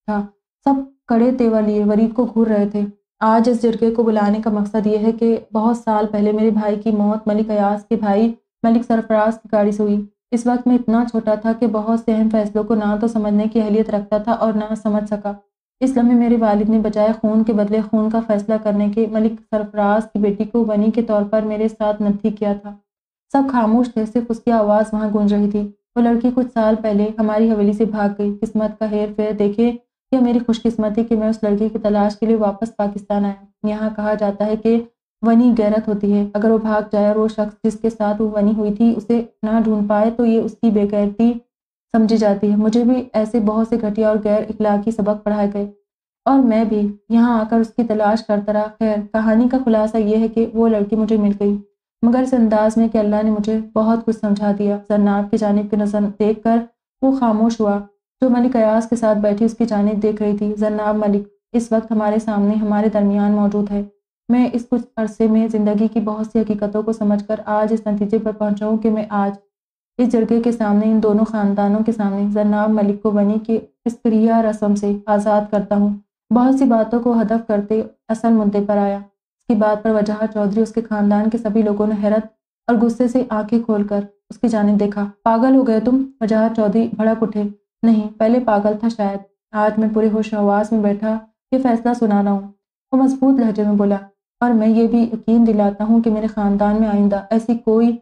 था। सब कड़े तेवर लिए वरीद को घूर रहे थे। आज इस जरगे को बुलाने का मकसद ये है कि बहुत साल पहले मेरे भाई की मौत, मलिक अयास के भाई, मलिक सरफराज की गाड़ी से हुई। इस वक्त मैं इतना छोटा था कि बहुत से अहम फैसलों को ना तो समझने की अहलियत रखता था और ना समझ सका। इस लम्हे मेरे वालिद ने बजाय खून के बदले खून का फैसला करने के मलिक सरफराज की बेटी को वनी के तौर पर मेरे साथ नथी किया था। सब खामोश थे, सिर्फ़ उसकी आवाज़ वहाँ गूंज रही थी। वो लड़की कुछ साल पहले हमारी हवेली से भाग गई। किस्मत का हेर फेर देखे यह मेरी खुशकिस्मती कि मैं उस लड़की की तलाश के लिए वापस पाकिस्तान आया। यहाँ कहा जाता है कि वनी गैरत होती है। अगर वो भाग जाए और वो शख्स जिसके साथ वो वनी हुई थी उसे ना ढूंढ पाए तो ये उसकी बेगैरती समझी जाती है। मुझे भी ऐसे बहुत से घटिया और गैर इखलाकी सबक पढ़ाए गए। और मैं भी यहाँ आकर उसकी तलाश करता रहा। खैर, कहानी का खुलासा यह है कि वो लड़की मुझे मिल गई। मगर इस अंदाज में कि अल्लाह ने मुझे बहुत कुछ समझा दिया। जरनाब की जानब की नज़र देख कर वो खामोश हुआ। जो मलिक अयाज के साथ बैठी उसकी जानब देख रही थी, जन्नाब मलिक, इस वक्त हमारे सामने, हमारे दरमियान मौजूद है। मैं इस कुछ अरसे में ज़िंदगी की बहुत सी हकीकतों को समझकर आज इस नतीजे पर पहुँचा हूँ कि मैं आज इस जरगे के सामने, इन दोनों ख़ानदानों के सामने, जन्नाब मलिक को बनी के इस क्रिया रस्म से आज़ाद करता हूँ। बहुत सी बातों को हदफ करते असल मुद्दे पर आया। इसकी बात पर वजह चौधरी, उसके ख़ानदान के सभी लोगों ने हैरत और गुस्से से आँखें खोलकर उसकी जानब देखा। पागल हो गए तुम? वजह चौधरी भड़क उठे। नहीं, पहले पागल था शायद। आज मैं पूरे होश आवाज़ में बैठा ये फैसला सुना रहा हूँ। वो मज़बूत लहजे में बोला, और मैं ये भी यकीन दिलाता हूँ कि मेरे ख़ानदान में आइंदा ऐसी कोई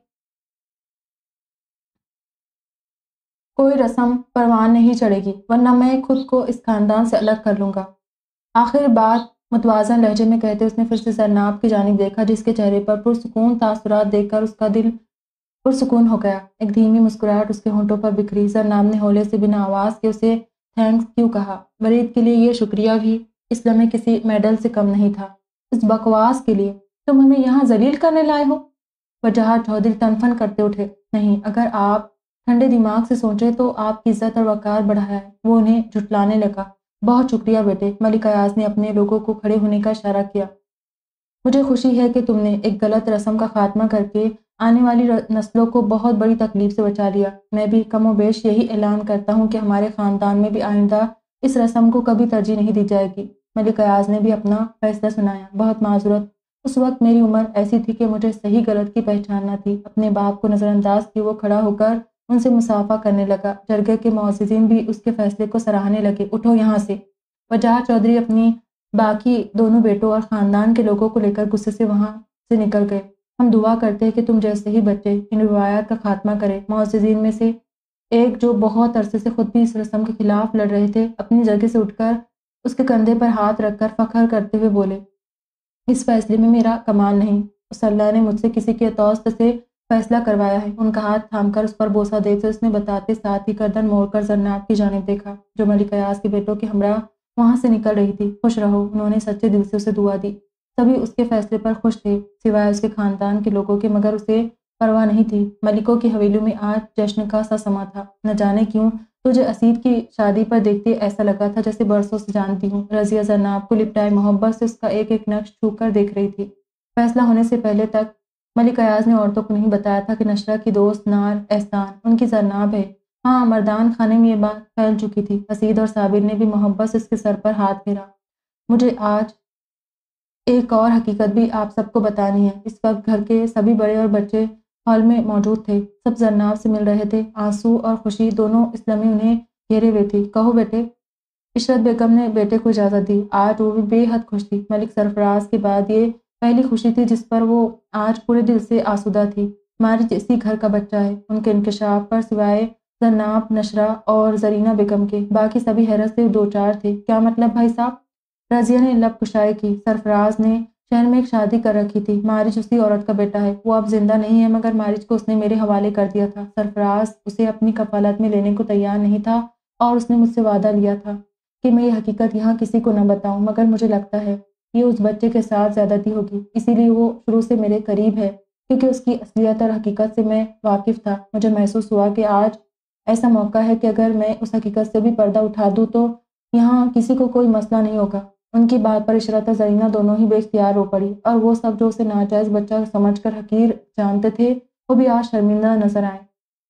कोई रस्म परवान नहीं चढ़ेगी, वरना मैं खुद को इस खानदान से अलग कर लूँगा। आखिर बात मुतवाजन लहजे में कहते उसने फिर से सरनाब की जानब देखा, जिसके चेहरे पर पुरसकून, तासुरात देखकर उसका दिल पुरसकून हो गया। एक धीमी मुस्कुराहट उसके होंठों पर बिखरी नाम ने होले से बिना आवाज़ के उसे थैंक्स क्यों कहा? वरीद के लिए ये शुक्रिया भी इस लम्हे किसी मेडल से कम नहीं था। इस बकवास के लिए तुम हमें यहाँ जलील करने लाए हो? वजह चौधरी तनफन करते उठे। नहीं, अगर आप ठंडे दिमाग से सोचे तो आपकी इज़्ज़त और वकार बढ़ाया है। वो उन्हें झुटलाने लगा। बहुत शुक्रिया बेटे, मलिक अयाज ने अपने लोगों को खड़े होने का इशारा किया। मुझे खुशी है कि तुमने एक गलत रस्म का खात्मा करके आने वाली नस्लों को बहुत बड़ी तकलीफ़ से बचा लिया। मैं भी कम वेश यही ऐलान करता हूँ कि हमारे ख़ानदान में भी आइंदा इस रस्म को कभी तरजीह नहीं दी जाएगी। मलिक अयाज ने भी अपना फैसला सुनाया। बहुत माजूरत। उस वक्त मेरी उम्र ऐसी थी कि मुझे सही गलत की पहचान न थी। अपने बाप को नज़रअंदाज की वो खड़ा होकर उनसे मुसाफा करने लगा। जरगे के मोजिन भी उसके फैसले को सराहने लगे। उठो यहाँ से। वजह चौधरी अपनी बाकी दोनों बेटों और ख़ानदान के लोगों को लेकर गुस्से से वहाँ से निकल गए। हम दुआ करते हैं कि तुम जैसे ही बच्चे इन रिवायात का खात्मा करें। मोजिन में से एक जो बहुत अरसे से खुद भी इस रस्म के खिलाफ लड़ रहे थे, अपनी जगह से उठकर उसके कंधे पर हाथ रखकर फखर करते हुए बोले, इस फैसले में मेरा कमाल नहीं। उस अल्लाह ने मुझसे किसी के तोस्त से फैसला करवाया है। उनका हाथ थामकर उस पर बोसा देते उसने बताते साथ ही गर्दन मोड़कर जन्नात की जानब देखा, जो मलिक अयाज के बेटों की हमरा वहाँ से निकल रही थी। खुश रहो, उन्होंने सच्चे दिल से उसे दुआ दी। सभी उसके फैसले पर खुश थे, सिवाय उसके खानदान के लोगों के, मगर उसे परवाह नहीं थी। मलिकों की हवेलियों में आज जश्न का सा समा था। न जाने क्यों, तुझे असीद की शादी पर देखते ऐसा लगा था जैसे बरसों से जानती हूँ। रजिया जरनाब को लिपटाए मोहब्बत से उसका एक एक नक्श छू कर देख रही थी। फैसला होने से पहले तक मलिक अयाज ने औरतों को नहीं बताया था कि नशरा की दोस्त नार एहसान, उनकी जरनाब है। हाँ मरदान खाने में ये बात फैल चुकी थी। असीद और साबिर ने भी मोहब्बत से उसके सर पर हाथ फेरा। मुझे आज एक और हकीकत भी आप सबको बतानी है। इस वक्त घर के सभी बड़े और बच्चे हॉल में मौजूद थे। सब जरनाब से मिल रहे थे। आँसू और खुशी दोनों इस्लामी उन्हें घेरे हुए थी। कहो बेटे, इशरत बेगम ने बेटे को इजाज़त दी। आज वो भी बेहद खुश थी। मलिक सरफराज के बाद ये पहली खुशी थी जिस पर वो आज पूरे दिल से आसुदा थी। मारिज इसी घर का बच्चा है। उनके इंकशाफ पर सिवाय जन्नाब, नशरा और जरीना बेगम के बाकी सभी हैरत से दो चार थे। क्या मतलब भाई साहब? रजिया ने लब कुशाई की। सरफराज ने शहर में एक शादी कर रखी थी। मारिज उसी औरत का बेटा है। वो अब ज़िंदा नहीं है, मगर मारिज को उसने मेरे हवाले कर दिया था। सरफराज उसे अपनी कफालत में लेने को तैयार नहीं था और उसने मुझसे वादा लिया था कि मैं ये हकीकत यहाँ किसी को न बताऊँ, मगर मुझे लगता है ये उस बच्चे के साथ ज़्यादती होगी। इसीलिए वो शुरू से मेरे करीब है, क्योंकि उसकी असलियत और हकीकत से मैं वाकिफ़ था। मुझे महसूस हुआ कि आज ऐसा मौका है कि अगर मैं उस हकीकत से भी पर्दा उठा दूँ तो यहाँ किसी को कोई मसला नहीं होगा। उनकी बात पर इशरत जरीना दोनों ही बेख्तियार हो पड़ी और वो सब जो उसे नाजायज़ बच्चा समझ कर हकीर जानते थे, वो भी आज शर्मिंदा नज़र आए।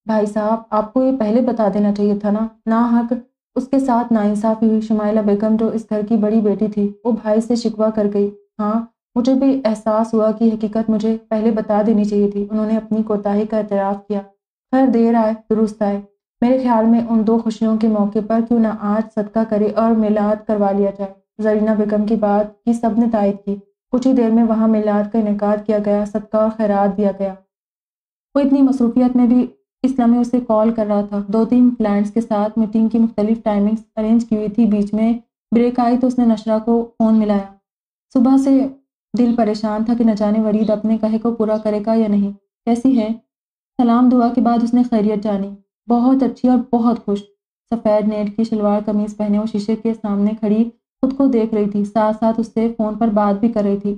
भाई साहब, आपको ये पहले बता देना चाहिए था ना? ना हक, उसके साथ नाइंसाफ़ी हुई शुमाइला बेगम जो इस घर की बड़ी बेटी थी, वो भाई से शिकवा कर गई। हाँ मुझे भी एहसास हुआ कि हकीकत मुझे पहले बता देनी चाहिए थी। उन्होंने अपनी कोताही का एतराफ़ किया। खैर, देर आए, दुरुस्त आए। मेरे ख्याल में उन दो खुशियों के मौके पर क्यों ना आज सदका करे और मिलाद करवा लिया जाए। जरीना बेगम की बात की सबने तायद की। कुछ ही देर में वहाँ मिलाद का इनका किया गया सदका और खैरात दिया गया। वो इतनी मसरूफियत में भी इसलिए उसे कॉल कर रहा था। दो तीन क्लाइंट्स के साथ मीटिंग की मुख्तलिफ़ टाइमिंग्स अरेंज की हुई थी। बीच में ब्रेक आई तो उसने नशरा को फ़ोन मिलाया। सुबह से दिल परेशान था कि न जाने वरीद अपने कहे को पूरा करेगा या नहीं। कैसी है? सलाम दुआ के बाद उसने खैरियत जानी। बहुत अच्छी और बहुत खुश। सफ़ेद नेट की शलवार कमीज़ पहने और शीशे के सामने खड़ी खुद को देख रही थी साथ साथ उससे फ़ोन पर बात भी कर रही थी।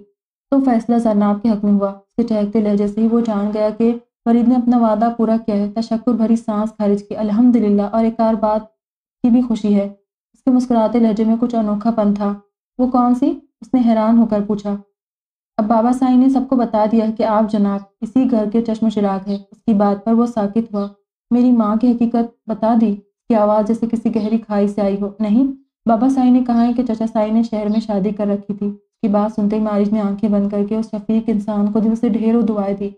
तो फैसला जरनाब के हक में हुआ। उसके चहकते लहजे से ही वो जान गया कि फरीद ने अपना वादा पूरा किया है। तशक्र भरी सांस खारिज की। अल्हम्दुलिल्लाह, और एक और बात की भी खुशी है। उसके मुस्कुराते लहजे में कुछ अनोखापन था। वो कौन सी? उसने हैरान होकर पूछा। अब बाबा साई ने सबको बता दिया कि आप जनाब, इसी घर के चश्म चिराग है। उसकी बात पर वो साकित हुआ। मेरी माँ की हकीकत बता दी कि आवाज़ जैसे किसी गहरी खाई से आई हो। नहीं बाबा साई ने कहा है कि चचा साई ने शहर में शादी कर रखी थी। उसकी बात सुनते ही मारिज ने आँखें बंद करके उस शफीक इंसान को दिल से ढेरों दुआएँ दी,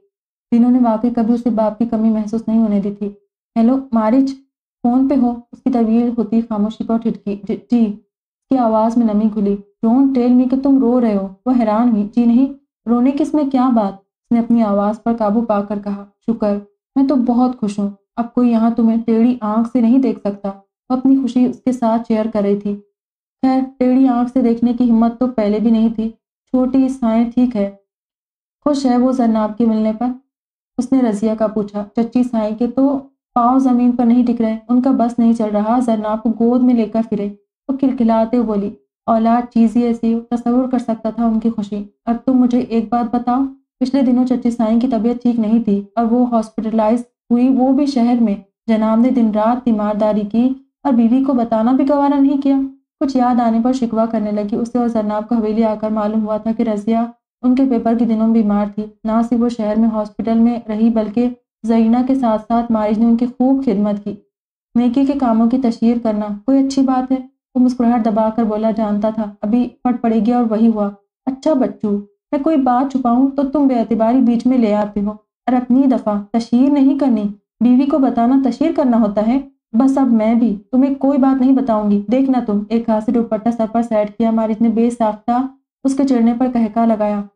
जिन्होंने वाकई कभी उसे बाप की कमी महसूस नहीं होने दी थी। हेलो मारिज फ़ोन पे हो। उसकी तवील होती खामोशी पर ठिटकी जी। उसकी आवाज़ में नमी घुली। डोंट टेल मी कि तुम रो रहे हो। वो हैरान हुई। जी नहीं, रोने की इसमें क्या बात? उसने अपनी आवाज़ पर काबू पाकर कहा, शुक्र, मैं तो बहुत खुश हूँ। अब कोई यहाँ तुम्हें टेढ़ी आँख से नहीं देख सकता। अपनी खुशी उसके साथ शेयर कर रही थी। खैर, टेढ़ी आँख से देखने की हिम्मत तो पहले भी नहीं थी। छोटी साएँ ठीक है। खुश है वो जरनाब के मिलने पर। उसने रजिया का पूछा, चच्ची साई के तो पाँव ज़मीन पर नहीं टिक रहे, उनका बस नहीं चल रहा, जरनाब को गोद में लेकर फिरे। वो खिलखिलाते बोली, औलाद चीज़ ही ऐसी तस्वुर कर सकता था उनकी खुशी। अब तुम मुझे एक बात बताओ, पिछले दिनों चच्ची साई की तबीयत ठीक नहीं थी, और वो हॉस्पिटलाइज हुई वो भी शहर में। जनाब ने दिन रात तीमारदारी की और बीवी को बताना भी गवारा नहीं किया। कुछ याद आने पर शिकवा करने लगी। उसे और जरनाब को हवेली आकर मालूम हुआ था कि रजिया उनके पेपर के दिनों बीमार थी। ना सिर्फ़ वो शहर में हॉस्पिटल में रही, बल्कि जरीना के साथ साथ मारिज ने उनकी खूब खिदमत की। नेकी के कामों की तशहर करना कोई अच्छी बात है। वो मुस्कुराहट दबाकर बोला, जानता था, अभी फट पड़ेगी और वही हुआ। अच्छा बच्चू, मैं कोई बात छुपाऊं तो तुम बेअतबारी बीच में ले आते हो। और अपनी दफ़ा तशहर नहीं करनी। बीवी को बताना तशहर करना होता है। बस अब मैं भी तुम्हें कोई बात नहीं बताऊँगी। देखना तुम, एक हाथ से दुपट्टा सर पर सेट किया मारिज ने बेसाख्ता, उसके चिड़ने पर कहका लगाया।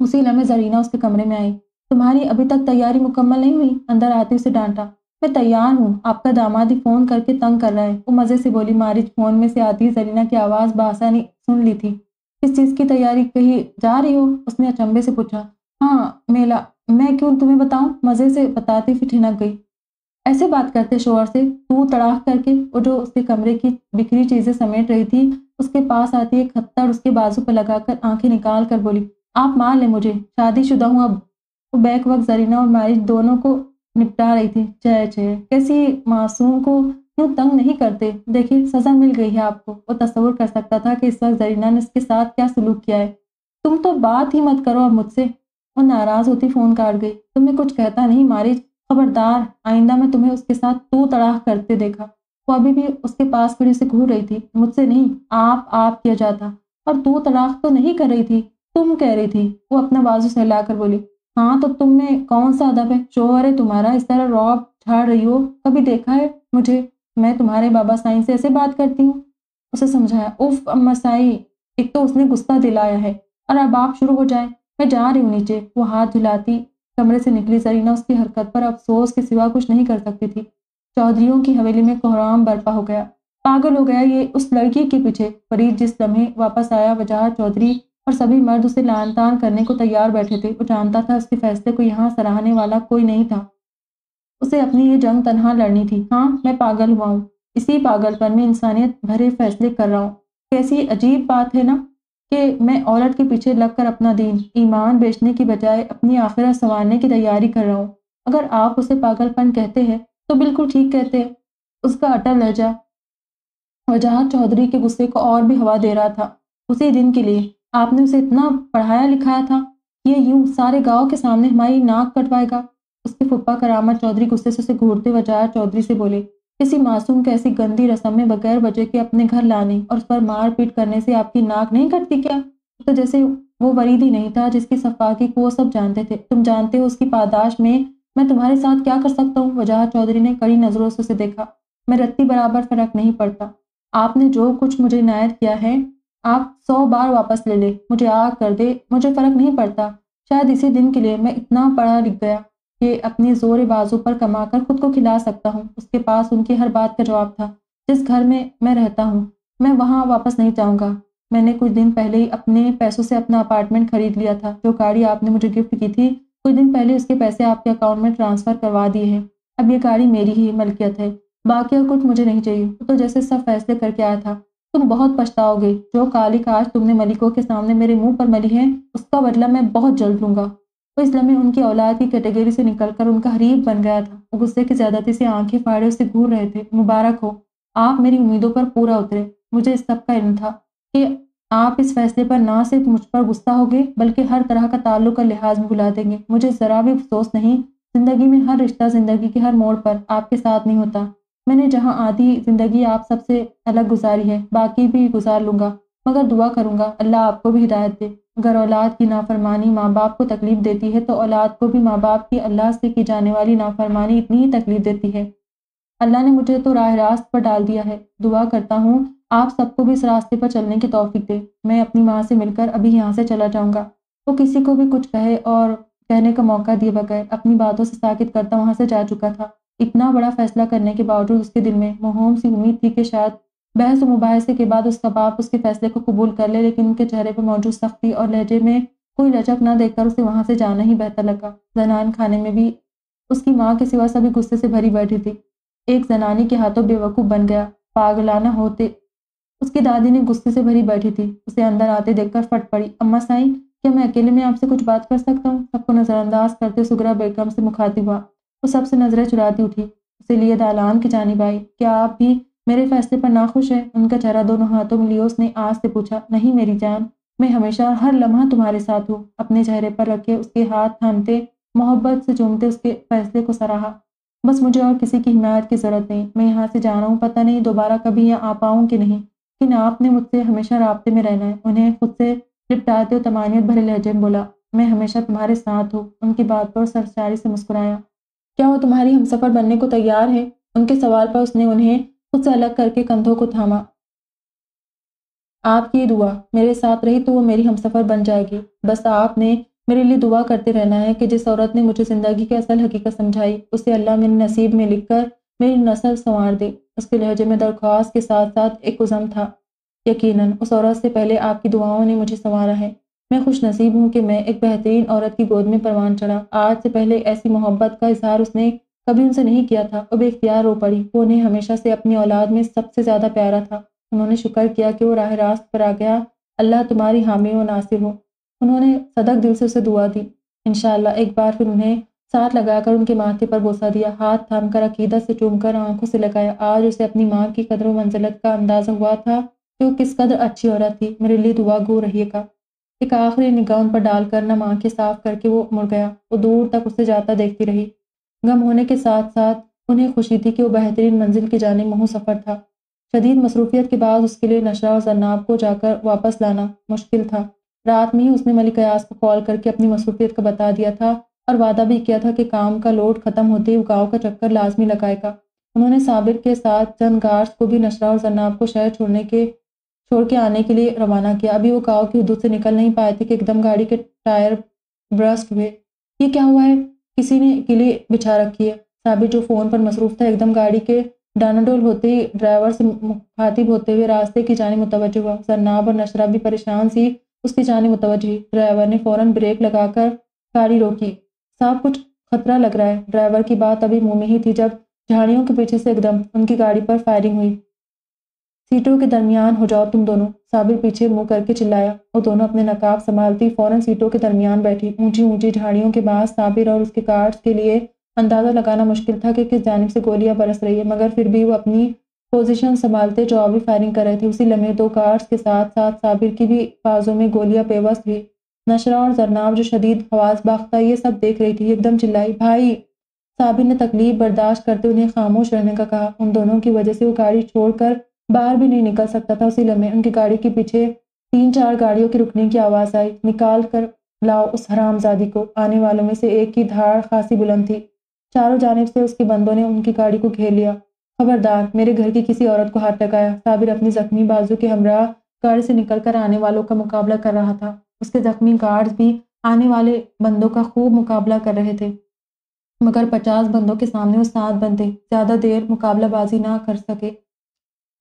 उसी लम्हे जरीना उसके कमरे में आई। तुम्हारी अभी तक तैयारी मुकम्मल नहीं हुई? अंदर आती उसे डांटा। मैं तैयार हूँ, आपका दामाद ही फ़ोन करके तंग कर रहा है। वो मज़े से बोली, मारिज, फ़ोन में से आती जरीना की आवाज़ बासानी सुन ली थी। किस चीज़ की तैयारी कही जा रही हो? उसने अचंबे से पूछा। हाँ मेला, मैं क्यों तुम्हें बताऊँ? मज़े से बताती फिर ठिनक गई। ऐसे बात करते शोहर से, तू तड़ाक करके, और जो उसके कमरे की बिखरी चीज़ें समेट रही थी, उसके पास आती एक खत्तर उसके बाजू पर लगाकर आँखें निकाल कर बोली, आप मान लें मुझे, शादीशुदा हूँ अब। वो बैक वक्त जरीना और मारिश दोनों को निपटा रही थी जय जय कैसी मासूम को यूँ तंग नहीं करते? देखिए, सज़ा मिल गई है आपको। वो तस्वुर कर सकता था कि इस वक्त जरीना ने उसके साथ क्या सलूक किया है। तुम तो बात ही मत करो अब मुझसे। वो नाराज़ होती फ़ोन काट गई, तुम्हें कुछ कहता नहीं मारिज खबरदार, आइंदा मैं तुम्हें उसके साथ तू तड़ाह करते देखा। वो अभी भी उसके पास खड़ी से घूर रही थी। मुझसे नहीं, आप आप किया जाता। और तू तड़ाक तो नहीं कर रही थी, तुम कह रही थी। वो अपना बाजू से हिलाकर बोली हाँ तो तुम में कौन सा अदब है? शोहर है तुम्हारा, इस तरह रौब झाड़ रही हो? कभी देखा है मुझे? मैं तुम्हारे बाबा साई से ऐसे बात करती हूँ। उसे समझाया, उफ, अम्मा साई, एक तो उसने गुस्सा दिलाया है। और अब आप शुरू हो जाए। मैं जा रही हूँ नीचे। वो हाथ झुलाती कमरे से निकली जरीना उसकी हरकत पर अफसोस के सिवा कुछ नहीं कर सकती थी। चौधरीयों की हवेली में कोहराम बर्पा हो गया। पागल हो गया ये उस लड़की के पीछे। फरीद जिस लम्हे वापस आया वजह चौधरी और सभी मर्द उसे लान तान करने को तैयार बैठे थे। वो जानता था उसके फैसले को यहाँ सराहने वाला कोई नहीं था। उसे अपनी ये जंग तनहा लड़नी थी। हाँ मैं पागल हुआ हूँ। इसी पागलपन में इंसानियत भरे फैसले कर रहा हूँ। कैसी अजीब बात है ना? कि मैं औरत के पीछे लगकर अपना दीन, ईमान बेचने की बजाय अपनी आखिरत संवारने की तैयारी कर रहा हूँ। अगर आप उसे पागलपन कहते हैं तो बिल्कुल ठीक कहते हैं। उसका अटल लहजा वजह चौधरी के गुस्से को और भी हवा दे रहा था। उसी दिन के लिए आपने उसे इतना पढ़ाया लिखाया था ये यूँ सारे गाँव के सामने हमारी नाक कटवाएगा। उसके फुप्पा करामत चौधरी गुस्से से उसे घूरते वजाया चौधरी से बोले किसी मासूम के ऐसी गंदी रस्म में बगैर वजह के अपने घर लाने और उस पर मार पीट करने से आपकी नाक नहीं कटती क्या? तो जैसे वो वरीद ही नहीं था जिसकी सफाकी को वो सब जानते थे। तुम जानते हो उसकी पादाश में मैं तुम्हारे साथ क्या कर सकता हूँ? वजह चौधरी ने कड़ी नज़रों से उसे देखा। मैं रत्ती बराबर फ़र्क नहीं पड़ता। आपने जो कुछ मुझे इनायत किया है, आप सौ बार वापस ले ले। मुझे आग कर दे, मुझे फ़र्क नहीं पड़ता। शायद इसी दिन के लिए मैं इतना पढ़ा लिख गया। कि अपनी ज़ोर बाजू पर कमाकर खुद को खिला सकता हूँ। उसके पास उनकी हर बात का जवाब था। जिस घर में मैं रहता हूँ, मैं वहाँ वापस नहीं जाऊँगा। मैंने कुछ दिन पहले ही अपने पैसों से अपना अपार्टमेंट खरीद लिया था। जो गाड़ी आपने मुझे गिफ्ट की थी, कुछ दिन पहले उसके पैसे आपके अकाउंट में ट्रांसफ़र करवा दिए हैं। अब ये गाड़ी मेरी ही मलकियत है। बाकी और कुछ मुझे नहीं चाहिए। तो जैसे सब फैसले करके आया था। तुम बहुत पछताओगे। जो काली काश तुमने मलिकों के सामने मेरे मुँह पर मली है, उसका बदला मैं बहुत जल्द लूँगा। तो इस लम्हे उनकी औलाद की कैटेगरी से निकलकर उनका हरीफ बन गया था। वो गुस्से की ज्यादती से आँखें फाड़े उसे घूर रहे थे। मुबारक हो। आप मेरी उम्मीदों पर पूरा उतरे। मुझे इस सब का इल्म था कि आप इस फैसले पर ना सिर्फ़ मुझ पर गुस्सा होगे, बल्कि हर तरह का ताल्लुक का लिहाज भी बुला देंगे। मुझे ज़रा भी अफसोस नहीं, ज़िंदगी में हर रिश्ता ज़िंदगी के हर मोड़ पर आपके साथ नहीं होता। मैंने जहाँ आधी ज़िंदगी आप सबसे अलग गुजारी है, बाकी भी गुजार लूँगा। मगर दुआ करूँगा, अल्लाह आपको भी हिदायत दे। अगर औलाद की नाफरमानी माँ बाप को तकलीफ़ देती है तो औलाद को भी माँ बाप की अल्लाह से की जाने वाली नाफरमानी इतनी ही तकलीफ़ देती है। अल्लाह ने मुझे तो राह रास्त पर डाल दिया है। दुआ करता हूँ, आप सबको भी इस रास्ते पर चलने की तोफ़ी दे। मैं अपनी माँ से मिलकर अभी यहाँ से चला जाऊँगा। वो किसी को भी कुछ कहे और कहने का मौका दिए बगैर अपनी बातों से साकित करता वहाँ से जा चुका था। इतना बड़ा फैसला करने के बावजूद उसके दिल में मोहम सी उम्मीद थी कि शायद बहस व मुबासे के बाद उसका बाप उसके फैसले को कबूल कर ले, लेकिन उनके चेहरे पर मौजूद सख्ती और लहजे में कोई लचक न देखकर उसे वहाँ से जाना ही बेहतर लगा। जनान खाने में भी उसकी माँ के सिवा सभी गुस्से से भरी बैठी थी। एक जनानी के हाथों बेवकूफ़ बन गया। पागलाना होते उसकी दादी ने गुस्से से भरी बैठी थी। उसे अंदर आते देखकर फट पड़ी। अम्मा साई, क्या मैं अकेले में आपसे कुछ बात कर सकता हूँ? सबको नज़रअंदाज करते सुगरा बेगम से मुखातिब हुआ। वो सबसे नज़रें चुराती उठी। उसे लिए दालान की जानी आई क्या आप भी मेरे फैसले पर नाखुश है। उनका चेहरा दोनों हाथों में लियो उसने आज से पूछा, नहीं मेरी जान, मैं हमेशा हर लम्हा तुम्हारे साथ हूँ। अपने चेहरे पर रखे उसके हाथ थामते, मोहब्बत से चूमते उसके फैसले को सराहा। बस मुझे और किसी की हिमायत की ज़रूरत नहीं। मैं यहाँ से जा रहा हूँ, पता नहीं दोबारा कभी यहाँ आ पाऊँ कि नहीं। लेकिन आपने मुझसे हमेशा रबते में रहना है। उन्हें खुद से निपटाते और तमानियत भरे लहजे में बोला, मैं हमेशा तुम्हारे साथ हूँ। उनकी बात पर सरचारी से मुस्कुराया, क्या वो तुम्हारी हमसफ़र बनने को तैयार है? उनके सवाल पर उसने उन्हें खुद से अलग करके कंधों को थामा। आपकी दुआ, मेरे साथ रही तो वो मेरी हमसफ़र बन जाएगी। बस आपने मेरे लिए दुआ करते रहना है कि जिस औरत ने मुझे ज़िंदगी की असल हकीकत समझाई, उसे अल्लाह मेरे नसीब में लिख कर मेरी नस्ल संवार दे। उसके लहजे में दरख्वास्त के साथ साथ एक उज़म था। यकीनन, उस औरत से पहले आपकी दुआओं ने मुझे संवारा है। मैं खुश नसीब हूँ कि मैं एक बेहतरीन औरत की गोद में परवान चढ़ा। आज से पहले ऐसी मोहब्बत का इजहार उसने कभी उनसे नहीं किया था अब इख्तियार रो पड़ी। वो उन्हें हमेशा से अपनी औलाद में सबसे ज़्यादा प्यारा था। उन्होंने शुक्र किया कि वो राह रास्त पर आ गया। अल्लाह तुम्हारी हामी व नासिर हो। उन्होंने सदक दिल से उसे दुआ दी। इंशाल्लाह एक बार फिर उन्हें साथ लगाकर उनके माथे पर बोसा दिया। हाथ थाम कर अकीदत से चूमकर, आँखों से लगाया। आज उसे अपनी माँ की कदर मंजिलत का अंदाज़ा हुआ था कि वो किस कदर अच्छी औरत थी। मेरे लिए दुआ गो रहिएगा एक आखिरी निगाह उन पर डालकर, न माँ के साफ़ करके वो मुड़ गया। वो दूर तक उसे जाता देखती रही। गम होने के साथ साथ उन्हें खुशी थी कि वो बेहतरीन मंजिल की जाने महू सफ़र था। शदीद मसरूफियत के बाद उसके लिए नशरा और जन्नाब को जाकर वापस लाना मुश्किल था। रात में ही उसने मलिक अयास को कॉल करके अपनी मसरूफियत का बता दिया था और वादा भी किया था कि काम का लोड ख़त्म होते ही गाँव का चक्कर लाजमी लगाएगा। उन्होंने साबिर के साथ चंद गार्ड्स को भी नशरा और जन्नाब को शहर छोड़ने के, छोड़ के आने के लिए रवाना किया। अभी वो गाँव की हदूद से निकल नहीं पाए थे कि एकदम गाड़ी के टायर ब्रस्ट हुए। ये क्या हुआ है? किसी ने किले बिछा रखी है। साबिर जो फ़ोन पर मसरूफ़ था, एकदम गाड़ी के डानाडोल होते ही ड्राइवर से मुखातिब होते हुए रास्ते की जाने मुतवज हुआ। सरनाब और नशरा भी परेशान सी, उसकी जाने मुतवज हुई। ड्राइवर ने फ़ौरन ब्रेक लगाकर गाड़ी रोकी। साफ़ कुछ खतरा लग रहा है। ड्राइवर की बात अभी मुँह में ही थी, जब झाड़ियों के पीछे से एकदम उनकी गाड़ी पर फायरिंग हुई। सीटों के दरमियान, हो जाओ तुम दोनों। साबिर पीछे मुँह करके चिल्लाया। और दोनों अपने नकाब संभालती फ़ौरन सीटों के दरमियान बैठी। ऊँची ऊँची झाड़ियों के बाद साबिर और उसके कार्ड्स के लिए अंदाज़ा लगाना मुश्किल था कि किस जानब से गोलियाँ बरस रही है, मगर फिर भी वो अपनी पोजीशन संभालते जवाबी फायरिंग कर रहे थे, उसी लम्हे दो कार्ड्स के साथ साथ साबिर की भी बाजों में गोलियाँ पेवस्त हुई नशरा और जरनाब जो शदीद हवास बाख्ता, ये सब देख रही थी, एकदम चिल्लाई, भाई! साबिर ने तकलीफ़ बर्दाश्त करते उन्हें खामोश रहने का कहा। उन दोनों की वजह से वो गाड़ी छोड़कर बाहर भी नहीं निकल सकता था उसी लम्हे। उनकी गाड़ी के पीछे तीन चार गाड़ियों के रुकने की आवाज़ आई। निकाल कर लाओ उस हरामजादी को। आने वालों में से एक की धार खासी बुलंद थी। चारों जानब से उसके बंदों ने उनकी गाड़ी को घेर लिया। खबरदार, मेरे घर की किसी औरत को हाथ लगाया। साबिर अपनी जख्मी बाजू के हमरा गाड़ी से निकलकर आने वालों का मुकाबला कर रहा था। उसके जख्मी गार्ड्स भी आने वाले बंदों का खूब मुकाबला कर रहे थे। मगर पचास बंदों के सामने वो सात बंदे, ज़्यादा देर मुकाबलाबाजी ना कर सके।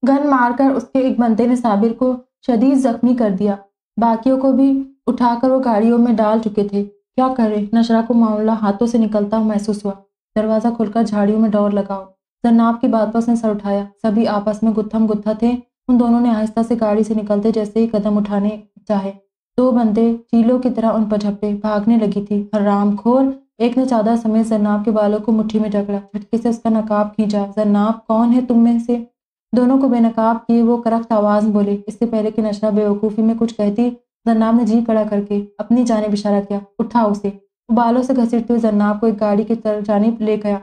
गन मारकर उसके एक बंदे ने साबिर को शदीद जख्मी कर दिया। बाकियों को भी उठाकर वो गाड़ियों में डाल चुके थे। क्या करे? नशरा को मामला हाथों से निकलता हुआ महसूस हुआ। दरवाज़ा खुलकर झाड़ियों में डोर लगाओ। जन्नाब की बात पर उसने सर उठाया। सभी आपस में गुत्थम गुत्था थे। उन दोनों ने आहिस्ता से गाड़ी से निकलते जैसे ही कदम उठाने चाहे। दो बंदे चीलों की तरह उन पर झपटे भागने लगी थी। हराम खोर एक ने चादर समेत जन्नाब के बालों को मुट्ठी में जकड़ा। झटके से उसका नकाब खींचा। जन्नाब कौन है तुम में से? दोनों को बेनकाब किए वो करख्त आवाज़ बोले। इससे पहले कि नशरा बेवकूफ़ी में कुछ कहती, जन्नाब ने जी कड़ा करके अपनी जाने इशारा किया, उठा उसे। बालों से घसीटते हुए जन्नाब को एक गाड़ी की तरफ़ जाने ले गया।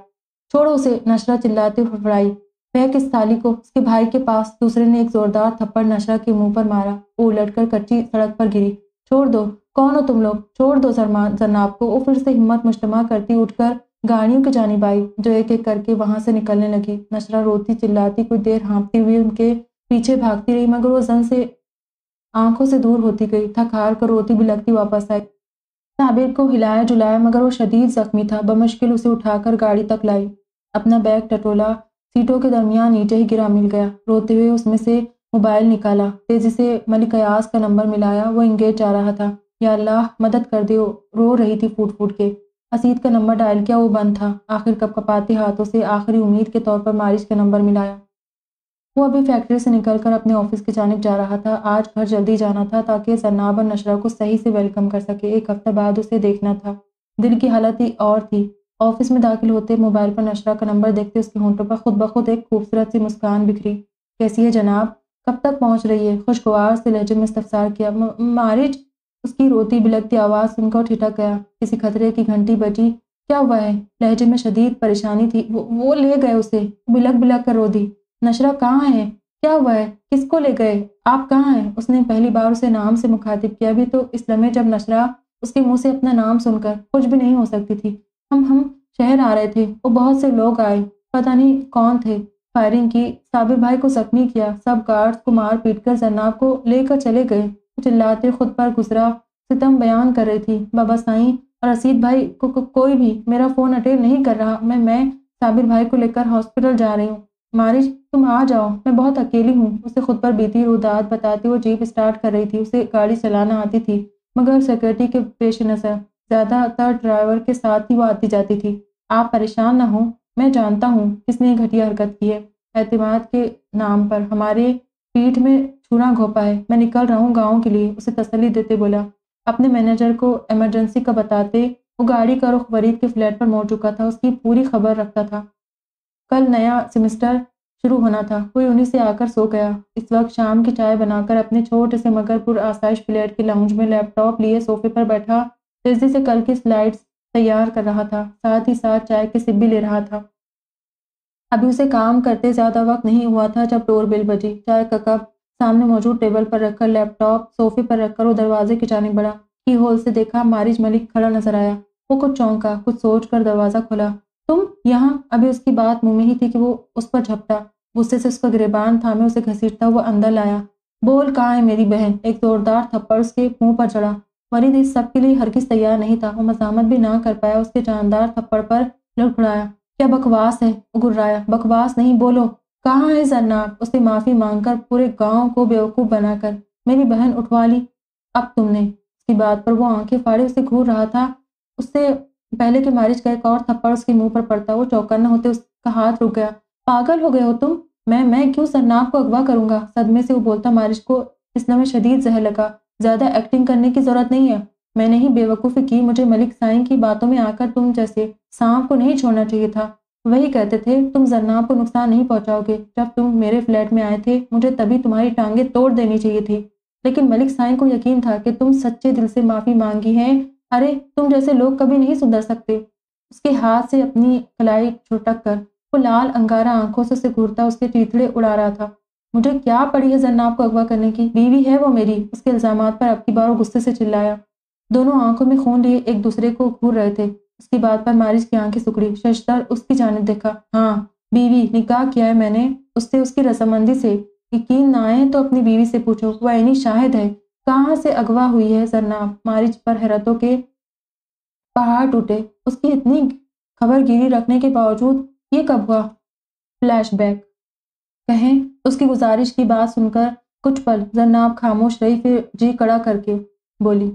छोड़ो उसे नशरा चिल्लाती फड़फड़ाई फेंक इस थाली को उसके भाई के पास? दूसरे ने एक जोरदार थप्पड़ नशरा के मुँह पर मारा, वो उलटकर कच्ची सड़क पर गिरी। छोड़ दो, कौन हो तुम लोग? छोड़ दो जन्नाब को। वो फिर से हिम्मत मुश्तमा करती, उठकर गाड़ियों की जानी आई जो एक एक करके वहाँ से निकलने लगी। नशरा रोती, चिल्लाती, कुछ देर हाँपती हुई उनके पीछे भागती रही, मगर वो जन से आँखों से दूर होती गई। थक हार कर रोती भी लगती वापस आई। साबिर को हिलाया जुलाया, मगर वो शदीद जख्मी था। बमुश्किल उसे उठाकर गाड़ी तक लाई। अपना बैग टटोला, सीटों के दरमियान नीचे ही गिरा मिल गया। रोते हुए उसमें से मोबाइल निकाला। तेज़ी से मलिक अयास का नंबर मिलाया। वो इंगेज जा रहा था। या अल्लाह, मदद कर दे रो रही थी फूट फूट के। असीद का नंबर डायल किया, वो बंद था। आखिर कप कपाते हाथों से आखिरी उम्मीद के तौर पर मारिश का नंबर मिलाया। वो अभी फैक्ट्री से निकलकर अपने ऑफ़िस की जानब जा रहा था। आज घर जल्दी जाना था ताकि जन्नाब और नशरा को सही से वेलकम कर सके। एक हफ़्ता बाद उसे देखना था। दिल की हालत ही और थी। ऑफ़िस में दाखिल होते मोबाइल पर नशरा का नंबर देखते उसके होंठों पर खुद ब खुद एक खूबसूरत सी मुस्कान बिखरी। कैसी है जनाब? कब तक पहुँच रही है? खुशगवार से लहजे में इस्तफसार किया। मारिज? उसकी रोती बिलकती आवाज़ सुनकर ठिठक गया। किसी खतरे की घंटी बजी। क्या हुआ है? लहजे में शदीद परेशानी थी। वो, वो ले गए उसे। बिलक बिलक कर रो दी नशरा कहाँ है? क्या हुआ है? किसको ले गए? आप कहाँ हैं? उसने पहली बार उसे नाम से मुखातिब किया। भी तो इस लम्हे जब नशरा उसके मुँह से अपना नाम सुनकर कुछ भी नहीं हो सकती थी। हम हम शहर आ रहे थे। वो बहुत से लोग आए। पता नहीं कौन थे। फायरिंग की। साबिर भाई को जख्मी किया। सब गार्ड्स को मार पीट कर जन्नाब को लेकर चले गए। चिल्लाते खुद पर गुजरा। सितम बयान कर रही थी बाबा साईं और असीद भाई को, को कोई भी मेरा फ़ोन अटेंड नहीं कर रहा। मैं मैं साबिर भाई को लेकर हॉस्पिटल जा रही हूँ। मारिश तुम आ जाओ मैं बहुत अकेली हूँ। उसे खुद पर बीती रुदात बताती वो जीप स्टार्ट कर रही थी। उसे गाड़ी चलाना आती थी मगर सिक्योरिटी के पेश नज़र ज़्यादातर ड्राइवर के साथ ही वो आती जाती थी। आप परेशान ना हो मैं जानता हूँ किसने घटिया हरकत की है। एतमाद के नाम पर हमारे पीठ में छूना घोपा है मैं निकल रहा हूँ गाँव के लिए, उसे तसली देते बोला। अपने मैनेजर को इमरजेंसी का बताते, वो गाड़ी का रुख वरीद के फ्लैट पर मोड़ चुका था, उसकी पूरी खबर रखता था। कल नया सेमेस्टर शुरू होना था, कोई उन्हीं से आकर सो गया। इस वक्त शाम की चाय बनाकर अपने छोटे से मगर पुर आसाइश फ्लैट के लाउंज में लैपटॉप लिए सोफे पर बैठा, तेज़ी से कल की स्लाइड्स तैयार कर रहा था, साथ ही साथ चाय की सिप भी ले रहा था। अभी उसे काम करते ज़्यादा वक्त नहीं हुआ था जब डोर बिल बजी। चाय का कप सामने मौजूद टेबल पर रखकर, लैपटॉप, सोफे पर रखकर वो दरवाजे की जाने बढ़ा। की होल से देखा, मारिज मलिक खड़ा नज़र आया। वो कुछ चौंका, कुछ सोच कर दरवाज़ा खोला। तुम यहाँ? अभी उसकी बात मुँह में ही थी कि वो उस पर झपटा। गुस्से से उसका गिरेबान थामे, उसे घसीटता हुआ अंदर लाया। बोल, कहाँ है मेरी बहन? एक जोरदार थप्पड़ उसके मुँह पर चढ़ा। वरीद इस सब के लिए हरगिज तैयार नहीं था। वो मजामत भी ना कर पाया, उसके जानदार थप्पड़ पर लड़खड़ाया। क्या बकवास है? गुर्राया बकवास नहीं, बोलो। कहाँ है जन्नाब उसने माफ़ी मांगकर पूरे गाँव को बेवकूफ़ बनाकर मेरी बहन उठवा ली। अब तुमने उसकी बात पर वो आँखें फाड़े, उसे घूर रहा था। उससे पहले के मारिज का एक और थप्पड़ उसके मुँह पर पड़ता, वो चौकन्ना होते उसका हाथ रुक गया। पागल हो गए हो तुम? मैं मैं क्यों सरनाब को अगवा करूँगा? सदमे से वो बोलता मारिश को इसलिए में शदीद जहर लगा। ज़्यादा एक्टिंग करने की ज़रूरत नहीं है। मैंने ही बेवकूफ़ी की, मुझे मलिक साईं की बातों में आकर तुम जैसे सांप को नहीं छोड़ना चाहिए था। वही कहते थे, तुम जन्नाब को नुकसान नहीं पहुंचाओगे। जब तुम मेरे फ्लैट में आए थे, मुझे तभी तुम्हारी टांगे तोड़ देनी चाहिए थी। लेकिन मलिक साईं को यकीन था कि तुम सच्चे दिल से माफ़ी मांगी है। अरे, तुम जैसे लोग कभी नहीं सुधर सकते। उसके हाथ से अपनी कलाई छुटक कर वो लाल अंगारा आँखों से घूरता उसके चीथड़े उड़ा रहा था। मुझे क्या पड़ी है जन्नाब को अगवा करने की? बीवी है वो मेरी। उसके इल्ज़ाम पर अब की बार गुस्से से चिल्लाया। दोनों आँखों में खून लिए एक दूसरे को घूर रहे थे। उसकी बात पर मारिश की आँखें सुकड़ी शशतर उसकी जानब देखा। हाँ बीवी, निकाह किया है मैंने। उससे उसकी रसमंदी से यकीन ना आए तो अपनी बीवी से पूछो, वह इन्हीं शाहिद है। कहाँ से अगवा हुई है जरनाब मारिज पर हैरतों के पहाड़ टूटे। उसकी इतनी खबर गिरी रखने के बावजूद ये कब हुआ? फ्लैशबैक। कहें, उसकी गुजारिश की बात सुनकर कुछ पल जरनाब खामोश रही, फिर जी कड़ा करके बोली,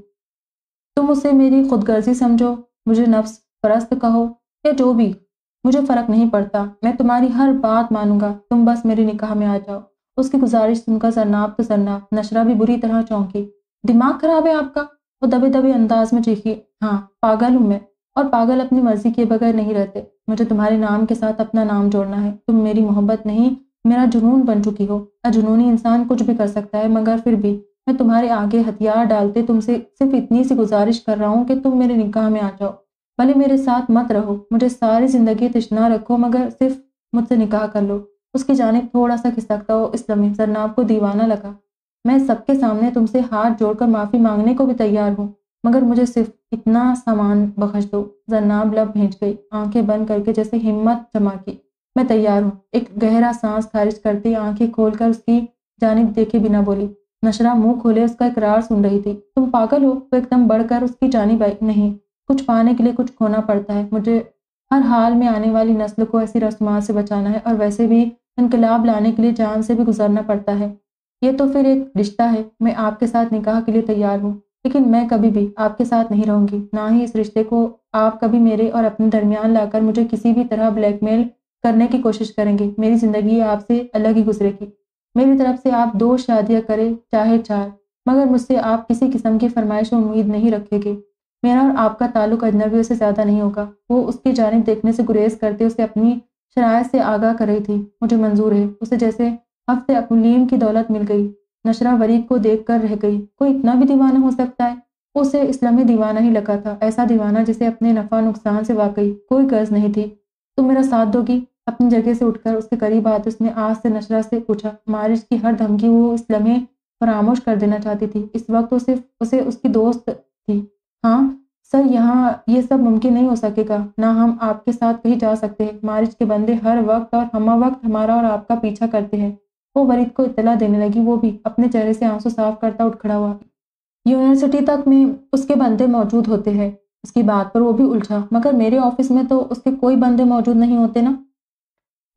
तुम उसे मेरी खुदगर्जी समझो। मुझे नफ्स, परस्त कहो या जो भी, मुझे फ़र्क नहीं पड़ता। मैं तुम्हारी हर बात मानूँगा। तुम बस मेरे निकाह में आ जाओ। उसकी गुजारिश सुनकर सरनाब तो सरनाब, नशरा भी बुरी तरह चौंकी। दिमाग खराब है आपका? वो दबे दबे अंदाज में चीखी हाँ पागल हूँ मैं, और पागल अपनी मर्ज़ी के बगैर नहीं रहते। मुझे तुम्हारे नाम के साथ अपना नाम जोड़ना है। तुम मेरी मोहब्बत नहीं, मेरा जुनून बन चुकी हो। अजुनूनी इंसान कुछ भी कर सकता है, मगर फिर भी मैं तुम्हारे आगे हथियार डालते तुमसे सिर्फ़ इतनी सी गुजारिश कर रहा हूँ कि तुम मेरे निकाह में आ जाओ। भले मेरे साथ मत रहो, मुझे सारी ज़िंदगी तशना रखो, मगर सिर्फ़ मुझसे निकाह कर लो। उसकी जानब थोड़ा सा खिसकता हो इसलमी जरनाब को दीवाना लगा। मैं सबके सामने तुमसे हाथ जोड़कर माफ़ी मांगने को भी तैयार हूँ, मगर मुझे सिर्फ़ इतना सामान बख्श दो। जरनाब लब भेज गई, आँखें बंद करके जैसे हिम्मत जमा की। मैं तैयार हूँ। एक गहरा सांस खारिज करती आँखें खोलकर उसकी जानब देखे बिना बोली नशरा मुँह खोले उसका इकरार सुन रही थी। तुम पागल हो तो एकदम बढ़कर उसकी जानी नहीं, कुछ पाने के लिए कुछ खोना पड़ता है। मुझे हर हाल में आने वाली नस्ल को ऐसी रस्मात से बचाना है और वैसे भी इनकलाब लाने के लिए जान से भी गुजरना पड़ता है। ये तो फिर एक रिश्ता है। मैं आपके साथ निकाह के लिए तैयार हूँ, लेकिन मैं कभी भी आपके साथ नहीं रहूँगी। ना ही इस रिश्ते को आप कभी मेरे और अपने दरमियान लाकर मुझे किसी भी तरह ब्लैकमेल करने की कोशिश करेंगे। मेरी ज़िंदगी आपसे अलग ही गुजरेगी। मेरी तरफ़ से आप दो शादियाँ करें, चाहे चार, मगर मुझसे आप किसी किस्म की फरमाइश उम्मीद नहीं रखेंगे। मेरा और आपका ताल्लुक अजनबियों से ज़्यादा नहीं होगा। वो उसकी जानब देखने से गुरेज करते उसे अपनी शराय से आगाह कर रही थी। मुझे मंजूर है, उसे जैसे हफ़्ते अकलीम की दौलत मिल गई। नशरा वरीद को देख कर रह गई। कोई इतना भी दीवाना हो सकता है? उसे इस्लामी दीवाना ही लगा था, ऐसा दीवाना जिसे अपने नफ़ा नुकसान से वाकई कोई गर्ज नहीं थी। तुम मेरा साथ दोगी? अपनी जगह से उठकर उसके करीब आते, उसने आज से नशरा से पूछा, मारिश की हर धमकी वो इस लम्हे फरामोश कर देना चाहती थी। इस वक्त सिर्फ़ उसे उसकी दोस्त थी। हाँ सर, यहाँ ये सब मुमकिन नहीं हो सकेगा। ना हम आपके साथ कहीं जा सकते हैं। मारिज के बंदे हर वक्त और हम वक्त हमारा और आपका पीछा करते हैं। वो वरीद को इतला देने लगी। वो भी अपने चेहरे से आँसू साफ़ करता उठ खड़ा हुआ। यूनिवर्सिटी तक में उसके बंदे मौजूद होते हैं। उसकी बात पर वो भी उलझा। मगर मेरे ऑफ़िस में तो उसके कोई बंदे मौजूद नहीं होते ना।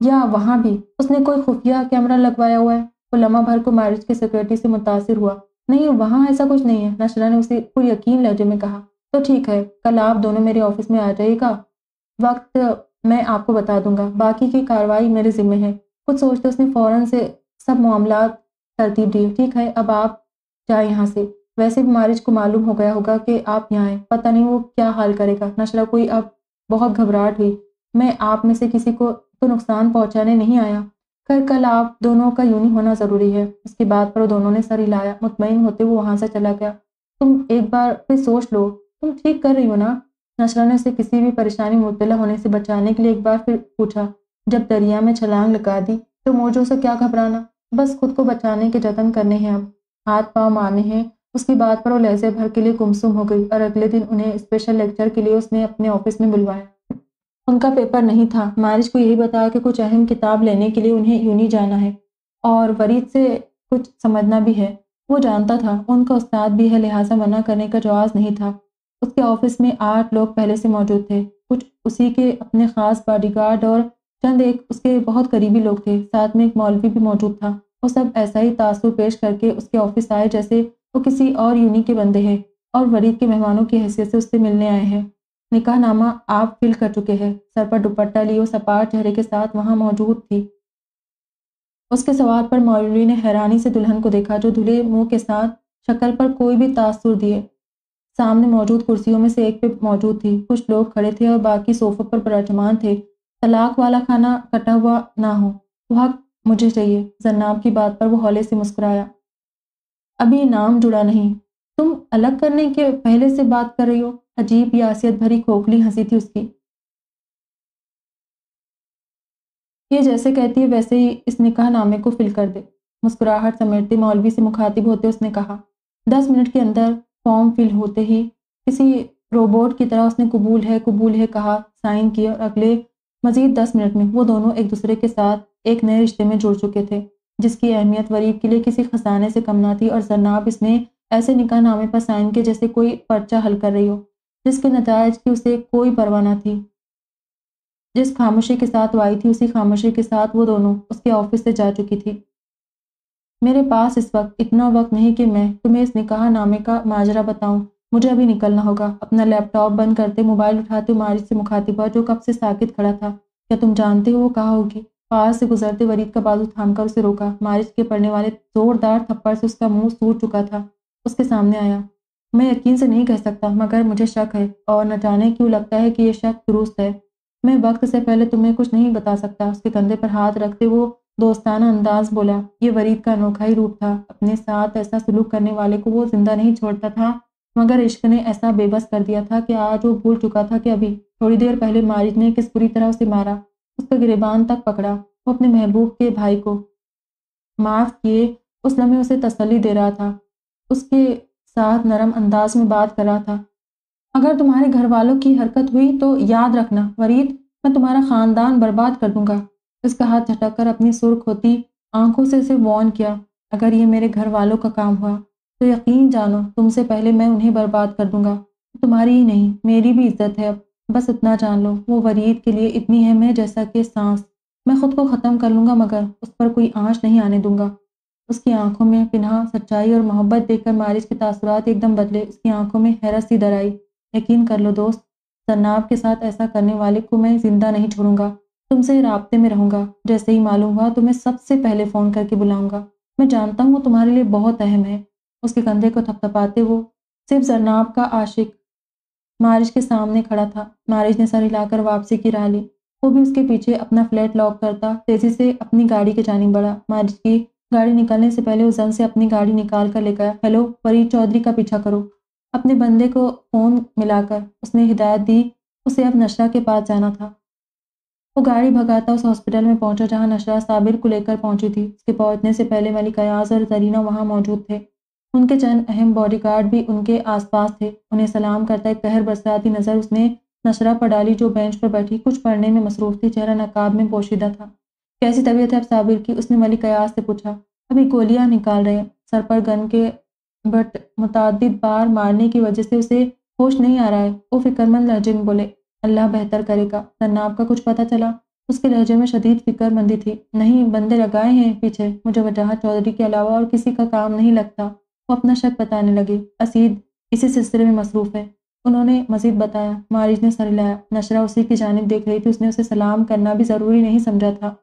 या वहाँ भी उसने कोई खुफिया कैमरा लगवाया हुआ है, वो लम्हा भर को मैरिज की सिक्योरिटी से मुतासर हुआ। नहीं, वहाँ ऐसा कुछ नहीं है नशरा ने उसे पूरी यकीन लहजे में कहा। तो ठीक है, कल आप दोनों मेरे ऑफ़िस में आ जाइएगा। वक्त मैं आपको बता दूँगा। बाकी की कार्रवाई मेरे ज़िम्मे है। कुछ सोचते उसने फ़ौरन से सब मामला तरतीब दी। ठीक है, अब आप जाए यहाँ से। वैसे भी मारिज को मालूम हो गया होगा कि आप यहाँ हैं। पता नहीं वो क्या हाल करेगा। नशरा कोई अब बहुत घबराहट हुई। मैं आप में से किसी को तो नुकसान पहुँचाने नहीं आया। खैर, कल आप दोनों का यूनि होना ज़रूरी है। उसकी बात पर दोनों ने सर हिलाया मुतमिन होते वो वहाँ से चला गया। तुम एक बार फिर सोच लो, तुम ठीक कर रही हो ना? नशरा ने उसे किसी भी परेशानी, मुबतला होने से बचाने के लिए एक बार फिर पूछा। जब दरिया में छलांग लगा दी तो मौजों से क्या घबराना? बस खुद को बचाने के जतन करने हैं अब। हाथ पाँव मारने हैं। उसकी बात पर वो लहजे भर के लिए गुमसुम हो गई और अगले दिन उन्हें स्पेशल लेक्चर के लिए उसने अपने ऑफ़िस में बुलवाया। उनका पेपर नहीं था। मारिज को यही बताया कि कुछ अहम किताब लेने के लिए उन्हें यूनी जाना है। और वरीद से कुछ समझना भी है। वो जानता था, उनका उस्ताद भी है, लिहाजा मना करने का जवाब नहीं था। उसके ऑफ़िस में आठ लोग पहले से मौजूद थे। कुछ उसी के अपने ख़ास बॉडीगार्ड और चंद एक उसके बहुत करीबी लोग थे। साथ में एक मौलवी भी मौजूद था। वो सब ऐसा ही तासुर पेश करके उसके ऑफ़िस आए जैसे वो किसी और यूनी के बंदे हैं। और वरीद के मेहमानों की हैसियत से उससे मिलने आए हैं। निकाह नामा आप फिल कर चुके हैं। सर पर दुपट्टा लिए सपाट चेहरे के साथ वहाँ मौजूद थी। उसके सवाल पर मौलवी ने हैरानी से दुल्हन को देखा, जो धुले मुँह के साथ शक्ल पर कोई भी तासुर दिए। सामने मौजूद कुर्सियों में से एक पे मौजूद थी। कुछ लोग खड़े थे और बाकी सोफे पर बराजमान थे। तलाक वाला खाना कटा हुआ ना हो, वह मुझे चाहिए। जन्नाब की बात पर वो हौले से मुस्कुराया। अभी नाम जुड़ा नहीं। तुम अलग करने के पहले से बात कर रही हो? अजीब यासियत भरी खोखली हँसी थी उसकी। ये जैसे कहती है, वैसे ही इस निकाह नामे को फिल कर दे। मुस्कुराहट समेटते मौलवी से मुखातिब होते उसने कहा, दस मिनट के अंदर फॉर्म फिल होते ही किसी रोबोट की तरह उसने कबूल है कबूल है कहा साइन किया और अगले मजीद दस मिनट में वो दोनों एक दूसरे के साथ एक नए रिश्ते में जुड़ चुके थे, जिसकी अहमियत वरीब के लिए किसी खजाने से कम ना थी और जरनाब इसने ऐसे निकाह नामे पर साइन के जैसे कोई पर्चा हल कर रही हो। जिसके नतज की उसे कोई परवाह न थी। जिस खामोशी के साथ वो आई थी, उसी खामोशी के साथ वो दोनों उसके ऑफ़िस से जा चुकी थी। मेरे पास इस वक्त इतना वक्त नहीं कि मैं तुम्हें इस निकाह नामे का माजरा बताऊँ। मुझे अभी निकलना होगा। अपना लैपटॉप बंद करते, मोबाइल उठाते मारिज से मुखातिबा जो कब से साकित खड़ा था। क्या तुम जानते हो वो कहा होगी? पास से गुजरते वरीद का बाजू थामकर उसे रोका। मारिज के पड़ने वाले जोरदार थप्पड़ से उसका मुँह सूट चुका था। उसके सामने आया। मैं यकीन से नहीं कह सकता, मगर मुझे शक है और न जाने क्यों लगता है कि ये शक दुरुस्त है। मैं वक्त से पहले तुम्हें कुछ नहीं बता सकता। उसके कंधे पर हाथ रखते वो दोस्ताना अंदाज बोला, ये वरीद का अनोखा ही रूप था। अपने साथ ऐसा सलूक करने वाले को वो ज़िंदा नहीं छोड़ता था, मगर इश्क ने ऐसा बेबस कर दिया था कि आज वो भूल चुका था कि अभी थोड़ी देर पहले मारिज ने किस बुरी तरह उसे मारा। उसका गिरेबान तक पकड़ा, वो अपने महबूब के भाई को माफ़ किए, उस लम्हे उसे तसली दे रहा था। उसके साथ नरम अंदाज में बात कर रहा था। अगर तुम्हारे घर वालों की हरकत हुई तो याद रखना वरीद मैं तुम्हारा ख़ानदान बर्बाद कर दूँगा। उसका हाथ झटक कर अपनी सुर्ख होती आँखों से उसे वॉन किया। अगर ये मेरे घर वालों का काम हुआ तो यकीन जानो, तुमसे पहले मैं उन्हें बर्बाद कर दूँगा। तुम्हारी ही नहीं, मेरी भी इज़्ज़त है अब। बस इतना जान लो, वो वरीद के लिए इतनी है जैसा कि सांस। मैं खुद को ख़त्म कर लूँगा, मगर उस पर कोई आँच नहीं आने दूँगा। उसकी आँखों में पिन्हा, सच्चाई और मोहब्बत देखकर मारिज के तासुरात एकदम बदले। उसकी आँखों में हैरत सी दर आई। यकीन कर लो दोस्त, सन्नाब के साथ ऐसा करने वाले को मैं ज़िंदा नहीं छोड़ूँगा। तुमसे रबते में रहूँगा। जैसे ही मालूम हुआ तो मैं सबसे पहले फ़ोन करके बुलाऊँगा। मैं जानता हूँ वो तुम्हारे लिए बहुत अहम है। उसके कंधे को थपथपाते वो सिर्फ़ जरनाब का आशिक मारिज के सामने खड़ा था। मारिज ने सर हिलाकर वापसी की राह ली। वो भी उसके पीछे अपना फ्लैट लॉक करता, तेज़ी से अपनी गाड़ी के जानी बढ़ा। मारिज की गाड़ी निकलने से पहले उस जन से अपनी गाड़ी निकाल कर लेकर हेलो, फरीद चौधरी का पीछा करो। अपने बंदे को फ़ोन मिलाकर उसने हिदायत दी, उसे अब नशरा के पास जाना था। वो गाड़ी भगाता उस हॉस्पिटल में पहुँचा, जहाँ नशरा साबिर को लेकर पहुँची थी। उसके पहुँचने से पहले मलिक अयाज और जरीना वहाँ मौजूद थे। उनके चंद अहम बॉडीगार्ड भी उनके आसपास थे। उन्हें सलाम करता एक कहर बरसाती नज़र उसने नशरा पर डाली जो बेंच पर बैठी, कुछ पढ़ने में मसरूफ थी, चेहरा नकाब में पोशीदा था। कैसी तबीयत है अब साबिर की? उसने मलिक अयाज से पूछा। अभी गोलियाँ निकाल रहे हैं। सर पर गन के बट मुतद बार मारने की वजह से उसे होश नहीं आ रहा है। वो फिक्रमंद लहजे में बोले, अल्लाह बेहतर करेगा। तन्नाब का कुछ पता चला। उसके लहजे में शदीद फिक्रमंदी थी। नहीं, बंदे लगाए हैं पीछे। मुझे वजह चौधरी के अलावा और किसी का काम नहीं लगता। वो अपना शक बताने लगे। असीद इसी सिलसिले में मसरूफ़ है। उन्होंने मजीद बताया, मारिज ने सर लाया नशरा उसी की जानब देख रही थी। उसने उसे सलाम करना भी ज़रूरी नहीं समझा था।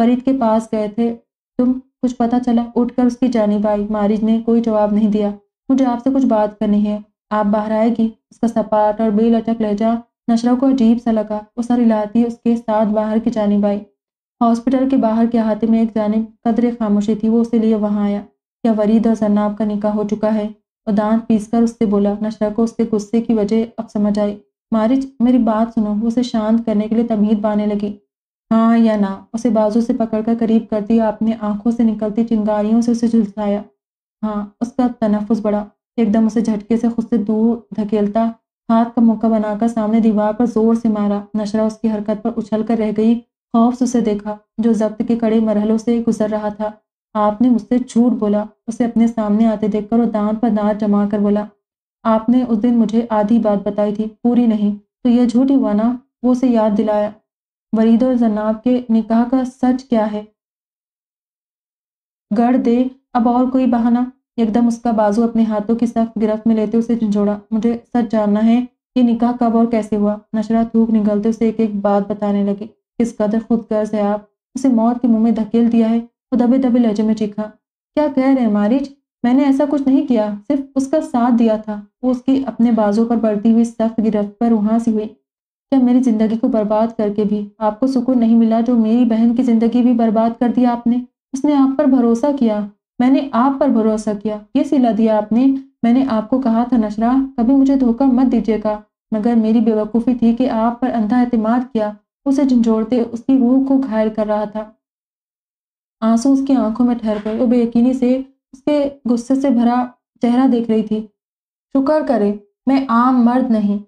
फरीद के पास गए थे। तुम कुछ पता चला? उठकर उसकी जानिब आई मारिज ने कोई जवाब नहीं दिया। मुझे आपसे कुछ बात करनी है। आप बाहर आएगी। उसका सपाट और बेलचक लहजा नशरा को अजीब सा लगा। वो सर हिलाती उसके साथ बाहर की जानिब आई हॉस्पिटल के बाहर के अहाते में एक जानब कदर खामोशी थी। वो उसे लिए वहाँ आया। क्या वरीद और जन्नाब का निकाह हो चुका है? और दांत पीस कर उससे बोला। नशरा को उसके गुस्से की वजह अब समझ आई। मारिज, मेरी बात सुनो। उसे शांत करने के लिए तमीद बाने लगी। हाँ या ना? उसे बाजू से पकड़कर करीब कर दिया अपने आँखों से निकलती चिंगारियों से उसे झुलसाया। हाँ उसका तनफुस बढ़ा। एकदम उसे झटके से खुद से दूर धकेलता, हाथ का मौका बनाकर सामने दीवार पर ज़ोर से मारा। नशरा उसकी हरकत पर उछल कर रह गई, खौफ से उसे देखा, जो जब्त के कड़े मरहलों से गुजर रहा था। आपने मुझसे झूठ बोला, उसे अपने सामने आते देखकर वो दांत पर दांत जमा कर बोला, आपने उस दिन मुझे आधी बात बताई थी, पूरी नहीं तो यह झूठ हुआ ना? वो उसे याद दिलाया। वरीद और जनाब के निकाह का सच क्या है? गढ़ दे, अब और कोई बहाना? एकदम उसका बाजू अपने हाथों की सख्त गिरफ्त में लेते उसे झंझोड़ा। मुझे सच जानना है कि निकाह कब और कैसे हुआ? नशरा थूक निकलते उसे एक एक बात बताने लगी। किस कदर खुद गर्ज है आप? उसे मौत के मुँह में धकेल दिया है। वो दबे दबे लहजे में चीखा। क्या कह रहे हैं मारिच मैंने ऐसा कुछ नहीं किया। सिर्फ़ उसका साथ दिया था। वो उसकी अपने बाजों पर बढ़ती हुई सख्त गिरफ्त पर वहाँ से हुई। क्या मेरी ज़िंदगी को बर्बाद करके भी आपको सुकून नहीं मिला, जो मेरी बहन की ज़िंदगी भी बर्बाद कर दिया आपने, उसने आप पर भरोसा किया, मैंने आप पर भरोसा किया, ये सिला दिया आपने, मैंने आपको कहा था, नशरा, कभी मुझे धोखा मत दीजिएगा, मगर मेरी बेवकूफ़ी थी कि आप पर अंधा एतमाद किया, उसे झंझोड़ते उसकी रूह को घायल कर रहा था। आँसू उसकी आँखों में ठहर गए, वो बेयकीनी से उसके गुस्से से भरा चेहरा देख रही थी। शुक्र करे, मैं आम मर्द नहीं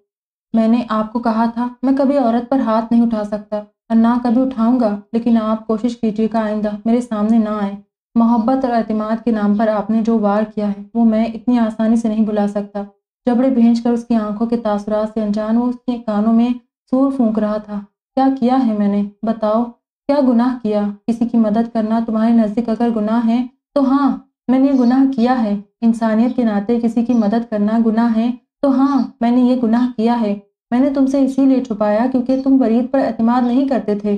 मैंने आपको कहा था, मैं कभी औरत पर हाथ नहीं उठा सकता और ना कभी उठाऊँगा, लेकिन आप कोशिश कीजिएगा आइंदा मेरे सामने ना आए। मोहब्बत और अतमाद के नाम पर आपने जो वार किया है, वो मैं इतनी आसानी से नहीं बुला सकता। जबड़े भेज कर उसकी आँखों के तासुरात से अनजान वो उसके कानों में सूर फूंक रहा था। क्या किया है मैंने? बताओ। क्या गुनाह किया? किसी की मदद करना तुम्हारे नज़दीक अगर गुनाह है तो हाँ मैंने गुनाह किया है। इंसानियत के नाते किसी की मदद करना गुनाह है तो हाँ मैंने ये गुनाह किया है। मैंने तुमसे इसीलिए छुपाया क्योंकि तुम वरीद पर अतमाद नहीं करते थे।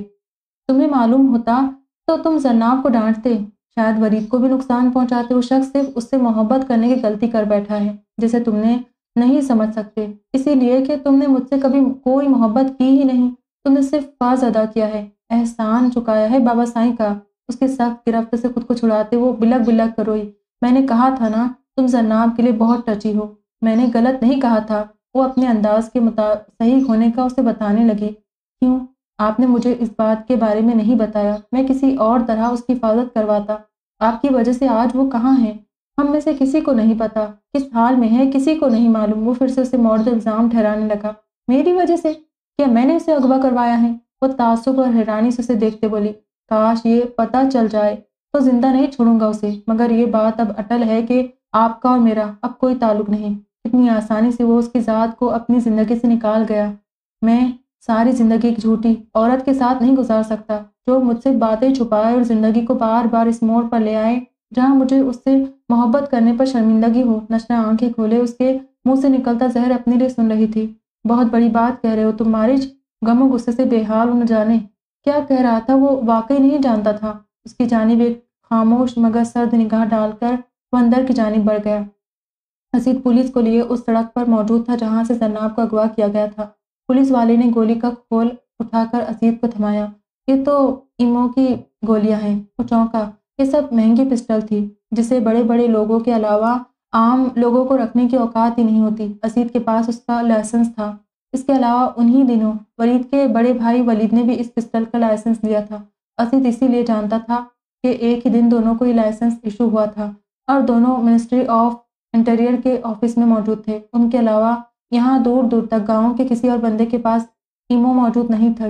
तुम्हें मालूम होता तो तुम जन्नाब को डांटते। शायद वरीद को भी नुकसान पहुंचाते। वो शख्स सिर्फ़ उससे मोहब्बत करने की गलती कर बैठा है, जिसे तुमने नहीं समझ सकते। इसीलिए कि तुमने मुझसे कभी कोई मोहब्बत की ही नहीं। तुमने सिर्फ़ फाज अदा किया है। एहसान चुकाया है बाबा साईं का। उसके सख्त गिरफ्त से खुद को छुड़ाते वो बिलक बिलक करोई मैंने कहा था ना, तुम जन्नाब के लिए बहुत टची हो। मैंने गलत नहीं कहा था। वो अपने अंदाज के मुताबिक सही होने का उसे बताने लगी। क्यों? आपने मुझे इस बात के बारे में नहीं बताया। मैं किसी और तरह उसकी हिफाजत करवाता। आपकी वजह से आज वो कहाँ है? हम में से किसी को नहीं पता। किस हाल में है? किसी को नहीं मालूम। वो फिर से उसे मौर्द इल्ज़ाम ठहराने लगा। मेरी वजह से? क्या मैंने उसे अगवा करवाया है? वो तासुब और हैरानी से उसे देखते बोली, काश ये पता चल जाए तो ज़िंदा नहीं छोड़ूँगा उसे। मगर ये बात अब अटल है कि आपका और मेरा अब कोई ताल्लुक नहीं। कितनी आसानी से वो उसकी ज़ात को अपनी ज़िंदगी से निकाल गया। मैं सारी ज़िंदगी एक झूठी औरत के साथ नहीं गुजार सकता, जो मुझसे बातें छुपाए और ज़िंदगी को बार बार इस मोड़ पर ले आए, जहाँ मुझे उससे मोहब्बत करने पर शर्मिंदगी हो। नशरा आँखें खोले, उसके मुँह से निकलता जहर अपने लिए सुन रही थी। बहुत बड़ी बात कह रहे हो तुम मारिज गमो गुस्से से बेहाल न जाने। क्या कह रहा था वो वाकई नहीं जानता था। उसकी जानब एक खामोश मगर सर्द निगाह डालकर वो अंदर की जानब बढ़ गया। हसीद पुलिस को लिए उस सड़क पर मौजूद था जहाँ से जन्नाब को अगवा किया गया था। पुलिस वाले ने गोली का खोल उठाकर असीद को थमाया। ये तो इमो की गोलियाँ हैं वो चौंका ये सब महँगी पिस्टल थी, जिसे बड़े बड़े लोगों के अलावा आम लोगों को रखने की औकात ही नहीं होती। असीद के पास उसका लाइसेंस था। इसके अलावा उन्हीं दिनों वलीद के बड़े भाई वलीद ने भी इस पिस्टल का लाइसेंस लिया था। असीद इसीलिए जानता था कि एक ही दिन दोनों को ही लाइसेंस इशू हुआ था और दोनों मिनिस्ट्री ऑफ़ इंटीरियर के ऑफ़िस में मौजूद थे। उनके अलावा यहाँ दूर दूर तक गाँव के किसी और बंदे के पास ईमो मौजूद नहीं था।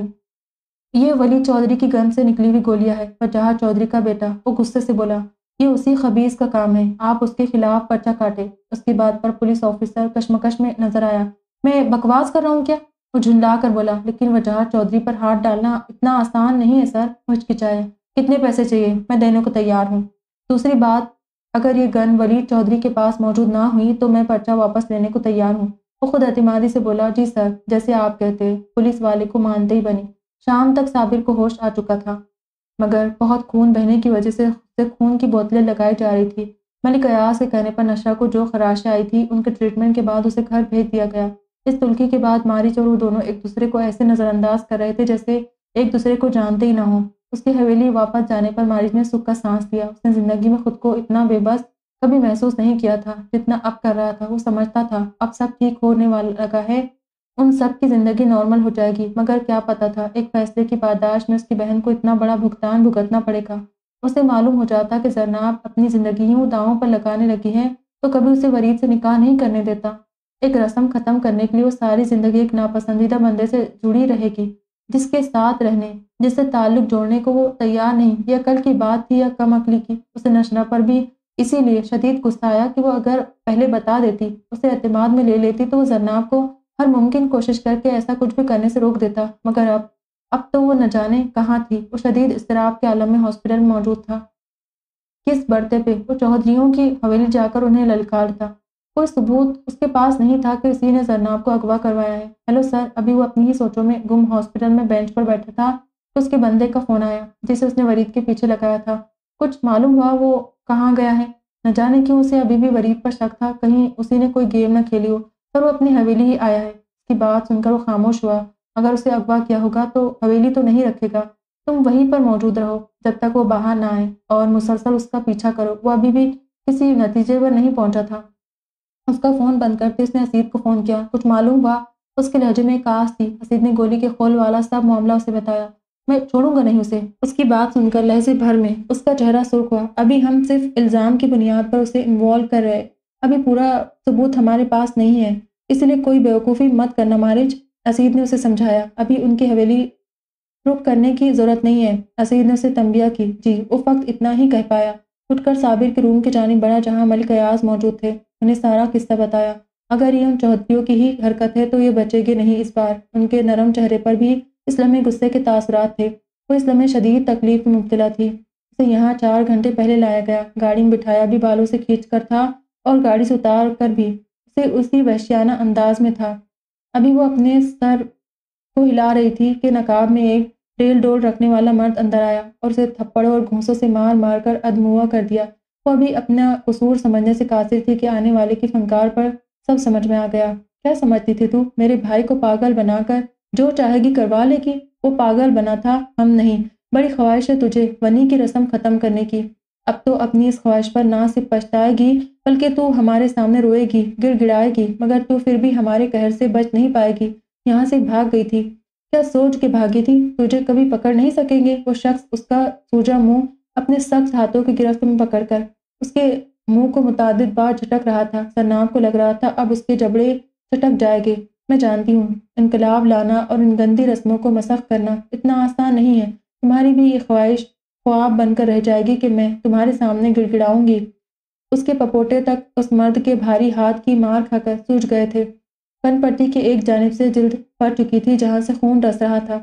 ये वली चौधरी की गन से निकली हुई गोलियाँ है, पर जहाँ चौधरी का बेटा वो गुस्से से बोला, ये उसी खबीज का काम है, आप उसके खिलाफ पर्चा काटे। उसकी बात पर पुलिस ऑफिसर कश्मकश में नज़र आया, मैं बकवास कर रहा हूँ क्या? वो झुंडा कर बोला, लेकिन वजह चौधरी पर हाथ डालना इतना आसान नहीं है, सर। हिचकिचाए कितने पैसे चाहिए? मैं देने को तैयार हूँ। दूसरी बात अगर ये गन वलीद चौधरी के पास मौजूद ना हुई तो मैं पर्चा वापस लेने को तैयार हूँ। वो खुद अतिमादी से बोला, जी सर, जैसे आप कहते, पुलिस वाले को मानते ही बनी। शाम तक साबिर को होश आ चुका था, मगर बहुत खून बहने की वजह से खून की बोतलें लगाई जा रही थी। मलिक अयास के कहने पर नशा को जो खराशें आई थी, उनके ट्रीटमेंट के बाद उसे घर भेज दिया गया। इस तुलकी के बाद मारिच और वो दोनों एक दूसरे को ऐसे नज़रअंदाज कर रहे थे जैसे एक दूसरे को जानते ही ना हो। उसकी हवेली वापस जाने पर मारिच ने सुख का सांस लिया। उसने ज़िंदगी में खुद को इतना बेबस कभी महसूस नहीं किया था, जितना अब कर रहा था। वो समझता था, अब सब ठीक होने वाला लगा है। उन सब की ज़िंदगी नॉर्मल हो जाएगी, मगर क्या पता था, एक फैसले की पादाश में उसकी बहन को इतना बड़ा भुगतान भुगतना पड़ेगा। उसे मालूम हो जाता कि जरनाब अपनी ज़िंदगी यूँ दावों पर लगाने लगी है तो कभी उसे वरीद से निकाह नहीं करने देता। एक रस्म ख़त्म करने के लिए वो सारी ज़िंदगी एक नापसंदीदा बंदे से जुड़ी रहेगी। जिसके साथ रहने, जिससे ताल्लुक जोड़ने को वो तैयार नहीं, या कल की बात थी या कम अकली की, उसे नशना पर भी इसीलिए शदीद गुस्सा आया कि वो अगर पहले बता देती, उसे अतमाद में ले लेती तो वो जरनाब को हर मुमकिन कोशिश करके ऐसा कुछ भी करने से रोक देता। मगर अब अब तो वो न जाने कहाँ थी। वो शदीद इसतराब के आलम में हॉस्पिटल में मौजूद था। किस बढ़ते पे? वो चौधरीों की हवेली जाकर उन्हें ललकार था कोई सबूत उसके पास नहीं था कि किसी ने जरनाब को अगवा करवाया है। हेलो सर, अभी वो अपनी ही सोचों में गुम हॉस्पिटल में बेंच पर बैठा था तो उसके बंदे का फ़ोन आया, जिसे उसने वरीद के पीछे लगाया था। कुछ मालूम हुआ वो कहाँ गया है? न जाने क्यों उसे अभी भी वरीद पर शक था, कहीं उसी ने कोई गेम न खेली हो, पर वो अपनी हवेली ही आया है। इसकी बात सुनकर वो खामोश हुआ, अगर उसे अगवा किया होगा तो हवेली तो नहीं रखेगा। तुम वहीं पर मौजूद रहो, जब तक वो बाहर ना आए, और मुसलसल उसका पीछा करो। वो अभी भी किसी नतीजे पर नहीं पहुँचा था। उसका फ़ोन बंद करते उसने हसीद को फ़ोन किया। कुछ मालूम हुआ, उसके लहजे में काश थी। हसीद ने गोली के खोल वाला सब मामला उसे बताया। मैं छोड़ूँगा नहीं उसे। उसकी बात सुनकर लहजे भर में उसका चेहरा सुर्ख हुआ। अभी हम सिर्फ़ इल्ज़ाम की बुनियाद पर उसे इन्वॉल्व कर रहे अभी पूरा सबूत हमारे पास नहीं है। इसलिए कोई बेवकूफ़ी मत करना मारिज। असीद ने उसे समझाया। अभी उनकी हवेली रुक करने की ज़रूरत नहीं है। असीद ने उसे तंबिया की। जी वो वक्त इतना ही कह पाया। उठकर साबिर के रूम के जानी बढ़ा जहाँ मलिक अयाज मौजूद थे। उन्हें सारा किस्सा बताया। अगर ये उन चौधरीों की ही हरकत है तो ये बचेगी नहीं इस बार। उनके नरम चेहरे पर भी इसलमी गुस्से के तासरात थे। वो इसलमी शदीद तकलीफ़ में मुबतला थी। उसे यहाँ चार घंटे पहले लाया गया। गाड़ी में बिठाया भी बालों से खींच कर था और गाड़ी से उतार कर भी। उसे उसी वहशियाना अंदाज में था। अभी वो अपने सर को हिला रही थी कि नकाब में एक डेल डोल रखने वाला मर्द अंदर आया और उसे थप्पड़ों और घूसों से मार मार कर अदमुआ कर दिया। वो अभी अपना कसूर समझने से कासिर थी कि आने वाले की फनकार पर सब समझ में आ गया। क्या समझती थी तू? मेरे भाई को पागल बनाकर जो चाहेगी करवा लेगी। वो पागल बना था, हम नहीं। बड़ी ख्वाहिश है तुझे, वनी की रस्म ख़त्म करने की। अब तो अपनी इस ख्वाहिश पर ना सिर्फ़ पछताएगी, बल्कि तू हमारे सामने रोएगी, गिड़गिड़ाएगी, मगर तू फिर भी हमारे कहर से बच नहीं पाएगी। यहाँ से भाग गई थी। क्या सोच के भागी थी? तुझे कभी पकड़ नहीं सकेंगे? वो शख्स, उसका सूजा मुँह अपने सख्त हाथों की गिरफ्त में पकड़कर उसके मुँह को मुताद बार झटक रहा था, सरनाम को लग रहा था, अब उसके जबड़े झटक जाएँगे। मैं जानती हूँ, इनकलाब लाना और इन गंदी रस्मों को मसख करना इतना आसान नहीं है। तुम्हारी भी ये ख्वाहिश ख्वाब बनकर रह जाएगी कि मैं तुम्हारे सामने गिड़गिड़ाऊँगी। उसके पपोटे तक उस मर्द के भारी हाथ की मार खाकर सूझ गए थे। पट्टी की एक जानब से जिल्द फट चुकी थी, जहाँ से खून रस रहा था।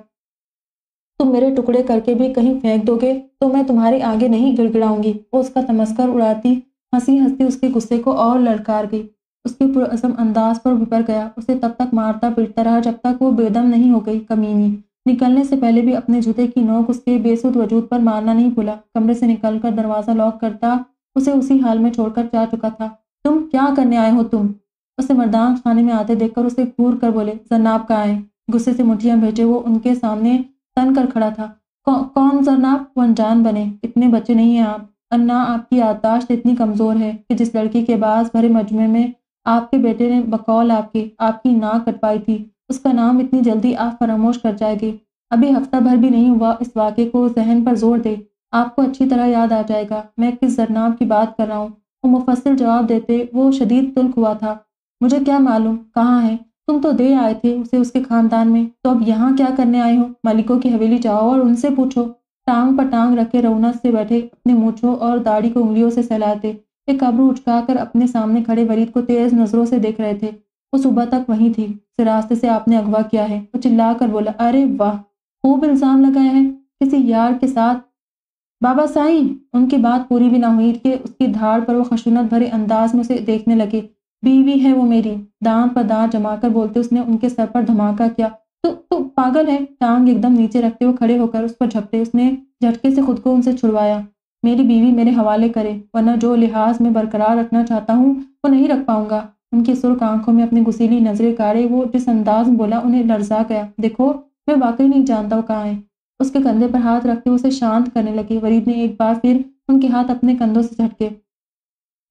तुम मेरे टुकड़े करके भी कहीं फेंक दोगे तो मैं तुम्हारे आगे नहीं गिड़गिड़ाऊँगी। वो उसका तमस्कर उड़ाती हँसी हँसी उसके गुस्से को और लड़कार गई। उसके पुरअसम अंदाज पर बिपर गया। उसे तब तक मारता पीटता रहा जब तक वो बेदम नहीं हो गई कमीनी। निकलने से पहले भी अपने जूते की नोक उसके बेसुध वजूद पर मारना नहीं भूला। कमरे से निकलकर दरवाज़ा लॉक करता उसे उसी हाल में छोड़कर जा चुका था। तुम क्या करने आए हो तुम? उसे मर्दान खाने में आते देखकर उसे घूर कर बोले जरनाब का आए गुस्से से मुठियाँ भेजे वो उनके सामने तन कर खड़ा था। कौ, कौन जरनाब? वो अनजान बने। इतने बच्चे नहीं हैं आप। अन्ना आपकी यादाश्त इतनी कमज़ोर है कि जिस लड़की के बास भरे मजमे में आपके बेटे ने बकौल आपकी आपकी नाक कटवाई थी उसका नाम इतनी जल्दी आप फरामोश कर जाएगी। अभी हफ़्ता भर भी नहीं हुआ इस वाक़े को जहन पर ज़ोर दे। आपको अच्छी तरह याद आ जाएगा। मैं किस जरनाब की बात कर रहा हूँ? वो मुफसल जवाब देते वो शदीद तुल्क हुआ था। मुझे क्या मालूम? कहाँ है? तुम तो दे आए थे उसे उसके खानदान में। तो अब यहाँ क्या करने आए हो? मालिकों की हवेली जाओ और उनसे पूछो। टांग पर टांग रखे रौनक से बैठे, अपने मूछों और दाढ़ी को उंगलियों से सहलाते। एक अबरू उचकाकर अपने सामने खड़े वरीद को तेज नज़रों से देख रहे थे। वो सुबह तक वहीं थी। से रास्ते से आपने अगवा किया है। वो चिल्ला कर बोला, अरे वाह! खूब इल्ज़ाम लगाया है। किसी यार के साथ बाबा साईं! उनकी बात पूरी भी ना हुई कि उसकी धाड़ पर वो खशुनत भरे अंदाज में उसे देखने लगे। बीवी है वो मेरी दांत पर दांत जमाकर बोलते उसने उनके सर पर धमाका किया। तो तो पागल है, टांग एकदम नीचे रखते हुए खड़े होकर उस पर झपटे उसने झटके से खुद को उनसे छुड़वाया। मेरी बीवी मेरे हवाले करे, वरना जो लिहाज में बरकरार रखना चाहता हूँ, वो नहीं रख पाऊँगा। उनकी सुर्ख आँखों में अपनी गुसीली नज़रें काढ़े वो जिस अंदाज में बोला उन्हें लर्जा गया। देखो, मैं वाकई नहीं जानता वो कहाँ है। उसके कंधे पर हाथ रखते हुए उसे शांत करने लगे। वरीद ने एक बार फिर उनके हाथ अपने कंधों से झटके।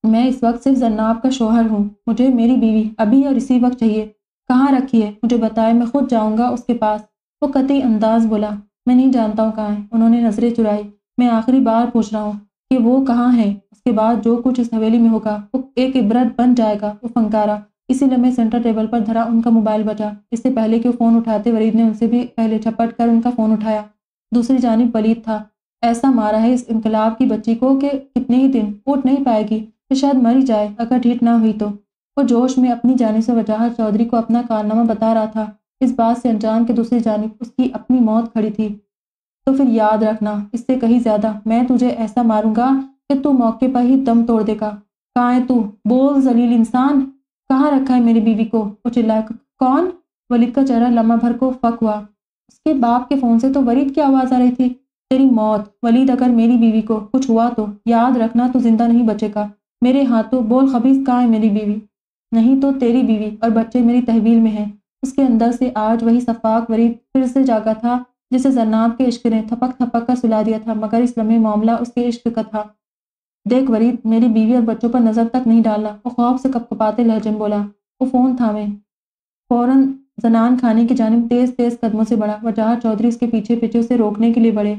मैं इस वक्त सिर्फ़ जन्नाब का शोहर हूँ। मुझे मेरी बीवी अभी और इसी वक्त चाहिए। कहाँ रखी है? मुझे बताए, मैं खुद जाऊँगा उसके पास। वो कतई अंदाज बोला, मैं नहीं जानता हूँ कहाँ है। उन्होंने नज़रें चुराई। मैं आखिरी बार पूछ रहा हूँ कि वो कहाँ है? उसके बाद जो कुछ इस हवेली में होगा, वो एक इबरत बन जाएगा, वो फंकारा। इसी लम्हे सेंटर टेबल पर धरा उनका मोबाइल बचा। इससे पहले कि वो फ़ोन उठाते, वरीद ने उनसे भी पहले छपट कर उनका फ़ोन उठाया। दूसरी जानब वलीद था। ऐसा मारा है इस इनकलाब की बच्ची को कि कितने ही दिन उठ नहीं पाएगी। शायद मर ही जाए, अगर ठीक ना हुई तो। वो जोश में अपनी जाने से वजाहत चौधरी को अपना कारनामा बता रहा था। इस बात से अनजान के दूसरी जानब उसकी अपनी मौत खड़ी थी। तो फिर याद रखना, इससे कहीं ज़्यादा, मैं तुझे ऐसा मारूँगा कि तू मौके पर ही दम तोड़ देगा। कहाँ है तू? बोल, जलील इंसान। कहाँ रखा है मेरी बीवी को? वो चिल्लाया कौन? वलीद का चेहरा लम्हा भर को फक हुआ। उसके बाप के फ़ोन से तो वलीद की आवाज़ आ रही थी। तेरी मौत, वलीद, अगर मेरी बीवी को कुछ हुआ तो याद रखना तो ज़िंदा नहीं बचेगा। मेरे हाथों बोल खबीज कहाँ है मेरी बीवी? नहीं तो तेरी बीवी और बच्चे मेरी तहवील में हैं। उसके अंदर से आज वही सफाक वरीद फिर से जागा था, जिसे जन्नाब के इश्क ने थपक थपक कर सुला दिया था, मगर इस लम्हे मामला उसके इश्क का था। देख वरीद, मेरी बीवी और बच्चों पर नज़र तक नहीं डाला वो खौफ से कपकपाते लहजे में बोला, वो फ़ोन थामे। फ़ौरन जनान खाने की जानब तेज़ तेज़ कदमों से बढ़ा वजह चौधरी उसके पीछे पीछे उसे रोकने के लिए बढ़े।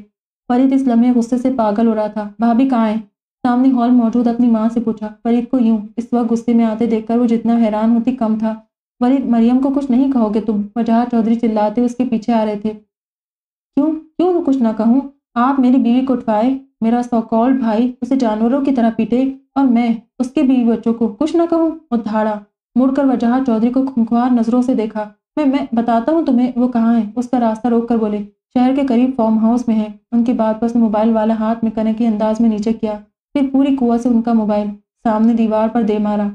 फरीद इस लम्हे गुस्से से पागल हो रहा था, भाभी कहाँ है? सामने हॉल मौजूद अपनी माँ से पूछा, फरीद को यूँ इस वक्त गुस्से में आते देखकर वो जितना हैरान होती कम था। फरीद, मरियम को कुछ नहीं कहोगे? तुम वजह चौधरी चिल्लाते उसके पीछे आ रहे थे। क्यों? क्यों कुछ ना कहूँ? आप मेरी बीवी को उठवाए, मेरा सौकौल भाई उसे जानवरों की तरह पीटे और मैं उसके बीवी बच्चों को कुछ ना कहूँ? उद्धाड़ा। मुड़कर वजह चौधरी को खुंखवार नज़रों से देखा। मैं मैं बताता हूँ तुम्हें वो कहाँ है? उसका रास्ता रोक कर बोले, शहर के करीब फार्म हाउस में है। उनकी बात पर उसने मोबाइल वाला हाथ में कने के अंदाज में नीचे किया। फिर पूरी कुआ से उनका मोबाइल सामने दीवार पर दे मारा।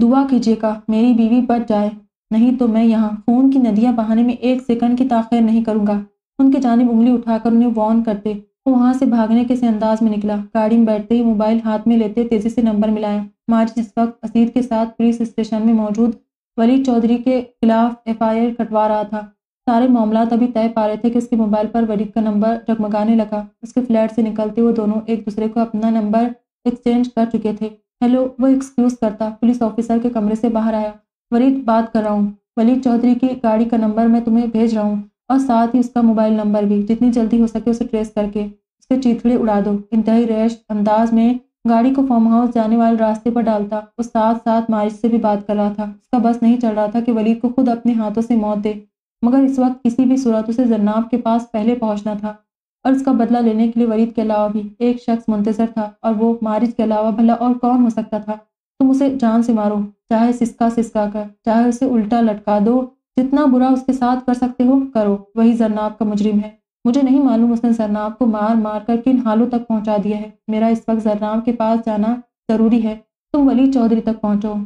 दुआ कीजिएगा, मेरी बीवी बच जाए, नहीं तो मैं यहाँ खून की नदियाँ बहाने में एक सेकंड की ताखिर नहीं करूँगा। उनके जानब उंगली उठाकर उन्हें वॉर्न करते, वो वहाँ से भागने के से अंदाज में निकला। गाड़ी में बैठते ही मोबाइल हाथ में लेते तेज़ी से नंबर मिलाया। मार्च जिस वक्त असीद के साथ पुलिस स्टेशन में मौजूद वली चौधरी के खिलाफ एफ़ आई आर कटवा रहा था। सारे मामला अभी तय पा रहे थे कि उसके मोबाइल पर वलीद का नंबर जगमगाने लगा। उसके फ्लैट से निकलते हुए दोनों एक दूसरे को अपना नंबर एक्सचेंज कर चुके थे। हेलो वो एक्सक्यूज करता पुलिस ऑफिसर के कमरे से बाहर आया। वरीद बात कर रहा हूँ। वलीद चौधरी की गाड़ी का नंबर मैं तुम्हें भेज रहा हूँ और साथ ही उसका मोबाइल नंबर भी। जितनी जल्दी हो सके उसे ट्रेस करके उसके चीथड़े उड़ा दो। इंतहाई रैश अंदाज में गाड़ी को फार्म हाउस जाने वाले रास्ते पर डालता वो साथ साथ मारिश से भी बात कर रहा था। उसका बस नहीं चल रहा था कि वलीद को खुद अपने हाथों से मौत दे। मगर इस वक्त किसी भी सूरत उसे जन्नाब के पास पहले पहुँचना था और उसका बदला लेने के लिए वरीद के अलावा भी एक शख्स मुंतजर था और वो मारिज के अलावा भला और कौन हो सकता था? तुम उसे जान से मारो, चाहे सिसका सिसका कर, चाहे उसे उल्टा लटका दो, जितना बुरा उसके साथ कर सकते हो, करो। वही जरनाब का मुजरिम है। मुझे नहीं मालूम उसने जरनाब को मार मार कर किन हालों तक पहुँचा दिया है। मेरा इस वक्त जरनाब के पास जाना ज़रूरी है। तुम वली चौधरी तक पहुंचो।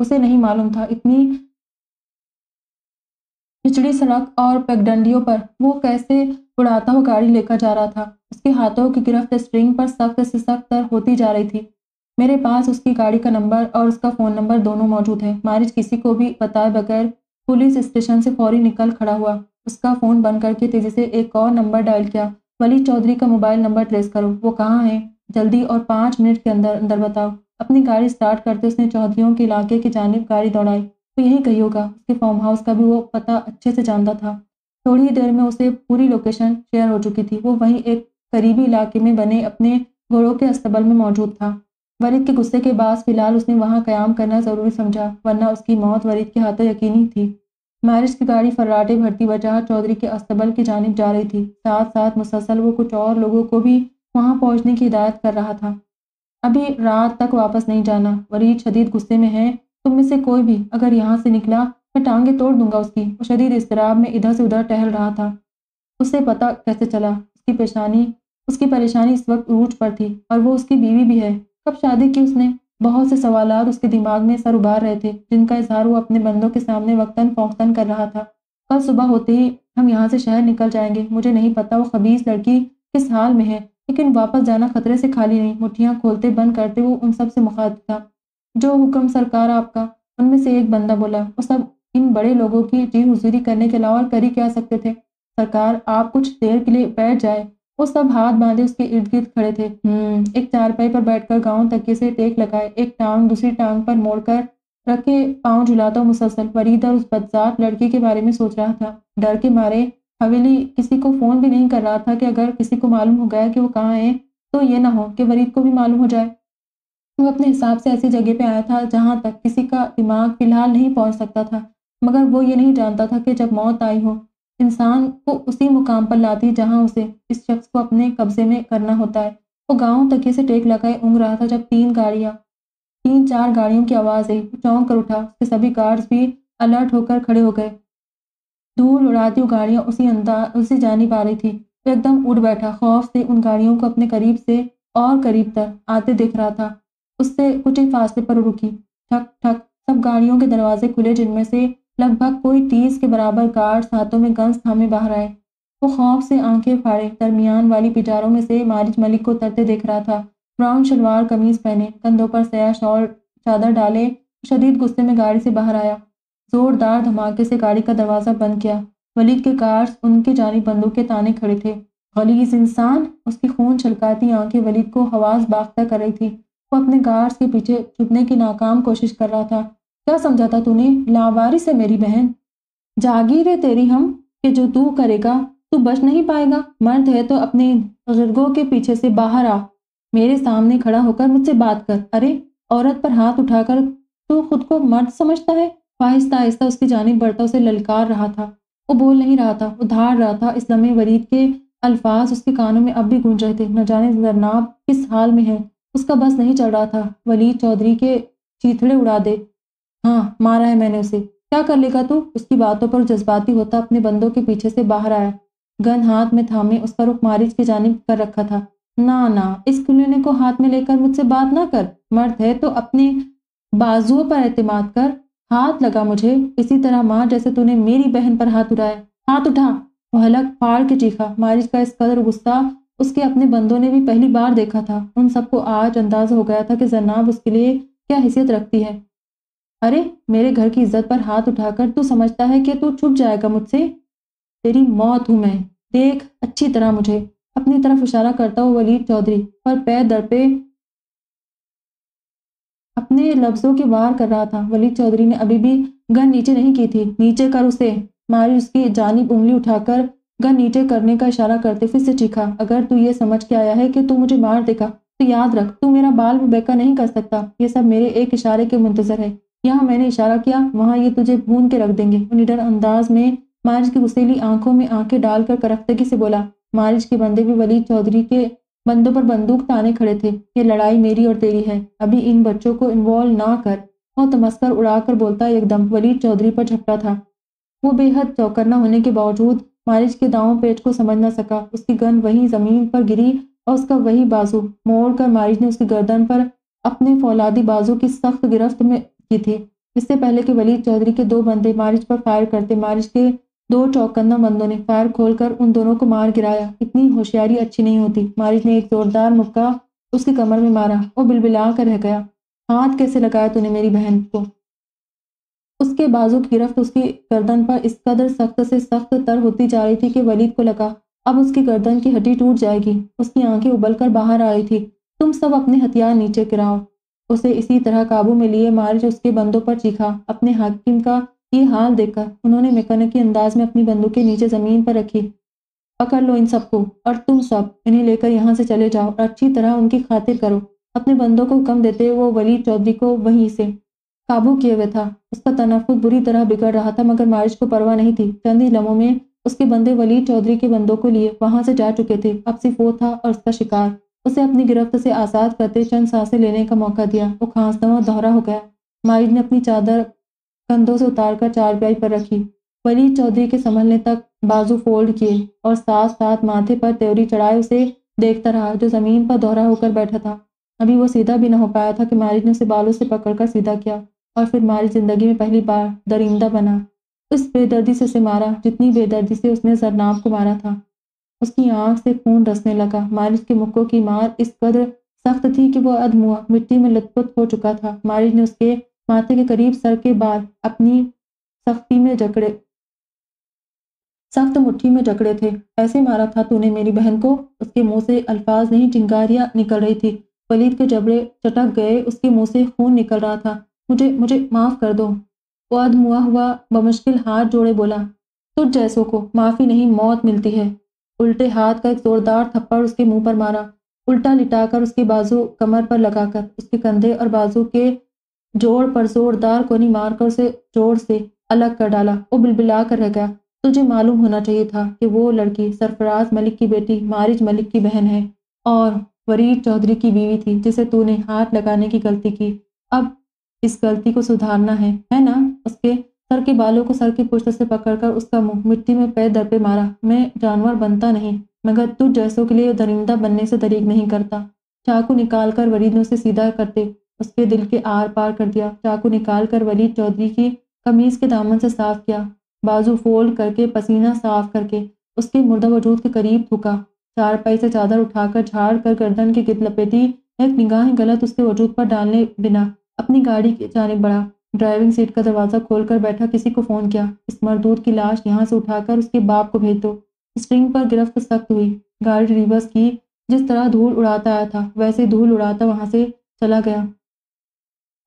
उसे नहीं मालूम था इतनी पिछड़ी सड़क और पगडंडियों पर वो कैसे उड़ाता हुआ गाड़ी लेकर जा रहा था। उसके हाथों की गिरफ्त स्प्रिंग पर सख्त से सख्त होती जा रही थी। मेरे पास उसकी गाड़ी का नंबर और उसका फ़ोन नंबर दोनों मौजूद है। मारिज किसी को भी बताए बगैर पुलिस स्टेशन से फौरी निकल खड़ा हुआ। उसका फ़ोन बंद करके तेज़ी से एक और नंबर डायल किया। वली चौधरी का मोबाइल नंबर ट्रेस करो। वो कहाँ है? जल्दी और पाँच मिनट के अंदर अंदर बताओ। अपनी गाड़ी स्टार्ट करते उसने चौधरीयों के इलाके की जानब गाड़ी दौड़ाई। तो यही कही होगा उसके फार्म हाउस का भी वो पता अच्छे से जानता था। थोड़ी ही देर में उसे पूरी लोकेशन शेयर हो चुकी थी। वो वहीं एक करीबी इलाके में बने अपने घोड़ों के अस्तबल में मौजूद था। वरीद के गुस्से के बाद फ़िलहाल उसने वहाँ क्याम करना ज़रूरी समझा, वरना उसकी मौत वरीद के हाथों यकीनी थी। मारिश की गाड़ी फर्राटे भरती वजह चौधरी के अस्तबल की जानब जा रही थी। साथ साथ मुसलसल वो कुछ और लोगों को भी वहाँ पहुँचने की हिदायत कर रहा था। अभी रात तक वापस नहीं जाना। वरीद शदीद गुस्से में है तुम में से कोई भी अगर यहाँ से निकला, मैं टांगे तोड़ दूँगा उसकी। वो शदीद इसतराब में इधर से उधर टहल रहा था। उसे पता कैसे चला? उसकी पेशानी, उसकी परेशानी इस वक्त रूट पर थी, और वो उसकी बीवी भी है। कब शादी की उसने? बहुत से सवाल उसके दिमाग में सर उबार रहे थे, जिनका इजहार वो अपने बंदों के सामने वक्तन फौकतन कर रहा था। कल सुबह होते ही हम यहाँ से शहर निकल जाएँगे। मुझे नहीं पता वो खबीस लड़की किस हाल में है, लेकिन वापस जाना खतरे से खाली नहीं। मुठियाँ खोलते बंद करते वो उन सबसे मुखातिब था। जो हुक्म सरकार आपका, उनमें से एक बंदा बोला, वो सब इन बड़े लोगों की जी हुजूरी करने के अलावा कर ही क्या सकते थे? सरकार आप कुछ देर के लिए बैठ जाए। वो सब हाथ बांधे उसके इर्द गिर्द खड़े थे। हम्म एक चारपाई पर बैठकर गाँव तकिए से टेक लगाए, एक टांग दूसरी टांग पर मोड़कर रखे पाँव झुलाता मुसलसल। फरीद और उस बदजात लड़की के बारे में सोच रहा था। डर के मारे हवेली किसी को फ़ोन भी नहीं कर रहा था कि अगर किसी को मालूम हो गया कि वो कहाँ है तो ये ना हो कि वरीद को भी मालूम हो जाए। वो अपने हिसाब से ऐसी जगह पे आया था जहाँ तक किसी का दिमाग फ़िलहाल नहीं पहुँच सकता था, मगर वो ये नहीं जानता था कि जब मौत आई हो, इंसान को उसी मुकाम पर लाती जहाँ उसे इस शख्स को अपने कब्जे में करना होता है। वो गाँव तक से टेक लगाए उंग रहा था जब तीन गाड़ियाँ, तीन चार गाड़ियों की आवाज़ आई। चौंक कर उठा उसके सभी गार्ड्स भी अलर्ट होकर खड़े हो गए। धूल उड़ाती हुई गाड़ियाँ उसी अंदाज उसी जानी पा रही थी। एकदम उड़ बैठा, खौफ से उन गाड़ियों को अपने करीब से और करीब तक आते दिख रहा था। उससे कुछ ही फासले पर रुकी। ठक ठक, सब गाड़ियों के दरवाजे खुले जिनमें से लगभग कोई तीस के बराबर गार्ड्स हाथों में गंज थामे बाहर आए। वो खौफ से आँखें फाड़े, दरमियान वाली पिटारों में से मारिज मलिक को तरते देख रहा था। ब्राउन शलवार कमीज पहने, कंधों पर सया शॉल चादर डाले, शदीद गुस्से में गाड़ी से बाहर आया। जोरदार धमाके से गाड़ी का दरवाज़ा बंद किया। वलीद के कार्स उनके जानी बंदूक के ताने खड़े थे। गलीज इंसान, उसकी खून छलकाती आँखें वलीद को हवास बाख्ता कर रही थी। वो अपने गार्ड्स के पीछे छुपने की नाकाम कोशिश कर रहा था। क्या समझा था तूने? लावारी से मेरी बहन। जागीर है तेरी हम कि जो तू करेगा, तू बच नहीं पाएगा। मर्द है तो अपने बुज़ुर्गों के पीछे से बाहर आ। मेरे सामने खड़ा होकर मुझसे बात कर। अरे, औरत पर हाथ उठाकर तू खुद को मर्द समझता है? आहिस्ता आहिस्ता उसकी जानब बढ़ता उसे ललकार रहा था। वो बोल नहीं रहा था वो धार रहा था। इस लम्हे वरीद के अल्फाज उसके कानों में अब भी गूंज रहे थे। न जाने जरनाब किस हाल में है। उसका बस नहीं चल रहा था। वली चौधरी के चीथड़े उड़ा दे। हाँ मारा है मैंने उसे। क्या कर लेगा तू? उसकी बातों पर जज्बाती होता अपने बंदों के पीछे से बाहर आया। गन हाथ में थामे, उसका रुख मारिज की जानब कर रखा था। ना ना, इस खुलने को हाथ में लेकर मुझसे बात ना कर। मर्द है तो अपने बाजुओं पर एतमाद कर। हाथ लगा मुझे। इसी तरह माँ जैसे तूने मेरी बहन पर हाथ उठाया। हाथ उठा। वो हलक फाड़ के चीखा। मारिज का इस कदर गुस्सा उसके अपने बंदों ने भी पहली बार देखा था। उन सबको आज अंदाज हो गया था कि जनाब उसके लिए क्या हैसियत रखती है। अरे, मेरे घर की इज़्ज़त पर हाथ उठाकर तू समझता है कि तू छुप जाएगा मुझसे? तेरी मौत हूँ मैं। देख, अच्छी तरह मुझे। अपनी तरफ़ इशारा करता हुआ वलीद चौधरी, पर पैर दर पे अपने लफ्ज़ों की वार कर रहा था। वलीद चौधरी ने अभी भी गन नीचे नहीं की थी। नीचे कर उसे। मारी उसकी जानिब उंगली उठाकर नीचे करने का इशारा करते, फिर से चीखा, अगर तू ये समझ के आया है कि तू मुझे मार देगा तो याद रख, तू मेरा बाल भी बेका नहीं कर सकता। ये सब मेरे एक इशारे के मुंतजर है। यहाँ मैंने इशारा किया, वहाँ ये तुझे भून के रख देंगे। निडर अंदाज में मारिज की गुस्सेली आँखों में आँखें डालकर करख्तगी से बोला, मारिज के बंदे भी वलीद चौधरी के बंदों पर बंदूक ताने खड़े थे। ये लड़ाई मेरी और तेरी है। अभी इन बच्चों को इन्वॉल्व ना कर। और तमस्कर उड़ाकर बोलता एकदम वलीद चौधरी पर झपटा था। वो बेहद चौकन्ना होने के बावजूद मारिज के दावों पेट को समझ न सका। उसकी गन वहीं ज़मीन पर गिरी और उसका वही बाजू मोड़ कर मारिज ने उसकी गर्दन पर अपने फौलादी बाजू की सख्त गिरफ्त में की थी। इससे पहले कि वलीद चौधरी के दो बंदे मारिज पर फायर करते मारिज के दो चौकन्ना बंदों ने फायर खोलकर उन दोनों को मार गिराया। इतनी होशियारी अच्छी नहीं होती। मारिज ने एक जोरदार मुक्का उसकी कमर में मारा। वो बिलबिला कर रह गया। हाथ कैसे लगाया तूने मेरी बहन को? उसके बाजू की गिरफ्त उसकी गर्दन पर इस कदर सख्त से सख्त तर होती जा रही थी कि वलीद को लगा, अब उसकी गर्दन की हड्डी टूट जाएगी। उसकी आँखें उबल कर बाहर आ रही थी। तुम सब अपने हथियार नीचे गिराओ। उसे इसी तरह काबू में लिए मारिज उसके बंदों पर चीखा। अपने हाकिम का ये हाल देखकर उन्होंने मैकेनिकी अंदाज में अपनी बंदूकें नीचे ज़मीन पर रखी। पकड़ लो इन सबको, और तुम सब इन्हें लेकर यहाँ से चले जाओ और अच्छी तरह उनकी खातिर करो। अपने बंदों को कम देते हुए वो वली चौधरी को वहीं से काबू किए हुए था। उसका तनफुद बुरी तरह बिगड़ रहा था, मगर मारिश को परवाह नहीं थी। चंद ही लम्हों में उसके बंदे वली चौधरी के बंदों को लिए वहाँ से जा चुके थे। अब सिर्फ़ वो था और उसका शिकार। उसे अपनी गिरफ्त से आज़ाद करते चंद साँसें लेने का मौका दिया। वो हुआ दोहरा हो गया। मारिज ने अपनी चादर कंधों से उतार उतारकर चारपाई पर रखी। वली चौधरी के संभलने तक बाजू फोल्ड किए और साथ साथ माथे पर त्योरी चढ़ाए उसे देखता रहा, जो ज़मीन पर दोहरा होकर बैठा था। अभी वो सीधा भी न हो पाया था कि मारिज ने उसे बालों से पकड़कर सीधा किया। और फिर मारी ज़िंदगी में पहली बार दरिंदा बना। उस बेदर्दी से उसे मारा, जितनी बेदर्दी से उसने जरनाब को मारा था। उसकी आँख से खून रसने लगा। मारिज के मुक्कों की मार इस कदर सख्त थी कि वह अधमुआ मिट्टी में लथपथ हो चुका था। मारिज ने उसके माथे के करीब सर के बाल अपनी सख्ती में जकड़े। सख्त मुट्ठी में जकड़े थे। ऐसे मारा था तूने मेरी बहन को। उसके मुँह से अल्फाज नहीं, चिंगारियाँ निकल रही थी। वलीद के जबड़े चटक गए। उसके मुँह से खून निकल रहा था। मुझे मुझे माफ़ कर दो। वो अधमुआ हुआ, बमुश्किल हाथ जोड़े बोला, तुझ जैसों को माफ़ी नहीं, मौत मिलती है। उल्टे हाथ का एक जोरदार थप्पड़ उसके मुँह पर मारा। उल्टा लिटाकर उसके बाजू कमर पर लगाकर, उसके कंधे और बाजू के जोड़ पर जोरदार कोनी मारकर उसे ज़ोर से अलग कर डाला। वो बिलबिला कर रह गया। तुझे मालूम होना चाहिए था कि वो लड़की सरफराज मलिक की बेटी, मारिज मलिक की बहन है और वरीद चौधरी की बीवी थी, जिसे तूने हाथ लगाने की गलती की। अब इस गलती को सुधारना है है ना? उसके सर के बालों को सर की पुश्त से पकड़कर उसका मुँह मिट्टी में पैर दर पे मारा। मैं जानवर बनता नहीं, मगर तू जैसों के लिए दरिंदा बनने से दरीक नहीं करता। चाकू निकाल कर वरीद उसे सीधा करते, उसके दिल के आर पार कर दिया। चाकू निकाल कर वलीद चौधरी की कमीज के दामन से साफ़ किया। बाजू फोल्ड करके, पसीना साफ़ करके, उसके मुर्दा वजूद के करीब थूका। चार पाई से चादर उठाकर, झाड़ कर गर्दन की गिद लपेटी। एक निगाह गलत उसके वजूद पर डालने बिना अपनी गाड़ी की जाने बढ़ा ड्राइविंग सीट का दरवाज़ा खोलकर बैठा, किसी को फ़ोन किया। इस मरदूत की लाश यहाँ से उठाकर उसके बाप को भेज। दो स्प्रिंग पर गिरफ्त सख्त हुई। गाड़ी रिवर्स की जिस तरह धूल उड़ाता आया था, वैसे धूल उड़ाता वहाँ से चला गया।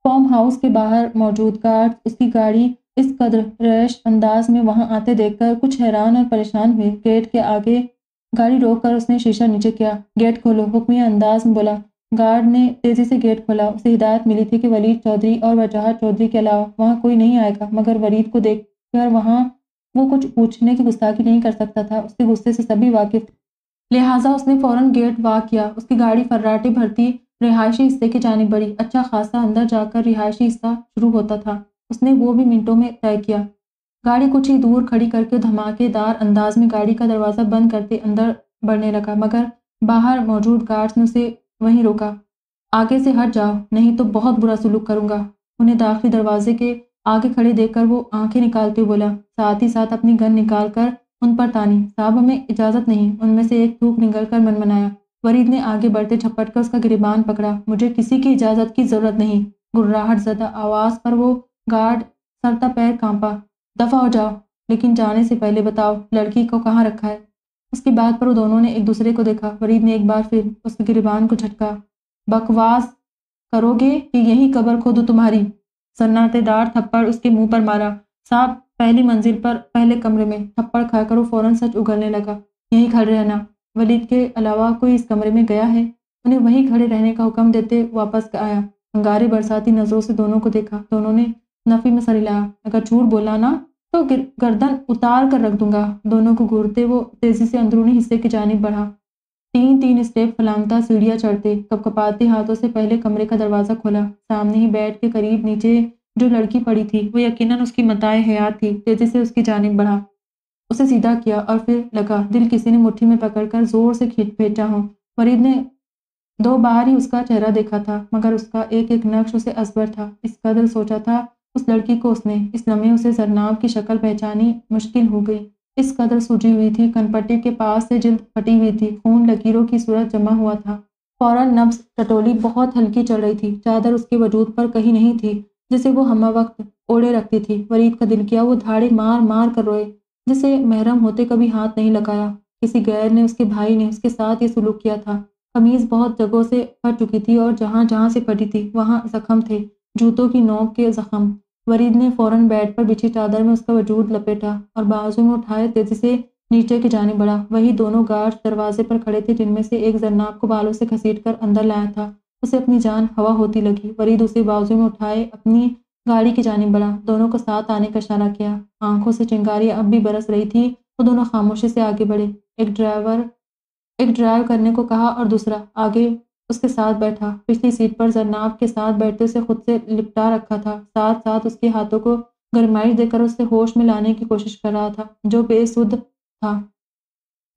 फॉर्म हाउस के बाहर मौजूद गार्ड उसकी गाड़ी इस कदर रैश अंदाज में वहाँ आते देखकर कुछ हैरान और परेशान हुए। गेट के आगे गाड़ी रोक कर उसने शीशा नीचे किया। गेट खोलो हुक्मी अंदाज में बोला गार्ड ने तेज़ी से गेट खोला। उसे हिदायत मिली थी कि वलीद चौधरी और वजाहत चौधरी के अलावा वहाँ कोई नहीं आएगा, मगर वलीद को देख कर वहाँ वो कुछ पूछने की गुस्ताखी नहीं कर सकता था। उसके गुस्से से सभी वाकिफ लिहाजा उसने फ़ौरन गेट वाक किया। उसकी गाड़ी फर्राटे भरती रिहायशी हिस्से की जानी बढ़ी अच्छा खासा अंदर जाकर रिहायशी हिस्सा शुरू होता था। उसने वो भी मिनटों में तय किया। गाड़ी कुछ ही दूर खड़ी करके धमाकेदार अंदाज में गाड़ी का दरवाज़ा बंद करते अंदर बढ़ने लगा, मगर बाहर मौजूद गार्ड्स ने उसे वहीं रोका। आगे से हट जाओ, नहीं तो बहुत बुरा सुलूक करूँगा। उन्हें दाखिली दरवाजे के आगे खड़े देखकर वो आँखें निकालते बोला, साथ ही साथ अपनी गन निकाल कर उन पर तानी। साहब, हमें इजाज़त नहीं। उनमें से एक थूक निकल कर मन मनाया वरीद ने आगे बढ़ते झपट कर उसका गिरबान पकड़ा। मुझे किसी की इजाज़त की ज़रूरत नहीं। गुर्राहट ज़दा आवाज़ पर वो गार्ड सरता पैर कांपा। दफ़ा हो जाओ, लेकिन जाने से पहले बताओ, लड़की को कहाँ रखा है? उसकी बात पर दोनों ने एक दूसरे को देखा। फरीद ने एक बार फिर उसके गिरबान को झटका। बकवास करोगे कि यही कबर खोदो तुम्हारी? सन्नाटेदार थप्पड़ उसके मुँह पर मारा। साहब पहली मंजिल पर पहले कमरे में थप्पड़ खाकर वो फ़ौरन सच उगलने लगा। यहीं खड़े रहना। वलीद के अलावा कोई इस कमरे में गया है? उन्हें वहीं खड़े रहने का हुक्म देते वापस आया। अंगारे बरसाती नज़रों से दोनों को देखा। दोनों ने नफी में सर हिलाया। अगर झूठ बोला ना तो गर्दन उतार कर रख दूँगा। दोनों को घूरते वो तेज़ी से अंदरूनी हिस्से की जानिब बढ़ा। तीन तीन स्टेप फलांगता सीढ़ियाँ चढ़ते, कपकपाते हाथों से पहले कमरे का दरवाज़ा खोला। सामने ही बेड के करीब नीचे जो लड़की पड़ी थी, वो यकीनन उसकी मताए हयात थी, तेज़ी से उसकी जानब बढ़ा। उसे सीधा किया और फिर लगा, दिल किसी ने मुट्ठी में पकड़कर ज़ोर से खींच भेजा हो। फरीद ने दो बार ही उसका चेहरा देखा था, मगर उसका एक एक नक्श उसे असबर था। इस कदर सोचा था उस लड़की को उसने इस लम्हे उसे जरनाब की शक्ल पहचानी मुश्किल हो गई। इस कदर सूजी हुई थी, कनपट्टी के पास से जिल्द फटी हुई थी, खून लकीरों की सूरत जमा हुआ था। फ़ौरन नब्स टटोली बहुत हल्की चल रही थी, चादर उसके वजूद पर कहीं नहीं थी, जिसे वो हम वक्त ओढ़े रखती थी। फरीद का दिल किया, वो धाड़े मार मार कर रोए, जिसे महरम होते कभी हाथ नहीं लगाया। किसी गैर ने उसके भाई ने उसके साथ ये सलूक किया था। कमीज बहुत जगहों से फट चुकी थी और जहाँ जहाँ से फटी थी, वहाँ जख्म थे, जूतों की नोक के जख्म। वरीद ने फ़ौरन बेड पर बिछी चादर में उसका वजूद लपेटा और बाजू में उठाए तेज़ी से नीचे की जाने बढ़ा। वही दोनों गार्ड दरवाजे पर खड़े थे, जिनमें से एक जरनाब को बालों से घसीट कर अंदर लाया था। उसे अपनी जान हवा होती लगी। वरीद उसे बाजू में उठाए अपनी गाड़ी की जानी बढ़ा। दोनों को साथ आने का इशारा किया। आँखों से चिंगारी अब भी बरस रही थी वो दोनों खामोशी से आगे बढ़े। एक ड्राइवर, एक ड्राइव करने को कहा और दूसरा, आगे उसके साथ बैठा। पिछली सीट पर जरनाब के साथ बैठते उसे खुद से लिपटा रखा था। साथ साथ उसके हाथों को गरमाइश देकर उसे होश में लाने की कोशिश कर रहा था, जो बेसुध था।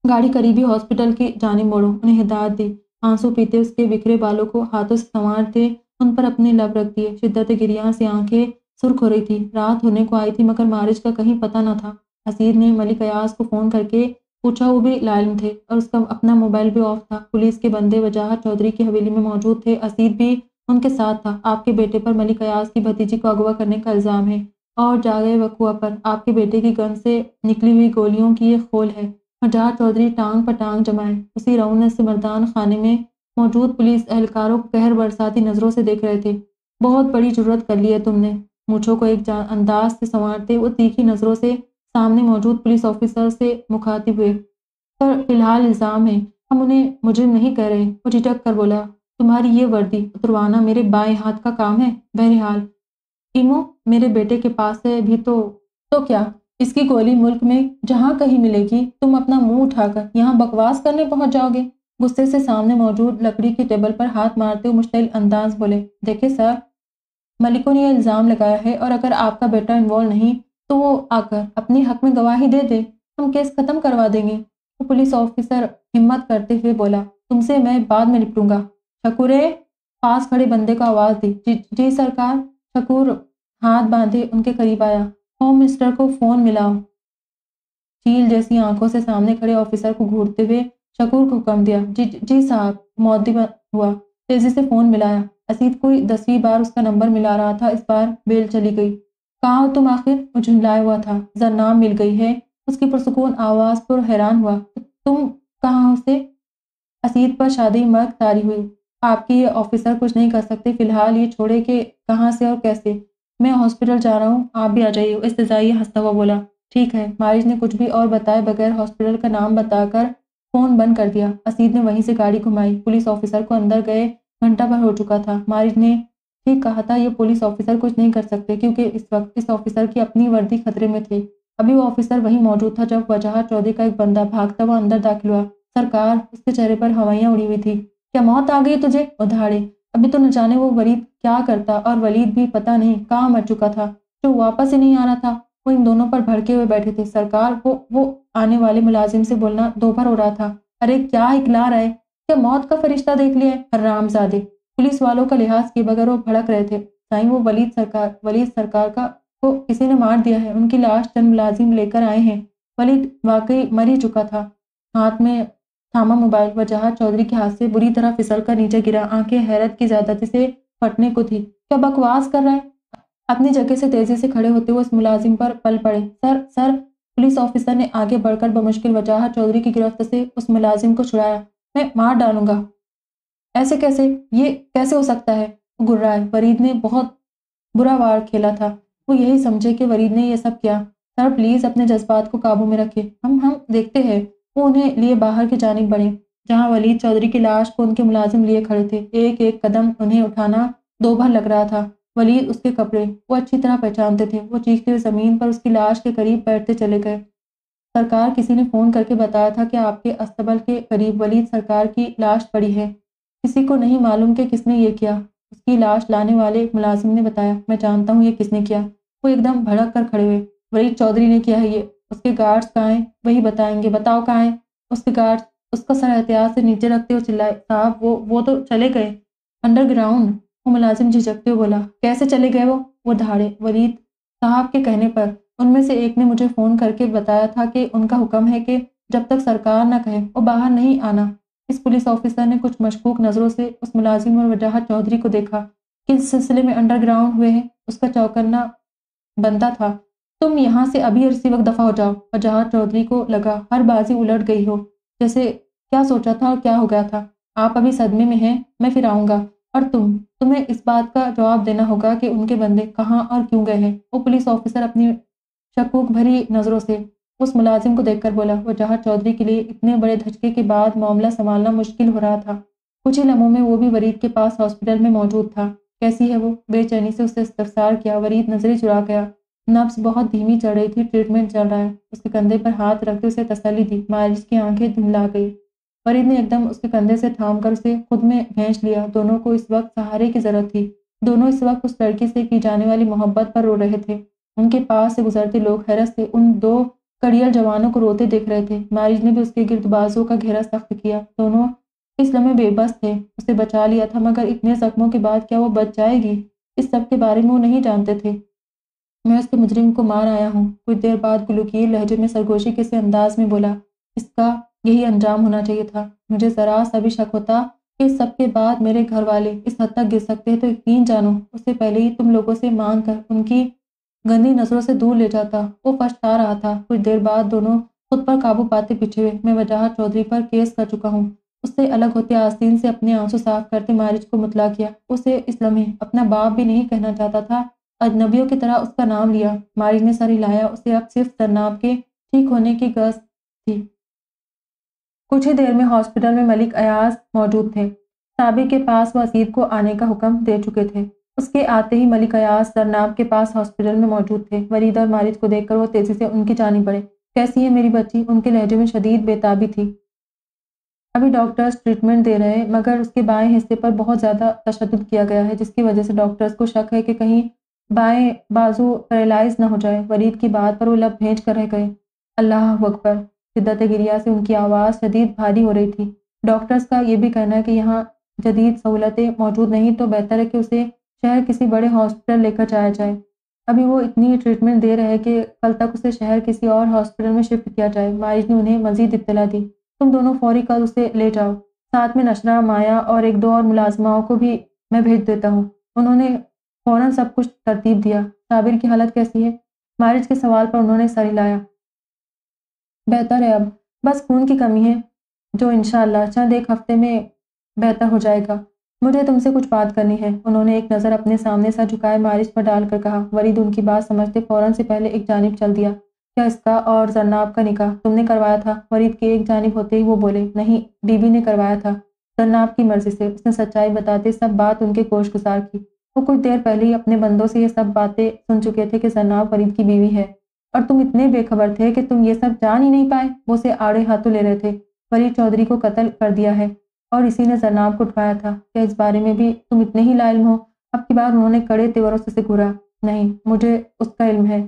गाड़ी करीबी हॉस्पिटल की जानी मोड़ो, उन्हें हिदायत दी। आँसू पीते उसके बिखरे बालों को हाथों से संवारते उन पर अपने लब रख दिए। शिद्दत गिरिया से आँखें सुर्ख हो रही थी। रात होने को आई थी, मगर मारिज का कहीं पता न था। हसीर ने मलिक अयाज को फ़ोन करके पूछा, वो भी लाइन थे और उसका अपना मोबाइल भी ऑफ़ था। पुलिस के बंदे वजाहत चौधरी की हवेली में मौजूद थे। असीद भी उनके साथ था। आपके बेटे पर मलिक अयाज की भतीजी को अगवा करने का इल्ज़ाम है और जागे वकुआ पर। आपके बेटे की गन से निकली हुई गोलियों की ये खोल है। हज़ार चौधरी टांग पर टांग जमाए। उसी रौन से मरदान खाने में मौजूद पुलिस एहलकारों को कहर बरसाती नज़रों से देख रहे थे। बहुत बड़ी ज़रूरत कर ली है तुमने। मुझों को एक अंदाज से संवारते वो तीखी नज़रों से सामने मौजूद पुलिस ऑफिसर से मुखातिब हुए। पर फ़िलहाल इल्ज़ाम है। हम उन्हें मुझे नहीं कह रहे। वो झिझक कर बोला, तुम्हारी ये वर्दी उतरवाना मेरे बाएँ हाथ का काम है, बहरहाल। इमो मेरे बेटे के पास है भी तो तो क्या? इसकी गोली मुल्क में जहाँ कहीं मिलेगी, तुम अपना मुँह उठाकर यहाँ बकवास करने पहुँच जाओगे? गुस्से से सामने मौजूद लकड़ी की टेबल पर हाथ मारते हुए मुश्तिल अंदाज बोले देखे सर, मलिकों ने यह इल्ज़ाम लगाया है और अगर आपका बेटा इन्वॉल्व नहीं तो वो आकर अपने हक में गवाही दे दे हम केस खत्म करवा देंगे। तो पुलिस ऑफिसर हिम्मत करते हुए बोला तुमसे मैं बाद में निपटूँगा। शकूरे पास खड़े बंदे को आवाज़ दी। जी, सरकार शकूर हाथ बांधे उनके करीब आया। होम मिनिस्टर को फ़ोन मिलाओ। चील जैसी आँखों से सामने खड़े ऑफिसर को घूरते हुए शकूर को हुक्म दिया। जी जी साहब मौदी हुआ। तेज़ी से फ़ोन मिलाया। असीद कोई दसवीं बार उसका नंबर मिला रहा था इस बार बेल चली गई। कहा हो तुम आखिर? वो झुंझलाया हुआ था। जरनाम मिल गई है। उसकी पुरसकून आवाज़ पर हैरान हुआ। तुम कहाँ से असीद पर शादी मर्ग तारी हुई। आपकी ऑफिसर कुछ नहीं कर सकते। फ़िलहाल ये छोड़े कि कहाँ से और कैसे? मैं हॉस्पिटल जा रहा हूँ। आप भी आ जाइए। इस्तजाई हंसता हुआ बोला। ठीक है। मारिज ने कुछ भी और बताए बगैर हॉस्पिटल का नाम बताकर फ़ोन बंद कर दिया। असीद ने वहीं से गाड़ी घुमाई। पुलिस ऑफिसर को अंदर गए। घंटा भर हो चुका था। मारिज ने ठीक कहा था, ये पुलिस ऑफिसर कुछ नहीं कर सकते, क्योंकि इस वक्त इस ऑफिसर की अपनी वर्दी खतरे में थी। अभी वो ऑफिसर वहीं मौजूद था जब वजह चौधरी का एक बंदा भागता हुआ अंदर दाखिल हुआ। सरकार, उसके चेहरे पर हवाइयाँ उड़ी हुई थी। क्या मौत आ गई तुझे? उधाड़े अभी तो न जाने वो वरीद क्या करता, और वलीद भी पता नहीं कहाँ मर चुका था, जो वापस ही नहीं आ रहा था। वो इन दोनों पर भड़के हुए बैठे थे। सरकार, वो वो आने वाले मुलाजिम से बोलना दोपहर हो रहा था। अरे, क्या इकला रहा है? क्या मौत का फरिश्ता देख लिया है? रामजादे पुलिस वालों का लिहाज किए बगैर वो भड़क रहे थे। साईं, वो वलीद सरकार वलीद सरकार का, को किसी ने मार दिया है। उनकी लाश चंद मुलाजिम लेकर आए हैं। वलीद वाकई मर ही चुका था। हाथ में थामा मोबाइल वजह चौधरी के हाथ से बुरी तरह फिसल कर नीचे गिरा। आँखें हैरत की ज्यादती से फटने को थी। क्या बकवास कर रहा है? अपनी जगह से तेज़ी से खड़े होते हुए उस मुलाजिम पर पल पड़े। सर सर, पुलिस ऑफिसर ने आगे बढ़कर बमुश्किल वजह चौधरी की गिरफ्त से उस मुलाजिम को छुड़ाया। मैं मार डालूँगा। ऐसे कैसे? ये कैसे हो सकता है? गुर्राए वरीद ने बहुत बुरा वार खेला था। वो यही समझे कि वरीद ने यह सब किया। सर, प्लीज़ अपने जज्बात को काबू में रखे। हम हम देखते हैं। वो उन्हें लिए बाहर की जानब बढ़े जहाँ वलीद चौधरी की लाश को उनके मुलाजिम लिए खड़े थे। एक एक कदम उन्हें उठाना दो भर लग रहा था। वलीद उसके कपड़े, वो अच्छी तरह पहचानते थे। वो चीखते हुए ज़मीन पर उसकी लाश के करीब बैठते चले गए। सरकार किसी ने फ़ोन करके बताया था कि आपके अस्तबल के करीब वलीद सरकार की लाश पड़ी है। किसी को नहीं मालूम कि किसने ये किया। उसकी लाश लाने वाले एक मुलाजिम ने बताया, मैं जानता हूँ ये किसने किया। वो एकदम भड़क कर खड़े हुए, वलीद चौधरी ने किया है ये। उसके गार्ड्स कहाँ हैं? वही बताएँगे। बताओ कहाँ हैं? उसके गार्ड्स, उसका सर एहतियात से नीचे रखते हुए चिल्लाए। साहब, वो वो तो चले गए। अंडरग्राउंड? वो मुलाजिम झिझकते हुए बोला, कैसे चले गए वो? वो धाड़े। वरीद साहब के कहने पर। उनमें से एक ने मुझे फ़ोन करके बताया था कि उनका हुक्म है कि जब तक सरकार न कहे, वो बाहर नहीं आना। इस पुलिस ऑफिसर ने कुछ मशकूक नज़रों से उस मुलाजिम और वजाहत चौधरी को देखा किस सिलसिले में अंडरग्राउंड हुए हैं, उसका चौकन्ना बनता था। तुम यहाँ से अभी और इसी वक्त दफ़ा हो जाओ। वजाहत चौधरी को लगा, हर बाजी उलट गई हो। जैसे क्या सोचा था और क्या हो गया था। आप अभी सदमे में हैं, मैं फिर आऊँगा। और तुम, तुम्हें इस बात का जवाब देना होगा कि उनके बंदे कहाँ और क्यों गए हैं। वो पुलिस ऑफिसर अपनी शकूक भरी नज़रों से उस मुलाजिम को देखकर बोला वजह चौधरी के लिए इतने बड़े धचके के बाद मामला संभालना मुश्किल हो रहा था। कुछ ही लम्हों में वो भी वरीद के पास हॉस्पिटल में मौजूद था। कैसी है वो? बेचैनी से उससे इस्तफसार किया। वरीद नज़रें चुरा गया। नब्स बहुत धीमी चढ़ रही थी। ट्रीटमेंट चल रहा है। उसके कंधे पर हाथ रखते उसे तसली दी। मारिश की आँखें धुंधला गई। वरीद ने एकदम उसके कंधे से थाम कर उसे खुद में भैंस लिया। दोनों को इस वक्त सहारे की ज़रूरत थी। दोनों इस वक्त उस लड़की से की जाने वाली मोहब्बत पर रो रहे थे। उनके पास से गुजरते लोग हैरत से उन दो कड़ियल जवानों को रोते देख रहे थे। मारिज ने भी उसके गिरदबाजों का घेरा सख्त किया। दोनों इस लम्हे बेबस थे। उसे बचा लिया था, मगर इतने जख्मों के बाद क्या वो बच जाएगी? इस सब के बारे में वो नहीं जानते थे। मैं उसके मुजरिम को मार आया हूँ। कुछ देर बाद गुलूकीर लहजे में सरगोशी के से अंदाज में बोला, इसका यही अंजाम होना चाहिए था। मुझे ज़रा सा भी शक होता कि इस सब के बाद मेरे घर वाले इस हद तक गिर सकते हैं तो यकीन जानो उससे पहले ही तुम लोगों से मांग कर उनकी गंदी नज़रों से दूर ले जाता। वो पछता रहा था। कुछ देर बाद दोनों खुद पर काबू पाते पीछे हुए। मैं वजाहत चौधरी पर केस कर चुका हूँ। उससे अलग होते आस्तीन से अपने आँसू साफ़ करते मारिज को मुतला किया। उसे इस लम्हे अपना बाप भी नहीं कहना चाहता था। अजनबियों की तरह उसका नाम लिया। मारिज ने सर हिलाया। उसे अब सिर्फ़ तरनाब के ठीक होने की गज थी। कुछ ही देर में हॉस्पिटल में मलिक अयाज मौजूद थे। साबी के पास वसीर को आने का हुक्म दे चुके थे। उसके आते ही मलिक सरनाब के पास हॉस्पिटल में मौजूद थे। वरीद और मारिज को देखकर वो तेज़ी से उनकी जानी पड़े। कैसी है मेरी बच्ची? उनके लहजे में शदीद बेताबी थी। अभी डॉक्टर्स ट्रीटमेंट दे रहे हैं, मगर उसके बाएँ हिस्से पर बहुत ज़्यादा तशद किया गया है, जिसकी वजह से डॉक्टर्स को शक है कि कहीं बाएँ बाजू पैरालाइज ना हो जाए। वरीद की बात पर वो लब भेज कर रह गए। अल्लाह अकबर। शिद्दत गिरिया से उनकी आवाज़ शदीद भारी हो रही थी। डॉक्टर्स का ये भी कहना है कि यहाँ जदीद सहूलतें मौजूद नहीं तो बेहतर है कि उसे शहर किसी बड़े हॉस्पिटल लेकर जाया जाए। अभी वो इतनी ट्रीटमेंट दे रहे कि कल तक उसे शहर किसी और हॉस्पिटल में शिफ्ट किया जाए। मारिज ने उन्हें मजीद इत्तला दी। तुम दोनों फौरी कल उसे ले जाओ। साथ में नशरा माया और एक दो और मुलाजमाओं को भी मैं भेज देता हूँ। उन्होंने फ़ौरन सब कुछ तरतीब दिया। साबिर की हालत कैसी है? मारिज के सवाल पर उन्होंने सर हिलाया। बेहतर है अब। बस खून की कमी है, जो इन चंद एक हफ़्ते में बेहतर हो जाएगा। मुझे तुमसे कुछ बात करनी है। उन्होंने एक नज़र अपने सामने सा झुकाए मारिश पर डालकर कहा, वरीद, उनकी बात समझते फ़ौरन से पहले एक जानब चल दिया। क्या इसका और जन्नाब का निकाह तुमने करवाया था? वरीद के एक जानब होते ही वो बोले, नहीं, बीबी ने करवाया था। जन्नाब की मर्ज़ी से, उसने सच्चाई बताते सब बात उनके कोश गुजार की। वो कुछ देर पहले ही अपने बंदों से ये सब बातें सुन चुके थे कि जन्नाब वरीद की बीवी है। और तुम इतने बेखबर थे कि तुम ये सब जान ही नहीं पाए। वो उसे आड़े हाथों ले रहे थे। वरीद चौधरी को कत्ल कर दिया है। और इसी ने जरनाब को उठवाया था, क्या इस बारे में भी तुम इतने ही लाइम हो? अब की बार उन्होंने कड़े तेवरों से घूरा नहीं, मुझे उसका इल्म है।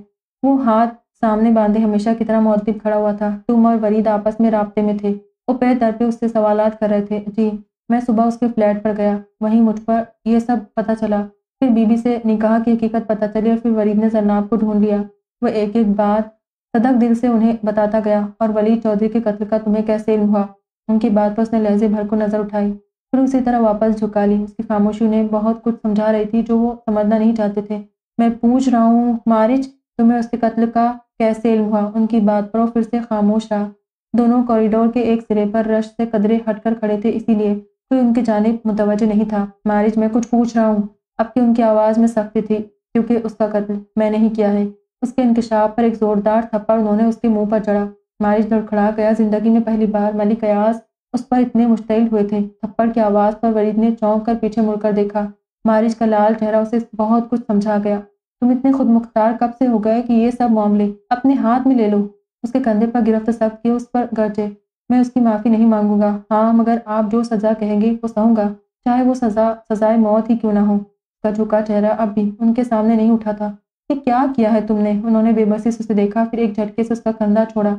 वो हाथ सामने बांधे हमेशा की तरह मौतब खड़ा हुआ था। तुम और वरीद आपस में रबते में थे। वो पैर दर पे उससे सवाल कर रहे थे। जी, मैं सुबह उसके फ्लैट पर गया। वहीं मुझ पर यह सब पता चला। फिर बीबी से निकाह की हकीकत पता चली और फिर वरीद ने जरनाब को ढूंढ लिया। वह एक एक बात सदक दिल से उन्हें बताता गया और वली चौधरी के कत्ल का तुम्हें कैसे इल्म हुआ? उनकी बात पर उसने लहजे भर को नज़र उठाई, फिर उसी तरह वापस झुका ली। उसकी खामोशी उन्हें बहुत कुछ समझा रही थी जो वो समझना नहीं चाहते थे। मैं पूछ रहा हूँ मारिज तुम्हें उसके कत्ल का कैसे इल्म हुआ? उनकी बात पर वो फिर से खामोश रहा। दोनों कॉरिडोर के एक सिरे पर रश से कदरे हटकर खड़े थे, इसीलिए कोई उनकी जानब मुतवजह नहीं था। मारिज मैं कुछ पूछ रहा हूँ। अब की उनकी आवाज़ में सख्ती थी, क्योंकि उसका कत्ल मैंने ही किया है। उसके इंकशाफ पर एक ज़ोरदार थप्पड़ उन्होंने उसके मुँह पर चढ़ा। मारिज लड़खड़ा गया। ज़िंदगी में पहली बार मलिक अयास उस पर इतने मुश्तिल हुए थे। थप्पड़ की आवाज़ पर वरीद ने चौंक कर पीछे मुड़कर देखा। मारिज का लाल चेहरा उसे बहुत कुछ समझा गया। तुम इतने खुद मुख्तार कब से हो गए कि ये सब मामले अपने हाथ में ले लो उसके कंधे पर गिरफ्त सख्त किए उस पर गरजे। मैं उसकी माफ़ी नहीं मांगूँगा। हाँ मगर आप जो सज़ा कहेंगे वो सहूँगा। चाहे वो सज़ा, सज़ाए मौत ही क्यों ना हो उसका झुका चेहरा अब भी उनके सामने नहीं उठा था। कि क्या किया है तुमने उन्होंने बेबसी से उसे देखा, फिर एक झटके से उसका कंधा छोड़ा।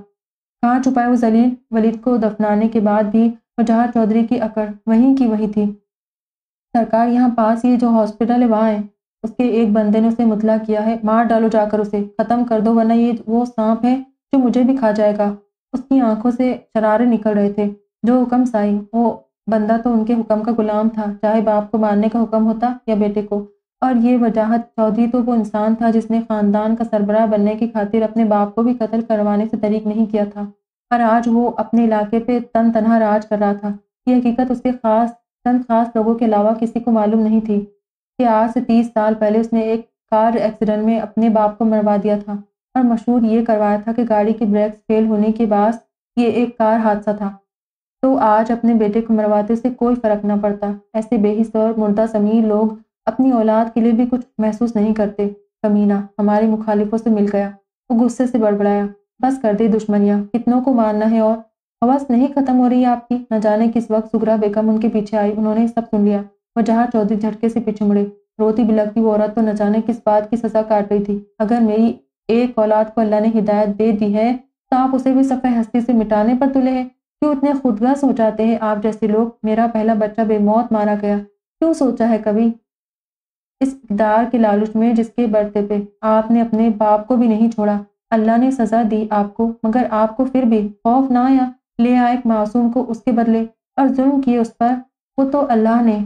कहाँ छुपाए वो जलील वलीद को दफनाने के बाद भी वजह चौधरी की अकड़ वहीं की वही थी। सरकार यहाँ पास ये जो हॉस्पिटल है, वहाँ है। उसके एक बंदे ने उसे मुतला किया है। मार डालो जाकर उसे। ख़त्म कर दो, वरना ये वो सांप है जो मुझे भी खा जाएगा। उसकी आँखों से शरारे निकल रहे थे। जो हुक्म साई, वो बंदा तो उनके हुक्म का गुलाम था। चाहे बाप को मारने का हुक्म होता या बेटे को। और ये वजाहत चौधरी तो वो इंसान था जिसने ख़ानदान का सरबराह बनने की खातिर अपने बाप को भी कत्ल करवाने से तरीक नहीं किया था। पर आज वो अपने इलाके पे तन तनहा राज कर रहा था। ये हकीकत उसके ख़ास चंद खास लोगों के अलावा किसी को मालूम नहीं थी कि आज से तीस साल पहले उसने एक कार एक्सीडेंट में अपने बाप को मरवा दिया था। और मशहूर ये करवाया था कि गाड़ी की ब्रेक्स फेल होने के बाद ये एक कार हादसा था। तो आज अपने बेटे को मरवाते से कोई फ़र्क ना पड़ता। ऐसे बेहिस और मुर्दा समीर लोग अपनी औलाद के लिए भी कुछ महसूस नहीं करते। कमीना हमारे मुखालिफों से मिल गया, वो गुस्से से बड़बड़ाया। बस कर दे दुश्मनियाँ, कितनों को मारना है और हवस नहीं खत्म हो रही आपकी। न जाने किस वक्त सुगरा बेगम उनके पीछे आई, उन्होंने सब सुन लिया वह जहाँ चौधरी झटके से पीछे मुड़े, रोती बिलकती वो औरत तो न जाने किस बात की सजा काट रही थी। अगर मेरी एक औलाद को अल्लाह ने हिदायत दे दी है तो आप उसे भी सफ़े हस्ती से मिटाने पर तुले हैं। क्यों इतने खुदगस हो जाते हैं आप जैसे लोग? मेरा पहला बच्चा बेमौत मारा गया। क्यों सोचा है कभी इस इकदार के लालच में जिसके बढ़ते पे आपने अपने बाप को भी नहीं छोड़ा, अल्लाह ने सज़ा दी आपको, मगर आपको फिर भी खौफ ना आया? ले आए एक मासूम को उसके बदले और जुल्म किए उस पर। वो तो अल्लाह ने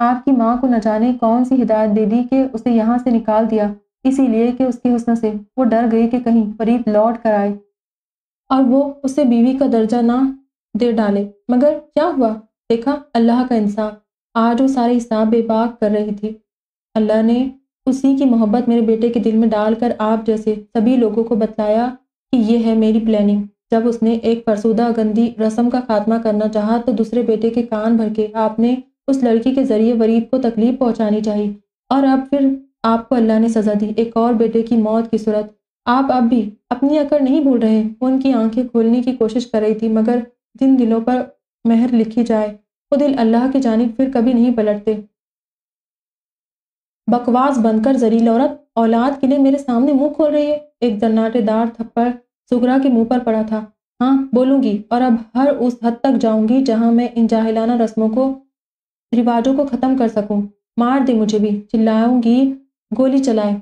आपकी माँ को न जाने कौन सी हिदायत दे दी कि उसे यहाँ से निकाल दिया। इसीलिए कि उसके हुस्न से वो डर गई कि कहीं फरीद लौट कर आए और वो उसे बीवी का दर्जा ना दे डाले। मगर क्या हुआ? देखा, अल्लाह का इंसाफ आज वो सारे हिसाब बेबाक कर रही थी। अल्लाह ने उसी की मोहब्बत मेरे बेटे के दिल में डालकर आप जैसे सभी लोगों को बतलाया कि ये है मेरी प्लानिंग जब उसने एक फरसुदा गंदी रस्म का खात्मा करना चाहा तो दूसरे बेटे के कान भर के आपने उस लड़की के ज़रिए वरीद को तकलीफ़ पहुंचानी चाहिए और अब फिर आपको अल्लाह ने सजा दी। एक और बेटे की मौत की सूरत। आप अब भी अपनी अकड़ नहीं भूल रहे। उनकी आँखें खोलने की कोशिश कर रही थी, मगर जिन दिलों पर मेहर लिखी जाए, वो दिल अल्लाह की जानब फिर कभी नहीं पलटते। बकवास बनकर जरील औरत, औलाद के लिए मेरे सामने मुँह खोल रही है। एक जन्नाटेदार थप्पड़ सुगरा के मुँह पर पड़ा था। हाँ बोलूँगी, और अब हर उस हद तक जाऊँगी जहाँ मैं इन जाहिलाना रस्मों को, रिवाजों को ख़त्म कर सकूँ। मार दे मुझे भी, चिल्लाऊँगी, गोली चलाए।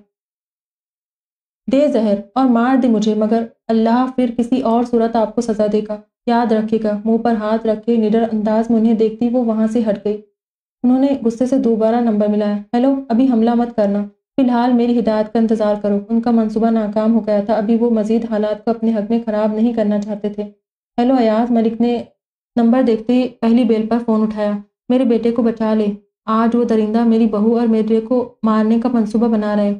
दे जहर, और मार दे मुझे, मगर अल्लाह फिर किसी और सूरत आपको सजा देगा। याद रखेगा मुँह पर हाथ रखे निडर अंदाज में उन्हें देखती वो वहाँ से हट गई। उन्होंने गुस्से से दोबारा नंबर मिलाया, हेलो, अभी हमला मत करना। फ़िलहाल मेरी हिदायत का इंतज़ार करो। उनका मंसूबा नाकाम हो गया था। अभी वो मजीद हालात को अपने हक में ख़राब नहीं करना चाहते थे। हेलो, अयाज मलिक ने नंबर देखते ही पहली बेल पर फ़ोन उठाया। मेरे बेटे को बचा ले। आज वो दरिंदा मेरी बहू और मेरे को मारने का मंसूबा बना रहे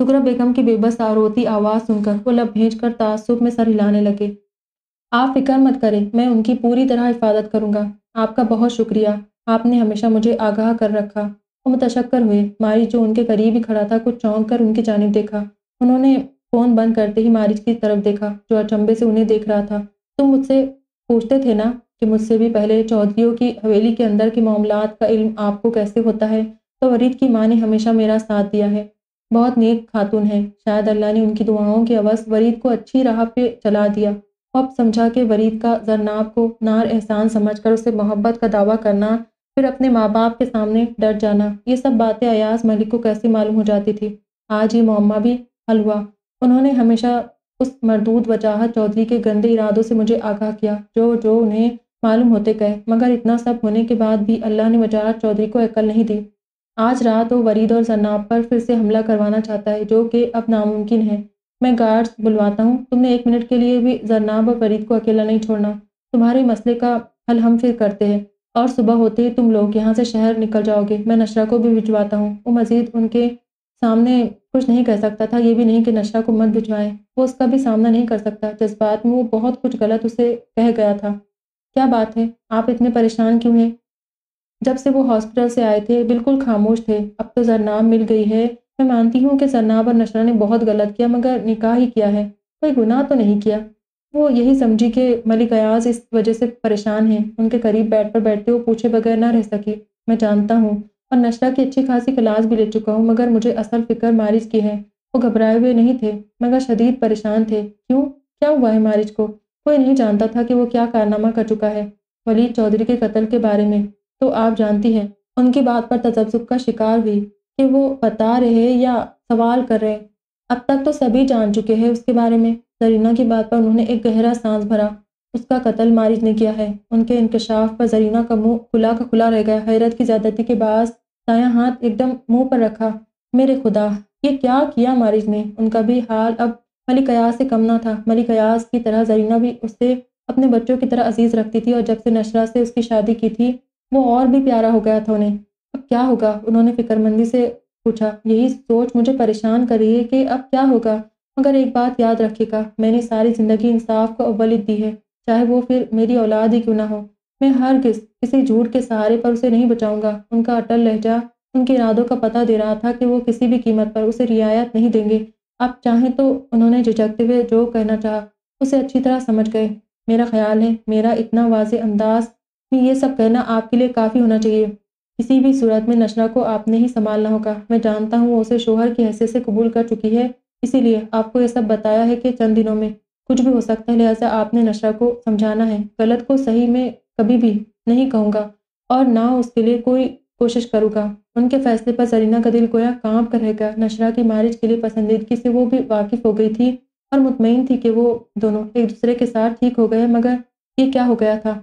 सुकरा बेगम की बेबस आरोती आवाज़ सुनकर वो लब भेज कर तासुब में सर हिलाने लगे। आप फ़िक्र मत करें, मैं उनकी पूरी तरह हिफाजत करूँगा। आपका बहुत शुक्रिया। आपने हमेशा मुझे आगाह कर रखा। वो मुतशक्कर हुए। मारिज जो उनके करीब ही खड़ा था, कुछ चौंक कर उनकी जानब देखा। उन्होंने फ़ोन बंद करते ही मारिज की तरफ़ देखा, जो अचंबे से उन्हें देख रहा था। तुम मुझसे पूछते थे ना कि मुझसे भी पहले चौधरीों की हवेली के अंदर के मामला का इल्म आपको कैसे होता है? तो वरीद की माँ ने हमेशा मेरा साथ दिया है। बहुत नेक खातून है। शायद अल्लाह ने उनकी दुआओं के अवस वरीद को अच्छी राह पे चला दिया। अब समझा कि वरीद का जरनाब को नार एहसान समझकर उसे मोहब्बत का दावा करना फिर अपने माँ बाप के सामने डर जाना। ये सब बातें अयाज मलिक को कैसी मालूम हो जाती थी? आज ये मुम्मा भी हल हुआ। उन्होंने हमेशा उस मरदूद वजाहत चौधरी के गंदे इरादों से मुझे आगाह किया, जो जो उन्हें मालूम होते गए मगर इतना सब होने के बाद भी अल्लाह ने वजाहत चौधरी को अकल नहीं दी। आज रात वो वरीद और जन्नाब पर फिर से हमला करवाना चाहता है, जो कि अब नामुमकिन है। मैं गार्ड्स बुलवाता हूँ। तुमने एक मिनट के लिए भी जरनाब और वरीद को अकेला नहीं छोड़ना। तुम्हारे मसले का हल हम फिर करते हैं। और सुबह होते ही तुम लोग यहाँ से शहर निकल जाओगे। मैं नशरा को भी भिजवाता हूँ। वो मजीद उनके सामने कुछ नहीं कह सकता था, ये भी नहीं कि नशरा को मत भिजवाएँ। वो उसका भी सामना नहीं कर सकता। जज्बात में वो बहुत कुछ गलत उसे कह गया था। क्या बात है? आप इतने परेशान क्यों हैं? जब से वो हॉस्पिटल से आए थे, बिल्कुल खामोश थे। अब तो जरनाब मिल गई है। मैं मानती हूँ कि जरनाब और नशरा ने बहुत गलत किया, मगर निकाह ही किया है। कोई गुनाह तो नहीं किया। वो यही समझी कि मलिक अयाज इस वजह से परेशान है। उनके करीब बैठ पर बैठते वो पूछे बगैर ना रह सकी, मैं जानता हूँ और नशरा की अच्छी खासी क्लास भी ले चुका हूँ, मगर मुझे असल फ़िक्र मारिज की है। वो घबराए हुए नहीं थे, मगर शदीद परेशान थे। क्यों? क्या हुआ है मारिज को? कोई नहीं जानता था कि वो क्या कारनामा कर चुका है वलीद चौधरी के कत्ल के बारे में। तो आप जानती हैं, उनकी बात पर तजब्जुब का शिकार हुई कि वो बता रहे या सवाल कर रहे। अब तक तो सभी जान चुके हैं उसके बारे में। जरीना की बात पर उन्होंने एक गहरा सांस भरा। उसका कत्ल मारिज ने किया है। उनके इंकशाफ पर जरीना का मुँह खुला का खुला रह गया। हैरत की ज्यादती के बाद दाया हाथ एकदम मुँह पर रखा। मेरे खुदा, ये क्या किया मारिज ने? उनका भी हाल अब मलिक अयास से कम ना था। मलिक अयास की तरह जरीना भी उससे अपने बच्चों की तरह अज़ीज़ रखती थी और जब से नशरा से उसकी शादी की थी, वो और भी प्यारा हो गया था उन्हें। अब क्या होगा? उन्होंने फिक्रमंदी से पूछा। यही सोच मुझे परेशान कर रही है कि अब क्या होगा? मगर एक बात याद रखेगा मैंने सारी ज़िंदगी इंसाफ को अव्वलियत दी है, चाहे वो फिर मेरी औलाद ही क्यों ना हो। मैं हर किस, किसी झूठ के सहारे पर उसे नहीं बचाऊँगा। उनका अटल लहजा, उनके इरादों का पता दे रहा था कि वो किसी भी कीमत पर उसे रियायत नहीं देंगे। आप चाहें तो उन्होंने झिझकते हुए जो कहना चाहा, उसे अच्छी तरह समझ गए। मेरा ख्याल है, मेरा इतना वाज अंदाज में ये सब कहना आपके लिए काफ़ी होना चाहिए। किसी भी सूरत में नशरा को आपने ही संभालना होगा। मैं जानता हूँ वो उसे शोहर की हैसियत से कबूल कर चुकी है इसीलिए आपको ये सब बताया है कि चंद दिनों में कुछ भी हो सकता है, लिहाजा आपने नशरा को समझाना है। गलत को सही में कभी भी नहीं कहूँगा और ना उसके लिए कोई कोशिश करूँगा। उनके फैसले पर जरीना का दिल गोया काँप कर रहेगा नशरा की मारिज के लिए पसंदीदगी से वो भी वाकिफ हो गई थी और मुतमिन थी कि वो दोनों एक दूसरे के साथ ठीक हो गए, मगर ये क्या हो गया था?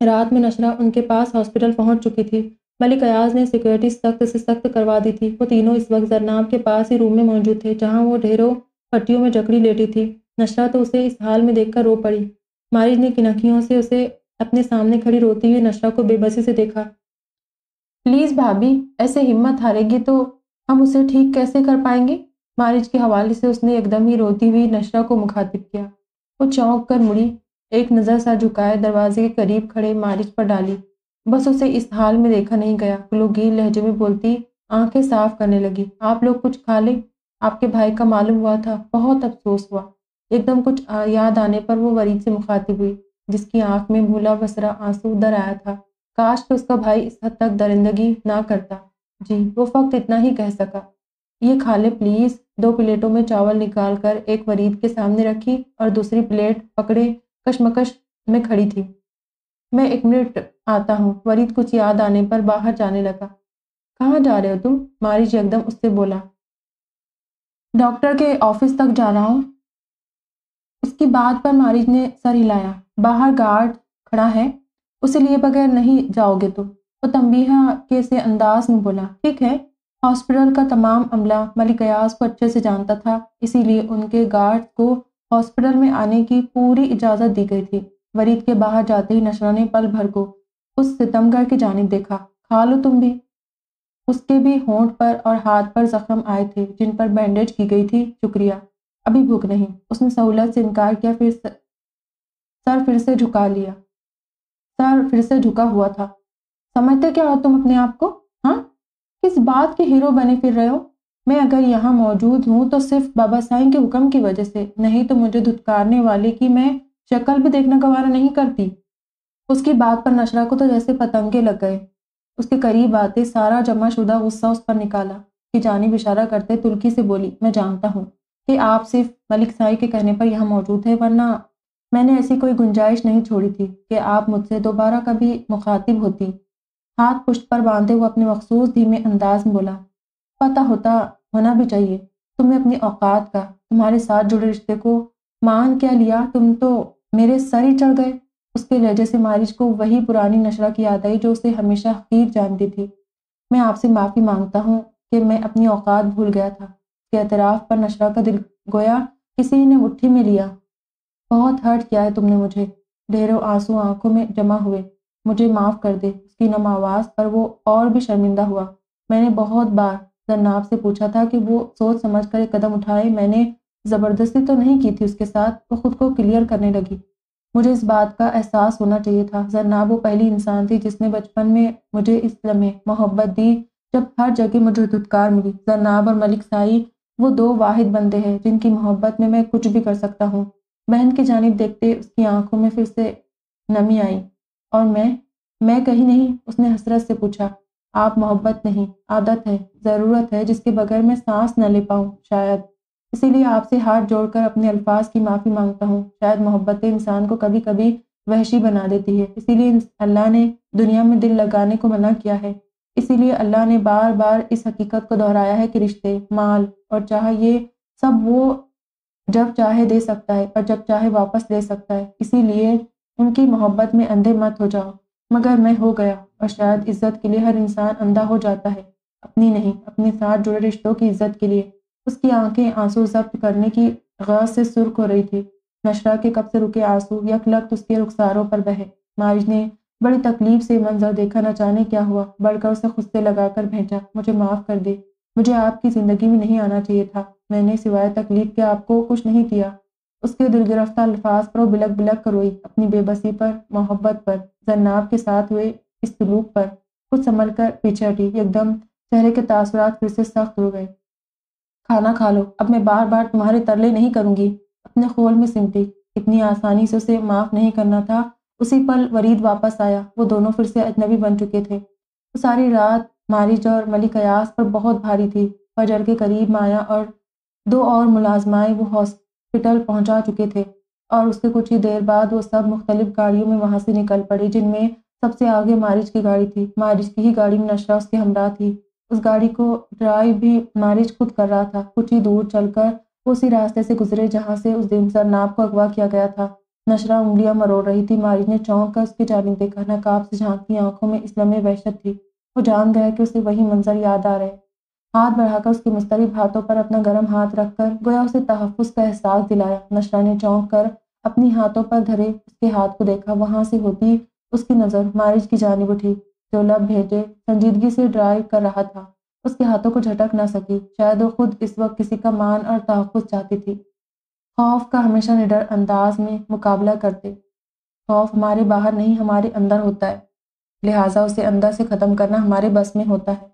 रात में नशरा उनके पास हॉस्पिटल पहुँच चुकी थी। मलिक अयाज ने सिक्योरिटी सख्त से सख्त करवा दी थी। वो तीनों इस वक्त जरनाब के पास ही रूम में मौजूद थे, जहाँ वो ढेरों पट्टियों में जकड़ी लेटी थी। नशरा तो उसे इस हाल में देखकर रो पड़ी। मारिज ने किनखियों से उसे अपने सामने खड़ी रोती हुई नशरा को बेबसी से देखा। प्लीज़ भाभी, ऐसे हिम्मत हारेगी तो हम उसे ठीक कैसे कर पाएँगे? मारिज के हवाले से उसने एकदम ही रोती हुई नशरा को मुखातिब किया। वो चौंक कर मुड़ी, एक नज़र सा झुकाए दरवाजे के करीब खड़े मारिज पर डाली। बस उसे इस हाल में देखा नहीं गया। गुलोगीर लहजे में बोलती, आँखें साफ़ करने लगी। आप लोग कुछ खा लें। आपके भाई का मालूम हुआ था। बहुत अफसोस हुआ। एकदम कुछ याद आने पर वो वरीद से मुखातिब हुई, जिसकी आँख में भूला बसरा आँसू दर आया था। काश तो उसका भाई इस हद तक दरिंदगी ना करता। जी, वो फक्त इतना ही कह सका। ये खा ले प्लीज़। दो प्लेटों में चावल निकाल कर एक वरीद के सामने रखी और दूसरी प्लेट पकड़े, कशमकश में खड़ी थी। मैं एक मिनट आता हूँ। वरीद कुछ याद आने पर बाहर जाने लगा। कहाँ जा रहे हो तुम? मारिज एकदम उससे बोला। डॉक्टर के ऑफ़िस तक जा रहा हूँ। उसकी बात पर मारिज ने सर हिलाया। बाहर गार्ड खड़ा है। उसे लिए बगैर नहीं जाओगे तुम। वो तंबीहा के से अंदाज में बोला। ठीक है। हॉस्पिटल का तमाम अमला मलिकयास को अच्छे से जानता था। इसीलिए उनके गार्ड को हॉस्पिटल में आने की पूरी इजाज़त दी गई थी। वरीद के बाहर जाते ही नशरा ने पल भर को उस सितमगर की जानब देखा। खा लो तुम भी। उसके भी होंठ पर और हाथ पर जख्म आए थे, जिन पर बैंडेज की गई थी। शुक्रिया। अभी भूख नहीं। उसने सहूलत से इनकार किया, फिर सर फिर से झुका लिया। सर फिर से झुका हुआ था। समझते क्या हो तुम अपने आप को? हाँ? किस बात के हीरो बने फिर रहे हो? मैं अगर यहाँ मौजूद हूँ तो सिर्फ़ बाबा साईं के हुक्म की वजह से, नहीं तो मुझे धुतकारने वाले की मैं शक्ल भी देखना गवारा नहीं करती। उसकी बात पर नशरा को तो जैसे पतंगे लग गए। उसके करीब आते सारा जमा शुदा गुस्सा उस पर निकाला कि जानी इशारा करते तुर्की से बोली, मैं जानता हूँ कि आप सिर्फ़ मलिक साई के कहने पर यहाँ मौजूद है, वरना मैंने ऐसी कोई गुंजाइश नहीं छोड़ी थी कि आप मुझसे दोबारा कभी मुखातिब होती। हाथ पुष्ट पर बांधे हुए अपने मखसूस धीमे अंदाज में बोला, पता होता, होना भी चाहिए। तुम्हें अपनी औकात का, तुम्हारे साथ जुड़े रिश्ते को मान क्या लिया? तुम तो मेरे सर ही चढ़ गए। उसके लहजे से मारिज को वही पुरानी नशरा की याद आई जो उसे हमेशा हकीर जानती थी। मैं आपसे माफ़ी माँगता हूँ कि मैं अपनी औकात भूल गया था। के एतराफ़ पर नशरा का दिल गोया, किसी ने मुट्ठी में लिया। बहुत हर्ट किया है तुमने मुझे। ढेरों आँसू आँखों में जमा हुए। मुझे माफ़ कर दे। उसकी नम आवाज़ पर वो और भी शर्मिंदा हुआ। मैंने बहुत बार जन्नाब से पूछा था कि वो सोच समझ कर एक कदम उठाए। मैंने ज़बरदस्ती तो नहीं की थी उसके साथ, वो खुद को क्लियर करने लगी। मुझे इस बात का एहसास होना चाहिए था। जरनाब वो पहली इंसान थी जिसने बचपन में मुझे इस लम्हे मोहब्बत दी, जब हर जगह मुझे धुतकार मिली। जरनाब और मलिक साई, वो दो वाहिद बंदे हैं जिनकी मोहब्बत में मैं कुछ भी कर सकता हूँ। बहन की जानब देखते उसकी आँखों में फिर से नमी आई और मैं मैं कहीं नहीं, उसने हसरत से पूछा, आप मोहब्बत नहीं, आदत है, ज़रूरत है जिसके बगैर मैं सांस न ले पाऊँ, शायद। इसीलिए आपसे हाथ जोड़कर अपने अल्फाज की माफ़ी माँगता हूँ। शायद मोहब्बत इंसान को कभी कभी वहशी बना देती है। इसीलिए अल्लाह ने दुनिया में दिल लगाने को मना किया है। इसीलिए अल्लाह ने बार बार इस हकीकत को दोहराया है कि रिश्ते, माल और चाह, ये सब वो जब चाहे दे सकता है और जब चाहे वापस ले सकता है। इसीलिए उनकी मोहब्बत में अंधे मत हो जाओ। मगर मैं हो गया और शायद इज़्ज़त के लिए हर इंसान अंधा हो जाता है। अपनी नहीं, अपने साथ जुड़े रिश्तों की इज़्ज़त के लिए। उसकी आँखें आँसू जब्त करने की गज से सुर्ख हो रही थी। नशरा के कब से रुके आँसू यकलख्त उसके रुखसारों पर बहे। मारिज ने बड़ी तकलीफ़ से मंजर देखा, न जाने क्या हुआ। बढ़कर उसे खुद से लगाकर भेजा, मुझे माफ़ कर दे। मुझे आपकी ज़िंदगी में नहीं आना चाहिए था। मैंने सिवाय तकलीफ़ के आपको कुछ नहीं किया उसके दिल गिरफ्ता अल्फाज पर बिलक बिलक कर रोई, अपनी बेबसी पर, मोहब्बत पर, जन्नाब के साथ हुए इस सलूक पर। कुछ संभल कर पीछे हटी एकदम चेहरे के तासरात फिर से सख्त हो गए। खाना खा लो। अब मैं बार बार तुम्हारे तरले नहीं करूँगी। अपने खोल में सिमटी। इतनी आसानी से उसे माफ़ नहीं करना था। उसी पल वरीद वापस आया। वो दोनों फिर से अजनबी बन चुके थे। वो सारी रात मारिज और मलिक अयास पर बहुत भारी थी। फजर के करीब माया और दो और मुलाजमाएँ वो हॉस्पिटल पहुँचा चुके थे और उसके कुछ ही देर बाद वो सब मुख्तलिफ़ गाड़ियों में वहाँ से निकल पड़े, जिनमें सबसे आगे मारिज की गाड़ी थी। मारिज की ही गाड़ी में नशरा उसके हमरा थी। उस गाड़ी को ड्राइव भी मारिज खुद कर रहा था। कुछ ही दूर चलकर उसी रास्ते से गुजरे जहाँ से उस दिन सरनाब को अगवा किया गया था। नशरा उंगलियाँ मरोड़ रही थी। मारिज ने चौंक कर उसकी जानी देखा। नकाब से झांकती आँखों में इस लम्हे वहशत थी। वो जान गया कि उसे वही मंजर याद आ रहे हाथ बढ़ाकर उसके मुस्तरब हाथों पर अपना गर्म हाथ रखकर गोया उसे तहफ़ का एहसास दिलाया। नशरा ने चौंक कर अपनी हाथों पर धरे उसके हाथ को देखा। वहाँ से होती उसकी नज़र मारिज की जानब उठी। जो भेजे संजीदगी से ड्राइव कर रहा था। उसके हाथों को झटक ना सकी। शायद वो खुद इस वक्त किसी का मान और तहफ़ चाहती थी। खौफ का हमेशा निडर अंदाज में मुकाबला करते। खौफ हमारे बाहर नहीं, हमारे अंदर होता है। लिहाजा उसे अंदर से ख़त्म करना हमारे बस में होता है।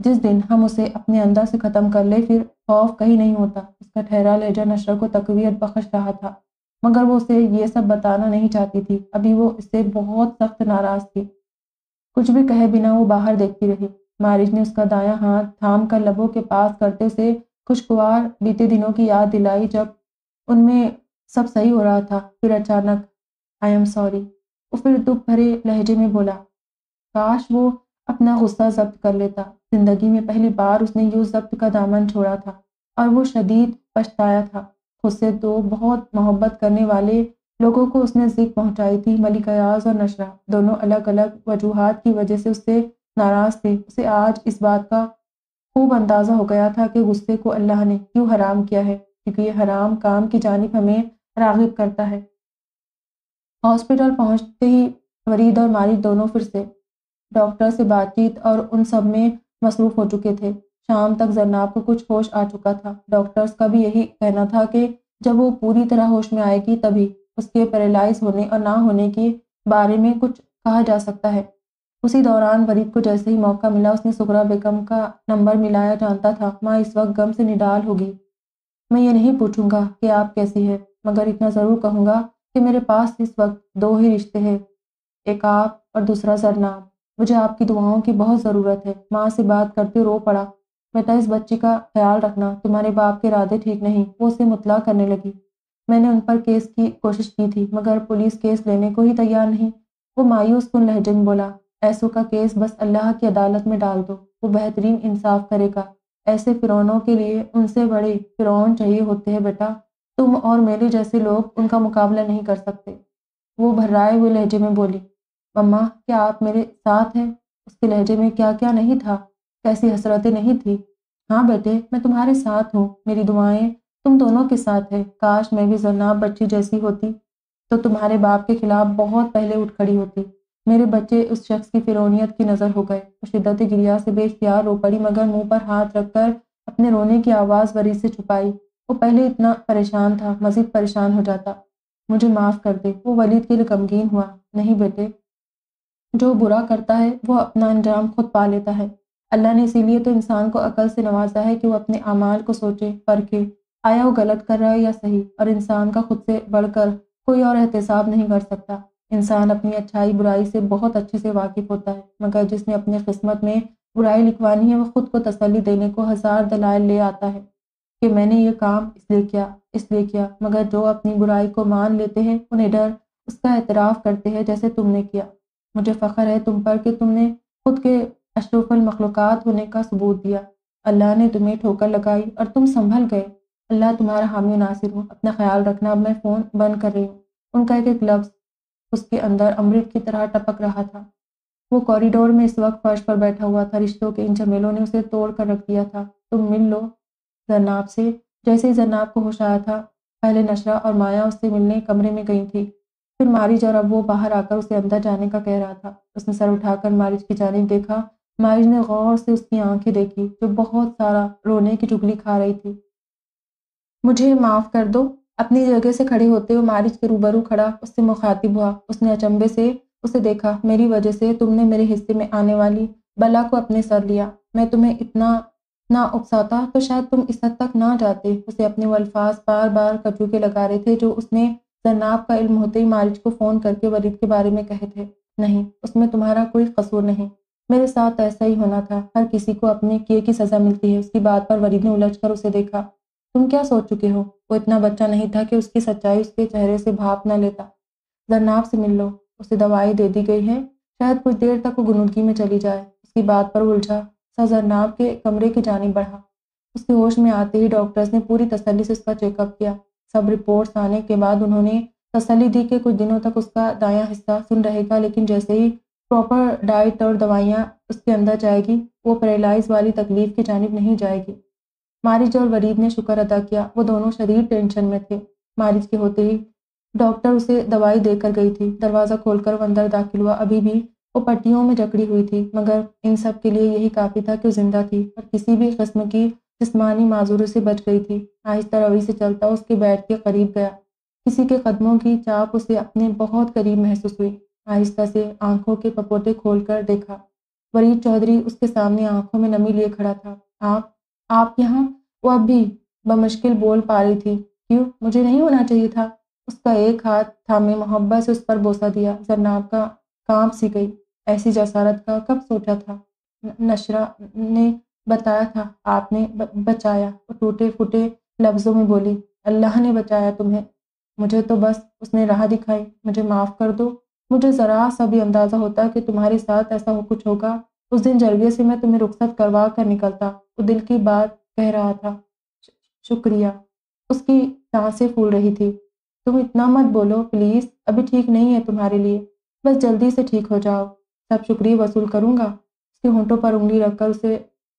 जिस दिन हम उसे अपने अंदर से ख़त्म कर ले, फिर खौफ कहीं नहीं होता। उसका ठहरा लहजा नशर को तकवीत बख्श रहा था। मगर वो उसे ये सब बताना नहीं चाहती थी। अभी वो इससे बहुत सख्त नाराज़ थी। कुछ भी कहे बिना वो बाहर देखती रही। मारिज ने उसका दाया हाथ थाम कर लबों के पास करते उसे खुशगवार बीते दिनों की याद दिलाई जब उनमें सब सही हो रहा था। फिर अचानक आई एम सॉरी वो फिर दुख भरे लहजे में बोला, काश वो अपना गुस्सा जब्त कर लेता। ज़िंदगी में पहली बार उसने यूँ जब्त का दामन छोड़ा था और वो शदीद पछताया था। खुद से तो बहुत मोहब्बत करने वाले लोगों को उसने जिक पहुंचाई थी मलिक अयाज और नशरा, दोनों अलग अलग वजूहत की वजह से उससे नाराज़ थे। उसे आज इस बात का खूब अंदाज़ा हो गया था कि गुस्से को अल्लाह ने क्यों हराम किया है, क्योंकि ये हराम काम की जानब हमें रागिब करता है। हॉस्पिटल पहुँचते ही वरीद और मारिद दोनों फिर से डॉक्टर से बातचीत और उन सब में मसरूफ़ हो चुके थे। शाम तक जरनाब को कुछ होश आ चुका था। डॉक्टर्स का भी यही कहना था कि जब वो पूरी तरह होश में आएगी तभी उसके पैरालाइज होने और ना होने के बारे में कुछ कहा जा सकता है। उसी दौरान वरीद को जैसे ही मौका मिला, उसने सुगरा बेगम का नंबर मिलाया जानता था, माँ, इस वक्त गम से निडाल होगी। मैं ये नहीं पूछूँगा कि आप कैसी है, मगर इतना ज़रूर कहूँगा कि मेरे पास इस वक्त दो ही रिश्ते हैं, एक आप और दूसरा सरनाम। मुझे आपकी दुआओं की बहुत ज़रूरत है। माँ से बात करते रो पड़ा। बेटा इस बच्ची का ख्याल रखना, तुम्हारे बाप के इरादे ठीक नहीं, वो उसे मुतला करने लगी। मैंने उन पर केस की, कोशिश की थी, मगर पुलिस केस लेने को ही तैयार नहीं। वो मायूस कुन लहजे में बोला, ऐसों का केस बस अल्लाह की अदालत में डाल दो, वो बेहतरीन इंसाफ करेगा। ऐसे फिरौनों के लिए उनसे बड़े फिरौन चाहिए होते हैं बेटा। तुम और मेरे जैसे लोग उनका मुकाबला नहीं कर सकते। वो भर्राए हुए लहजे में बोली मम्मा क्या आप मेरे साथ हैं? उसके लहजे में क्या क्या नहीं था? कैसी हसरतें नहीं थी? हाँ बेटे, मैं तुम्हारे साथ हूँ, मेरी दुआएँ तुम दोनों के साथ है। काश मैं भी जरनाब बच्ची जैसी होती। तो तुम्हारे बाप के खिलाफ बहुत पहले उठ खड़ी होती। मेरे बच्चे उस शख्स की फिरौनियत की नज़र हो गए। वो शिद्दत गिरिया से बेख्तियार रो पड़ी, मगर मुँह पर हाथ रखकर अपने रोने की आवाज़ वरी से छुपाई। वो पहले इतना परेशान था, मज़ीद परेशान हो जाता। मुझे माफ़ कर दे, वो वलीद के लिए गमगीन हुआ। नहीं बेटे, जो बुरा करता है, वो अपना अंजाम खुद पा लेता है। अल्लाह ने इसीलिए तो इंसान को अकल से नवाजा है कि वो अपने अमाल को सोचे, परखे। आया वो गलत कर रहा है या सही, और इंसान का खुद से बढ़कर कोई और एहतसाब नहीं कर सकता। इंसान अपनी अच्छाई, बुराई से बहुत अच्छे से वाकिफ होता है, मगर जिसने अपनी किस्मत में बुराई लिखवानी है, वो खुद को तसली देने को हज़ार दलाल ले आता है कि मैंने ये काम इसलिए किया इसलिए किया, मगर जो अपनी बुराई को मान लेते हैं, उन्हें डर, उसका एतराफ़ करते हैं जैसे तुमने किया। मुझे फ़ख्र है तुम पर कि तुमने खुद के अशरफुल मखलूक़ात होने का सबूत दिया। अल्लाह ने तुम्हें ठोकर लगाई और तुम संभल गए। अल्लाह तुम्हारा हामी नासिर हो, अपना ख्याल रखना, अब मैं फ़ोन बंद कर रही हूँ। उनका एक एक लफ्ज़ उसके अंदर अमृत की तरह टपक रहा था। वो कॉरिडोर में इस वक्त फर्श पर बैठा हुआ था, रिश्तों के इन झमेलों ने उसे तोड़ कर रख दिया था। तुम मिल लो जरनाब से। जैसे ही जरनाब को होश आया था, पहले नशरा और माया उससे मिलने कमरे में गई थी। फिर मारिज और अब वो बाहर आकर उसे अंदर जाने का कह रहा था। उसने सर उठाकर मारिज की जानब देखा। मारिज ने गौर से उसकी आँखें देखी, जो बहुत सारा रोने की चुगली खा रही थी। मुझे माफ़ कर दो। अपनी जगह से खड़े होते हुए मारिज के रूबरू खड़ा उससे मुखातिब हुआ। उसने अचंबे से उसे देखा, मेरी वजह से तुमने मेरे हिस्से में आने वाली बला को अपने सर लिया। मैं तुम्हें इतना ना उकसाता तो शायद तुम इस हद तक ना जाते। उसे अपने वो अल्फाज बार बार कचूके लगा रहे थे जो उसने जनाब का इल्म होते ही मारिज को फ़ोन करके वरीद के बारे में कहे थे। नहीं, उसमें तुम्हारा कोई कसूर नहीं। मेरे साथ ऐसा ही होना था। हर किसी को अपने किए की सज़ा मिलती है। उसकी बात पर वरीद ने उलझ कर उसे देखा। तुम क्या सोच चुके हो? वो इतना बच्चा नहीं था कि उसकी सच्चाई उसके चेहरे से भाप न लेता। जरनाब से मिल लो, उसे दवाई दे दी गई है। शायद कुछ देर तक वो गुनुदगी में चली जाए। उसकी बात पर उलझा, सा जरनाब के कमरे की जानी बढ़ा। उसके होश में आते ही डॉक्टर्स ने पूरी तसली से उसका चेकअप किया। सब रिपोर्ट्स आने के बाद उन्होंने तसली दी कि कुछ दिनों तक उसका दायां हिस्सा सुन रहेगा, लेकिन जैसे ही प्रॉपर डाइट और दवाइयाँ उसके अंदर जाएगी, वो पैरालाइज वाली तकलीफ़ की जानब नहीं जाएगी। मारिज और वरीद ने शुक्र अदा किया। वो दोनों शरीर टेंशन में थे। मारिज के होते ही डॉक्टर उसे दवाई देकर गई थी। दरवाज़ा खोलकर वो अंदर दाखिल हुआ। अभी भी वो पट्टियों में जकड़ी हुई थी, मगर इन सब के लिए यही काफ़ी था कि वो ज़िंदा थी और किसी भी किस्म की जिसमानी माजूरों से बच गई थी। आहिस्ता रवि से चलता उसके बेड के करीब गया। किसी के कदमों की चाप उसे अपने बहुत करीब महसूस हुई। आहिस्ता से आँखों के पपोटे खोलकर देखा। वरीद चौधरी उसके सामने आँखों में नमी लिए खड़ा था। आप आप यहाँ? वो भी बमुश्किल बोल पा रही थी। क्यों? मुझे नहीं होना चाहिए था। उसका एक हाथ थामे मोहब्बत से उस पर बोसा दिया। जरनाब का काँप सी गई। ऐसी जसारत का कब सोचा था? नशरा ने बताया था। आपने बचाया। टूटे फूटे लफ्ज़ों में बोली, अल्लाह ने बचाया तुम्हें। मुझे तो बस उसने राह दिखाई। मुझे माफ़ कर दो। मुझे ज़रा सा भी अंदाज़ा होता कि तुम्हारे साथ ऐसा हो, कुछ होगा उस दिन जरगे से मैं तुम्हें रुख्सत करवा कर निकलता, वो दिल की बात कह रहा था शुक्रिया। उसकी साँसें फूल रही थी। तुम इतना मत बोलो, प्लीज़, अभी ठीक नहीं है तुम्हारे लिए। बस जल्दी से ठीक हो जाओ। सब शुक्रिया वसूल करूँगा? उसके होंठों पर उंगली रखकर उसे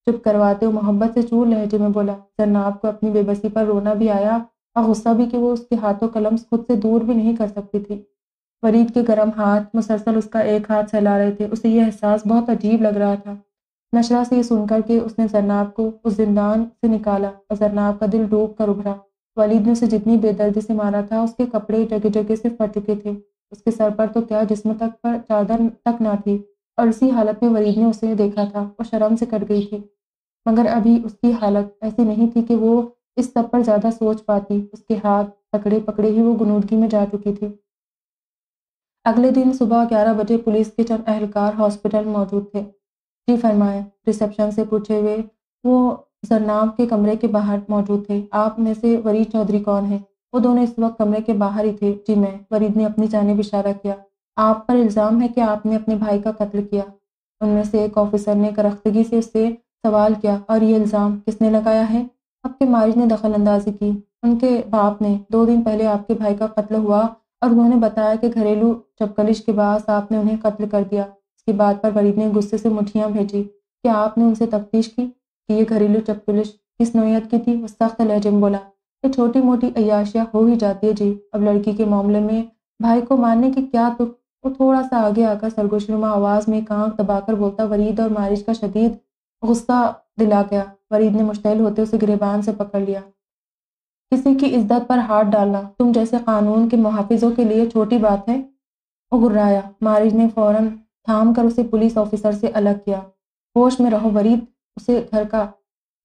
चुप करवाते हुए मोहब्बत से चूर लहजे में बोला जन्नाब को अपनी बेबसी पर रोना भी आया, और गुस्सा भी कि वो उसके हाथों कलम खुद से दूर भी नहीं कर सकती थी। फरीद के गर्म हाथ, मुसलसल उसका एक हाथ सहला रहे थे। उसे यह एहसास बहुत अजीब लग रहा था। नशरा से ये सुनकर के उसने जरनाब को उस जिंदान से निकाला और जरनाब का दिल डूब कर उभरा। वलीद ने उसे जितनी बेदर्दी से मारा था, उसके कपड़े जगह जगह से फट चुके थे। उसके सर पर तो क्या जिस्म तक पर चादर तक ना थी और इसी हालत में वलीद ने उसे देखा था और शर्म से कट गई थी। मगर अभी उसकी हालत ऐसी नहीं थी कि वो इस सब पर ज़्यादा सोच पाती। उसके हाथ पकड़े पकड़े ही वो गुनूदगी में जा चुकी थी। अगले दिन सुबह ग्यारह बजे पुलिस के चंद अहलकार हॉस्पिटल मौजूद थे। जी फरमाए, रिसेप्शन से पूछे हुए, वो जरनाब के कमरे के बाहर मौजूद थे। आप में से वरीद चौधरी कौन है? वो दोनों इस वक्त कमरे के बाहर ही थे। जी मैं। वरीद ने अपनी जानब इशारा किया। आप पर इल्ज़ाम है कि आपने अपने भाई का कत्ल किया? उनमें से एक ऑफिसर ने करख्तगी से उससे सवाल किया। और ये इल्ज़ाम किसने लगाया है? आपके मारिज ने दखल अंदाजी की। उनके बाप ने दो दिन पहले आपके भाई का कत्ल हुआ और उन्होंने बताया कि घरेलू चपकलिश के बाद आपने उन्हें कत्ल कर दिया। इसकी बात पर वरीद ने गुस्से से मुठियाँ भेजी। क्या आपने उनसे तफ्तीश की कि ये घरेलू चपकलिश किस नोयत की थी? वो सख्त लहजे में बोला, ये छोटी मोटी अयाशिया हो ही जाती है जी। अब लड़की के मामले में भाई को मारने की क्या तो वो थोड़ा सा आगे आकर सरगोशनुमा आवाज़ में कांक दबाकर बोलता, वरीद और मारिज का शदीद गुस्सा दिला गया। वरीद ने मुश्तैल होते उसे गिरेबान से पकड़ लिया। किसी की इज़्ज़त पर हाथ डालना। तुम जैसे कानून के मुहाफिजों के लिए छोटी बात है। वो गुर्राया। मारिज ने फ़ौरन थाम कर उसे पुलिस ऑफिसर से अलग किया। होश में रहो वरीद। उसे घर का,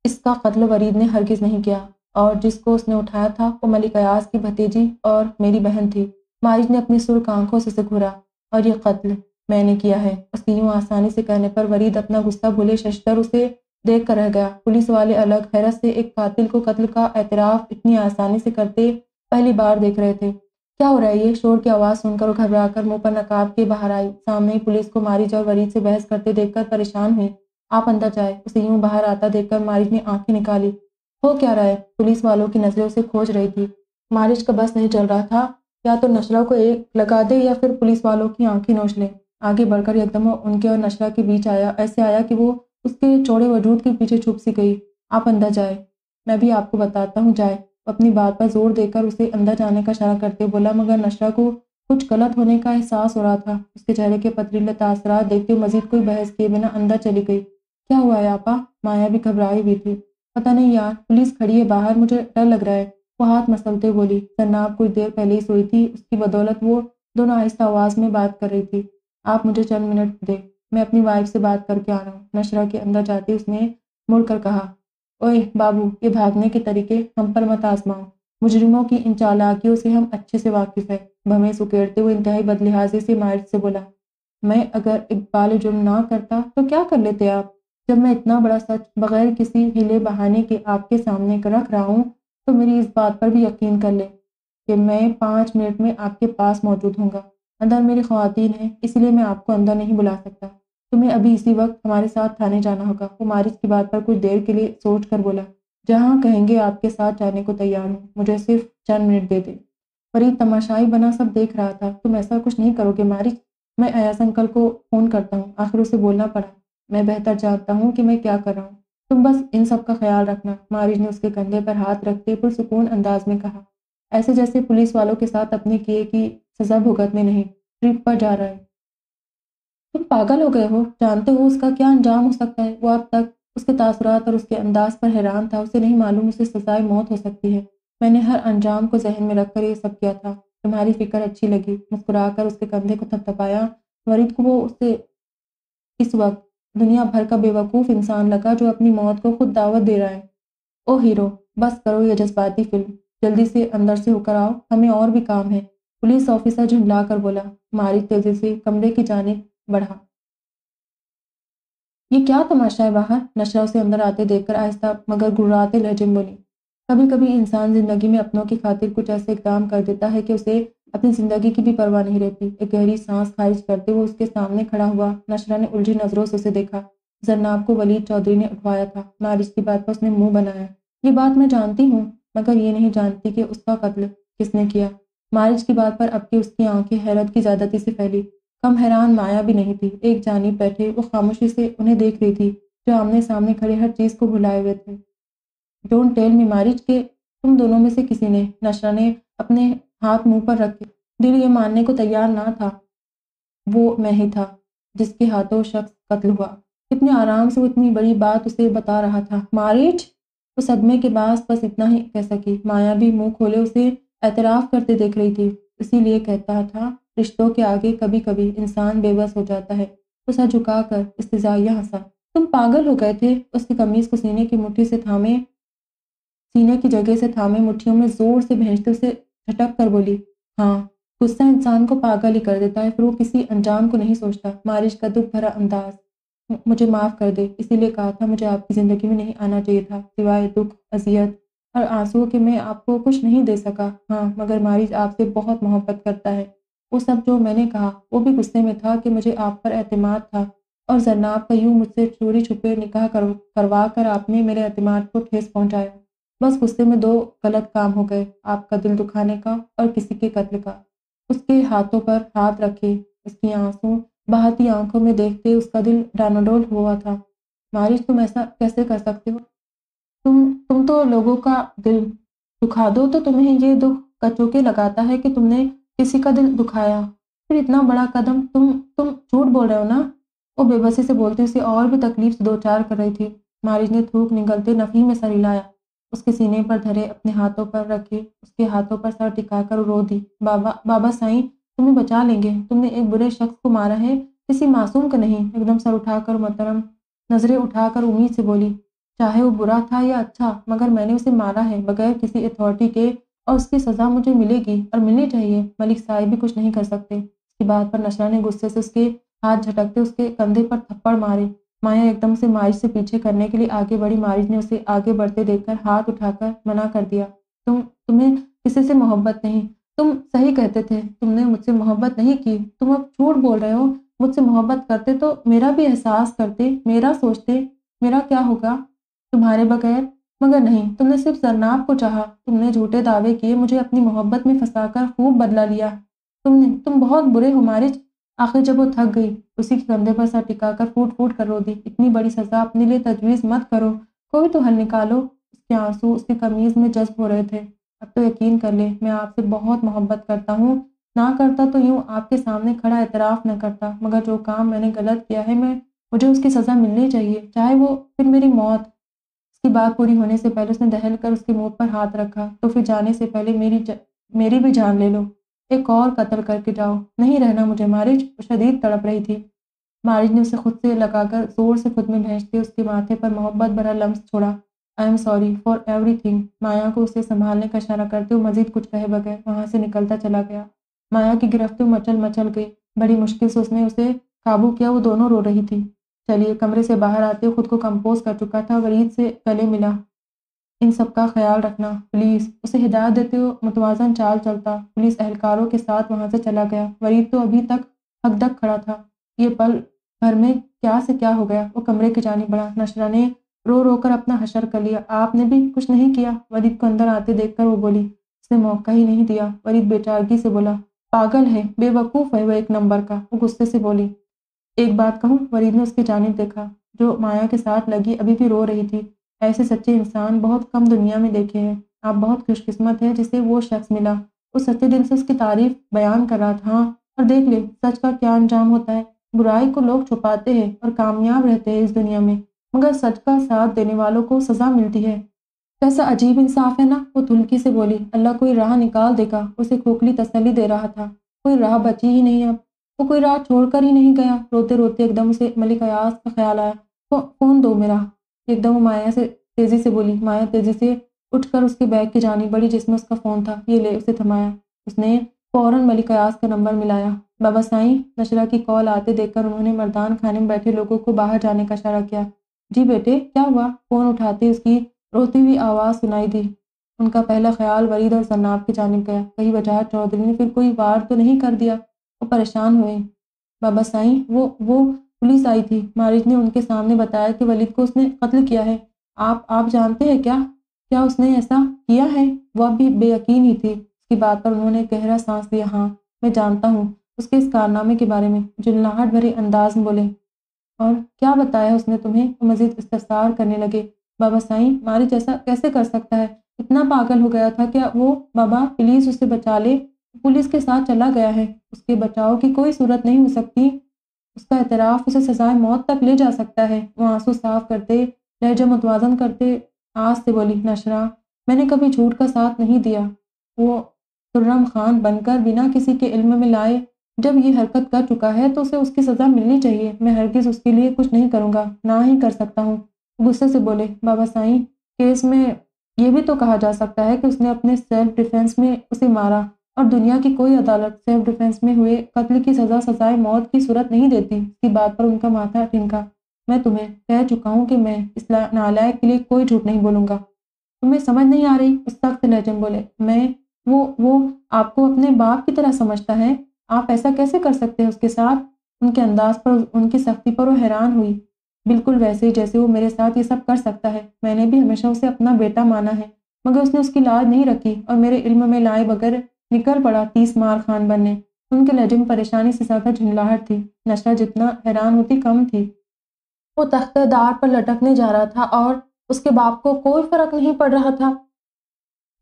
इसका कत्ल वरीद ने हरगिज़ नहीं किया। और जिसको उसने उठाया था, वो मलिक अयाज की भतीजी और मेरी बहन थी। मारिज ने अपनी सुर्ख आँखों से घुरा। और ये कत्ल मैंने किया है। उसकी यूँ आसानी से कहने पर वरीद अपना गुस्सा भूले शशतर उसे देख कर रह गया। पुलिस वाले अलग हैरत से एक कातिल को कत्ल का एतराफ़ इतनी आसानी से करते पहली बार देख रहे थे। क्या हो रहा है? ये शोर की आवाज़ सुनकर घबरा कर मुँह पर नकाब के बाहर आई। सामने पुलिस को मारिज और वरीद से बहस करते देखकर परेशान हुई आप अंदर जाए। उसे यूँ बाहर आता देखकर मारिज ने आँखें निकाली। हो क्या रहा है? पुलिस वालों की नज़रें उसे खोज रही थी। मारिज का बस नहीं चल रहा था। या तो नशरा को एक लगा दे या फिर पुलिस वालों की आँखें नोच ले। आगे बढ़कर एकदम उनके और नशरा के बीच आया। ऐसे आया कि वो उसके चौड़े वजूद के पीछे छुप सी गई। आप अंदर जाए। मैं भी आपको बताता हूँ, जाए। अपनी बात पर ज़ोर देकर उसे अंदर जाने का इशारा करते बोला, मगर नशरा को कुछ गलत होने का एहसास हो रहा था। उसके चेहरे के पथरीले तासरात देखते हुए मजीद कोई बहस किए बिना अंदर चली गई। क्या हुआ है आपा? माया भी घबराई हुई थी। पता नहीं यार, पुलिस खड़ी है बाहर, मुझे डर लग रहा है। वो हाथ मसलते बोली जन्नाब कुछ देर पहले ही सोई थी, उसकी बदौलत वो दोनों आहिस्ता आवाज़ में बात कर रही थी। आप मुझे चंद मिनट दे। मैं अपनी वाइफ से बात करके आ रहा हूँ नशरा के अंदर जाते उसने मुड़कर कहा, ओए बाबू, ये भागने के तरीके हम पर मत आजमाओ। मुजरिमों की इन चालाकियों से हम अच्छे से वाकिफ है। भमें सुकेड़ते हुए इंतहाई बदलिहाजी से मारिज से बोला, मैं अगर इकबाल जुर्म ना करता तो क्या कर लेते आप? जब मैं इतना बड़ा सच बगैर किसी हिले बहाने के आपके सामने रख रहा हूँ तो मेरी इस बात पर भी यकीन कर ले कि मैं पाँच मिनट में आपके पास मौजूद हूँगा अंदर मेरी खातन है, इसलिए मैं आपको अंदर नहीं बुला सकता। तुम्हें अभी इसी वक्त हमारे साथ थाने जाना होगा। वो की बात पर कुछ देर के लिए सोच कर बोला, जहाँ कहेंगे आपके साथ जाने को तैयार हूँ, मुझे सिर्फ़ चंद मिनट दे दे। फरीद तमाशाई बना सब देख रहा था। तुम ऐसा कुछ नहीं करोगे मारिज मैं अयास अंकल को फ़ोन करता हूँ। आखिर उसे बोलना पड़ा। मैं बेहतर जानता हूँ कि मैं क्या कर रहा हूँ। तुम बस इन सब का ख्याल रखना। मारिज ने उसके कंधे पर हाथ रखते पुरसकून अंदाज में कहा, ऐसे जैसे पुलिस वालों के साथ अपने किए की सजा भुगतने नहीं, ट्रिप पर जा रहा है। तुम पागल हो गए हो, जानते हो उसका क्या अंजाम हो सकता है? वो अब तक उसके तासरात और उसके अंदाज पर हैरान था, उसे नहीं मालूम उसे सजाए मौत हो सकती है। मैंने हर अंजाम को जहन में रखकर ये सब किया था। तुम्हारी फ़िक्र अच्छी लगी, मुस्कुराकर उसके कंधे को थपथपाया। वरीद को वो उसे इस वक्त दुनिया भर का बेवकूफ़ इंसान लगा जो अपनी मौत को खुद दावत दे रहा है। ओ हीरो, बस करो ये जज्बाती फ़िल्म। जल्दी से अंदर से होकर आओ, हमें और भी काम है। पुलिस ऑफिसर झुंझला कर बोला, मारी तेज़ी से कमरे की जाने बढ़ा। ये क्या तमाशा है बाहर? नशरा उसे अंदर आते देखकर आहिस्ता मगर गुर्राते लहजे में बोली कभी कभी इंसान ज़िंदगी में अपनों की खातिर कुछ ऐसे इकदाम कर देता है कि उसे अपनी ज़िंदगी की भी परवाह नहीं रहती। एक गहरी सांस खारिज करते हुए उसके सामने खड़ा हुआ नशरा ने उलझी नज़रों से उसे देखा। जरनाब को वलीद चौधरी ने उठवाया था। नारिश की बात पर उसने मुँह बनाया। ये बात मैं जानती हूँ, मगर ये नहीं जानती कि उसका कत्ल किसने किया। मारिज की बात पर अब की उसकी आँखें हैरत की ज़्यादती से फैली। कम हैरान माया भी नहीं थी। एक जानी बैठे वो खामोशी से उन्हें देख रही थी, जो आमने सामने खड़े हर चीज़ को भुलाए हुए थे। डोंट टेल मी मारिज के तुम दोनों में से किसी ने नशरा ने अपने हाथ मुँह पर रखे। दिल ये मानने को तैयार ना था। वो मैं ही था, जिसके हाथों शख्स कत्ल हुआ। इतने आराम से वो इतनी बड़ी बात उसे बता रहा था। मारिज वो सदमे के बाद बस इतना ही कह सकी। माया भी मुँह खोले उसे एतराफ़ करते देख रही थी। इसीलिए कहता था, रिश्तों के आगे कभी कभी इंसान बेबस हो जाता है। सर झुकाकर इस्तेजाइया हंसा। तुम पागल हो गए थे। उसकी कमीज को सीने की मुट्ठी से थामे, सीने की जगह से थामे मुट्ठियों में ज़ोर से भेजते उसे झटक कर बोली हाँ गुस्सा इंसान को पागल ही कर देता है, फिर वो किसी अंजाम को नहीं सोचता। मारिश का दुख भरा अंदाज। मुझे माफ़ कर दे। इसीलिए कहा था, मुझे आपकी ज़िंदगी में नहीं आना चाहिए था, सिवाय दुख, अजियत और आंसुओं के मैं आपको कुछ नहीं दे सका। हाँ मगर मारिज आपसे बहुत मोहब्बत करता है। वो सब जो मैंने कहा वो भी गुस्से में था कि मुझे आप पर एतमाद था। और जरनाब का यूँ मुझसे चोरी छुपे निकाह कर, करवा कर आपने मेरे अतमाद को ठेस पहुँचाया। बस गुस्से में दो गलत काम हो गए आपका दिल दुखाने का और किसी के कत्ल का। उसके हाथों पर हाथ रखे उसकी आँसू बहाती आँखों में देखते उसका दिल डानाडोल हुआ था। मारिज तुम ऐसा कैसे कर सकते हो? तुम तुम तो लोगों का दिल दुखा दो तो तुम्हें ये दुख कचोके लगाता है कि तुमने किसी का दिल दुखाया। फिर इतना बड़ा कदम तुम तुम झूठ बोल रहे हो ना? वो बेबसी से बोलते उसे और भी तकलीफ़ से दो चार कर रही थी। मारिज ने थूक निकलते नफी में सर हिलाया। उसके सीने पर धरे अपने हाथों पर रखे, उसके हाथों पर सर टिकाकर रो दी। बाबा बाबा साईं, तुम्हें बचा लेंगे। तुमने एक बुरे शख्स को मारा है, किसी मासूम का नहीं। एकदम सर उठाकर मोहतरम नज़रें उठाकर उम्मीद से बोली चाहे वो बुरा था या अच्छा मगर मैंने उसे मारा है, बगैर किसी अथॉरिटी के, और उसकी सज़ा मुझे मिलेगी और मिलनी चाहिए। मलिक साहिब भी कुछ नहीं कर सकते। इसकी बात पर नशरा ने गुस्से से उसके हाथ झटकते उसके कंधे पर थप्पड़ मारे। माया एकदम से मारिज से पीछे करने के लिए आगे बढ़ी। मारिज ने उसे आगे बढ़ते देखकर हाथ उठाकर मना कर दिया। तुम, तुम्हें किसी से मोहब्बत नहीं। तुम सही कहते थे। तुमने मुझसे मोहब्बत नहीं की। तुम अब झूठ बोल रहे हो। मुझसे मोहब्बत करते तो मेरा भी एहसास करते, मेरा सोचते, मेरा क्या होगा? तुम्हारे बगैर? मगर नहीं, तुमने सिर्फ़ जरनाब को चाहा। तुमने झूठे दावे किए, मुझे अपनी मोहब्बत में फंसाकर खूब बदला लिया। तुमने, तुम बहुत बुरे हो मारिज आखिर जब वो थक गई, उसी के कंधे पर सर टिकाकर फूट फूट कर रो दी इतनी बड़ी सज़ा अपने लिए तजवीज़ मत करो। कोई तो हल निकालो। उसके आँसू, उसकी कमीज़ में जज्ब हो रहे थे। अब तो यकीन कर ले, मैं आपसे बहुत मोहब्बत करता हूँ। ना करता तो यूँ आपके सामने खड़ा एतराफ़ न करता। मगर जो काम मैंने गलत किया है, मैं, मुझे उसकी सज़ा मिलनी चाहिए। चाहे वो, फिर मेरी मौत। उसकी बात पूरी होने से पहले उसने दहल कर उसके मुँह पर हाथ रखा तो फिर जाने से पहले मेरी. मेरी भी जान ले लो। एक और कत्ल करके जाओ। नहीं रहना मुझे। मारिज शदीद तड़प रही थी। मारिज ने उसे खुद से लगाकर ज़ोर से खुद में भेजते उसके माथे पर मोहब्बत भरा लम्स छोड़ा। I am sorry for everything Maya को उसे संभालने का इशारा करते हुए मजीद कुछ कहे बगैर वहाँ से निकलता चला गया। माया की गिरफ्त मचल मचल गई। बड़ी मुश्किल से उसने उसे काबू किया। वो दोनों रो रही थी। चलिए कमरे से बाहर आते खुद को कंपोज कर चुका था, वरीद से गले मिला। इन सब का ख्याल रखना पुलिस उसे हिदायत देते हुए मुतवाजन चाल चलता। पुलिस एहलकारों के साथ वहाँ से चला गया। वरीद तो अभी तक हकदक खड़ा था। ये पल भर में क्या से क्या हो गया, वो कमरे की जानी बढ़ा नशरा ने रो रो कर अपना हशर कर लिया। आपने भी कुछ नहीं किया? वरीद को अंदर आते देखकर वो बोली, उसने मौका ही नहीं दिया। वरीद बेचारगी से बोला, पागल है, बेवकूफ़ है वह एक नंबर का। वो गुस्से से बोली एक बात कहूँ वरीद ने उसकी जानब देखा, जो माया के साथ लगी, अभी भी रो रही थी। ऐसे सच्चे इंसान बहुत कम दुनिया में देखे हैं। आप बहुत खुशकिस्मत है जिसे वो शख्स मिला। वो सच्चे दिल से उसकी तारीफ़ बयान कर रहा था। और देख ले, सच का क्या अंजाम होता है। बुराई को लोग छुपाते हैं और कामयाब रहते हैं इस दुनिया में। मगर सच का साथ देने वालों को सज़ा मिलती है। कैसा अजीब इंसाफ है ना, वो तुलकी से बोली, अल्लाह कोई राह निकाल देगा, उसे खोखली तसली दे रहा था। कोई राह बची ही नहीं अब। वो कोई राह छोड़कर ही नहीं गया। रोते रोते एकदम उसे मलिक अयास का ख्याल आया। फ़ोन दो मेरा, एकदम वो माया से, तेज़ी से बोली। माया तेज़ी से उठकर उसके बैग की जानी बड़ी जिसमें उसका फ़ोन था। ये ले, उसे थमाया। उसने फ़ौरन मलिक अयास का नंबर मिलाया। बाबा साईं, नशरा की कॉल आते देखकर उन्होंने मर्दान खाने में बैठे लोगों को बाहर जाने का इशारा किया। जी बेटे, क्या हुआ? फ़ोन उठाते उसकी रोती हुई आवाज़ सुनाई दी। उनका पहला ख्याल वरीद और जन्नाब की जानब गया। कहीं वजह चौधरी ने फिर कोई वार तो नहीं कर दिया? वो परेशान हुए। बाबा साईं, वो वो पुलिस आई थी। मारिज ने उनके सामने बताया कि वलीद को उसने कत्ल किया है। आप आप जानते हैं क्या? क्या उसने ऐसा किया है? वह भी बेयकीन ही थी। उसकी बात पर उन्होंने गहरा सांस लिया। हाँ मैं जानता हूँ उसके इस कारनामे के बारे में। जुल्लाहट भरे अंदाज में बोले, और क्या बताया उसने तुम्हें? मजीद इस्तफसार करने लगे, बाबा साईं मारिज ऐसा कैसे कर सकता है? इतना पागल हो गया था क्या वो? बाबा प्लीज़ उसे बचा ले। पुलिस के साथ चला गया है। उसके बचाव की कोई सूरत नहीं हो सकती। उसका एतराफ़, उसे सजाए मौत तक ले जा सकता है। वो आँसू साफ़ करते, लहजा मुतवाजन करते आज से बोली, नशरा, मैंने कभी झूठ का साथ नहीं दिया। वो खुर्रम खान बनकर बिना किसी के इल्म में लाए, जब ये हरकत कर चुका है तो उसे उसकी सज़ा मिलनी चाहिए। मैं हरगिज़ उसके लिए कुछ नहीं करूँगा, ना ही कर सकता हूँ। गुस्से से बोले, बाबा साईं, केस में ये भी तो कहा जा सकता है कि उसने अपने सेल्फ डिफेंस में उसे मारा। और दुनिया की कोई अदालत सेल्फ डिफेंस में हुए कत्ल की सज़ा, सजाए मौत की सूरत नहीं देती। इसकी बात पर उनका माथा ठिनका मैं तुम्हें कह चुका हूँ कि मैं इस नालायक के लिए कोई झूठ नहीं बोलूँगा। तुम्हें समझ नहीं आ रही? उस सख्त लहजन बोले। मैं वो वो आपको अपने बाप की तरह समझता है? आप ऐसा कैसे कर सकते हैं उसके साथ? उनके अंदाज पर, उनकी सख्ती पर वो हैरान हुई। बिल्कुल वैसे ही जैसे वो मेरे साथ ये सब कर सकता है। मैंने भी हमेशा उसे अपना बेटा माना है, मगर उसने उसकी लाज नहीं रखी और मेरे इल्म में लाए बगैर निकल पड़ा तीस मार खान बनने। उनके लहजे में परेशानी से ज़्यादा झुंझलाहट थी। नशा जितना हैरान होती कम थी। वो तख्तेदार पर लटकने जा रहा था और उसके बाप को कोई फ़र्क नहीं पड़ रहा था।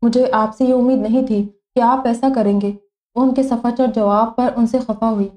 मुझे आपसे ये उम्मीद नहीं थी कि आप ऐसा करेंगे। उनके सफाचर जवाब पर उनसे खफा हुई।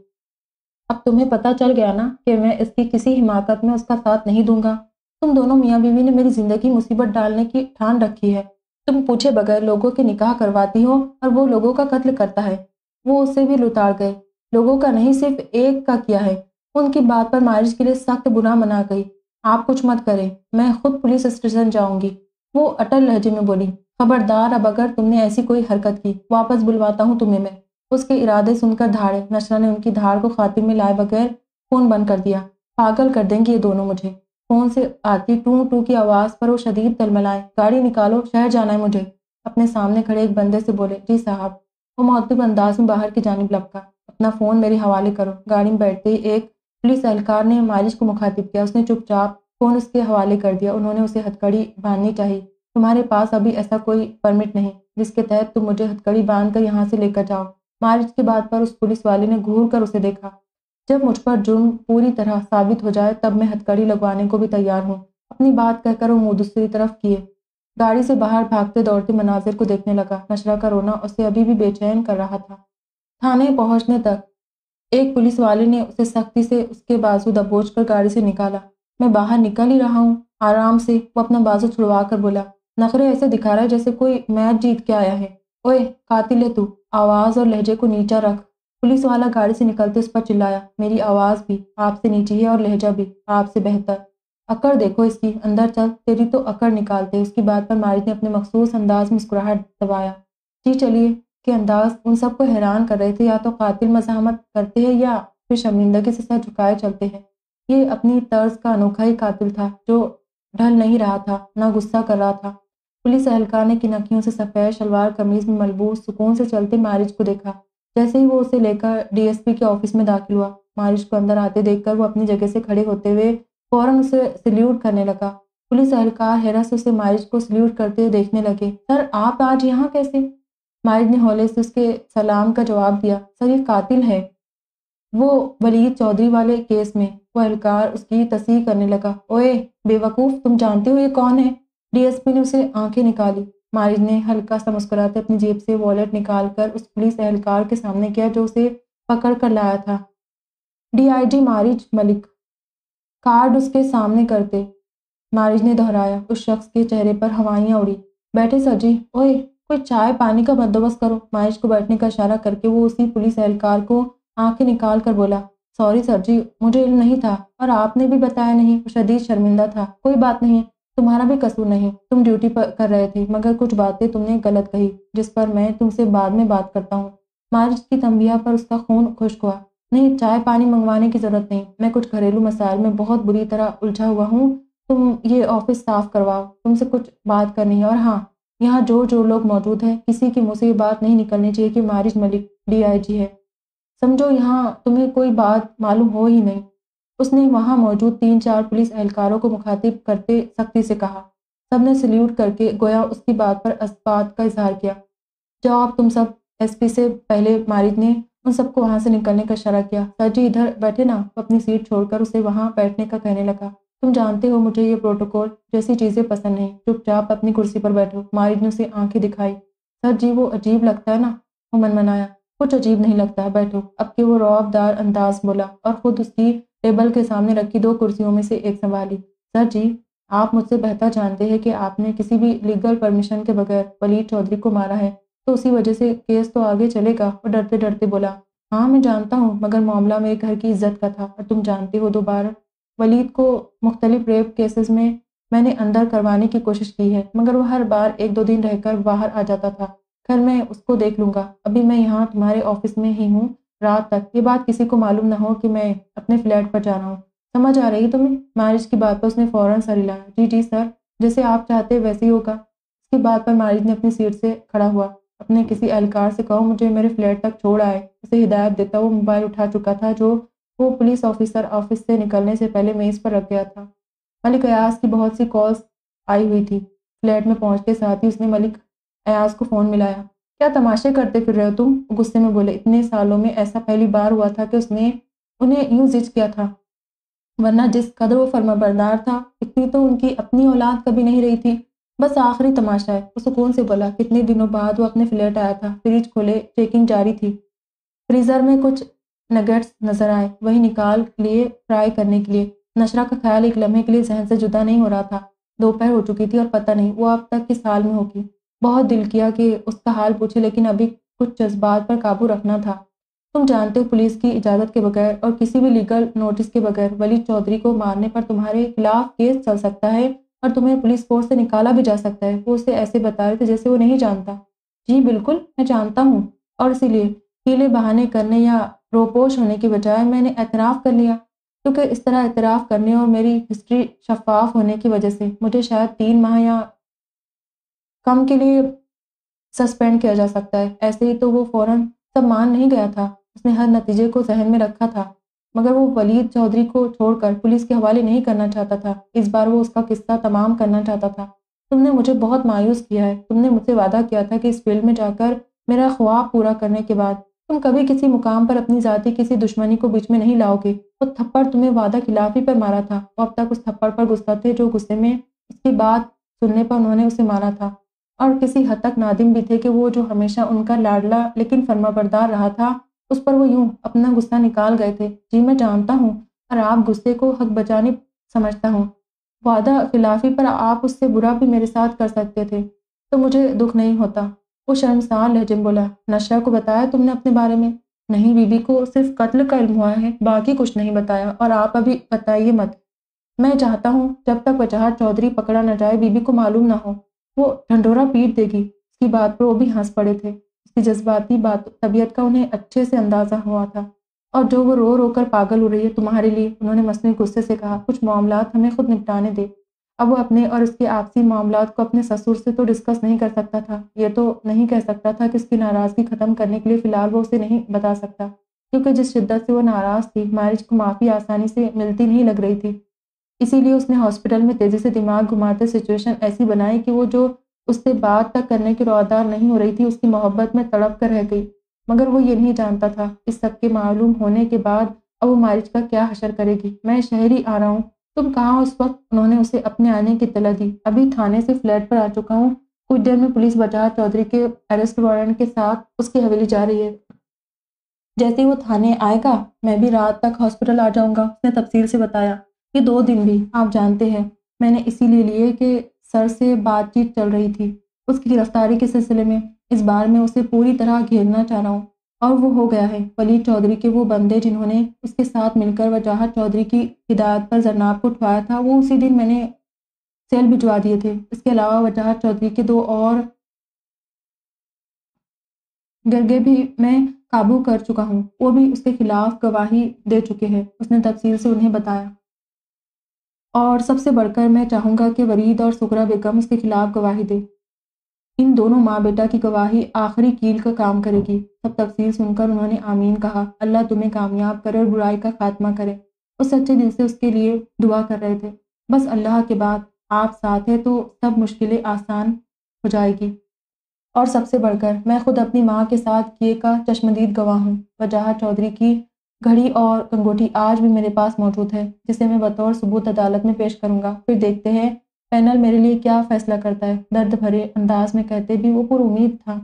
अब तुम्हें पता चल गया ना कि मैं इसकी किसी हिमाकत में उसका साथ नहीं दूँगा। तुम दोनों मियाँ बीवी ने मेरी ज़िंदगी मुसीबत डालने की ठान रखी है। तुम पूछे बगैर लोगों के निकाह करवाती हो और वो लोगों का कत्ल करता है। वो उससे भी लुटार गए। लोगों का नहीं, सिर्फ़ एक का किया है। उनकी बात पर मारिश के लिए सख्त बुरा मना गई। आप कुछ मत करें। मैं खुद पुलिस स्टेशन जाऊँगी। वो अटल लहजे में बोली, खबरदार, अब अगर तुमने ऐसी कोई हरकत की, वापस बुलवाता हूँ तुम्हें मैं। उसके इरादे सुनकर धाड़े। नशरा ने उनकी धाड़ को खातिर में लाए बगैर फ़ोन बंद कर दिया। पागल कर देंगे ये दोनों मुझे। फ़ोन से आती टू टू की आवाज़ पर वो शदीद तलमलाए, गाड़ी निकालो, शहर जाना है मुझे। अपने सामने खड़े एक बंदे से बोले, जी साहब, वो महत्व अंदाज में बाहर की जानब लपका। अपना फ़ोन मेरे हवाले करो। गाड़ी में बैठते ही एक पुलिस एहलकार ने मालिश को मुखातिब किया। उसने चुपचाप फ़ोन उसके हवाले कर दिया। उन्होंने उसे हथकड़ी बांधनी चाहिए तुम्हारे पास अभी ऐसा कोई परमिट नहीं, जिसके तहत तुम मुझे हथकड़ी बाँध कर यहाँ से लेकर जाओ। मालिश के बाद पर उस पुलिस वाले ने घूर कर उसे देखा। जब मुझ पर जुर्म पूरी तरह साबित हो जाए, तब मैं हथकड़ी लगवाने को भी तैयार हूँ। अपनी बात कहकर वो मुँह दूसरी तरफ़ किए। गाड़ी से बाहर भागते दौड़ते मनाजिर को देखने लगा। नशरा का रोना उसे अभी भी बेचैन कर रहा था। थाने पहुँचने तक एक पुलिस वाले ने उसे सख्ती से उसके बाजू दबोच कर गाड़ी से निकाला। मैं बाहर निकल ही रहा हूँ। आराम से वो अपना बाजू छुड़वा कर बोला, नखरे, ऐसे दिखा रहा है जैसे कोई मैच जीत के आया है। ओए, कातिल है तू। आवाज़ और लहजे को नीचा रख। पुलिस वाला गाड़ी से निकलते उस पर चिल्लाया, मेरी आवाज़ भी आपसे नीचे है और लहजा भी आपसे बेहतर। अकड़ देखो इसकी, अंदर चल, तेरी तो अकड़ निकालते। उसकी बात पर मारिद ने अपने मखसूस अंदाज में मुस्कुराहट दबाया। जी चलिए, के अंदाज, उन सबको हैरान कर रहे थे, या तो कातिल मजामत करते हैं, या फिर शर्मिंदगी से सर झुकाए चलते हैं। ये अपनी तर्ज का अनोखा ही कातिल था, जो ढल नहीं रहा था, ना गुस्सा कर रहा था। पुलिस एहलकार ने किनकियों से सफ़ेद शलवार कमीज में मलबूस सुकून से चलते मारिज को देखा। जैसे ही वो उसे लेकर डीएसपी के ऑफ़िस में दाखिल हुआ, मारिश को अंदर आते देखकर वो अपनी जगह से खड़े होते हुए फ़ौरन उसे सल्यूट करने लगा। पुलिस एहलकार हैरत से उसे मारिज को सल्यूट करते हुए देखने लगे, सर, आप आज यहाँ कैसे? मारिज ने हौले से उसके सलाम का जवाब दिया, सर, ये कातिल है। वो वलीद चौधरी वाले केस में, वो एहलकार उसकी तस्वीर करने लगा, ओए, बेवकूफ़, तुम जानते हो ये कौन है? डीएसपी ने उसे आँखें निकाली। मारिज ने हल्का सा मुस्कुराते अपनी जेब से वॉलेट निकाल कर उस पुलिस एहलकार के सामने किया जो उसे पकड़ कर लाया था। डीआईजी मारिज मलिक। कार्ड उसके सामने करते। मारिज ने दोहराया। उस शख्स के चेहरे पर हवाइयाँ उड़ी। बैठे सर जी, ओए, कोई चाय पानी का बंदोबस्त करो। मारिज को बैठने का इशारा करके वो उसी पुलिस एहलकार को आँखें निकाल कर बोला सॉरी सर जी, मुझे इल्म नहीं था और आपने भी बताया नहीं शदीद शर्मिंदा था, कोई बात नहीं। तुम्हारा भी कसूर नहीं, तुम ड्यूटी पर, कर रहे थे, मगर कुछ बातें तुमने गलत कही, जिस पर मैं तुमसे बाद में बात करता हूँ। मारिज की तंबिया पर उसका खून खुश्क हुआ। नहीं, चाय पानी मंगवाने की ज़रूरत नहीं, मैं कुछ घरेलू मसाइल में बहुत बुरी तरह उलझा हुआ हूँ, तुम ये ऑफ़िस साफ़ करवाओ, तुमसे कुछ बात करनी है। और हाँ यहाँ जो जो लोग मौजूद हैं, किसी की मुझसे ये बात नहीं निकलनी चाहिए कि मारिज मलिक डीआईजी है। समझो यहाँ तुम्हें कोई बात मालूम हो ही नहीं। उसने वहाँ मौजूद तीन चार पुलिस एहलकारों को मुखातिब करते सख्ती से कहा। सबने सल्यूट करके गोया उसकी बात पर इस्बात का इजहार किया। जवाब तुम सब, एसपी से पहले मारिद ने उन सबको वहाँ से निकलने का इशारा किया। सर जी, इधर बैठे ना अपनी सीट छोड़कर उसे वहाँ बैठने का कहने लगा। तुम जानते हो मुझे ये प्रोटोकॉल जैसी चीज़ें पसंद नहीं चुपचाप अपनी कुर्सी पर बैठो। मारिद ने उसे आँखें दिखाई। सर जी, वो अजीब लगता है ना, वो मन मनाया कुछ अजीब नहीं लगता, बैठो। अब के वो रौबदार अंदाज बोला और खुद उसकी टेबल के सामने रखी दो कुर्सियों में से एक संभाली। सर जी, आप मुझसे बेहतर जानते हैं कि आपने किसी भी लीगल परमिशन के बगैर वलीद चौधरी को मारा है तो उसी वजह से केस तो आगे चलेगा, और डरते डरते बोला हाँ मैं जानता हूँ, मगर मामला मेरे घर की इज़्ज़त का था, और तुम जानते हो दोबारा वलीद को मुख्तलिफ़ रेप केसेस में मैंने अंदर करवाने की कोशिश की है, मगर वह हर बार एक दो दिन रहकर बाहर आ जाता था। खैर, मैं उसको देख लूँगा। अभी मैं यहाँ तुम्हारे ऑफ़िस में ही हूँ रात तक। ये बात किसी को मालूम ना हो कि मैं अपने फ्लैट पर जा रहा हूँ। समझ आ रही है तुम्हें? मारिज की बात पर उसने फ़ौरन सर हिलाया जी जी, सर। जैसे आप चाहते वैसे ही होगा। उसकी बात पर मारिज ने अपनी सीट से खड़ा हुआ। अपने किसी एहलकार से कहो, मुझे मेरे फ्लैट तक छोड़ आए। उसे हिदायत देता वो मोबाइल उठा चुका था जो वो पुलिस ऑफिसर ऑफ़िस से निकलने से पहले मेज़ पर रख गया था। मलिक अयाज की बहुत सी कॉल्स आई हुई थी। फ्लैट में पहुँचते साथ ही उसने मलिक अयाज को फ़ोन मिलाया। क्या तमाशे करते फिर रहे हो तुम? गुस्से में बोले, इतने सालों में ऐसा पहली बार हुआ था कि उसने उन्हें यूँ जिज किया था। वरना जिस कदर वो फर्माबरदार था, इतनी तो उनकी अपनी औलाद कभी नहीं रही थी। बस आखिरी तमाशा है। वो सुकून से बोला, कितने दिनों बाद वो अपने फ्लैट आया था। फ्रिज खोले, चेकिंग जारी थी। फ्रीज़र में कुछ नगेट्स नज़र आए। वही निकाल लिए फ्राई करने के लिए। नशरा का ख्याल एक लम्हे के लिए जहन से जुदा नहीं हो रहा था। दोपहर हो चुकी थी और पता नहीं, वो अब तक किस हाल में होगी। बहुत दिल किया कि उसका हाल पूछे, लेकिन अभी कुछ जज्बात पर काबू रखना था। तुम जानते हो पुलिस की इजाज़त के बगैर और किसी भी लीगल नोटिस के बगैर वली चौधरी को मारने पर तुम्हारे खिलाफ केस चल सकता है और तुम्हें पुलिस फोर्स से निकाला भी जा सकता है। वो उसे ऐसे बता रहे थे जैसे वो नहीं जानता। जी बिल्कुल, मैं जानता हूँ और इसीलिए पीले बहाने करने या रोपोश होने के बजाय मैंने एतराफ़ कर लिया। क्योंकि इस तरह एतराफ़ करने और मेरी हिस्ट्री शफाफ होने की वजह से मुझे शायद तीन माह या कम के लिए सस्पेंड किया जा सकता है। ऐसे ही तो वो फ़ौरन सब मान नहीं गया था। उसने हर नतीजे को जहन में रखा था। मगर वो वलीद चौधरी को छोड़कर पुलिस के हवाले नहीं करना चाहता था। इस बार वो उसका किस्सा तमाम करना चाहता था। तुमने मुझे बहुत मायूस किया है। तुमने मुझसे वादा किया था कि इस फ़ील्ड में जाकर मेरा ख्वाब पूरा करने के बाद तुम कभी किसी मुकाम पर अपनी ज़ाती, किसी दुश्मनी को बीच में नहीं लाओगे। वो थप्पड़ तुम्हें वादा खिलाफी पर मारा था। वो अब तक उस थप्पड़ पर गुस्सा थे जो गुस्से में उसकी बात सुनने पर उन्होंने उसे मारा था। और किसी हद तक नादिम भी थे कि वो जो हमेशा उनका लाडला लेकिन फर्माबरदार रहा था, उस पर वो यूँ अपना गुस्सा निकाल गए थे। जी, मैं जानता हूँ और आप गुस्से को हक बचाने समझता हूँ। वादा खिलाफी पर आप उससे बुरा भी मेरे साथ कर सकते थे तो मुझे दुख नहीं होता। वो शर्मसार लहजे में बोला, नशा को बताया तुमने अपने बारे में? नहीं, बीबी को सिर्फ़ कत्ल का इल्म हुआ है, बाकी कुछ नहीं बताया और आप अभी बताइए मत। मैं चाहता हूँ जब तक वजहत चौधरी पकड़ा न जाए, बीबी को मालूम ना हो। वो ढंडोरा पीट देगी। उसकी बात पर वो भी हंस पड़े थे। उसकी जज्बाती बात, तबीयत का उन्हें अच्छे से अंदाज़ा हुआ था। और जो वो रो रो कर पागल हो रही है तुम्हारे लिए, उन्होंने मसनू गुस्से से कहा, कुछ मामला हमें खुद निपटाने दे। अब वो अपने और उसके आपसी मामला को अपने ससुर से तो डिस्कस नहीं कर सकता था। ये तो नहीं कह सकता था कि उसकी नाराज़गी ख़त्म करने के लिए फ़िलहाल वो उसे नहीं बता सकता। क्योंकि जिस शिद्दत से वो नाराज़ थी मैरिज को माफ़ी आसानी से मिलती नहीं लग रही थी। इसीलिए उसने हॉस्पिटल में तेज़ी से दिमाग घुमाते सिचुएशन ऐसी बनाई कि वो जो उससे बात तक करने की रौदार नहीं हो रही थी, उसकी मोहब्बत में तड़प कर रह गई। मगर वो ये नहीं जानता था इस सब के मालूम होने के बाद अब वो मारिज का क्या हशर करेगी। मैं शहर आ रहा हूँ। तुम कहाँ उस वक्त उन्होंने उसे अपने आने की तला दी। अभी थाने से फ्लैट पर आ चुका हूँ। कुछ देर में पुलिस बजाज चौधरी के अरेस्ट वारंट के साथ उसकी हवेली जा रही है। जैसे ही वो थाने आएगा, मैं भी रात तक हॉस्पिटल आ जाऊँगा, उसने तफसील से बताया। कि दो दिन भी, आप जानते हैं। मैंने इसीलिए लिए कि सर से बातचीत चल रही थी। उसकी गिरफ्तारी के सिलसिले में इस बार मैं उसे पूरी तरह घेरना चाह रहा हूँ। और वो हो गया है, वलीद चौधरी के वो बंदे जिन्होंने उसके साथ मिलकर वजाहत चौधरी की हिदायत पर जरनाब को उठवाया था, वो उसी दिन मैंने सेल भिजवा दिए थे। इसके अलावा वजाहत चौधरी के दो और गर्गे भी मैं काबू कर चुका हूँ। वो भी उसके खिलाफ गवाही दे चुके हैं। उसने तफसील से उन्हें बताया। और सबसे बढ़कर मैं चाहूँगा कि वरीद और सुकरा बेगम उसके खिलाफ गवाही दे। इन दोनों माँ बेटा की गवाही आखिरी कील का काम करेगी सब तफसील सुनकर उन्होंने आमीन कहा, अल्लाह तुम्हें कामयाब करे और बुराई का खात्मा करे। वो सच्चे दिल से उसके लिए दुआ कर रहे थे। बस अल्लाह के बाद आप साथ हैं तो सब मुश्किलें आसान हो जाएगी। और सबसे बढ़कर मैं खुद अपनी माँ के साथ किए का चश्मदीद गवाह हूँ। वजाहत चौधरी की घड़ी और अंगूठी आज भी मेरे पास मौजूद है, जिसे मैं बतौर सबूत अदालत में पेश करूँगा। फिर देखते हैं, पैनल मेरे लिए क्या फ़ैसला करता है। दर्द भरे अंदाज में कहते भी वो पुर उम्मीद था।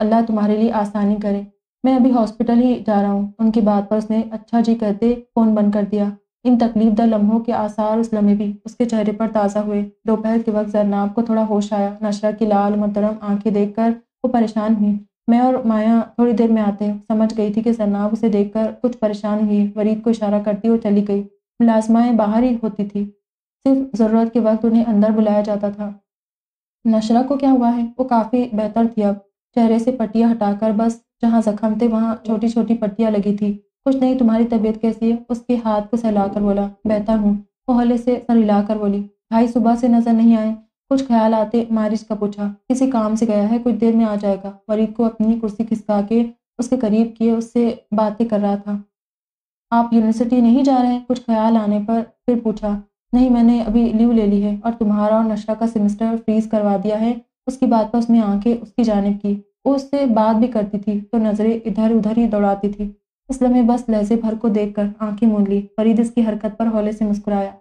अल्लाह तुम्हारे लिए आसानी करे। मैं अभी हॉस्पिटल ही जा रहा हूँ। उनकी बात पर उसने अच्छा जी कहते फ़ोन बंद कर दिया। इन तकलीफ़ दर लम्हों के आसार उस लम्हे भी, उसके चेहरे पर ताज़ा हुए। दोपहर के वक्त जरनाब को थोड़ा होश आया। नशरा की लाल मुतरम आँखें देखकर वो परेशान हुई। मैं और माया थोड़ी देर में आते समझ गई थी कि जरनाब उसे देखकर कुछ परेशान हुई। वरीद को इशारा करती और चली गई। मुलाजमाएँ बाहर ही होती थी। सिर्फ़ ज़रूरत के वक्त उन्हें अंदर बुलाया जाता था। नशरा को क्या हुआ है? वो काफ़ी बेहतर थी अब। चेहरे से पट्टियाँ हटाकर बस जहाँ जख्म थे, वहाँ छोटी छोटी पट्टियाँ लगी थी। कुछ नहीं, तुम्हारी तबीयत कैसी है? उसके हाथ को सहलाकर बोला, बेहतर हूँ। वो हले से सर हिलाकर बोली, भाई, सुबह से नज़र नहीं आए। कुछ ख्याल आते मारिश का पूछा, किसी काम से गया है, कुछ देर में आ जाएगा। फरीद को अपनी कुर्सी खिसका के उसके करीब किए, उससे बातें कर रहा था। आप यूनिवर्सिटी नहीं जा रहे? हैं कुछ ख्याल आने पर फिर पूछा, नहीं, मैंने अभी लीव ले ली है और तुम्हारा और नशरा का सेमेस्टर फ्रीज करवा दिया है। उसकी बात पर उसने आँखें उसकी जानब की। वो उससे बात भी करती थी तो नज़रें इधर उधर ही दौड़ाती थी। इस लम्हे बस लहजे भर को देखकर आँखें मूंद ली। फरीद इसकी हरकत पर हौले से मुस्कुराया।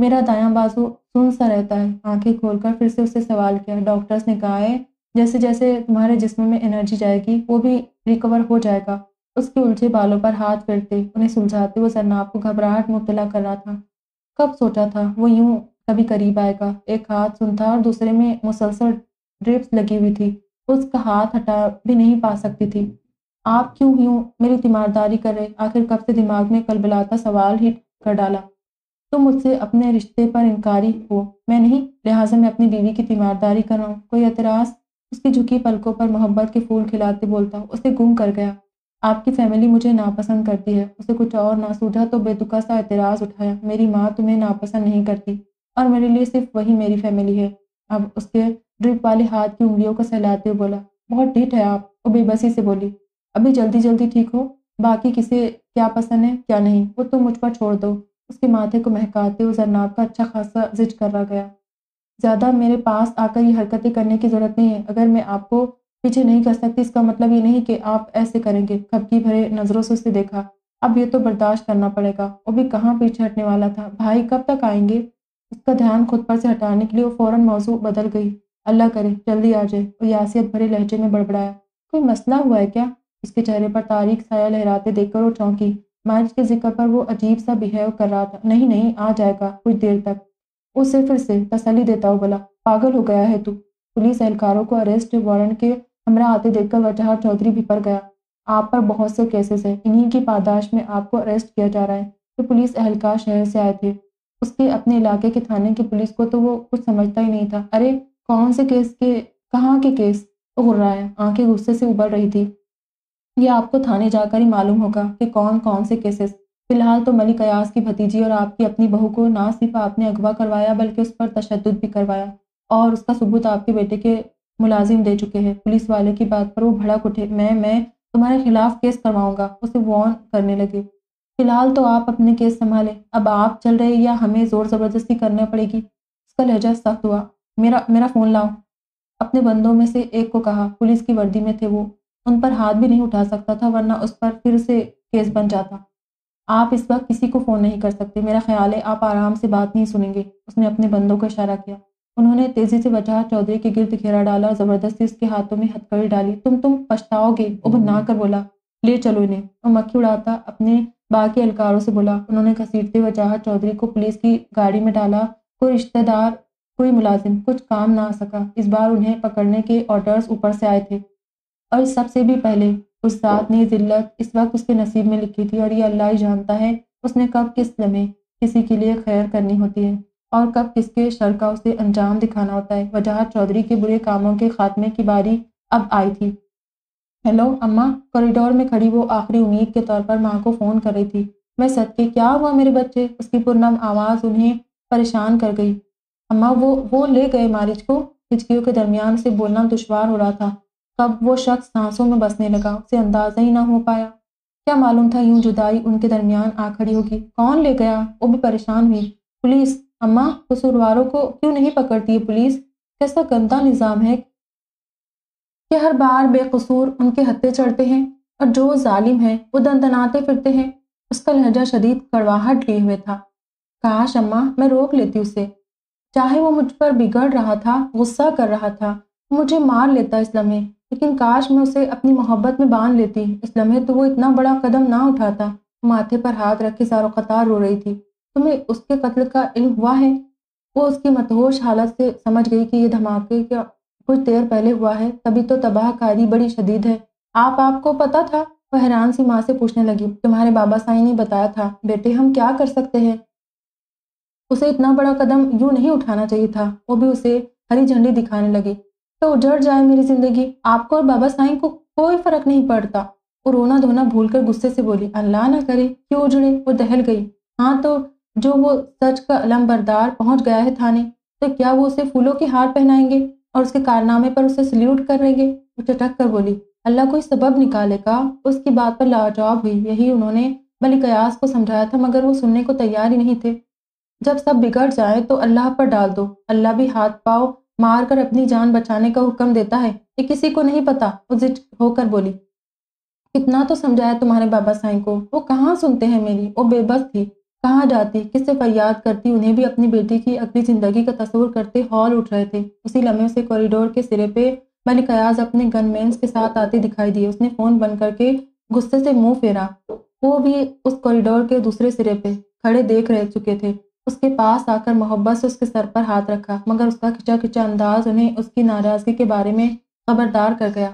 मेरा दायां बाजू सुन सा रहता है। आँखें खोलकर फिर से उससे सवाल किया। डॉक्टर्स ने कहा है, जैसे जैसे तुम्हारे जिस्म में एनर्जी जाएगी, वो भी रिकवर हो जाएगा। उसके उलझे बालों पर हाथ फेरते, उन्हें सुलझाते वो जरनाब को घबराहट मुबतला कर रहा था। कब सोचा था? वो यूँ कभी करीब आएगा। एक हाथ सुन था और दूसरे में मुसलसल ड्रिप्स लगी हुई थी। उसका हाथ हटा भी नहीं पा सकती थी। आप क्यों यूँ मेरी तीमारदारी कर रहे? आखिर कब से दिमाग में कलबलाता सवाल ही कर डाला। तुम तो मुझसे अपने रिश्ते पर इनकारी हो। मैं नहीं, लिहाजा मैं अपनी बीवी की तीमारदारी कर रहा हूँ कोई एतराज़ उसकी झुकी पलकों पर मोहब्बत के फूल खिलाते बोलता हूँ, उसे गुम कर गया। आपकी फैमिली मुझे नापसंद करती है, उसे कुछ और ना सूझा तो बेतुका सा एतराज़ उठाया। मेरी माँ तुम्हें नापसंद नहीं करती, और मेरे लिए सिर्फ़ वही मेरी फैमिली है। अब उसके ड्रिप वाले हाथ की उंगलियों को सहलाते हुए बोला, बहुत ढीठ है आप, वो बेबसी से बोली, अभी जल्दी जल्दी ठीक हो? बाकी किसे क्या पसंद है, क्या नहीं? वो तुम मुझ पर छोड़ दो। उसके माथे को महकाते हुए जरनाब का अच्छा खासा जिज कर गया। ज़्यादा मेरे पास आकर ये हरकतें करने की ज़रूरत नहीं है। अगर मैं आपको पीछे नहीं कर सकती, इसका मतलब ये नहीं कि आप ऐसे करेंगे। खबकी भरे नज़रों से उसे देखा, अब ये तो बर्दाश्त करना पड़ेगा। वो भी कहाँ पीछे हटने वाला था? भाई कब तक आएँगे? उसका ध्यान खुद पर से हटाने के लिए वो फ़ौरन मौजू बदल गई। अल्लाह करे, जल्दी आ जाए। और यासियत भरे लहजे में बड़बड़ाया। कोई मसला हुआ है क्या? उसके चेहरे पर तारीख, साया लहराते देखकर वो चौंकी। मारिज के ज़िक्र पर वो अजीब सा बिहेव कर रहा था। नहीं नहीं, आ जाएगा कुछ देर तक। उसे फिर से तसली देता हुआ बोला, पागल हो गया है तू। पुलिस एहलकारों को अरेस्ट वारंट के हमरा आते देखकर वजह चौधरी भी पर गया। आप पर बहुत से केसेस हैं। इन्हीं की पादाश में आपको अरेस्ट किया जा रहा है। तो पुलिस एहलकार शहर से आए थे। उसके अपने इलाके के थाने की पुलिस को तो वो कुछ समझता ही नहीं था। अरे, कौन से केस के, कहाँ के केस घुर रहा है? आँखें गुस्से से उबल रही थी। ये आपको थाने जाकर ही मालूम होगा कि कौन कौन से केसेस फ़िलहाल तो मलिक अयास की भतीजी और आपकी अपनी बहू को ना सिर्फ़ आपने अगवा करवाया, बल्कि उस पर तशद भी करवाया। और उसका सबूत आपके बेटे के मुलाजिम दे चुके हैं। पुलिस वाले की बात पर वो भड़क उठे। मैं मैं तुम्हारे खिलाफ केस करवाऊँगा, उसे वॉर्न करने लगे। फ़िलहाल तो आप अपने केस संभालें। अब आप चल रहे या हमें ज़ोर ज़बरदस्ती करना पड़ेगी? उसका लहजा सख्त हुआ। मेरा मेरा फ़ोन लाओ। अपने बंदों में से एक को कहा। पुलिस की वर्दी में थे वो। उन पर हाथ भी नहीं उठा सकता था, वरना उस पर फिर से केस बन जाता। आप इस वक्त किसी को फ़ोन नहीं कर सकते। मेरा ख्याल है आप आराम से बात नहीं सुनेंगे। उसने अपने बंदों को इशारा किया। उन्होंने तेज़ी से वजह चौधरी के गिर्द घेरा डाला, ज़बरदस्ती उसके हाथों में हथकड़ी डाली। तुम तुम पछताओगे? वो ना कर बोला। ले चलो इन्हें। और मक्खी उड़ाता अपने बाकी अलकारों से बोला। उन्होंने घसीटते वजह चौधरी को पुलिस की गाड़ी में डाला। कोई रिश्तेदार, कोई मुलाजिम, कुछ काम ना आ सका। इस बार उन्हें पकड़ने के ऑर्डर्स ऊपर से आए थे। और सबसे भी पहले उस जात ने जिल्लत इस वक्त उसके नसीब में लिखी थी और ये अल्लाह ही जानता है उसने कब किस लम्हे किसी के लिए खैर करनी होती है और कब किसके शर का उसे अंजाम दिखाना होता है। वजह चौधरी के बुरे कामों के खात्मे की बारी अब आई थी। हेलो, अम्मा कॉरिडोर में खड़ी वो आखिरी उम्मीद के तौर पर माँ को फ़ोन कर रही थी। मैं सत्य क्या हुआ मेरे बच्चे? उसकी पुरनम आवाज़ उन्हें परेशान कर गई। अम्मा, वो वो ले गए मारिज को? हिचकियों के दरमियान से बोलना दुशवार हो रहा था। कब वो शख्स सांसों में बसने लगा, उसे अंदाज़ा ही ना हो पाया। क्या मालूम था यूँ जुदाई उनके दरमियान आ खड़ी होगी? कौन ले गया? वो भी परेशान हुई। पुलिस? अम्मा, कसूरवारों को क्यों नहीं पकड़ती है पुलिस? कैसा गंदा निज़ाम है कि हर बार बेकसूर उनके हत्थे चढ़ते हैं और जो जालिम है, वो दंदनाते फिरते हैं। उसका लहजा शदीद कड़वाहट लिए हुए था। काश अम्मा, मैं रोक लेती उसे। चाहे वो मुझ पर बिगड़ रहा था, गुस्सा कर रहा था, मुझे मार लेता इस लम्हे। लेकिन काश मैं उसे अपनी मोहब्बत में बाँध लेती। इस लम्हे तो वो इतना बड़ा कदम ना उठाता। माथे पर हाथ रख के सारो कतार रो रही थी। तुम्हें उसके कत्ल का इल्म हुआ है? वो उसकी मतहोश हालत से समझ गई कि ये धमाके का कुछ देर पहले हुआ है, तभी तो तबाहकारी बड़ी शदीद है। आप आपको पता था? वह हैरान सी माँ से पूछने लगी। तुम्हारे बाबा साई ने बताया था, बेटे, हम क्या कर सकते हैं? उसे इतना बड़ा कदम यूँ नहीं उठाना चाहिए था। वो भी उसे हरी झंडी दिखाने लगी। तो उजड़ जाए मेरी ज़िंदगी। आपको और बाबा साईं को कोई फ़र्क नहीं पड़ता। वो रोना धोना भूलकर गुस्से से बोली, अल्लाह ना करे, क्यों उजड़े? वो दहल गई। हाँ तो जो वो सच का अलम बरदार पहुँच गया है थाने तो क्या वो उसे फूलों के हार पहनाएँगे और उसके कारनामे पर उसे सल्यूट करेंगे? वो चटक कर बोली, अल्लाह कोई सबब निकालेगा। उसकी बात पर लाजवाब हुई। यही उन्होंने मलिक अयास को समझाया था, मगर वो सुनने को तैयार ही नहीं थे। जब सब बिगड़ जाए तो अल्लाह पर डाल दो। अल्लाह भी हाथ पाओ मार कर अपनी जान बचाने का हुक्म देता है ये किसी को नहीं पता वो जिट होकर बोली। इतना तो समझाया तुम्हारे बाबा साईं को। वो कहाँ सुनते हैं मेरी? वो बेबस थी। कहाँ जाती? किससे फरियाद करती? उन्हें भी अपनी बेटी की अगली ज़िंदगी का तस्वुर करते हॉल उठ रहे थे। उसी लम्हे से कॉरिडोर के सिरे पे मलिक अयाज अपने गनमैन्स के साथ आते दिखाई दिए। उसने फ़ोन बंद करके गुस्से से मुँह फेरा। वो भी उस कॉरिडोर के दूसरे सिरे पे खड़े देख रह चुके थे। उसके पास आकर मोहब्बत से उसके सर पर हाथ रखा, मगर उसका खिंचा खिंचा अंदाज उन्हें उसकी नाराज़गी के बारे में खबरदार कर गया।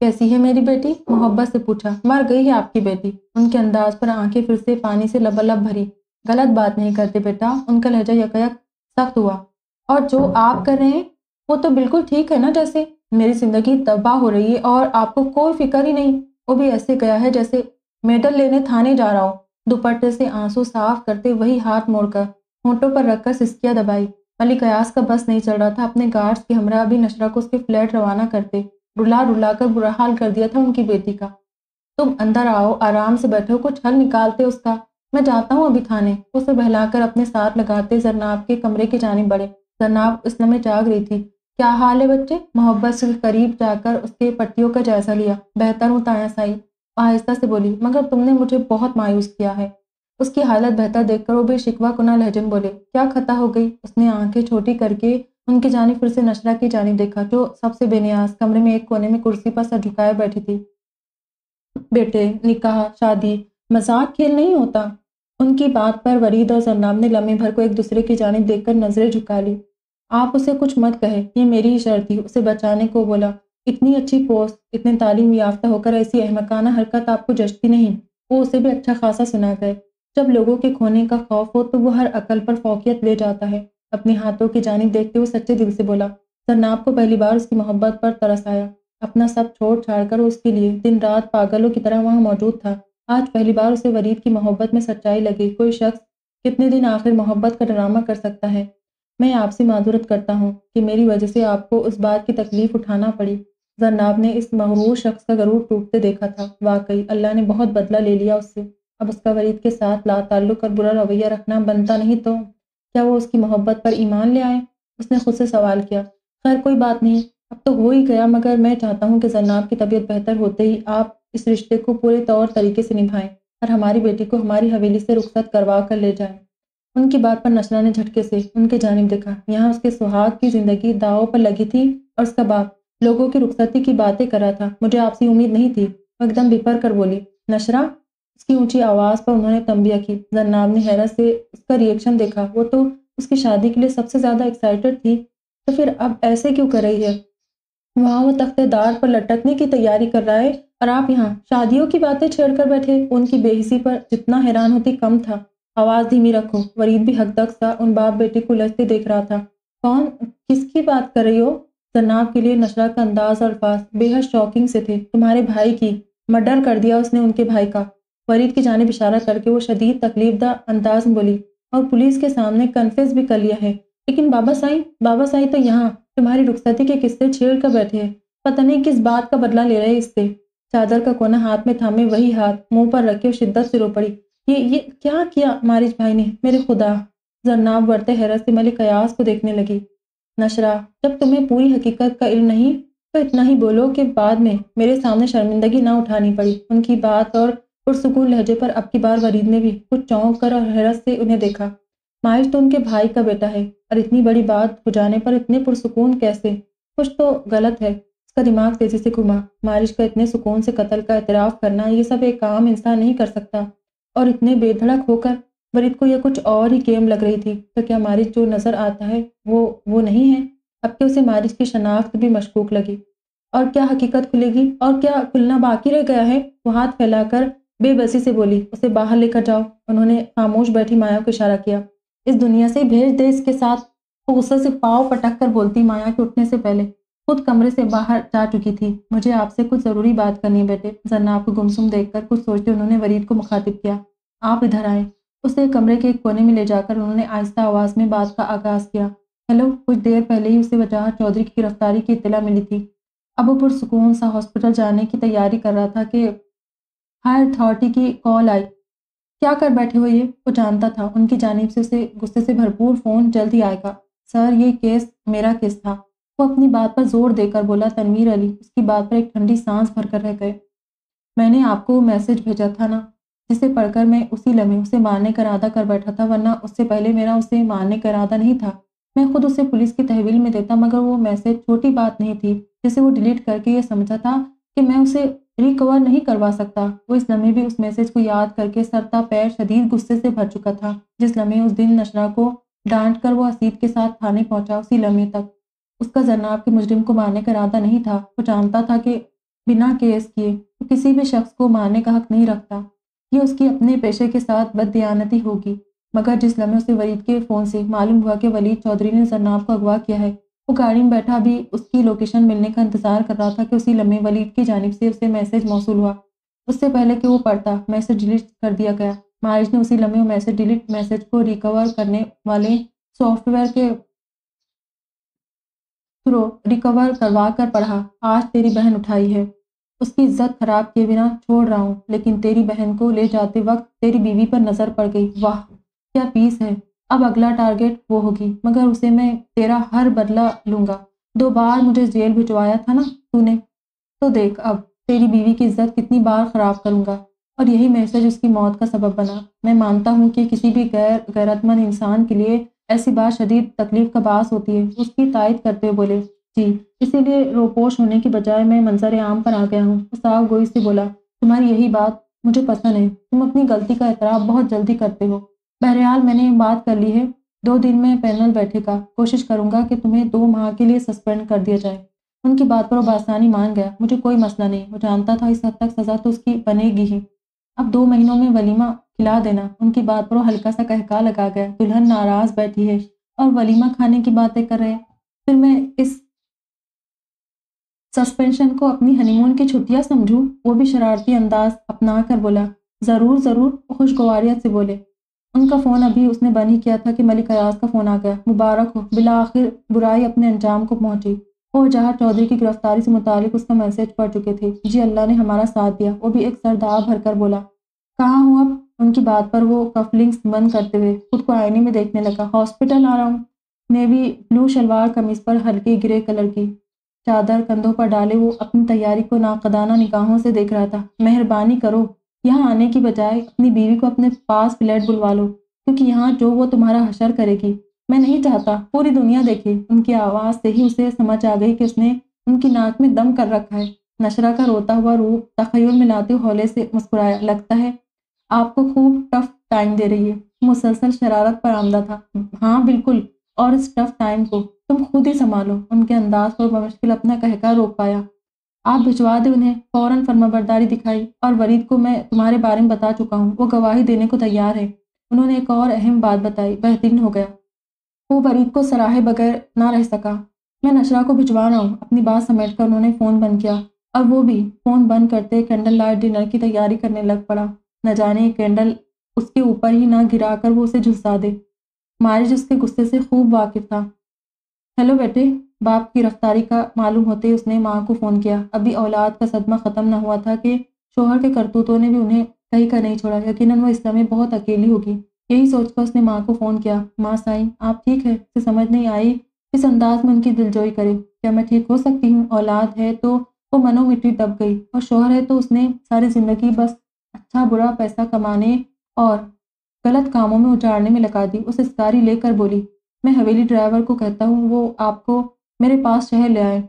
कैसी है मेरी बेटी? मोहब्बत से पूछा। मर गई है आपकी बेटी। उनके अंदाज पर आँखें फिर से पानी से लबलब भरी। गलत बात नहीं करते बेटा, उनका लहजा यकयक सख्त हुआ। और जो आप कर रहे हैं, वो तो बिल्कुल ठीक है ना जैसे? मेरी ज़िंदगी तबाह हो रही है और आपको कोई फ़िक्र ही नहीं। वो भी ऐसे गया है जैसे मेडल लेने थाने जा रहा हो। दुपट्टे से आँसू साफ़ करते वही हाथ मोड़कर होंठों पर रखकर सिस्किया दबाई। मलिक, अयास का बस नहीं चल रहा था। अपने गार्ड्स के हमरा भी नशरा को उसके फ्लैट रवाना करते। रुला रुला कर बुरा हाल कर दिया था उनकी बेटी का। तुम अंदर आओ, आराम से बैठो, कुछ हल निकालते उसका। मैं जाता हूँ अभी थाने। उसे बहलाकर अपने साथ लगाते जरनाब के कमरे की जानी बढ़े। जरनाब उस समय जाग रही थी। क्या हाल है बच्चे? मोहब्बत से करीब जाकर उसके पट्टियों का जायजा लिया। बेहतर हूँ ताया साई आहिस्ता से बोली, मगर तुमने मुझे बहुत मायूस किया है। उसकी हालत बेहतर देखकर वो भी शिकवा कुना लहजन बोले, क्या खता हो गई? उसने आँखें छोटी करके उनकी जानी फिर से नशरा की जानी देखा, जो सबसे बेनियाज, कमरे में एक कोने में कुर्सी पर सर झुकाए बैठी थी। बेटे, निकाह, शादी, मज़ाक खेल नहीं होता? उनकी बात पर वरीद और जन्नाब ने लम्हे भर को एक दूसरे की जानी देखकर नज़रें झुका ली। आप उसे कुछ मत कहे, ये मेरी ही शर्त थी। उसे बचाने को बोला, इतनी अच्छी पोस्ट, इतने तालीम याफ्ता होकर ऐसी अहमकाना हरकत आपको जचती नहीं। वो उसे भी अच्छा खासा सुना गए। जब लोगों के खोने का खौफ हो तो वो हर अकल पर फोकियत ले जाता है। अपने हाथों की जानी देखते हुए सच्चे दिल से बोला सरनाब को पहली बार उसकी मोहब्बत पर तरस आया। अपना सब छोड़ छाड़ कर उसके लिए दिन रात पागलों की तरह वहाँ मौजूद था। आज पहली बार उसे वरीद की मोहब्बत में सच्चाई लगी। कोई शख्स कितने दिन आखिर मोहब्बत का ड्रामा कर सकता है? मैं आपसे माजूरत करता हूँ कि मेरी वजह से आपको उस बात की तकलीफ़ उठाना पड़ी। जरनाब ने इस मगरूर शख्स का गरूर टूटते देखा था। वाकई, अल्लाह ने बहुत बदला ले लिया उससे। अब उसका वरीद के साथ ला ताल्लुक और बुरा रवैया रखना बनता नहीं तो क्या वो उसकी मोहब्बत पर ईमान ले आए? उसने खुद से सवाल किया, खैर कोई बात नहीं, अब तो हो ही गया, मगर मैं चाहता हूँ कि जन्नाब की तबीयत बेहतर होते ही आप इस रिश्ते को पूरे तौर तरीके से निभाएँ और हमारी बेटी को हमारी हवेली से रुखसत करवा कर ले जाएँ। उनकी बात पर नशरा ने झटके से उनके जानब देखा। यहाँ उसके सुहाग की ज़िंदगी दावों पर लगी थी और उसका बाप लोगों की रुखसती की बातें कर रहा था। मुझे आपसी उम्मीद नहीं थी एकदम बिपर कर बोली नशरा उसकी ऊँची आवाज़ पर उन्होंने तंबिया की जन्नाब ने हैरत से उसका रिएक्शन देखा। वो तो उसकी शादी के लिए सबसे ज़्यादा एक्साइटेड थी। तो फिर अब ऐसे क्यों कर रही है? वहाँ वो तख्तेदार पर लटकने की तैयारी कर रहा है और आप यहाँ शादियों की बातें छेड़ कर बैठे। उनकी बेहिसी पर जितना हैरान होती कम था। आवाज़ धीमी रखो। वरीद भी हद तक सा उन बाप बेटे को लचते देख रहा था। कौन? किसकी बात कर रही हो? जनाब के लिए नशरा का अंदाज और अल्फाज बेहद शॉकिंग से थे। तुम्हारे भाई की मर्डर कर दिया उसने उनके भाई का। वरीद की जानब इशारा करके वो शदीद तकलीफदा अंदाज में बोली, और पुलिस के सामने कन्फेस भी कर लिया है। लेकिन बाबा साई बाबा साई तो यहाँ, तुम्हारी रुखसती के किस्से छेड़ कर बैठे हैं। पता नहीं किस बात का बदला ले रहे हैं इससे। चादर का कोना हाथ में थामे, वही हाथ मुँह पर रखे शिद्दत से रो पड़ी। ये ये क्या किया मारिज भाई ने? मेरे खुदा। जरनाब बढ़ते हैरत से मलिक कयास को देखने लगी। नशरा, जब तुम्हें पूरी हकीकत का इल्म नहीं तो इतना ही बोलो कि बाद में मेरे सामने शर्मिंदगी ना उठानी पड़ी। उनकी बात और पुरसकून लहजे पर अब की बार वरीद ने भी कुछ चौंक कर और हैरत से उन्हें देखा। माहिश तो उनके भाई का बेटा है और इतनी बड़ी बात हो जाने पर इतने पुरसकून कैसे? कुछ तो गलत है। उसका दिमाग तेज़ी से घुमा। मारिश का इतने सुकून से कत्ल का एतराफ़ करना ये सब एक काम इंसान नहीं कर सकता। और इतने बेधड़क होकर वरीद को यह कुछ और ही गेम लग रही थी। तो क्या मारिश जो नज़र आता है वो वो नहीं है? अब के उसे मारिश की शनाख्त भी मशकूक लगी? और क्या हकीकत खुलेगी? और क्या खुलना बाकी रह गया है? वो हाथ फैलाकर बेबसी से बोली, उसे बाहर लेकर जाओ। उन्होंने खामोश बैठी माया को इशारा किया, इस दुनिया से भेज दे इसके साथ। वो गुस्से से पाव पटक कर बोलती माया के उठने से पहले, खुद कमरे से बाहर जा चुकी थी। मुझे आपसे कुछ ज़रूरी बात करनी है बेटे। जन्ना को गुमसुम देखकर कुछ सोचते उन्होंने वरीद को मुखातिब किया, आप इधर आए। उसे कमरे के एक कोने में ले जाकर उन्होंने आहिस्ता आवाज़ में बात का आगाज़ किया, हेलो। कुछ देर पहले ही उसे वजह चौधरी की गिरफ्तारी की इतला मिली थी। अब वो पुरसकून सा हॉस्पिटल जाने की तैयारी कर रहा था कि हायर अथॉरिटी की कॉल आई। क्या कर बैठे हो ये? वो जानता था। उनकी जानब से उसे गुस्से से भरपूर फ़ोन जल्द ही आएगा। सर, ये केस मेरा केस था। वो अपनी बात पर ज़ोर देकर बोला, तनवीर अली, उसकी बात पर एक ठंडी सांस भरकर रह गए। मैंने आपको मैसेज भेजा था ना, जिसे पढ़कर मैं उसी लम्हे उसे मारने का इरादा कर बैठा था, वरना उससे पहले मेरा उसे मारने का इरादा नहीं था। मैं खुद उसे पुलिस की तहवील में देता, मगर वो मैसेज छोटी बात नहीं थी, जिसे वो डिलीट करके ये समझा था कि मैं उसे रिकवर नहीं करवा सकता। वो इस लम्हे भी उस मैसेज को याद करके सरता पैर शदीद गुस्से से भर चुका था, जिस लम्हे उस दिन नशरा को डांट कर वो असीद के साथ थाने पहुँचा उसी लम्हे तक। उसका जनाब के मुजरिम को मारने का इरादा नहीं था। वो जानता था कि बिना केस किए वो किसी भी शख्स को मारने का हक नहीं रखता। ये उसकी अपने पेशे के साथ बददियानती होगी। मगर जिस लम्हे उसे वलीद के फ़ोन से मालूम हुआ कि वलीद चौधरी ने जरनाब को अगवा किया है वो गाड़ी में बैठा भी उसकी लोकेशन मिलने का इंतज़ार कर रहा था कि उसी लम्हे वलीद की जानब से उसे मैसेज मौसू हुआ। उससे पहले कि वो पढ़ता मैसेज डिलीट कर दिया गया। मारिज ने उसी लम्हे मैसेज डिलीट मैसेज को रिकवर करने वाले सॉफ्टवेयर के थ्रू रिकवर करवा कर पढ़ा, आज तेरी बहन उठाई है। उसकी इज़्ज़त खराब किए बिना छोड़ रहा हूँ, लेकिन तेरी बहन को ले जाते वक्त तेरी बीवी पर नज़र पड़ गई। वाह, क्या पीस है। अब अगला टारगेट वो होगी, मगर उसे मैं तेरा हर बदला लूँगा। दो बार मुझे जेल भिजवाया था ना तूने। तो देख अब, तेरी बीवी की इज़्ज़त कितनी बार ख़राब करूँगा। और यही मैसेज उसकी मौत का सबब बना। मैं मानता हूँ कि किसी भी गैर, गैरतमंद इंसान के लिए ऐसी बात शदीद तकलीफ़ का बास होती है। उसकी तायद करते हुए बोले, जी, इसीलिए रोपोश होने की बजाय मैं मंजर आम पर आ गया हूँ। साहब गोई से बोला, तुम्हारी यही बात मुझे पसंद है। तुम अपनी गलती का एतराफ़ बहुत जल्दी करते हो। बहरहाल मैंने बात कर ली है, दो दिन में पैनल बैठेगा। कोशिश करूँगा कि तुम्हें दो माह के लिए सस्पेंड कर दिया जाए। उनकी बात पर वो बासानी मान गया। मुझे कोई मसला नहीं। वो जानता था इस हद तक सज़ा तो उसकी बनेगी ही। अब दो महीनों में वलीमा खिला देना। उनकी बात पर वो हल्का सा कहका लगा गया। दुल्हन नाराज़ बैठी है और वलीमा खाने की बातें कर रहे फिर मैं इस सस्पेंशन को अपनी हनीमून की छुट्टियाँ समझूं? वो भी शरारती अंदाज अपना कर बोला, ज़रूर ज़रूर। खुशगवारियत से बोले। उनका फ़ोन अभी उसने बंद ही किया था कि मलिक अयाज का फ़ोन आ गया। मुबारक हो। बिला आखिर बुराई अपने अंजाम को पहुँची। वो जहाँ चौधरी की गिरफ्तारी से मुतालिक उसका मैसेज पढ़ चुके थे, जी, अल्लाह ने हमारा साथ दिया। वो भी एक सरदार भरकर बोला। कहाँ हूँ अब? उनकी बात पर वो कफलिंग्स बंद करते हुए खुद को आईने में देखने लगा। हॉस्पिटल आ रहा हूँ। नेवी ब्लू शलवार कमीज पर हल्की ग्रे कलर की चादर कंधों पर डाले वो अपनी तैयारी को नाकदाना निगाहों से देख रहा था। मेहरबानी करो। यहाँ आने की बजाय अपनी बीवी को अपने पास फ्लैट बुलवा लो, क्योंकि यहाँ जो वो तुम्हारा हशर करेगी। मैं नहीं चाहता पूरी दुनिया देखे। उनकी आवाज़ से ही उसे समझ आ गई कि उसने उनकी नाक में दम कर रखा है। नशरा का रोता हुआ रूप तखयल मिलाते हौले से मुस्कुराया। लगता है, आपको खूब टफ टाइम दे रही है। मुसलसल शरारत पर आमदा था। हाँ बिल्कुल। और इस टफ टाइम को तुम खुद ही संभालो। उनके अंदाज पर बमुश्किल अपना कहकर रोक पाया। आप भिजवा दे उन्हें, फ़ौरन फर्माबरदारी दिखाई। और वरीद को मैं तुम्हारे बारे में बता चुका हूँ, वो गवाही देने को तैयार है। उन्होंने एक और अहम बात बताई, बेहतरीन हो गया। वो वरीद को सराहे बगैर ना रह सका। मैं नशरा को भिजवा रहा हूँ, अपनी बात समेट कर उन्होंने फ़ोन बंद किया। और वो भी फ़ोन बंद करते कैंडल लाइट डिनर की तैयारी करने लग पड़ा। न जाने कैंडल उसके ऊपर ही ना गिराकर वो उसे झुलसा दे। मारिज उसके गुस्से से खूब वाकिफ था। हेलो बेटे। बाप की रफ्तारी का मालूम होते ही उसने माँ को फ़ोन किया। अभी औलाद का सदमा ख़त्म न हुआ था कि शोहर के करतूतों ने भी उन्हें कहीं का नहीं छोड़ा। यकीनन वो इस समय बहुत अकेली होगी। यही सोचकर उसने माँ को फ़ोन किया। माँ साई, आप ठीक है? उसे समझ नहीं आई। इस अंदाज में उनकी दिलजोई करे। क्या मैं ठीक हो सकती हूँ? औलाद है तो वो मनो मिट्टी दब गई। और शोहर है तो उसने सारी ज़िंदगी बस अच्छा बुरा पैसा कमाने और गलत कामों में उजाड़ने में लगा दी। उस इसकारी लेकर बोली, मैं हवेली ड्राइवर को कहता हूँ, वो आपको मेरे पास शहर ले आए।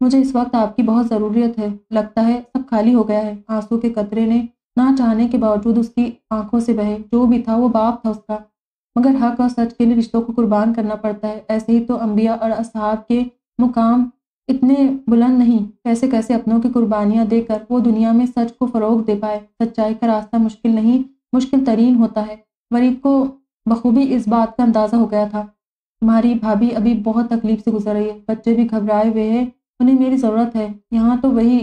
मुझे इस वक्त आपकी बहुत ज़रूरत है। लगता है सब खाली हो गया है। आँसू के कतरे ने ना चाहने के बावजूद उसकी आँखों से बहे। जो भी था वो बाप था उसका। मगर हक और सच के लिए रिश्तों को कुर्बान करना पड़ता है। ऐसे ही तो अम्बिया और असहाब के मुकाम इतने बुलंद नहीं। कैसे कैसे अपनों की कुर्बानियाँ देकर वो दुनिया में सच को फ़रोग दे पाए। सच्चाई का रास्ता मुश्किल नहीं, मुश्किल तरीन होता है। वरीद को बखूबी इस बात का अंदाज़ा हो गया था। तुम्हारी भाभी अभी बहुत तकलीफ़ से गुजर रही है। बच्चे भी घबराए हुए हैं। उन्हें मेरी ज़रूरत है। यहाँ तो वही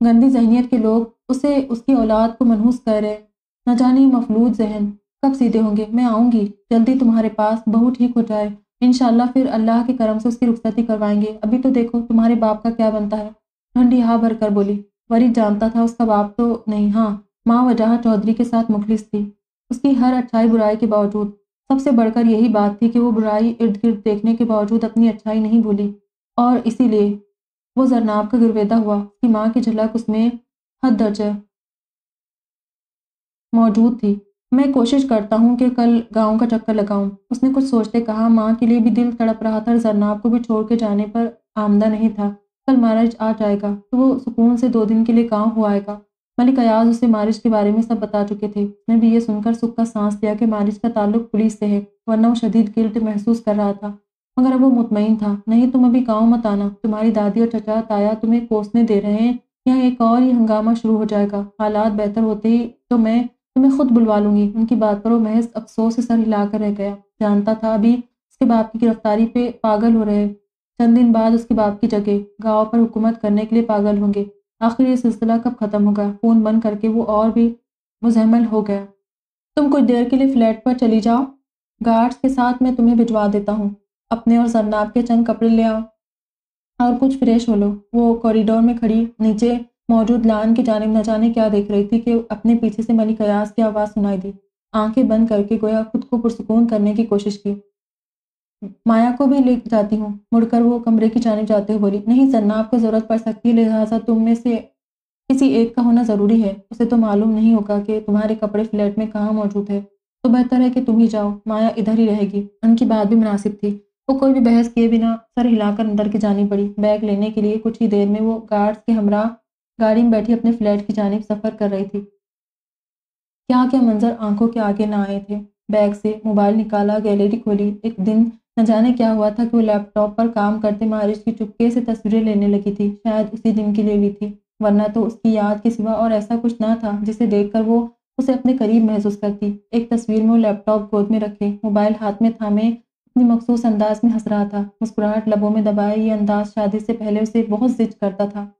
गंदी जहनीत के लोग उसे, उसकी औलाद को मनहूस कर रहे न जाने मफलूज जहन कब सीधे होंगे। मैं आऊँगी। जल्दी तुम्हारे पास बहू ठीक हो जाए। इन फिर अल्लाह के करम से उसकी रुखसती करवाएँगे। अभी तो देखो तुम्हारे बाप का क्या बनता है। ठंडी हाँ भर कर बोली, वरी जानता था उसका बाप तो नहीं। हाँ माँ वजह चौधरी के साथ मुखलिस थी। उसकी हर अच्छाई बुराई के बावजूद। सबसे बढ़कर यही बात थी कि वो बुराई इर्द गिर्द देखने के बावजूद अपनी अच्छाई नहीं भूली। और इसीलिए वो जरनाब का गिरवेदा हुआ उसकी माँ की झलक उसमें हद दर्ज मौजूद थी। मैं कोशिश करता हूँ कि कल गाँव का चक्कर लगाऊँ। उसने कुछ सोचते कहा, माँ के लिए भी दिल तड़प रहा था जरनाब को भी छोड़ के जाने पर आमदा नहीं था। कल महाराज आ जाएगा तो वो सुकून से दो दिन के लिए गाँव हो आएगा। मलिक अयाज उसे मारिज के बारे में सब बता चुके थे। उसने भी ये सुनकर सुख का सांस लिया कि मारिज का ताल्लुक पुलिस से है, वरना वो शदीद गिल्ट महसूस कर रहा था। मगर अब वो मुतमिन था। नहीं, तुम अभी गाँव मत आना। तुम्हारी दादी और चचा ताया तुम्हें कोसने दे रहे हैं। यहाँ एक और ही हंगामा शुरू हो जाएगा। हालात बेहतर होते ही तो मैं तुम्हें खुद बुलवा लूँगी। उनकी बात पर वो महज अफसोस से सर हिलाकर रह गया। जानता था अभी उसके बाप की गिरफ्तारी पे पागल हो रहे चंद दिन बाद उसके बाप की जगह, गाँव पर हुकूमत करने के लिए पागल होंगे। आखिर ये सिलसिला कब ख़त्म होगा? फ़ोन बंद करके वो और भी मुजहमल हो गया। तुम कुछ देर के लिए फ्लैट पर चली जाओ। गार्ड्स के साथ मैं तुम्हें भिजवा देता हूँ। अपने और जरनाब के चंद कपड़े ले आओ। और कुछ फ्रेश हो लो। वो कॉरिडोर में खड़ी, नीचे मौजूद लान की जानब न जाने क्या देख रही थी कि अपने पीछे से मलिक कयास की आवाज़ सुनाई दी। आँखें बंद करके गोया खुद को पुरसकून करने की कोशिश की। माया को भी ले जाती हूँ। मुड़कर वो कमरे की जानब जाते हुए बोली, नहीं सन्ना, आपको ज़रूरत पड़ सकती है, लिहाजा तुम में से किसी एक का होना ज़रूरी है। उसे तो मालूम नहीं होगा कि तुम्हारे कपड़े फ्लैट में कहाँ मौजूद है। तो बेहतर है कि तुम ही जाओ, माया इधर ही रहेगी। उनकी बात भी मुनासिब थी। वो कोई भी बहस किए बिना सर हिलाकर अंदर की जानी पड़ी। बैग लेने के लिए कुछ ही देर में वो गार्ड्स के हमरा गाड़ी में बैठी अपने फ्लैट की जानब सफ़र कर रही थी। क्या क्या मंजर आँखों के आगे ना आए थे। बैग से मोबाइल निकाला, गैलरी खोली। एक दिन न जाने क्या हुआ था कि वो लैपटॉप पर काम करते मारिश की चुपके से तस्वीरें लेने लगी थी। शायद उसी दिन के लिए भी थी, वरना तो उसकी याद के सिवा और ऐसा कुछ ना था जिसे देखकर वो उसे अपने करीब महसूस करती। एक तस्वीर में वो लैपटॉप गोद में रखे, मोबाइल हाथ में थामे, अपनी मखसूस अंदाज में हंस रहा था, मुस्कुराहट लबों में दबाए, ये अंदाज शादी से पहले उसे बहुत जिद करता था।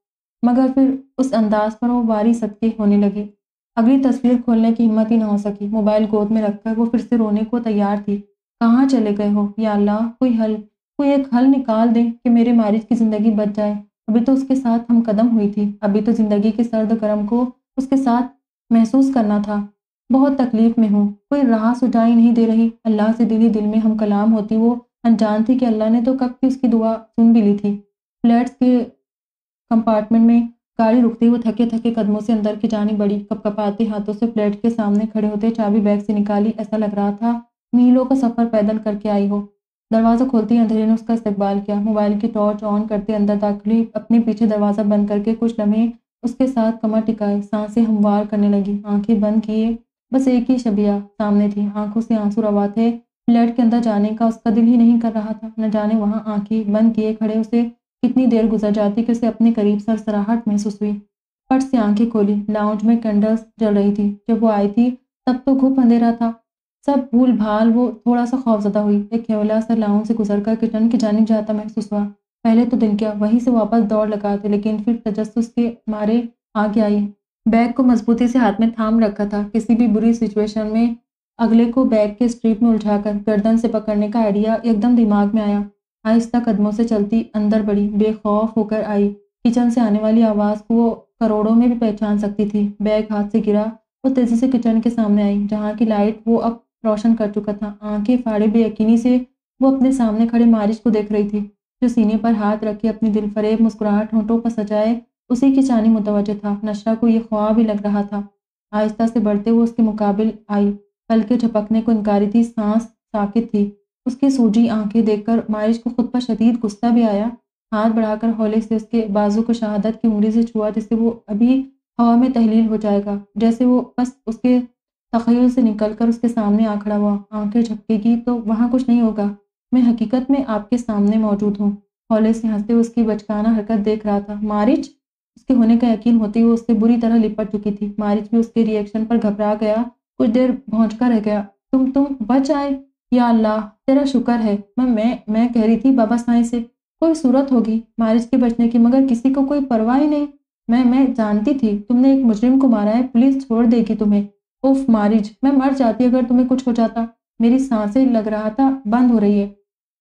मगर फिर उस अंदाज पर वो बारी सदके होने लगी। अगली तस्वीर खोलने की हिम्मत ही ना हो सकी। मोबाइल गोद में रखकर वो फिर से रोने को तैयार थी। कहाँ चले गए हो? या अल्लाह, कोई हल, कोई एक हल निकाल दे कि मेरे मारिज की ज़िंदगी बच जाए। अभी तो उसके साथ हम कदम हुई थी। अभी तो ज़िंदगी के सर्द करम को उसके साथ महसूस करना था। बहुत तकलीफ़ में हूँ। कोई राह सुझाई नहीं दे रही। अल्लाह से दिली दिल में हम कलाम होती। वो अनजान थी कि अल्लाह ने तो कब की उसकी दुआ सुन भी ली थी। फ्लैट्स के कंपार्टमेंट में गाड़ी रुकते हुए थके थके कदमों से अंदर की जानी बड़ी कपकपाते हाथों से फ्लैट के सामने खड़े होते चाबी बैग से निकाली। ऐसा लग रहा था मीलों का सफ़र पैदल करके आई हो। दरवाज़ा खोलते ही अंधेरे ने उसका इस्तेबाल किया। मोबाइल की टॉर्च ऑन करते अंदर दाखिली अपने पीछे दरवाज़ा बंद करके कुछ लम्हे उसके साथ कमर टिकाए। साँसें हमवार करने लगी। आँखें बंद किए। बस एक ही शबिया सामने थी। आँखों से आँसू रवा थे। फ्लैट के अंदर जाने का उसका दिल ही नहीं कर रहा था। न जाने वहाँ आँखें बंद किए खड़े उसे कितनी देर गुजर जाती कि उसे अपने करीब सरसराहट महसूस हुई। पट से आँखें खोली। लाउंज में कैंडल्स जल रही थी। जब वो आई थी, तब तो घुप अंधेरा था। सब भूल भाल, वो थोड़ा सा खौफजदा हुई। एक खेवला सा लाउंज से गुजर कर किचन की जानी जाता महसूस हुआ। पहले तो दिन क्या, वहीं से वापस दौड़ लगाते, लेकिन फिर तजस्स के मारे आगे आई। बैग को मजबूती से हाथ में थाम रखा था। किसी भी बुरी सिचुएशन में अगले को बैग के स्ट्रीप में उलझाकर गर्दन से पकड़ने का आइडिया एकदम दिमाग में आया। आहिस्ता कदमों से चलती अंदर बढ़ी, बेखौफ होकर आई। किचन से आने वाली आवाज़ को वो करोड़ों में भी पहचान सकती थी। बैग हाथ से गिरा, वो तेज़ी से किचन के सामने आई, जहाँ की लाइट वो अब रोशन कर चुका था आँखें फाड़े बेयकीनी से, वो अपने सामने खड़े मारिश को देख रही थी, जो सीने पर हाथ रखे अपनी दिल फरेब मुस्कुराहट होंठों पर सजाए, उसी की चानी मुतवजह था। नशरा को यह ख्वाब ही लग रहा था। आहिस्ता से बढ़ते हुए उसके मुकाबिल आई। पल के झपकने को इनकारी थी, सांस साकित थी। उसकी सूजी आँखें देखकर मारिश को खुद पर शदीद गुस्सा भी आया। हाथ बढ़ाकर हौले से उसके बाजू को शहादत की उंगली से छुआ, जिससे वो अभी हवा में तहलील हो जाएगा, जैसे वो बस उसके तखयल से निकलकर उसके सामने आ खड़ा हुआ। आँखें झपकेगी तो वहाँ कुछ नहीं होगा। मैं हकीकत में आपके सामने मौजूद हूँ। हौले से हँसते उसकी बचकाना हरकत देख रहा था। मारिच? उसके होने का यकीन होते हुए उससे बुरी तरह लिपट चुकी थी। मारिच भी उसके रिएक्शन पर घबरा गया। कुछ देर भौंचका रह गया। तुम तुम बच आए। या अल्लाह, तेरा शुक्र है। मैं मैं मैं कह रही थी बाबा साई से। कोई सूरत होगी मारिच के बचने की, मगर किसी को कोई परवाह ही नहीं। मैं मैं जानती थी, तुमने एक मुजरिम को मारा है। पुलिस छोड़ देगी तुम्हें। उफ मारिज मैं मर जाती अगर तुम्हें कुछ हो जाता। मेरी साँसें लग रहा था, बंद हो रही है।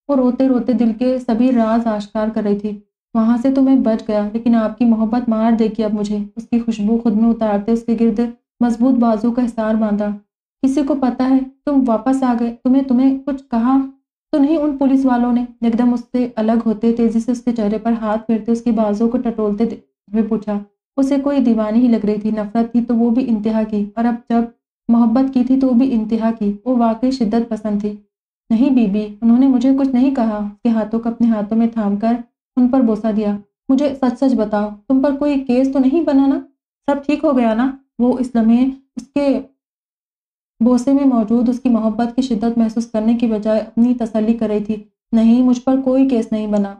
वो रोते रोते दिल के सभी राज आश्कार कर रही थी। वहाँ से तो मैं बच गया, लेकिन आपकी मोहब्बत मार देगी अब मुझे। उसकी खुशबू खुद में उतारते, उसके गिर्द मज़बूत बाजू का हिसार बांधा। किसी को पता है, तुम वापस आ गए। तुम्हें तुम्हें कुछ कहा? तो नहीं उन पुलिस वालों ने? एकदम उससे अलग होते, तेज़ी से उसके चेहरे पर हाथ फेरते, उसकी बाजू को टटोलते हुए पूछा। उसे कोई दीवानी ही लग रही थी, नफरत थी तो वो भी इंतहा की। और अब जब मोहब्बत की थी तो वो भी इंतहा की। वो वाकई शिद्दत पसंद थी। नहीं बीबी, उन्होंने मुझे कुछ नहीं कहा। उसके हाथों को अपने हाथों में थाम कर उन पर बोसा दिया। मुझे सच सच बताओ, तुम पर कोई केस तो नहीं बना ना? सब ठीक हो गया ना? वो इस लम्हे, उसके बोसे में मौजूद उसकी मोहब्बत की शिद्दत महसूस करने की बजाय अपनी तसल्ली कर रही थी। नहीं, मुझ पर कोई केस नहीं बना।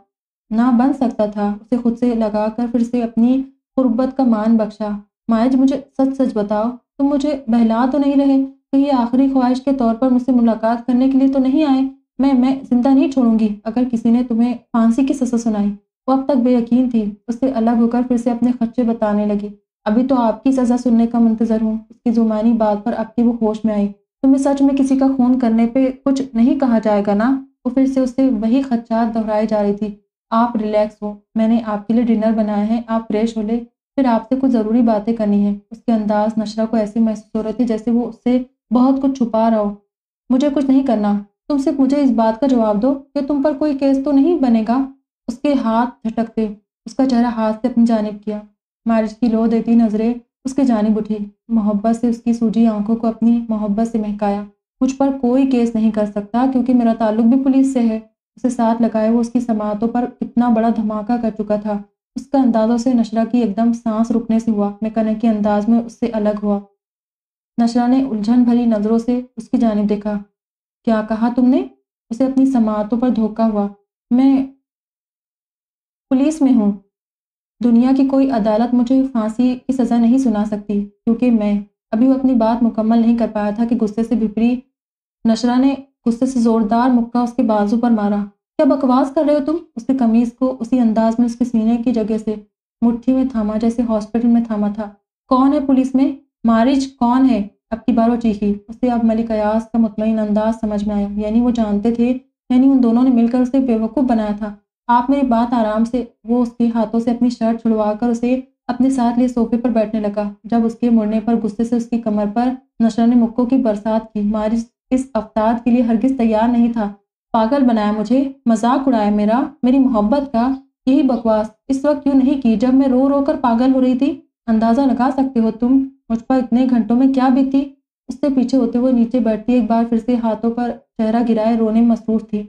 ना बन सकता था। उसे खुद से लगा कर फिर से अपनी गुर्बत का मान बख्शा। मायज, मुझे सच सच बताओ, तुम मुझे बहला तो नहीं रहे? कहीं आखिरी ख्वाहिश के तौर पर मुझसे मुलाकात करने के लिए तो नहीं आए? मैं मैं ज़िंदा नहीं छोड़ूँगी, अगर किसी ने तुम्हें फांसी की सजा सुनाई। वो अब तक बेयकीन थी, उससे अलग होकर फिर से अपने खर्चे बताने लगी। अभी तो आपकी सज़ा सुनने का मंतजर हूँ, उसकी जुमानी बात पर अब की वो होश में आई। तुम्हें सच में किसी का खून करने पर कुछ नहीं कहा जाएगा ना? वो फिर से उससे वही खदशात दोहराई जा रही थी। आप रिलैक्स हो। मैंने आपके लिए डिनर बनाया है। आप फ्रेश हो ले। फिर आपसे कुछ ज़रूरी बातें करनी है। उसके अंदाज नशरा को ऐसी महसूस हो रहे थे जैसे वो उससे बहुत कुछ छुपा रहा हो। मुझे कुछ नहीं करना। तुम सिर्फ़ मुझे इस बात का जवाब दो कि तुम पर कोई केस तो नहीं बनेगा। उसके हाथ झटकते उसका चेहरा हाथ से अपनी जानब किया। मारिज की लो देती नज़रें उसके जानब उठी। मोहब्बत से उसकी सूजी आँखों को अपनी मोहब्बत से महकाया। मुझ पर कोई केस नहीं कर सकता क्योंकि मेरा ताल्लुक भी पुलिस से है। उसे साथ लगाए वो उसकी समातों पर इतना बड़ा धमाका कर चुका था। उसका अंदाजों से नशरा की एकदम सांस रुकने से हुआ। मैं कने के अंदाज में उससे अलग हुआ। नशरा ने उलझन भरी नज़रों से उसकी जानब देखा। क्या कहा तुमने? उसे अपनी समातों पर धोखा हुआ। मैं पुलिस में हूँ। दुनिया की कोई अदालत मुझे फांसी की सज़ा नहीं सुना सकती, क्योंकि मैं अभी वो अपनी बात मुकम्मल नहीं कर पाया था कि गुस्से से विपरी नशरा ने गुस्से से ज़ोरदार मुक्का उसके बाजू पर मारा। क्या बकवास कर रहे हो तुम? उसकी कमीज़ को उसी अंदाज में उसके सीने की जगह से मुट्ठी में थामा, जैसे हॉस्पिटल में थामा था। कौन है पुलिस में? मारिज कौन है? अब की बार चीखी। उसे अब मलिक अयास का मुतमिन अंदाज समझ में आया। यानी वो जानते थे, यानी उन दोनों ने मिलकर उसे बेवकूफ़ बनाया था। आप मेरी बात आराम से, वो उसके हाथों से अपनी शर्ट छुड़वा कर उसे अपने साथ लिए सोफे पर बैठने लगा, जब उसके मुड़ने पर गुस्से से उसकी कमर पर नशरा ने मुक्कों की बरसात की। मारिज इस अवतार के लिए हरगिज तैयार नहीं था। पागल बनाया मुझे, मज़ाक उड़ाया मेरा, मेरी मोहब्बत का यही बकवास। इस वक्त क्यों नहीं की जब मैं रो रो कर पागल हो रही थी? अंदाज़ा लगा सकते हो तुम, मुझ पर इतने घंटों में क्या बीती? उससे पीछे होते हुए नीचे बैठती एक बार फिर से हाथों पर चेहरा गिराए रोने मसरूफ थी।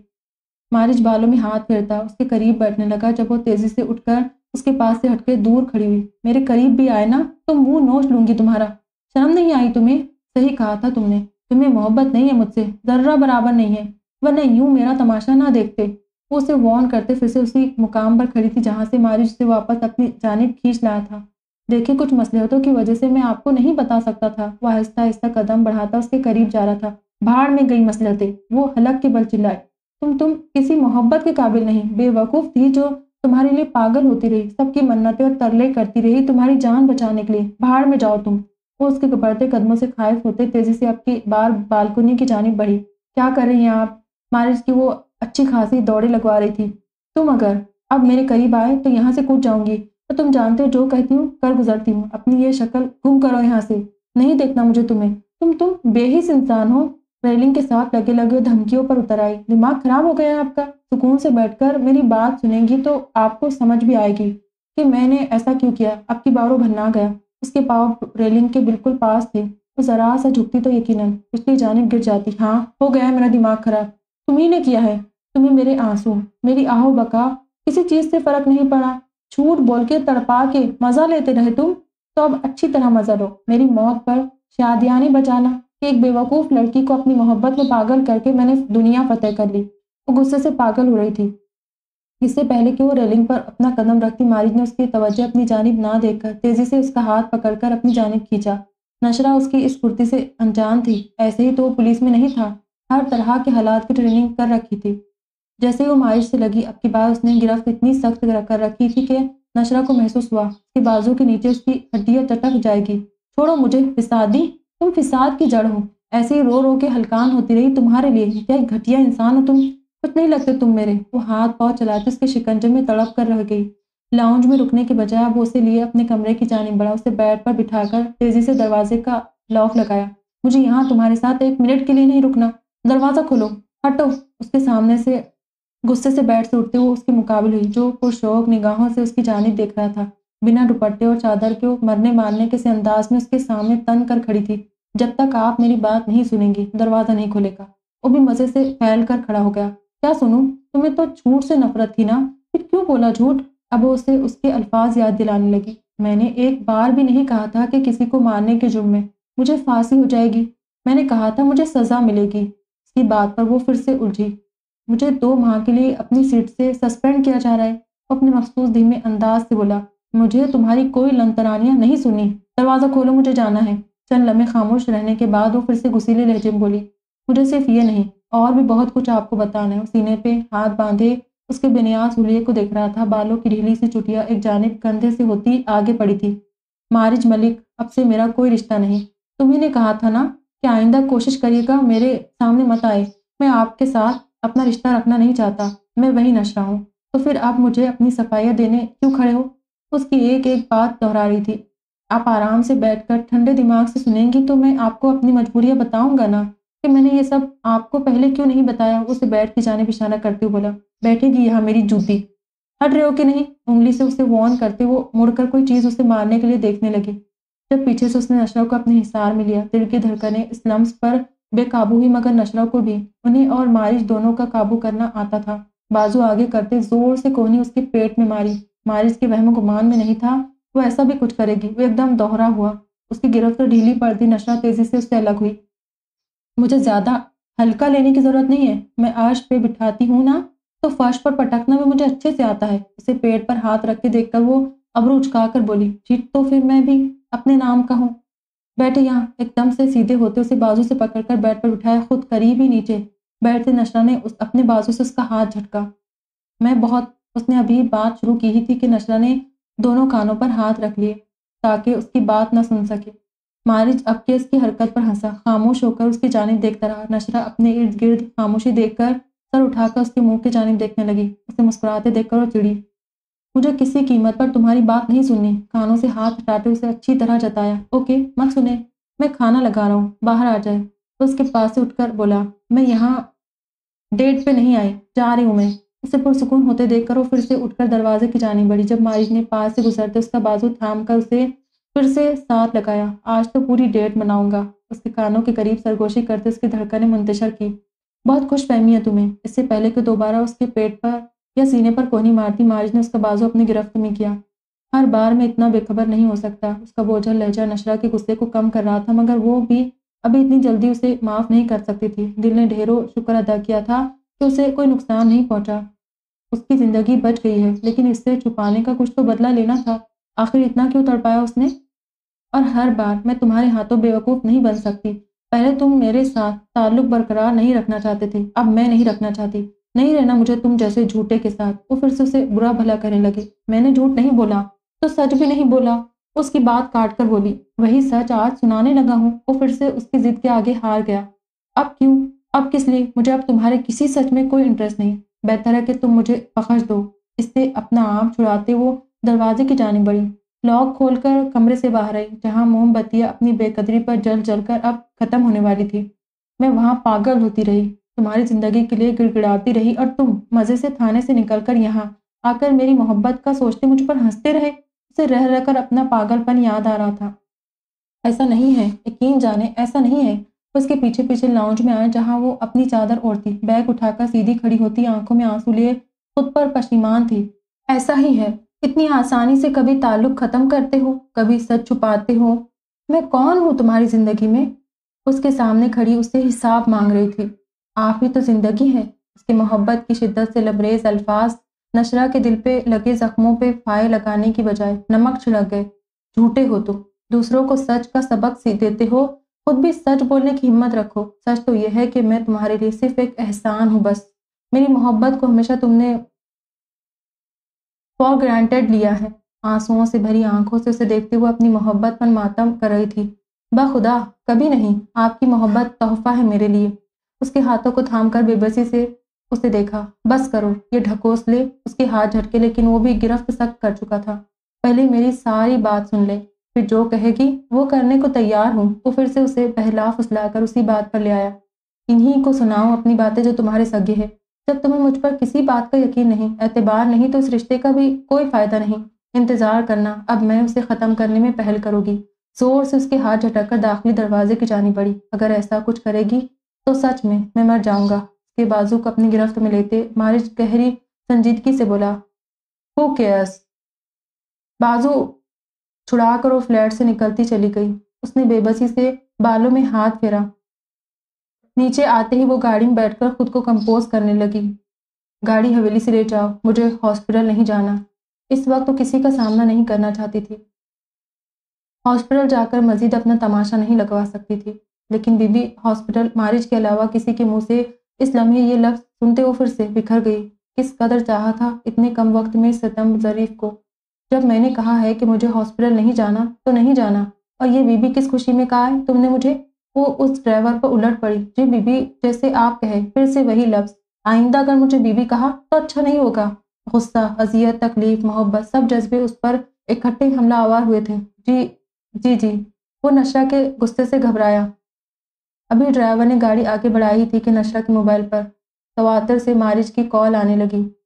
मारिज बालों में हाथ फेरता, उसके करीब बैठने लगा, जब वो तेज़ी से उठकर उसके पास से हटके दूर खड़ी हुई। मेरे करीब भी आए ना तो मुँह नोच लूँगी तुम्हारा। शर्म नहीं आई तुम्हें? सही कहा था तुमने। तुम्हें मोहब्बत नहीं है मुझसे जर्रा बराबर नहीं है, वरना यूँ मेरा तमाशा ना देखते। वो उसे वॉर्न करते, फिर से उसी मुकाम पर खड़ी थी जहाँ से मारिज से वापस अपनी जानब खींच लाया था। देखिए, कुछ मसलहतों की वजह से मैं आपको नहीं बता सकता था। वह आहिस्ता आहिस्ता कदम बढ़ाता, उसके करीब जा रहा था। भाड़ में गई मसलहतें, वो हलक के बल चिल्लाए। तुम तुम किसी मोहब्बत के काबिल नहीं, बेवकूफ़ थी जो तुम्हारे लिए पागल होती रही, सबकी मन्नतें और तरले करती रही तुम्हारी जान बचाने के लिए। बाहर में जाओ तुम। वो उसके बढ़ते कदमों से खाइफ होते, तेज़ी से आपकी बार बालकुनी की जानी बढ़ी। क्या कर रही हैं आप? मारिज की वो अच्छी खासी दौड़े लगवा रही थी। तुम अगर अब मेरे करीब आए तो यहाँ से कूद जाऊँगी। तो तुम जानते हो जो कहती हूँ, कर गुजरती हूँ। अपनी ये शक्ल गुम करो यहाँ से। नहीं देखना मुझे तुम्हें। तुम तुम बेहिस इंसान हो। रेलिंग के साथ लगे लगे धमकियों पर उतर आई। दिमाग खराब हो गया आपका। सुकून से बैठकर मेरी बात सुनेंगी तो आपको समझ भी आएगी कि मैंने ऐसा क्यों किया? आपकी बारों भरना गया। उसके पाव रेलिंग के बिल्कुल पास थे। वो जरा सा झुकती तो यकीनन पिछली जानब गिर जाती। हाँ हो गया मेरा दिमाग खराब। तुम्ही ने किया है? तुम्हें मेरे आँसू, मेरी आहो बका किसी चीज़ से फ़र्क नहीं पड़ा। झूठ बोल के तड़पा के मज़ा लेते रहे तुम? तो अब अच्छी तरह मज़ा लो। मेरी मौत पर शादियाने बचाना। कि एक बेवकूफ़ लड़की को अपनी मोहब्बत में पागल करके मैंने दुनिया फतेह कर ली। वो गुस्से से पागल हो रही थी। इससे पहले कि वो रेलिंग पर अपना कदम रखती मारिज ने उसकी तवज्जो अपनी जानब ना देखकर तेज़ी से उसका हाथ पकड़कर अपनी जानब खींचा। नशरा उसकी इस कुर्ती से अनजान थी। ऐसे ही तो वो पुलिस में नहीं था। हर तरह के हालात की ट्रेनिंग कर रखी थी। जैसे ही वो मारिज से लगी, अब की बार उसने गिरफ्त इतनी सख्त कर रखी थी कि नशरा को महसूस हुआ, उसके बाजू के नीचे उसकी हड्डियाँ चटक जाएगी। छोड़ो मुझे, फिसादी, तुम फिसाद की जड़ हो। ऐसे ही रो रो के हलकान होती रही तुम्हारे लिए। क्या घटिया इंसान हो तुम। कुछ नहीं लगते तुम मेरे। वो हाथ पाँव चलाते उसके शिकंजे में तड़प कर रह गई। लाउंज में रुकने के बजाय अब उसे लिए अपने कमरे की जानी बढ़ा उसे बेड पर बिठाकर तेज़ी से दरवाजे का लॉक लगाया। मुझे यहाँ तुम्हारे साथ एक मिनट के लिए नहीं रुकना। दरवाज़ा खोलो। हटो। उसके सामने से गुस्से से बेड से उठते हुए उसके मुकाबले हुई, जो पुरशोक निगाहों से उसकी जानब देख रहा था। बिना दुपट्टे और चादर के मरने मारने के से अंदाज में उसके सामने तन कर खड़ी थी। जब तक आप मेरी बात नहीं सुनेंगी, दरवाज़ा नहीं खुलेगा। वो भी मज़े से फैल कर खड़ा हो गया। क्या सुनूं? तुम्हें तो झूठ से नफरत थी ना? फिर क्यों बोला झूठ? अब उसे उसके अल्फाज याद दिलाने लगी। मैंने एक बार भी नहीं कहा था कि किसी को मारने के जुर्म में मुझे फांसी हो जाएगी। मैंने कहा था मुझे सज़ा मिलेगी। इसकी बात पर वो फिर से उलझी। मुझे दो माह के लिए अपनी सीट से सस्पेंड किया जा रहा है। वो अपने मखसूस धीमे अंदाज से बोला, मुझे तुम्हारी कोई लंतरानियाँ नहीं सुनी। दरवाज़ा खोलो, मुझे जाना है। चंद लम्हे खामोश रहने के बाद वो फिर से गुसीले लहजे में बोली, मुझे सिर्फ़ ये नहीं और भी बहुत कुछ आपको बताना है। सीने पे हाथ बांधे, उसके बेनियाज हुलिये को देख रहा था। बालों की ढीली सी चुटिया एक जानब कंधे से होती आगे पड़ी थी। मारिज मलिक, अब से मेरा कोई रिश्ता नहीं। तुम्ही कहा था ना, कि आइंदा कोशिश करिएगा, मेरे सामने मत आए। मैं आपके साथ अपना रिश्ता रखना नहीं चाहता। मैं वही नशा हूँ। तो फिर आप मुझे अपनी सफाइयाँ देने क्यों खड़े हो? उसकी एक एक बात दोहरा रही थी। आप आराम से बैठकर ठंडे दिमाग से सुनेंगी तो मैं आपको अपनी मजबूरियाँ बताऊँगा ना। कि मैंने ये सब आपको पहले क्यों नहीं बताया? उसे बैठ के जाने इशारा करते हुए बोला, बैठेगी यहाँ मेरी जूती। हट रहे हो कि नहीं? उंगली से उसे वॉर्न करते वो मुड़कर कोई चीज़ उसे मारने के लिए देखने लगी। जब पीछे से उसने नशरा को अपने हिसार में लिया, दिल की धड़कने इस लम्स पर बेकाबू हुई मगर नशरा को भी, उन्हें और मारिश दोनों का काबू करना आता था। बाजू आगे करते ज़ोर से कोहनी उसके पेट में मारी। मारिस के वहम गुमान में नहीं था, वो ऐसा भी कुछ करेगी। वो एकदम दोहरा हुआ। उसकी गिरफ्त ढीली पड़ती, नशा तेज़ी से उससे अलग हुई। मुझे ज़्यादा हल्का लेने की ज़रूरत नहीं है। मैं आज पे बिठाती हूँ ना तो फर्श पर पटकना भी मुझे अच्छे से आता है। उसे पेड़ पर हाथ रख के देखकर वो अबरू उचका कर बोली ठीक तो फिर मैं भी अपने नाम का हूँ। बैठे यहाँ, एकदम से सीधे होते उसे बाजू से पकड़कर बेड पर बिठाया खुद करीब ही नीचे बैठते नशरा ने उस, अपने बाजू से उसका हाथ झटका। मैं बहुत, उसने अभी बात शुरू की ही थी कि नशरा ने दोनों कानों पर हाथ रख लिए, ताकि उसकी बात न सुन सके। मारिज अब के उसकी हरकत पर हंसा। खामोश होकर उसकी जानब देखता रहा। नशरा अपने इर्द गिर्द खामोशी देखकर सर उठाकर उसके मुँह की जानब देखने लगी। उसे मुस्कुराते देखकर और चिड़ी मुझे किसी कीमत पर तुम्हारी बात नहीं सुननी। कानों से हाथ हटाते उसे अच्छी तरह जताया। ओके, मत सुने। मैं खाना लगा रहा हूँ। बाहर आ जाए। तो उसके पास से उठकर बोला, मैं यहाँ डेट पे नहीं आई। जा रही हूँ मैं। उसे पुरसकून होते देखकर वो फिर से उठकर दरवाजे की जानी बढ़ी जब मारिज ने पास से गुजरते उसका बाजू थाम कर उसे फिर से साथ लगाया। आज तो पूरी डेट मनाऊँगा। उसके कानों के करीब सरगोशी करते उसकी धड़कने मुंतशर की। बहुत खुश फहमी है तुम्हें। इससे पहले कि दोबारा उसके पेट पर या सीने पर कोहनी मारती मारिज ने उसका बाजू अपनी गिरफ्त में किया। हर बार में इतना बेखबर नहीं हो सकता। उसका बोझल, लहजा, नशरा के गुस्से को कम कर रहा था, मगर वो भी अभी इतनी जल्दी उसे माफ़ नहीं कर सकती थी। दिल ने ढेरों शुक्र अदा किया था कि उसे कोई नुकसान नहीं पहुँचा। उसकी ज़िंदगी बच गई है, लेकिन इससे छुपाने का कुछ तो बदला लेना था। आखिर इतना क्यों तड़पाया उसने? और हर बार मैं तुम्हारे हाथों बेवकूफ़ नहीं बन सकती। पहले तुम मेरे साथ ताल्लुक बरकरार नहीं रखना चाहते थे, अब मैं नहीं रखना चाहती। नहीं रहना मुझे तुम जैसे झूठे के साथ। वो फिर से उसे बुरा भला करने लगे। मैंने झूठ नहीं बोला तो सच भी नहीं बोला। उसकी बात काट कर बोली, वही सच आज सुनाने लगा हूँ। वो फिर से उसकी जिद के आगे हार गया। अब क्यों? अब किस लिए? मुझे अब तुम्हारे किसी सच में कोई इंटरेस्ट नहीं। बेहतर है कि तुम मुझे बख्श दो। इससे अपना आम छुड़ाते वो दरवाजे की जानी बढ़ी लॉक खोलकर कमरे से बाहर आई, जहाँ मोमबत्तियाँ अपनी बेकदरी पर जल जल कर अब खत्म होने वाली थी। मैं वहाँ पागल होती रही, तुम्हारी ज़िंदगी के लिए गिड़गिड़ाती रही, और तुम मज़े से थाने से निकलकर यहाँ आकर मेरी मोहब्बत का सोचते मुझ पर हँसते रहे। उसे रह रहकर अपना पागलपन याद आ रहा था। ऐसा नहीं है, यकीन जाने, ऐसा नहीं है। उसके पीछे पीछे लाउंज में आए, जहाँ वो अपनी चादर ओढ़ती, बैग उठाकर सीधी खड़ी होती, आँखों में आँसू लिए खुद पर पशीमान थी। ऐसा ही है। इतनी आसानी से कभी ताल्लुक ख़त्म करते हो, कभी सच छुपाते हो? मैं कौन हूँ तुम्हारी ज़िंदगी में? उसके सामने खड़ी उससे हिसाब मांग रही थी। आप ही तो ज़िंदगी है। उसकी मोहब्बत की शिद्दत से लबरेज अल्फाज, नशरा के दिल पे लगे जख्मों पे फाए लगाने की बजाय नमक छिड़क गए। झूठे हो तुम। दूसरों को सच का सबक देते हो। खुद भी सच बोलने की हिम्मत रखो। सच तो यह है कि मैं तुम्हारे लिए सिर्फ़ एक एहसान हूँ बस। मेरी मोहब्बत को हमेशा तुमने फॉर ग्रांटेड लिया है। आंसुओं से भरी आँखों से उसे देखते हुए अपनी मोहब्बत पर मातम कर रही थी। खुदा, कभी नहीं, आपकी मोहब्बत तोहफा है मेरे लिए। उसके हाथों को थाम कर बेबसी से उसे देखा। बस करो, ये ढकोस ले, उसके हाथ झटके, लेकिन वो भी गिरफ्त सख्त कर चुका था। पहले मेरी सारी बात सुन ले, फिर जो कहेगी, वो करने को तैयार हूँ वो फिर से उसे पहला फुसलाकर उसी बात पर ले आया। इन्हीं को सुनाओ अपनी बातें जो तुम्हारे सगे है। जब तुम्हें मुझ पर किसी बात का यकीन नहीं, एतबार नहीं तो इस रिश्ते का भी कोई फ़ायदा नहीं। इंतज़ार करना, अब मैं उसे ख़त्म करने में पहल करूँगी। ज़ोर से उसके हाथ झटक कर दाखिली दरवाजे की जानी पड़ी। अगर ऐसा कुछ करेगी तो सच में मैं मर जाऊँगा। उसके बाजू को अपनी गिरफ्त में लेते मारिज गहरी संजीदगी से बोला हु केयर्स बाजू छुड़ाकर वो फ्लैट से निकलती चली गई। उसने बेबसी से बालों में हाथ फेरा। नीचे आते ही वो गाड़ी में बैठकर खुद को कंपोज करने लगी। गाड़ी हवेली से ले जाओ, मुझे हॉस्पिटल नहीं जाना। इस वक्त तो किसी का सामना नहीं करना चाहती थी। हॉस्पिटल जाकर मजीद अपना तमाशा नहीं लगवा सकती थी। लेकिन बीबी हॉस्पिटल मारिज के अलावा किसी के मुँह से इस लम्हे ये लफ्ज़ सुनते हुए फिर से बिखर गई। किस कदर चाहा था इतने कम वक्त में सतम जरीफ को। जब मैंने कहा है कि मुझे हॉस्पिटल नहीं जाना तो नहीं जाना। और ये बीबी किस खुशी में कहा है, तुमने मुझे वो उस ड्राइवर पर उलट पड़ी। जी बीबी, जैसे आप कहे, फिर से वही लफ्ज़। आइंदा अगर मुझे बीबी कहा तो अच्छा नहीं होगा। गुस्सा, अजियत, तकलीफ़, मोहब्बत, सब जज्बे उस पर इकट्ठे हमला आवार हुए थे। जी जी जी। वो नशा के गुस्से से घबराया। अभी ड्राइवर ने गाड़ी आगे बढ़ाई थी कि नशा के मोबाइल पर। तवातर से मारिज की कॉल आने लगी।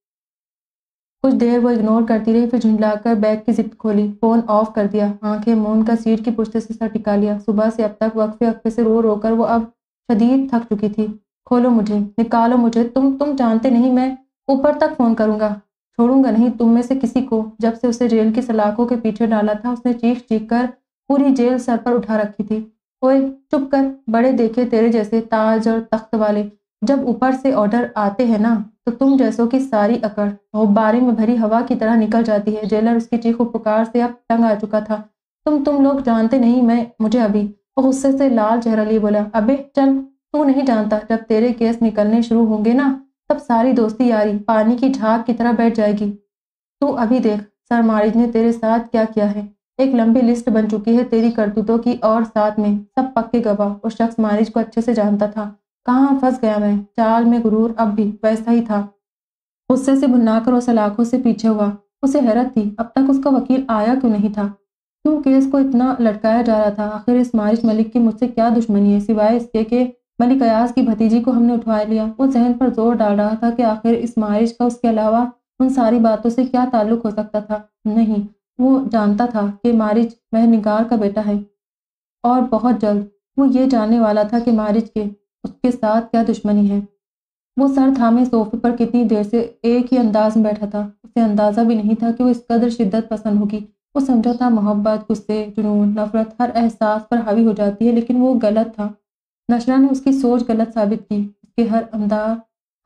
कुछ देर वो इग्नोर करती रही, फिर झुंझलाकर बैग की जिप खोली फ़ोन ऑफ़ कर दिया, आँखें मून का सीट की पुश्ते से सर टिका लिया। सुबह से अब तक वक्फे वक्फे से रो रो कर वो अब शदीद थक चुकी थी। खोलो मुझे, निकालो मुझे, तुम तुम जानते नहीं, मैं ऊपर तक फ़ोन करूँगा। छोड़ूँगा नहीं तुम में से किसी को। जब से उसे जेल की सलाखों के पीछे डाला था, उसने चीख चीख कर पूरी जेल सर पर उठा रखी थी। ओए, चुप कर, बड़े देखे तेरे जैसे ताज और तख्त वाले। जब ऊपर से ऑर्डर आते हैं ना तो तुम जैसों की सारी अकड़ गुब्बारे में भरी हवा की तरह निकल जाती है। जेलर उसकी चीखों पुकार से अब तंग आ चुका था। तुम तुम लोग जानते नहीं मैं, मुझे अभी। वो गुस्से से लाल चेहरा लिए बोला, अबे, चल, तू नहीं जानता, जब तेरे केस निकलने शुरू होंगे ना, तब सारी दोस्ती यारी पानी की झाग की तरह बैठ जाएगी। तू अभी देख, सर मारिज ने तेरे साथ क्या किया है? एक लंबी लिस्ट बन चुकी है तेरी करतूतों की और साथ में सब पक्के गवाह और शख्स मारिज को अच्छे से जानता था। कहाँ फंस गया मैं? चाल में गुरूर अब भी वैसा ही था। गुस्से से भुन्नाकर वो सलाखों से पीछे हुआ। उसे हैरत थी, अब तक उसका वकील आया क्यों नहीं था? क्यों केस को इतना लटकाया जा रहा था? आखिर इस मारिश मलिक की मुझसे क्या दुश्मनी है? सिवाय इसके कि मलिक अयाज की भतीजी को हमने उठवा लिया। वो जहन पर ज़ोर डाल रहा था कि आखिर इस मारिश का उसके अलावा उन सारी बातों से क्या ताल्लुक हो सकता था? नहीं, वो जानता था कि मारिज वह निगार का बेटा है। और बहुत जल्द, वो ये जानने वाला था कि मारिज के उसके साथ क्या दुश्मनी है? वो सर थामे सोफे पर कितनी देर से एक ही अंदाज में बैठा था। उसे अंदाज़ा भी नहीं था कि वो इस कदर शिद्दत पसंद होगी। वो समझा था मोहब्बत, गुस्से, जुनून, नफरत हर एहसास पर हावी हो जाती है, लेकिन वो गलत था। नशरा ने उसकी सोच गलत साबित की। उसके हर अंदाज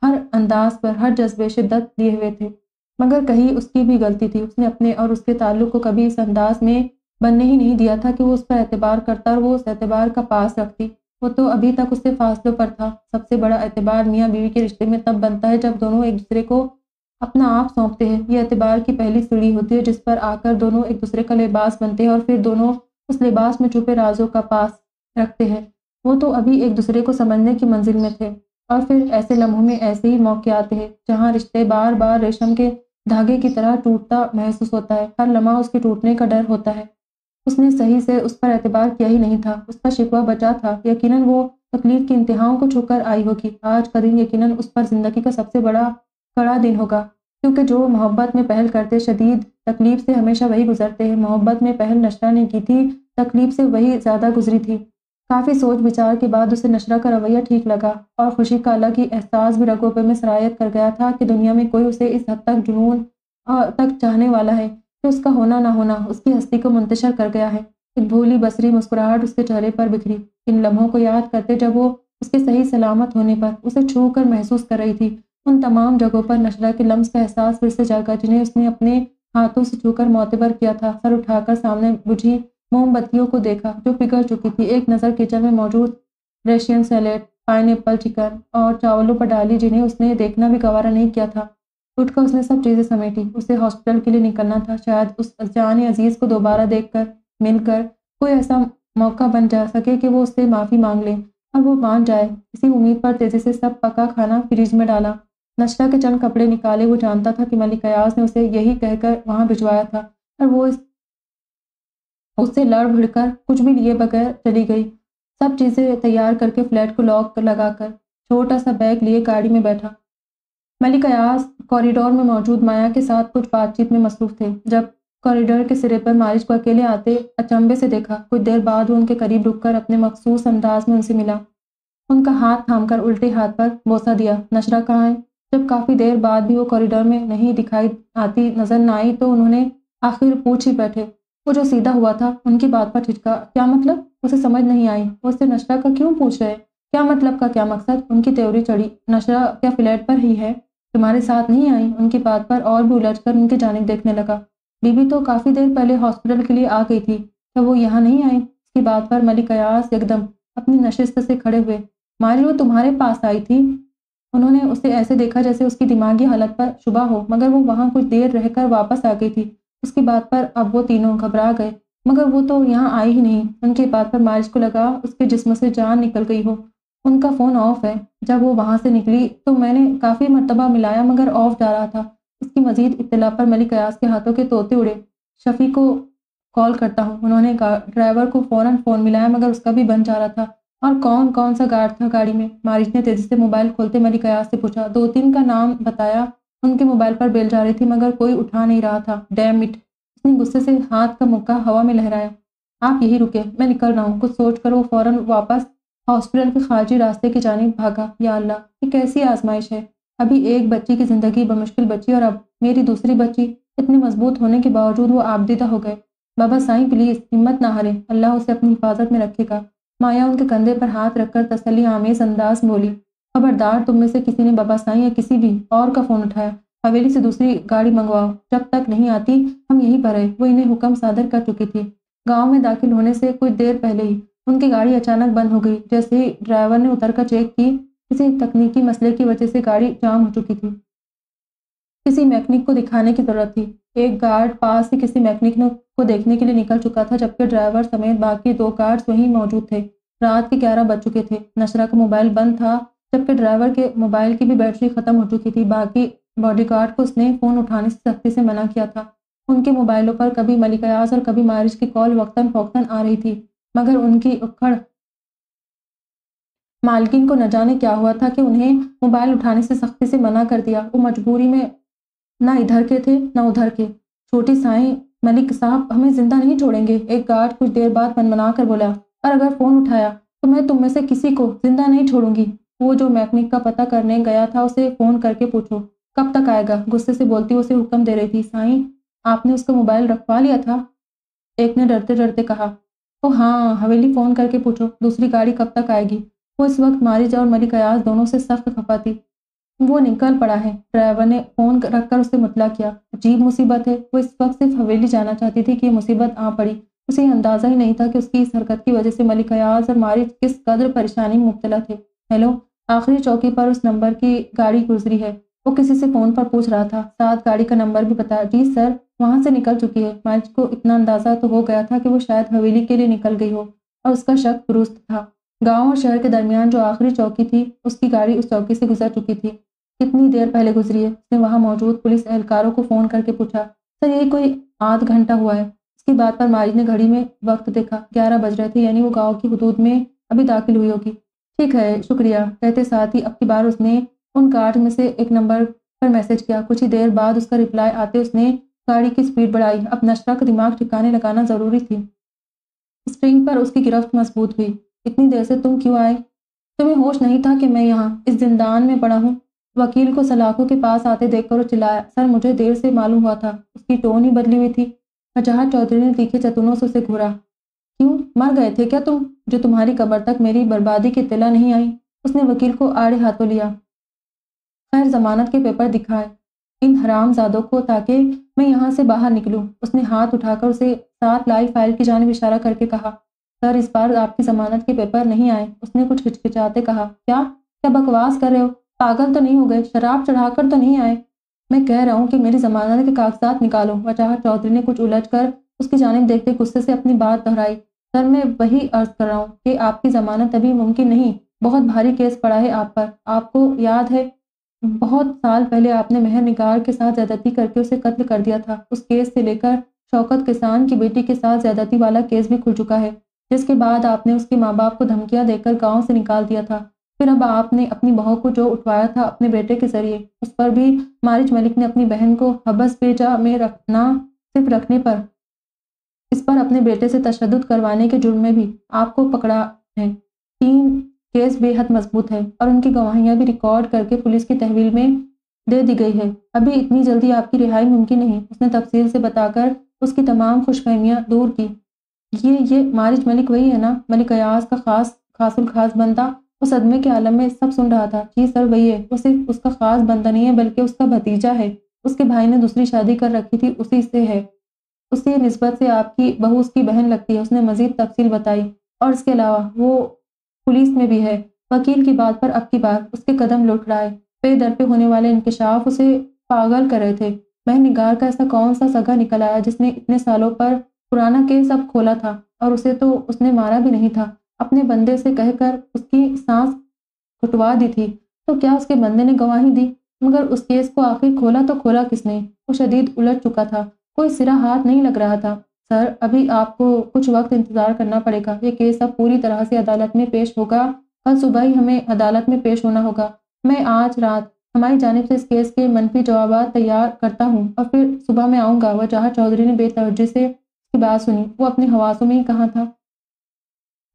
हर अंदाज पर, हर जज्बे शिद्दत लिए हुए थे। मगर कहीं उसकी भी गलती थी। उसने अपने और उसके ताल्लुक को कभी इस अंदाज में बनने ही नहीं दिया था कि वो उस पर एतबार करता और वो उस एतबार का पास रखती। वो तो अभी तक उससे फासलों पर था। सबसे बड़ा एतबार मियाँ बीवी के रिश्ते में तब बनता है जब दोनों एक दूसरे को अपना आप सौंपते हैं। ये एतबार की पहली सीढ़ी होती है जिस पर आकर दोनों एक दूसरे का लिबास बनते हैं और फिर दोनों उस लिबास में छुपे राजों का पास रखते हैं। वो तो अभी एक दूसरे को समझने की मंजिल में थे और फिर ऐसे लम्हों में ऐसे ही मौके आते हैं, जहाँ रिश्ते बार बार रेशम के धागे की तरह टूटता महसूस होता है। हर लम्हा उसके टूटने का डर होता है। उसने सही से उस पर एतबार किया ही नहीं था। उसका शिकवा बचा था। यकीनन वो तकलीफ़ की इंतहाओं को छूकर आई होगी। आज का दिन यकीनन उस पर ज़िंदगी का सबसे बड़ा कड़ा दिन होगा, क्योंकि जो मोहब्बत में पहल करते शदीद तकलीफ़ से हमेशा वही गुजरते हैं। मोहब्बत में पहल नशरा ने की थी, तकलीफ़ से वही ज़्यादा गुजरी थी। काफ़ी सोच विचार के बाद उसे नशरा का रवैया ठीक लगा और खुशी का अलग ही एहसास भी रगों पे में सरायत कर गया था कि दुनिया में कोई उसे इस हद तक जुनून तक चाहने वाला है। कि उसका होना ना होना, उसकी हस्ती को मुंतशर कर गया है। एक भूली बसरी मुस्कुराहट उसके चेहरे पर बिखरी। इन लम्हों को याद करते जब वो उसके सही सलामत होने पर उसे छू कर महसूस कर रही थी। उन तमाम जगहों पर नशरा के लम्स का एहसास फिर से जागा, जिन्हें उसने अपने हाथों से छूकर मोतबर किया था। सर उठाकर सामने बुझी मोमबत्तियों को देखा, जो पिघल चुकी थी। एक नज़र किचन में मौजूद रशियन सैलेड पाइन चिकन और चावलों पर डाली, जिन्हें उसने देखना भी गवारा नहीं किया था। उठकर उसने सब चीज़ें समेटी। उसे हॉस्पिटल के लिए निकलना था। शायद उस जान अज़ीज़ को दोबारा देखकर, मिलकर कोई ऐसा मौका बन जा सके कि वो उससे माफ़ी मांग ले और वो मान जाए। इसी उम्मीद पर तेज़ी से सब पका खाना फ्रिज में डाला। नशरा के चंद कपड़े निकाले। वो जानता था कि मलिक ने उसे यही कहकर वहाँ भिजवाया था और वो इस उससे लड़ भिड़कर कुछ भी लिए बगैर चली गई। सब चीज़ें तैयार करके फ्लैट को लॉक लगाकर छोटा सा बैग लिए गाड़ी में बैठा। मलिक अयाज कॉरिडोर में मौजूद माया के साथ कुछ बातचीत में मसरूफ थे। जब कॉरिडोर के सिरे पर मारिश को अकेले आते अचंबे से देखा, कुछ देर बाद वो उनके करीब रुककर अपने मखसूस अंदाज में उनसे मिला। उनका हाथ थामकर उल्टे हाथ पर बोसा दिया, नशरा कहाँ है? जब काफ़ी देर बाद भी वो कॉरिडोर में नहीं दिखाई आती नज़र न आई तो उन्होंने आखिर पूछ ही बैठे। वो जो सीधा हुआ था, उनकी बात पर ठिठका, क्या मतलब? उसे समझ नहीं आई। वो उससे नशरा का क्यों पूछ रहे क्या मतलब का क्या मकसद? उनकी त्योरी चढ़ी, नशरा क्या फ्लैट पर ही है? तुम्हारे साथ नहीं आई। उनकी बात पर और भी उलझ कर उनकी जानब देखने लगा। बीबी तो काफ़ी देर पहले हॉस्पिटल के लिए आ गई थी। क्या वो यहाँ नहीं आई? उसकी बात पर मलिक अयास एकदम अपनी नशिस्त से खड़े हुए। मारी वो तुम्हारे पास आई थी? उन्होंने उसे ऐसे देखा जैसे उसकी दिमागी हालत पर शुबा हो, मगर वो वहाँ कुछ देर रहकर वापस आ गई थी। उसकी बात पर अब वो तीनों घबरा गए। मगर वो तो यहाँ आई ही नहीं। उनकी बात पर मारिश को लगा, उसके जिस्म से जान निकल गई हो। उनका फ़ोन ऑफ़ है। जब वो वहाँ से निकली तो मैंने काफ़ी मरतबा मिलाया, मगर ऑफ़ जा रहा था। इसकी मजीद इतला पर मलिक अयास के हाथों के तोते उड़े। शफी को कॉल करता हूँ। उन्होंने ड्राइवर को फ़ौरन फ़ोन मिलाया, मगर उसका भी बंद जा रहा था। और कौन कौन सा गार्ड था गाड़ी में? मारिश ने तेज़ी से मोबाइल खोलते मलिक अयाज से पूछा। दो तीन का नाम बताया, उनके मोबाइल पर बेल जा रही थी, मगर कोई उठा नहीं रहा था। डैम इट उसने गुस्से से हाथ का मुक्का हवा में लहराया। आप यही रुके, मैं निकल रहा हूँ। कुछ सोच कर वो फ़ौरन वापस हॉस्पिटल के खारजी रास्ते की जानी भागा, या अल्लाह, ये कैसी आजमाइश है? अभी एक बच्ची की ज़िंदगी बमुश्किल बची और अब मेरी दूसरी बच्ची इतनी मज़बूत होने के बावजूद वो आपदीदा हो गए। बाबा साईं प्लीज़ हिम्मत ना हारे। अल्लाह उसे अपनी हिफाजत में रखेगा। माया उनके कंधे पर हाथ रखकर तसली आमेज अंदाज बोली, खबरदार, तुम में से किसी ने बाबा साई या किसी भी और का फ़ोन उठाया। हवेली से दूसरी गाड़ी मंगवाओ। जब तक नहीं आती, हम यहीं पर है। वो इन्हें हुक्म सादर कर चुकी थी। गाँव में दाखिल होने से कुछ देर पहले ही उनकी गाड़ी अचानक बंद हो गई, जैसे ही ड्राइवर ने उतर कर चेक की, किसी तकनीकी मसले की वजह से गाड़ी जाम हो चुकी थी। किसी मैकेनिक को दिखाने की ज़रूरत थी। एक गार्ड पास से किसी मैकेनिक को देखने के लिए निकल चुका था, जबकि ड्राइवर समेत बाकी दो गार्ड्स वहीं मौजूद थे। रात के ग्यारह बज चुके थे। नशरा का मोबाइल बंद था, जबकि ड्राइवर के मोबाइल की भी बैटरी ख़त्म हो चुकी थी। बाकी बॉडीगार्ड को उसने फ़ोन उठाने से सख्ती से मना किया था। उनके मोबाइलों पर कभी मलिक अयाज और कभी मारिश की कॉल वक्ता फ़ौक्ता आ रही थी। मगर उनकी उखड़। मालकिन को न जाने क्या हुआ था कि उन्हें मोबाइल उठाने से सख्ती से मना कर दिया। वो मजबूरी में ना इधर के थे, ना उधर के। छोटी साई मलिक साहब हमें ज़िंदा नहीं छोड़ेंगे। एक गार्ड कुछ देर बाद मनमना कर बोला, और अगर फ़ोन उठाया तो मैं तुम में से किसी को ज़िंदा नहीं छोड़ूँगी। वो जो मैकेनिक का पता करने गया था, उसे फ़ोन करके पूछो, कब तक आएगा? गुस्से से बोलती उसे हुक्म दे रही थी। साई, आपने उसका मोबाइल रखवा लिया था? एक ने डरते डरते कहा ओ हाँ हवेली फ़ोन करके पूछो, दूसरी गाड़ी कब तक आएगी? वो इस वक्त मारिज और मलिक अयाज दोनों से सख्त खफा थी वो निकल पड़ा है। ड्राइवर ने फ़ोन रखकर उसे मुतला किया। अजीब मुसीबत है। वो इस वक्त सिर्फ़ हवेली जाना चाहती थी कि मुसीबत आ पड़ी। उसे अंदाज़ा ही नहीं था कि उसकी इस हरकत की वजह से मलिक अयाज और मारिज किस कदर परेशानी में मुबतला थे। हेलो, आखिरी चौकी पर उस नंबर की गाड़ी गुजरी है। वो किसी से फ़ोन पर पूछ रहा था। साथ गाड़ी का नंबर भी बताया जी सर। वहाँ से निकल चुकी है। मारिज को इतना अंदाज़ा तो हो गया था कि वो शायद हवेली के लिए निकल गई हो और उसका शक दुरुस्त था। गाँव और शहर के दरमियान जो आखिरी चौकी थी, उसकी गाड़ी उस चौकी से गुजर चुकी थी। कितनी देर पहले गुजरी है? उसने वहाँ मौजूद पुलिस एहलकारों को फ़ोन करके पूछा, सर यही कोई आध घंटा हुआ है? इसकी बात पर मारिज ने घड़ी में वक्त देखा, ग्यारह बज रहे थे, यानी वो गाँव की हदूद में अभी दाखिल हुई होगी। ठीक है, शुक्रिया। कहते साथ ही अब की बार उसने उन कार्ड में से एक नंबर पर मैसेज किया। कुछ ही देर बाद उसका रिप्लाई आते उसने गाड़ी की स्पीड बढ़ाई। अब नशरा का दिमाग ठिकाने लगाना ज़रूरी थी। स्प्रिंग पर उसकी गिरफ्त मज़बूत हुई। इतनी देर से तुम क्यों आए? तुम्हें होश नहीं था कि मैं यहाँ, इस जिंदान में पड़ा हूँ? वकील को सलाखों के पास आते देखकर वो चिल्लाया, सर, मुझे देर से मालूम हुआ था। उसकी टोन ही बदली हुई थी। फजहा चौधरी ने तीखे चतुनों से उसे घूरा। क्यों? मर गए थे क्या तुम, जो तुम्हारी कब्र तक मेरी बर्बादी की तिला नहीं आई? उसने वकील को आड़े हाथों लिया। खैर, जमानत के पेपर दिखाए। इन हरामजादों को ताकि मैं यहाँ से बाहर निकलूँ। उसने हाथ उठाकर उसे साथ लाई फ़ाइल की जानब इशारा करके कहा, सर, इस बार आपकी ज़मानत के पेपर नहीं आए। उसने कुछ हिचकिचाते कहा, क्या? क्या बकवास कर रहे हो? पागल तो नहीं हो गए? शराब चढ़ाकर तो नहीं आए? मैं कह रहा हूँ कि मेरी ज़मानत के कागजात निकालो। वजह चौधरी ने कुछ उलझ कर उसकी जानब देखते गुस्से से अपनी बात दोहराई। सर, मैं वही अर्ज़ कर रहा हूँ कि आपकी ज़मानत अभी मुमकिन नहीं। बहुत भारी केस पड़ा है आप पर। आपको याद है बहुत साल पहले आपने मेहर निगार के साथ ज्यादती करके उसे कत्ल कर दिया था। उस केस से लेकर शौकत किसान की बेटी के साथ ज्यादती वाला केस भी खुल चुका है, जिसके बाद आपने उसके माँ बाप को धमकियाँ देकर गाँव से निकाल दिया था। फिर अब आपने अपनी बहू को जो उठवाया था अपने बेटे के ज़रिए, उस पर भी मारिज मलिक ने अपनी बहन को हबस बेजा में रखना सिर्फ़ रखने पर, इस पर अपने बेटे से तशद करवाने के जुर्म में भी आपको पकड़ा है। तीन केस बेहद मज़बूत है और उनकी गवाहियाँ भी रिकॉर्ड करके पुलिस की तहवील में दे दी गई है। अभी इतनी जल्दी आपकी रिहाई मुमकिन नहीं, उसने तफसील से बताकर उसकी तमाम खुशफहमियाँ दूर की। ये ये मारिज मलिक वही है ना? मलिक अयाज का खास, खासुल खास बंदा वो सदमे के आलम में सब सुन रहा था। जी सर, वही है। वो सिर्फ़ उसका खास बंदा नहीं है, बल्कि उसका भतीजा है। उसके भाई ने दूसरी शादी कर रखी थी, उसी से है। उसी नस्बत से आपकी बहू उसकी बहन लगती है। उसने मजीद तफसील बताई। और इसके अलावा वो पुलिस में भी है। वकील की बात पर अब की बार उसके कदम लुट रहा है पे दर पे होने वाले इंकशाफ उसे पागल कर रहे थे। वह निगार का ऐसा कौन सा सगा निकल आया जिसने इतने सालों पर पुराना केस अब खोला था और उसे तो उसने मारा भी नहीं था। अपने बंदे से कहकर उसकी सांस घुटवा दी थी तो क्या उसके बंदे ने गवाही दी? मगर उस केस को आखिर खोला तो खोला किसने? वो शदीद उलट चुका था। कोई सिरा हाथ नहीं लग रहा था। सर, अभी आपको कुछ वक्त इंतज़ार करना पड़ेगा। ये केस अब पूरी तरह से अदालत में पेश होगा। कल सुबह ही हमें अदालत में पेश होना होगा। मैं आज रात हमारी जानब से इस केस के मनफी जवाब तैयार करता हूँ और फिर सुबह में आऊँगा। वह जहाँ चौधरी ने बेतवजे से उसकी बात सुनी। वो अपने हवासों में ही कहा था,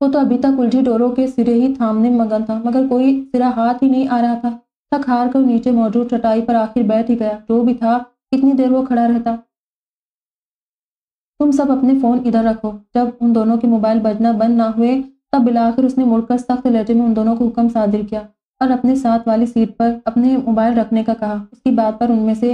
वो तो अभी तक उलझी डोरों के सिरे ही थामने मगन था, मगर कोई सिरा हाथ ही नहीं आ रहा था। थक हार कर नीचे मौजूद चटाई पर आखिर बैठ ही गया। जो भी था, कितनी देर वो खड़ा रहता। तुम सब अपने फ़ोन इधर रखो। जब उन दोनों के मोबाइल बजना बंद ना हुए, तब बिलाखिर उसने मुड़कर सख्त लहजे में उन दोनों को हुक्म सादिर किया और अपने साथ वाली सीट पर अपने मोबाइल रखने का कहा। उसकी बात पर उनमें से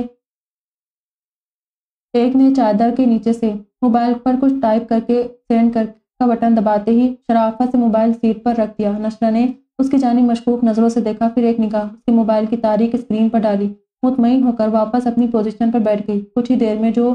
एक ने चादर के नीचे से मोबाइल पर कुछ टाइप करके सेंड कर का बटन दबाते ही शराफत से मोबाइल सीट पर रख दिया। नशरा ने उसकी जानी मशकूक नज़रों से देखा, फिर एक निगाह उसके मोबाइल की तारीख स्क्रीन पर डाली। मुतमिन होकर वापस अपनी पोजीशन पर बैठ गई। कुछ ही देर में जो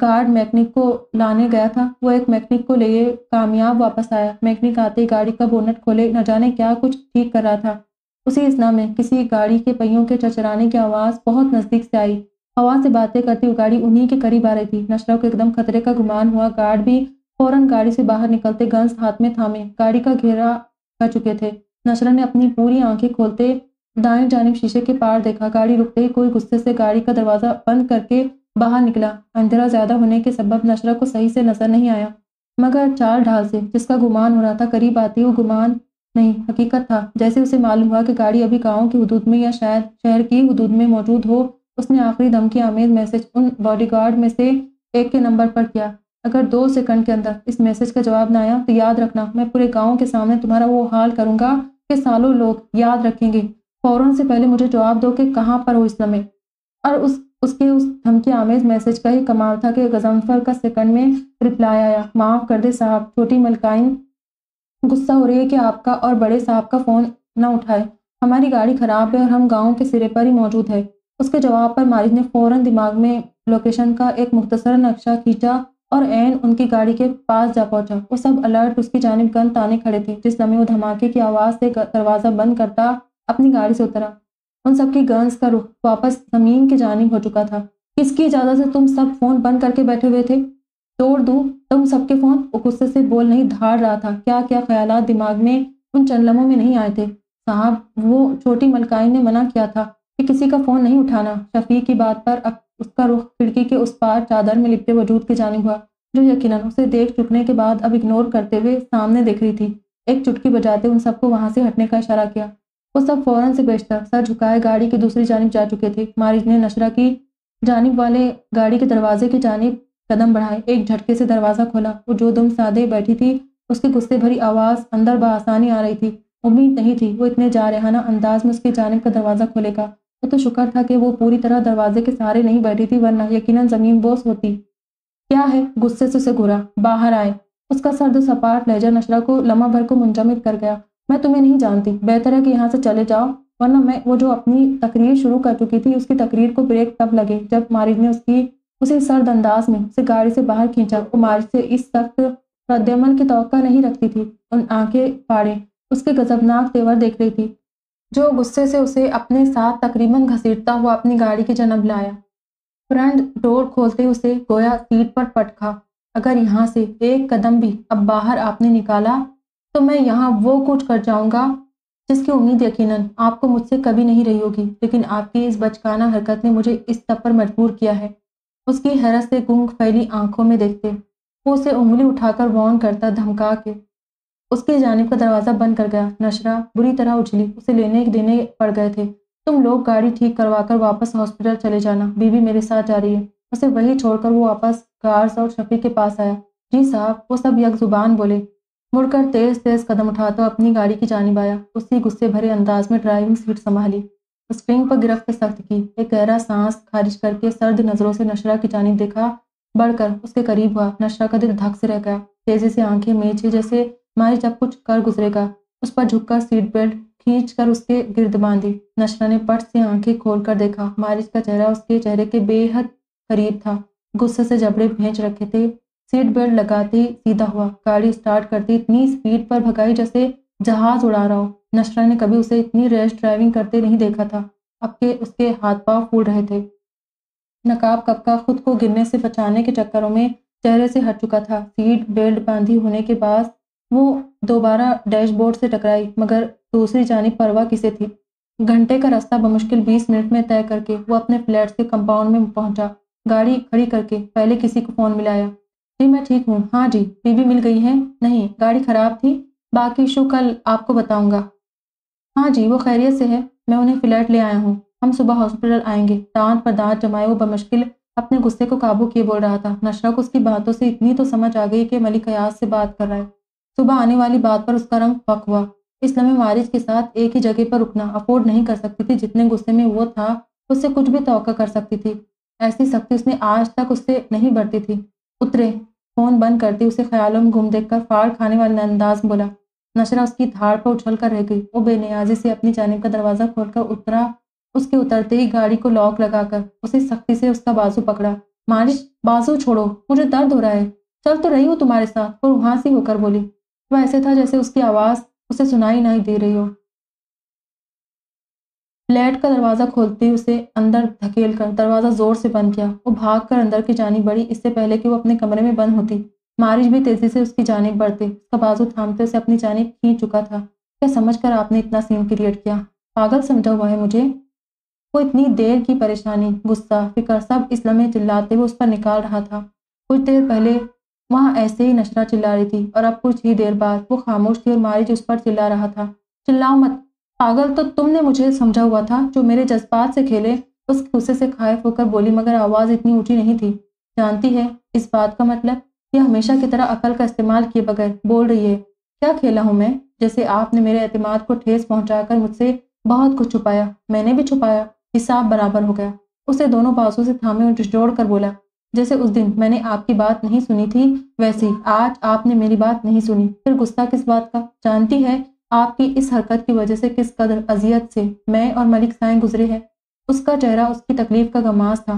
गार्ड मैकेनिक को लाने गया था। वो एक मैकेनिक को लिए कामयाब वापस आया। मैकेनिक आते ही गाड़ी का बोनट खोले, न जाने क्या कुछ ठीक कर रहा था। उसी इसना में किसी गाड़ी के पहियों के चचराने की आवाज़ बहुत नज़दीक से आई। हवा से बातें करती हुई गाड़ी उन्हीं के करीब आ रही थी। नशरा को एकदम खतरे का गुमान हुआ गार्ड भी फ़ौरन गाड़ी से बाहर निकलते गंज हाथ में थामे। गाड़ी का घेरा कर चुके थे। नशरा ने अपनी पूरी आँखें खोलते दाएँ जानिब शीशे के पार देखा। गाड़ी रुकते ही कोई गुस्से से गाड़ी का दरवाज़ा बंद करके बाहर निकला। अंधेरा ज़्यादा होने के सबब नशरा को सही से नज़र नहीं आया। मगर चार ढाल से, जिसका गुमान हो रहा था, करीब आती वो गुमान नहीं, हकीकत था। जैसे उसे मालूम हुआ कि गाड़ी अभी गाँव की हदूद में या शायद शहर की हदूद में मौजूद हो, उसने आखिरी दम की आमेज मैसेज उन बॉडीगार्ड में से एक के नंबर पर किया। अगर दो सेकंड के अंदर इस मैसेज का जवाब ना आया तो याद रखना, मैं पूरे गाँव के सामने तुम्हारा वो हाल करूँगा कि सालों लोग याद रखेंगे। फ़ौरन से पहले मुझे जवाब दो कि कहाँ पर हो इस समय और उस उसके उस धमकी आमेज मैसेज का ही कमाल था कि गजनफर का सेकंड में रिप्लाई आया। माफ़ कर दे साहब, छोटी मलकाइन। गुस्सा हो रही है कि आपका और बड़े साहब का फ़ोन न उठाए। हमारी गाड़ी ख़राब है और हम गाँव के सिरे पर ही मौजूद है। उसके जवाब पर मारिज ने फ़ौरन दिमाग में लोकेशन का एक मुख्तसर नक्शा खींचा और एन उनकी गाड़ी के पास जा पहुँचा। वो सब अलर्ट, उसकी जानब गन ताने खड़े थे, जिस लम्हे वो धमाके की आवाज़ से दरवाज़ा बंद करता अपनी गाड़ी से उतरा। उन सबकी गन्स का रुख वापस ज़मीन की जानब हो चुका था। किसकी इजाज़त से तुम सब फ़ोन बंद करके बैठे हुए थे? तोड़ दूँ, तुम सबके फ़ोन? वो गुस्से से बोल नहीं धाड़ रहा था। क्या क्या ख्याल दिमाग में उन चंद में नहीं आए थे? साहब, वो छोटी मलकाई ने मना किया था कि किसी का फ़ोन नहीं उठाना। शफी की बात पर अब उसका रुख खिड़की के उस पार चादर में लिपटे वजूद की जानब हुआ, जो यकीनन उसे देख चुकने के बाद अब इग्नोर करते हुए सामने देख रही थी। एक चुटकी बजाते उन सबको वहाँ से हटने का इशारा किया। वो सब फ़ौरन से बेचता सर झुकाए गाड़ी की दूसरी जानब जा चुके थे। मारिज ने नशरा की जानब वाले गाड़ी के दरवाजे की जानब कदम बढ़ाए। एक झटके से दरवाज़ा खोला। वो जो दुम सादे बैठी थी, उसकी गुस्से भरी आवाज़ अंदर बसानी आ रही थी। उम्मीद नहीं थी वो इतने जा जारहाना अंदाज में उसकी जानब का दरवाज़ा खोलेगा। वो तो शुक्र था कि वो पूरी तरह दरवाजे के सहारे नहीं बैठी थी, वरना यकीनन ज़मीन बोस होती। क्या है? गुस्से से उसे घुरा। बाहर आए। उसका सर्द सपाट लहजा नशरा को लम्हा भर को मुंजमिद कर गया। मैं तुम्हें नहीं जानती। बेहतर है कि यहाँ से चले जाओ, वरना मैं वो जो अपनी तकरीर शुरू कर चुकी थी, उसकी तकरीर को ब्रेक तब लगे जब मारिज ने उसकी, उसे सर्द अंदाज में उसे गाड़ी से बाहर खींचा वो मारिज से इस सख्त रद्दमल की तो नहीं रखती थी। उन आँखें फाड़े, उसके गजबनाक तेवर देख रही थी, जो गुस्से से उसे अपने साथ तकरीबन घसीटता हुआ अपनी गाड़ी की जनब लाया। फ्रंट डोर खोलते उसे गोया सीट पर पटखा अगर यहाँ से एक कदम भी अब बाहर आपने निकाला तो मैं यहाँ वो कुछ कर जाऊँगा जिसकी उम्मीद यकीनन आपको मुझसे कभी नहीं रही होगी। लेकिन आपकी इस बचकाना हरकत ने मुझे इस तब पर मजबूर किया है। उसकी हैरत से गुंग फैली आँखों में देखते, वो उसे उंगली उठाकर वॉन करता धमका के। उसकी जानब का दरवाज़ा बंद कर गया। नशरा बुरी तरह उछली। उसे लेने देने पड़ गए थे। तुम लोग गाड़ी ठीक करवा कर वापस हॉस्पिटल चले जाना। बीबी मेरे साथ जा रही है। उसे वही छोड़कर वो वापस गार्स और शफी के पास आया। जी साहब, वो सब यक ज़ुबान बोले। मुड़कर तेज तेज कदम उठाता अपनी गाड़ी की जानब आया उसी गुस्से भरे अंदाज में ड्राइविंग सीट संभाली। स्प्रिंग पर गिरफ्त सख्त की। एक गहरा सांस खारिज करके सर्द नज़रों से नशरा की जानब देखा। बढ़कर उसके करीब हुआ। नशरा का दिल धक से रह गया। तेज़ी से आँखें मेचे जैसे मारी जब कुछ कर गुजरेगा। उस पर झुककर सीट बेल्ट खींच कर उसके गिर्द बांधी। नशरा ने पट से आँखें खोल कर देखा। मारिज का चेहरा उसके चेहरे के बेहद करीब था। गुस्से से जबड़े भेज रखे थे। सीट बेल्ट लगाते सीधा हुआ, गाड़ी स्टार्ट करती इतनी स्पीड पर भगाई जैसे जहाज़ उड़ा रहा हो। नशरा ने कभी उसे इतनी रेस ड्राइविंग करते नहीं देखा था। अब के उसके हाथ पाँव फूल रहे थे। नकाब कब का खुद को गिरने से बचाने के चक्करों में चेहरे से हट चुका था। सीट बेल्ट बांधी होने के बाद वो दोबारा डैशबोर्ड से टकराई, मगर दूसरी जानी परवा किसे थी? घंटे का रास्ता बमुश्किल बीस मिनट में तय करके वो अपने फ्लैट से कंपाउंड में पहुँचा। गाड़ी खड़ी करके पहले किसी को फ़ोन मिलाया। जी, मैं ठीक हूँ। हाँ जी बीबी मिल गई है। नहीं, गाड़ी ख़राब थी। बाकी इशू कल आपको बताऊँगा। हाँ जी, वो खैरियत से है। मैं उन्हें फ्लैट ले आया हूँ। हम सुबह हॉस्पिटल आएँगे। दांत पर दांत जमाए वो बमुश्किल अपने गुस्से को काबू किए बोल रहा था। नशरा को उसकी बातों से इतनी तो समझ आ गई कि मलिक अयाज से बात कर रहा है। सुबह आने वाली बात पर उसका रंग पक हुआ। इस लम्हे मारिज के साथ एक ही जगह पर रुकना अफोर्ड नहीं कर सकती थी। जितने गुस्से में वो था, उससे कुछ भी तो कर सकती थी। ऐसी सख्ती उसने आज तक उससे नहीं बढ़ती थी। उतरे, फ़ोन बंद करते उसे ख्यालों में घूम देखकर फाड़ खाने वाले अंदाज बोला, नशरा उसकी धाड़ पर उछल कर रह गई। वो बेनियाजी से अपनी जानब का दरवाज़ा खोलकर उतरा, उसके उतरते ही गाड़ी को लॉक लगाकर उसे सख्ती से उसका बाजू पकड़ा। मारिश बाजू छोड़ो, मुझे दर्द हो रहा है। चल तो रही हूँ तुम्हारे साथ और वहाँ से होकर बोली, वह ऐसे था जैसे उसकी आवाज़ उसे सुनाई नहीं दे रही हो। फ्लैट का दरवाज़ा खोलते उसे अंदर धकेल कर दरवाज़ा ज़ोर से बंद किया। वो भाग कर अंदर की जानी बढ़ी इससे पहले कि वो अपने कमरे में बंद होती। मारिश भी तेज़ी से उसकी जानब बढ़ते। उसका बाजू थामते उसे अपनी जानी खींच चुका था। क्या समझकर आपने इतना सीन क्रिएट किया? पागल समझा हुआ है मुझे। वो इतनी देर की परेशानी, गुस्सा, फ़िक्र सब इस लम्हे चिल्लाते हुए उस पर निकाल रहा था। कुछ देर पहले वहाँ ऐसे ही नशरा चिल्ला रही थी और अब कुछ ही देर बाद वो खामोश थी और मारिज उस पर चिल्ला रहा था। चिल्लाओ मत। पागल तो तुमने मुझे समझा हुआ था, जो मेरे जज्बात से खेले, उस गुस्से से खाए होकर बोली, मगर आवाज़ इतनी ऊँची नहीं थी। जानती है, इस बात का मतलब यह हमेशा की तरह अकल का इस्तेमाल किए बगैर बोल रही है। क्या खेला हूँ मैं, जैसे आपने मेरे अतमाद को ठेस पहुंचाकर मुझसे बहुत कुछ छुपाया। मैंने भी छुपाया, हिसाब बराबर हो गया। उसे दोनों पासों से थामे और जोड़ कर बोला, जैसे उस दिन मैंने आपकी बात नहीं सुनी थी, वैसे आज आपने मेरी बात नहीं सुनी। फिर गुस्सा किस बात का? जानती है आपकी इस हरकत की वजह से किस कदर अजियत से मैं और मलिक साएँ गुजरे हैं, उसका चेहरा उसकी तकलीफ़ का गमास था।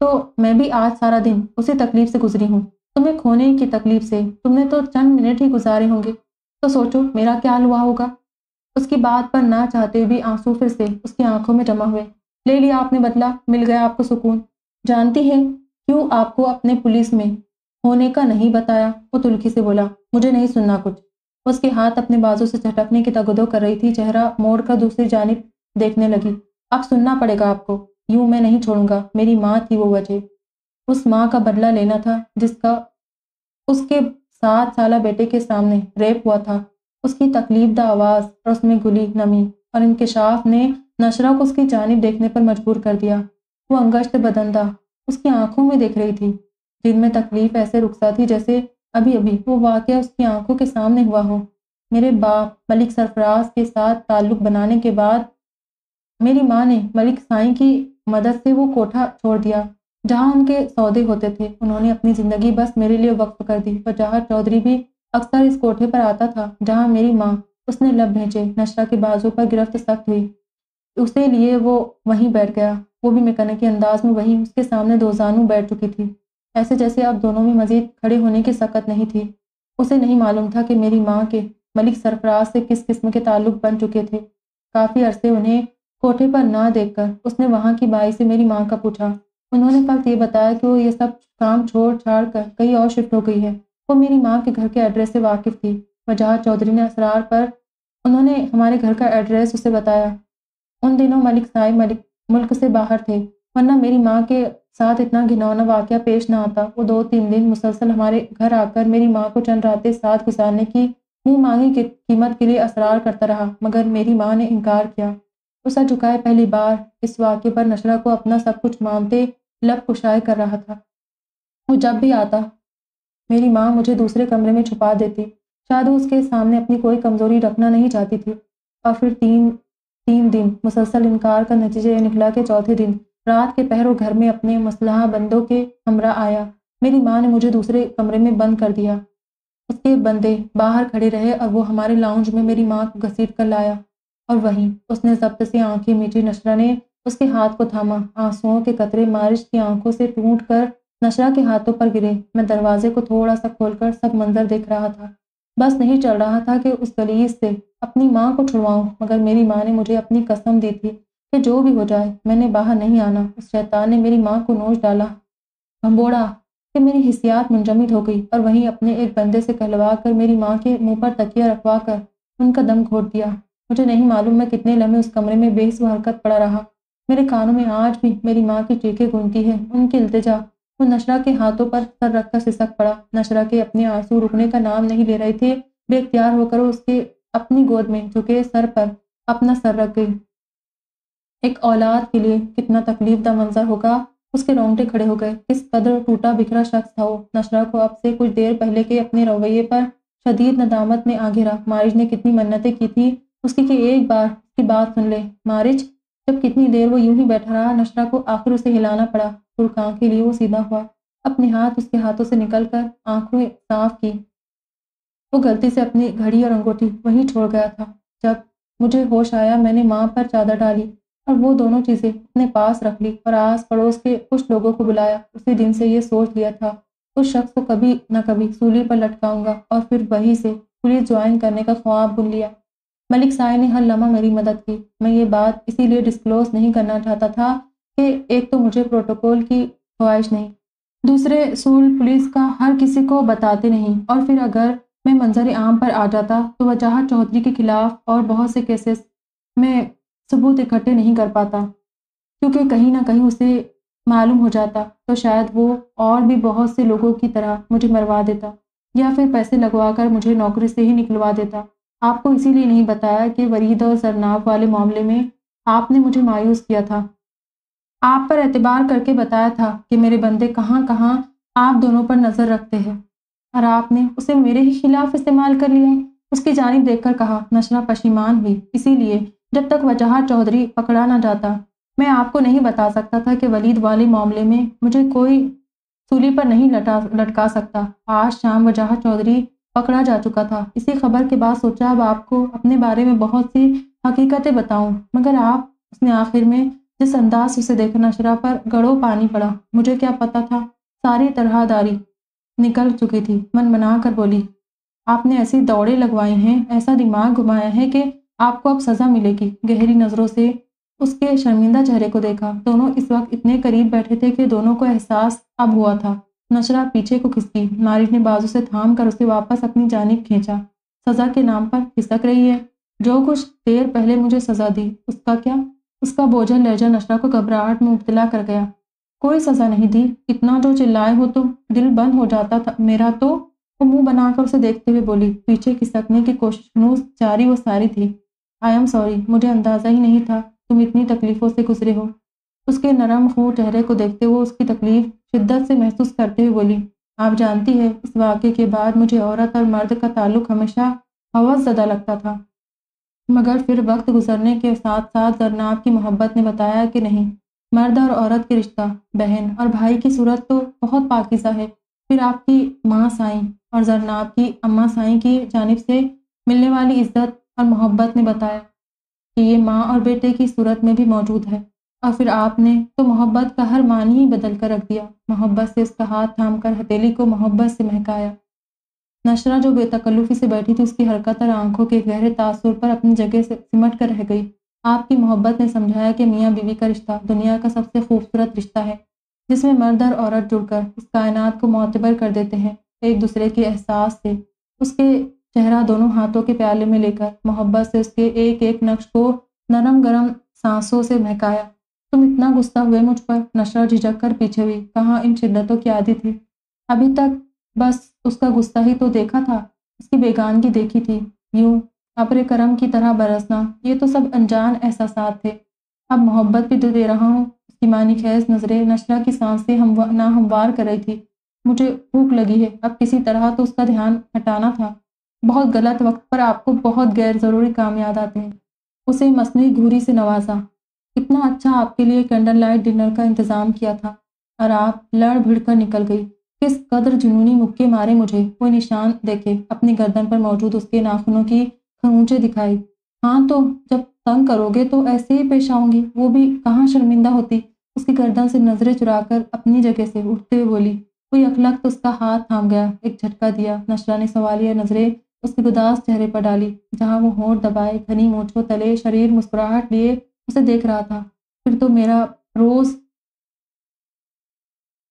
तो मैं भी आज सारा दिन उसी तकलीफ़ से गुजरी हूँ। तुम्हें खोने की तकलीफ़ से तुमने तो चंद मिनट ही गुजारे होंगे। तो सोचो, मेरा क्या हुआ होगा? उसकी बात पर ना चाहते भी आँसू फिर से उसकी आँखों में जमा हुए। ले लिया आपने बदला, मिल गया आपको सुकून। जानती है, क्यों आपको अपने पुलिस में होने का नहीं बताया? वो तुलखी से बोला, मुझे नहीं सुनना कुछ। उसके हाथ अपने बाजू से झटकने की तगदो कर रही थी, चेहरा मोड़ कर दूसरी जानब देखने लगी। अब सुनना पड़ेगा आपको, यूँ मैं नहीं छोड़ूँगा, मेरी माँ थी वो वजह। उस माँ का बदला लेना था, जिसका उसके सात साल बेटे के सामने रेप हुआ था। उसकी तकलीफ़ आवाज़, और उसमें गुली नमी, और इंकशाफ ने नशरा को उसकी जानब देखने पर मजबूर कर दिया। वो अंगश्त बदंदा उसकी आँखों में देख रही थी, जिनमें तकलीफ़ ऐसे रुखसा थी जैसे अभी अभी, वो वाक़ उसकी आँखों के सामने हुआ हो। मेरे बाप मलिक सरफराज के साथ ताल्लुक बनाने के बाद मेरी माँ ने मलिक साई की मदद से वो कोठा छोड़ दिया, जहाँ उनके सौदे होते थे। उन्होंने अपनी ज़िंदगी बस मेरे लिए वक्फ कर दी जहाँ चौधरी भी अक्सर इस कोठे पर आता था, जहाँ मेरी माँ उसने लब भेजे नशरा के बाजू पर गिरफ्त सख्त हुई। उसे लिए वो वहीं बैठ गया। वो भी मैकेनिक के अंदाज में वहीं उसके सामने दो जानू बैठ चुकी थी। ऐसे जैसे अब दोनों में मजीद खड़े होने की सकत नहीं थी। उसे नहीं मालूम था कि मेरी माँ के मलिक सरफराज से किस किस्म के ताल्लुक बन चुके थे। काफ़ी अरसे उन्हें कोठे पर ना देखकर उसने वहाँ की बाई से मेरी माँ का पूछा। उन्होंने फक्त ये बताया कि वो ये सब काम छोड़ छाड़ कर कहीं और शिफ्ट हो गई है। वो मेरी माँ के घर के एड्रेस से वाकिफ़ थी। वजह चौधरी ने असरार पर उन्होंने हमारे घर का एड्रेस उसे बताया। उन दिनों मलिक साहिब मलिक मुल्क से बाहर थे, वरना मेरी माँ के साथ इतना घिनौना वाक्य पेश ना आता। वो दो तीन दिन मुसलसल हमारे घर आकर मेरी माँ को चंद रातें साथ गुजारने की मुँह मांगी की, कीमत के लिए असरार करता रहा, मगर मेरी माँ ने इनकार किया। उसा झुकाए पहली बार, इस वाक्य पर नशरा को अपना सब कुछ मानते लब कुशाए कर रहा था। वो जब भी आता, मेरी माँ मुझे दूसरे कमरे में छुपा देती। शायद उसके सामने अपनी कोई कमज़ोरी रखना नहीं चाहती थी। और फिर तीन तीन दिन मुसलसल इनकार का नतीजा निकला कि चौथे दिन रात के पहरों घर में अपने मसलहा बंदों के हमरा आया। मेरी माँ ने मुझे दूसरे कमरे में बंद कर दिया। उसके बंदे बाहर खड़े रहे और वो हमारे लाउंज में मेरी माँ को घसीट कर लाया। और वहीं उसने जब्त से आँखें मीठी नशरा ने उसके हाथ को थामा। आंसुओं के कतरे मारिश की आँखों से टूट कर नशरा के हाथों पर गिरे। मैं दरवाजे को थोड़ा सा खोलकर सब मंजर देख रहा था। बस नहीं चल रहा था कि उस गलीज से अपनी माँ को छुड़वाऊँ, मगर मेरी माँ ने मुझे अपनी कसम दी थी। कि जो भी हो जाए, मैंने बाहर नहीं आना। उस शैतान ने मेरी माँ को नोच डाला। भंबोड़ा कि मेरी हिसियात मुंजमिद हो गई और वहीं अपने एक बंदे से कहलवा कर मेरी माँ के मुँह पर तकिया रखवा कर उनका दम घोट दिया। मुझे नहीं मालूम मैं कितने लम्हे उस कमरे में बेस हरकत पड़ा रहा। मेरे कानों में आज भी मेरी माँ की चीखें गूंजती है। उनकी इल्तजा, वो नशरा के हाथों पर सर रखकर सिसक पड़ा। नशरा के अपने आँसू रुकने का नाम नहीं ले रहे थे। बेख्तियार होकर उसके अपनी गोद में झुके सर पर अपना सर रख गई। एक औलाद के लिए कितना तकलीफ़ दा मंजर होगा? उसके रोंगटे खड़े हो गए। किस कदर टूटा बिखरा शख्स था वो। नशरा को अब से कुछ देर पहले के अपने रवैये पर शदीद नदामत में आ गिरा मारिज ने कितनी मन्नतें की थी। उसकी कि एक बार की बात सुन ले। मारिज जब कितनी देर वो यूँ ही बैठा रहा, नशरा को आखिर उसे हिलाना पड़ा। तुर्कां के लिए वो सीधा हुआ। अपने हाथ उसके हाथों से निकलकर आँखों साफ़ की। वो गलती से अपनी घड़ी और अंगूठी वहीं छोड़ गया था। जब मुझे होश आया, मैंने माँ पर चादर डाली। और वो दोनों चीज़ें अपने पास रख ली और आस पड़ोस के कुछ लोगों को बुलाया, उसी दिन से ये सोच लिया था, उस शख्स को कभी न कभी सूली पर लटकाऊँगा और फिर वहीं से पुलिस ज्वाइन करने का ख्वाब बुन लिया। मलिक साय ने हर लम्हा मेरी मदद की। मैं ये बात इसीलिए डिस्क्लोज नहीं करना चाहता था कि एक तो मुझे प्रोटोकॉल की ख्वाहिश नहीं, दूसरे सूल पुलिस का हर किसी को बताते नहीं और फिर अगर मैं मंजर आम पर आ जाता तो वजाहत चौधरी के खिलाफ और बहुत से केसेस में सबूत इकट्ठे नहीं कर पाता, क्योंकि कहीं ना कहीं उसे मालूम हो जाता तो शायद वो और भी बहुत से लोगों की तरह मुझे मरवा देता, या फिर पैसे लगवा कर मुझे नौकरी से ही निकलवा देता। आपको इसीलिए नहीं बताया कि वरीद और सरनाब वाले मामले में आपने मुझे मायूस किया था। आप पर एतबार करके बताया था कि मेरे बंदे कहाँ कहाँ आप दोनों पर नज़र रखते हैं, और आपने उसे मेरे ही खिलाफ इस्तेमाल कर लिया। उसकी जानब देखकर कहा नशरा पशीमान हुई, इसीलिए जब तक वजह चौधरी पकड़ा ना जाता, मैं आपको नहीं बता सकता था कि वलीद वाले मामले में मुझे कोई सूली पर नहीं लटा, लटका सकता। आज शाम वजह चौधरी पकड़ा जा चुका था। इसी खबर के बाद सोचा, अब आपको अपने बारे में बहुत सी हकीकतें बताऊँ, मगर आप उसने आखिर में जिस अंदाज उसे देखना शरा पर गड़ो पानी पड़ा। मुझे क्या पता था? सारी तरहदारी निकल चुकी थी। मन मना कर बोली, आपने ऐसी दौड़े लगवाई हैं, ऐसा दिमाग घुमाया है कि आपको अब सज़ा मिलेगी। गहरी नज़रों से उसके शर्मिंदा चेहरे को देखा। दोनों इस वक्त इतने करीब बैठे थे कि दोनों को एहसास अब हुआ था। नशरा पीछे को खिसकी। नारी ने बाजू से थाम कर उसे वापस अपनी जानब खींचा। सज़ा के नाम पर खिसक रही है। जो कुछ देर पहले मुझे सज़ा दी, उसका क्या? उसका बोझल लहजा नशरा को घबराहट में मुबतला कर गया। कोई सज़ा नहीं दी। इतना जो चिल्लाए हो तो दिल बंद हो जाता था। मेरा तो वो मुँह बनाकर उसे देखते हुए बोली, पीछे खिसकने की कोशिश नूस जारी वो सारी थी। आई एम सॉरी मुझे अंदाज़ा ही नहीं था तुम इतनी तकलीफ़ों से गुजरे हो। उसके नरम खूँ चेहरे को देखते हुए उसकी तकलीफ़ शिद्दत से महसूस करते हुए बोली, आप जानती है, इस वाक़े के बाद मुझे औरत और मर्द का ताल्लुक हमेशा हवस ज़्यादा लगता था। मगर फिर वक्त गुजरने के साथ साथ जरनाब की मोहब्बत ने बताया कि नहीं, मर्द और औरत के रिश्ता, बहन और भाई की सूरत तो बहुत पाकिज़ा है। फिर आपकी माँ साई और जरनाब की अम्मा साई की जानब से मिलने वाली इज़्ज़त और मोहब्बत ने बताया कि ये माँ और बेटे की सूरत में भी मौजूद है। और फिर आपने तो मोहब्बत का हर मानी ही बदल कर रख दिया। मोहब्बत से उसका हाथ थाम कर हथेली को मोहब्बत से महकाया। नशरा जो बेतकल्लुफ़ी से बैठी थी, उसकी हरकत और आँखों के गहरे तासुर पर अपनी जगह से सिमट कर रह गई। आपकी मोहब्बत ने समझाया कि मियाँ बीवी का रिश्ता दुनिया का सबसे खूबसूरत रिश्ता है, जिसमें मर्द और औरत जुड़कर इस कायनात को मोतबर कर देते हैं, एक दूसरे के एहसास से, उसके चेहरा दोनों हाथों के प्याले में लेकर मोहब्बत से उसके एक एक नक्श को नरम गरम सांसों से महकाया तुम इतना गुस्सा हुए मुझ पर, नशा झिझक कर पीछे हुई। कहाँ इन शिद्दतों की आदि थी? अभी तक बस उसका गुस्सा ही तो देखा था। उसकी बेगानगी देखी थी। यूँ अपरे करम की तरह बरसना, ये तो सब अनजान एहसास थे। अब मोहब्बत भी दे रहा हूँ। उसकी मानी खैज, नज़रें नशरा की साँसें हम ना हमवार कर रही थी। मुझे भूख लगी है। अब किसी तरह तो उसका ध्यान हटाना था। बहुत गलत वक्त पर आपको बहुत गैर ज़रूरी काम याद आते हैं। उसे मसनू घूरी से नवाजा। इतना अच्छा आपके लिए कैंडल लाइट डिनर का इंतज़ाम किया था। और आप लड़ भिड़ कर निकल गई। किस कदर जुनूनी मुक्के मारे मुझे। कोई निशान देखे। अपनी गर्दन पर मौजूद उसके नाखूनों की खरूंचे दिखाई। हाँ तो जब तंग करोगे तो ऐसे ही पेश आऊँगी। वो भी कहाँ शर्मिंदा होती। उसकी गर्दन से नज़रें चुराकर अपनी जगह से उठते हुए बोली, कोई अखलक तो उसका हाथ थाम गया। एक झटका दिया। नशरा ने सवालिया नज़रें उसके उदास चेहरे पर डाली, जहाँ वो होंठ दबाए, घनी मोछों तले, शरीर मुस्कुराहट लिए उसे देख रहा था। फिर तो मेरा रोज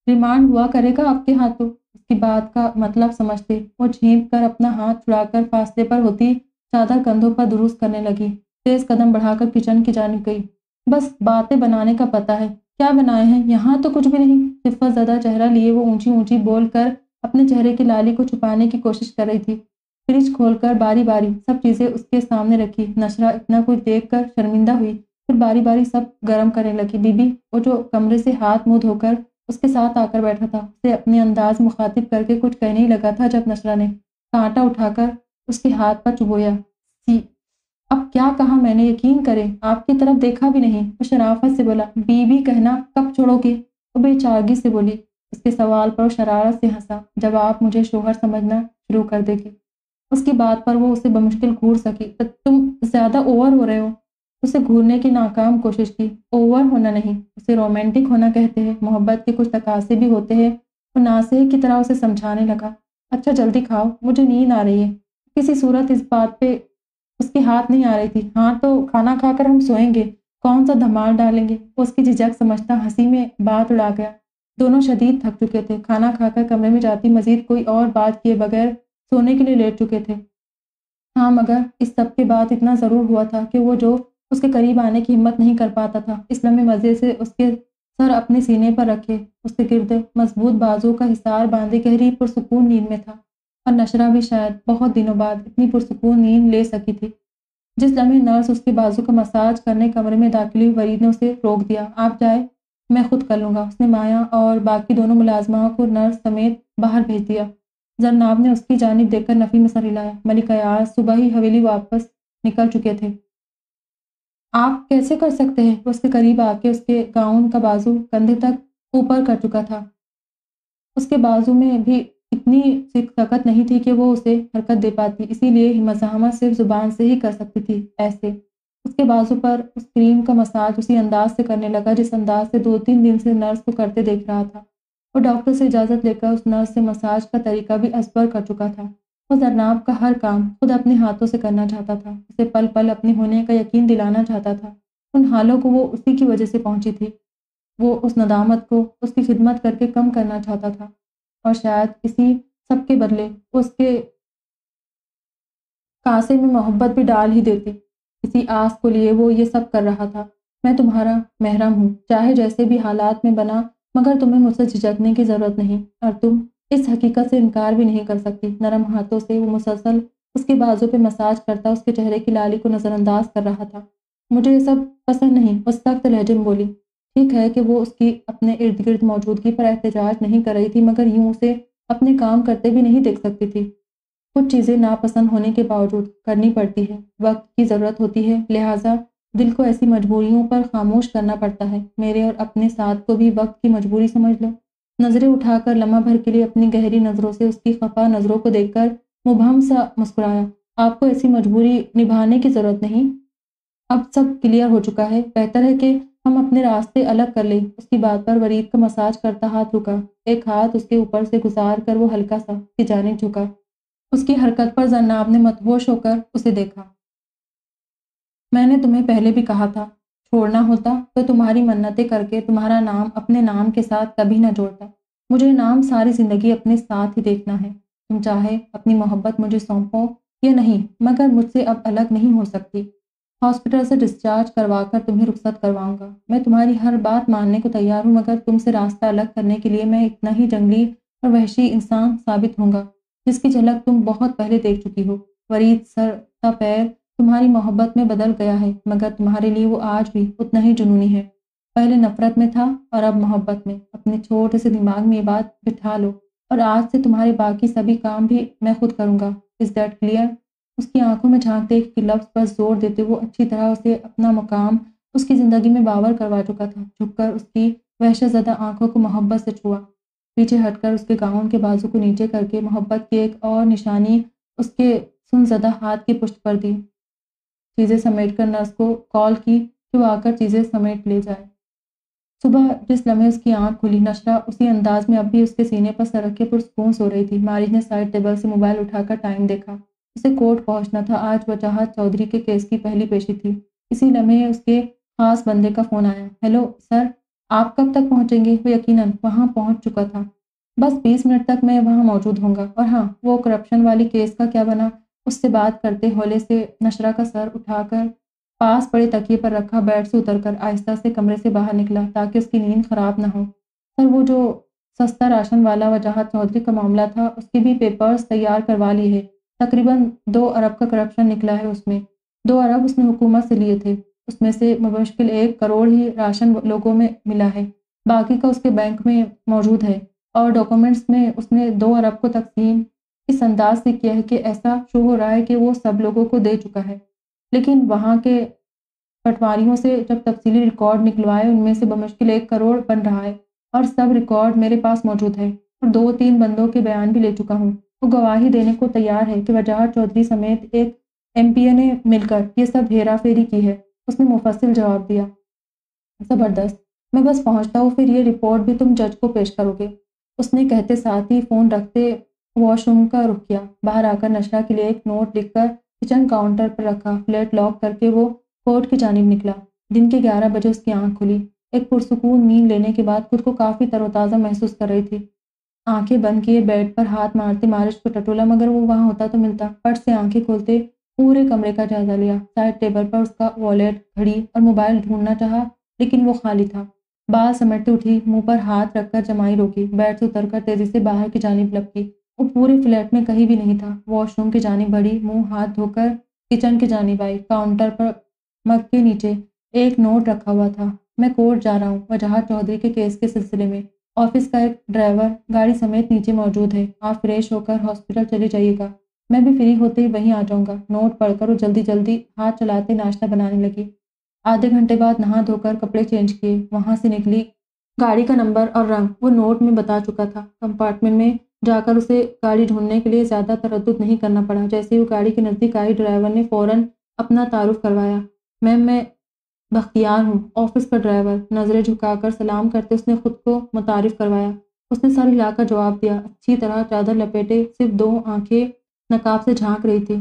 रिमांड हुआ करेगा आपके हाथों? उसकी बात का मतलब समझते वो झींक कर अपना हाथ छुड़ाकर फासले पर होती चादर कंधों पर दुरुस्त करने लगी। तेज कदम बढ़ाकर किचन की जाने गई। बस बातें बनाने का पता है। क्या बनाए हैं? यहाँ तो कुछ भी नहीं। सिफत ज़्यादा चेहरा लिए वो ऊँची ऊँची बोल कर अपने चेहरे की लाली को छुपाने की कोशिश कर रही थी। फ्रिज खोलकर बारी बारी सब चीज़ें उसके सामने रखी। नशरा इतना कुछ देख कर शर्मिंदा हुई। फिर बारी बारी सब गर्म करने लगी। बीबी, वो जो कमरे से हाथ मुँह धोकर उसके साथ आकर बैठा था, उसे अपने अंदाज मुखातिब करके कुछ कहने ही लगा था जब नशरा ने कांटा उठाकर उसके हाथ पर चुबोया सी, अब क्या कहा मैंने? यकीन करे, आपकी तरफ़ देखा भी नहीं। वो शराफत से बोला, बीबी, कहना कब छोड़ोगे? वो बेचारगी से बोली। उसके सवाल पर शरारत से हंसा। जब आप मुझे शोहर समझना शुरू कर देगी। उसकी बात पर वो उसे बमुश्किल घूर सकी। तो तुम ज़्यादा ओवर हो रहे हो। उसे घूरने की नाकाम कोशिश की। ओवर होना नहीं। उसे रोमांटिक होना कहते हैं। मोहब्बत के कुछ तकासे भी होते हैं। वो नासे की तरह उसे समझाने लगा। अच्छा जल्दी खाओ। मुझे नींद आ रही है। किसी सूरत इस बात पे उसके हाथ नहीं आ रही थी। हाँ तो खाना खाकर हम सोएँगे। कौन सा धमाल डालेंगे? उसकी झिझक समझता हँसी में बात उड़ा गया। दोनों शदीद थक चुके थे। खाना खाकर कमरे में जाती मजीद कोई और बात किए बगैर सोने के लिए लेट चुके थे। हाँ मगर इस सब के बाद इतना ज़रूर हुआ था कि वो जो उसके करीब आने की हिम्मत नहीं कर पाता था, इस लम्बे मज़े से उसके सर अपने सीने पर रखे। उसके गिरद मज़बूत बाजू का हिसार बांधे गहरी पुरसकून नींद में था, और नशरा भी शायद बहुत दिनों बाद इतनी पुरसकून नींद ले सकी थी। जिस लम्हे नर्स उसके बाजू का मसाज करने कमरे में दाखिल हुई, वरीद ने उसे रोक दिया। आप जाए, मैं खुद कर लूँगा। उसने माया और बाकी दोनों मुलाजमाओं को नर्स समेत बाहर भेज दिया। जरनाब ने उसकी जानब देखकर नफ़ी में सर हिलाया मलिक अयाज, सुबह ही हवेली वापस निकल चुके थे। आप कैसे कर सकते हैं? उसके करीब आके उसके गाउन का बाजू कंधे तक ऊपर कर चुका था। उसके बाजू में भी इतनी ताकत नहीं थी कि वो उसे हरकत दे पाती, इसीलिए मजामत सिर्फ़ ज़ुबान से ही कर सकती थी, ऐसे। उसके बाजू पर उस क्रीम का मसाज उसी अंदाज से करने लगा, जिस अंदाज से दो तीन दिन से नर्स को करते देख रहा था। वो डॉक्टर से इजाज़त लेकर उस नर्स से मसाज का तरीका भी असबर कर चुका था। वो जरनाब का हर काम खुद अपने हाथों से करना चाहता था। उसे पल पल अपने होने का यकीन दिलाना चाहता था। उन हालों को वो उसी की वजह से पहुँची थी। वो उस नदामत को, उसकी खिदमत करके कम करना चाहता था। और शायद इसी सब के बदले उसके कासे में मोहब्बत भी डाल ही देती। इसी आस को लिए वो ये सब कर रहा था। मैं तुम्हारा महरम हूँ। चाहे जैसे भी हालात में बना मगर तुम्हें मुझसे झिझकने की ज़रूरत नहीं, और तुम इस हकीकत से इनकार भी नहीं कर सकती। नरम हाथों से वो मुसलसल उसके बाजू पे मसाज करता, उसके चेहरे की लाली को नज़रअंदाज कर रहा था। मुझे ये सब पसंद नहीं, उस सख्त लहजे में बोली, ठीक है कि वो उसकी अपने इर्द गिर्द मौजूदगी पर एहतजाज नहीं कर रही थी, मगर यूँ उसे अपने काम करते भी नहीं देख सकती थी। कुछ चीज़ें नापसंद होने के बावजूद करनी पड़ती है, वक्त की ज़रूरत होती है, लिहाजा दिल को ऐसी मजबूरियों पर खामोश करना पड़ता है। मेरे और अपने साथ को भी वक्त की मजबूरी समझ लो। नज़रें उठाकर लम्हा भर के लिए अपनी गहरी नज़रों से उसकी खफा नज़रों को देखकर मुबहम सा मुस्कुराया। आपको ऐसी मजबूरी निभाने की ज़रूरत नहीं। अब सब क्लियर हो चुका है। बेहतर है कि हम अपने रास्ते अलग कर लें। उसकी बात पर वरीद का मसाज करता हाथ रुका। एक हाथ उसके ऊपर से गुजार कर वो हल्का सा की जाने झुका। उसकी हरकत पर जन्नाब ने मतहोश होकर उसे देखा। मैंने तुम्हें पहले भी कहा था, छोड़ना होता तो तुम्हारी मन्नतें करके तुम्हारा नाम अपने नाम के साथ कभी ना जोड़ता। मुझे नाम सारी ज़िंदगी अपने साथ ही देखना है। तुम चाहे अपनी मोहब्बत मुझे सौंपो या नहीं, मगर मुझसे अब अलग नहीं हो सकती। हॉस्पिटल से डिस्चार्ज करवा कर तुम्हें रुख्सत करवाऊँगा। मैं तुम्हारी हर बात मानने को तैयार हूँ, मगर तुमसे रास्ता अलग करने के लिए मैं इतना ही जंगली और वहशी इंसान साबित होऊँगा, जिसकी झलक तुम बहुत पहले देख चुकी हो। वरीद सर, का पैर तुम्हारी मोहब्बत में बदल गया है, मगर तुम्हारे लिए वो आज भी उतना ही जुनूनी है। पहले नफरत में था और अब मोहब्बत में। अपने छोटे से दिमाग में ये बात बिठा लो और आज से तुम्हारे बाकी सभी काम भी मैं खुद करूँगा। इज़ दैट क्लियर उसकी आँखों में झांकते एक लफ्ज़ पर ज़ोर देते वो अच्छी तरह उसे अपना मुकाम उसकी ज़िंदगी में बावर करवा चुका था। झुककर उसकी वहशत ज़दा आँखों को मोहब्बत से छुआ। पीछे हटकर उसके गाउन के बाजू को नीचे करके मोहब्बत की एक और निशानी उसके सुनजदा हाथ की पुष्ट पर दी। चीज़ें समेट कर नर्स को कॉल की कि वो आकर चीज़ें समेट ले जाए। सुबह जिस लम्हे उसकी आँख खुली नशरा उसी अंदाज में अब भी उसके सीने पर सर रखे पुरस्कून सो रही थी। मारिज ने साइड टेबल से मोबाइल उठाकर टाइम देखा। उसे कोर्ट पहुँचना था। आज वजाहत चौधरी के केस की पहली पेशी थी। इसी लम्हे उसके खास बंदे का फ़ोन आया। हेलो, सर, आप कब तक पहुँचेंगे? वो यकीनन वहाँ पहुँच चुका था। बस बीस मिनट तक मैं वहाँ मौजूद होंगे और हाँ वो करप्शन वाली केस का क्या बना? उससे बात करते होले से नशरा का सर उठाकर पास पड़े तकिए पर रखा बेड से उतरकर आहिस्ता से कमरे से बाहर निकला ताकि उसकी नींद खराब ना हो। पर वो जो सस्ता राशन वाला वजाहत चौधरी का मामला था, उसके भी पेपर्स तैयार करवा लिए है। तकरीबन दो अरब का करप्शन निकला है उसमें। दो अरब उसने हुकूमत से लिए थे। उसमें से मुश्किल एक करोड़ ही राशन लोगों में मिला है। बाकी का उसके बैंक में मौजूद है और डॉक्यूमेंट्स में उसने दो अरब को तकसीम इस अंदाज से किया है कि ऐसा शो हो रहा है कि वो सब लोगों को दे चुका है। लेकिन वहाँ के पटवारियों से जब तफसीली रिकॉर्ड निकलवाए, उनमें से बमुश्किल एक करोड़ बन रहा है और सब रिकॉर्ड मेरे पास मौजूद है और दो तीन बंदों के बयान भी ले चुका हूँ। वो गवाही देने को तैयार है कि वजाहत चौधरी समेत एक एमपीए ने मिलकर ये सब हेरा फेरी की है। उसने मुफसिल जवाब दिया, ज़बरदस्त, मैं बस पहुँचता हूँ, फिर ये रिपोर्ट भी तुम जज को पेश करोगे। उसने कहते साथ ही फ़ोन रखते वॉशरूम का रुख किया। बाहर आकर नशरा के लिए एक नोट लिखकर किचन काउंटर पर रखा। फ्लैट लॉक करके वो कोर्ट की जानब निकला। दिन के ग्यारह बजे उसकी आँख खुली। एक पुरसकून नींद लेने के बाद खुद को काफ़ी तरोताज़ा महसूस कर रही थी। आँखें बंद किए बेड पर हाथ मारते मारिश को टटोला, मगर वो वहाँ होता तो मिलता। पट से आँखें खोलते पूरे कमरे का जायजा लिया। साइड टेबल पर उसका वॉलेट, घड़ी और मोबाइल ढूंढना चाहा, लेकिन वो खाली था। बाल समेटते उठी, मुँह पर हाथ रखकर जमाई रोकी। बेड से उतरकर तेज़ी से बाहर की जानब लपकी। वो पूरे फ्लैट में कहीं भी नहीं था। वॉशरूम की जानी बढ़ी मुँह, हाथ धोकर, किचन की जानिब आई काउंटर पर मग के नीचे एक नोट रखा हुआ था। मैं कोर्ट जा रहा हूँ वजह चौधरी के केस के सिलसिले में। ऑफ़िस का एक ड्राइवर गाड़ी समेत नीचे मौजूद है। आप फ्रेश होकर हॉस्पिटल चले जाइएगा। मैं भी फ्री होते ही वहीं आ जाऊँगा। नोट पढ़कर वो जल्दी जल्दी हाथ चलाते नाश्ता बनाने लगी। आधे घंटे बाद नहा धोकर कपड़े चेंज किए। वहाँ से निकली गाड़ी का नंबर और रंग। वो नोट में बता चुका था। कंपार्टमेंट में जाकर उसे गाड़ी ढूँढने के लिए ज़्यादा तरद नहीं करना पड़ा। जैसे ही वो गाड़ी के नज़दीक आई, ड्राइवर ने फ़ौरन अपना तारुफ करवाया। मैम, मैं बख्तियार हूँ, ऑफ़िस का ड्राइवर नज़रें झुकाकर सलाम करते उसने खुद को मुतारफ़ करवाया। उसने सर हिलाकर जवाब दिया। अच्छी तरह चादर लपेटे, सिर्फ़ दो आँखें नकाब से झाँक रही थी।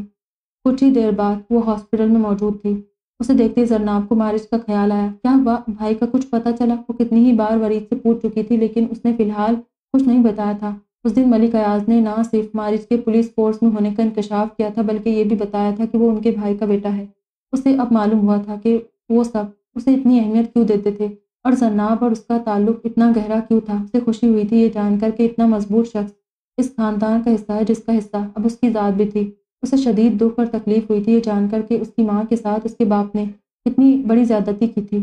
कुछ ही देर बाद वो हॉस्पिटल में मौजूद थी। उसे देखते ही जरनाब को मारिश का ख्याल आया। क्या हुआ? भाई का कुछ पता चला? वो कितनी ही बार वरीद से पूछ चुकी थी, लेकिन उसने फ़िलहाल कुछ नहीं बताया था। उस दिन मलिक अयाज ने ना सिर्फ़ मारिज के पुलिस फोर्स में होने का इंकशाफ किया था, बल्कि ये भी बताया था कि वो उनके भाई का बेटा है। उसे अब मालूम हुआ था कि वो सब उसे इतनी अहमियत क्यों देते थे? और जन्नाब और उसका ताल्लुक इतना गहरा क्यों था? उसे खुशी हुई थी ये जानकर कि इतना मज़बूत शख्स इस खानदान का हिस्सा है, जिसका हिस्सा अब उसकी ज़ात भी थी। उसे शदीद दुख और तकलीफ़ हुई थी ये जानकर कि उसकी माँ के साथ उसके बाप ने कितनी बड़ी ज़्यादती की थी।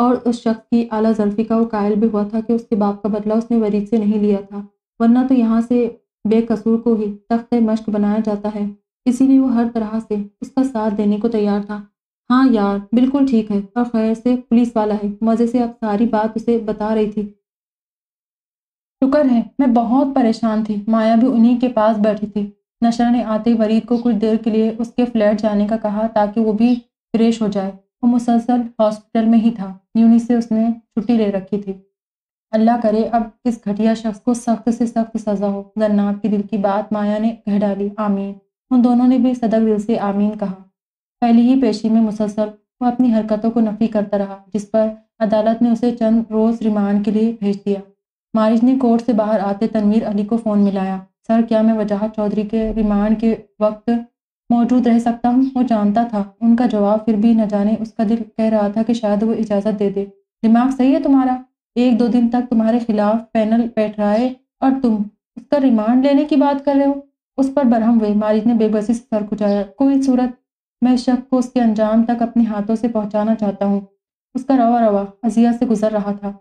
और उस शख्स की आला जल्फी का वो कायल भी हुआ था कि उसके बाप का बदला उसने वरीद से नहीं लिया था, वरना तो यहाँ से बेकसूर को ही तख्त मश्क बनाया जाता है। इसीलिए वो हर तरह से उसका साथ देने को तैयार था। हाँ यार, बिल्कुल ठीक है, और खैर से पुलिस वाला है, मज़े से अब सारी बात उसे बता रही थी। शुक्र है, मैं बहुत परेशान थी, माया भी उन्हीं के पास बैठी थी। नशा ने आते वरीद को कुछ देर के लिए उसके फ्लैट जाने का कहा ताकि वो भी फ्रेश हो जाए। वो मुसलसल हॉस्पिटल में ही था। यूनी से उसने छुट्टी ले रखी थी। अल्लाह करे, अब इस घटिया शख्स को सख्त से सख्त सज़ा हो। जन्नाब की दिल की बात माया ने कह डाली, आमीन। उन दोनों ने भी सदक दिल से आमीन कहा। पहली ही पेशी में मुसलसल वो अपनी हरकतों को नफी करता रहा, जिस पर अदालत ने उसे चंद रोज़ रिमांड के लिए भेज दिया। मारिज ने कोर्ट से बाहर आते तनवीर अली को फ़ोन मिलाया, सर, क्या मैं वजाहत चौधरी के रिमांड के वक्त मौजूद रह सकता हूँ। वो जानता था। उनका जवाब फिर भी न जाने उसका दिल कह रहा था कि शायद वो इजाज़त दे दे। दिमाग सही है तुम्हारा? एक दो दिन तक तुम्हारे खिलाफ पैनल बैठ रहा है और तुम उसका रिमांड लेने की बात कर रहे हो? उस पर बरहम हुए। मारिज ने बेबसी से सर खुजाया। कोई सूरत मैं शक को उसके अंजाम तक अपने हाथों से पहुंचाना चाहता हूँ। उसका रवा रवा अजिया से गुजर रहा था।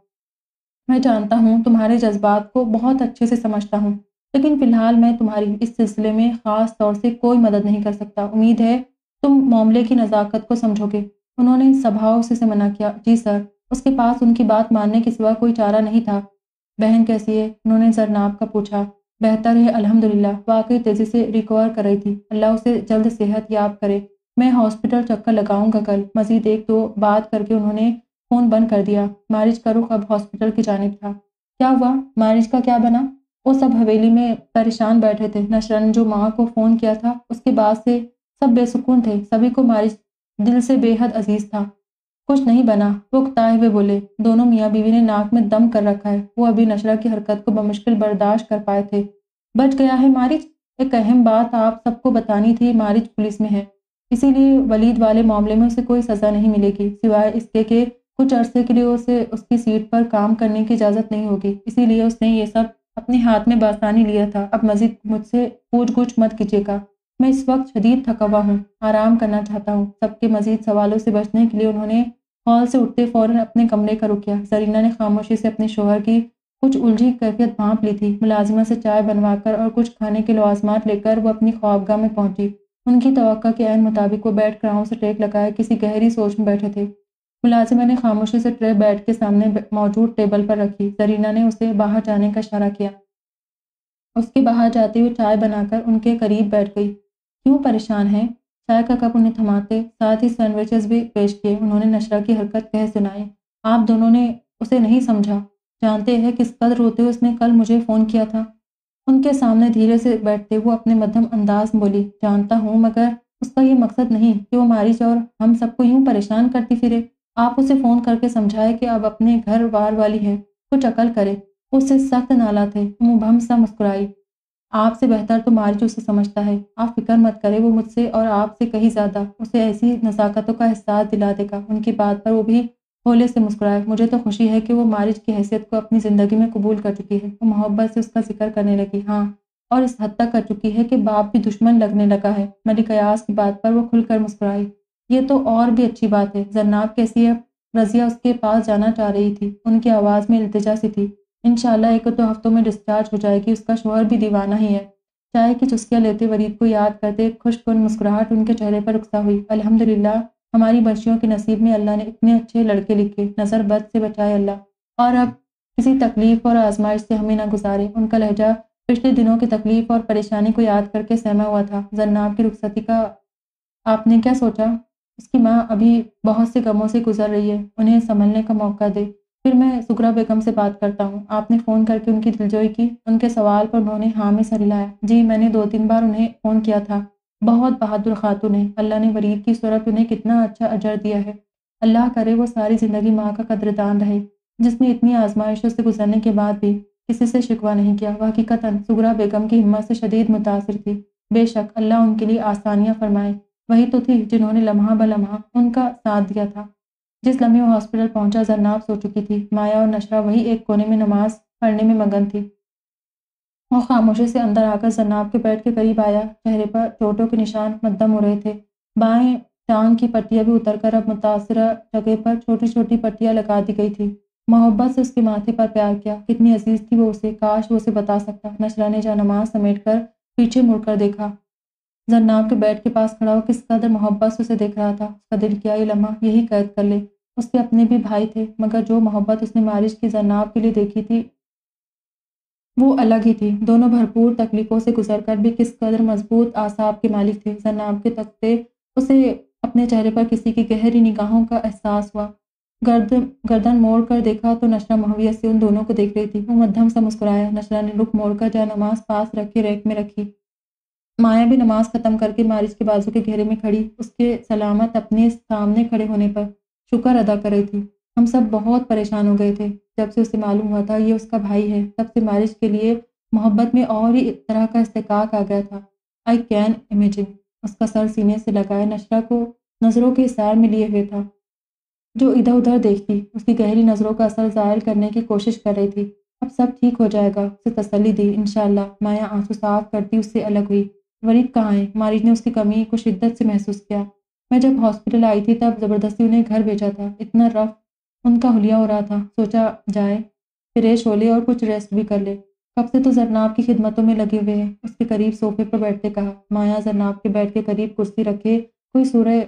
मैं जानता हूँ तुम्हारे जज्बात को बहुत अच्छे से समझता हूँ। लेकिन फ़िलहाल मैं तुम्हारी इस सिलसिले में ख़ास तौर से कोई मदद नहीं कर सकता। उम्मीद है तुम मामले की नज़ाकत को समझोगे। उन्होंने स्वभाव से, से मना किया। जी सर उसके पास उनकी बात मानने के सिवा कोई चारा नहीं था। बहन कैसी है? उन्होंने जरनाब का पूछा। बेहतर है अल्हम्दुलिल्लाह। वाकई तेज़ी से रिकवर कर रही थी। अल्लाह उसे जल्द सेहत याब करे। मैं हॉस्पिटल चक्कर लगाऊँगा कल। मजीद एक दो बात करके उन्होंने फ़ोन बंद कर दिया। मारिज का रुख अब हॉस्पिटल की जानब था। क्या हुआ? मारिज का क्या बना? वो सब हवेली में परेशान बैठे थे। नशरन जो माँ को फ़ोन किया था। उसके बाद से सब बेसुकून थे। सभी को मारिज दिल से बेहद अज़ीज़ था। कुछ नहीं बना। वो उकताए हुए बोले, दोनों मियाँ बीवी ने नाक में दम कर रखा है। वो अभी नशरा की हरकत को बमुश्किल बर्दाश्त कर पाए थे। बच गया है मारिज एक अहम बात आप सबको बतानी थी मारिज पुलिस में है। इसीलिए वलीद वाले मामले में उसे कोई सज़ा नहीं मिलेगी। सिवाय इसके कि कुछ अरसे के लिए उसे उसकी सीट पर काम करने की इजाज़त नहीं होगी। इसीलिए उसने ये सब अपने हाथ में बासानी लिया था। अब मज़ीद मुझसे पूछ गुछ मत कीजिएगा। मैं इस वक्त शदीद थका हुआ हूँ, आराम करना चाहता हूँ। सबके मज़ीद सवालों से बचने के लिए उन्होंने हॉल से उठते फ़ौरन अपने कमरे का रुक किया। जरीना ने खामोशी से अपने शोहर की कुछ उलझी कैफियत भांप ली थी। मुलाजिमा से चाय बनवाकर और कुछ खाने के लवाजमात लेकर वो अपनी ख्वाबगाह में पहुँची। उनकी तो के आन मुताबिक वो बैठ क्राउन से टेक लगाए किसी गहरी सोच में बैठे थे। मुलाजिमा ने खामोशी से ट्रे बेड के सामने मौजूद टेबल पर रखी। जरीना ने उसे बाहर जाने का इशारा किया। उसके बाहर जाते हुए चाय बनाकर उनके करीब बैठ गई। क्यों परेशान है? चाय का कप उन्हें थमाते, साथ ही सैंडविचेस भी पेश किए। उन्होंने नशरा की हरकत कह सुनाई। आप दोनों ने उसे नहीं समझा। जानते हैं किस कदर होते हुए उसने कल मुझे फ़ोन किया था। उनके सामने धीरे से बैठते वो अपने मध्यम अंदाज बोली, जानता हूँ, मगर उसका ये मकसद नहीं कि वो मारिच और हम सबको यूँ परेशान करती फिरे। आप उसे फ़ोन करके समझाए कि अब अपने घर बार वाली हैं, कुछ अकल करे। उससे सख्त नाला थे मुँह सा मुस्कुराई। आपसे बेहतर तो मारिच उसे समझता है। आप फ़िक्र मत करें, वो मुझसे और आपसे कहीं ज़्यादा। उसे ऐसी नज़ाकतों का एहसास दिला देगा। उनकी बात पर वो भी होले से मुस्कुराए। मुझे तो खुशी है कि वो मारिज की हैसियत को अपनी ज़िंदगी में कबूल कर चुकी है। वो मोहब्बत से उसका ज़िक्र करने लगी। हाँ और इस हद तक कर चुकी है कि बाप भी दुश्मन लगने लगा है। मलिक अयास की बात पर वो खुलकर मुस्कुराई ये तो और भी अच्छी बात है। जन्नाब कैसी है? रजिया उसके पास जाना चाह रही थी। उनकी आवाज़ में इल्तजा सी थी। इनशाला एक दो हफ्तों में डिस्चार्ज हो जाएगी। उसका शोहर भी दीवाना ही है। चाय की चुस्कियाँ लेते वरीद को याद करते खुशकुन मुस्कुराहट उनके चेहरे पर रुखसा हुई। अल्हम्दुलिल्लाह, हमारी बच्चियों के नसीब में अल्लाह ने इतने अच्छे लड़के लिखे। नज़र बद से बचाए अल्लाह। और अब किसी तकलीफ़ और आजमाइश से हमें ना गुजारे। उनका लहजा पिछले दिनों की तकलीफ़ और परेशानी को याद करके सहमा हुआ था। जन्नाब की रुखसती का आपने क्या सोचा? उसकी माँ अभी बहुत से गमों से गुजर रही है, उन्हें संभलने का मौका दे। फिर मैं सुगरा बेगम से बात करता हूँ। आपने फ़ोन करके उनकी दिलजोई की, उनके सवाल पर उन्होंने हाँ में सर हिलाया। जी, मैंने दो तीन बार उन्हें फ़ोन किया था। बहुत बहादुर खातून है। अल्लाह ने वरीद की सूरत उन्हें कितना अच्छा अजर दिया है। अल्लाह करे वो सारी ज़िंदगी माँ का कदरदान रहे, जिसने इतनी आजमाइशों से गुजरने के बाद भी किसी से शिकवा नहीं किया। वह हकीकता सुगरा बेगम की हिम्मत से शदीद मुतासर थी। बेशक अल्लाह उनके लिए आसानियाँ फरमाए। वही तो थी जिन्होंने लम्हा ब लम्हा उनका साथ दिया था। जिस लम्हे वो हॉस्पिटल पहुँचा, जरनाब सो चुकी थी। माया और नशरा वही एक कोने में नमाज़ पढ़ने में मगन थी। वो खामोशी से अंदर आकर जरनाब के बेड के करीब आया। चेहरे पर चोटों के निशान मद्दम हो रहे थे। बाएँ टांग की पट्टियाँ भी उतरकर अब मुतासर जगह पर छोटी छोटी पट्टियाँ लगा दी गई थी। मोहब्बत से उसके माथे पर प्यार किया। कितनी अज़ीज़ थी वो उसे। काश वो उसे बता सकता। नशरा ने जहाँ नमाज़ समेट कर पीछे मुड़कर देखा। जन्नाब के बेड के पास खड़ा हो, किस कदर मोहब्बत से उसे देख रहा था। उसका दिल किया, ये लम्हा, यही कैद कर ले। उसके अपने भी भाई थे, मगर जो मोहब्बत उसने मारिश की जन्नाब के लिए देखी थी, वो अलग ही थी। दोनों भरपूर तकलीफ़ों से गुजर कर भी किस कदर मज़बूत आसाब के मालिक थे। जन्नाब के तख्ते उसे अपने चेहरे पर किसी की गहरी निगाहों का एहसास हुआ, गर्द, गर्दन मोड़ कर देखा तो नशरा महवियत से उन दोनों को देख रही थी। वो मध्यम सा मुस्कुराया। नशरा ने रुख मोड़ कर जा नमाज़ पास रख, रैक में रखी। माया भी नमाज़ ख़त्म करके मारिच के बाजू के घेरे में खड़ी, उसके सलामत अपने सामने खड़े होने पर शुक्र अदा कर रही थी। हम सब बहुत परेशान हो गए थे। जब से उसे मालूम हुआ था, ये उसका भाई है। तब से मारिच के लिए मोहब्बत में और ही तरह का इस्तेकाक आ गया था। आई कैन इमेजिन उसका सर सीने से लगाए नशरा को नज़रों के इशार में लिए हुए था। जो इधर उधर देखती, उसकी गहरी नज़रों का असर ज़ाहिर करने की कोशिश कर रही थी। अब सब ठीक हो जाएगा। उसे तसली दी इनशाला माया आँसू साफ़ करती, उससे अलग हुई। वरीद कहाँ है? मारिज ने उसकी कमी को शिद्दत से महसूस किया। मैं जब हॉस्पिटल आई थी, तब ज़बरदस्ती उन्हें घर भेजा था। इतना रफ उनका हुलिया हो रहा था। सोचा जाए, फ्रेश हो ले और कुछ रेस्ट भी कर ले। कब से तो जरनाब की खिदमतों में लगे हुए हैं। उसके करीब सोफे पर बैठते कहा, माया, जरनाब के बैठ के करीब कुर्सी रखे, कोई सूरह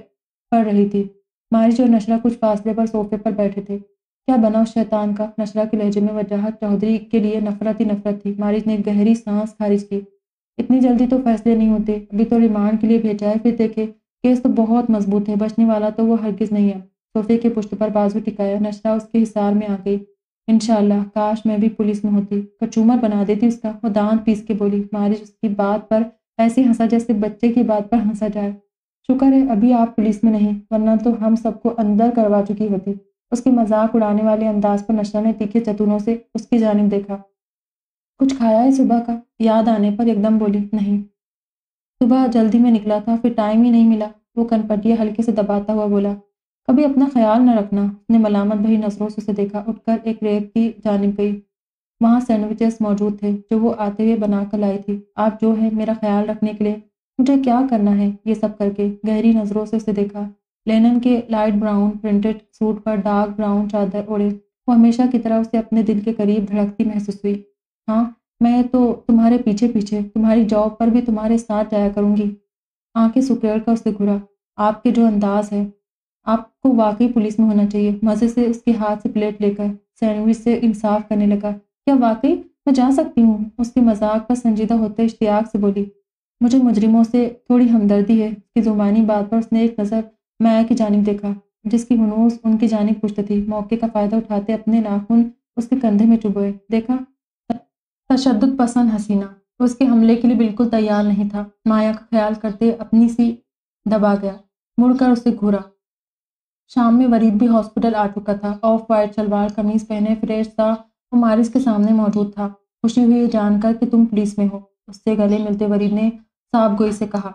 पड़ रही थी। मारिज और नशरा कुछ फासले पर सोफे पर बैठे थे। क्या बना उस शैतान का? नशरा के लहजे में वजाहत चौधरी के लिए नफरत ही नफरत थी। मारिज ने गहरी सांस खारिज की। इतनी जल्दी तो फैसले नहीं होते। अभी तो रिमांड के लिए भेजा है, फिर देखे, केस तो बहुत मज़बूत है, बचने वाला तो वो हरगिज नहीं है। सोफे के पुष्ट पर बाजू टिकाया नशरा उसके हिसार में आ गई। इनशाला काश मैं भी पुलिस में होती। कचूमर बना देती उसका, वो दांत पीस के बोली मारिश उसकी बात पर ऐसे हंसा जैसे बच्चे की बात पर हंसा जाए। शुक्र है, अभी आप पुलिस में नहीं, वरना तो हम सबको अंदर करवा चुकी होती। उसके मज़ाक उड़ाने वाले अंदाज पर नशरा ने तीखे चतुनों से उसकी जानब देखा। कुछ खाया है सुबह का? याद आने पर एकदम बोली, नहीं। सुबह जल्दी में निकला था, फिर टाइम ही नहीं मिला। वो कनपटिया हल्के से दबाता हुआ बोला, कभी अपना ख्याल न रखना। उसने मलामत भरी नज़रों से उसे देखा, उठकर एक रेत की जानब गई। वहाँ सैंडविचेस मौजूद थे, जो वो आते हुए बना कर लाई थी। आप जो है, मेरा ख्याल रखने के लिए मुझे क्या करना है? ये सब करके गहरी नज़रों से उसे देखा। लेनन के लाइट ब्राउन प्रिंटेड सूट पर डार्क ब्राउन चादर ओढ़े। वो हमेशा की तरह उसे अपने दिल के करीब धड़कती महसूस हुई। हाँ मैं तो तुम्हारे पीछे पीछे तुम्हारी जॉब पर भी तुम्हारे साथ जाया करूँगी। आँखें सुकेड़ कर उससे घुरा। आपके जो अंदाज है, आपको वाकई पुलिस में होना चाहिए। मज़े से उसके हाथ से प्लेट लेकर सैंडविच से इंसाफ करने लगा। क्या वाकई? मैं जा सकती हूँ। उसके मज़ाक पर संजीदा होते इश्तियाक से बोली, मुझे मुजरिमों से थोड़ी हमदर्दी है। कि जुबानी बात पर उसने एक नज़र मैं की जानब देखा, जिसकी हनूस उनकी जानब पुश्त थी। मौके का फ़ायदा उठाते अपने नाखून उसके कंधे में चुभोए। देखा तशद पसंद हसीना। उसके हमले के लिए बिल्कुल तैयार नहीं था। माया का ख्याल करते अपनी सी दबा गया। मुड़कर उसे घूरा। शाम में वरीद भी हॉस्पिटल आ चुका था। ऑफ़ वाइट शलवार कमीज पहने फ्रेश सा वो मारिस के सामने मौजूद था। खुशी हुई जानकर कि तुम पुलिस में हो। उससे गले मिलते वरीद ने साफ़ गोई से कहा,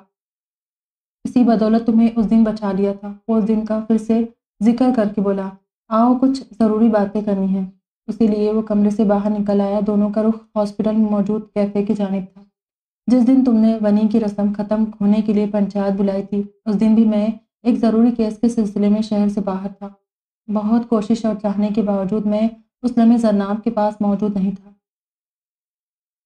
इसी बदौलत तुम्हें उस दिन बचा लिया था। उस दिन का फिर से ज़िक्र करके बोला, आओ कुछ ज़रूरी बातें करनी है। इसीलिए वो कमरे से बाहर निकल आया। दोनों का रुख हॉस्पिटल में मौजूद कैफ़े की जानब था। जिस दिन तुमने वनी की रस्म ख़त्म होने के लिए पंचायत बुलाई थी, उस दिन भी मैं एक ज़रूरी केस के सिलसिले में शहर से बाहर था। बहुत कोशिश और चाहने के बावजूद मैं उस लम्हे जरनाब के पास मौजूद नहीं था।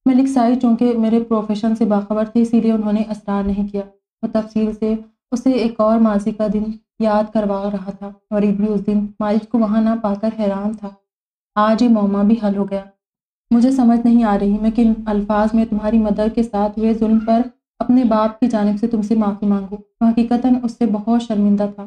मलिक साई चूँकि मेरे प्रोफेशन से बाखबर थे, इसीलिए उन्होंने असरार नहीं किया। वो तफसील से उसे एक और माजी का दिन याद करवा रहा था। वरीद भी उस दिन, मालिक को वहाँ ना पाकर हैरान था। आज ये मौमा भी हल हो गया। मुझे समझ नहीं आ रही मैं किन अल्फाज में तुम्हारी मदर के साथ हुए जुल्म पर अपने बाप की जानब से तुमसे माफ़ी मांगू। हकीकता उससे बहुत शर्मिंदा था।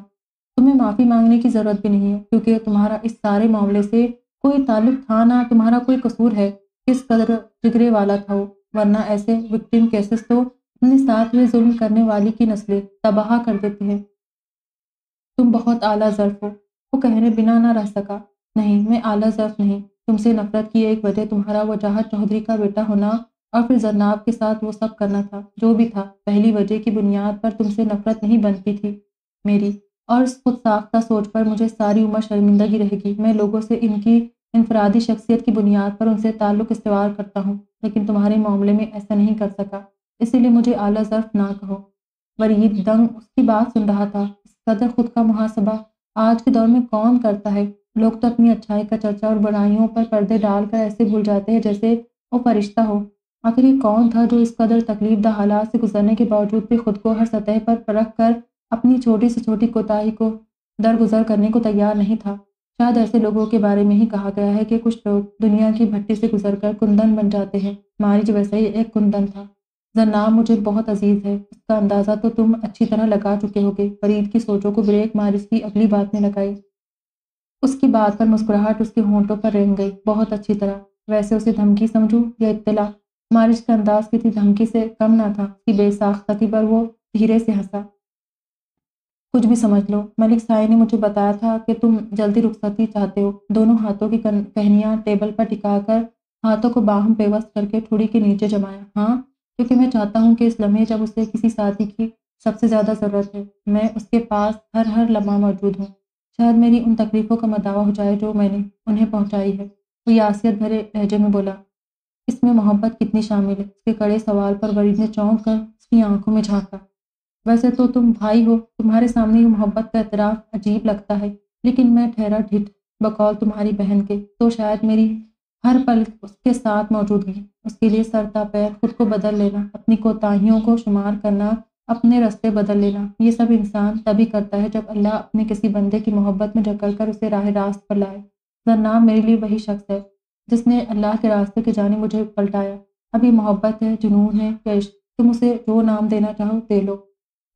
तुम्हें माफ़ी मांगने की ज़रूरत भी नहीं है, क्योंकि तुम्हारा इस सारे मामले से कोई ताल्लुक था ना, तुम्हारा कोई कसूर है, किस कदर जिगरे वाला था वो। वरना ऐसे विक्टिम केसेस तो अपने साथ हुए जुल्म करने वाली की नस्लें तबाह कर देते हैं। तुम बहुत आला ज़र्फ हो, वो कहने बिना ना रह सका। नहीं, मैं आला ज़र्फ नहीं। तुमसे नफरत की एक वजह तुम्हारा वजाहत चौधरी का बेटा होना और फिर जरनाब के साथ वो सब करना था, जो भी था। पहली वजह की बुनियाद पर तुमसे नफरत नहीं बनती थी मेरी। और खुद साख्ता सोच पर, मुझे सारी उम्र शर्मिंदगी रहेगी। मैं लोगों से इनकी, इनफरादी शख्सियत की बुनियाद पर उनसे ताल्लुक इस्तेवाल करता हूँ, लेकिन तुम्हारे मामले में ऐसा नहीं कर सका। इसीलिए मुझे आला ज़र्फ ना कहो। वरीद दंग उसकी बात सुन रहा था। इस कदर खुद का मुहासबा आज के दौर में कौन करता है? लोग तो अपनी अच्छाई का चर्चा और बुराइयों पर पर्दे डालकर ऐसे भूल जाते हैं जैसे वो फरिश्ता हो। आखिर ये कौन था जो इस कदर तकलीफ़ द हालात से गुजरने के बावजूद भी खुद को हर सतह पर परख कर अपनी छोटी से छोटी कोताही को दरगुजर करने को तैयार नहीं था? शायद ऐसे लोगों के बारे में ही कहा गया है कि कुछ लोग दुनिया की भट्टी से गुजर कर कुंदन बन जाते हैं। मारिज वैसे ही एक कुंदन था। जन्नाम मुझे बहुत अज़ीज़ है। उसका अंदाज़ा तो तुम अच्छी तरह लगा चुके होगे। फरीद की सोचों को ब्रेक मारिज की अगली बात ने लगाई। उसकी बात पर मुस्कुराहट उसके होंठों पर रेंग गई। बहुत अच्छी तरह। वैसे उसे धमकी समझू या इत्तला? मारिश का अंदाज किसी धमकी से कम ना था। कि बेसाख्तगी पर वो धीरे से हंसा। कुछ भी समझ लो। मलिक साई ने मुझे बताया था कि तुम जल्दी रुखसती चाहते हो। दोनों हाथों की कहनियाँ टेबल पर टिकाकर हाथों को बाहम पेवस्त करके ठुड़ी के नीचे जमाया। हाँ क्योंकि मैं चाहता हूँ कि इस लम्हे जब उसे किसी साथी की सबसे ज़्यादा ज़रूरत है, मैं उसके पास हर हर लम्हा मौजूद हूँ। शायद मेरी उन तकलीफ़ों का मदावा हो जाए जो मैंने उन्हें पहुंचाई है। वो यासियत भरे लहजे में बोला, इसमें मोहब्बत कितनी शामिल है? उसके कड़े सवाल पर वरीद ने चौंक कर उसकी आँखों में झांका। वैसे तो तुम भाई हो, तुम्हारे सामने ये मोहब्बत का एतराफ़ अजीब लगता है, लेकिन मैं ठहरा ढिठ, बकौल तुम्हारी बहन के तो शायद मेरी हर पल उसके साथ मौजूदगी उसके लिए सरता पैर खुद को बदल लेना, अपनी कोताहियों को शुमार करना अपने रास्ते बदल लेना। ये सब इंसान तभी करता है जब अल्लाह अपने किसी बंदे की मोहब्बत में ढकल कर उसे राह रास्त पर लाए। जन्नाम मेरे लिए वही शख्स है, जिसने अल्लाह के रास्ते के जाने मुझे पलटाया। ये मोहब्बत है, जुनून है या तुम उसे जो नाम देना चाहो दे लो।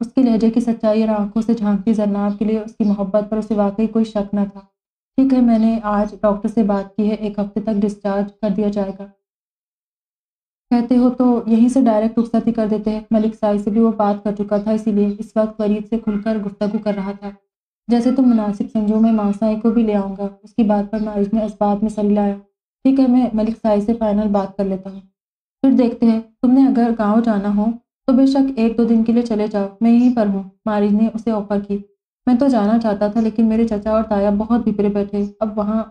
उसके लहजे की सच्चाई और आँखों से झांकती जरनाब के लिए उसकी मोहब्बत पर उसे वाकई कोई शक न था। ठीक है, मैंने आज डॉक्टर से बात की है, एक हफ़्ते तक डिस्चार्ज कर दिया जाएगा। कहते हो तो यहीं से डायरेक्ट रुखसती कर देते हैं। मलिक साई से भी वो बात कर चुका था, इसीलिए इस वक्त फरीद से खुलकर गुफ्तगु कर रहा था। जैसे तुम मुनासिब समझो मैं माँ साई को भी ले आऊँगा। उसकी बात पर मारिज ने इस बात में सली लाया। ठीक है, मैं मलिक साई से फाइनल बात कर लेता हूँ। फिर देखते हैं, तुमने अगर गाँव जाना हो तो बेशक एक दो दिन के लिए चले जाओ। मैं यहीं पर हूँ। मारिज ने उसे ऑफ़र की। मैं तो जाना चाहता था, लेकिन मेरे चचा और ताया बहुत बिपरे बैठे। अब वहाँ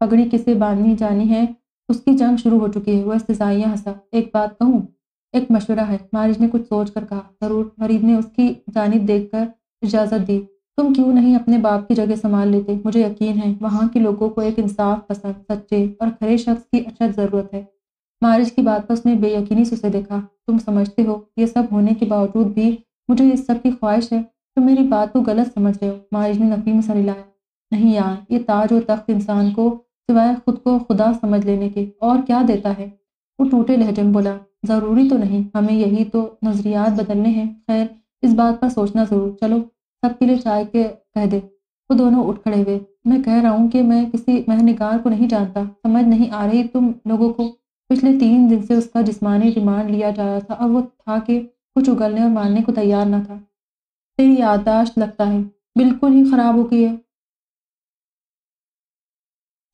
पगड़ी किसे बांधनी जानी है? उसकी जंग शुरू हो चुकी है। वह इस्तिजाइया हंसा एक बात कहूँ, एक मशवरा है। मारिज ने कुछ सोच कर कहा, ज़रूर, फरीद ने उसकी जानब देख कर इजाज़त दी। तुम क्यों नहीं अपने बाप की जगह संभाल लेते? मुझे यकीन है, वहाँ के लोगों को एक इंसाफ पसंद, सच्चे और खरे शख्स की अशद ज़रूरत है। मारिज की बात पर उसने बेयकीनी से उसे देखा, तुम समझते हो, ये सब होने के बावजूद भी मुझे इस सब की ख्वाहिश है। तुम मेरी बात को गलत समझ रहे हो। मारिज ने नफी में सर हिलाया नहीं यार, ये ताज और तख्त इंसान को सिवाय खुद को खुदा समझ लेने के, और क्या देता है? वो टूटे लहजे में बोला, ज़रूरी तो नहीं, हमें यही तो नज़रियात बदलने हैं। खैर, इस बात पर सोचना ज़रूर। चलो, सबके लिए चाय के कह दे। वो दोनों उठ खड़े हुए। मैं कह रहा हूँ कि मैं किसी महनिगार को नहीं जानता। समझ नहीं आ रही तुम लोगों को। पिछले तीन दिन से उसका जिस्मानी रिमांड लिया जा रहा था। और वो था कि कुछ उगलने और मारने को तैयार ना था। तेरी यादाश्त लगता है। बिल्कुल ही ख़राब हो गई है।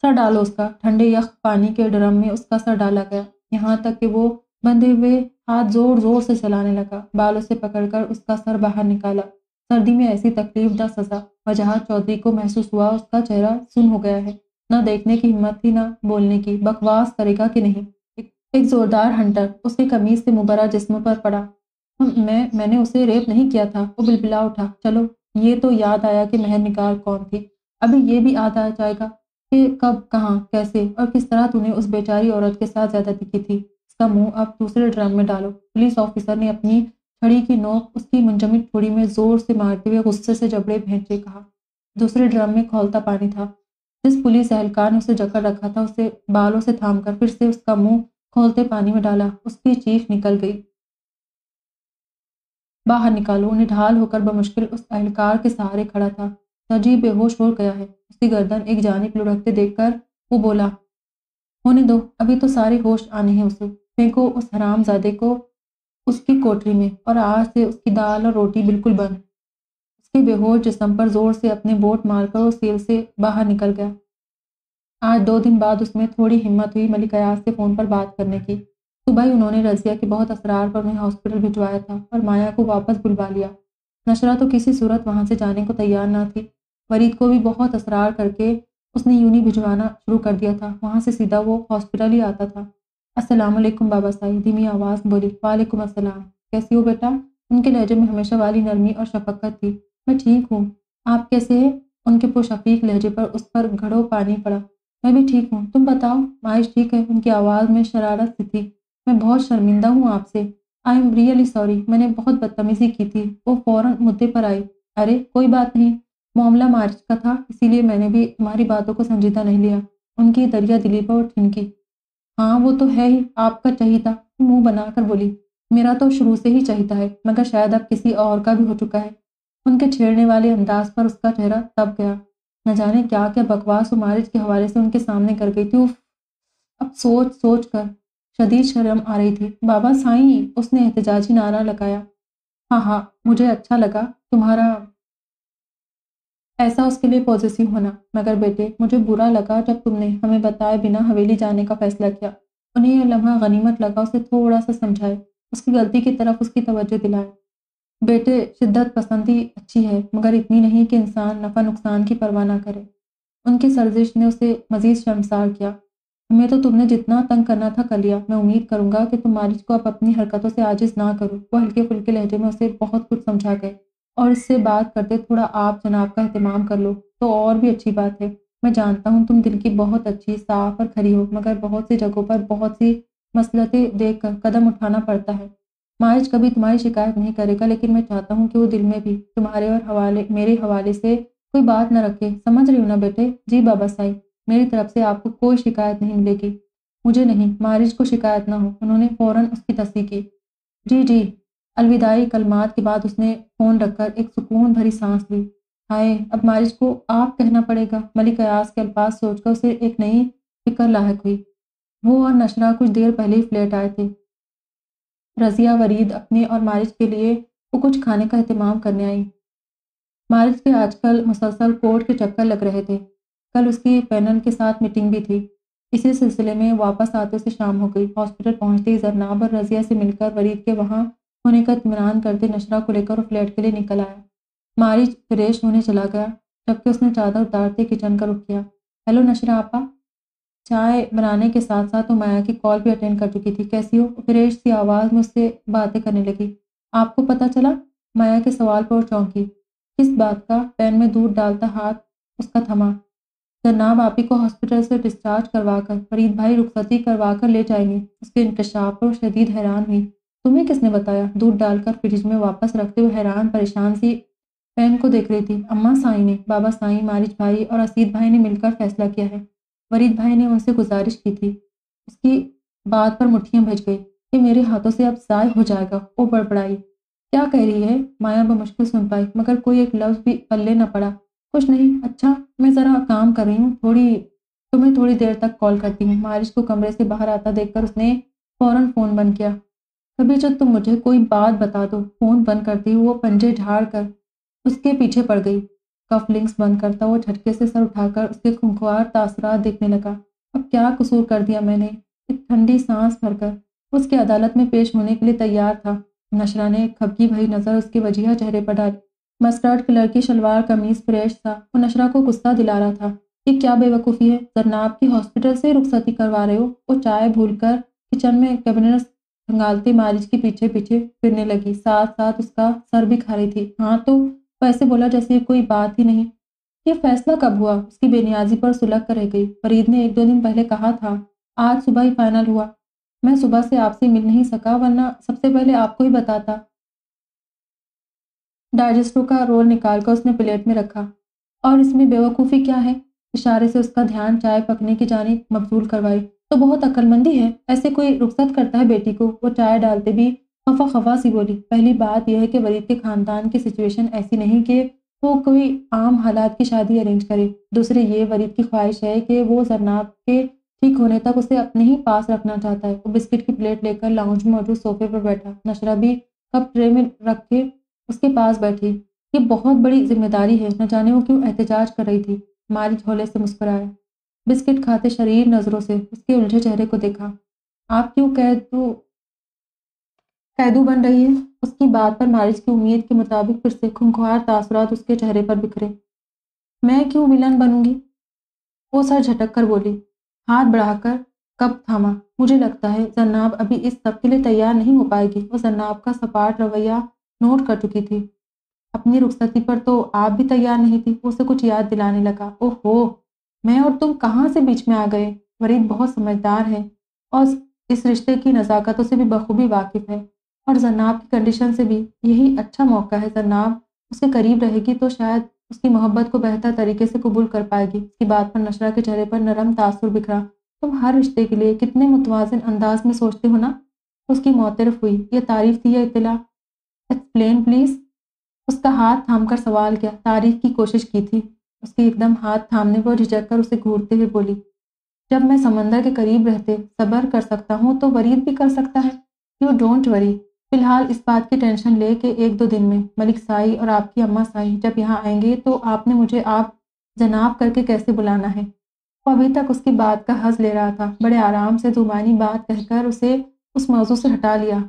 सर डालो उसका ठंडे यख पानी के ड्रम में उसका सर डाला गया। यहाँ तक कि वो बंधे हुए हाथ ज़ोर ज़ोर से चलाने लगा बालों से पकड़कर उसका सर बाहर निकाला। सर्दी में ऐसी तकलीफ़ द सजा वजह चौधरी को महसूस हुआ उसका चेहरा सुन हो गया है। न देखने की हिम्मत थी न बोलने की। बकवास करेगा कि नहीं? एक, एक जोरदार हंटर उसके कमीज से मुबरा जिस्म पर पड़ा। मैं मैंने उसे रेप नहीं किया था वो बिलबिला उठा। चलो ये तो याद आया कि महर निकाल कौन थी। अभी ये भी याद आ जाएगा। कि कब, कहाँ, कैसे और किस तरह तूने उस बेचारी औरत के साथ ज्यादती की थी? उसका मुँह अब दूसरे ड्रम में डालो। पुलिस ऑफिसर ने अपनी छड़ी की नोक उसकी मुंजमिद ठोड़ी में ज़ोर से मारते हुए गुस्से से जबड़े भेंचे कहा। दूसरे ड्रम में खोलता पानी था। जिस पुलिस एहलकार ने उसे जकड़ रखा था, उसे बालों से थाम कर फिर से उसका मुँह खोलते पानी में डाला। उसकी चीख निकल गई। बाहर निकालो। निढाल होकर बमुश्किल उस एहलकार के सहारे खड़ा था। सजी बेहोश हो गया है। उसकी गर्दन एक जानिब लुढ़कते देखकर वो बोला, होने दो, अभी तो सारे होश आने हैं उसे। फेंको उस हरामजादे को उसकी कोठरी में और आज से उसकी दाल और रोटी बिल्कुल बंद। उसके बेहोश जिसम पर ज़ोर से अपने बोट मारकर वो सेल से बाहर निकल गया। आज दो दिन बाद उसमें थोड़ी हिम्मत हुई मलिक अयाज से फ़ोन पर बात करने की। सुबह ही उन्होंने रजिया के बहुत असरार पर उन्हें हॉस्पिटल भिजवाया था और माया को वापस बुलवा लिया। नशरा तो किसी सूरत वहाँ से जाने को तैयार ना थी। फरीद को भी बहुत असरार करके उसने यूनी भिजवाना शुरू कर दिया था। वहाँ से सीधा वो हॉस्पिटल ही आता था। वालेकुम बाबा साई धीमी आवाज़ बोली, वालेकुम अस्सलाम। कैसी हो बेटा? उनके लहजे में हमेशा वाली नरमी और शफकत थी। मैं ठीक हूँ। आप कैसे हैं? उनके पुरशफीक लहजे पर उस पर घड़ो पानी पड़ा। मैं भी ठीक हूँ। तुम बताओ माइश ठीक है? उनकी आवाज़ में शरारत सी थी। मैं बहुत शर्मिंदा हूँ आपसे। आई एम रियली सॉरी मैंने बहुत बदतमीजी की थी। वो फ़ौरन मुद्दे पर आई। अरे, कोई बात नहीं। मामला मार्च का था, इसीलिए मैंने भी तुम्हारी बातों को संजीदा नहीं लिया। उनकी दरिया दिली पर ठिनकी। हाँ वो तो है ही। आपका चाहिए मुँह बनाकर बोली। मेरा तो शुरू से ही चाहिए है, मगर शायद अब किसी और का भी हो चुका है। उनके छेड़ने वाले अंदाज पर उसका चेहरा तब गया। न जाने क्या क्या बकवास और मारिज के हवाले से उनके सामने कर गई थी। अब सोच सोच कर। शदीद शर्म आ रही थी। बाबा साईं, उसने एहतजाजी नारा लगाया। हाँ हाँ मुझे अच्छा लगा तुम्हारा ऐसा उसके लिए पॉजिटिव होना। मगर बेटे, मुझे बुरा लगा जब तुमने हमें बताए बिना हवेली जाने का फैसला किया। उन्हें यह लम्हा गनीमत लगा, उसे थोड़ा सा समझाए। उसकी गलती की तरफ़ उसकी तवज्जो दिलाए। बेटे, शिद्दत पसंदी अच्छी है, मगर इतनी नहीं कि इंसान नफ़ा नुकसान की परवाह ना करे। उनकी सर्जिश ने उसे मज़ीद शर्मसार किया। हमें तो तुमने जितना तंग करना था कर लिया। मैं उम्मीद करूँगा कि तुम मालिश को अब अपनी हरकतों से आजिज ना करो। वो हल्के फुल्के लहजे में उसे बहुत कुछ समझा गए। और इससे बात करते थोड़ा आप जनाब का अहतमाम कर लो तो और भी अच्छी बात है। मैं जानता हूँ तुम दिल की बहुत अच्छी, साफ़ और खरी हो, मगर बहुत सी जगहों पर बहुत सी मसलतें देख कर कदम उठाना पड़ता है। मारिज कभी तुम्हारी शिकायत नहीं करेगा, लेकिन मैं चाहता हूँ कि वो दिल में भी, तुम्हारे और हवाले, मेरे हवाले से कोई बात न रखे। समझ रही हो ना बेटे? जी बाबा साई मेरी तरफ़ से आपको कोई शिकायत नहीं मिलेगी। मुझे नहीं, मारिज को शिकायत ना हो। उन्होंने फ़ौरन उसकी तस्दी की। जी जी। अलविदाई कलमात के बाद उसने फ़ोन रखकर एक सुकून भरी सांस ली। हाय, अब मारिज को आप कहना पड़ेगा। मलिक अयास के अल्फाज सोचकर उसे एक नई फ़िक्र लाक हुई। वो और नशरा कुछ देर पहले ही फ्लैट आए थे। रजिया, वरीद अपने और मारिज के लिए वो कुछ खाने का अहतमाम करने आई। मारिज के आजकल मुसलसल कोर्ट के चक्कर लग रहे थे। कल उसकी पैनल के साथ मीटिंग भी थी। इसी सिलसिले में वापस आते से शाम हो गई। हॉस्पिटल पहुँचते ही जरनाब और रजिया से मिलकर वरीद के वहाँ होने का इतमान करते नशरा को लेकर फ्लैट के लिए निकल आया। मारिज फ्रेश होने चला गया, जबकि उसने चादर उतारते किचन का रुख किया। हेलो नशरा आपा, चाय बनाने के साथ साथ वो माया की कॉल भी अटेंड कर चुकी थी। कैसी हो? फ्रेश सी आवाज़ में उससे बातें करने लगी। आपको पता चला? माया के सवाल पर चौंकी। किस बात का? पैन में दूध डालता हाथ, उसका थमा। जनाब आपी को हॉस्पिटल से डिस्चार्ज करवाकर, फरीद भाई रुखसती करवा कर ले जाएँगे। उसके इंकशाफ पर शदीद हैरान हुई। तुम्हें किसने बताया? दूध डालकर फ्रिज में वापस रखते हुए हैरान, परेशान सी बहन को देख रही थी। अम्मा साई ने, बाबा साई, मारिज भाई और असीद भाई ने मिलकर फैसला किया है। वरीद भाई ने उनसे गुजारिश की थी। उसकी बात पर मुठ्ठियाँ भज गई कि मेरे हाथों से अब ज़ाय हो जाएगा वो बड़बड़ाई। क्या कह रही है? माया मुश्किल सुन पाई, मगर कोई एक लफ्ज़ भी पल्ले न पड़ा। कुछ नहीं अच्छा मैं ज़रा काम कर रही हूँ, थोड़ी, तुम्हें थोड़ी देर तक कॉल करती हूँ। मारिश को कमरे से बाहर आता देखकर उसने फ़ौरन फ़ोन बंद किया। कभी जब तुम मुझे कोई बात बता दो, फ़ोन बंद करती वो पंजे झाड़ कर उसके पीछे पड़ गई। कफ लिंक्स बंद करता वो झटके से सर उठाकर उसके खुंखवार तासरात देखने लगा। अब क्या कसूर कर दिया मैंने? एक ठंडी सांस भरकर। उसकी अदालत में पेश होने के लिए तैयार था। नशरा ने खबकी भरी नज़र उसके वजिया चेहरे पर डाली। मस्टर्ड कलर की शलवार, कमीज, फ्रेश था। वो नशरा को गुस्सा दिला रहा था ये क्या बेवकूफ़ी है? जरनाब की हॉस्पिटल से रुखसती करवा रहे हो? वो चाय भूलकर किचन में कैबिनेट खंगालती मारिज के पीछे पीछे फिरने लगी। साथ साथ उसका सर भी खा रही थी। हाँ तो वैसे बोला जैसे कोई बात ही नहीं। ये फैसला कब हुआ? उसकी बेनियाजी पर सुलग कर रह गई। फरीद ने एक दो दिन पहले कहा था, आज सुबह ही फाइनल हुआ। मैं सुबह से आपसे मिल नहीं सका, वरना सबसे पहले आपको ही बताता। डाइजेस्टो का रोल निकालकर उसने प्लेट में रखा। और इसमें बेवकूफ़ी क्या है? इशारे से उसका ध्यान चाय पकने की जानी मबजूल करवाई। तो बहुत अक्लमंदी है। ऐसे कोई रुखसत करता है बेटी को? वो चाय डालते भी खफा खफा सी बोली। पहली बात यह है कि वरीद के खानदान की सिचुएशन ऐसी नहीं कि वो कोई आम हालात की शादी अरेंज करे। दूसरे ये वरीद की ख्वाहिश है कि वो जरनाब के ठीक होने तक उसे अपने ही पास रखना चाहता है। वो बिस्किट की प्लेट लेकर लाउंज में मौजूद सोफे पर बैठा। नशरा भी कप ट्रे में रख के उसके पास बैठी। ये बहुत बड़ी ज़िम्मेदारी है। न जाने वो क्यों एहतजाज कर रही थी। मारी झोले से मुस्कुराया। बिस्किट खाते शरीर नज़रों से उसके उलझे चेहरे को देखा। आप क्यों कैदू कैदू बन रही है? उसकी बात पर मारिज की उम्मीद के मुताबिक फिर से खुंखार तासरात उसके चेहरे पर बिखरे। मैं क्यों विलन बनूँगी? वो सर झटक कर बोली। हाथ बढ़ाकर कब थामा। मुझे लगता है जन्नाब अभी इस सब के लिए तैयार नहीं हो पाएगी। वो जन्नाब का सपाट रवैया नोट कर चुकी थी। अपनी रुखसती पर तो आप भी तैयार नहीं थी। उसे कुछ याद दिलाने लगा, ओहो, मैं और तुम कहाँ से बीच में आ गए? वरीद बहुत समझदार है और इस रिश्ते की नज़ाकतों से भी बखूबी वाकिफ़ है और जन्नाब की कंडीशन से भी यही अच्छा मौका है। जन्नाब उसके करीब रहेगी तो शायद उसकी मोहब्बत को बेहतर तरीके से कबूल कर पाएगी। इसकी बात पर नशरा के चेहरे पर नरम तासुर बिखरा। तुम हर रिश्ते के लिए कितने मुतवाजन अंदाज में सोचते हो ना? उसकी मोतरफ हुई। ये तारीफ़ थी या इतला एक्सप्लेन प्लीज़ उसका हाथ थाम कर सवाल किया। तारीफ़ की कोशिश की थी। उसके एकदम हाथ थामने पर झिझक कर उसे घूरते हुए बोली, जब मैं समंदर के करीब रहते, सबर कर सकता हूँ तो वरीद भी कर सकता है। यू डोंट वरी फ़िलहाल इस बात की टेंशन ले कि एक दो दिन में, मलिक साई और आपकी अम्मा साई जब यहाँ आएँगे तो आपने मुझे आप जनाब करके कैसे बुलाना है? वो अभी तक उसकी बात का हज ले रहा था। बड़े आराम से जुबानी बात कहकर उसे उस मौजू से हटा लिया।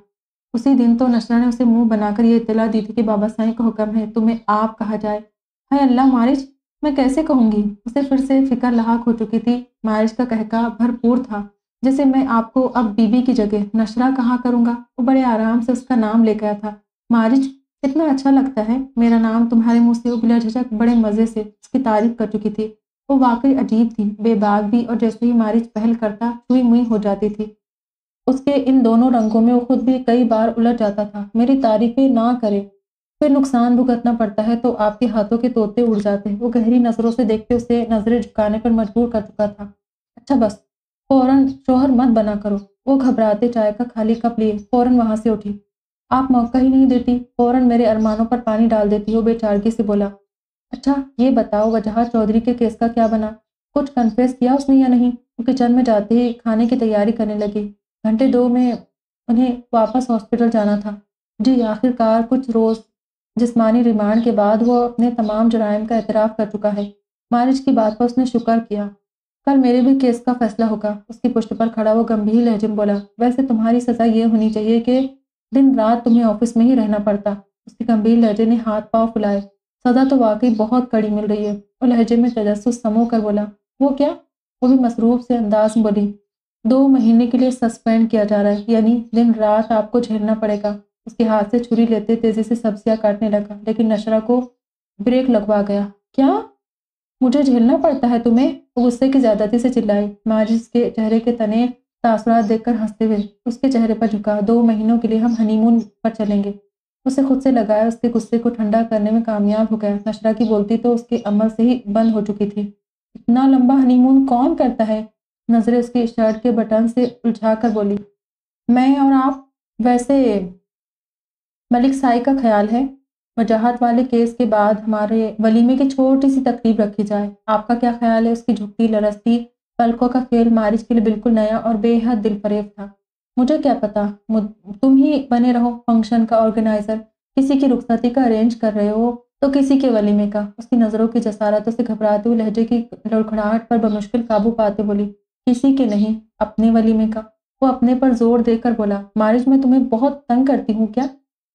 उसी दिन तो नशरा ने उसे मुँह बनाकर यह इतला दी थी कि बाबा साई का हुक्म है, तुम्हें आप कहा जाए? हाय अल्लाह मारिज मैं कैसे कहूँगी? उसे फिर से फ़िक्र लाक हो चुकी थी। मारिज का कहका भरपूर था, जैसे मैं आपको अब बीबी की जगह नशरा कहाँ करूँगा? वो बड़े आराम से उसका नाम ले गया था। मारिज इतना अच्छा लगता है। मेरा नाम तुम्हारे मुँह से बिला झझक बड़े मज़े से उसकी तारीफ़ कर चुकी थी। वो वाकई अजीब थी, बेबाक भी और जैसे ही मारिज पहल करता छुई मुई हो जाती थी। उसके इन दोनों रंगों में वो खुद भी कई बार उलट जाता था। मेरी तारीफें ना करे, फिर नुकसान भुगतना पड़ता है तो आपके हाथों के तोते उड़ जाते हैं। वो गहरी नज़रों से देखते उसे नज़रें झुकाने पर मजबूर कर चुका था। अच्छा बस, फ़ौरन शोहर मत बना करो। वो घबराते चाय का खाली कप लिए, फ़ौरन वहाँ से उठी। आप मौका ही नहीं देती, फ़ौरन मेरे अरमानों पर पानी डाल देती। हो बेचारगी से बोला अच्छा ये बताओ वजह चौधरी के केस का क्या बना? कुछ कन्फेस किया उसने या नहीं? वो किचन में जाते ही खाने की तैयारी करने लगी। घंटे दो में उन्हें वापस हॉस्पिटल जाना था। जी, आखिरकार कुछ रोज़ जिस्मानी रिमांड के बाद वो अपने तमाम जराइम का एतराफ़ कर चुका है। मारिज की बात पर उसने शुक्र किया। कल मेरे भी केस का फैसला होगा। उसकी पुष्ट पर खड़ा वो गंभीर लहजे में बोला, वैसे तुम्हारी सज़ा ये होनी चाहिए कि दिन रात तुम्हें ऑफ़िस में ही रहना पड़ता। उसके गंभीर लहजे ने हाथ पाँव फुलाए। सज़ा तो वाकई बहुत कड़ी मिल रही है। और लहजे में तजस्स समो कर बोला, वो क्या? वो भी मसरूफ से अंदाज बोली दो महीने के लिए सस्पेंड किया जा रहा है। यानी दिन रात आपको झेलना पड़ेगा। उसके हाथ से छुरी लेते तेज़ी से सब्ज़ियाँ काटने लगा, लेकिन नशरा को ब्रेक लगवा गया। क्या? मुझे झेलना पड़ता है तुम्हें? गुस्से की ज्यादती से चिल्लाई। माजिद के चेहरे के तने तासरात देखकर हँसते हुए उसके चेहरे पर झुका। दो महीनों के लिए हम हनीमून पर चलेंगे। उसे खुद से लगाया। उसके गुस्से को ठंडा करने में कामयाब हो गया। नशरा की बोलती तो उसके अमल से ही बंद हो चुकी थी। इतना लंबा हनीमून कौन करता है? नज़रें उसकी शर्ट के बटन से उलझा कर बोली, मैं और आप वैसे मलिक साई का ख्याल है। वजाहत वाले केस के बाद हमारे वलीमे की छोटी सी तकरीब रखी जाए। आपका क्या ख्याल है? उसकी झुकती, लरसती, पलकों का खेल मारिज के लिए बिल्कुल नया और बेहद दिल फरेब था। मुझे क्या पता? तुम ही बने रहो फ़ंक्शन का ऑर्गेनाइजर। किसी की रुखसती का अरेंज कर रहे हो तो किसी के वलीमे का। उसकी नज़रों की जसारतों से घबराते हुए लहजे की लड़खड़ाहट पर बमुश्किल काबू पाते बोली किसी के नहीं, अपने वलीमे का। वो अपने पर ज़ोर देकर बोला, मारिज, मैं तुम्हें बहुत तंग करती हूँ क्या?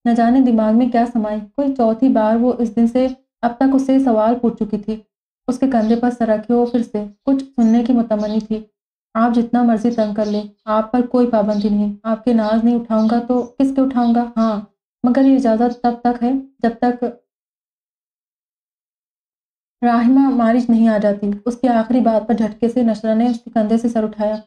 न जाने दिमाग में क्या समाई कोई चौथी बार वो इस दिन से अब तक उससे सवाल पूछ चुकी थी। उसके कंधे पर सर रखे हो फिर से कुछ सुनने की मुतमनी थी। आप जितना मर्ज़ी तंग कर ले, आप पर कोई पाबंदी नहीं। आपके नाज नहीं उठाऊँगा तो किसके उठाऊँगा? हाँ मगर ये इजाज़त तब तक है, जब तक राहिमा मारिज नहीं आ जाती। उसकी आखिरी बात पर झटके से नशरा ने उसके कंधे से सर उठाया।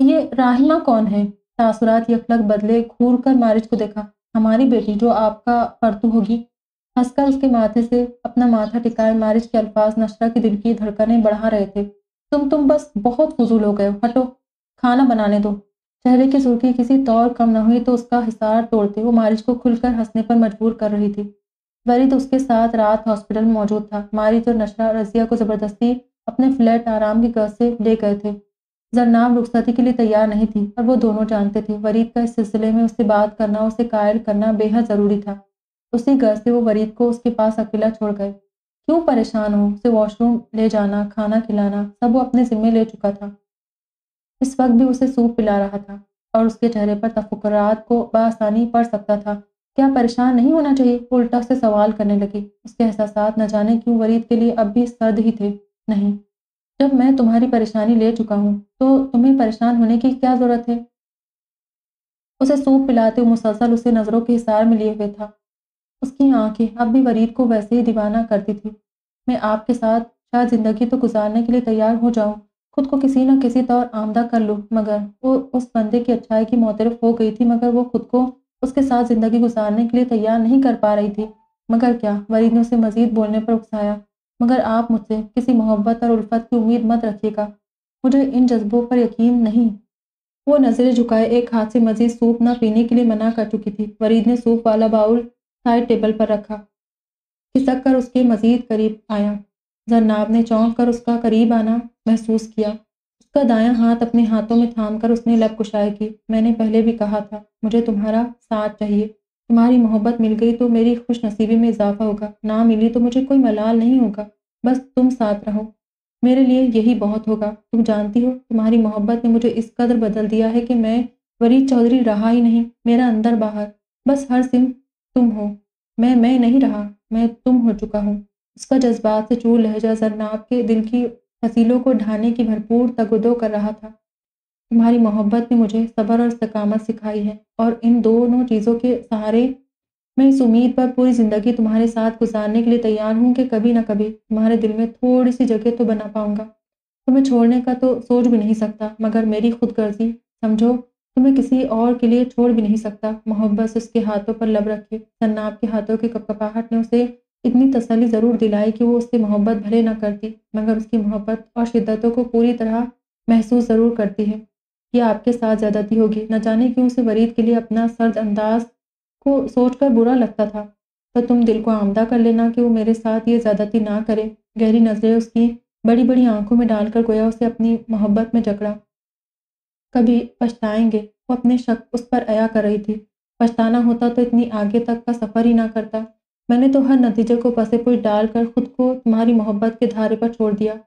ये राहिमा कौन है? तासुरात यकलक बदले घूर कर मारिज को देखा। हमारी बेटी जो आपका परतु होगी। हंसकर उसके माथे से अपना माथा टिकाए मारिज के अल्फाज नशरा के दिल की धड़कनें बढ़ा रहे थे। तुम तुम बस बहुत फजूल हो गए हटो, खाना बनाने दो। चेहरे की सुर्खी किसी तौर कम न हुई तो उसका हिसार तोड़ते वो मारिज को खुलकर हंसने पर मजबूर कर रही थी। वरीद उसके साथ रात हॉस्पिटल में मौजूद था। मारिज और नशरा रजिया को ज़बरदस्ती अपने फ्लैट आराम की गर्ज से ले गए थे। जरनाम रुखसती के लिए तैयार नहीं थी और वो दोनों जानते थे। वरीद का इस सिलसिले में उससे बात करना, उसे कायल करना बेहद ज़रूरी था। उसी घर से वो वरीद को उसके पास अकेला छोड़ गए। क्यों परेशान हो? उसे वॉशरूम ले जाना, खाना खिलाना, सब वो अपने जिम्मे ले चुका था। इस वक्त भी उसे सूप पिला रहा था और उसके चेहरे पर तफुकरात को बसानी पड़ सकता था। क्या परेशान नहीं होना चाहिए? उल्टा से सवाल करने लगी। उसके एहसास न जाने क्यों वरीद के लिए अब भी सर्द ही थे? नहीं। जब मैं तुम्हारी परेशानी ले चुका हूँ तो तुम्हें परेशान होने की क्या ज़रूरत है? उसे सूप पिलाते हुए मुसलसल उसे नज़रों के हिसार में लिए हुए था। उसकी आँखें अब भी वरीद को वैसे ही दीवाना करती थी। मैं आपके साथ शायद ज़िंदगी तो गुजारने के लिए तैयार हो जाऊँ। खुद को किसी न किसी तौर आमदा कर लूँ, मगर वो उस बंदे की अच्छाई की मोतरफ हो गई थी, मगर वो खुद को उसके साथ ज़िंदगी गुजारने के लिए तैयार नहीं कर पा रही थी। मगर क्या? वरीद ने उसे मज़ीद बोलने पर उकसाया। मगर आप मुझसे किसी मोहब्बत और उल्फत की उम्मीद मत रखिएगा। मुझे इन जज्बों पर यकीन नहीं। वो नज़रें झुकाए एक हाथ से मज़ीद सूप ना पीने के लिए मना कर चुकी थी। वरीद ने सूप वाला बाउल साइड टेबल पर रखा। खिसक कर उसके मजीद करीब आया। जरनाब ने चौंक कर उसका करीब आना महसूस किया। उसका दायां हाथ अपने हाथों में थाम कर उसने लब कुशाई की, मैंने पहले भी कहा था, मुझे तुम्हारा साथ चाहिए। तुम्हारी मोहब्बत मिल गई तो मेरी खुश नसीबी में इजाफा होगा। ना मिली तो मुझे कोई मलाल नहीं होगा। बस तुम साथ रहो। मेरे लिए यही बहुत होगा। तुम जानती हो, तुम्हारी मोहब्बत ने मुझे इस कदर बदल दिया है कि मैं वरीद चौधरी रहा ही नहीं, मेरा अंदर बाहर। बस हर सिम तुम हो। मैं मैं नहीं रहा, मैं तुम हो चुका हूँ। उसका जज्बात से चूर लहजा जरनाब के दिल की फसीलों को ढाने की भरपूर तगदो कर रहा था। तुम्हारी मोहब्बत ने मुझे सब्र और इस्तकामत सिखाई है और इन दोनों चीज़ों के सहारे मैं इस उम्मीद पर पूरी ज़िंदगी तुम्हारे साथ गुजारने के लिए तैयार हूँ कि कभी ना कभी तुम्हारे दिल में थोड़ी सी जगह तो बना पाऊँगा। तुम्हें छोड़ने का तो सोच भी नहीं सकता, मगर मेरी खुदगर्जी, समझो, तुम्हें किसी और के लिए छोड़ भी नहीं सकता। मोहब्बत उसके हाथों पर लब रखे सन्नाब के हाथों की कपकपाहट ने उसे इतनी तसली ज़रूर दिलाई कि वो उससे मोहब्बत भले ना करती, मगर उसकी मोहब्बत और शिद्दतों को पूरी तरह महसूस ज़रूर करती है ये आपके साथ ज़्यादती होगी। न जाने क्यों उसे वरीद के लिए अपना सर्द अंदाज को सोचकर बुरा लगता था। तो तुम दिल को आमदा कर लेना कि वो मेरे साथ ये ज़्यादती ना करे। गहरी नज़रें उसकी बड़ी बड़ी आँखों में डालकर गोया उसे अपनी मोहब्बत में जकड़ा। कभी पछताएँगे, वो अपने शक उस पर अया कर रही थी। पछताना होता तो इतनी आगे तक का सफ़र ही ना करता। मैंने तो हर नतीजे को पसे पुश डालकर खुद को तुम्हारी मोहब्बत के धारे पर छोड़ दिया।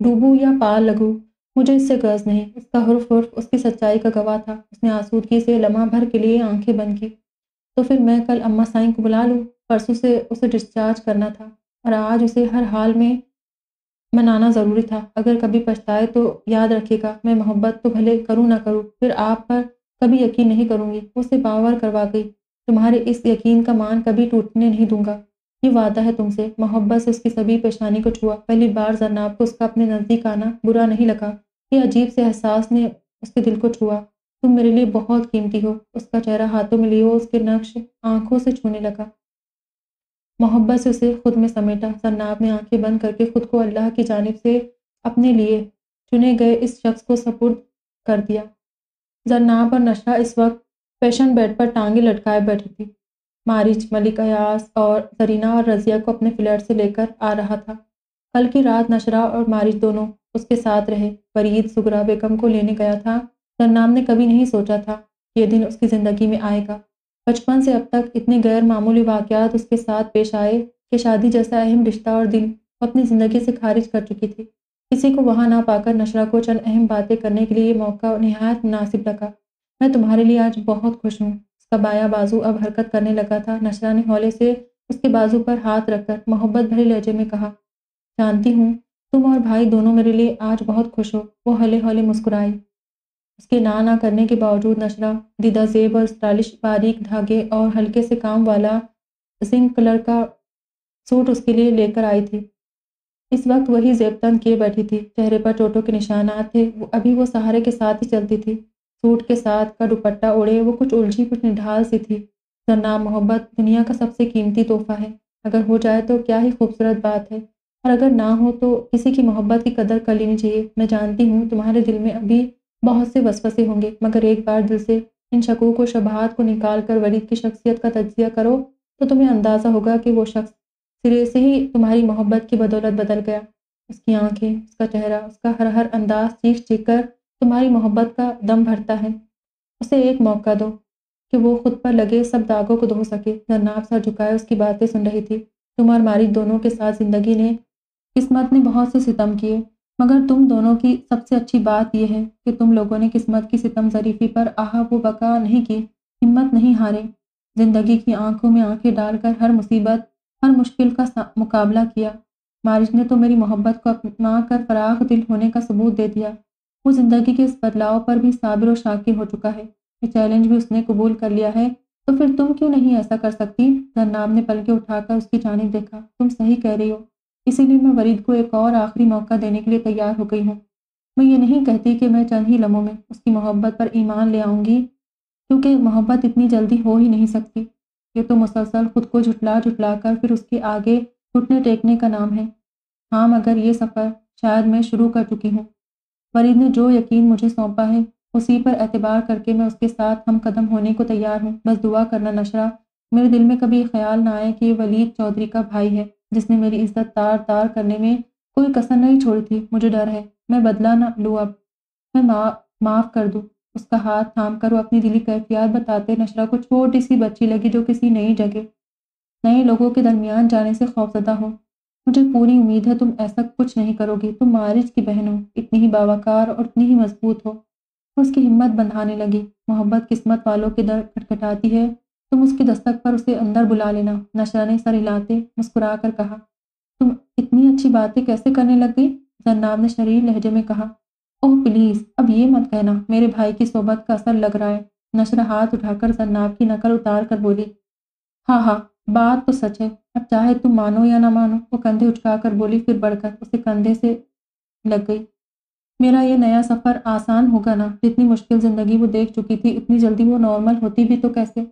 डूबू या पार लगू, मुझे इससे गर्ज नहीं। उसका हुर्फ हुर्फ, उसकी सच्चाई का गवाह था। उसने आसूदगी से लम्हा भर के लिए आँखें बंद की। तो फिर मैं कल अम्मा साईं को बुला लूँ। परसों से उसे डिस्चार्ज करना था और आज उसे हर हाल में मनाना ज़रूरी था। अगर कभी पछताए तो याद रखिएगा, मैं मोहब्बत तो भले करूँ ना करूँ, फिर आप पर कभी यकीन नहीं करूँगी। उसे बावर करवा गई। तुम्हारे इस यकीन का मान कभी टूटने नहीं दूँगा। ये वादा है तुमसे। मोहब्बत से उसकी सभी पेशानी को छुआ। पहली बार जरनाब को उसका अपने नज़दीक आना बुरा नहीं लगा। ये अजीब से एहसास ने उसके दिल को छुआ। तुम मेरे लिए बहुत कीमती हो। उसका चेहरा हाथों में लिए उसके नक्श आँखों से छूने लगा। मोहब्बत से उसे खुद में समेटा। सन्नाब ने आँखें बंद करके खुद को अल्लाह की जानब से अपने लिए चुने गए इस शख्स को सपुर्द कर दिया। जन्नाब और नशा इस वक्त फ़ैशन बेड पर टांगे लटकाए बैठी थी। मारिच, मलिक अयास और जरीना और रजिया को अपने फ्लैट से लेकर आ रहा था। कल की रात नशरा और मारिच दोनों उसके साथ रहे। फरीद, सुगरा, बेगम को लेने गया था। सरनाम ने कभी नहीं सोचा था ये दिन उसकी ज़िंदगी में आएगा। बचपन से अब तक इतने गैर मामूली वाक़यात उसके साथ पेश आए कि शादी जैसा अहम रिश्ता और दिन अपनी ज़िंदगी से खारिज कर चुकी थी। किसी को वहाँ ना पाकर नशरा को चंद अहम बातें करने के लिए मौका नहायत मुनासिब लगा। मैं तुम्हारे लिए आज बहुत खुश हूँ। उसका बाया बाजू अब हरकत करने लगा था। नशरा ने हौले से उसके बाजू पर हाथ रखकर मोहब्बत भरे लहजे में कहा, जानती हूँ, तुम और भाई दोनों मेरे लिए आज बहुत खुश हो। वो हले हौले मुस्कुराई। उसके ना ना करने के बावजूद नशरा, दीदा जेब और स्टाइलिश बारीक धागे और हल्के से काम वाला जिंक कलर का सूट उसके लिए लेकर आई थी। इस वक्त वही जेब तंग किए बैठी थी। चेहरे पर चोटों के निशानात थे। अभी वो सहारे के साथ ही चलती थी। सूट के साथ का दुपट्टा ओढ़े, वो कुछ उलझी, कुछ निढाल सी थी। नाम मोहब्बत, दुनिया का सबसे कीमती तोहफा है। अगर हो जाए तो क्या ही खूबसूरत बात है। और अगर ना हो तो किसी की मोहब्बत की कदर कर लेनी चाहिए। मैं जानती हूँ तुम्हारे दिल में अभी बहुत से वसवसे होंगे, मगर एक बार दिल से इन शकों को, शबाहत को निकाल कर वरीद की शख्सियत का तजिया करो तो तुम्हें अंदाज़ा होगा कि वो शख्स सिरे से ही तुम्हारी मोहब्बत की बदौलत बदल गया। उसकी आँखें, उसका चेहरा, उसका हर हर अंदाज चीख चीख कर तुम्हारी मोहब्बत का दम भरता है। उसे एक मौका दो कि वो खुद पर लगे सब दागों को धो सके। जरनाब सर झुकाए उसकी बातें सुन रही थी। तुम और मारी दोनों के साथ ज़िंदगी ने किस्मत ने बहुत से सितम किए। मगर तुम दोनों की सबसे अच्छी बात यह है कि तुम लोगों ने किस्मत की सितम जरीफी पर आहा वो बका नहीं की, हिम्मत नहीं हारे। ज़िंदगी की आँखों में आँखें डालकर हर मुसीबत, हर मुश्किल का मुकाबला किया। मारिज ने तो मेरी मोहब्बत को अपना कर फराख दिल होने का सबूत दे दिया। वो ज़िंदगी के इस बदलाव पर भी साबिर और शाकिर हो चुका है। ये चैलेंज भी उसने कबूल कर लिया है। तो फिर तुम क्यों नहीं ऐसा कर सकती? जन्नाब ने पलके उठाकर उसकी जानिब देखा। तुम सही कह रही हो। इसीलिए मैं वरीद को एक और आखिरी मौका देने के लिए तैयार हो गई हूँ। मैं ये नहीं कहती कि मैं चंद ही लम्हों में उसकी मोहब्बत पर ईमान ले आऊँगी, क्योंकि मोहब्बत इतनी जल्दी हो ही नहीं सकती। ये तो मुसलसल खुद को झुटला झुटला कर फिर उसके आगे घुटने टेकने का नाम है। हाँ मगर ये सफ़र शायद मैं शुरू कर चुकी हूँ। वरीद ने जो यकीन मुझे सौंपा है, उसी पर एतबार करके मैं उसके साथ हम कदम होने को तैयार हूँ। बस दुआ करना नशरा, मेरे दिल में कभी ख्याल ना आए कि ये वलीद चौधरी का भाई है, जिसने मेरी इज़्ज़त तार तार करने में कोई कसर नहीं छोड़ी थी। मुझे डर है, मैं बदला ना लूँ अब। मैं मा, माफ़ कर दूँ, उसका हाथ थाम कर वो अपनी दिली कैफियत बताते नशरा को छोटी सी बच्ची लगी जो किसी नई जगह, नए लोगों के दरमियान जाने से खौफजदा हो। मुझे पूरी उम्मीद है तुम ऐसा कुछ नहीं करोगी। तुम मारिज की बहन हो, इतनी ही बावकार और उतनी ही मज़बूत हो। उसकी हिम्मत बंधाने लगी। मोहब्बत किस्मत वालों के दर खटखटाती है। तुम उसकी दस्तक पर उसे अंदर बुला लेना। नशरा ने सर हिलाते मुस्कुरा कर कहा, तुम इतनी अच्छी बातें कैसे करने लग गई? जन्नाब ने शरीर लहजे में कहा, ओह, प्लीज़, अब ये मत कहना, मेरे भाई की सोबत का असर लग रहा है। नशरा हाथ उठाकर जन्नाब की नकल उतार कर बोली हाँ हाँ बात तो सच है। अब चाहे तुम मानो या ना मानो, वो कंधे उठका बोली, फिर बढ़कर उसे कंधे से लग गई। मेरा ये नया सफ़र आसान होगा ना? जितनी मुश्किल ज़िंदगी वो देख चुकी थी, इतनी जल्दी वो नॉर्मल होती भी तो कैसे?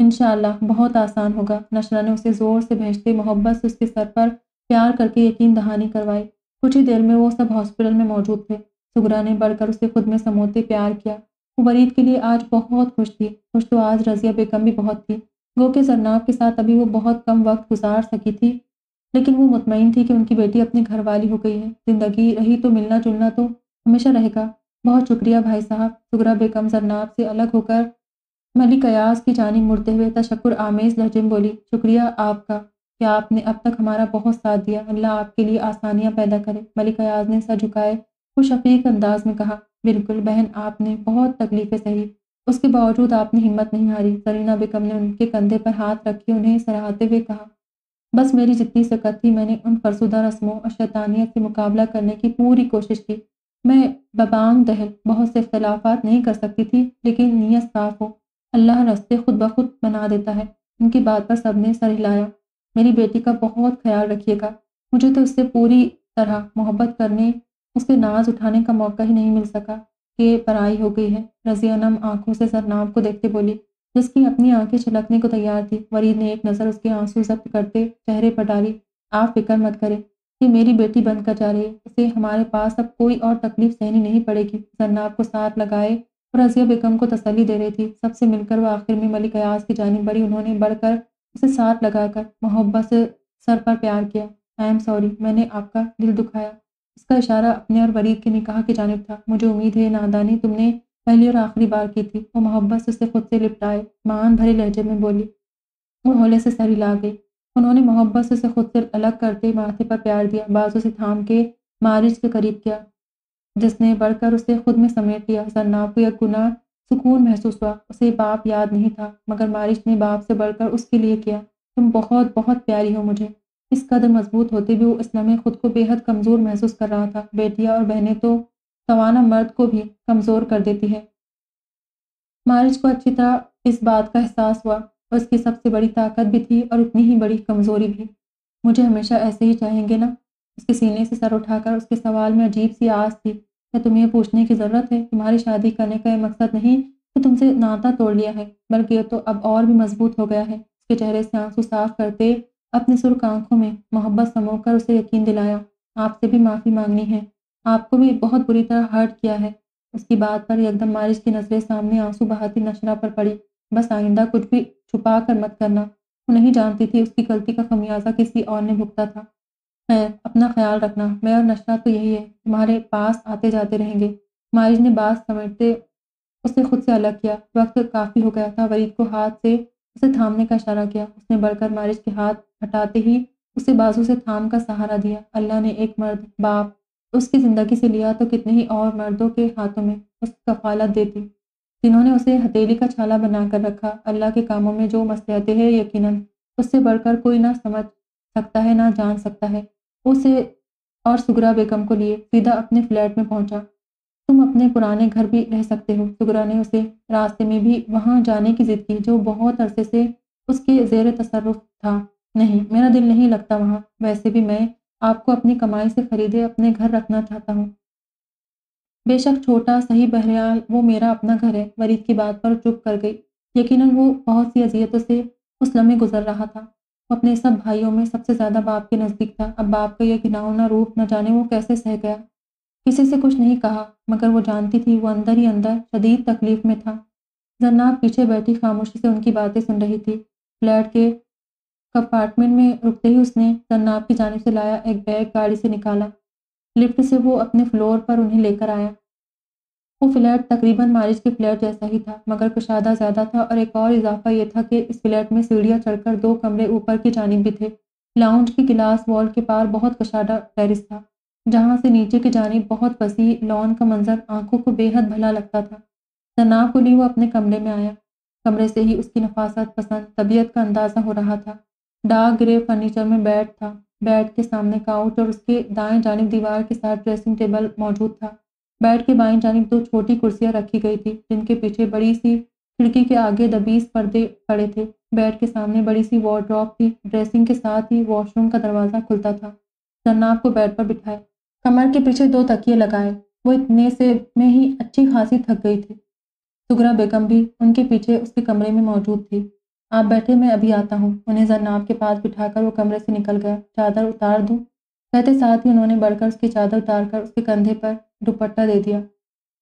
इनशाला बहुत आसान होगा। नशरा ने उसे ज़ोर से भेजते मोहब्बत से उसके सर पर प्यार करके यकीन दहानी करवाई। कुछ ही देर में वो सब हॉस्पिटल में मौजूद थे। सुगरा ने बढ़कर उसे खुद में समोते प्यार किया। वो वरीद के लिए आज बहुत खुश थी। खुश तो आज रजिया बेगम भी बहुत थी। गो के जरनाब के साथ अभी वो बहुत कम वक्त गुजार सकी थी, लेकिन वो मुतमिन थी कि उनकी बेटी अपनी घरवाली हो गई है। ज़िंदगी रही तो मिलना जुलना तो हमेशा रहेगा। बहुत शुक्रिया भाई साहब, सुगरा बेगम जरनाब से अलग होकर मलिक अयाज की जानी मुड़ते हुए तशक्र आमेज लहजे में बोली, शुक्रिया आपका, कि आपने अब तक हमारा बहुत साथ दिया। अल्लाह आपके लिए आसानियाँ पैदा करे। मलिक अयाज ने सर झुकाए वो शफीक अंदाज में कहा, बिल्कुल बहन, आपने बहुत तकलीफ़ें सही उसके बावजूद आपने हिम्मत नहीं हारी। सरीना बेगम ने उनके कंधे पर हाथ रखे, उन्हें सराहते हुए कहा, बस मेरी जितनी सकत थी, मैंने उन फरसुदा रस्मों और शैतानियत से मुकाबला करने की पूरी कोशिश की। मैं बबांग दहल बहुत से इख्तलाफात नहीं कर सकती थी, लेकिन नीयत साफ़ हो। अल्लाह रस्ते खुद ब खुद बना देता है। उनकी बात पर सबने सर हिलाया। मेरी बेटी का बहुत ख्याल रखिएगा। मुझे तो उससे पूरी तरह मोहब्बत करने, उसके नाज उठाने का मौका ही नहीं मिल सका। कि पराई हो गई है। रजिया नम आँखों से सरनाम को देखते बोली, जिसकी अपनी आँखें छलकने को तैयार थी, वरीद ने एक नज़र उसके आँसू जब्त करते चेहरे पर डाली, आप फ़िक्र मत करें कि मेरी बेटी बन कर जा रही है। उसे हमारे पास अब कोई और तकलीफ़ सहनी नहीं पड़ेगी। जरनाब को साथ लगाए और रजिया बेगम को तसली दे रही थी। सबसे मिलकर वह आखिर में मलिक अयाज की जानी बड़ी उन्होंने बढ़कर उसे साथ लगाकर मोहब्बत से सर पर प्यार किया आई एम सॉरी मैंने आपका दिल दुखाया। इसका इशारा अपने और वरीद के निकाह की जानब था। मुझे उम्मीद है, नादानी तुमने पहली और आखिरी बार की थी। वो मोहब्बत से उसे खुद से लिपटाए, मान भरे लहजे में बोली, वो होले से सर हिला गई। उन्होंने मोहब्बत से उसे खुद से अलग करते माथे पर प्यार दिया, बाजू से थाम के मारिज के करीब किया, जिसने बढ़कर उसे खुद में समेट लिया। को यह गुना सुकून महसूस हुआ। उसे बाप याद नहीं था, मगर मारिश ने बाप से बढ़कर उसके लिए किया, तुम बहुत बहुत प्यारी हो मुझे। इस कदर मज़बूत होते भी वो इस्लाम में खुद को बेहद कमज़ोर महसूस कर रहा था। बेटियाँ और बहनें तो तवाना मर्द को भी कमज़ोर कर देती है। मारिज को अच्छी तरह इस बात का एहसास हुआ। उसकी सबसे बड़ी ताकत भी थी और उतनी ही बड़ी कमज़ोरी भी। मुझे हमेशा ऐसे ही चाहेंगे ना? उसके सीने से सर उठाकर उसके सवाल में अजीब सी आस थी। क्या तुम्हें पूछने की ज़रूरत है? तुम्हारी शादी करने का यह मकसद नहीं कि तुमसे नाता तोड़ लिया है, बल्कि तो अब और भी मज़बूत हो गया है। उसके चेहरे से आँसू साफ़ करते अपनी सुर्ख आँखों में मोहब्बत समोकर उसे यकीन दिलाया, आपसे भी माफ़ी मांगनी है। आपको भी बहुत बुरी तरह हर्ट किया है। उसकी बात पर एकदम मारिश की नज़रें सामने आँसू बहाती नशरा पर पड़ी। बस आइंदा कुछ भी छुपा कर मत करना। वो नहीं जानती थी उसकी गलती का खमियाजा किसी और ने भुगता था। खैर अपना ख्याल रखना। मैं और नशरा तो यही है। तुम्हारे पास आते जाते रहेंगे। मारिज ने बात समेटते उसे खुद से अलग किया। वक्त काफ़ी हो गया था। वरीद को हाथ से उसे थामने का इशारा किया। उसने बढ़कर मारिज के हाथ हटाते ही उसे बाजू से थाम का सहारा दिया। अल्लाह ने एक मर्द, बाप, उसकी ज़िंदगी से लिया तो कितने ही और मर्दों के हाथों में उसकी कफालत देती जिन्होंने उसे हथेली का छाला बनाकर रखा। अल्लाह के कामों में जो मसलहतें हैं, यकीनन उससे बढ़कर कोई ना समझ सकता है, ना जान सकता है। उसे और सुगरा बेगम को लिए सीधा अपने फ्लैट में पहुँचा। तुम अपने पुराने घर भी रह सकते हो। सुगरा ने उसे रास्ते में भी वहाँ जाने की जिद की, जो बहुत अरसे से उसके जेर तसरुफ था। नहीं, मेरा दिल नहीं लगता वहाँ। वैसे भी मैं आपको अपनी कमाई से खरीदे अपने घर रखना चाहता हूँ। बेशक छोटा, सही बहरहाल वो मेरा अपना घर है। वरीद की बात पर चुप कर गई। यकीनन वो बहुत सी अजियतों से उस लम्हे गुजर रहा था। वो अपने सब भाइयों में सबसे ज़्यादा बाप के नज़दीक था। अब बाप का यह घिनावना रूप न जाने वो कैसे सह गया। किसी से कुछ नहीं कहा, मगर वो जानती थी, वो अंदर ही अंदर शदीद तकलीफ़ में था। जन्नाब पीछे बैठी खामोशी से उनकी बातें सुन रही थी। फ्लैट के कंपार्टमेंट में रुकते ही उसने जन्नाब की जानब से लाया एक बैग गाड़ी से निकाला। लिफ्ट से वो अपने फ्लोर पर उन्हें लेकर आया। वो फ्लैट तकरीबन मारिज के फ्लैट जैसा ही था, मगर कुशादा ज़्यादा था और एक और इजाफा ये था कि इस फ्लैट में सीढ़ियाँ चढ़कर दो कमरे ऊपर की जानिब भी थे। लाउंज की गिलास वॉल के पार बहुत कुशादा टेरिस था। जहाँ से नीचे की जानिब बहुत वसी लॉन का मंजर आँखों को बेहद भला लगता था। तनाव को लिए वो अपने कमरे में आया। कमरे से ही उसकी नफासत पसंद तबीयत का अंदाज़ा हो रहा था। डार्क ग्रे फर्नीचर में बेड था। बेड के सामने काउच और उसके दाएँ जानिब दीवार के साथ ड्रेसिंग टेबल मौजूद था। बेड के बाएँ जानिब दो छोटी कुर्सियाँ रखी गई थी, जिनके पीछे बड़ी सी खिड़की के आगे दबीस पर्दे पड़े थे। बेड के सामने बड़ी सी वॉर्ड्रॉप थी। ड्रेसिंग के साथ ही वॉशरूम का दरवाज़ा खुलता था। जन्नाब को बेड पर बिठाए कमर के पीछे दो तकिए लगाए। वो इतने से में ही अच्छी खासी थक गई थी। सुगरा बेगम भी उनके पीछे उसके कमरे में मौजूद थी। आप बैठे, मैं अभी आता हूँ। उन्हें जन्नाब के पास बिठाकर वो कमरे से निकल गया। चादर उतार दूँ? कहते साथ ही उन्होंने बढ़कर उसकी चादर उतार कर उसके कंधे पर दुपट्टा दे दिया।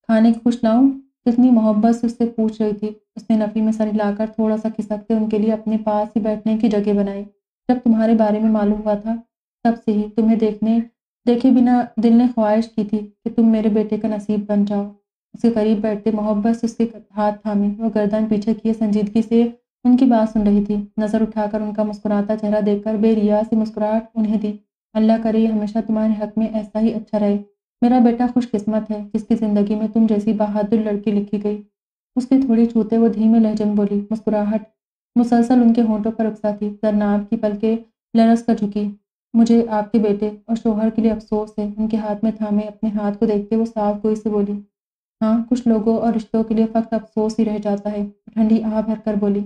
खाने की कुछ लाऊं? कितनी मोहब्बत से उससे पूछ रही थी। उसने नफ़ी में सर हिलाकर थोड़ा सा खिसकते उनके लिए अपने पास ही बैठने की जगह बनाई। जब तुम्हारे बारे में मालूम हुआ था, तब से ही तुम्हें देखने देखे बिना दिल ने ख्वाहिश की थी कि तुम मेरे बेटे का नसीब बन जाओ। उसके करीब बैठते मोहब्बत से उसके हाथ थामे वो गर्दन पीछे किए संजीदगी से उनकी बात सुन रही थी। नज़र उठाकर उनका मुस्कुराता चेहरा देखकर बेरिया से मुस्कुराहट उन्हें दी। अल्लाह करे हमेशा तुम्हारे हक में ऐसा ही अच्छा रहे। मेरा बेटा खुशकिस्मत है, जिसकी ज़िंदगी में तुम जैसी बहादुर लड़की लिखी गई। उसके थोड़ी छूते वो धीमे लहजे में बोली, मुस्कुराहट। मुसलसल उनके होंठों पर रक्षा थी। जरनाब की पल के लरस कर झुकी। मुझे आपके बेटे और शोहर के लिए अफसोस है। उनके हाथ में थामे अपने हाथ को देखते वो साफ़ गोई से बोली हाँ कुछ लोगों और रिश्तों के लिए फ़क्त अफसोस ही रह जाता है। ठंडी आह भर कर बोली,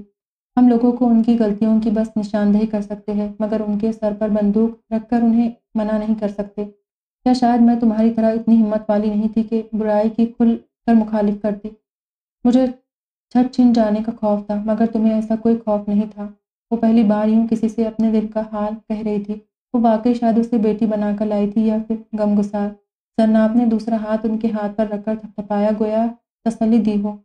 हम लोगों को उनकी गलतियों की बस निशानदेही कर सकते हैं, मगर उनके सर पर बंदूक रखकर उन्हें मना नहीं कर सकते। या शायद मैं तुम्हारी तरह इतनी हिम्मत वाली नहीं थी कि बुराई की खुल कर मुखालिफ करती? मुझे छत छिन जाने का खौफ था, मगर तुम्हें ऐसा कोई खौफ नहीं था। वो पहली बार यूँ किसी से अपने दिल का हाल कह रही थी। वो वाकई शायद उसे बेटी बनाकर लाई थी या फिर गमगुसार। सरनाब ने दूसरा हाथ उनके हाथ पर रखकर थपथपाया, गोया तसली दी हो।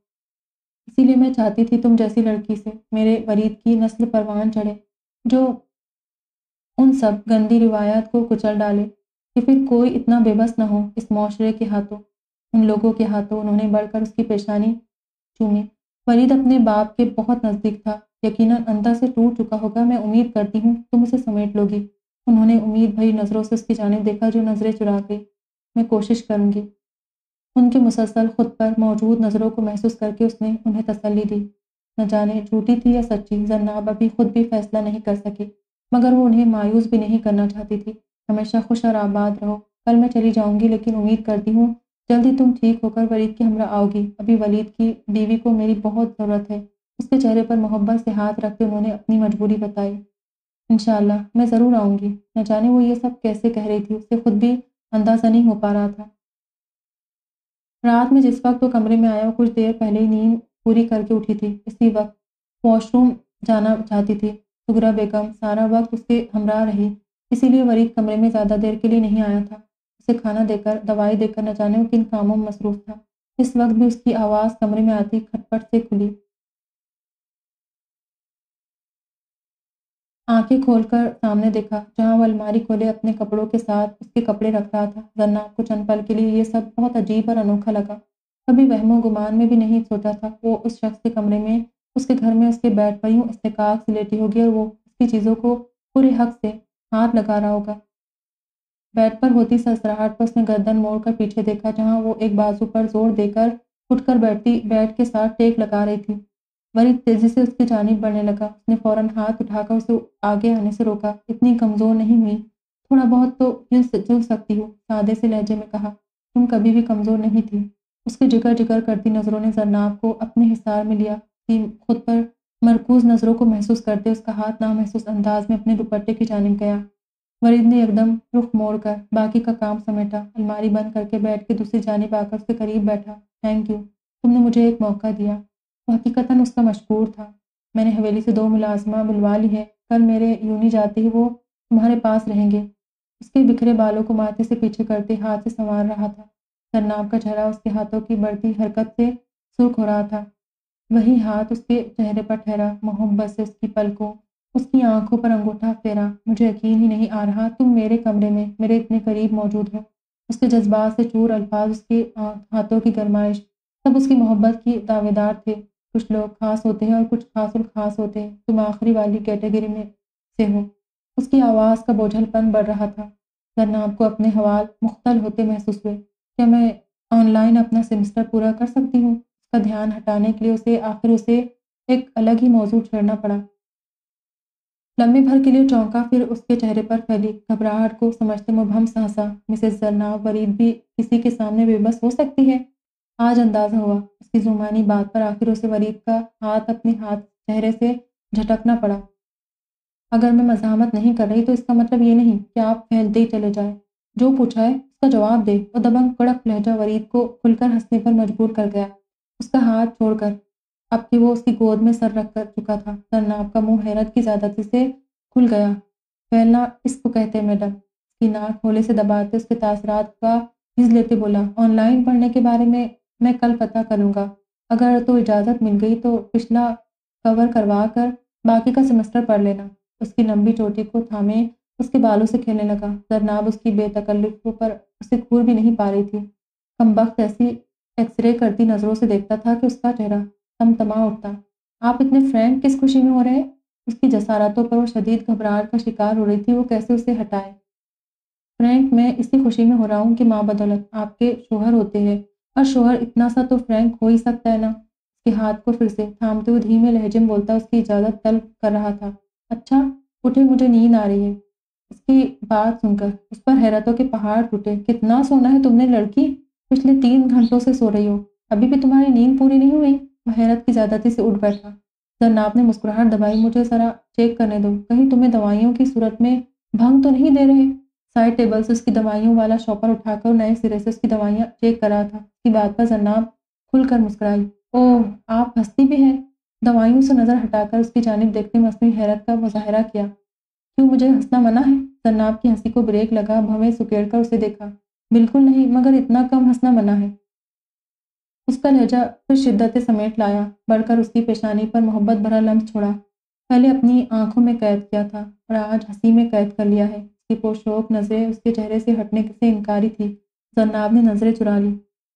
इसीलिए मैं चाहती थी तुम जैसी लड़की से मेरे वरीद की नस्ल परवान चढ़े, जो उन सब गंदी रिवायात को कुचल डाले कि फिर कोई इतना बेबस ना हो इस माशरे के हाथों। उन लोगों के हाथों उन्होंने बढ़कर उसकी पेशानी चूमी। फरीद अपने बाप के बहुत नज़दीक था। यकीनन अंदर से टूट चुका होगा, मैं उम्मीद करती हूँ तुम उसे समेट लोगी। उन्होंने उम्मीद भरी नज़रों से उसकी जानब देखा, जो नज़रें चुरा गई मैं कोशिश करूँगी। उनके मुसलसल खुद पर मौजूद नज़रों को महसूस करके उसने उन्हें तसली दी। न जाने झूठी थी या सच्ची जन्नाब अभी खुद भी फैसला नहीं कर सकी, मगर वो उन्हें मायूस भी नहीं करना चाहती थी। हमेशा खुश और आबाद रहो। कल मैं चली जाऊँगी, लेकिन उम्मीद करती हूँ, जल्दी तुम ठीक होकर वलीद के हमरा आओगी। अभी वलीद की बीवी को मेरी बहुत ज़रूरत है। उसके चेहरे पर मोहब्बत से हाथ रखते उन्होंने अपनी मजबूरी बताई। इन मैं ज़रूर आऊँगी। न जाने वो ये सब कैसे कह रही थी, उसे खुद भी अंदाज़ा नहीं हो पा रहा था। रात में जिस वक्त वो कमरे में आया, वो कुछ देर पहले ही नींद पूरी करके उठी थी। इसी वक्त वॉशरूम जाना चाहती थी। सुगरा बेगम सारा वक्त उसके हमरा रही, इसीलिए वरीद कमरे में ज़्यादा देर के लिए नहीं आया था। उसे खाना देकर, दवाई देकर न जाने वो किन कामों में मसरूफ था। इस वक्त भी उसकी आवाज़ कमरे में आती खटपट से खुली। आँखें खोलकर सामने देखा, जहाँ वो अलमारी खोले अपने कपड़ों के साथ उसके कपड़े रख रहा था। जन्नाब को चंद पल के लिए ये सब बहुत अजीब और अनोखा लगा। कभी वहमो गुमान में भी नहीं सोचा था। वो उस शख्स के कमरे में, उसके घर में उसके बेड पर यूँ इस्तेकाक से लेटी होगी और वो उसकी चीज़ों को पूरे हक से हाथ लगा रहा होगा। बेड पर होती ससराहट पर उसने गर्दन मोड़ कर पीछे देखा, जहाँ वो एक बाजू पर ज़ोर देकर उठकर बैठती बेड के साथ टेक लगा रही थी। वरी तेज़ी से उसकी जानिब बढ़ने लगा। उसने फ़ौरन हाथ उठाकर उसे आगे आने से रोका। इतनी कमज़ोर नहीं हुई। थोड़ा बहुत तो हिल जुल सकती हूँ, सादे से लहजे में कहा। तुम कभी भी कमज़ोर नहीं थी। उसके जिगर जिगर करती नज़रों ने जरनाब को अपने हिसार में लिया। खुद पर मरकूज नज़रों को महसूस करते उसका हाथ ना महसूस अंदाज में अपने दुपट्टे की जानब गया। वरीद ने एकदम रुख मोड़कर बाकी का काम समेटा। अलमारी बंद करके बैठ के दूसरी जानब आकर उसके करीब बैठा। Thank you. तुमने मुझे एक मौका दिया। हकीकता उसका मशहूर था। मैंने हवेली से दो मुलाजमा बुलवा ली है। कल मेरे यूनी जाते ही वो तुम्हारे पास रहेंगे। उसके बिखरे बालों को माथे से पीछे करते हाथ से संवार रहा था। सरनाब का चेहरा उसके हाथों की बढ़ती हरकत से सुर्ख हो रहा था। वही हाथ उसके चेहरे पर ठहरा, मोहब्बत से उसकी पलकों, उसकी आँखों पर अंगूठा फेरा। मुझे यकीन ही नहीं आ रहा, तुम मेरे कमरे में, मेरे इतने करीब मौजूद हो। उसके जज्बात से चूर अल्फाज, उसके हाथों की गरमाइश, सब उसकी मोहब्बत की दावेदार थे। कुछ लोग खास होते हैं और कुछ खास और ख़ास होते हैं। तुम आखिरी वाली कैटेगरी में से हो। उसकी आवाज़ का बोझलपन बढ़ रहा था। जरनाब को अपने हवाल मुख्तल होते महसूस हुए, क्या मैं ऑनलाइन अपना सेमेस्टर पूरा कर सकती हूँ? उसका ध्यान हटाने के लिए उसे, आखिर उसे एक अलग ही मौजूद छेड़ना पड़ा। लम्बे भर के लिए चौंका, फिर उसके चेहरे पर फैली घबराहट को समझते मुबहम सा हंसा मिसेस जरनाब वरीद भी किसी के सामने बेबस हो सकती है। आज अंदाज़ा हुआ। उसकी जुमानी बात पर आखिर उसे वरीद का हाथ अपने हाथ चेहरे से झटकना पड़ा। अगर मैं मजामत नहीं कर रही तो इसका मतलब ये नहीं कि आप फैलते ही चले जाए। जो पूछा है, उसका जवाब दे और दबंग कड़क लहजा वरीद को खुलकर हंसने पर मजबूर कर गया। उसका हाथ छोड़कर, अब कि वो उसकी गोद में सर रख कर चुका था। सरनाब का मुँह हैरत की ज्यादती से खुल गया। फैलना इसको कहते मैडम। उसकी नाक होले से दबाते उसके तासरात का हिज लेते बोला। ऑनलाइन पढ़ने के बारे में मैं कल पता करूँगा। अगर तो इजाज़त मिल गई तो पिछला कवर करवा कर बाकी का सेमेस्टर पढ़ लेना। उसकी लंबी चोटी को थामे, उसके बालों से खेलने लगा। जरनाब उसकी बेतकल्लुफ़ों पर उसे घूर भी नहीं पा रही थी। कम वक्त ऐसी एक्सरे करती नज़रों से देखता था कि उसका चेहरा तमा उठता। आप इतने फ्रेंड किस खुशी में हो रहे हैं? उसकी जसारतों पर वो शदीद घबराहट का शिकार हो रही थी, वो कैसे उसे हटाए? फ्रैंक, मैं इसी खुशी में हो रहा हूँ कि माँ बदौलत आपके शोहर होते हैं। और शोहर इतना सा तो फ्रैंक हो ही सकता है ना? उसके हाथ को फिर से थामते हुए धीमे लहजे में बोलता उसकी इजाज़त तलब कर रहा था। अच्छा उठे मुझे नींद आ रही है। उसकी बात सुनकर उस पर हैरतों के पहाड़ टूटे। कितना सोना है तुमने लड़की? पिछले तीन घंटों से सो रही हो। अभी भी तुम्हारी नींद पूरी नहीं हुई? हैरत की ज़्यादती से उठ बैठा। जरनाब ने मुस्कुराहट दबाई। मुझे ज़रा चेक करने दो। कहीं तुम्हें दवाइयों की सूरत में भंग तो नहीं दे रहे? साइड टेबल से उसकी दवाइयों वाला शॉपर उठाकर नए सिरे से उसकी दवाइयाँ चेक करा था। उसकी बात पर जन्नाब खुलकर मुस्कुराई। ओह, आप हंसती भी हैं? दवाइयों से नज़र हटाकर उसकी जानब देखते मसनू हैरत का मुजाहरा किया। क्यों मुझे हंसना मना है? जन्नाब की हँसी को ब्रेक लगा, भवें सुकेड़ कर उसे देखा। बिल्कुल नहीं, मगर इतना कम हंसना मना है। उसका लहजा फिर शिद्दत समेट लाया, बढ़कर उसकी पेशानी पर मोहब्बत भरा लम्ब छोड़ा। पहले अपनी आँखों में कैद किया था, और आज हँसी में कैद कर लिया है। उसकी पोशोक नज़रें उसके चेहरे से हटने से इनकारी थी। जन्नाब ने नज़रें चुरा ली।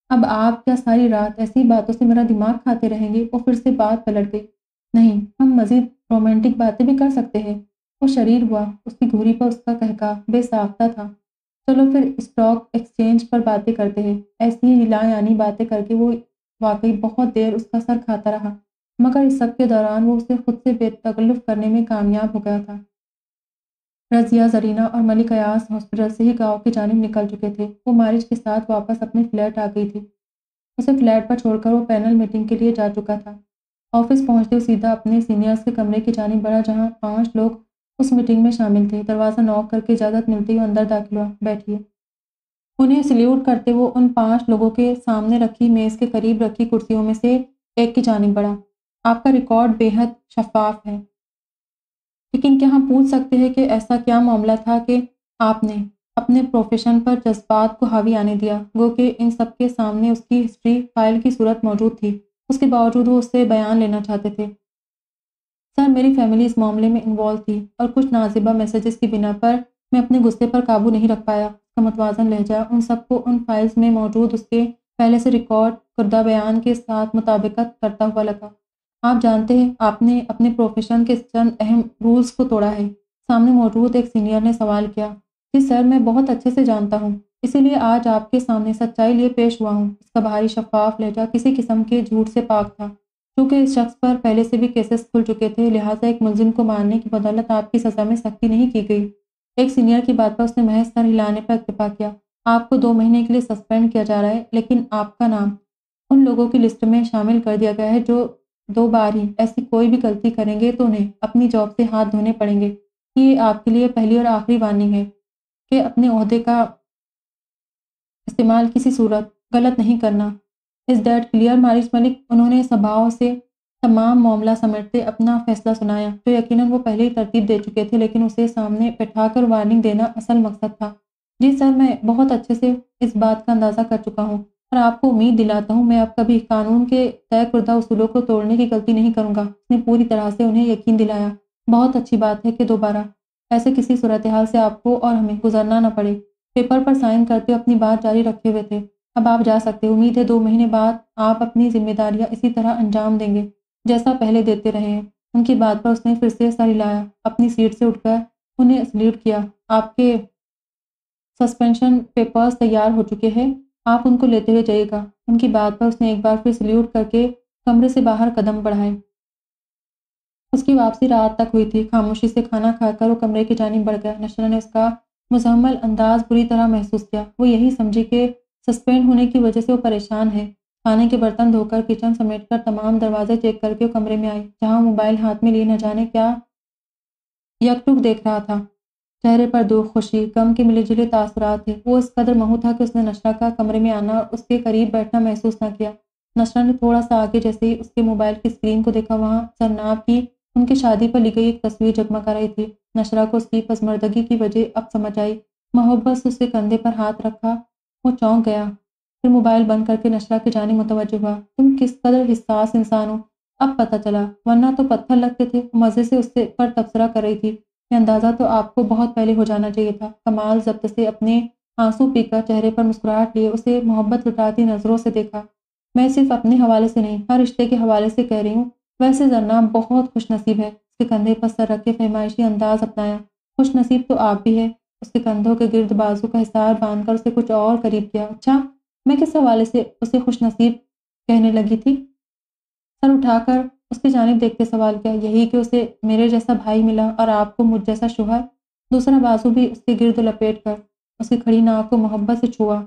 अब आप क्या सारी रात ऐसी बातों से मेरा दिमाग खाते रहेंगे? और फिर से बात पलट गई। नहीं, हम मज़ीद रोमांटिक बातें भी कर सकते हैं। वो शरीर हुआ, उसकी घूरी पर उसका कहका बेसाख्ता था। चलो फिर स्टॉक एक्सचेंज पर बातें करते हैं। ऐसी ही हिला यानी बातें करके वो वाकई बहुत देर उसका सर खाता रहा। मगर इस सब के दौरान वो उसे खुद से बेतकल्लुफ़ करने में कामयाब हो गया था। रजिया, जरीना और मलिक अयास हॉस्पिटल से ही गाँव की जानब निकल चुके थे। वो मारिज के साथ वापस अपने फ्लैट आ गई थी। उसे फ्लैट पर छोड़कर वो पैनल मीटिंग के लिए जा चुका था। ऑफ़िस पहुँचते हुए सीधा अपने सीनियर्स के कमरे की जानब बढ़ा जहाँ पाँच लोग उस मीटिंग में शामिल थे। दरवाज़ा नॉक करके इजाज़त मिलती हुई अंदर दाखिल हुआ, बैठिए। उन्हें सल्यूट करते वो उन पाँच लोगों के सामने रखी, मेज़ के करीब रखी कुर्सियों में से एक की जानब बढ़ा आपका रिकॉर्ड बेहद शफाफ है। लेकिन क्या हम पूछ सकते हैं कि ऐसा क्या मामला था कि आपने अपने प्रोफेशन पर जज्बात को हावी आने दिया, वो कि इन सब के सामने उसकी हिस्ट्री फ़ाइल की सूरत मौजूद थी, उसके बावजूद वो उससे बयान लेना चाहते थे। सर, मेरी फैमिली इस मामले में इन्वॉल्व थी और कुछ नाजिबा मैसेजेस की बिना पर मैं अपने गुस्से पर काबू नहीं रख पाया। उसका मतवाजन लहजा उन सबको उन फाइल्स में मौजूद उसके पहले से रिकॉर्ड करदा बयान के साथ मुताबिकत करता हुआ लगा। आप जानते हैं, आपने अपने प्रोफेशन के चंद अहम रूल्स को तोड़ा है। सामने मौजूद एक सीनियर ने सवाल किया जी सर, मैं बहुत अच्छे से जानता हूँ, इसीलिए आज आपके सामने सच्चाई लिए पेश हुआ हूँ। इसका भारी शफाफ लहजा किसी किस्म के झूठ से पाक था, क्योंकि इस शख्स पर पहले से भी केसेस खुल चुके थे, लिहाजा एक मुलजिम को मारने की बदौलत आपकी सज़ा में सख्ती नहीं की गई। एक सीनियर की बात पर उसने महज सर हिलाने पर इतफा किया। आपको दो महीने के लिए सस्पेंड किया जा रहा है, लेकिन आपका नाम उन लोगों की लिस्ट में शामिल कर दिया गया है, जो दो बार ही ऐसी कोई भी गलती करेंगे तो उन्हें अपनी जॉब से हाथ धोने पड़ेंगे। कि ये आपके लिए पहली और आखिरी वार्निंग है कि अपने अहदे का इस्तेमाल किसी सूरत गलत नहीं करना। इस दैट क्लियर मारिस मलिक उन्होंने सभाओं से तमाम मामला समेटते अपना फैसला सुनाया, जो यकीनन वो पहले ही तरतीब दे चुके थे, लेकिन उसे सामने बैठाकर वार्निंग देना असल मकसद था। जी सर, मैं बहुत अच्छे से इस बात का अंदाज़ा कर चुका हूँ। और आपको उम्मीद दिलाता हूँ, मैं अब कभी कानून के तय करदा उसूलों को तोड़ने की गलती नहीं करूँगा। उसने पूरी तरह से उन्हें यकीन दिलाया। बहुत अच्छी बात है कि दोबारा ऐसे किसी सूरत हाल से आपको और हमें गुजरना न पड़े। पेपर पर साइन करते अपनी बात जारी रखे हुए थे। अब आप जा सकते उम्मीद है दो महीने बाद आप अपनी जिम्मेदारियाँ इसी तरह अंजाम देंगे, जैसा पहले देते रहे हैं। उनकी बात पर उसने फिर से सर हिलाया। अपनी सीट से उठकर उन्हें सल्यूट किया। आपके सस्पेंशन पेपर्स तैयार हो चुके हैं। आप उनको लेते हुए जाइएगा। उनकी बात पर उसने एक बार फिर सल्यूट करके कमरे से बाहर कदम बढ़ाए। उसकी वापसी रात तक हुई थी। खामोशी से खाना खाकर वो कमरे की जानी बढ़ गया। नशरा ने उसका मुजम्मल अंदाज बुरी तरह महसूस किया। वो यही समझी कि सस्पेंड होने की वजह से वो परेशान है। खाने के बर्तन धोकर किचन समेट कर तमाम दरवाजे चेक करके वो कमरे में आई, जहाँ मोबाइल हाथ में लिए न जाने क्या यकटुक देख रहा था। चेहरे पर दो खुशी, गम के मिले जुले तासरात थे। वो इस कदर महू था कि उसने नशरा का कमरे में आना और उसके करीब बैठना महसूस न किया। नशरा ने थोड़ा सा आगे जैसे ही उसके मोबाइल की स्क्रीन को देखा, वहाँ सरनाब की उनकी शादी पर ली गई एक तस्वीर जगमगा रही थी। नशरा को उसकी पसमर्दगी की वजह अब समझ आई। मोहब्बत से उसके कंधे पर हाथ रखा, वो चौंक गया। फिर मोबाइल बंद करके नशरा की जानी मुतवज हुआ। तुम किस कदर हिस्सास इंसान हो? अब पता चला, वरना तो पत्थर लगते थे। मज़े से उससे पर तबसरा कर रही थी। ये अंदाज़ा तो आपको बहुत पहले हो जाना चाहिए था। कमाल जब्त से अपने आँसू पीकर चेहरे पर मुस्कुराहट लिए, उसे मोहब्बत लुटाती नज़रों से देखा। मैं सिर्फ़ अपने हवाले से नहीं, हर रिश्ते के हवाले से कह रही हूँ, वैसे जरना बहुत खुश नसीब है। उसके कंधे पर सर रख के अंदाज अपनाया। खुश नसीब तो आप भी है। उसके कंधों के गिर्द बाजू का हिसार बाँध कर उसे कुछ और करीब किया। अच्छा मैं किस हवाले से उसे खुश नसीब कहने लगी थी? सर उठाकर उसकी जानब देख के सवाल किया, यही कि उसे मेरे जैसा भाई मिला और आपको मुझ जैसा शुहर दूसरा बाजू भी उसके गिरद लपेट कर उसकी खड़ी नाक को मोहब्बत से छुआ।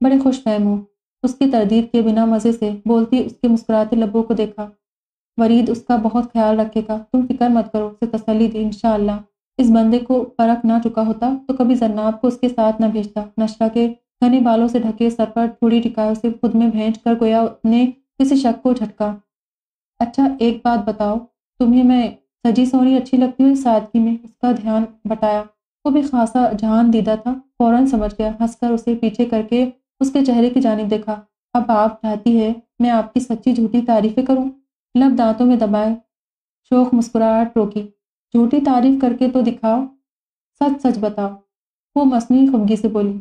बड़े खुश फहम हो। उसकी तरदीद के बिना मज़े से बोलती उसके मुस्कुराते लबों को देखा। वरीद उसका बहुत ख्याल रखेगा। तुम फ़िक्र मत करो, उसे तसली दी इन इस बंदे को परख ना चुका होता तो कभी जन्नाब को उसके साथ न भेजता। नशरा के घने बालों से ढके सर पर थोड़ी टिकायों से खुद में भेंट कर गोया अपने किसी शक को झटका। अच्छा एक बात बताओ। तुम्हें मैं सजी सोनी अच्छी लगती हुई सादगी में उसका ध्यान बटाया? वो भी खासा जहान दीदा था, फ़ौरन समझ गया, हंसकर उसे पीछे करके उसके चेहरे की जानब देखा। अब आप चाहती है मैं आपकी सच्ची झूठी तारीफें करूँ? लब दांतों में दबाए, शोक मुस्कुराहट रोकी। झूठी तारीफ़ करके तो दिखाओ। सच सच बताओ। वो मसनू खुबगी से बोली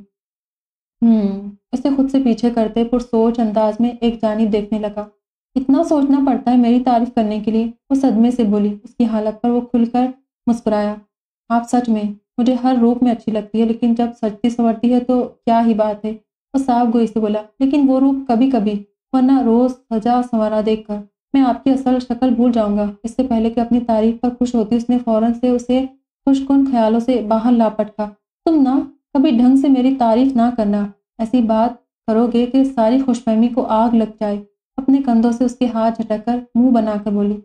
हम्म। उसे खुद से पीछे करते पुरसोच अंदाज में एक जानिब देखने लगा। इतना सोचना पड़ता है मेरी तारीफ़ करने के लिए। वो सदमे से बोली, उसकी हालत पर वो खुलकर मुस्कुराया। आप सच में, मुझे हर रूप में अच्छी लगती है, लेकिन जब सजती संवरती है तो क्या ही बात है। वो साफ़ गोई से बोला, लेकिन वो रूप कभी कभी वरना रोज सजा संवरा देखकर, मैं आपकी असल शक्ल भूल जाऊँगा। इससे पहले कि अपनी तारीफ़ पर खुश होती, उसने फ़ौरन से उसे खुशकुन ख्यालों से बाहर ला पटका। तुम ना, कभी ढंग से मेरी तारीफ़ ना करना। ऐसी बात करोगे कि सारी खुशफहमी को आग लग जाए। अपने कंधों से उसके हाथ झटक मुँह बनाकर बोली,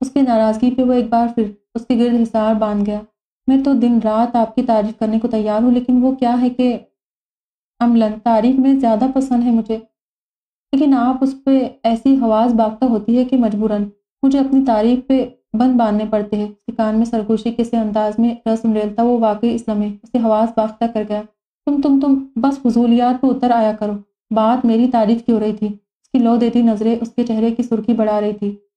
उसकी नाराज़गी पे वो एक बार फिर उसके गिर्द हिसार बाँध गया। मैं तो दिन रात आपकी तारीफ़ करने को तैयार हूँ, लेकिन वो क्या है कि अमलन, तारीफ़ में ज़्यादा पसंद है मुझे। लेकिन आप उस पर ऐसी हवास बागता होती है कि मजबूरन, मुझे अपनी तारीफ़ पे बंद बांधने पड़ते हैं। उसके कान में सरगोशी के अंदाज में रस उमरेलता वो वाकई इस लम्हे, उसे हवास बागता कर गया। तुम तुम तुम, बस फजूलियात पर उतर आया करो। बात मेरी तारीफ़ की हो रही थी। उसकी लो देती नज़रें उसके चेहरे की सुर्खी बढ़ा रही थी।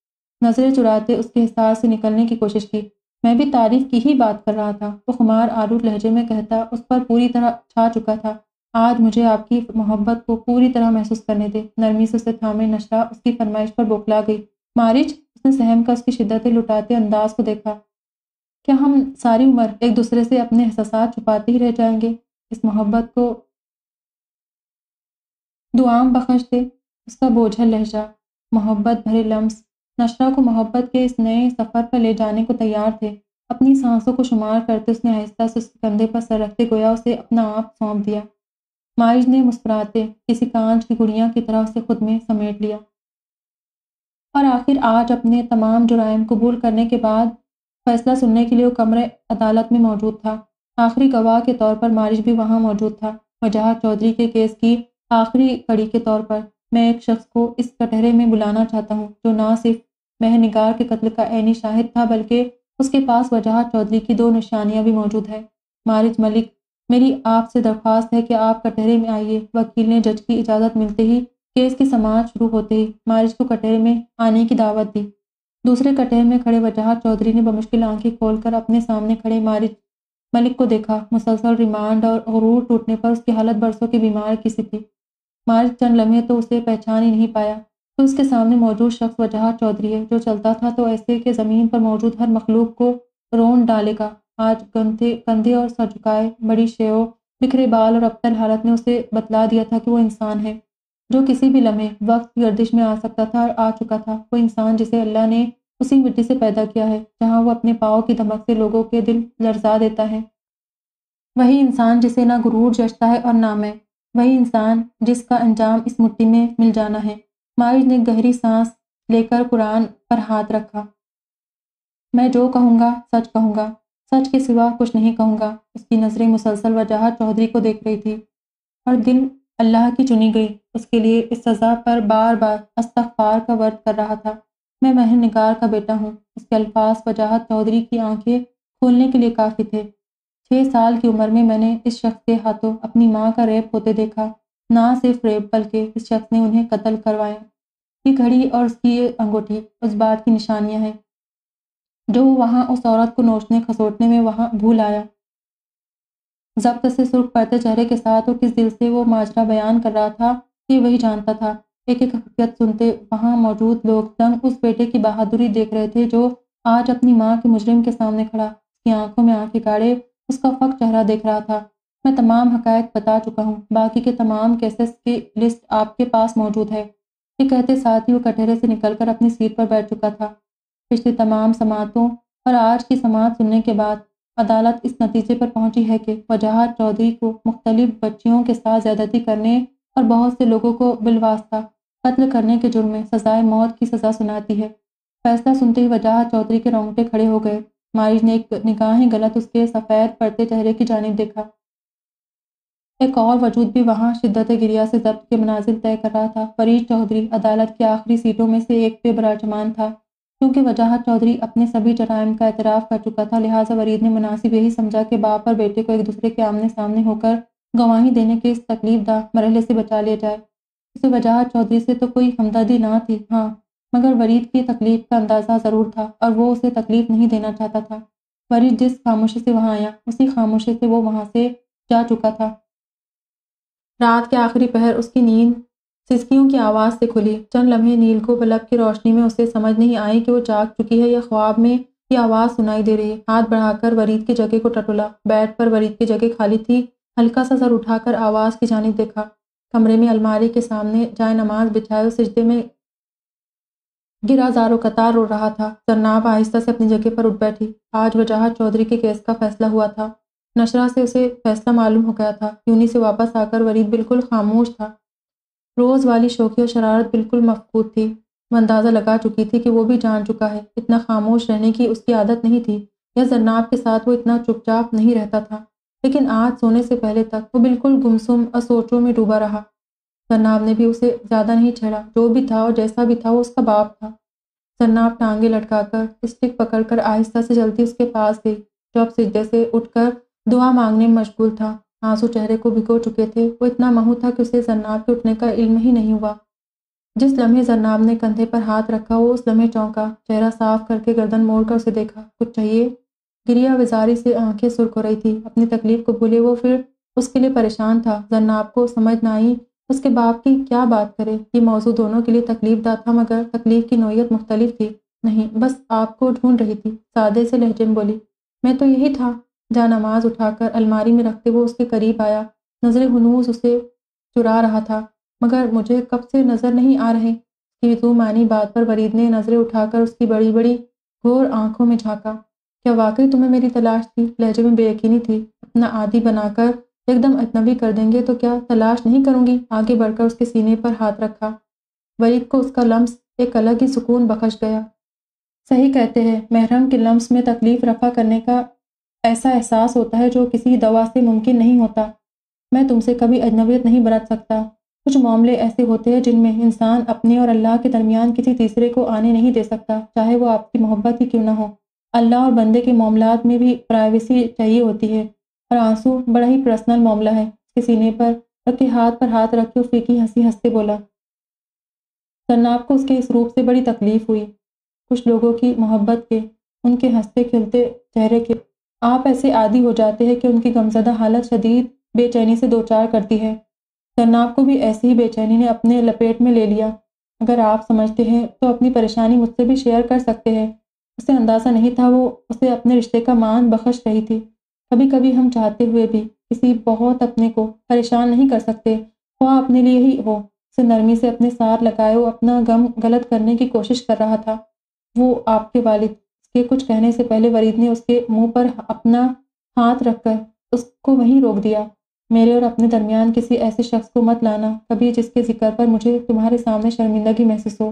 नज़रें चुराते उसके हिसाब से निकलने की कोशिश की। मैं भी तारीफ़ की ही बात कर रहा था। वो खुमार आरूर लहजे में कहता, उस पर पूरी तरह छा चुका था। आज मुझे आपकी मोहब्बत को पूरी तरह महसूस करने दे। नरमी से उसे थामे नशरा उसकी फरमाइश पर बोखला गई। मारिच, उसने सहम का उसकी शिद्दतें लुटाते अंदाज को देखा। क्या हम सारी उम्र एक दूसरे से अपने एहसास छुपाते ही रह जाएँगे? इस मोहब्बत को दुआम बख्श दे। उसका बोझल लहजा, मोहब्बत भरे लम्स नशरा को मोहब्बत के इस नए सफ़र पर ले जाने को तैयार थे। अपनी सांसों को शुमार करते उसने आहिस्ता से उसके कंधे पर सर रखते गोया उसे अपना आप सौंप दिया। माइज ने मुस्कुराते, किसी कांच की गुड़िया की तरह उसे खुद में समेट लिया। और आखिर आज अपने तमाम जुराइम कबूल करने के बाद फैसला सुनने के लिए वो कमरे अदालत में मौजूद था। आखिरी गवाह के तौर पर मारिश भी वहाँ मौजूद था वजह चौधरी के केस की आखिरी कड़ी के तौर पर। मैं एक शख्स को इस कटहरे में बुलाना चाहता हूँ, जो ना सिर्फ़ मह महनिगार के कत्ल का ऐनी शाहिद था, बल्कि उसके पास वजह चौधरी की दो निशानियाँ भी मौजूद है। मारिज मलिक, मेरी आपसे दरख्वास्त है कि आप कटहरे में आइए। वकील ने जज की इजाज़त मिलते ही केस की समाज शुरू होते ही मारिज को कटहरे में आने की दावत दी। दूसरे कटहरे में खड़े वजह चौधरी ने बमुश्किल आँखें खोलकर अपने सामने खड़े मारिज मलिक को देखा। मुसलसल रिमांड और टूटने पर उसकी हालत बरसों की बीमार की सी थी। मारिज चंद लम्हे तो उसे पहचान ही नहीं पाया। तो उसके सामने मौजूद शख्स वजह चौधरी है, जो चलता था तो ऐसे के ज़मीन पर मौजूद हर मखलूक को रोन डालेगा। आज कंधे कंधे और सर झुकाए बड़ी शेव बिखरे बाल और अबतर हालत ने उसे बतला दिया था कि वो इंसान है, जो किसी भी लम्हे, वक्त गर्दिश में आ सकता था और आ चुका था। वो इंसान जिसे अल्लाह ने उसी मिट्टी से पैदा किया है, जहाँ वो अपने पाँव की धमक से लोगों के दिल लरजा देता है। वही इंसान जिसे ना गुरूर जचता है और ना मैं। वही इंसान जिसका अंजाम इस मिट्टी में मिल जाना है। मारिज ने गहरी सांस लेकर कुरान पर हाथ रखा। मैं जो कहूँगा, सच कहूँगा। सच के सिवा कुछ नहीं कहूँगा। उसकी नज़रें मुसलसल वजाहत चौधरी को देख रही थी। और दिल अल्लाह की चुनी गई। उसके लिए इस सज़ा पर बार बार अस्तफार का वर्त कर रहा था। मैं महर निगार का बेटा हूँ। उसके अल्फाज, वजाहत चौधरी की आँखें खोलने के लिए काफ़ी थे। छः साल की उम्र में मैंने इस शख्स के हाथों अपनी माँ का रेप होते देखा। ना सिर्फ़ रेप, बल्कि इस शख्स ने उन्हें कत्ल करवाया। ये घड़ी और उसकी अंगूठी उस बात की निशानियाँ हैं, जो वहाँ उस औरत को नोचने खसोटने में वहाँ भूल आया। जब्त से सुर्ख पड़ते चेहरे के साथ और किस दिल से वो माजरा बयान कर रहा था, ये वही जानता था। एक एक हकीकत सुनते वहाँ मौजूद लोग दंग उस बेटे की बहादुरी देख रहे थे, जो आज अपनी माँ के मुजरिम के सामने खड़ा, उसकी आँखों में आँखें गाड़े उसका फक चेहरा देख रहा था। मैं तमाम हकायक बता चुका हूँ। बाकी के तमाम केसेस की लिस्ट आपके पास मौजूद है। ये कहते साथ ही वो कटहरे से निकलकर अपनी सीट पर बैठ चुका था। पिछली तमाम समातों और आज की समात सुनने के बाद अदालत इस नतीजे पर पहुँची है कि वजाहत चौधरी को मुख्तलिफ़ बच्चियों के साथ ज्यादती करने और बहुत से लोगों को बिलवास्ता, कत्ल करने के जुर्म में सजाए मौत की सज़ा सुनाती है। फैसला सुनते ही वजाहत चौधरी के रोंगटे खड़े हो गए। मारिज ने एक निगाहें गलत उसके सफ़ेद पड़ते चेहरे की जानब देखा। एक और वजूद भी वहाँ शिद्दत गिरिया से जब्त के मनाजिल तय कर रहा था। फरीद चौधरी अदालत की आखिरी सीटों में से एक पे बराजमान था, क्योंकि वजाहत चौधरी अपने सभी जराइम का एतराफ़ कर चुका था। लिहाजा वरीद ने मुनासिब यही समझा कि बाप और बेटे को एक दूसरे के आमने सामने होकर गवाही देने के इस तकलीफ़ दा मरहले से बचा लिया जाए। उसे वजाहत चौधरी से तो कोई हमदर्दी ना थी। हाँ मगर वरीद की तकलीफ़ का अंदाज़ा ज़रूर था और वो उसे तकलीफ़ नहीं देना चाहता था। वरीद जिस खामोशी से वहाँ आया, उसी खामोशी से वो वहाँ से जा चुका था। रात के आखिरी पहर उसकी नींद सिसकियों की आवाज़ से खुली। चंद लम्हे नील को बल्ब की रोशनी में उसे समझ नहीं आई कि वो जाग चुकी है या ख्वाब में ये आवाज़ सुनाई दे रही है। हाथ बढ़ाकर वरीद की जगह को टटोला। बेड पर वरीद की जगह खाली थी। हल्का सा सर उठाकर आवाज़ की जानी देखा। कमरे में अलमारी के सामने जाए नमाज़ बिछाए सिजदे में गिरा जारो कतार रो रहा था। जन्नाब आहिस्ता से अपनी जगह पर उठ बैठी। आज वजाहत चौधरी के केस का फैसला हुआ था। नशरा से उसे फैसला मालूम हो गया था। यूनी से वापस आकर वरीद बिल्कुल खामोश था। रोज़ वाली शोखी और शरारत बिल्कुल मफकूद थी। वो अंदाज़ा लगा चुकी थी कि वो भी जान चुका है। इतना खामोश रहने की उसकी आदत नहीं थी। या जन्नाब के साथ वो इतना चुपचाप नहीं रहता था। लेकिन आज सोने से पहले तक वो बिल्कुल गुमसुम और सोचों में डूबा रहा। जन्नाब ने भी उसे ज़्यादा नहीं छेड़ा। जो भी था और जैसा भी था, वो उसका बाप था। जन्नाब टांगे लटकाकर स्टिक पकड़कर आहिस्ता से जल्दी उसके पास गई, जो अब सिजदे से उठकर दुआ मांगने में मशगूल था। आँसू चेहरे को भिगो चुके थे। वो इतना महू था कि उसे जन्नाब के उठने का इल्म ही नहीं हुआ। जिस लम्हे जन्नाब ने कंधे पर हाथ रखा, वो उस लम्हे चौंका, चेहरा साफ़ करके गर्दन मोड़कर उसे देखा। कुछ चाहिए? गिरिया विजारी से आँखें सुर्ख हो रही थी। अपनी तकलीफ़ को भूले वो फिर उसके लिए परेशान था। जन्नाब को समझ ना आई उसके बाप की क्या बात करे? ये मौजू दोनों के लिए तकलीफ़ दा था, मगर तकलीफ़ की नोयत मुख्तलिफ़ थी। नहीं, बस आपको ढूंढ रही थी। सादे से लहजे में बोली, मैं तो यही था। जहाँ नमाज़ उठाकर अलमारी में रखते हुए उसके करीब आया। नज़र हनूस उसे चुरा रहा था, मगर मुझे कब से नज़र नहीं आ रहे। कि तू मानी बात पर वरीद ने नज़रें उठाकर उसकी बड़ी बड़ी, घोर आँखों में झांका। क्या वाकई तुम्हें मेरी तलाश थी? लहजे में बेयकीनी थी। अपना आदि बनाकर एकदम अजनबी कर देंगे तो क्या तलाश नहीं करूँगी? आगे बढ़कर उसके सीने पर हाथ रखा। वरीद को उसका लम्स एक अलग ही सुकून बखश गया। सही कहते हैं, महरम के लम्स में तकलीफ़ रफा करने का ऐसा एहसास होता है जो किसी दवा से मुमकिन नहीं होता। मैं तुमसे कभी अजनबियत नहीं बरत सकता। कुछ मामले ऐसे होते हैं जिनमें इंसान अपने और अल्लाह के दरमियान किसी तीसरे को आने नहीं दे सकता, चाहे वो आपकी मोहब्बत ही क्यों ना हो। अल्लाह और बंदे के मामला में भी प्राइवेसी चाहिए होती है। और आँसू, बड़ा ही पर्सनल मामला है। उसके सीने पर रखे हाथ पर हाथ रखे फीकी हँसी हँसते बोला सन्नाब को उसके इस रूप से बड़ी तकलीफ़ हुई। कुछ लोगों की मोहब्बत के, उनके हँसते खिलते चेहरे के, आप ऐसे आदि हो जाते हैं कि उनकी गमजदा हालत शदीद, बेचैनी से दो चार करती है। जन्नाब को भी ऐसी ही बेचैनी ने अपने लपेट में ले लिया। अगर आप समझते हैं तो अपनी परेशानी मुझसे भी शेयर कर सकते हैं। उसे अंदाज़ा नहीं था वो उसे अपने रिश्ते का मान बख्श रही थी। कभी कभी हम चाहते हुए भी किसी बहुत अपने को परेशान नहीं कर सकते। वह अपने लिए ही हो। उसे नरमी से अपने सार लगाए अपना गम गलत करने की कोशिश कर रहा था। वो आपके वालिद के कुछ कहने से पहले वरीद ने उसके मुँह पर अपना हाथ रखकर उसको वहीं रोक दिया। मेरे और अपने दरमियान किसी ऐसे शख्स को मत लाना कभी जिसके ज़िक्र पर मुझे तुम्हारे सामने शर्मिंदगी महसूस हो।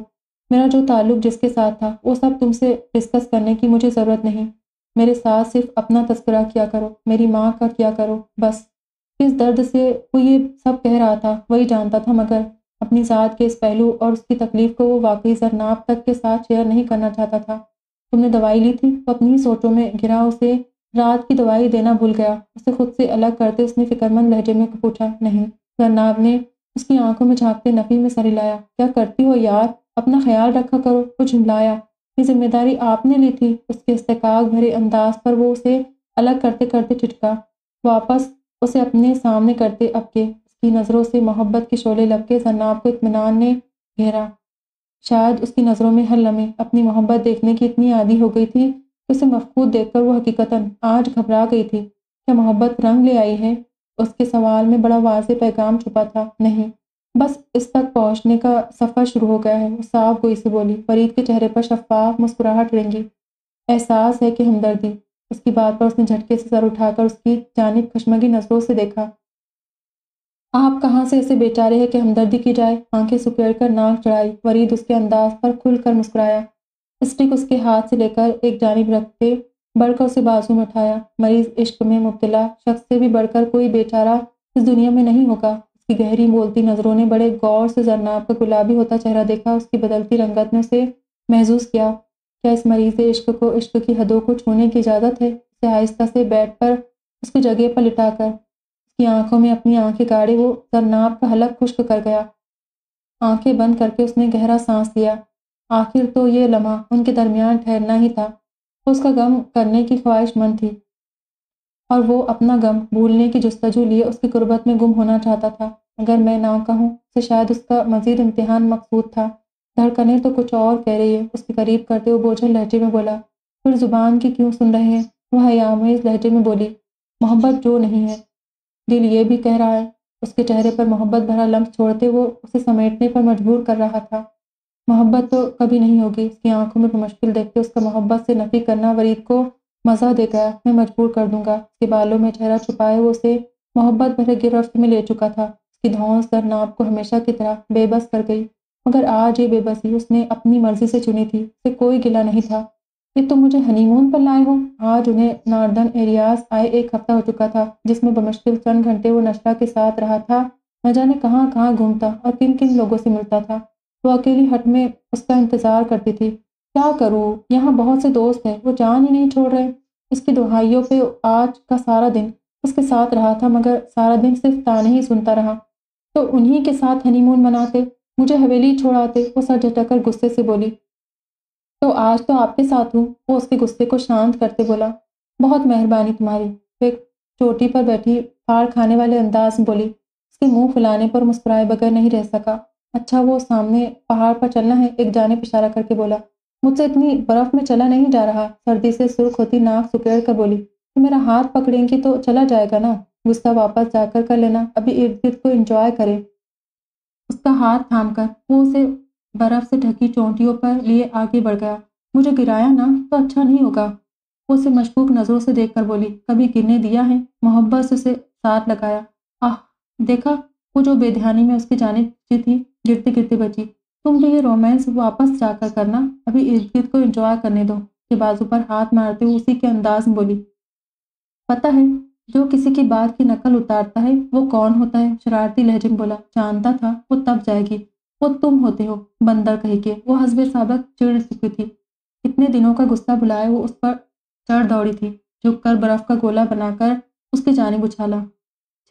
मेरा जो ताल्लुक जिसके साथ था, वो सब तुमसे डिस्कस करने की मुझे ज़रूरत नहीं। मेरे साथ सिर्फ़ अपना तस्करा किया करो, मेरी माँ का किया करो, बस। किस दर्द से वो ये सब कह रहा था, वही जानता था, मगर अपनी ज़ात के इस पहलू और उसकी तकलीफ़ को वो वाकई जरनाब तक के साथ शेयर नहीं करना चाहता था। तुमने दवाई ली थी तो अपनी सोचों में घिरा उसे। रात की दवाई देना भूल गया, उसे खुद से अलग करते उसने फिक्रमंद लहजे में पूछा, नहीं, जरनाब ने उसकी आँखों में झांकते नफी में सर हिलाया। क्या करती हो यार? अपना ख्याल रखा करो, कुछ झुमलाया ये ज़िम्मेदारी आपने ली थी, उसके इस्तेकाक भरे अंदाज पर वो उसे अलग करते करते टिटका वापस उसे अपने सामने करते अब के उसकी नज़रों से मोहब्बत के शोले लग जरनाब को इतमान ने घेरा। शायद उसकी नज़रों में हर लम्हे अपनी मोहब्बत देखने की इतनी आदि हो गई थी उसे मफकूद देखकर वो हकीकतन आज घबरा गई थी। क्या मोहब्बत रंग ले आई है? उसके सवाल में बड़ा वाज पैगाम छुपा था, नहीं। बस इस तक पहुँचने का सफ़र शुरू हो गया है। वो साफ़ गोई से बोली, फरीद के चेहरे पर शफाफ मुस्कुराहट रेंगी। एहसास है कि हमदर्दी। उसकी बात पर उसने झटके से सर उठाकर उसकी जानब खशमगी नज़रों से देखा। आप कहाँ से ऐसे बेचारे हैं कि हमदर्दी की जाए? आँखें सुकेड़ कर नाक चढ़ाई। वरीद उसके अंदाज पर खुलकर मुस्कुराया। स्टिक उसके हाथ से लेकर एक जानब रखते बढ़कर उसे बाजू में उठाया। मरीज़ इश्क में मुबतला शख्स से भी बढ़कर कोई बेचारा इस दुनिया में नहीं होगा। उसकी गहरी बोलती नज़रों ने बड़े गौर से जरनाब का गुलाबी होता चेहरा देखा, उसकी बदलती रंगत ने उसे महसूस किया, क्या इस मरीज़ इश्क को, इश्क की हदों को छूने की इजाज़त है? उसे आहिस्ता से बेड पर उसकी जगह पर लिटाकर उसकी आँखों में अपनी आँखें गाड़ी, वो जरनाब का हलक खुश्क कर गया। आँखें बंद करके उसने गहरा सांस लिया। आखिर तो ये लम्हा उनके दरमियान ठहरना ही था। उसका गम करने की ख्वाहिशमंद थी। और वो अपना गम भूलने की जस्तजू लिए उसकी गुर्बत में गुम होना चाहता था। अगर मैं ना कहूँ तो शायद उसका मजीद इम्तिहान मकसूद था। धड़कने तो कुछ और कह रही है, उसके करीब करते हुए बोझल लहजे में बोला, फिर ज़ुबान की क्यों सुन रहे हैं? वह यामेज लहजे में बोली, मोहब्बत जो नहीं है। दिल ये भी कह रहा है, उसके चेहरे पर मोहब्बत भरा लम्ब छोड़ते वो उसे समेटने पर मजबूर कर रहा था। मोहब्बत तो कभी नहीं होगी, उसकी आँखों में मुश्किल देखते उसका मोहब्बत से नफी करना वरीद को मज़ा दे गया मैं मजबूर कर दूँगा। उसके बालों में चेहरा छुपाए वो उसे मोहब्बत भरे गिरफ्त में ले चुका था। उसकी धौंस दर नाप को हमेशा की तरह बेबस कर गई। मगर आज ये बेबसी उसने अपनी मर्ज़ी से चुनी थी, उसे कोई गिला नहीं था। ये तो मुझे हनीमून पर लाए हो? आज उन्हें नार्दर्न एरियाज़ आए एक हफ़्ता हो चुका था, जिसमें बमुश्किल चंद घंटे वो नशरा के साथ रहा था, न जाने कहाँ कहाँ घूमता और किन किन लोगों से मिलता था। वो अकेली हट में उसका इंतज़ार करती थी। क्या करूँ? यहाँ बहुत से दोस्त हैं, वो जान ही नहीं छोड़ रहे। इसकी दुहाइयों पे आज का सारा दिन उसके साथ रहा था, मगर सारा दिन सिर्फ़ ताने ही सुनता रहा। तो उन्हीं के साथ हनीमून मनाते, मुझे हवेली छोड़ाते, वो सर झटकर गुस्से से बोली तो आज तो आपके साथ हूँ। वो उसके गुस्से को शांत करते बोला, बहुत मेहरबानी तुम्हारी। फिर चोटी पर बैठी फाड़ खाने वाले अंदाज में बोली, उसके मुँह फुलाने पर मुस्कुराए बगैर नहीं रह सका। अच्छा वो सामने पहाड़ पर चलना है, एक जाने इशारा करके बोला, मुझसे इतनी बर्फ़ में चला नहीं जा रहा? सर्दी से सुर्ख होती नाक सुकेड़ कर बोली तो मेरा हाथ पकड़ेंगी तो चला जाएगा ना? गुस्सा वापस जाकर कर लेना। अभी इर्द गिर्द को एंजॉय करे। उसका हाथ थाम कर वो उसे बर्फ़ से ढकी चोटियों पर लिए आगे बढ़ गया। मुझे गिराया ना तो अच्छा नहीं होगा। वो उसे मशकूक नज़रों से देखकर बोली, कभी गिरने दिया है? मोहब्बत से उसे साथ लगाया। आह, देखा? वो जो बेध्यानी में उसकी जाने थी, गिरते गिरते बची। तुम भी ये रोमांस वापस जाकर करना। अभी इर्द गिर्द को एंजॉय करने दो। के बाजू पर हाथ मारते हुए उसी के अंदाज में बोली, पता है जो किसी की बात की नकल उतारता है, वो कौन होता है? शरारती लहजे में बोला, जानता था, वो तब जाएगी। वो तुम होते हो, बंदर कह के। वो हसबे सबक चिड़ चुकी थी। इतने दिनों का गुस्सा बुलाए वो उस पर चढ़ दौड़ी थी। झुककर बर्फ़ का गोला बनाकर उसकी जानी उछाला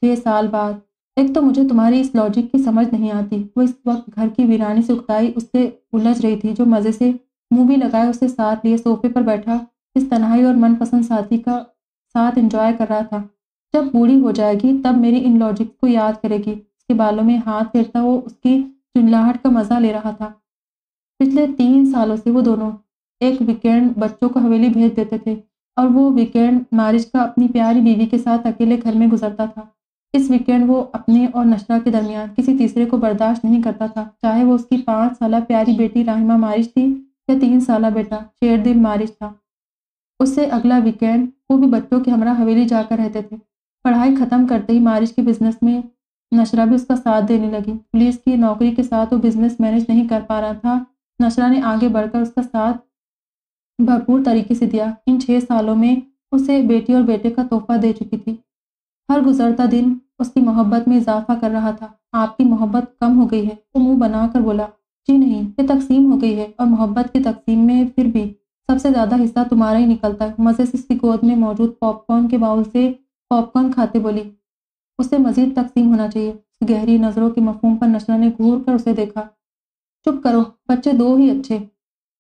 छह साल बाद। एक तो मुझे तुम्हारी इस लॉजिक की समझ नहीं आती। वो इस वक्त घर की वीरानी से उकताई उससे उलझ रही थी, जो मज़े से मुँह भी लगाए, उसे साथ लिए, सोफे पर बैठा। इस तनहाई और मनपसंद साथी का साथ एंजॉय कर रहा था। जब बूढ़ी हो जाएगी, तब मेरी इन लॉजिक को याद करेगी। उसके बालों में हाथ फेरता वो उसकी चुनलाहट का मज़ा ले रहा था। पिछले तीन सालों से वो दोनों एक वीकेंड बच्चों को हवेली भेज देते थे और वो वीकेंड मारिज का अपनी प्यारी बीवी के साथ अकेले घर में गुजरता था। इस वीकेंड वो अपने और नशरा के दरमियान किसी तीसरे को बर्दाश्त नहीं करता था। चाहे वो उसकी पाँच साल प्यारी बेटी राहिमा मारिश थी या तीन साल बेटा शेरदिल मारिश था। उससे अगला वीकेंड वो भी बच्चों के हमरा हवेली जाकर रहते थे। पढ़ाई ख़त्म करते ही मारिश के बिज़नेस में नशरा भी उसका साथ देने लगी। पुलिस की नौकरी के साथ वो बिज़नेस मैनेज नहीं कर पा रहा था। नशरा ने आगे बढ़कर उसका साथ भरपूर तरीके से दिया। इन छः सालों में उसे बेटी और बेटे का तोहफा दे चुकी थी। हर गुजरता दिन उसकी मोहब्बत में इजाफा कर रहा था। आपकी मोहब्बत कम हो गई है, वो मुँह बनाकर बोला, जी नहीं, ये तकसीम हो गई है। और मोहब्बत की तकसीम में फिर भी सबसे ज़्यादा हिस्सा तुम्हारा ही निकलता है। मज़े से उसकी गोद में मौजूद पॉपकॉर्न के बाउल से पॉपकॉर्न खाते बोली, उसे मज़ीद तकसीम होना चाहिए। गहरी नज़रों के मफहूम पर नशरा ने घूर कर उसे देखा, चुप करो, बच्चे दो ही अच्छे।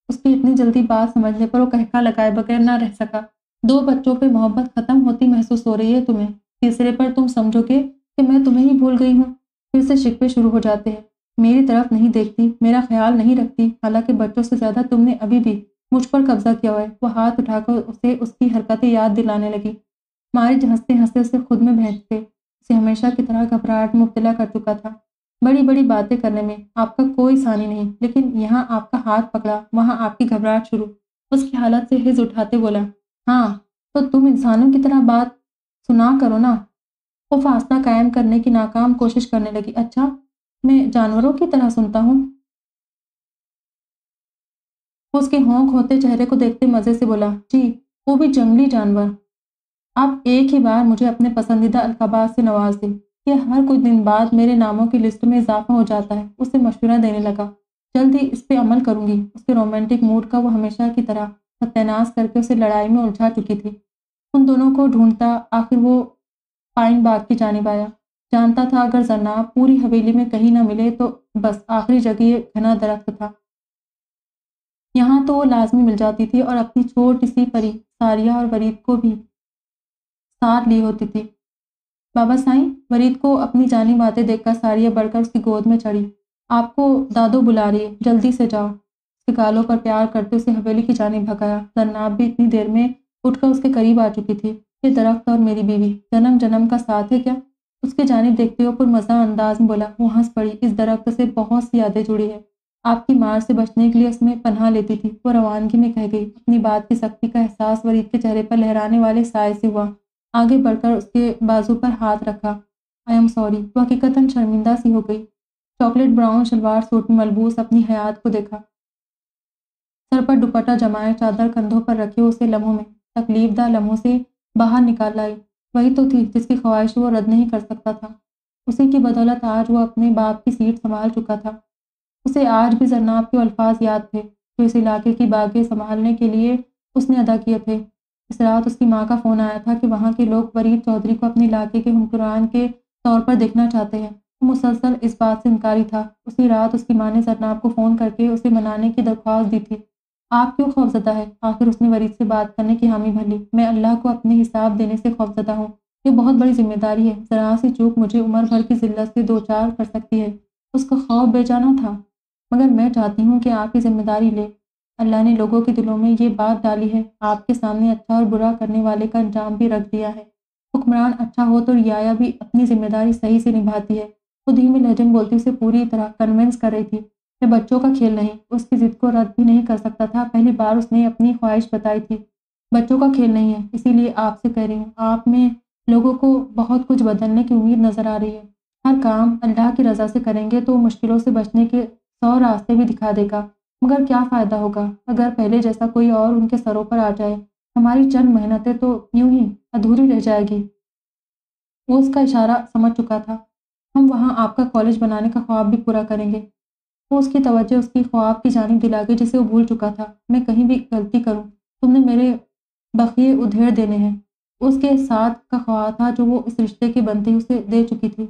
उसकी इतनी जल्दी बात समझने पर वो कहका लगाए बगैर ना रह सका, दो बच्चों पे मोहब्बत ख़त्म होती महसूस हो रही है तुम्हें। तीसरे पर तुम समझोगे कि मैं तुम्हें ही भूल गई हूँ। फिर से शिकवे शुरू हो जाते हैं। मेरी तरफ़ नहीं देखती, मेरा ख्याल नहीं रखती। हालाँकि बच्चों से ज़्यादा तुमने अभी भी मुझ पर कब्जा किया हुआ है। वो हाथ उठाकर उसे, उसकी हरकतें याद दिलाने लगी। मारिज हँसते हँसते उसे खुद में भेजते उसे हमेशा की तरह घबराहट, मुबतला कर चुका था। बड़ी बड़ी बातें करने में आपका कोई सानी नहीं, लेकिन यहाँ आपका हाथ पकड़ा, वहाँ आपकी घबराहट शुरू। उसकी हालत से हिज उठाते बोला हाँ तो तुम इंसानों की तरह बात सुना करो ना? वो फासला कायम करने की नाकाम कोशिश करने लगी। अच्छा मैं जानवरों की तरह सुनता हूँ। उसके होंक होते चेहरे को देखते मज़े से बोला, जी, वो भी जंगली जानवर। आप एक ही बार मुझे अपने पसंदीदा अलकाबाज से नवाज़ दें। यह हर कुछ दिन बाद मेरे नामों की लिस्ट में इजाफा हो जाता है उसे मशवरा देने लगा। जल्द ही इस पर अमल करूँगी। उसके रोमांटिक मूड का वो हमेशा की तरह सत्यानाश करके उसे लड़ाई में उलझा चुकी थी। उन दोनों को ढूंढता आखिर वो पाइन बाग की जानिब आया जानता था अगर जन्नाब पूरी हवेली में कहीं ना मिले तो बस आखिरी जगह घना दरख्त था। यहाँ तो वो लाजमी मिल जाती थी और अपनी छोटी सी परी, सारिया और वरीद को भी साथ ली होती थी। बाबा साईं, वरीद को अपनी जानी बातें देखकर सारिया बढ़कर उसकी गोद में चढ़ी। आपको दादो बुला रही है, जल्दी से जाओ। उसके गालों पर प्यार करते उसे हवेली की जानी भगाया। जन्नाब भी इतनी देर में उठकर उसके करीब आ चुकी थी। ये दरख्त और मेरी बीवी, जन्म जन्म का साथ है क्या? उसकी जानी देखते हुए मज़ा अंदाज में बोला, वो हंस पड़ी। इस दरख्त से बहुत सी यादें जुड़ी है। आपकी मार से बचने के लिए उसमें पनाह लेती थी। वो रवानगी में कह गई, अपनी बात की सख्ती का एहसास वरीद के चेहरे पर लहराने वाले साय से हुआ। आगे बढ़कर उसके बाजू पर हाथ रखा। I am sorry. वो हकीकतन शर्मिंदा सी हो गई। चॉकलेट ब्राउन शलवार सूट में मलबूस अपनी हयात को देखा। सर पर दुपट्टा जमाए, चादर कंधों पर रखे उसे लम्हों में तकलीफदा लम्हों से बाहर निकाल लाई वही तो थी जिसकी ख्वाहिश वो रद्द नहीं कर सकता था। उसी की बदौलत आज वो अपने बाप की सीट संभाल चुका था। उसे आज भी जरनाब के अल्फाज याद थे, जो इस इलाके की बागें संभालने के लिए उसने अदा किए थे। इस रात उसकी माँ का फ़ोन आया था कि वहाँ के लोग वरीद चौधरी को अपने इलाके के हुक्मरान के तौर पर देखना चाहते हैं। वो मुसलसल इस बात से इनकारी था। उसी रात उसकी माँ ने जरनाब को फ़ोन करके उसे मनाने की दरख्वास्त दी थी। आप क्यों खौफजदा है? आखिर उसने वरीद से बात करने की हामी भर ली। मैं अल्लाह को अपने हिसाब देने से खौफजदा हूँ। ये बहुत बड़ी ज़िम्मेदारी है। ज़रा सी चूक मुझे उम्र भर की जिल्लत से दो चार कर सकती है। उसका खौफ बेजाना था। मगर मैं चाहती हूँ कि आप ये ज़िम्मेदारी ले। अल्लाह ने लोगों के दिलों में ये बात डाली है, आपके सामने अच्छा और बुरा करने वाले का अंजाम भी रख दिया है। हुक्मरान अच्छा हो तो रियाया भी अपनी ज़िम्मेदारी सही से निभाती है। खुद ही में लहजे बोलती उसे पूरी तरह कन्विंस कर रही थी मैं बच्चों का खेल नहीं, उसकी ज़िद को रद्द भी नहीं कर सकता था। पहली बार उसने अपनी ख्वाहिश बताई थी, बच्चों का खेल नहीं है, इसीलिए आपसे कह रही हूँ, आप में लोगों को बहुत कुछ बदलने की उम्मीद नज़र आ रही है। हर काम अल्लाह की रज़ा से करेंगे तो मुश्किलों से बचने के सौ रास्ते भी दिखा देगा। मगर क्या फ़ायदा होगा? अगर पहले जैसा कोई और उनके सरों पर आ जाए, हमारी चंद मेहनतें तो यूँ ही अधूरी रह जाएगी। वो उसका इशारा समझ चुका था। हम वहाँ आपका कॉलेज बनाने का ख्वाब भी पूरा करेंगे। वो उसकी तवज्जो, उसकी ख्वाब की जानी दिला गई जिसे वो भूल चुका था। मैं कहीं भी गलती करूँ, तुमने मेरे बखिए उधेड़ देने हैं। उसके साथ का ख्वाब था जो वो इस रिश्ते की बनती उसे दे चुकी थी।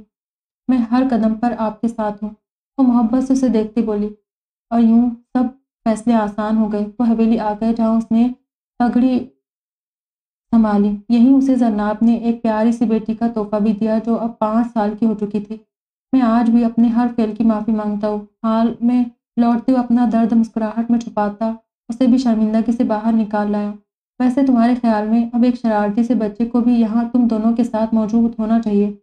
मैं हर कदम पर आपके साथ हूँ। वो मोहब्बत से उसे देखते बोली, और यूँ सब फैसले आसान हो गए, वो हवेली आ गए जहाँ उसने पगड़ी संभाली। यहीं उसे जरनाब ने एक प्यारी सी बेटी का तोहफा भी दिया जो अब पाँच साल की हो चुकी थी। मैं आज भी अपने हर फेल की माफ़ी माँगता हूँ। हाल में लौटते हुए अपना दर्द मुस्कुराहट में छुपाता, उसे भी शर्मिंदगी से बाहर निकाल लाया। वैसे तुम्हारे ख्याल में अब एक शरारती से बच्चे को भी यहाँ तुम दोनों के साथ मौजूद होना चाहिए।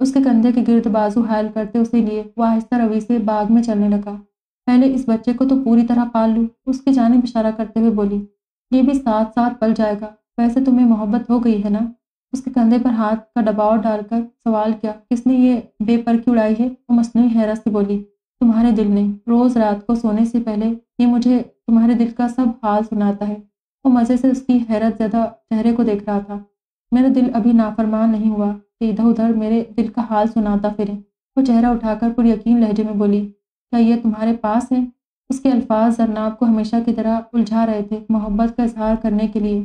उसके कंधे के गिर्द बाजू हायल करते उसे लिए, वह आहिस्ता रवि से बाग में चलने लगा। पहले इस बच्चे को तो पूरी तरह पाल लूँ, उसकी जाने इशारा करते हुए बोली, ये भी साथ साथ पल जाएगा, वैसे तुम्हें मोहब्बत हो गई है ना? उसके कंधे पर हाथ का दबाव डालकर, सवाल किया, किसने ये बेपर की उड़ाई है? वो मसनू हैरत से बोली, तुम्हारे दिल ने, रोज़ रात को सोने से पहले ये मुझे तुम्हारे दिल का सब हाल सुनाता है। वो मज़े से उसकी हैरत ज़्यादा चेहरे को देख रहा था। मेरा दिल अभी नाफरमान नहीं हुआ। इधर उधर मेरे दिल का हाल सुनाता फिरे। वो चेहरा उठाकर पूरी यकीन लहजे में बोली, क्या ये तुम्हारे पास है? उसके अल्फाज जरनाब को हमेशा की तरह उलझा रहे थे मोहब्बत का इजहार करने के लिए।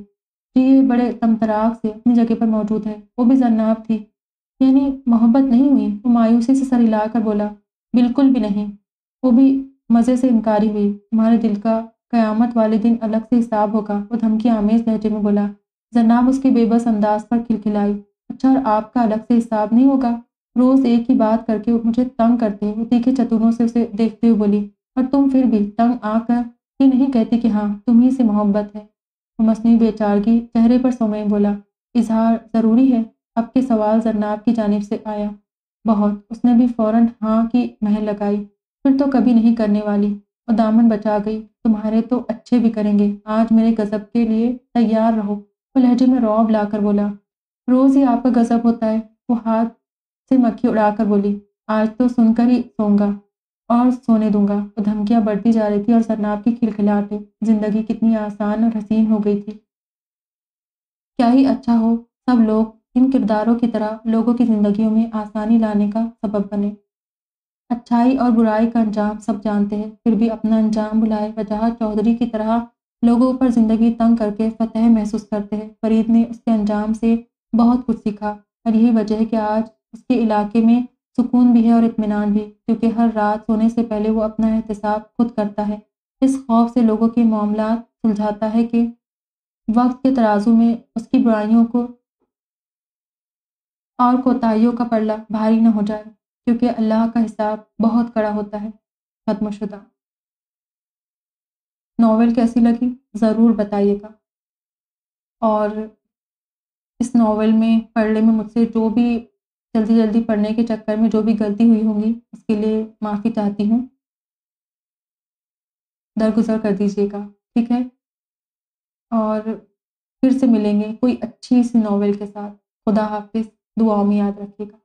जी बड़े तमतराग से अपनी जगह पर मौजूद है। वो भी जरनाब थी। यानी मोहब्बत नहीं हुई? वो मायूसी से सर हिला कर बोला, बिल्कुल भी नहीं। वो भी मज़े से इनकारी हुई। तुम्हारे दिल का क़यामत वाले दिन अलग से हिसाब होगा। वो धमकी आमेज लहजे में बोला। जरनाब उसके बेबस अंदाज पर खिलखिलाई। अच्छा आपका अलग से हिसाब नहीं होगा। रोज़ एक ही बात करके मुझे तंग करते वो तीखे चतुरों से उसे देखते हुए बोली, और तुम फिर भी तंग आकर ये नहीं कहती कि हाँ तुम ही से मोहब्बत है? मसनू बेचारगी चेहरे पर सोमे बोला, इजहार ज़रूरी है? अब के सवाल जरनाब की जानब से आया। बहुत, उसने भी फ़ौरन हाँ की महल लगाई। फिर तो कभी नहीं करने वाली। और दामन बचा गई। तुम्हारे तो अच्छे भी करेंगे। आज मेरे गज़ब के लिए तैयार रहो। वो लहजे में रौब लाकर बोला रोज़ ही आपका गज़ब होता है। वो हाथ से मक्खी उड़ाकर बोली, आज तो सुनकर ही सोऊँगा और सोने दूँगा। वो धमकियाँ बढ़ती जा रही थी और सरनाब की खिलखिलाहटें ज़िंदगी कितनी आसान और हसीन हो गई थी। क्या ही अच्छा हो, सब लोग इन किरदारों की तरह लोगों की ज़िंदगियों में आसानी लाने का सबब बने। अच्छाई और बुराई का अंजाम सब जानते हैं, फिर भी अपना अंजाम बुलाए वजह चौधरी की तरह लोगों पर ज़िंदगी तंग करके फतेह महसूस करते हैं। फरीद ने उसके अंजाम से बहुत कुछ सीखा। और यही वजह है कि आज उसके इलाके में सुकून भी है और इतमान भी, क्योंकि हर रात सोने से पहले वो अपना एहतसाब खुद करता है। इस खौफ से लोगों के मामला सुलझाता है कि वक्त के तराजू में उसकी बुराइयों को और कोताहियों का पल्ला भारी न हो जाए, क्योंकि अल्लाह का हिसाब बहुत कड़ा होता है। खत्मशुदा। नावल कैसी लगी? ज़रूर बताइएगा। और इस नावल में, पढ़ने में मुझसे जो भी जल्दी जल्दी पढ़ने के चक्कर में जो भी गलती हुई होगी, उसके लिए माफ़ी चाहती हूँ। दरगुजर कर दीजिएगा, ठीक है? और फिर से मिलेंगे कोई अच्छी सी नावल के साथ। खुदा हाफिज़, दुआओं में याद रखिएगा।